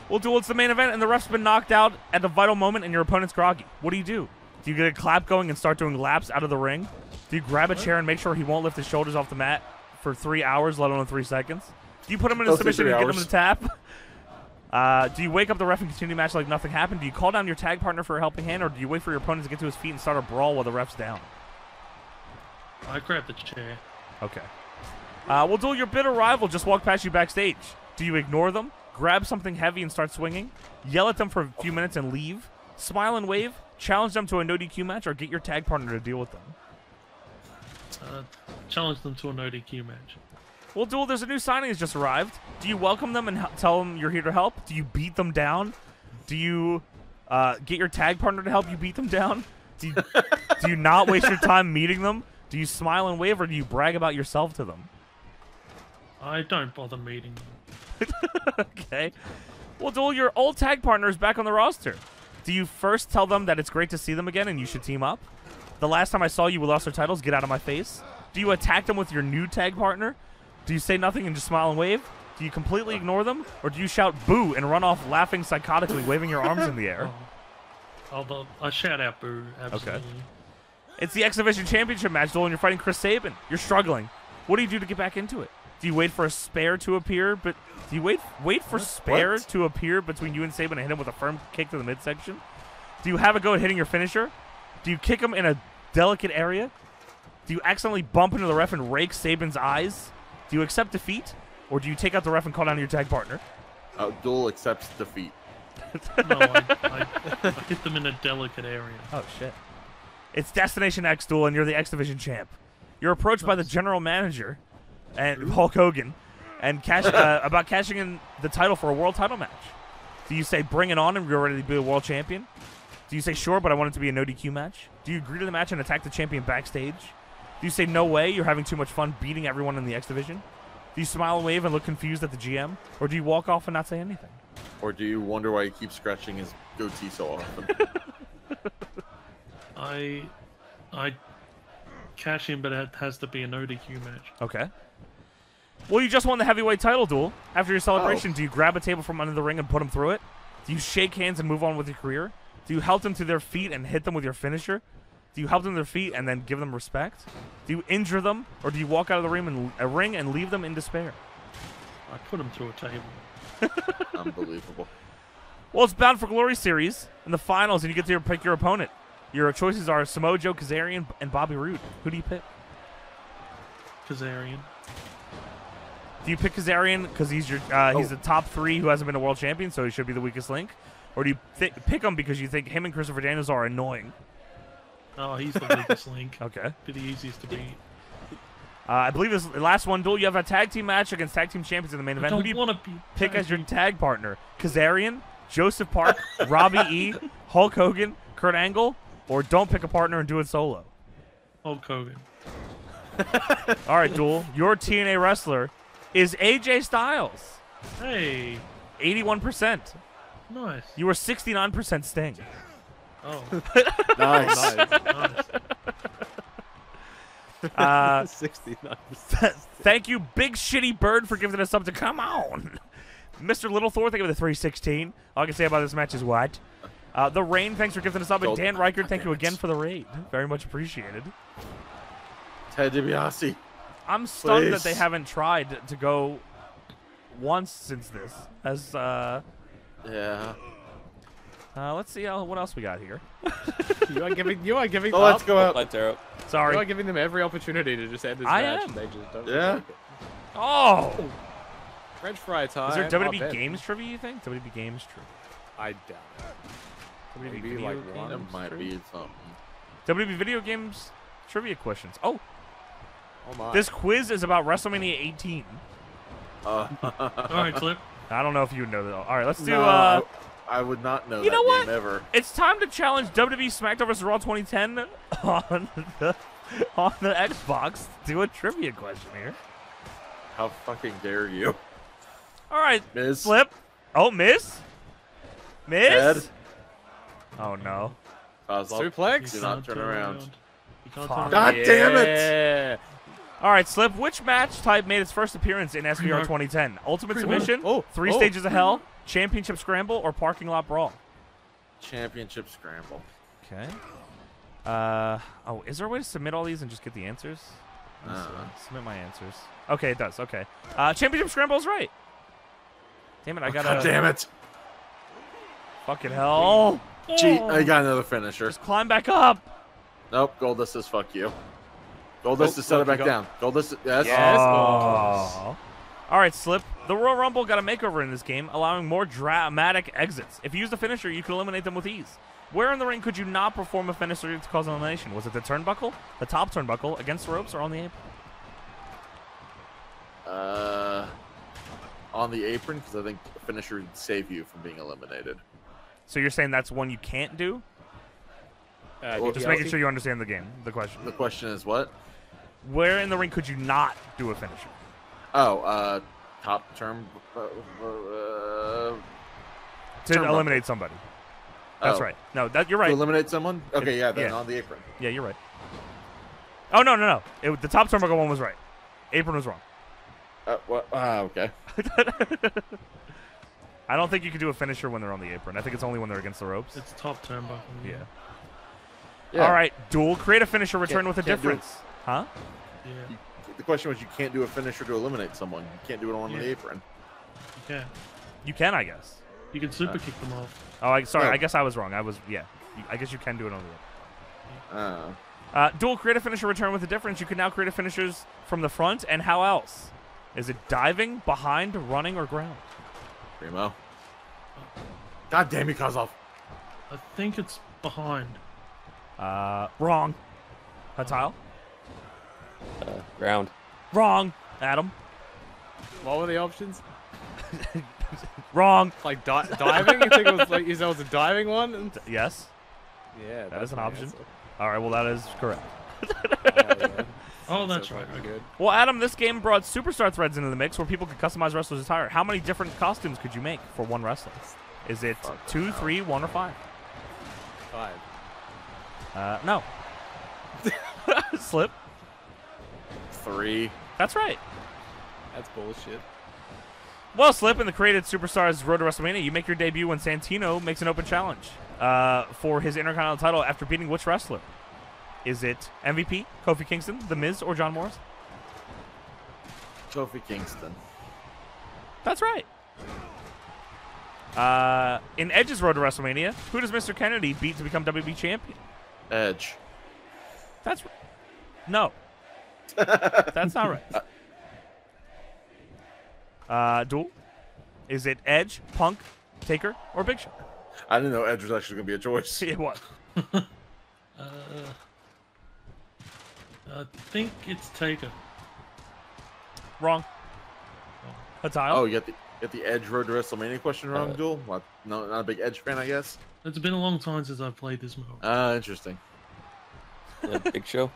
Well, Duel, it's the main event, and the ref's been knocked out at the vital moment, and your opponent's groggy. What do you do? Do you get a clap going and start doing laps out of the ring? Do you grab a chair and make sure he won't lift his shoulders off the mat for three hours, let alone three seconds? Do you put him in a Those submission three and get him hours. to tap? Uh, do you wake up the ref and continue the match like nothing happened? Do you call down your tag partner for a helping hand, or do you wait for your opponent to get to his feet and start a brawl while the ref's down? I grabbed the chair. Okay. Uh, well, Duel, your bitter rival just walked past you backstage. Do you ignore them, grab something heavy and start swinging, yell at them for a few minutes and leave, smile and wave, challenge them to a no DQ match, or get your tag partner to deal with them? Uh, challenge them to a no DQ match. Well, Duel, there's a new signing that's just arrived. Do you welcome them and tell them you're here to help? Do you beat them down? Do you uh, get your tag partner to help you beat them down? Do you, do you not waste your time meeting them? Do you smile and wave, or do you brag about yourself to them? I don't bother meeting them. okay. Well, Duel, your old tag partner is back on the roster. Do you first tell them that it's great to see them again and you should team up? The last time I saw you, we lost our titles. Get out of my face. Do you attack them with your new tag partner? Do you say nothing and just smile and wave? Do you completely ignore them? Or do you shout boo and run off laughing psychotically, waving your arms in the air? Oh. Although I shout out boo, absolutely. Okay. It's the X Division Championship match, Duel, and you're fighting Chris Sabin. You're struggling. What do you do to get back into it? Do you wait for a spare to appear? But do you wait wait for spare What? to appear between you and Sabin and hit him with a firm kick to the midsection? Do you have a go at hitting your finisher? Do you kick him in a delicate area? Do you accidentally bump into the ref and rake Sabin's eyes? Do you accept defeat, or do you take out the ref and call down your tag partner? Uh, Duel accepts defeat. no, I, I, I hit them in a delicate area. Oh shit! It's Destination X Duel, and you're the X Division champ. You're approached by the general manager, and Hulk Hogan, and cash uh, about cashing in the title for a world title match. Do you say bring it on and you're ready to be a world champion? Do you say sure, but I want it to be a no DQ match? Do you agree to the match and attack the champion backstage? Do you say no way, you're having too much fun beating everyone in the X Division? Do you smile and wave and look confused at the GM, or do you walk off and not say anything? Or do you wonder why he keeps scratching his goatee so often? I, I cash in, but it has to be a no DQ match. Okay. Well, you just won the heavyweight title duel. After your celebration, Oh. do you grab a table from under the ring and put them through it? Do you shake hands and move on with your career? Do you help them to their feet and hit them with your finisher? Do you help them to their feet and then give them respect? Do you injure them, or do you walk out of the ring and, a ring and leave them in despair? I put them through a table. Unbelievable. Well, it's Bound for Glory series in the finals, and you get to pick your opponent. Your choices are Samoa Joe, Kazarian, and Bobby Roode. Who do you pick? Kazarian. Do you pick Kazarian because he's your uh, he's the top three who hasn't been a world champion, so he should be the weakest link, or do you th- pick him because you think him and Christopher Daniels are annoying? Oh, he's the weakest link. Okay. Be the easiest to beat. Uh, I believe this last one duel. You have a tag team match against tag team champions in the main event. Who do you pick as your tag partner? Kazarian, Joseph Park, Robbie E, Hulk Hogan, Kurt Angle, or don't pick a partner and do it solo. Hulk Hogan. All right, duel. Your TNA wrestler is AJ Styles. Hey. 81%. Nice. You were 69% Sting. Oh. Nice. nice. Uh, 69%. thank you, Big Shitty Bird, for giving us something. Come on. Mr. Little Thor, thank you for the 316. All I can say about this match is what? Uh, the Rain, thanks for giving us something. Dan Reichert, thank you again for the raid. Very much appreciated. Ted DiBiase. I'm stunned that they haven't tried to go once since this. As uh, Yeah. Uh, let's see how, what else we got here. You are giving. You are giving. Oh, up. let's go out. Lights are up. Sorry. You are giving them every opportunity to just end this I match. am. and They just don't. Yeah. take. Oh, French fry time. is there I'll WWE bet. Games trivia? You think WWE Games trivia? I doubt it. WWE Maybe video like games one. That might trivia? be something. WWE video games trivia questions. Oh, Oh my. this quiz is about WrestleMania 18. Uh, All right, Clip. I don't know if you would know that. All right, let's do. no, uh, I, I would not know you that know what? game ever. It's time to challenge WWE SmackDown vs. Raw 2010 on the on the Xbox. Do a trivia question here. How fucking dare you? All right, Miz. Flip. Oh, Miss. Miss. Ted. Oh no. Kozlov, Suplex? Do not turn around. You can't Fuck. turn God around. damn it! All right, Slip. Which match type made its first appearance in SVR 2010? Ultimate Pre-mark. Submission, Oh, Three oh. Stages of Hell, Championship Scramble, or Parking Lot Brawl? Championship scramble. Okay. Uh oh, is there a way to submit all these and just get the answers? Let me see. Uh. Submit my answers. Okay, it does. Okay. Uh, Championship Scramble is right. Damn it, I gotta. Oh, God damn it! Fucking hell. Gee, Oh. I got another finisher. Just climb back up. Nope, Goldust says fuck you. Goldust Oh, is set it back you got- down. Goldust, yes. Yes. Oh. All right, Slip. The Royal Rumble got a makeover in this game, allowing more dramatic exits. If you use the finisher, you can eliminate them with ease. Where in the ring could you not perform a finisher to cause elimination? Was it the turnbuckle, the top turnbuckle, against the ropes, or on the apron? Uh, on the apron, because I think the finisher would save you from being eliminated. So you're saying that's one you can't do? Uh, Just making sure you understand the game. The question. The question is what? Where in the ring could you not do a finisher? Oh, uh, top term. Uh, uh, To turnbuckle. eliminate somebody. That's Oh. right. No, that you're To right. eliminate someone? Okay, It- yeah, then on the apron. Yeah, you're right. Oh no no no! It, the top turnbuckle one was right. Apron was wrong. Uh, what? Ah, okay. I don't think you can do a finisher when they're on the apron. I think it's only when they're against the ropes. It's top turnbuckle. Yeah. Yeah. All right, duel. Create a finisher. Return Can't- with a can't do it. difference. Huh? Yeah. The question was, you can't do a finisher to eliminate someone. You can't do it on the Yeah. apron. Yeah. You can, I guess. You can super Uh, kick them off. Oh, I, sorry. No. I guess I was wrong. I was yeah. I guess you can do it on the apron. Uh, Uh, Duel create a finisher return with a difference. You can now create a finishers from the front, and how else? Is it diving, behind, running, or ground? Primo. God damn you, Kozlov. I think it's behind. Uh, wrong. Hatile? Uh, ground. Wrong. Adam? What were the options? Wrong. Like di- diving? You think it was like you said it was a diving one? Yes. Yeah, That that's an option. answer. All right. Well, that is correct. Oh, that's So right. fucking okay. good. Well, Adam, this game brought superstar threads into the mix where people could customize wrestlers' attire. How many different costumes could you make for one wrestler? Is it two two, three, one, or five? Five. Uh, no. Slip. Three. That's right. That's bullshit. Well, Slip in the created Superstars Road to WrestleMania, you make your debut when Santino makes an open challenge uh, for his Intercontinental title after beating which wrestler? Is it MVP, Kofi Kingston, The Miz, or John Morris? Kofi Kingston. That's right. Uh, in Edge's Road to WrestleMania, who does Mr. Kennedy beat to become WB champion? Edge. That's no. That's not right. Uh, duel. Is it Edge, Punk, Taker, or Big Show? I didn't know Edge was actually going to be a choice. It was. Uh, I think it's Taker. Wrong. Hatile? Oh, you got the get the Edge Road to WrestleMania question wrong, Uh, Duel? What? No, not a big Edge fan, I guess. It's been a long time since I've played this mode. Ah, interesting. Uh, Big Show.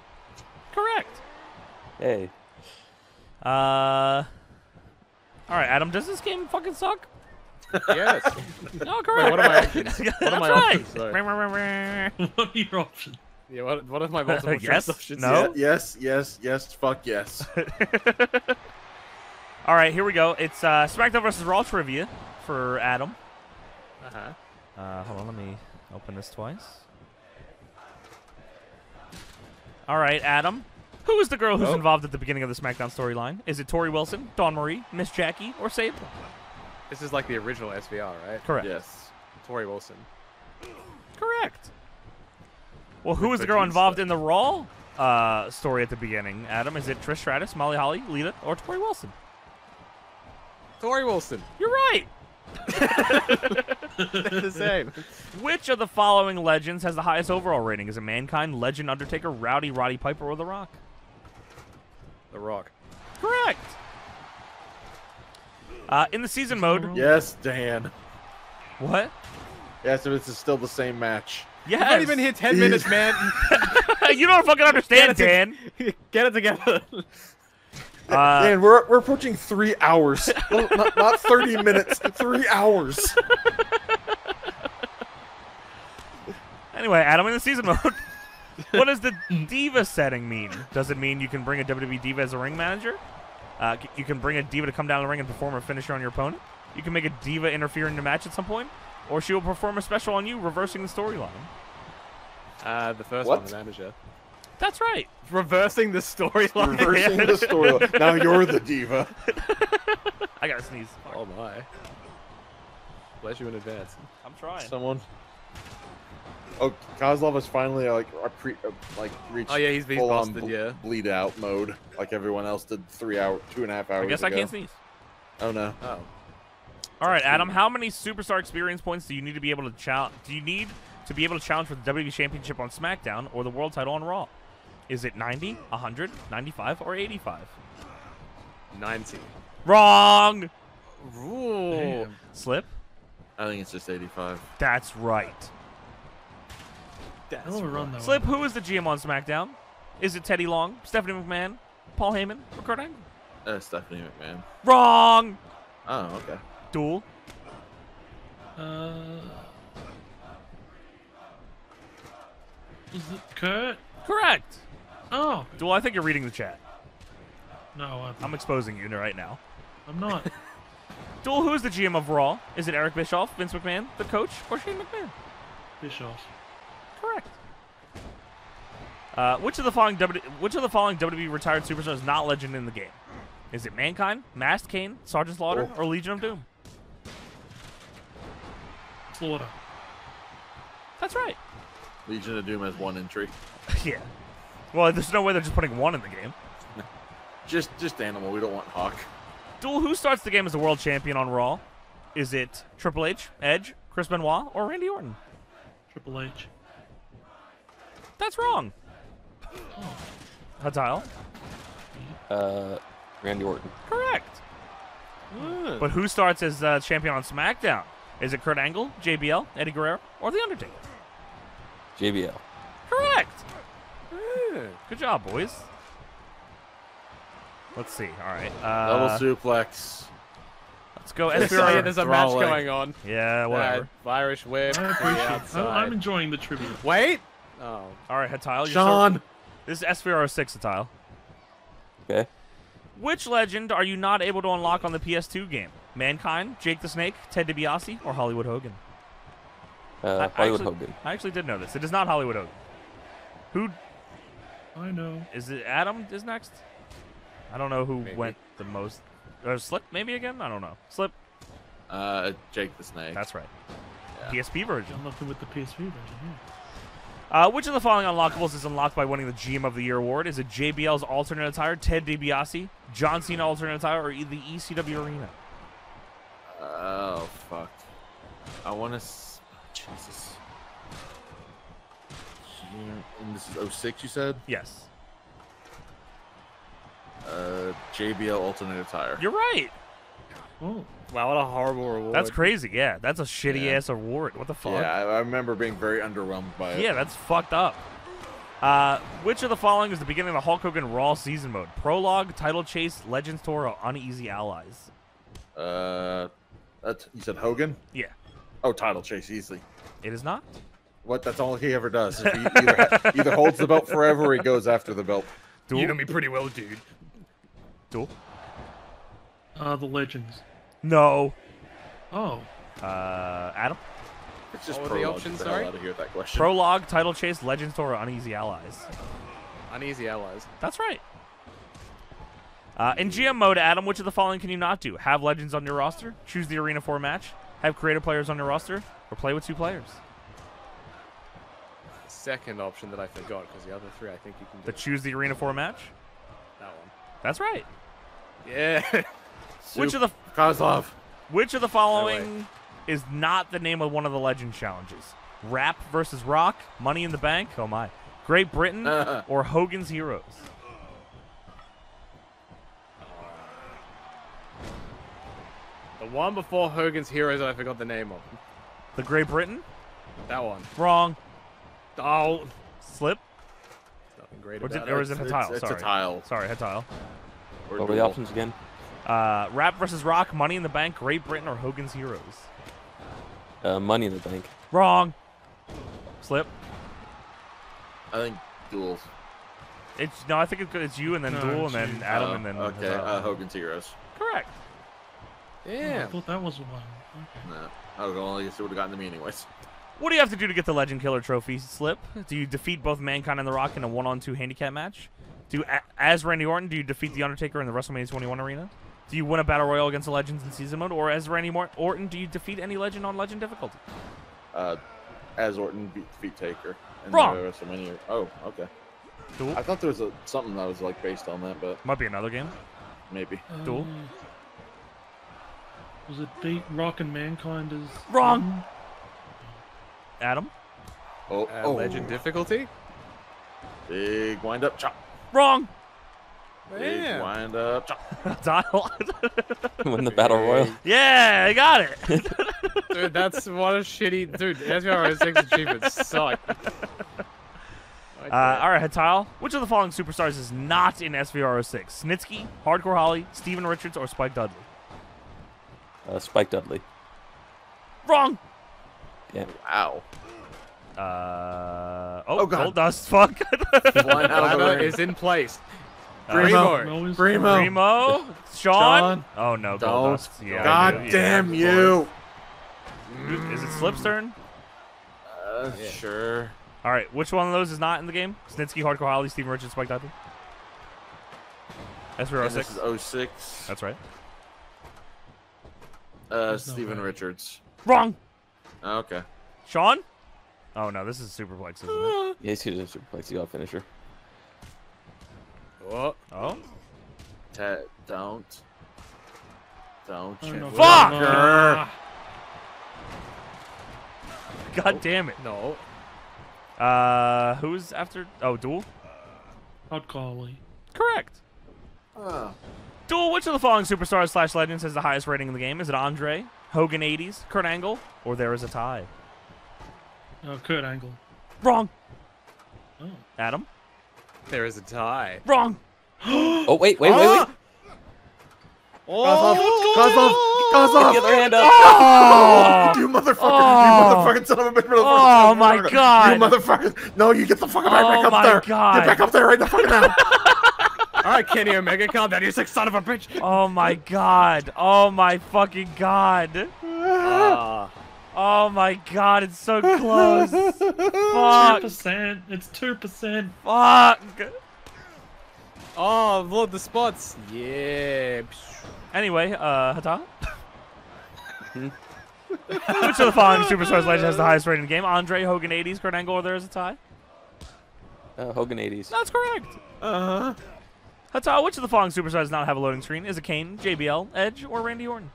Correct. Hey. Uh. All right, Adam. Does this game fucking suck? Yes. No, correct. Wait, what are my options? What are That's my right. options? Sorry. what are your options? Yeah, what, what are my multiple Yes? choice options? No? Yes, yes, yes, fuck yes. All right, here we go. It's uh, SmackDown versus Raw trivia for Adam. Uh-huh. Uh, hold on, let me open this twice. All right, Adam. Who is the girl who's Oh. involved at the beginning of the SmackDown storyline? Is it Torrie Wilson, Dawn Marie, Miss Jackie, or Sable? This is like the original SVR, right? Correct. yes. Torrie Wilson. Correct. Well, who is the girl involved in the Raw uh, story at the beginning? Adam, is it Trish Stratus, Molly Holly, Lita, or Torrie Wilson? Torrie Wilson. You're right. They're the same. Which of the following legends has the highest overall rating? Is it Mankind, Legend, Undertaker, Rowdy, Roddy Piper, or The Rock? The Rock. Correct. Uh, in the season mode. Yes, Dan. What? Yes, if it's still the same match. Yeah. You've not even hit 10 minutes, man. you don't fucking understand, Get Dan. Get it together. Uh, Dan, we're, we're approaching three hours. No, not, not 30 minutes, three hours. Anyway, Adam, in the season mode, what does the diva setting mean? Does it mean you can bring a WWE diva as a ring manager? Uh, c- you can bring a diva to come down the ring and perform a finisher on your opponent. You can make a diva interfere in the match at some point, or she will perform a special on you, reversing the storyline. Uh, the first What? one, the manager. That's right. Reversing the storyline. Reversing the story. Now you're the diva. I gotta sneeze. Oh my. Bless you in advance. I'm trying. Someone. Oh, Kozlov has finally like pre, uh, like reached Oh, yeah, he's- he's full on busted, yeah. bleed out mode, like everyone else did three hour, two and a half hours. I guess I can't sneeze. Oh no. Oh. All right, Adam. How many superstar experience points do you need to be able to challenge? Do you need to be able to challenge for the WWE Championship on SmackDown or the World Title on Raw? Is it 90, 100, 95, or 85? 90. Wrong. Ooh. Slip. I think it's just 85. That's right. Hell of a run though. Slip, who is the GM on SmackDown? Is it Teddy Long, Stephanie McMahon, Paul Heyman, or Kurt Angle? Uh, Stephanie McMahon. Wrong. Oh, okay. Duel. Uh, Is it Kurt? Correct. Oh. Duel, I think you're reading the chat. No, I'm, I'm exposing you right now. I'm not. Duel, who is the GM of Raw? Is it Eric Bischoff, Vince McMahon, the coach, or Shane McMahon? Bischoff. Correct. Uh, which of the following w- which of the following WWE retired superstars is not legend in the game? Is it Mankind, Masked Kane, Sergeant Slaughter, or Legion of Doom? Slaughter. That's right. Legion of Doom has one entry. yeah. Well, there's no way they're just putting one in the game. Just, just animal. We don't want Hawk. Duel, who starts the game as a world champion on Raw? Is it Triple H, Edge, Chris Benoit, or Randy Orton? Triple H. That's wrong. Hatile? Uh, Randy Orton. Correct. But who starts as uh, champion on SmackDown? Is it Kurt Angle, JBL, Eddie Guerrero, or The Undertaker? JBL. Correct. Good job, boys. Let's see. All right. Uh, Double suplex. Let's go. Just SBR. there's a match going on. Yeah, whatever. Irish whip. I to the appreciate it. outside. I- I'm enjoying the tribute. Wait. Oh. All right, Hatile. Shawn. so- This is SVR 06, Hatile. Okay. Which legend are you not able to unlock on the PS2 game? Mankind, Jake the Snake, Ted DiBiase, or Hollywood Hogan? Uh, I- I Hollywood actually- Hogan. I actually did know this. It is not Hollywood Hogan. Who I know. is it? Adam is next. I don't know who went the most. Or Slip maybe again. I don't know. Slip. Uh, Jake the Snake. That's right. Yeah. PSP version. Unlocked it with the PSP version. Yeah. Uh, which of the following unlockables is unlocked by winning the GM of the Year award? Is it JBL's alternate attire, Ted DiBiase, John Cena alternate attire, or the ECW arena? Oh fuck. I want to. Jesus. And this is 06, you said? Yes. Uh, JBL alternate attire. You're right. Oh. Wow, what a horrible reward. That's crazy. Yeah, that's a shitty Yeah. ass award. What the fuck? Yeah, I, I remember being very underwhelmed by it. Yeah, that's fucked up. Uh, which of the following is the beginning of the Hulk Hogan Raw season mode? Prologue, Title Chase, Legends Tour, or Uneasy Allies? Uh, that's you said Hogan. Yeah. Oh, title chase easily. It is not. What? That's all he ever does. He either, either holds the belt forever, or he goes after the belt. Duel? You know me pretty well, dude. Duel? Uh, the Legends. No. Oh. Uh, Adam? It's just What were the prologue. options, the sorry? out of here that question. Prologue, Title Chase, Legends Tour, or Uneasy Allies? Uneasy allies. That's right. Uh, in GM mode, Adam, which of the following can you not do? Have legends on your roster, choose the arena for a match, have creative players on your roster, or play with two players. Second option that I forgot because the other three I think you can do. The choose the arena for a match. that one. That's right. Yeah. Which of the Kozlov? which of the following is not the name of one of the legend challenges? Rap versus Rock, Money in the Bank. Oh my, Great Britain or Hogan's Heroes. the one before Hogan's Heroes I forgot the name of. The Great Britain. That one. Wrong. Oh. Slip. Nothing great Or, about did, or is it It's- Hatile? it's- it's a Sorry. tile. Sorry, Hatile. Or What were the options again? Uh, Rap versus Rock, Money in the Bank, Great Britain, or Hogan's Heroes. Uh, Money in the Bank. Wrong. Slip. I think duels. It's no, I think it's, it's you and then No, Duel and then. Adam Oh, and then okay. Uh, Hogan's Heroes. Correct. Oh, I thought that was one. Okay. No, I would only guess it would have gotten to me anyways. What do you have to do to get the Legend Killer trophy, Slip? Do you defeat both Mankind and The Rock in a one-on-two handicap match? Do as Randy Orton, do you defeat The Undertaker in the WrestleMania 21 arena? Do you win a battle royal against the Legends in season mode, or as Randy Mor- Orton, do you defeat any Legend on Legend difficulty? Uh, as Orton beat defeat Taker. in Wrong. The WrestleMania. Oh, okay. Duel I thought there was a, something that was like based on that, but might be another game. maybe. Duel. Um, Was it beat Rock and Mankind as Wrong. Adam. Oh, Uh, oh. Legend difficulty? Big wind up chop. Wrong. Big wind up. Dial. Win the battle royal. yeah, I got it. Dude, that's what a shitty dude. SVR 06 achievements suck. Uh, all right, Hatile. Which of the following superstars is not in SVR 06? Snitsky, Hardcore Holly, Steven Richards, or Spike Dudley? Uh, Spike Dudley. Wrong. Yeah. Wow. Uh, oh, Oh, God. Goldust. Fuck. Flying out of the Ladder ring. is in place. Primo. Primo. Primo. Shawn. Shawn. Oh no, Gold Don't. Yeah, God I do. damn Yeah, you. Is it Slip's turn? Uh, Sure. All right, which one of those is not in the game? Snitsky, Hardcore Holly, Steven Richards, Spike Dudley. SVR And 06. This is 06. That's right. Uh, Steven Richards. Wrong. Okay. Sean. Oh no, this is Superplex, isn't it? Yeah, he's gonna superplex. You got finisher. Oh. Oh. Ted, don't. Don't. Oh, you no. fucker. Fuck! God damn it. No. Uh, who's after? Oh, Duel. Hot Collie. Correct. Oh. Duel. Which of the following superstars slash legends has the highest rating in the game? Is it Andre, Hogan 80s, Kurt Angle, or there is a tie? Uh, Kurt Angle. Wrong. Oh. Adam. There is a tie. Wrong. oh wait, wait, wait, wait. Kozlov! Kozlov! Kozlov! Get their hand up. Oh! You motherfucker! Oh! You motherfucking son of a bitch! Oh, my. God. You motherfucker! No, you get the fuck back, Oh back up my there! God. Get back up there right the fuck now! All right, Kenny Omega, calm down. You sick son of a bitch. Oh my god. Oh my fucking god. Ah. Oh my god, it's so close. Fuck. 2%. It's two percent. Fuck. Oh, look the spots. Yeah. Anyway, uh, Hata? Which of the following Superstars Legend has the highest rating in the game? Andre, Hogan 80s, Kurt Angle, or there is a tie? Uh, Hogan 80s. That's correct. Uh-huh. Hata, which of the following Superstars does not have a loading screen? Is it Kane, JBL, Edge, or Randy Orton?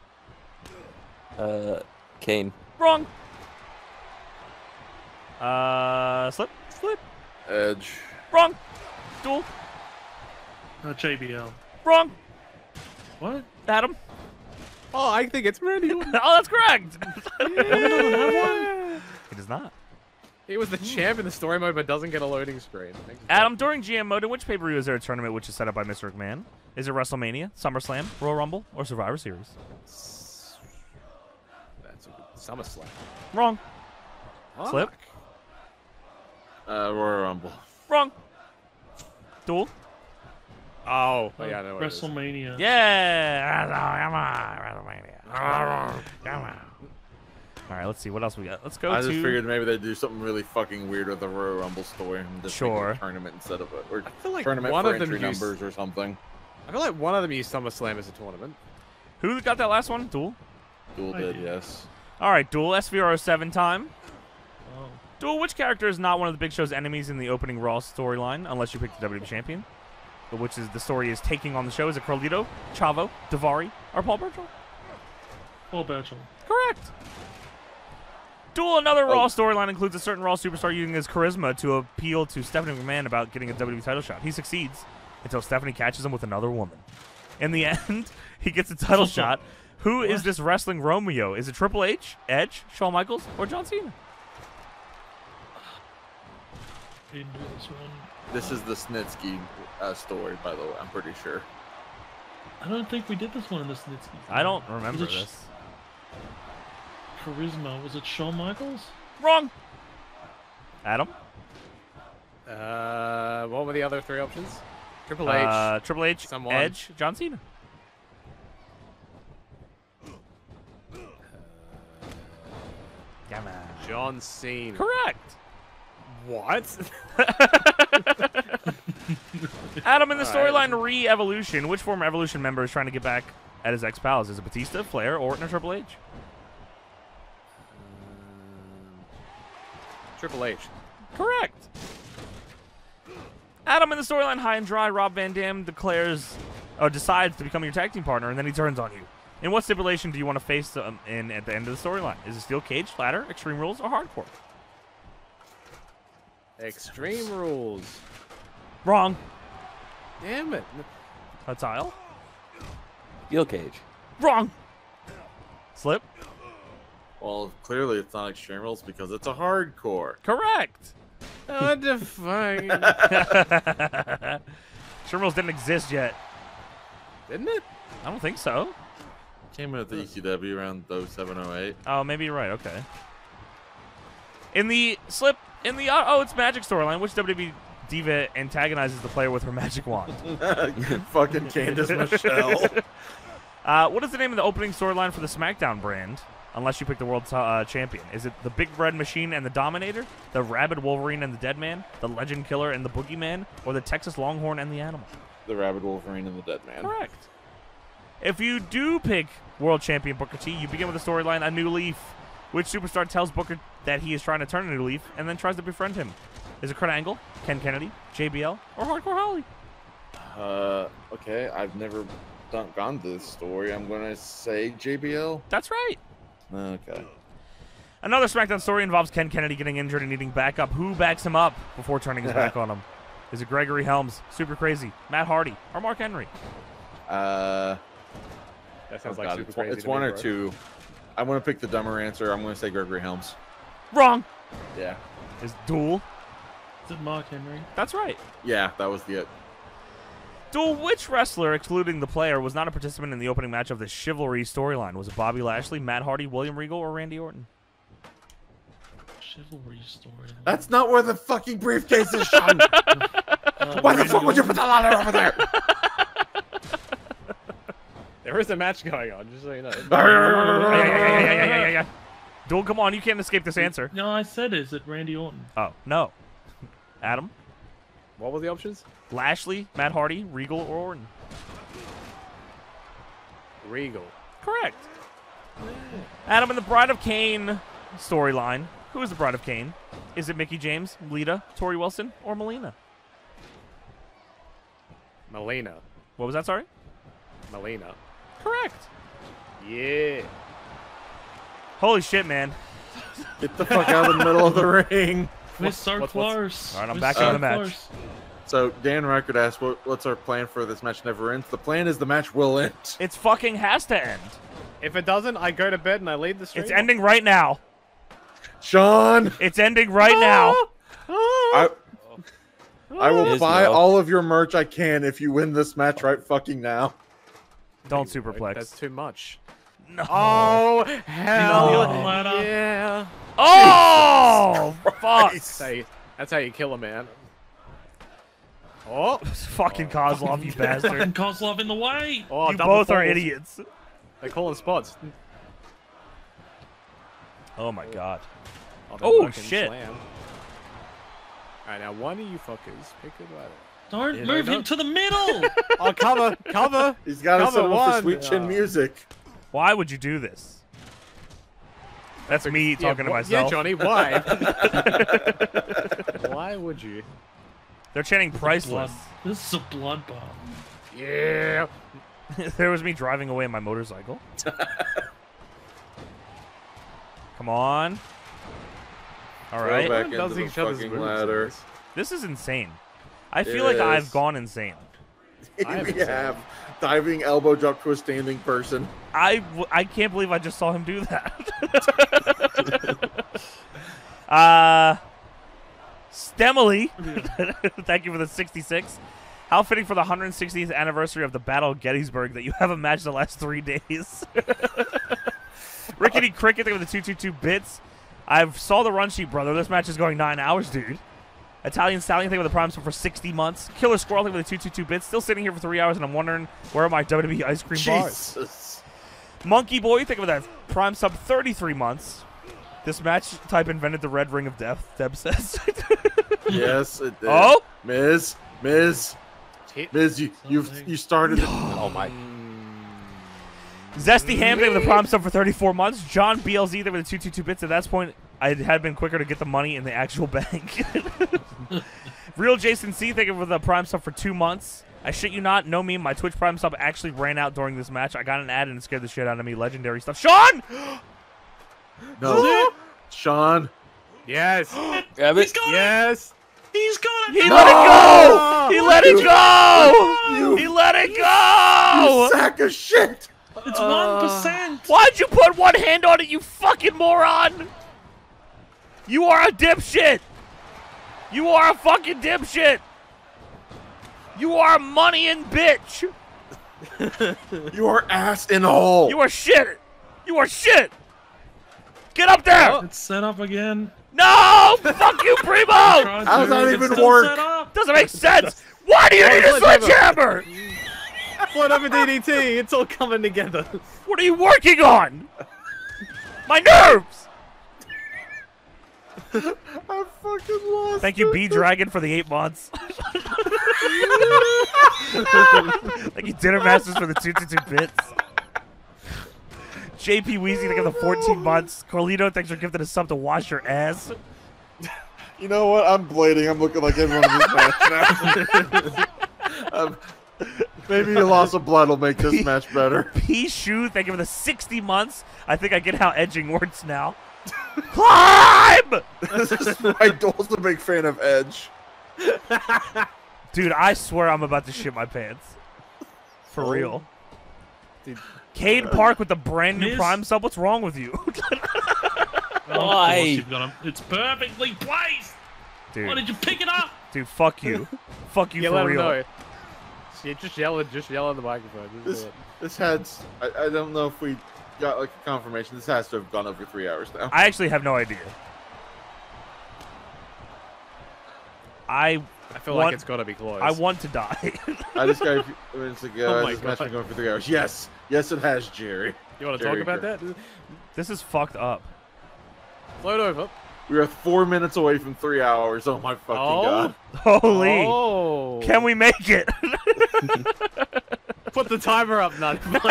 Uh, Kane. Wrong. Uh, Slip? Slip? Edge. Wrong. Duel? Uh, JBL. Wrong. What? Adam? Oh, I think it's Randy oh, that's correct. have He does not. He was the champ in the story mode, but doesn't get a loading screen. Adam, during GM mode, in which pay-per-view is there a tournament which is set up by Mr. McMahon? Is it WrestleMania, SummerSlam, Royal Rumble, or Survivor Series? That's a good SummerSlam. Wrong. Slip? Uh, Royal Rumble. Wrong. Duel? Oh, yeah, I know what it is. WrestleMania. Yeah. Come on, WrestleMania. Come on. All right, let's see what else we got. Let's go I to. just figured maybe they'd do something really fucking weird with the Royal Rumble story and just make it Sure. a tournament instead of a or feel like tournament one for of them entry used- numbers or something. I feel like one of them used SummerSlam as a tournament. Who got that last one? Duel. Duel did, yes. All right, Duel. SVR 07 time. Oh. Duel. Which character is not one of the Big Show's enemies in the opening Raw storyline, unless you pick the WWE champion? Which is the story is taking on the show? Is it Carlito, Chavo, Daivari, or Paul Burchill? Paul Burchill. Correct. Duel, another Oh. Raw storyline includes a certain Raw superstar using his charisma to appeal to Stephanie McMahon about getting a WWE title shot. He succeeds until Stephanie catches him with another woman. In the end, he gets a title shot. Who is this wrestling Romeo? Is it Triple H, Edge, Shawn Michaels, or John Cena? Didn't do this one. This is the Snitsky uh, story, by the way. I'm pretty sure. I don't think we did this one in the Snitsky. I don't remember Was it this. Charisma. Was it Shawn Michaels? Wrong. Adam? Uh, what were the other three options? Triple H. Uh, Triple H, someone. Edge, John Cena. Come on. John Cena. Correct. What? Adam, in the storyline Re-Evolution, which former Evolution member is trying to get back at his ex-pals? Is it Batista, Flair, Orton, or Triple H? Um, Triple H. Correct. Adam, in the storyline High and Dry, Rob Van Dam declares, or decides to become your tag team partner, and then he turns on you. In what stipulation do you want to face them in at the end of the storyline? Is it Steel Cage, Ladder, Extreme Rules, or Hardcore? Extreme Rules. Wrong. Damn it. A tile? Steel cage. Wrong. Slip. Well, clearly it's not extreme rules because it's a hardcore. Correct. Undefined. Extreme rules didn't exist yet. Didn't it? I don't think so. Came out of the ECW around 0708. Oh, maybe you're right. Okay. In the slip, in the oh, it's Magic storyline. Which WWE diva antagonizes the player with her magic wand? Fucking Candice Michelle. Uh, what is the name of the opening storyline for the SmackDown brand? Unless you pick the world uh, champion, is it the Big Red Machine and the Dominator, the Rabid Wolverine and the Dead Man, the Legend Killer and the Boogeyman, or the Texas Longhorn and the Animal? The Rabid Wolverine and the Dead Man. Correct. If you do pick world champion Booker T, you begin with the storyline A New Leaf. Which superstar tells Booker that he is trying to turn a new leaf and then tries to befriend him? Is it Kurt Angle, Ken Kennedy, JBL, or Hardcore Holly? Uh, okay, I've never done, gone to this story. I'm gonna say JBL. That's right. Okay. Another SmackDown story involves Ken Kennedy getting injured and needing backup. Who backs him up before turning his back on him? Is it Gregory Helms, Super Crazy, Matt Hardy, or Mark Henry? Uh, That sounds oh like God, super it's, crazy. it's one me, or bro. two. I want to pick the dumber answer. I'm gonna say Gregory Helms. Wrong. Yeah. Is Duel? Is it Mark Henry? That's right. Yeah, that was the it. Duel, which wrestler, excluding the player, was not a participant in the opening match of the Chivalry storyline? Was it Bobby Lashley, Matt Hardy, William Regal, or Randy Orton? Chivalry storyline. That's not where the fucking briefcase is, Shawn. Why the fuck would you put the ladder over there? There is a match going on, just so you know. Yeah, yeah, yeah, yeah, yeah, yeah, yeah, yeah. Duel, come on, you can't escape this answer. No, I said is it Randy Orton? Oh, no. Adam? What were the options? Lashley, Matt Hardy, Regal, or Orton? Regal. Correct. Adam and the Bride of Kane storyline. Who is the Bride of Kane? Is it Mickie James, Lita, Torrie Wilson, or Melina? Melina. What was that, sorry? Melina. Correct. Yeah. Holy shit, man. Get the fuck out of the middle of the ring. We're so what's- what's- close. All right, I'm We're back so into the match. close. So Dan Record asked, what, "What's our plan for this match? Never ends." The plan is the match will end. It's fucking has to end. If it doesn't, I go to bed and I leave the stream. It's ending right now. Shawn, It's ending right now. Ah! I, ah! I will buy no. all of your merch I can if you win this match right fucking now. Don't Wait, superplex. That's too much. No. Oh, hell on the ladder. yeah. Oh, fuck. That's how, you, that's how you kill a man. Oh, fucking oh. Kozlov, you bastard. Fucking Kozlov in the way. oh you double both are idiots. They call them spots. Oh my god. Oh, Oh, shit. Slam. Alright, now one of you fuckers pick a ladder. Don't Yeah, move him to the middle. Oh, cover, cover. He's got to Cover set him up for one. sweet chin Oh. music. Why would you do this? That's me Yeah, talking to myself. Yeah, Johnny, why? why would you? They're chanting priceless. This is a bloodbath. Yeah. there was me driving away in my motorcycle. Come on. All right. Back Everyone does into the each other's fucking ladder. This is insane. I feel like I've gone insane. We have diving elbow drop to a standing person. I, w- I can't believe I just saw him do that. uh, Stemily, thank you for the 66. How fitting for the 160th anniversary of the Battle of Gettysburg that you have a match the last three days. Rickety Cricket, for the 222 bits. I saw the run sheet, brother. This match is going nine hours, dude. Italian Stallion, thank you for the Prime Sub for 60 months. Killer Squirrel, thank you for the 222 bits. Still sitting here for three hours, and I'm wondering where are my WWE ice cream bars. Monkey Boy, think of that. Prime sub 33 months. This match type invented the Red Ring of Death, Deb says. yes, it did. Oh! Miz, Miz, Hit Miz, you you you started. it. Oh my. Zesty Ham, thank you for the Prime sub for 34 months. John BLZ, there with the 222 bits. At that point, I had been quicker to get the money in the actual bank. Real Jason C, thank you for the Prime sub for two months. I shit you not, no meme. My Twitch Prime sub actually ran out during this match. I got an ad and it scared the shit out of me. Legendary stuff. Shawn! No, Shawn. Yes. Grab it. Yes. He's got it. He let it go. He let it go. He let it go. You sack of shit. It's one percent. Why'd you put one hand on it, you fucking moron? You are a dipshit. You are a fucking dipshit. You are a money and bitch. You are ass in a hole. You are shit. You are shit. Get up there. Oh. It's set up again. No! Fuck you, Primo! How's that It's even work? Doesn't make sense. Why do you Oh, need a sledgehammer. sledgehammer? What up with DDT? It's all coming together. What are you working on? My nerves. I fucking lost. Thank you, B Dragon, for the eight months. Thank you, Dinner Masters, for the two two two bits. JP Weezy, thank you for the 14 months. Carlito, thanks for gifting us something to wash your ass. You know what? I'm blading. I'm looking like everyone in this match now. um, maybe a loss of blood will make this match better. P Shoe, thank you for the 60 months. I think I get how edging works now. Climb! this is why Duel's a big fan of Edge. Dude, I swear I'm about to shit my pants. For oh. real. Dude. Cade uh, Park with the brand new Miss- Prime sub. What's wrong with you? Oh, Why? course you've got him. It's perfectly placed. Dude. Why did you pick it up? dude, fuck you. fuck you Yeah, for real. know. Yeah, just yell it. Just yell at the microphone. Just This this has. I, I don't know if we got like a confirmation. This has to have gone over three hours now. I actually have no idea. I I feel want, like it's got to be close. I want to die. Uh, I just got a few minutes ago. Oh my this match God. been going for three hours. Yes, yes, it has, Jerry. You want to talk about Jerry. that? this is fucked up. Float over. We are four minutes away from three hours. Oh my fucking Oh. god! Holy. Oh. Can we make it? Put the timer up, none.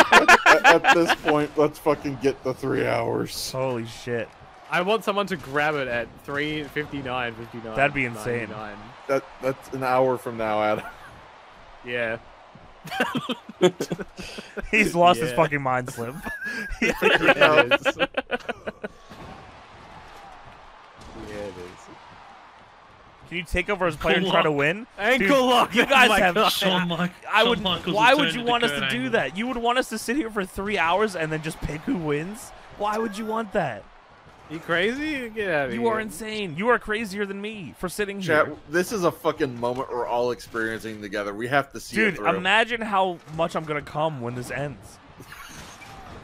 at, at this point, let's fucking get the three hours. Holy shit. I want someone to grab it at 3:59, 59. That'd be insane. 99. That that's an hour from now, Adam. Yeah. He's lost his fucking mind, Slim. yeah, it is. yeah, it is. Can you take over as player and try to win? Ankle Dude, lock, You oh guys my have. God. Shawn Mike- I Shawn would. Michaels Why would you want us to do Angle. that? You would want us to sit here for three hours and then just pick who wins? Why would you want that? You crazy? Get out of here. You are insane. You are crazier than me for sitting Chat, here. this is a fucking moment we're all experiencing together. We have to see it Dude, imagine how much I'm gonna come when this ends.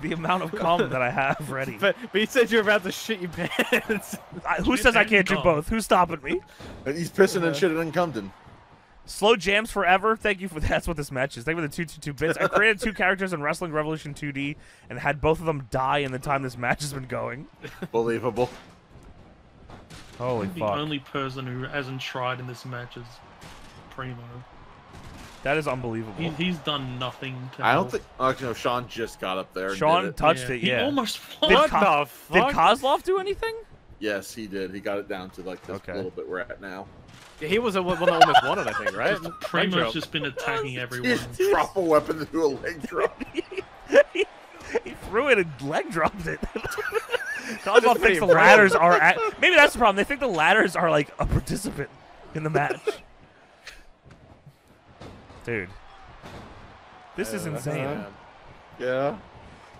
The amount of cum that I have ready. But, but you said you're about to shit your pants. I, who says I can't do both? Who's stopping me? He's pissing and shitting in Compton. Slow jams forever. Thank you for that's what this match is. Thank you for the two two two bits. I created two characters in Wrestling Revolution 2D and had both of them die in the time this match has been going. Believable. Holy The fuck! only person who hasn't tried in this match is Primo. That is unbelievable. He, he's done nothing to I don't help. think. Actually, no. Shawn just got up there. Shawn did it. touched Yeah, it. he Yeah. almost Did, What Ko- the did fuck? Kozlov do anything? Yes, he did. He got it down to like this Okay. little bit we're at now. Yeah, he was the one that almost won it, I think, right? Leg Primo's drop. just been attacking everyone. Just drop a weapon to do a leg drop. he, he threw it and leg dropped it. Kozlov thinks the ladders are. At, maybe that's the problem. They think the ladders are like a participant in the match. Dude, this is insane. Yeah.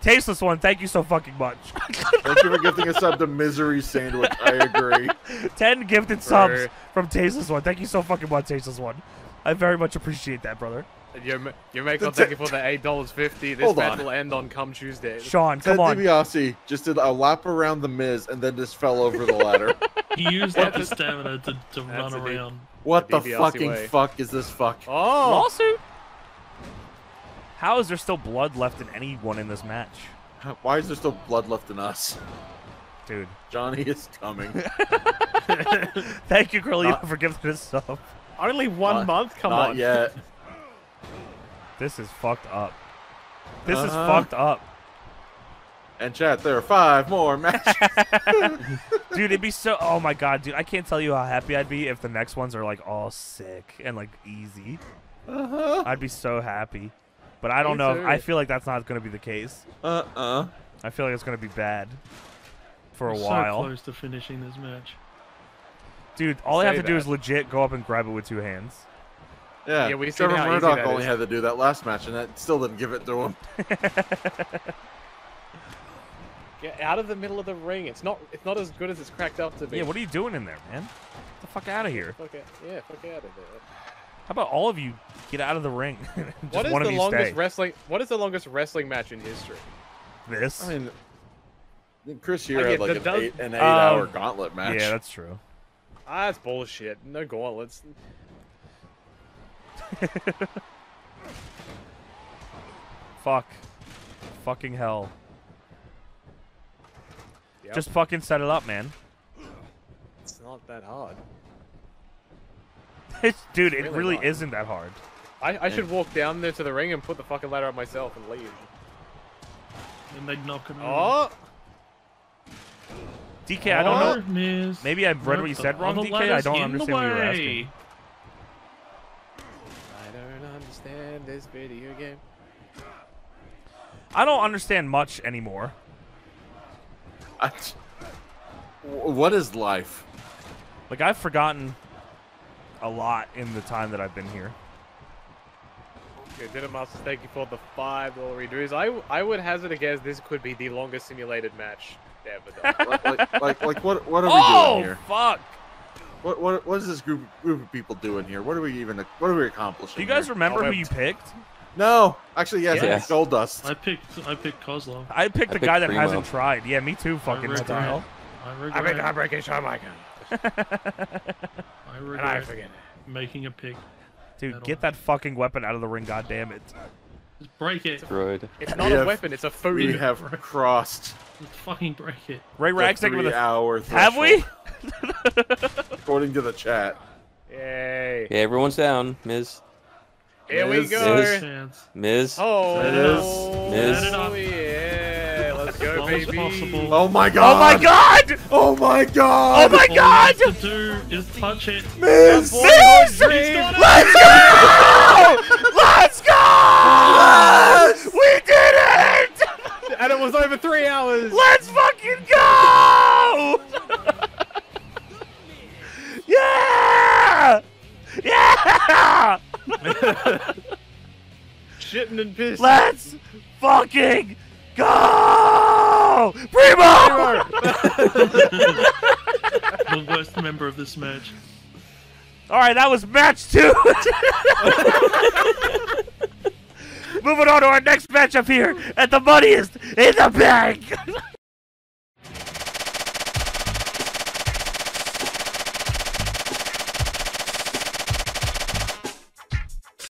Tasteless one. Thank you so fucking much. Thank you for gifting a sub to Misery Sandwich. I agree. Ten gifted subs For- from Tasteless one. Thank you so fucking much, Tasteless one. I very much appreciate that, brother. And Your, ma- your mate The got te- thank you for the eight dollars fifty. This Hold match on. will end on come Tuesday. Shawn, Ted come on. DiBiase just did a lap around the Miz and then just fell over the ladder. He used up his stamina to, to run That's a deep- around. What the DiBiase fucking way. fuck is this fuck? Oh, Lawsuit? How is there still blood left in anyone in this match? Why is there still blood left in us? Dude. Johnny is coming. Thank you, Carlito, Not- for giving us sub. only one Not- month. Come Not on. yet. This is fucked up. This is Uh-huh. fucked up. And chat, there are five more matches. dude, it'd be so. Oh my god, dude, I can't tell you how happy I'd be if the next ones are like all sick and like easy. Uh-huh. I'd be so happy. But I don't Me know. too. I feel like that's not going to be the case. Uh-uh. I feel like it's going to be bad for a We're while. So close to finishing this match. Dude, all I have say to do is legit go up and grab it with two hands. Yeah, Yeah, we've Trevor Murdoch only is. had to do that last match, and that still didn't give it to him. Get out of the middle of the ring. It's not. It's not as good as it's cracked up to be. Yeah, what are you doing in there, man? Get the fuck out of here. Fuck it. Yeah, fuck out of there. How about all of you get out of the ring? Just What is one the of you longest stay. wrestling? What is the longest wrestling match in history? This. I mean, Chris here had like an, does- eight, an eight-hour Um, gauntlet match. Yeah, that's true. Ah, that's bullshit. No gauntlets. Fuck. Fucking hell. Yep. Just fucking set it up, man. It's not that hard. It's, dude, it really really not. isn't that hard. I, I should walk down there to the ring and put the fucking ladder up myself and leave. And they'd knock it over. Oh! DK, I don't know. Maybe I read what you said wrong, DK. I don't understand what you were asking. I don't understand this video game. I don't understand much anymore. I- w- what is life? Like I've forgotten a lot in the time that I've been here. Okay, Dinner Masters, thank you for the five dollar redos. I I would hazard a guess this could be the longest simulated match ever done. like, like, like, like, what, what are we oh doing here? Oh, fuck! What, what, what is this group, group of people doing here? What are we even, what are we accomplishing? Do you guys here? remember Oh, who you picked? No, actually, yes, Yes. it's Goldust. I picked I picked Kozlov. I picked I the picked guy that Primo. hasn't tried. Yeah, me too. Fucking what the regret hell? I I'm regret, in heartbreaking Shawn Michaels. I And I regret forget. making a pick. Dude, get that fucking weapon out of the ring, God damn it! Just break it. Destroyed. It's not We a have- weapon, it's a food. We have crossed Just fucking break it. Ray Rag's taking with a. three-hour Have we? according to the chat. Yay. Yeah, everyone's down. Miz. Here we go. Miz. Miz. Oh, Miz. Set it up. yeah. Let's go, baby. possible. Oh my god. Oh god! my god! Oh my god! Oh my All god! you have to do is touch it. Miz! Miz! Let's go! Let's go! We did it! And it was over three hours. Let's fucking go! yeah! Yeah! Shitting and pissing. Let's fucking go! Primo! the worst member of this match. All right, that was match two. Moving on to our next matchup here at the moneyest in the bank.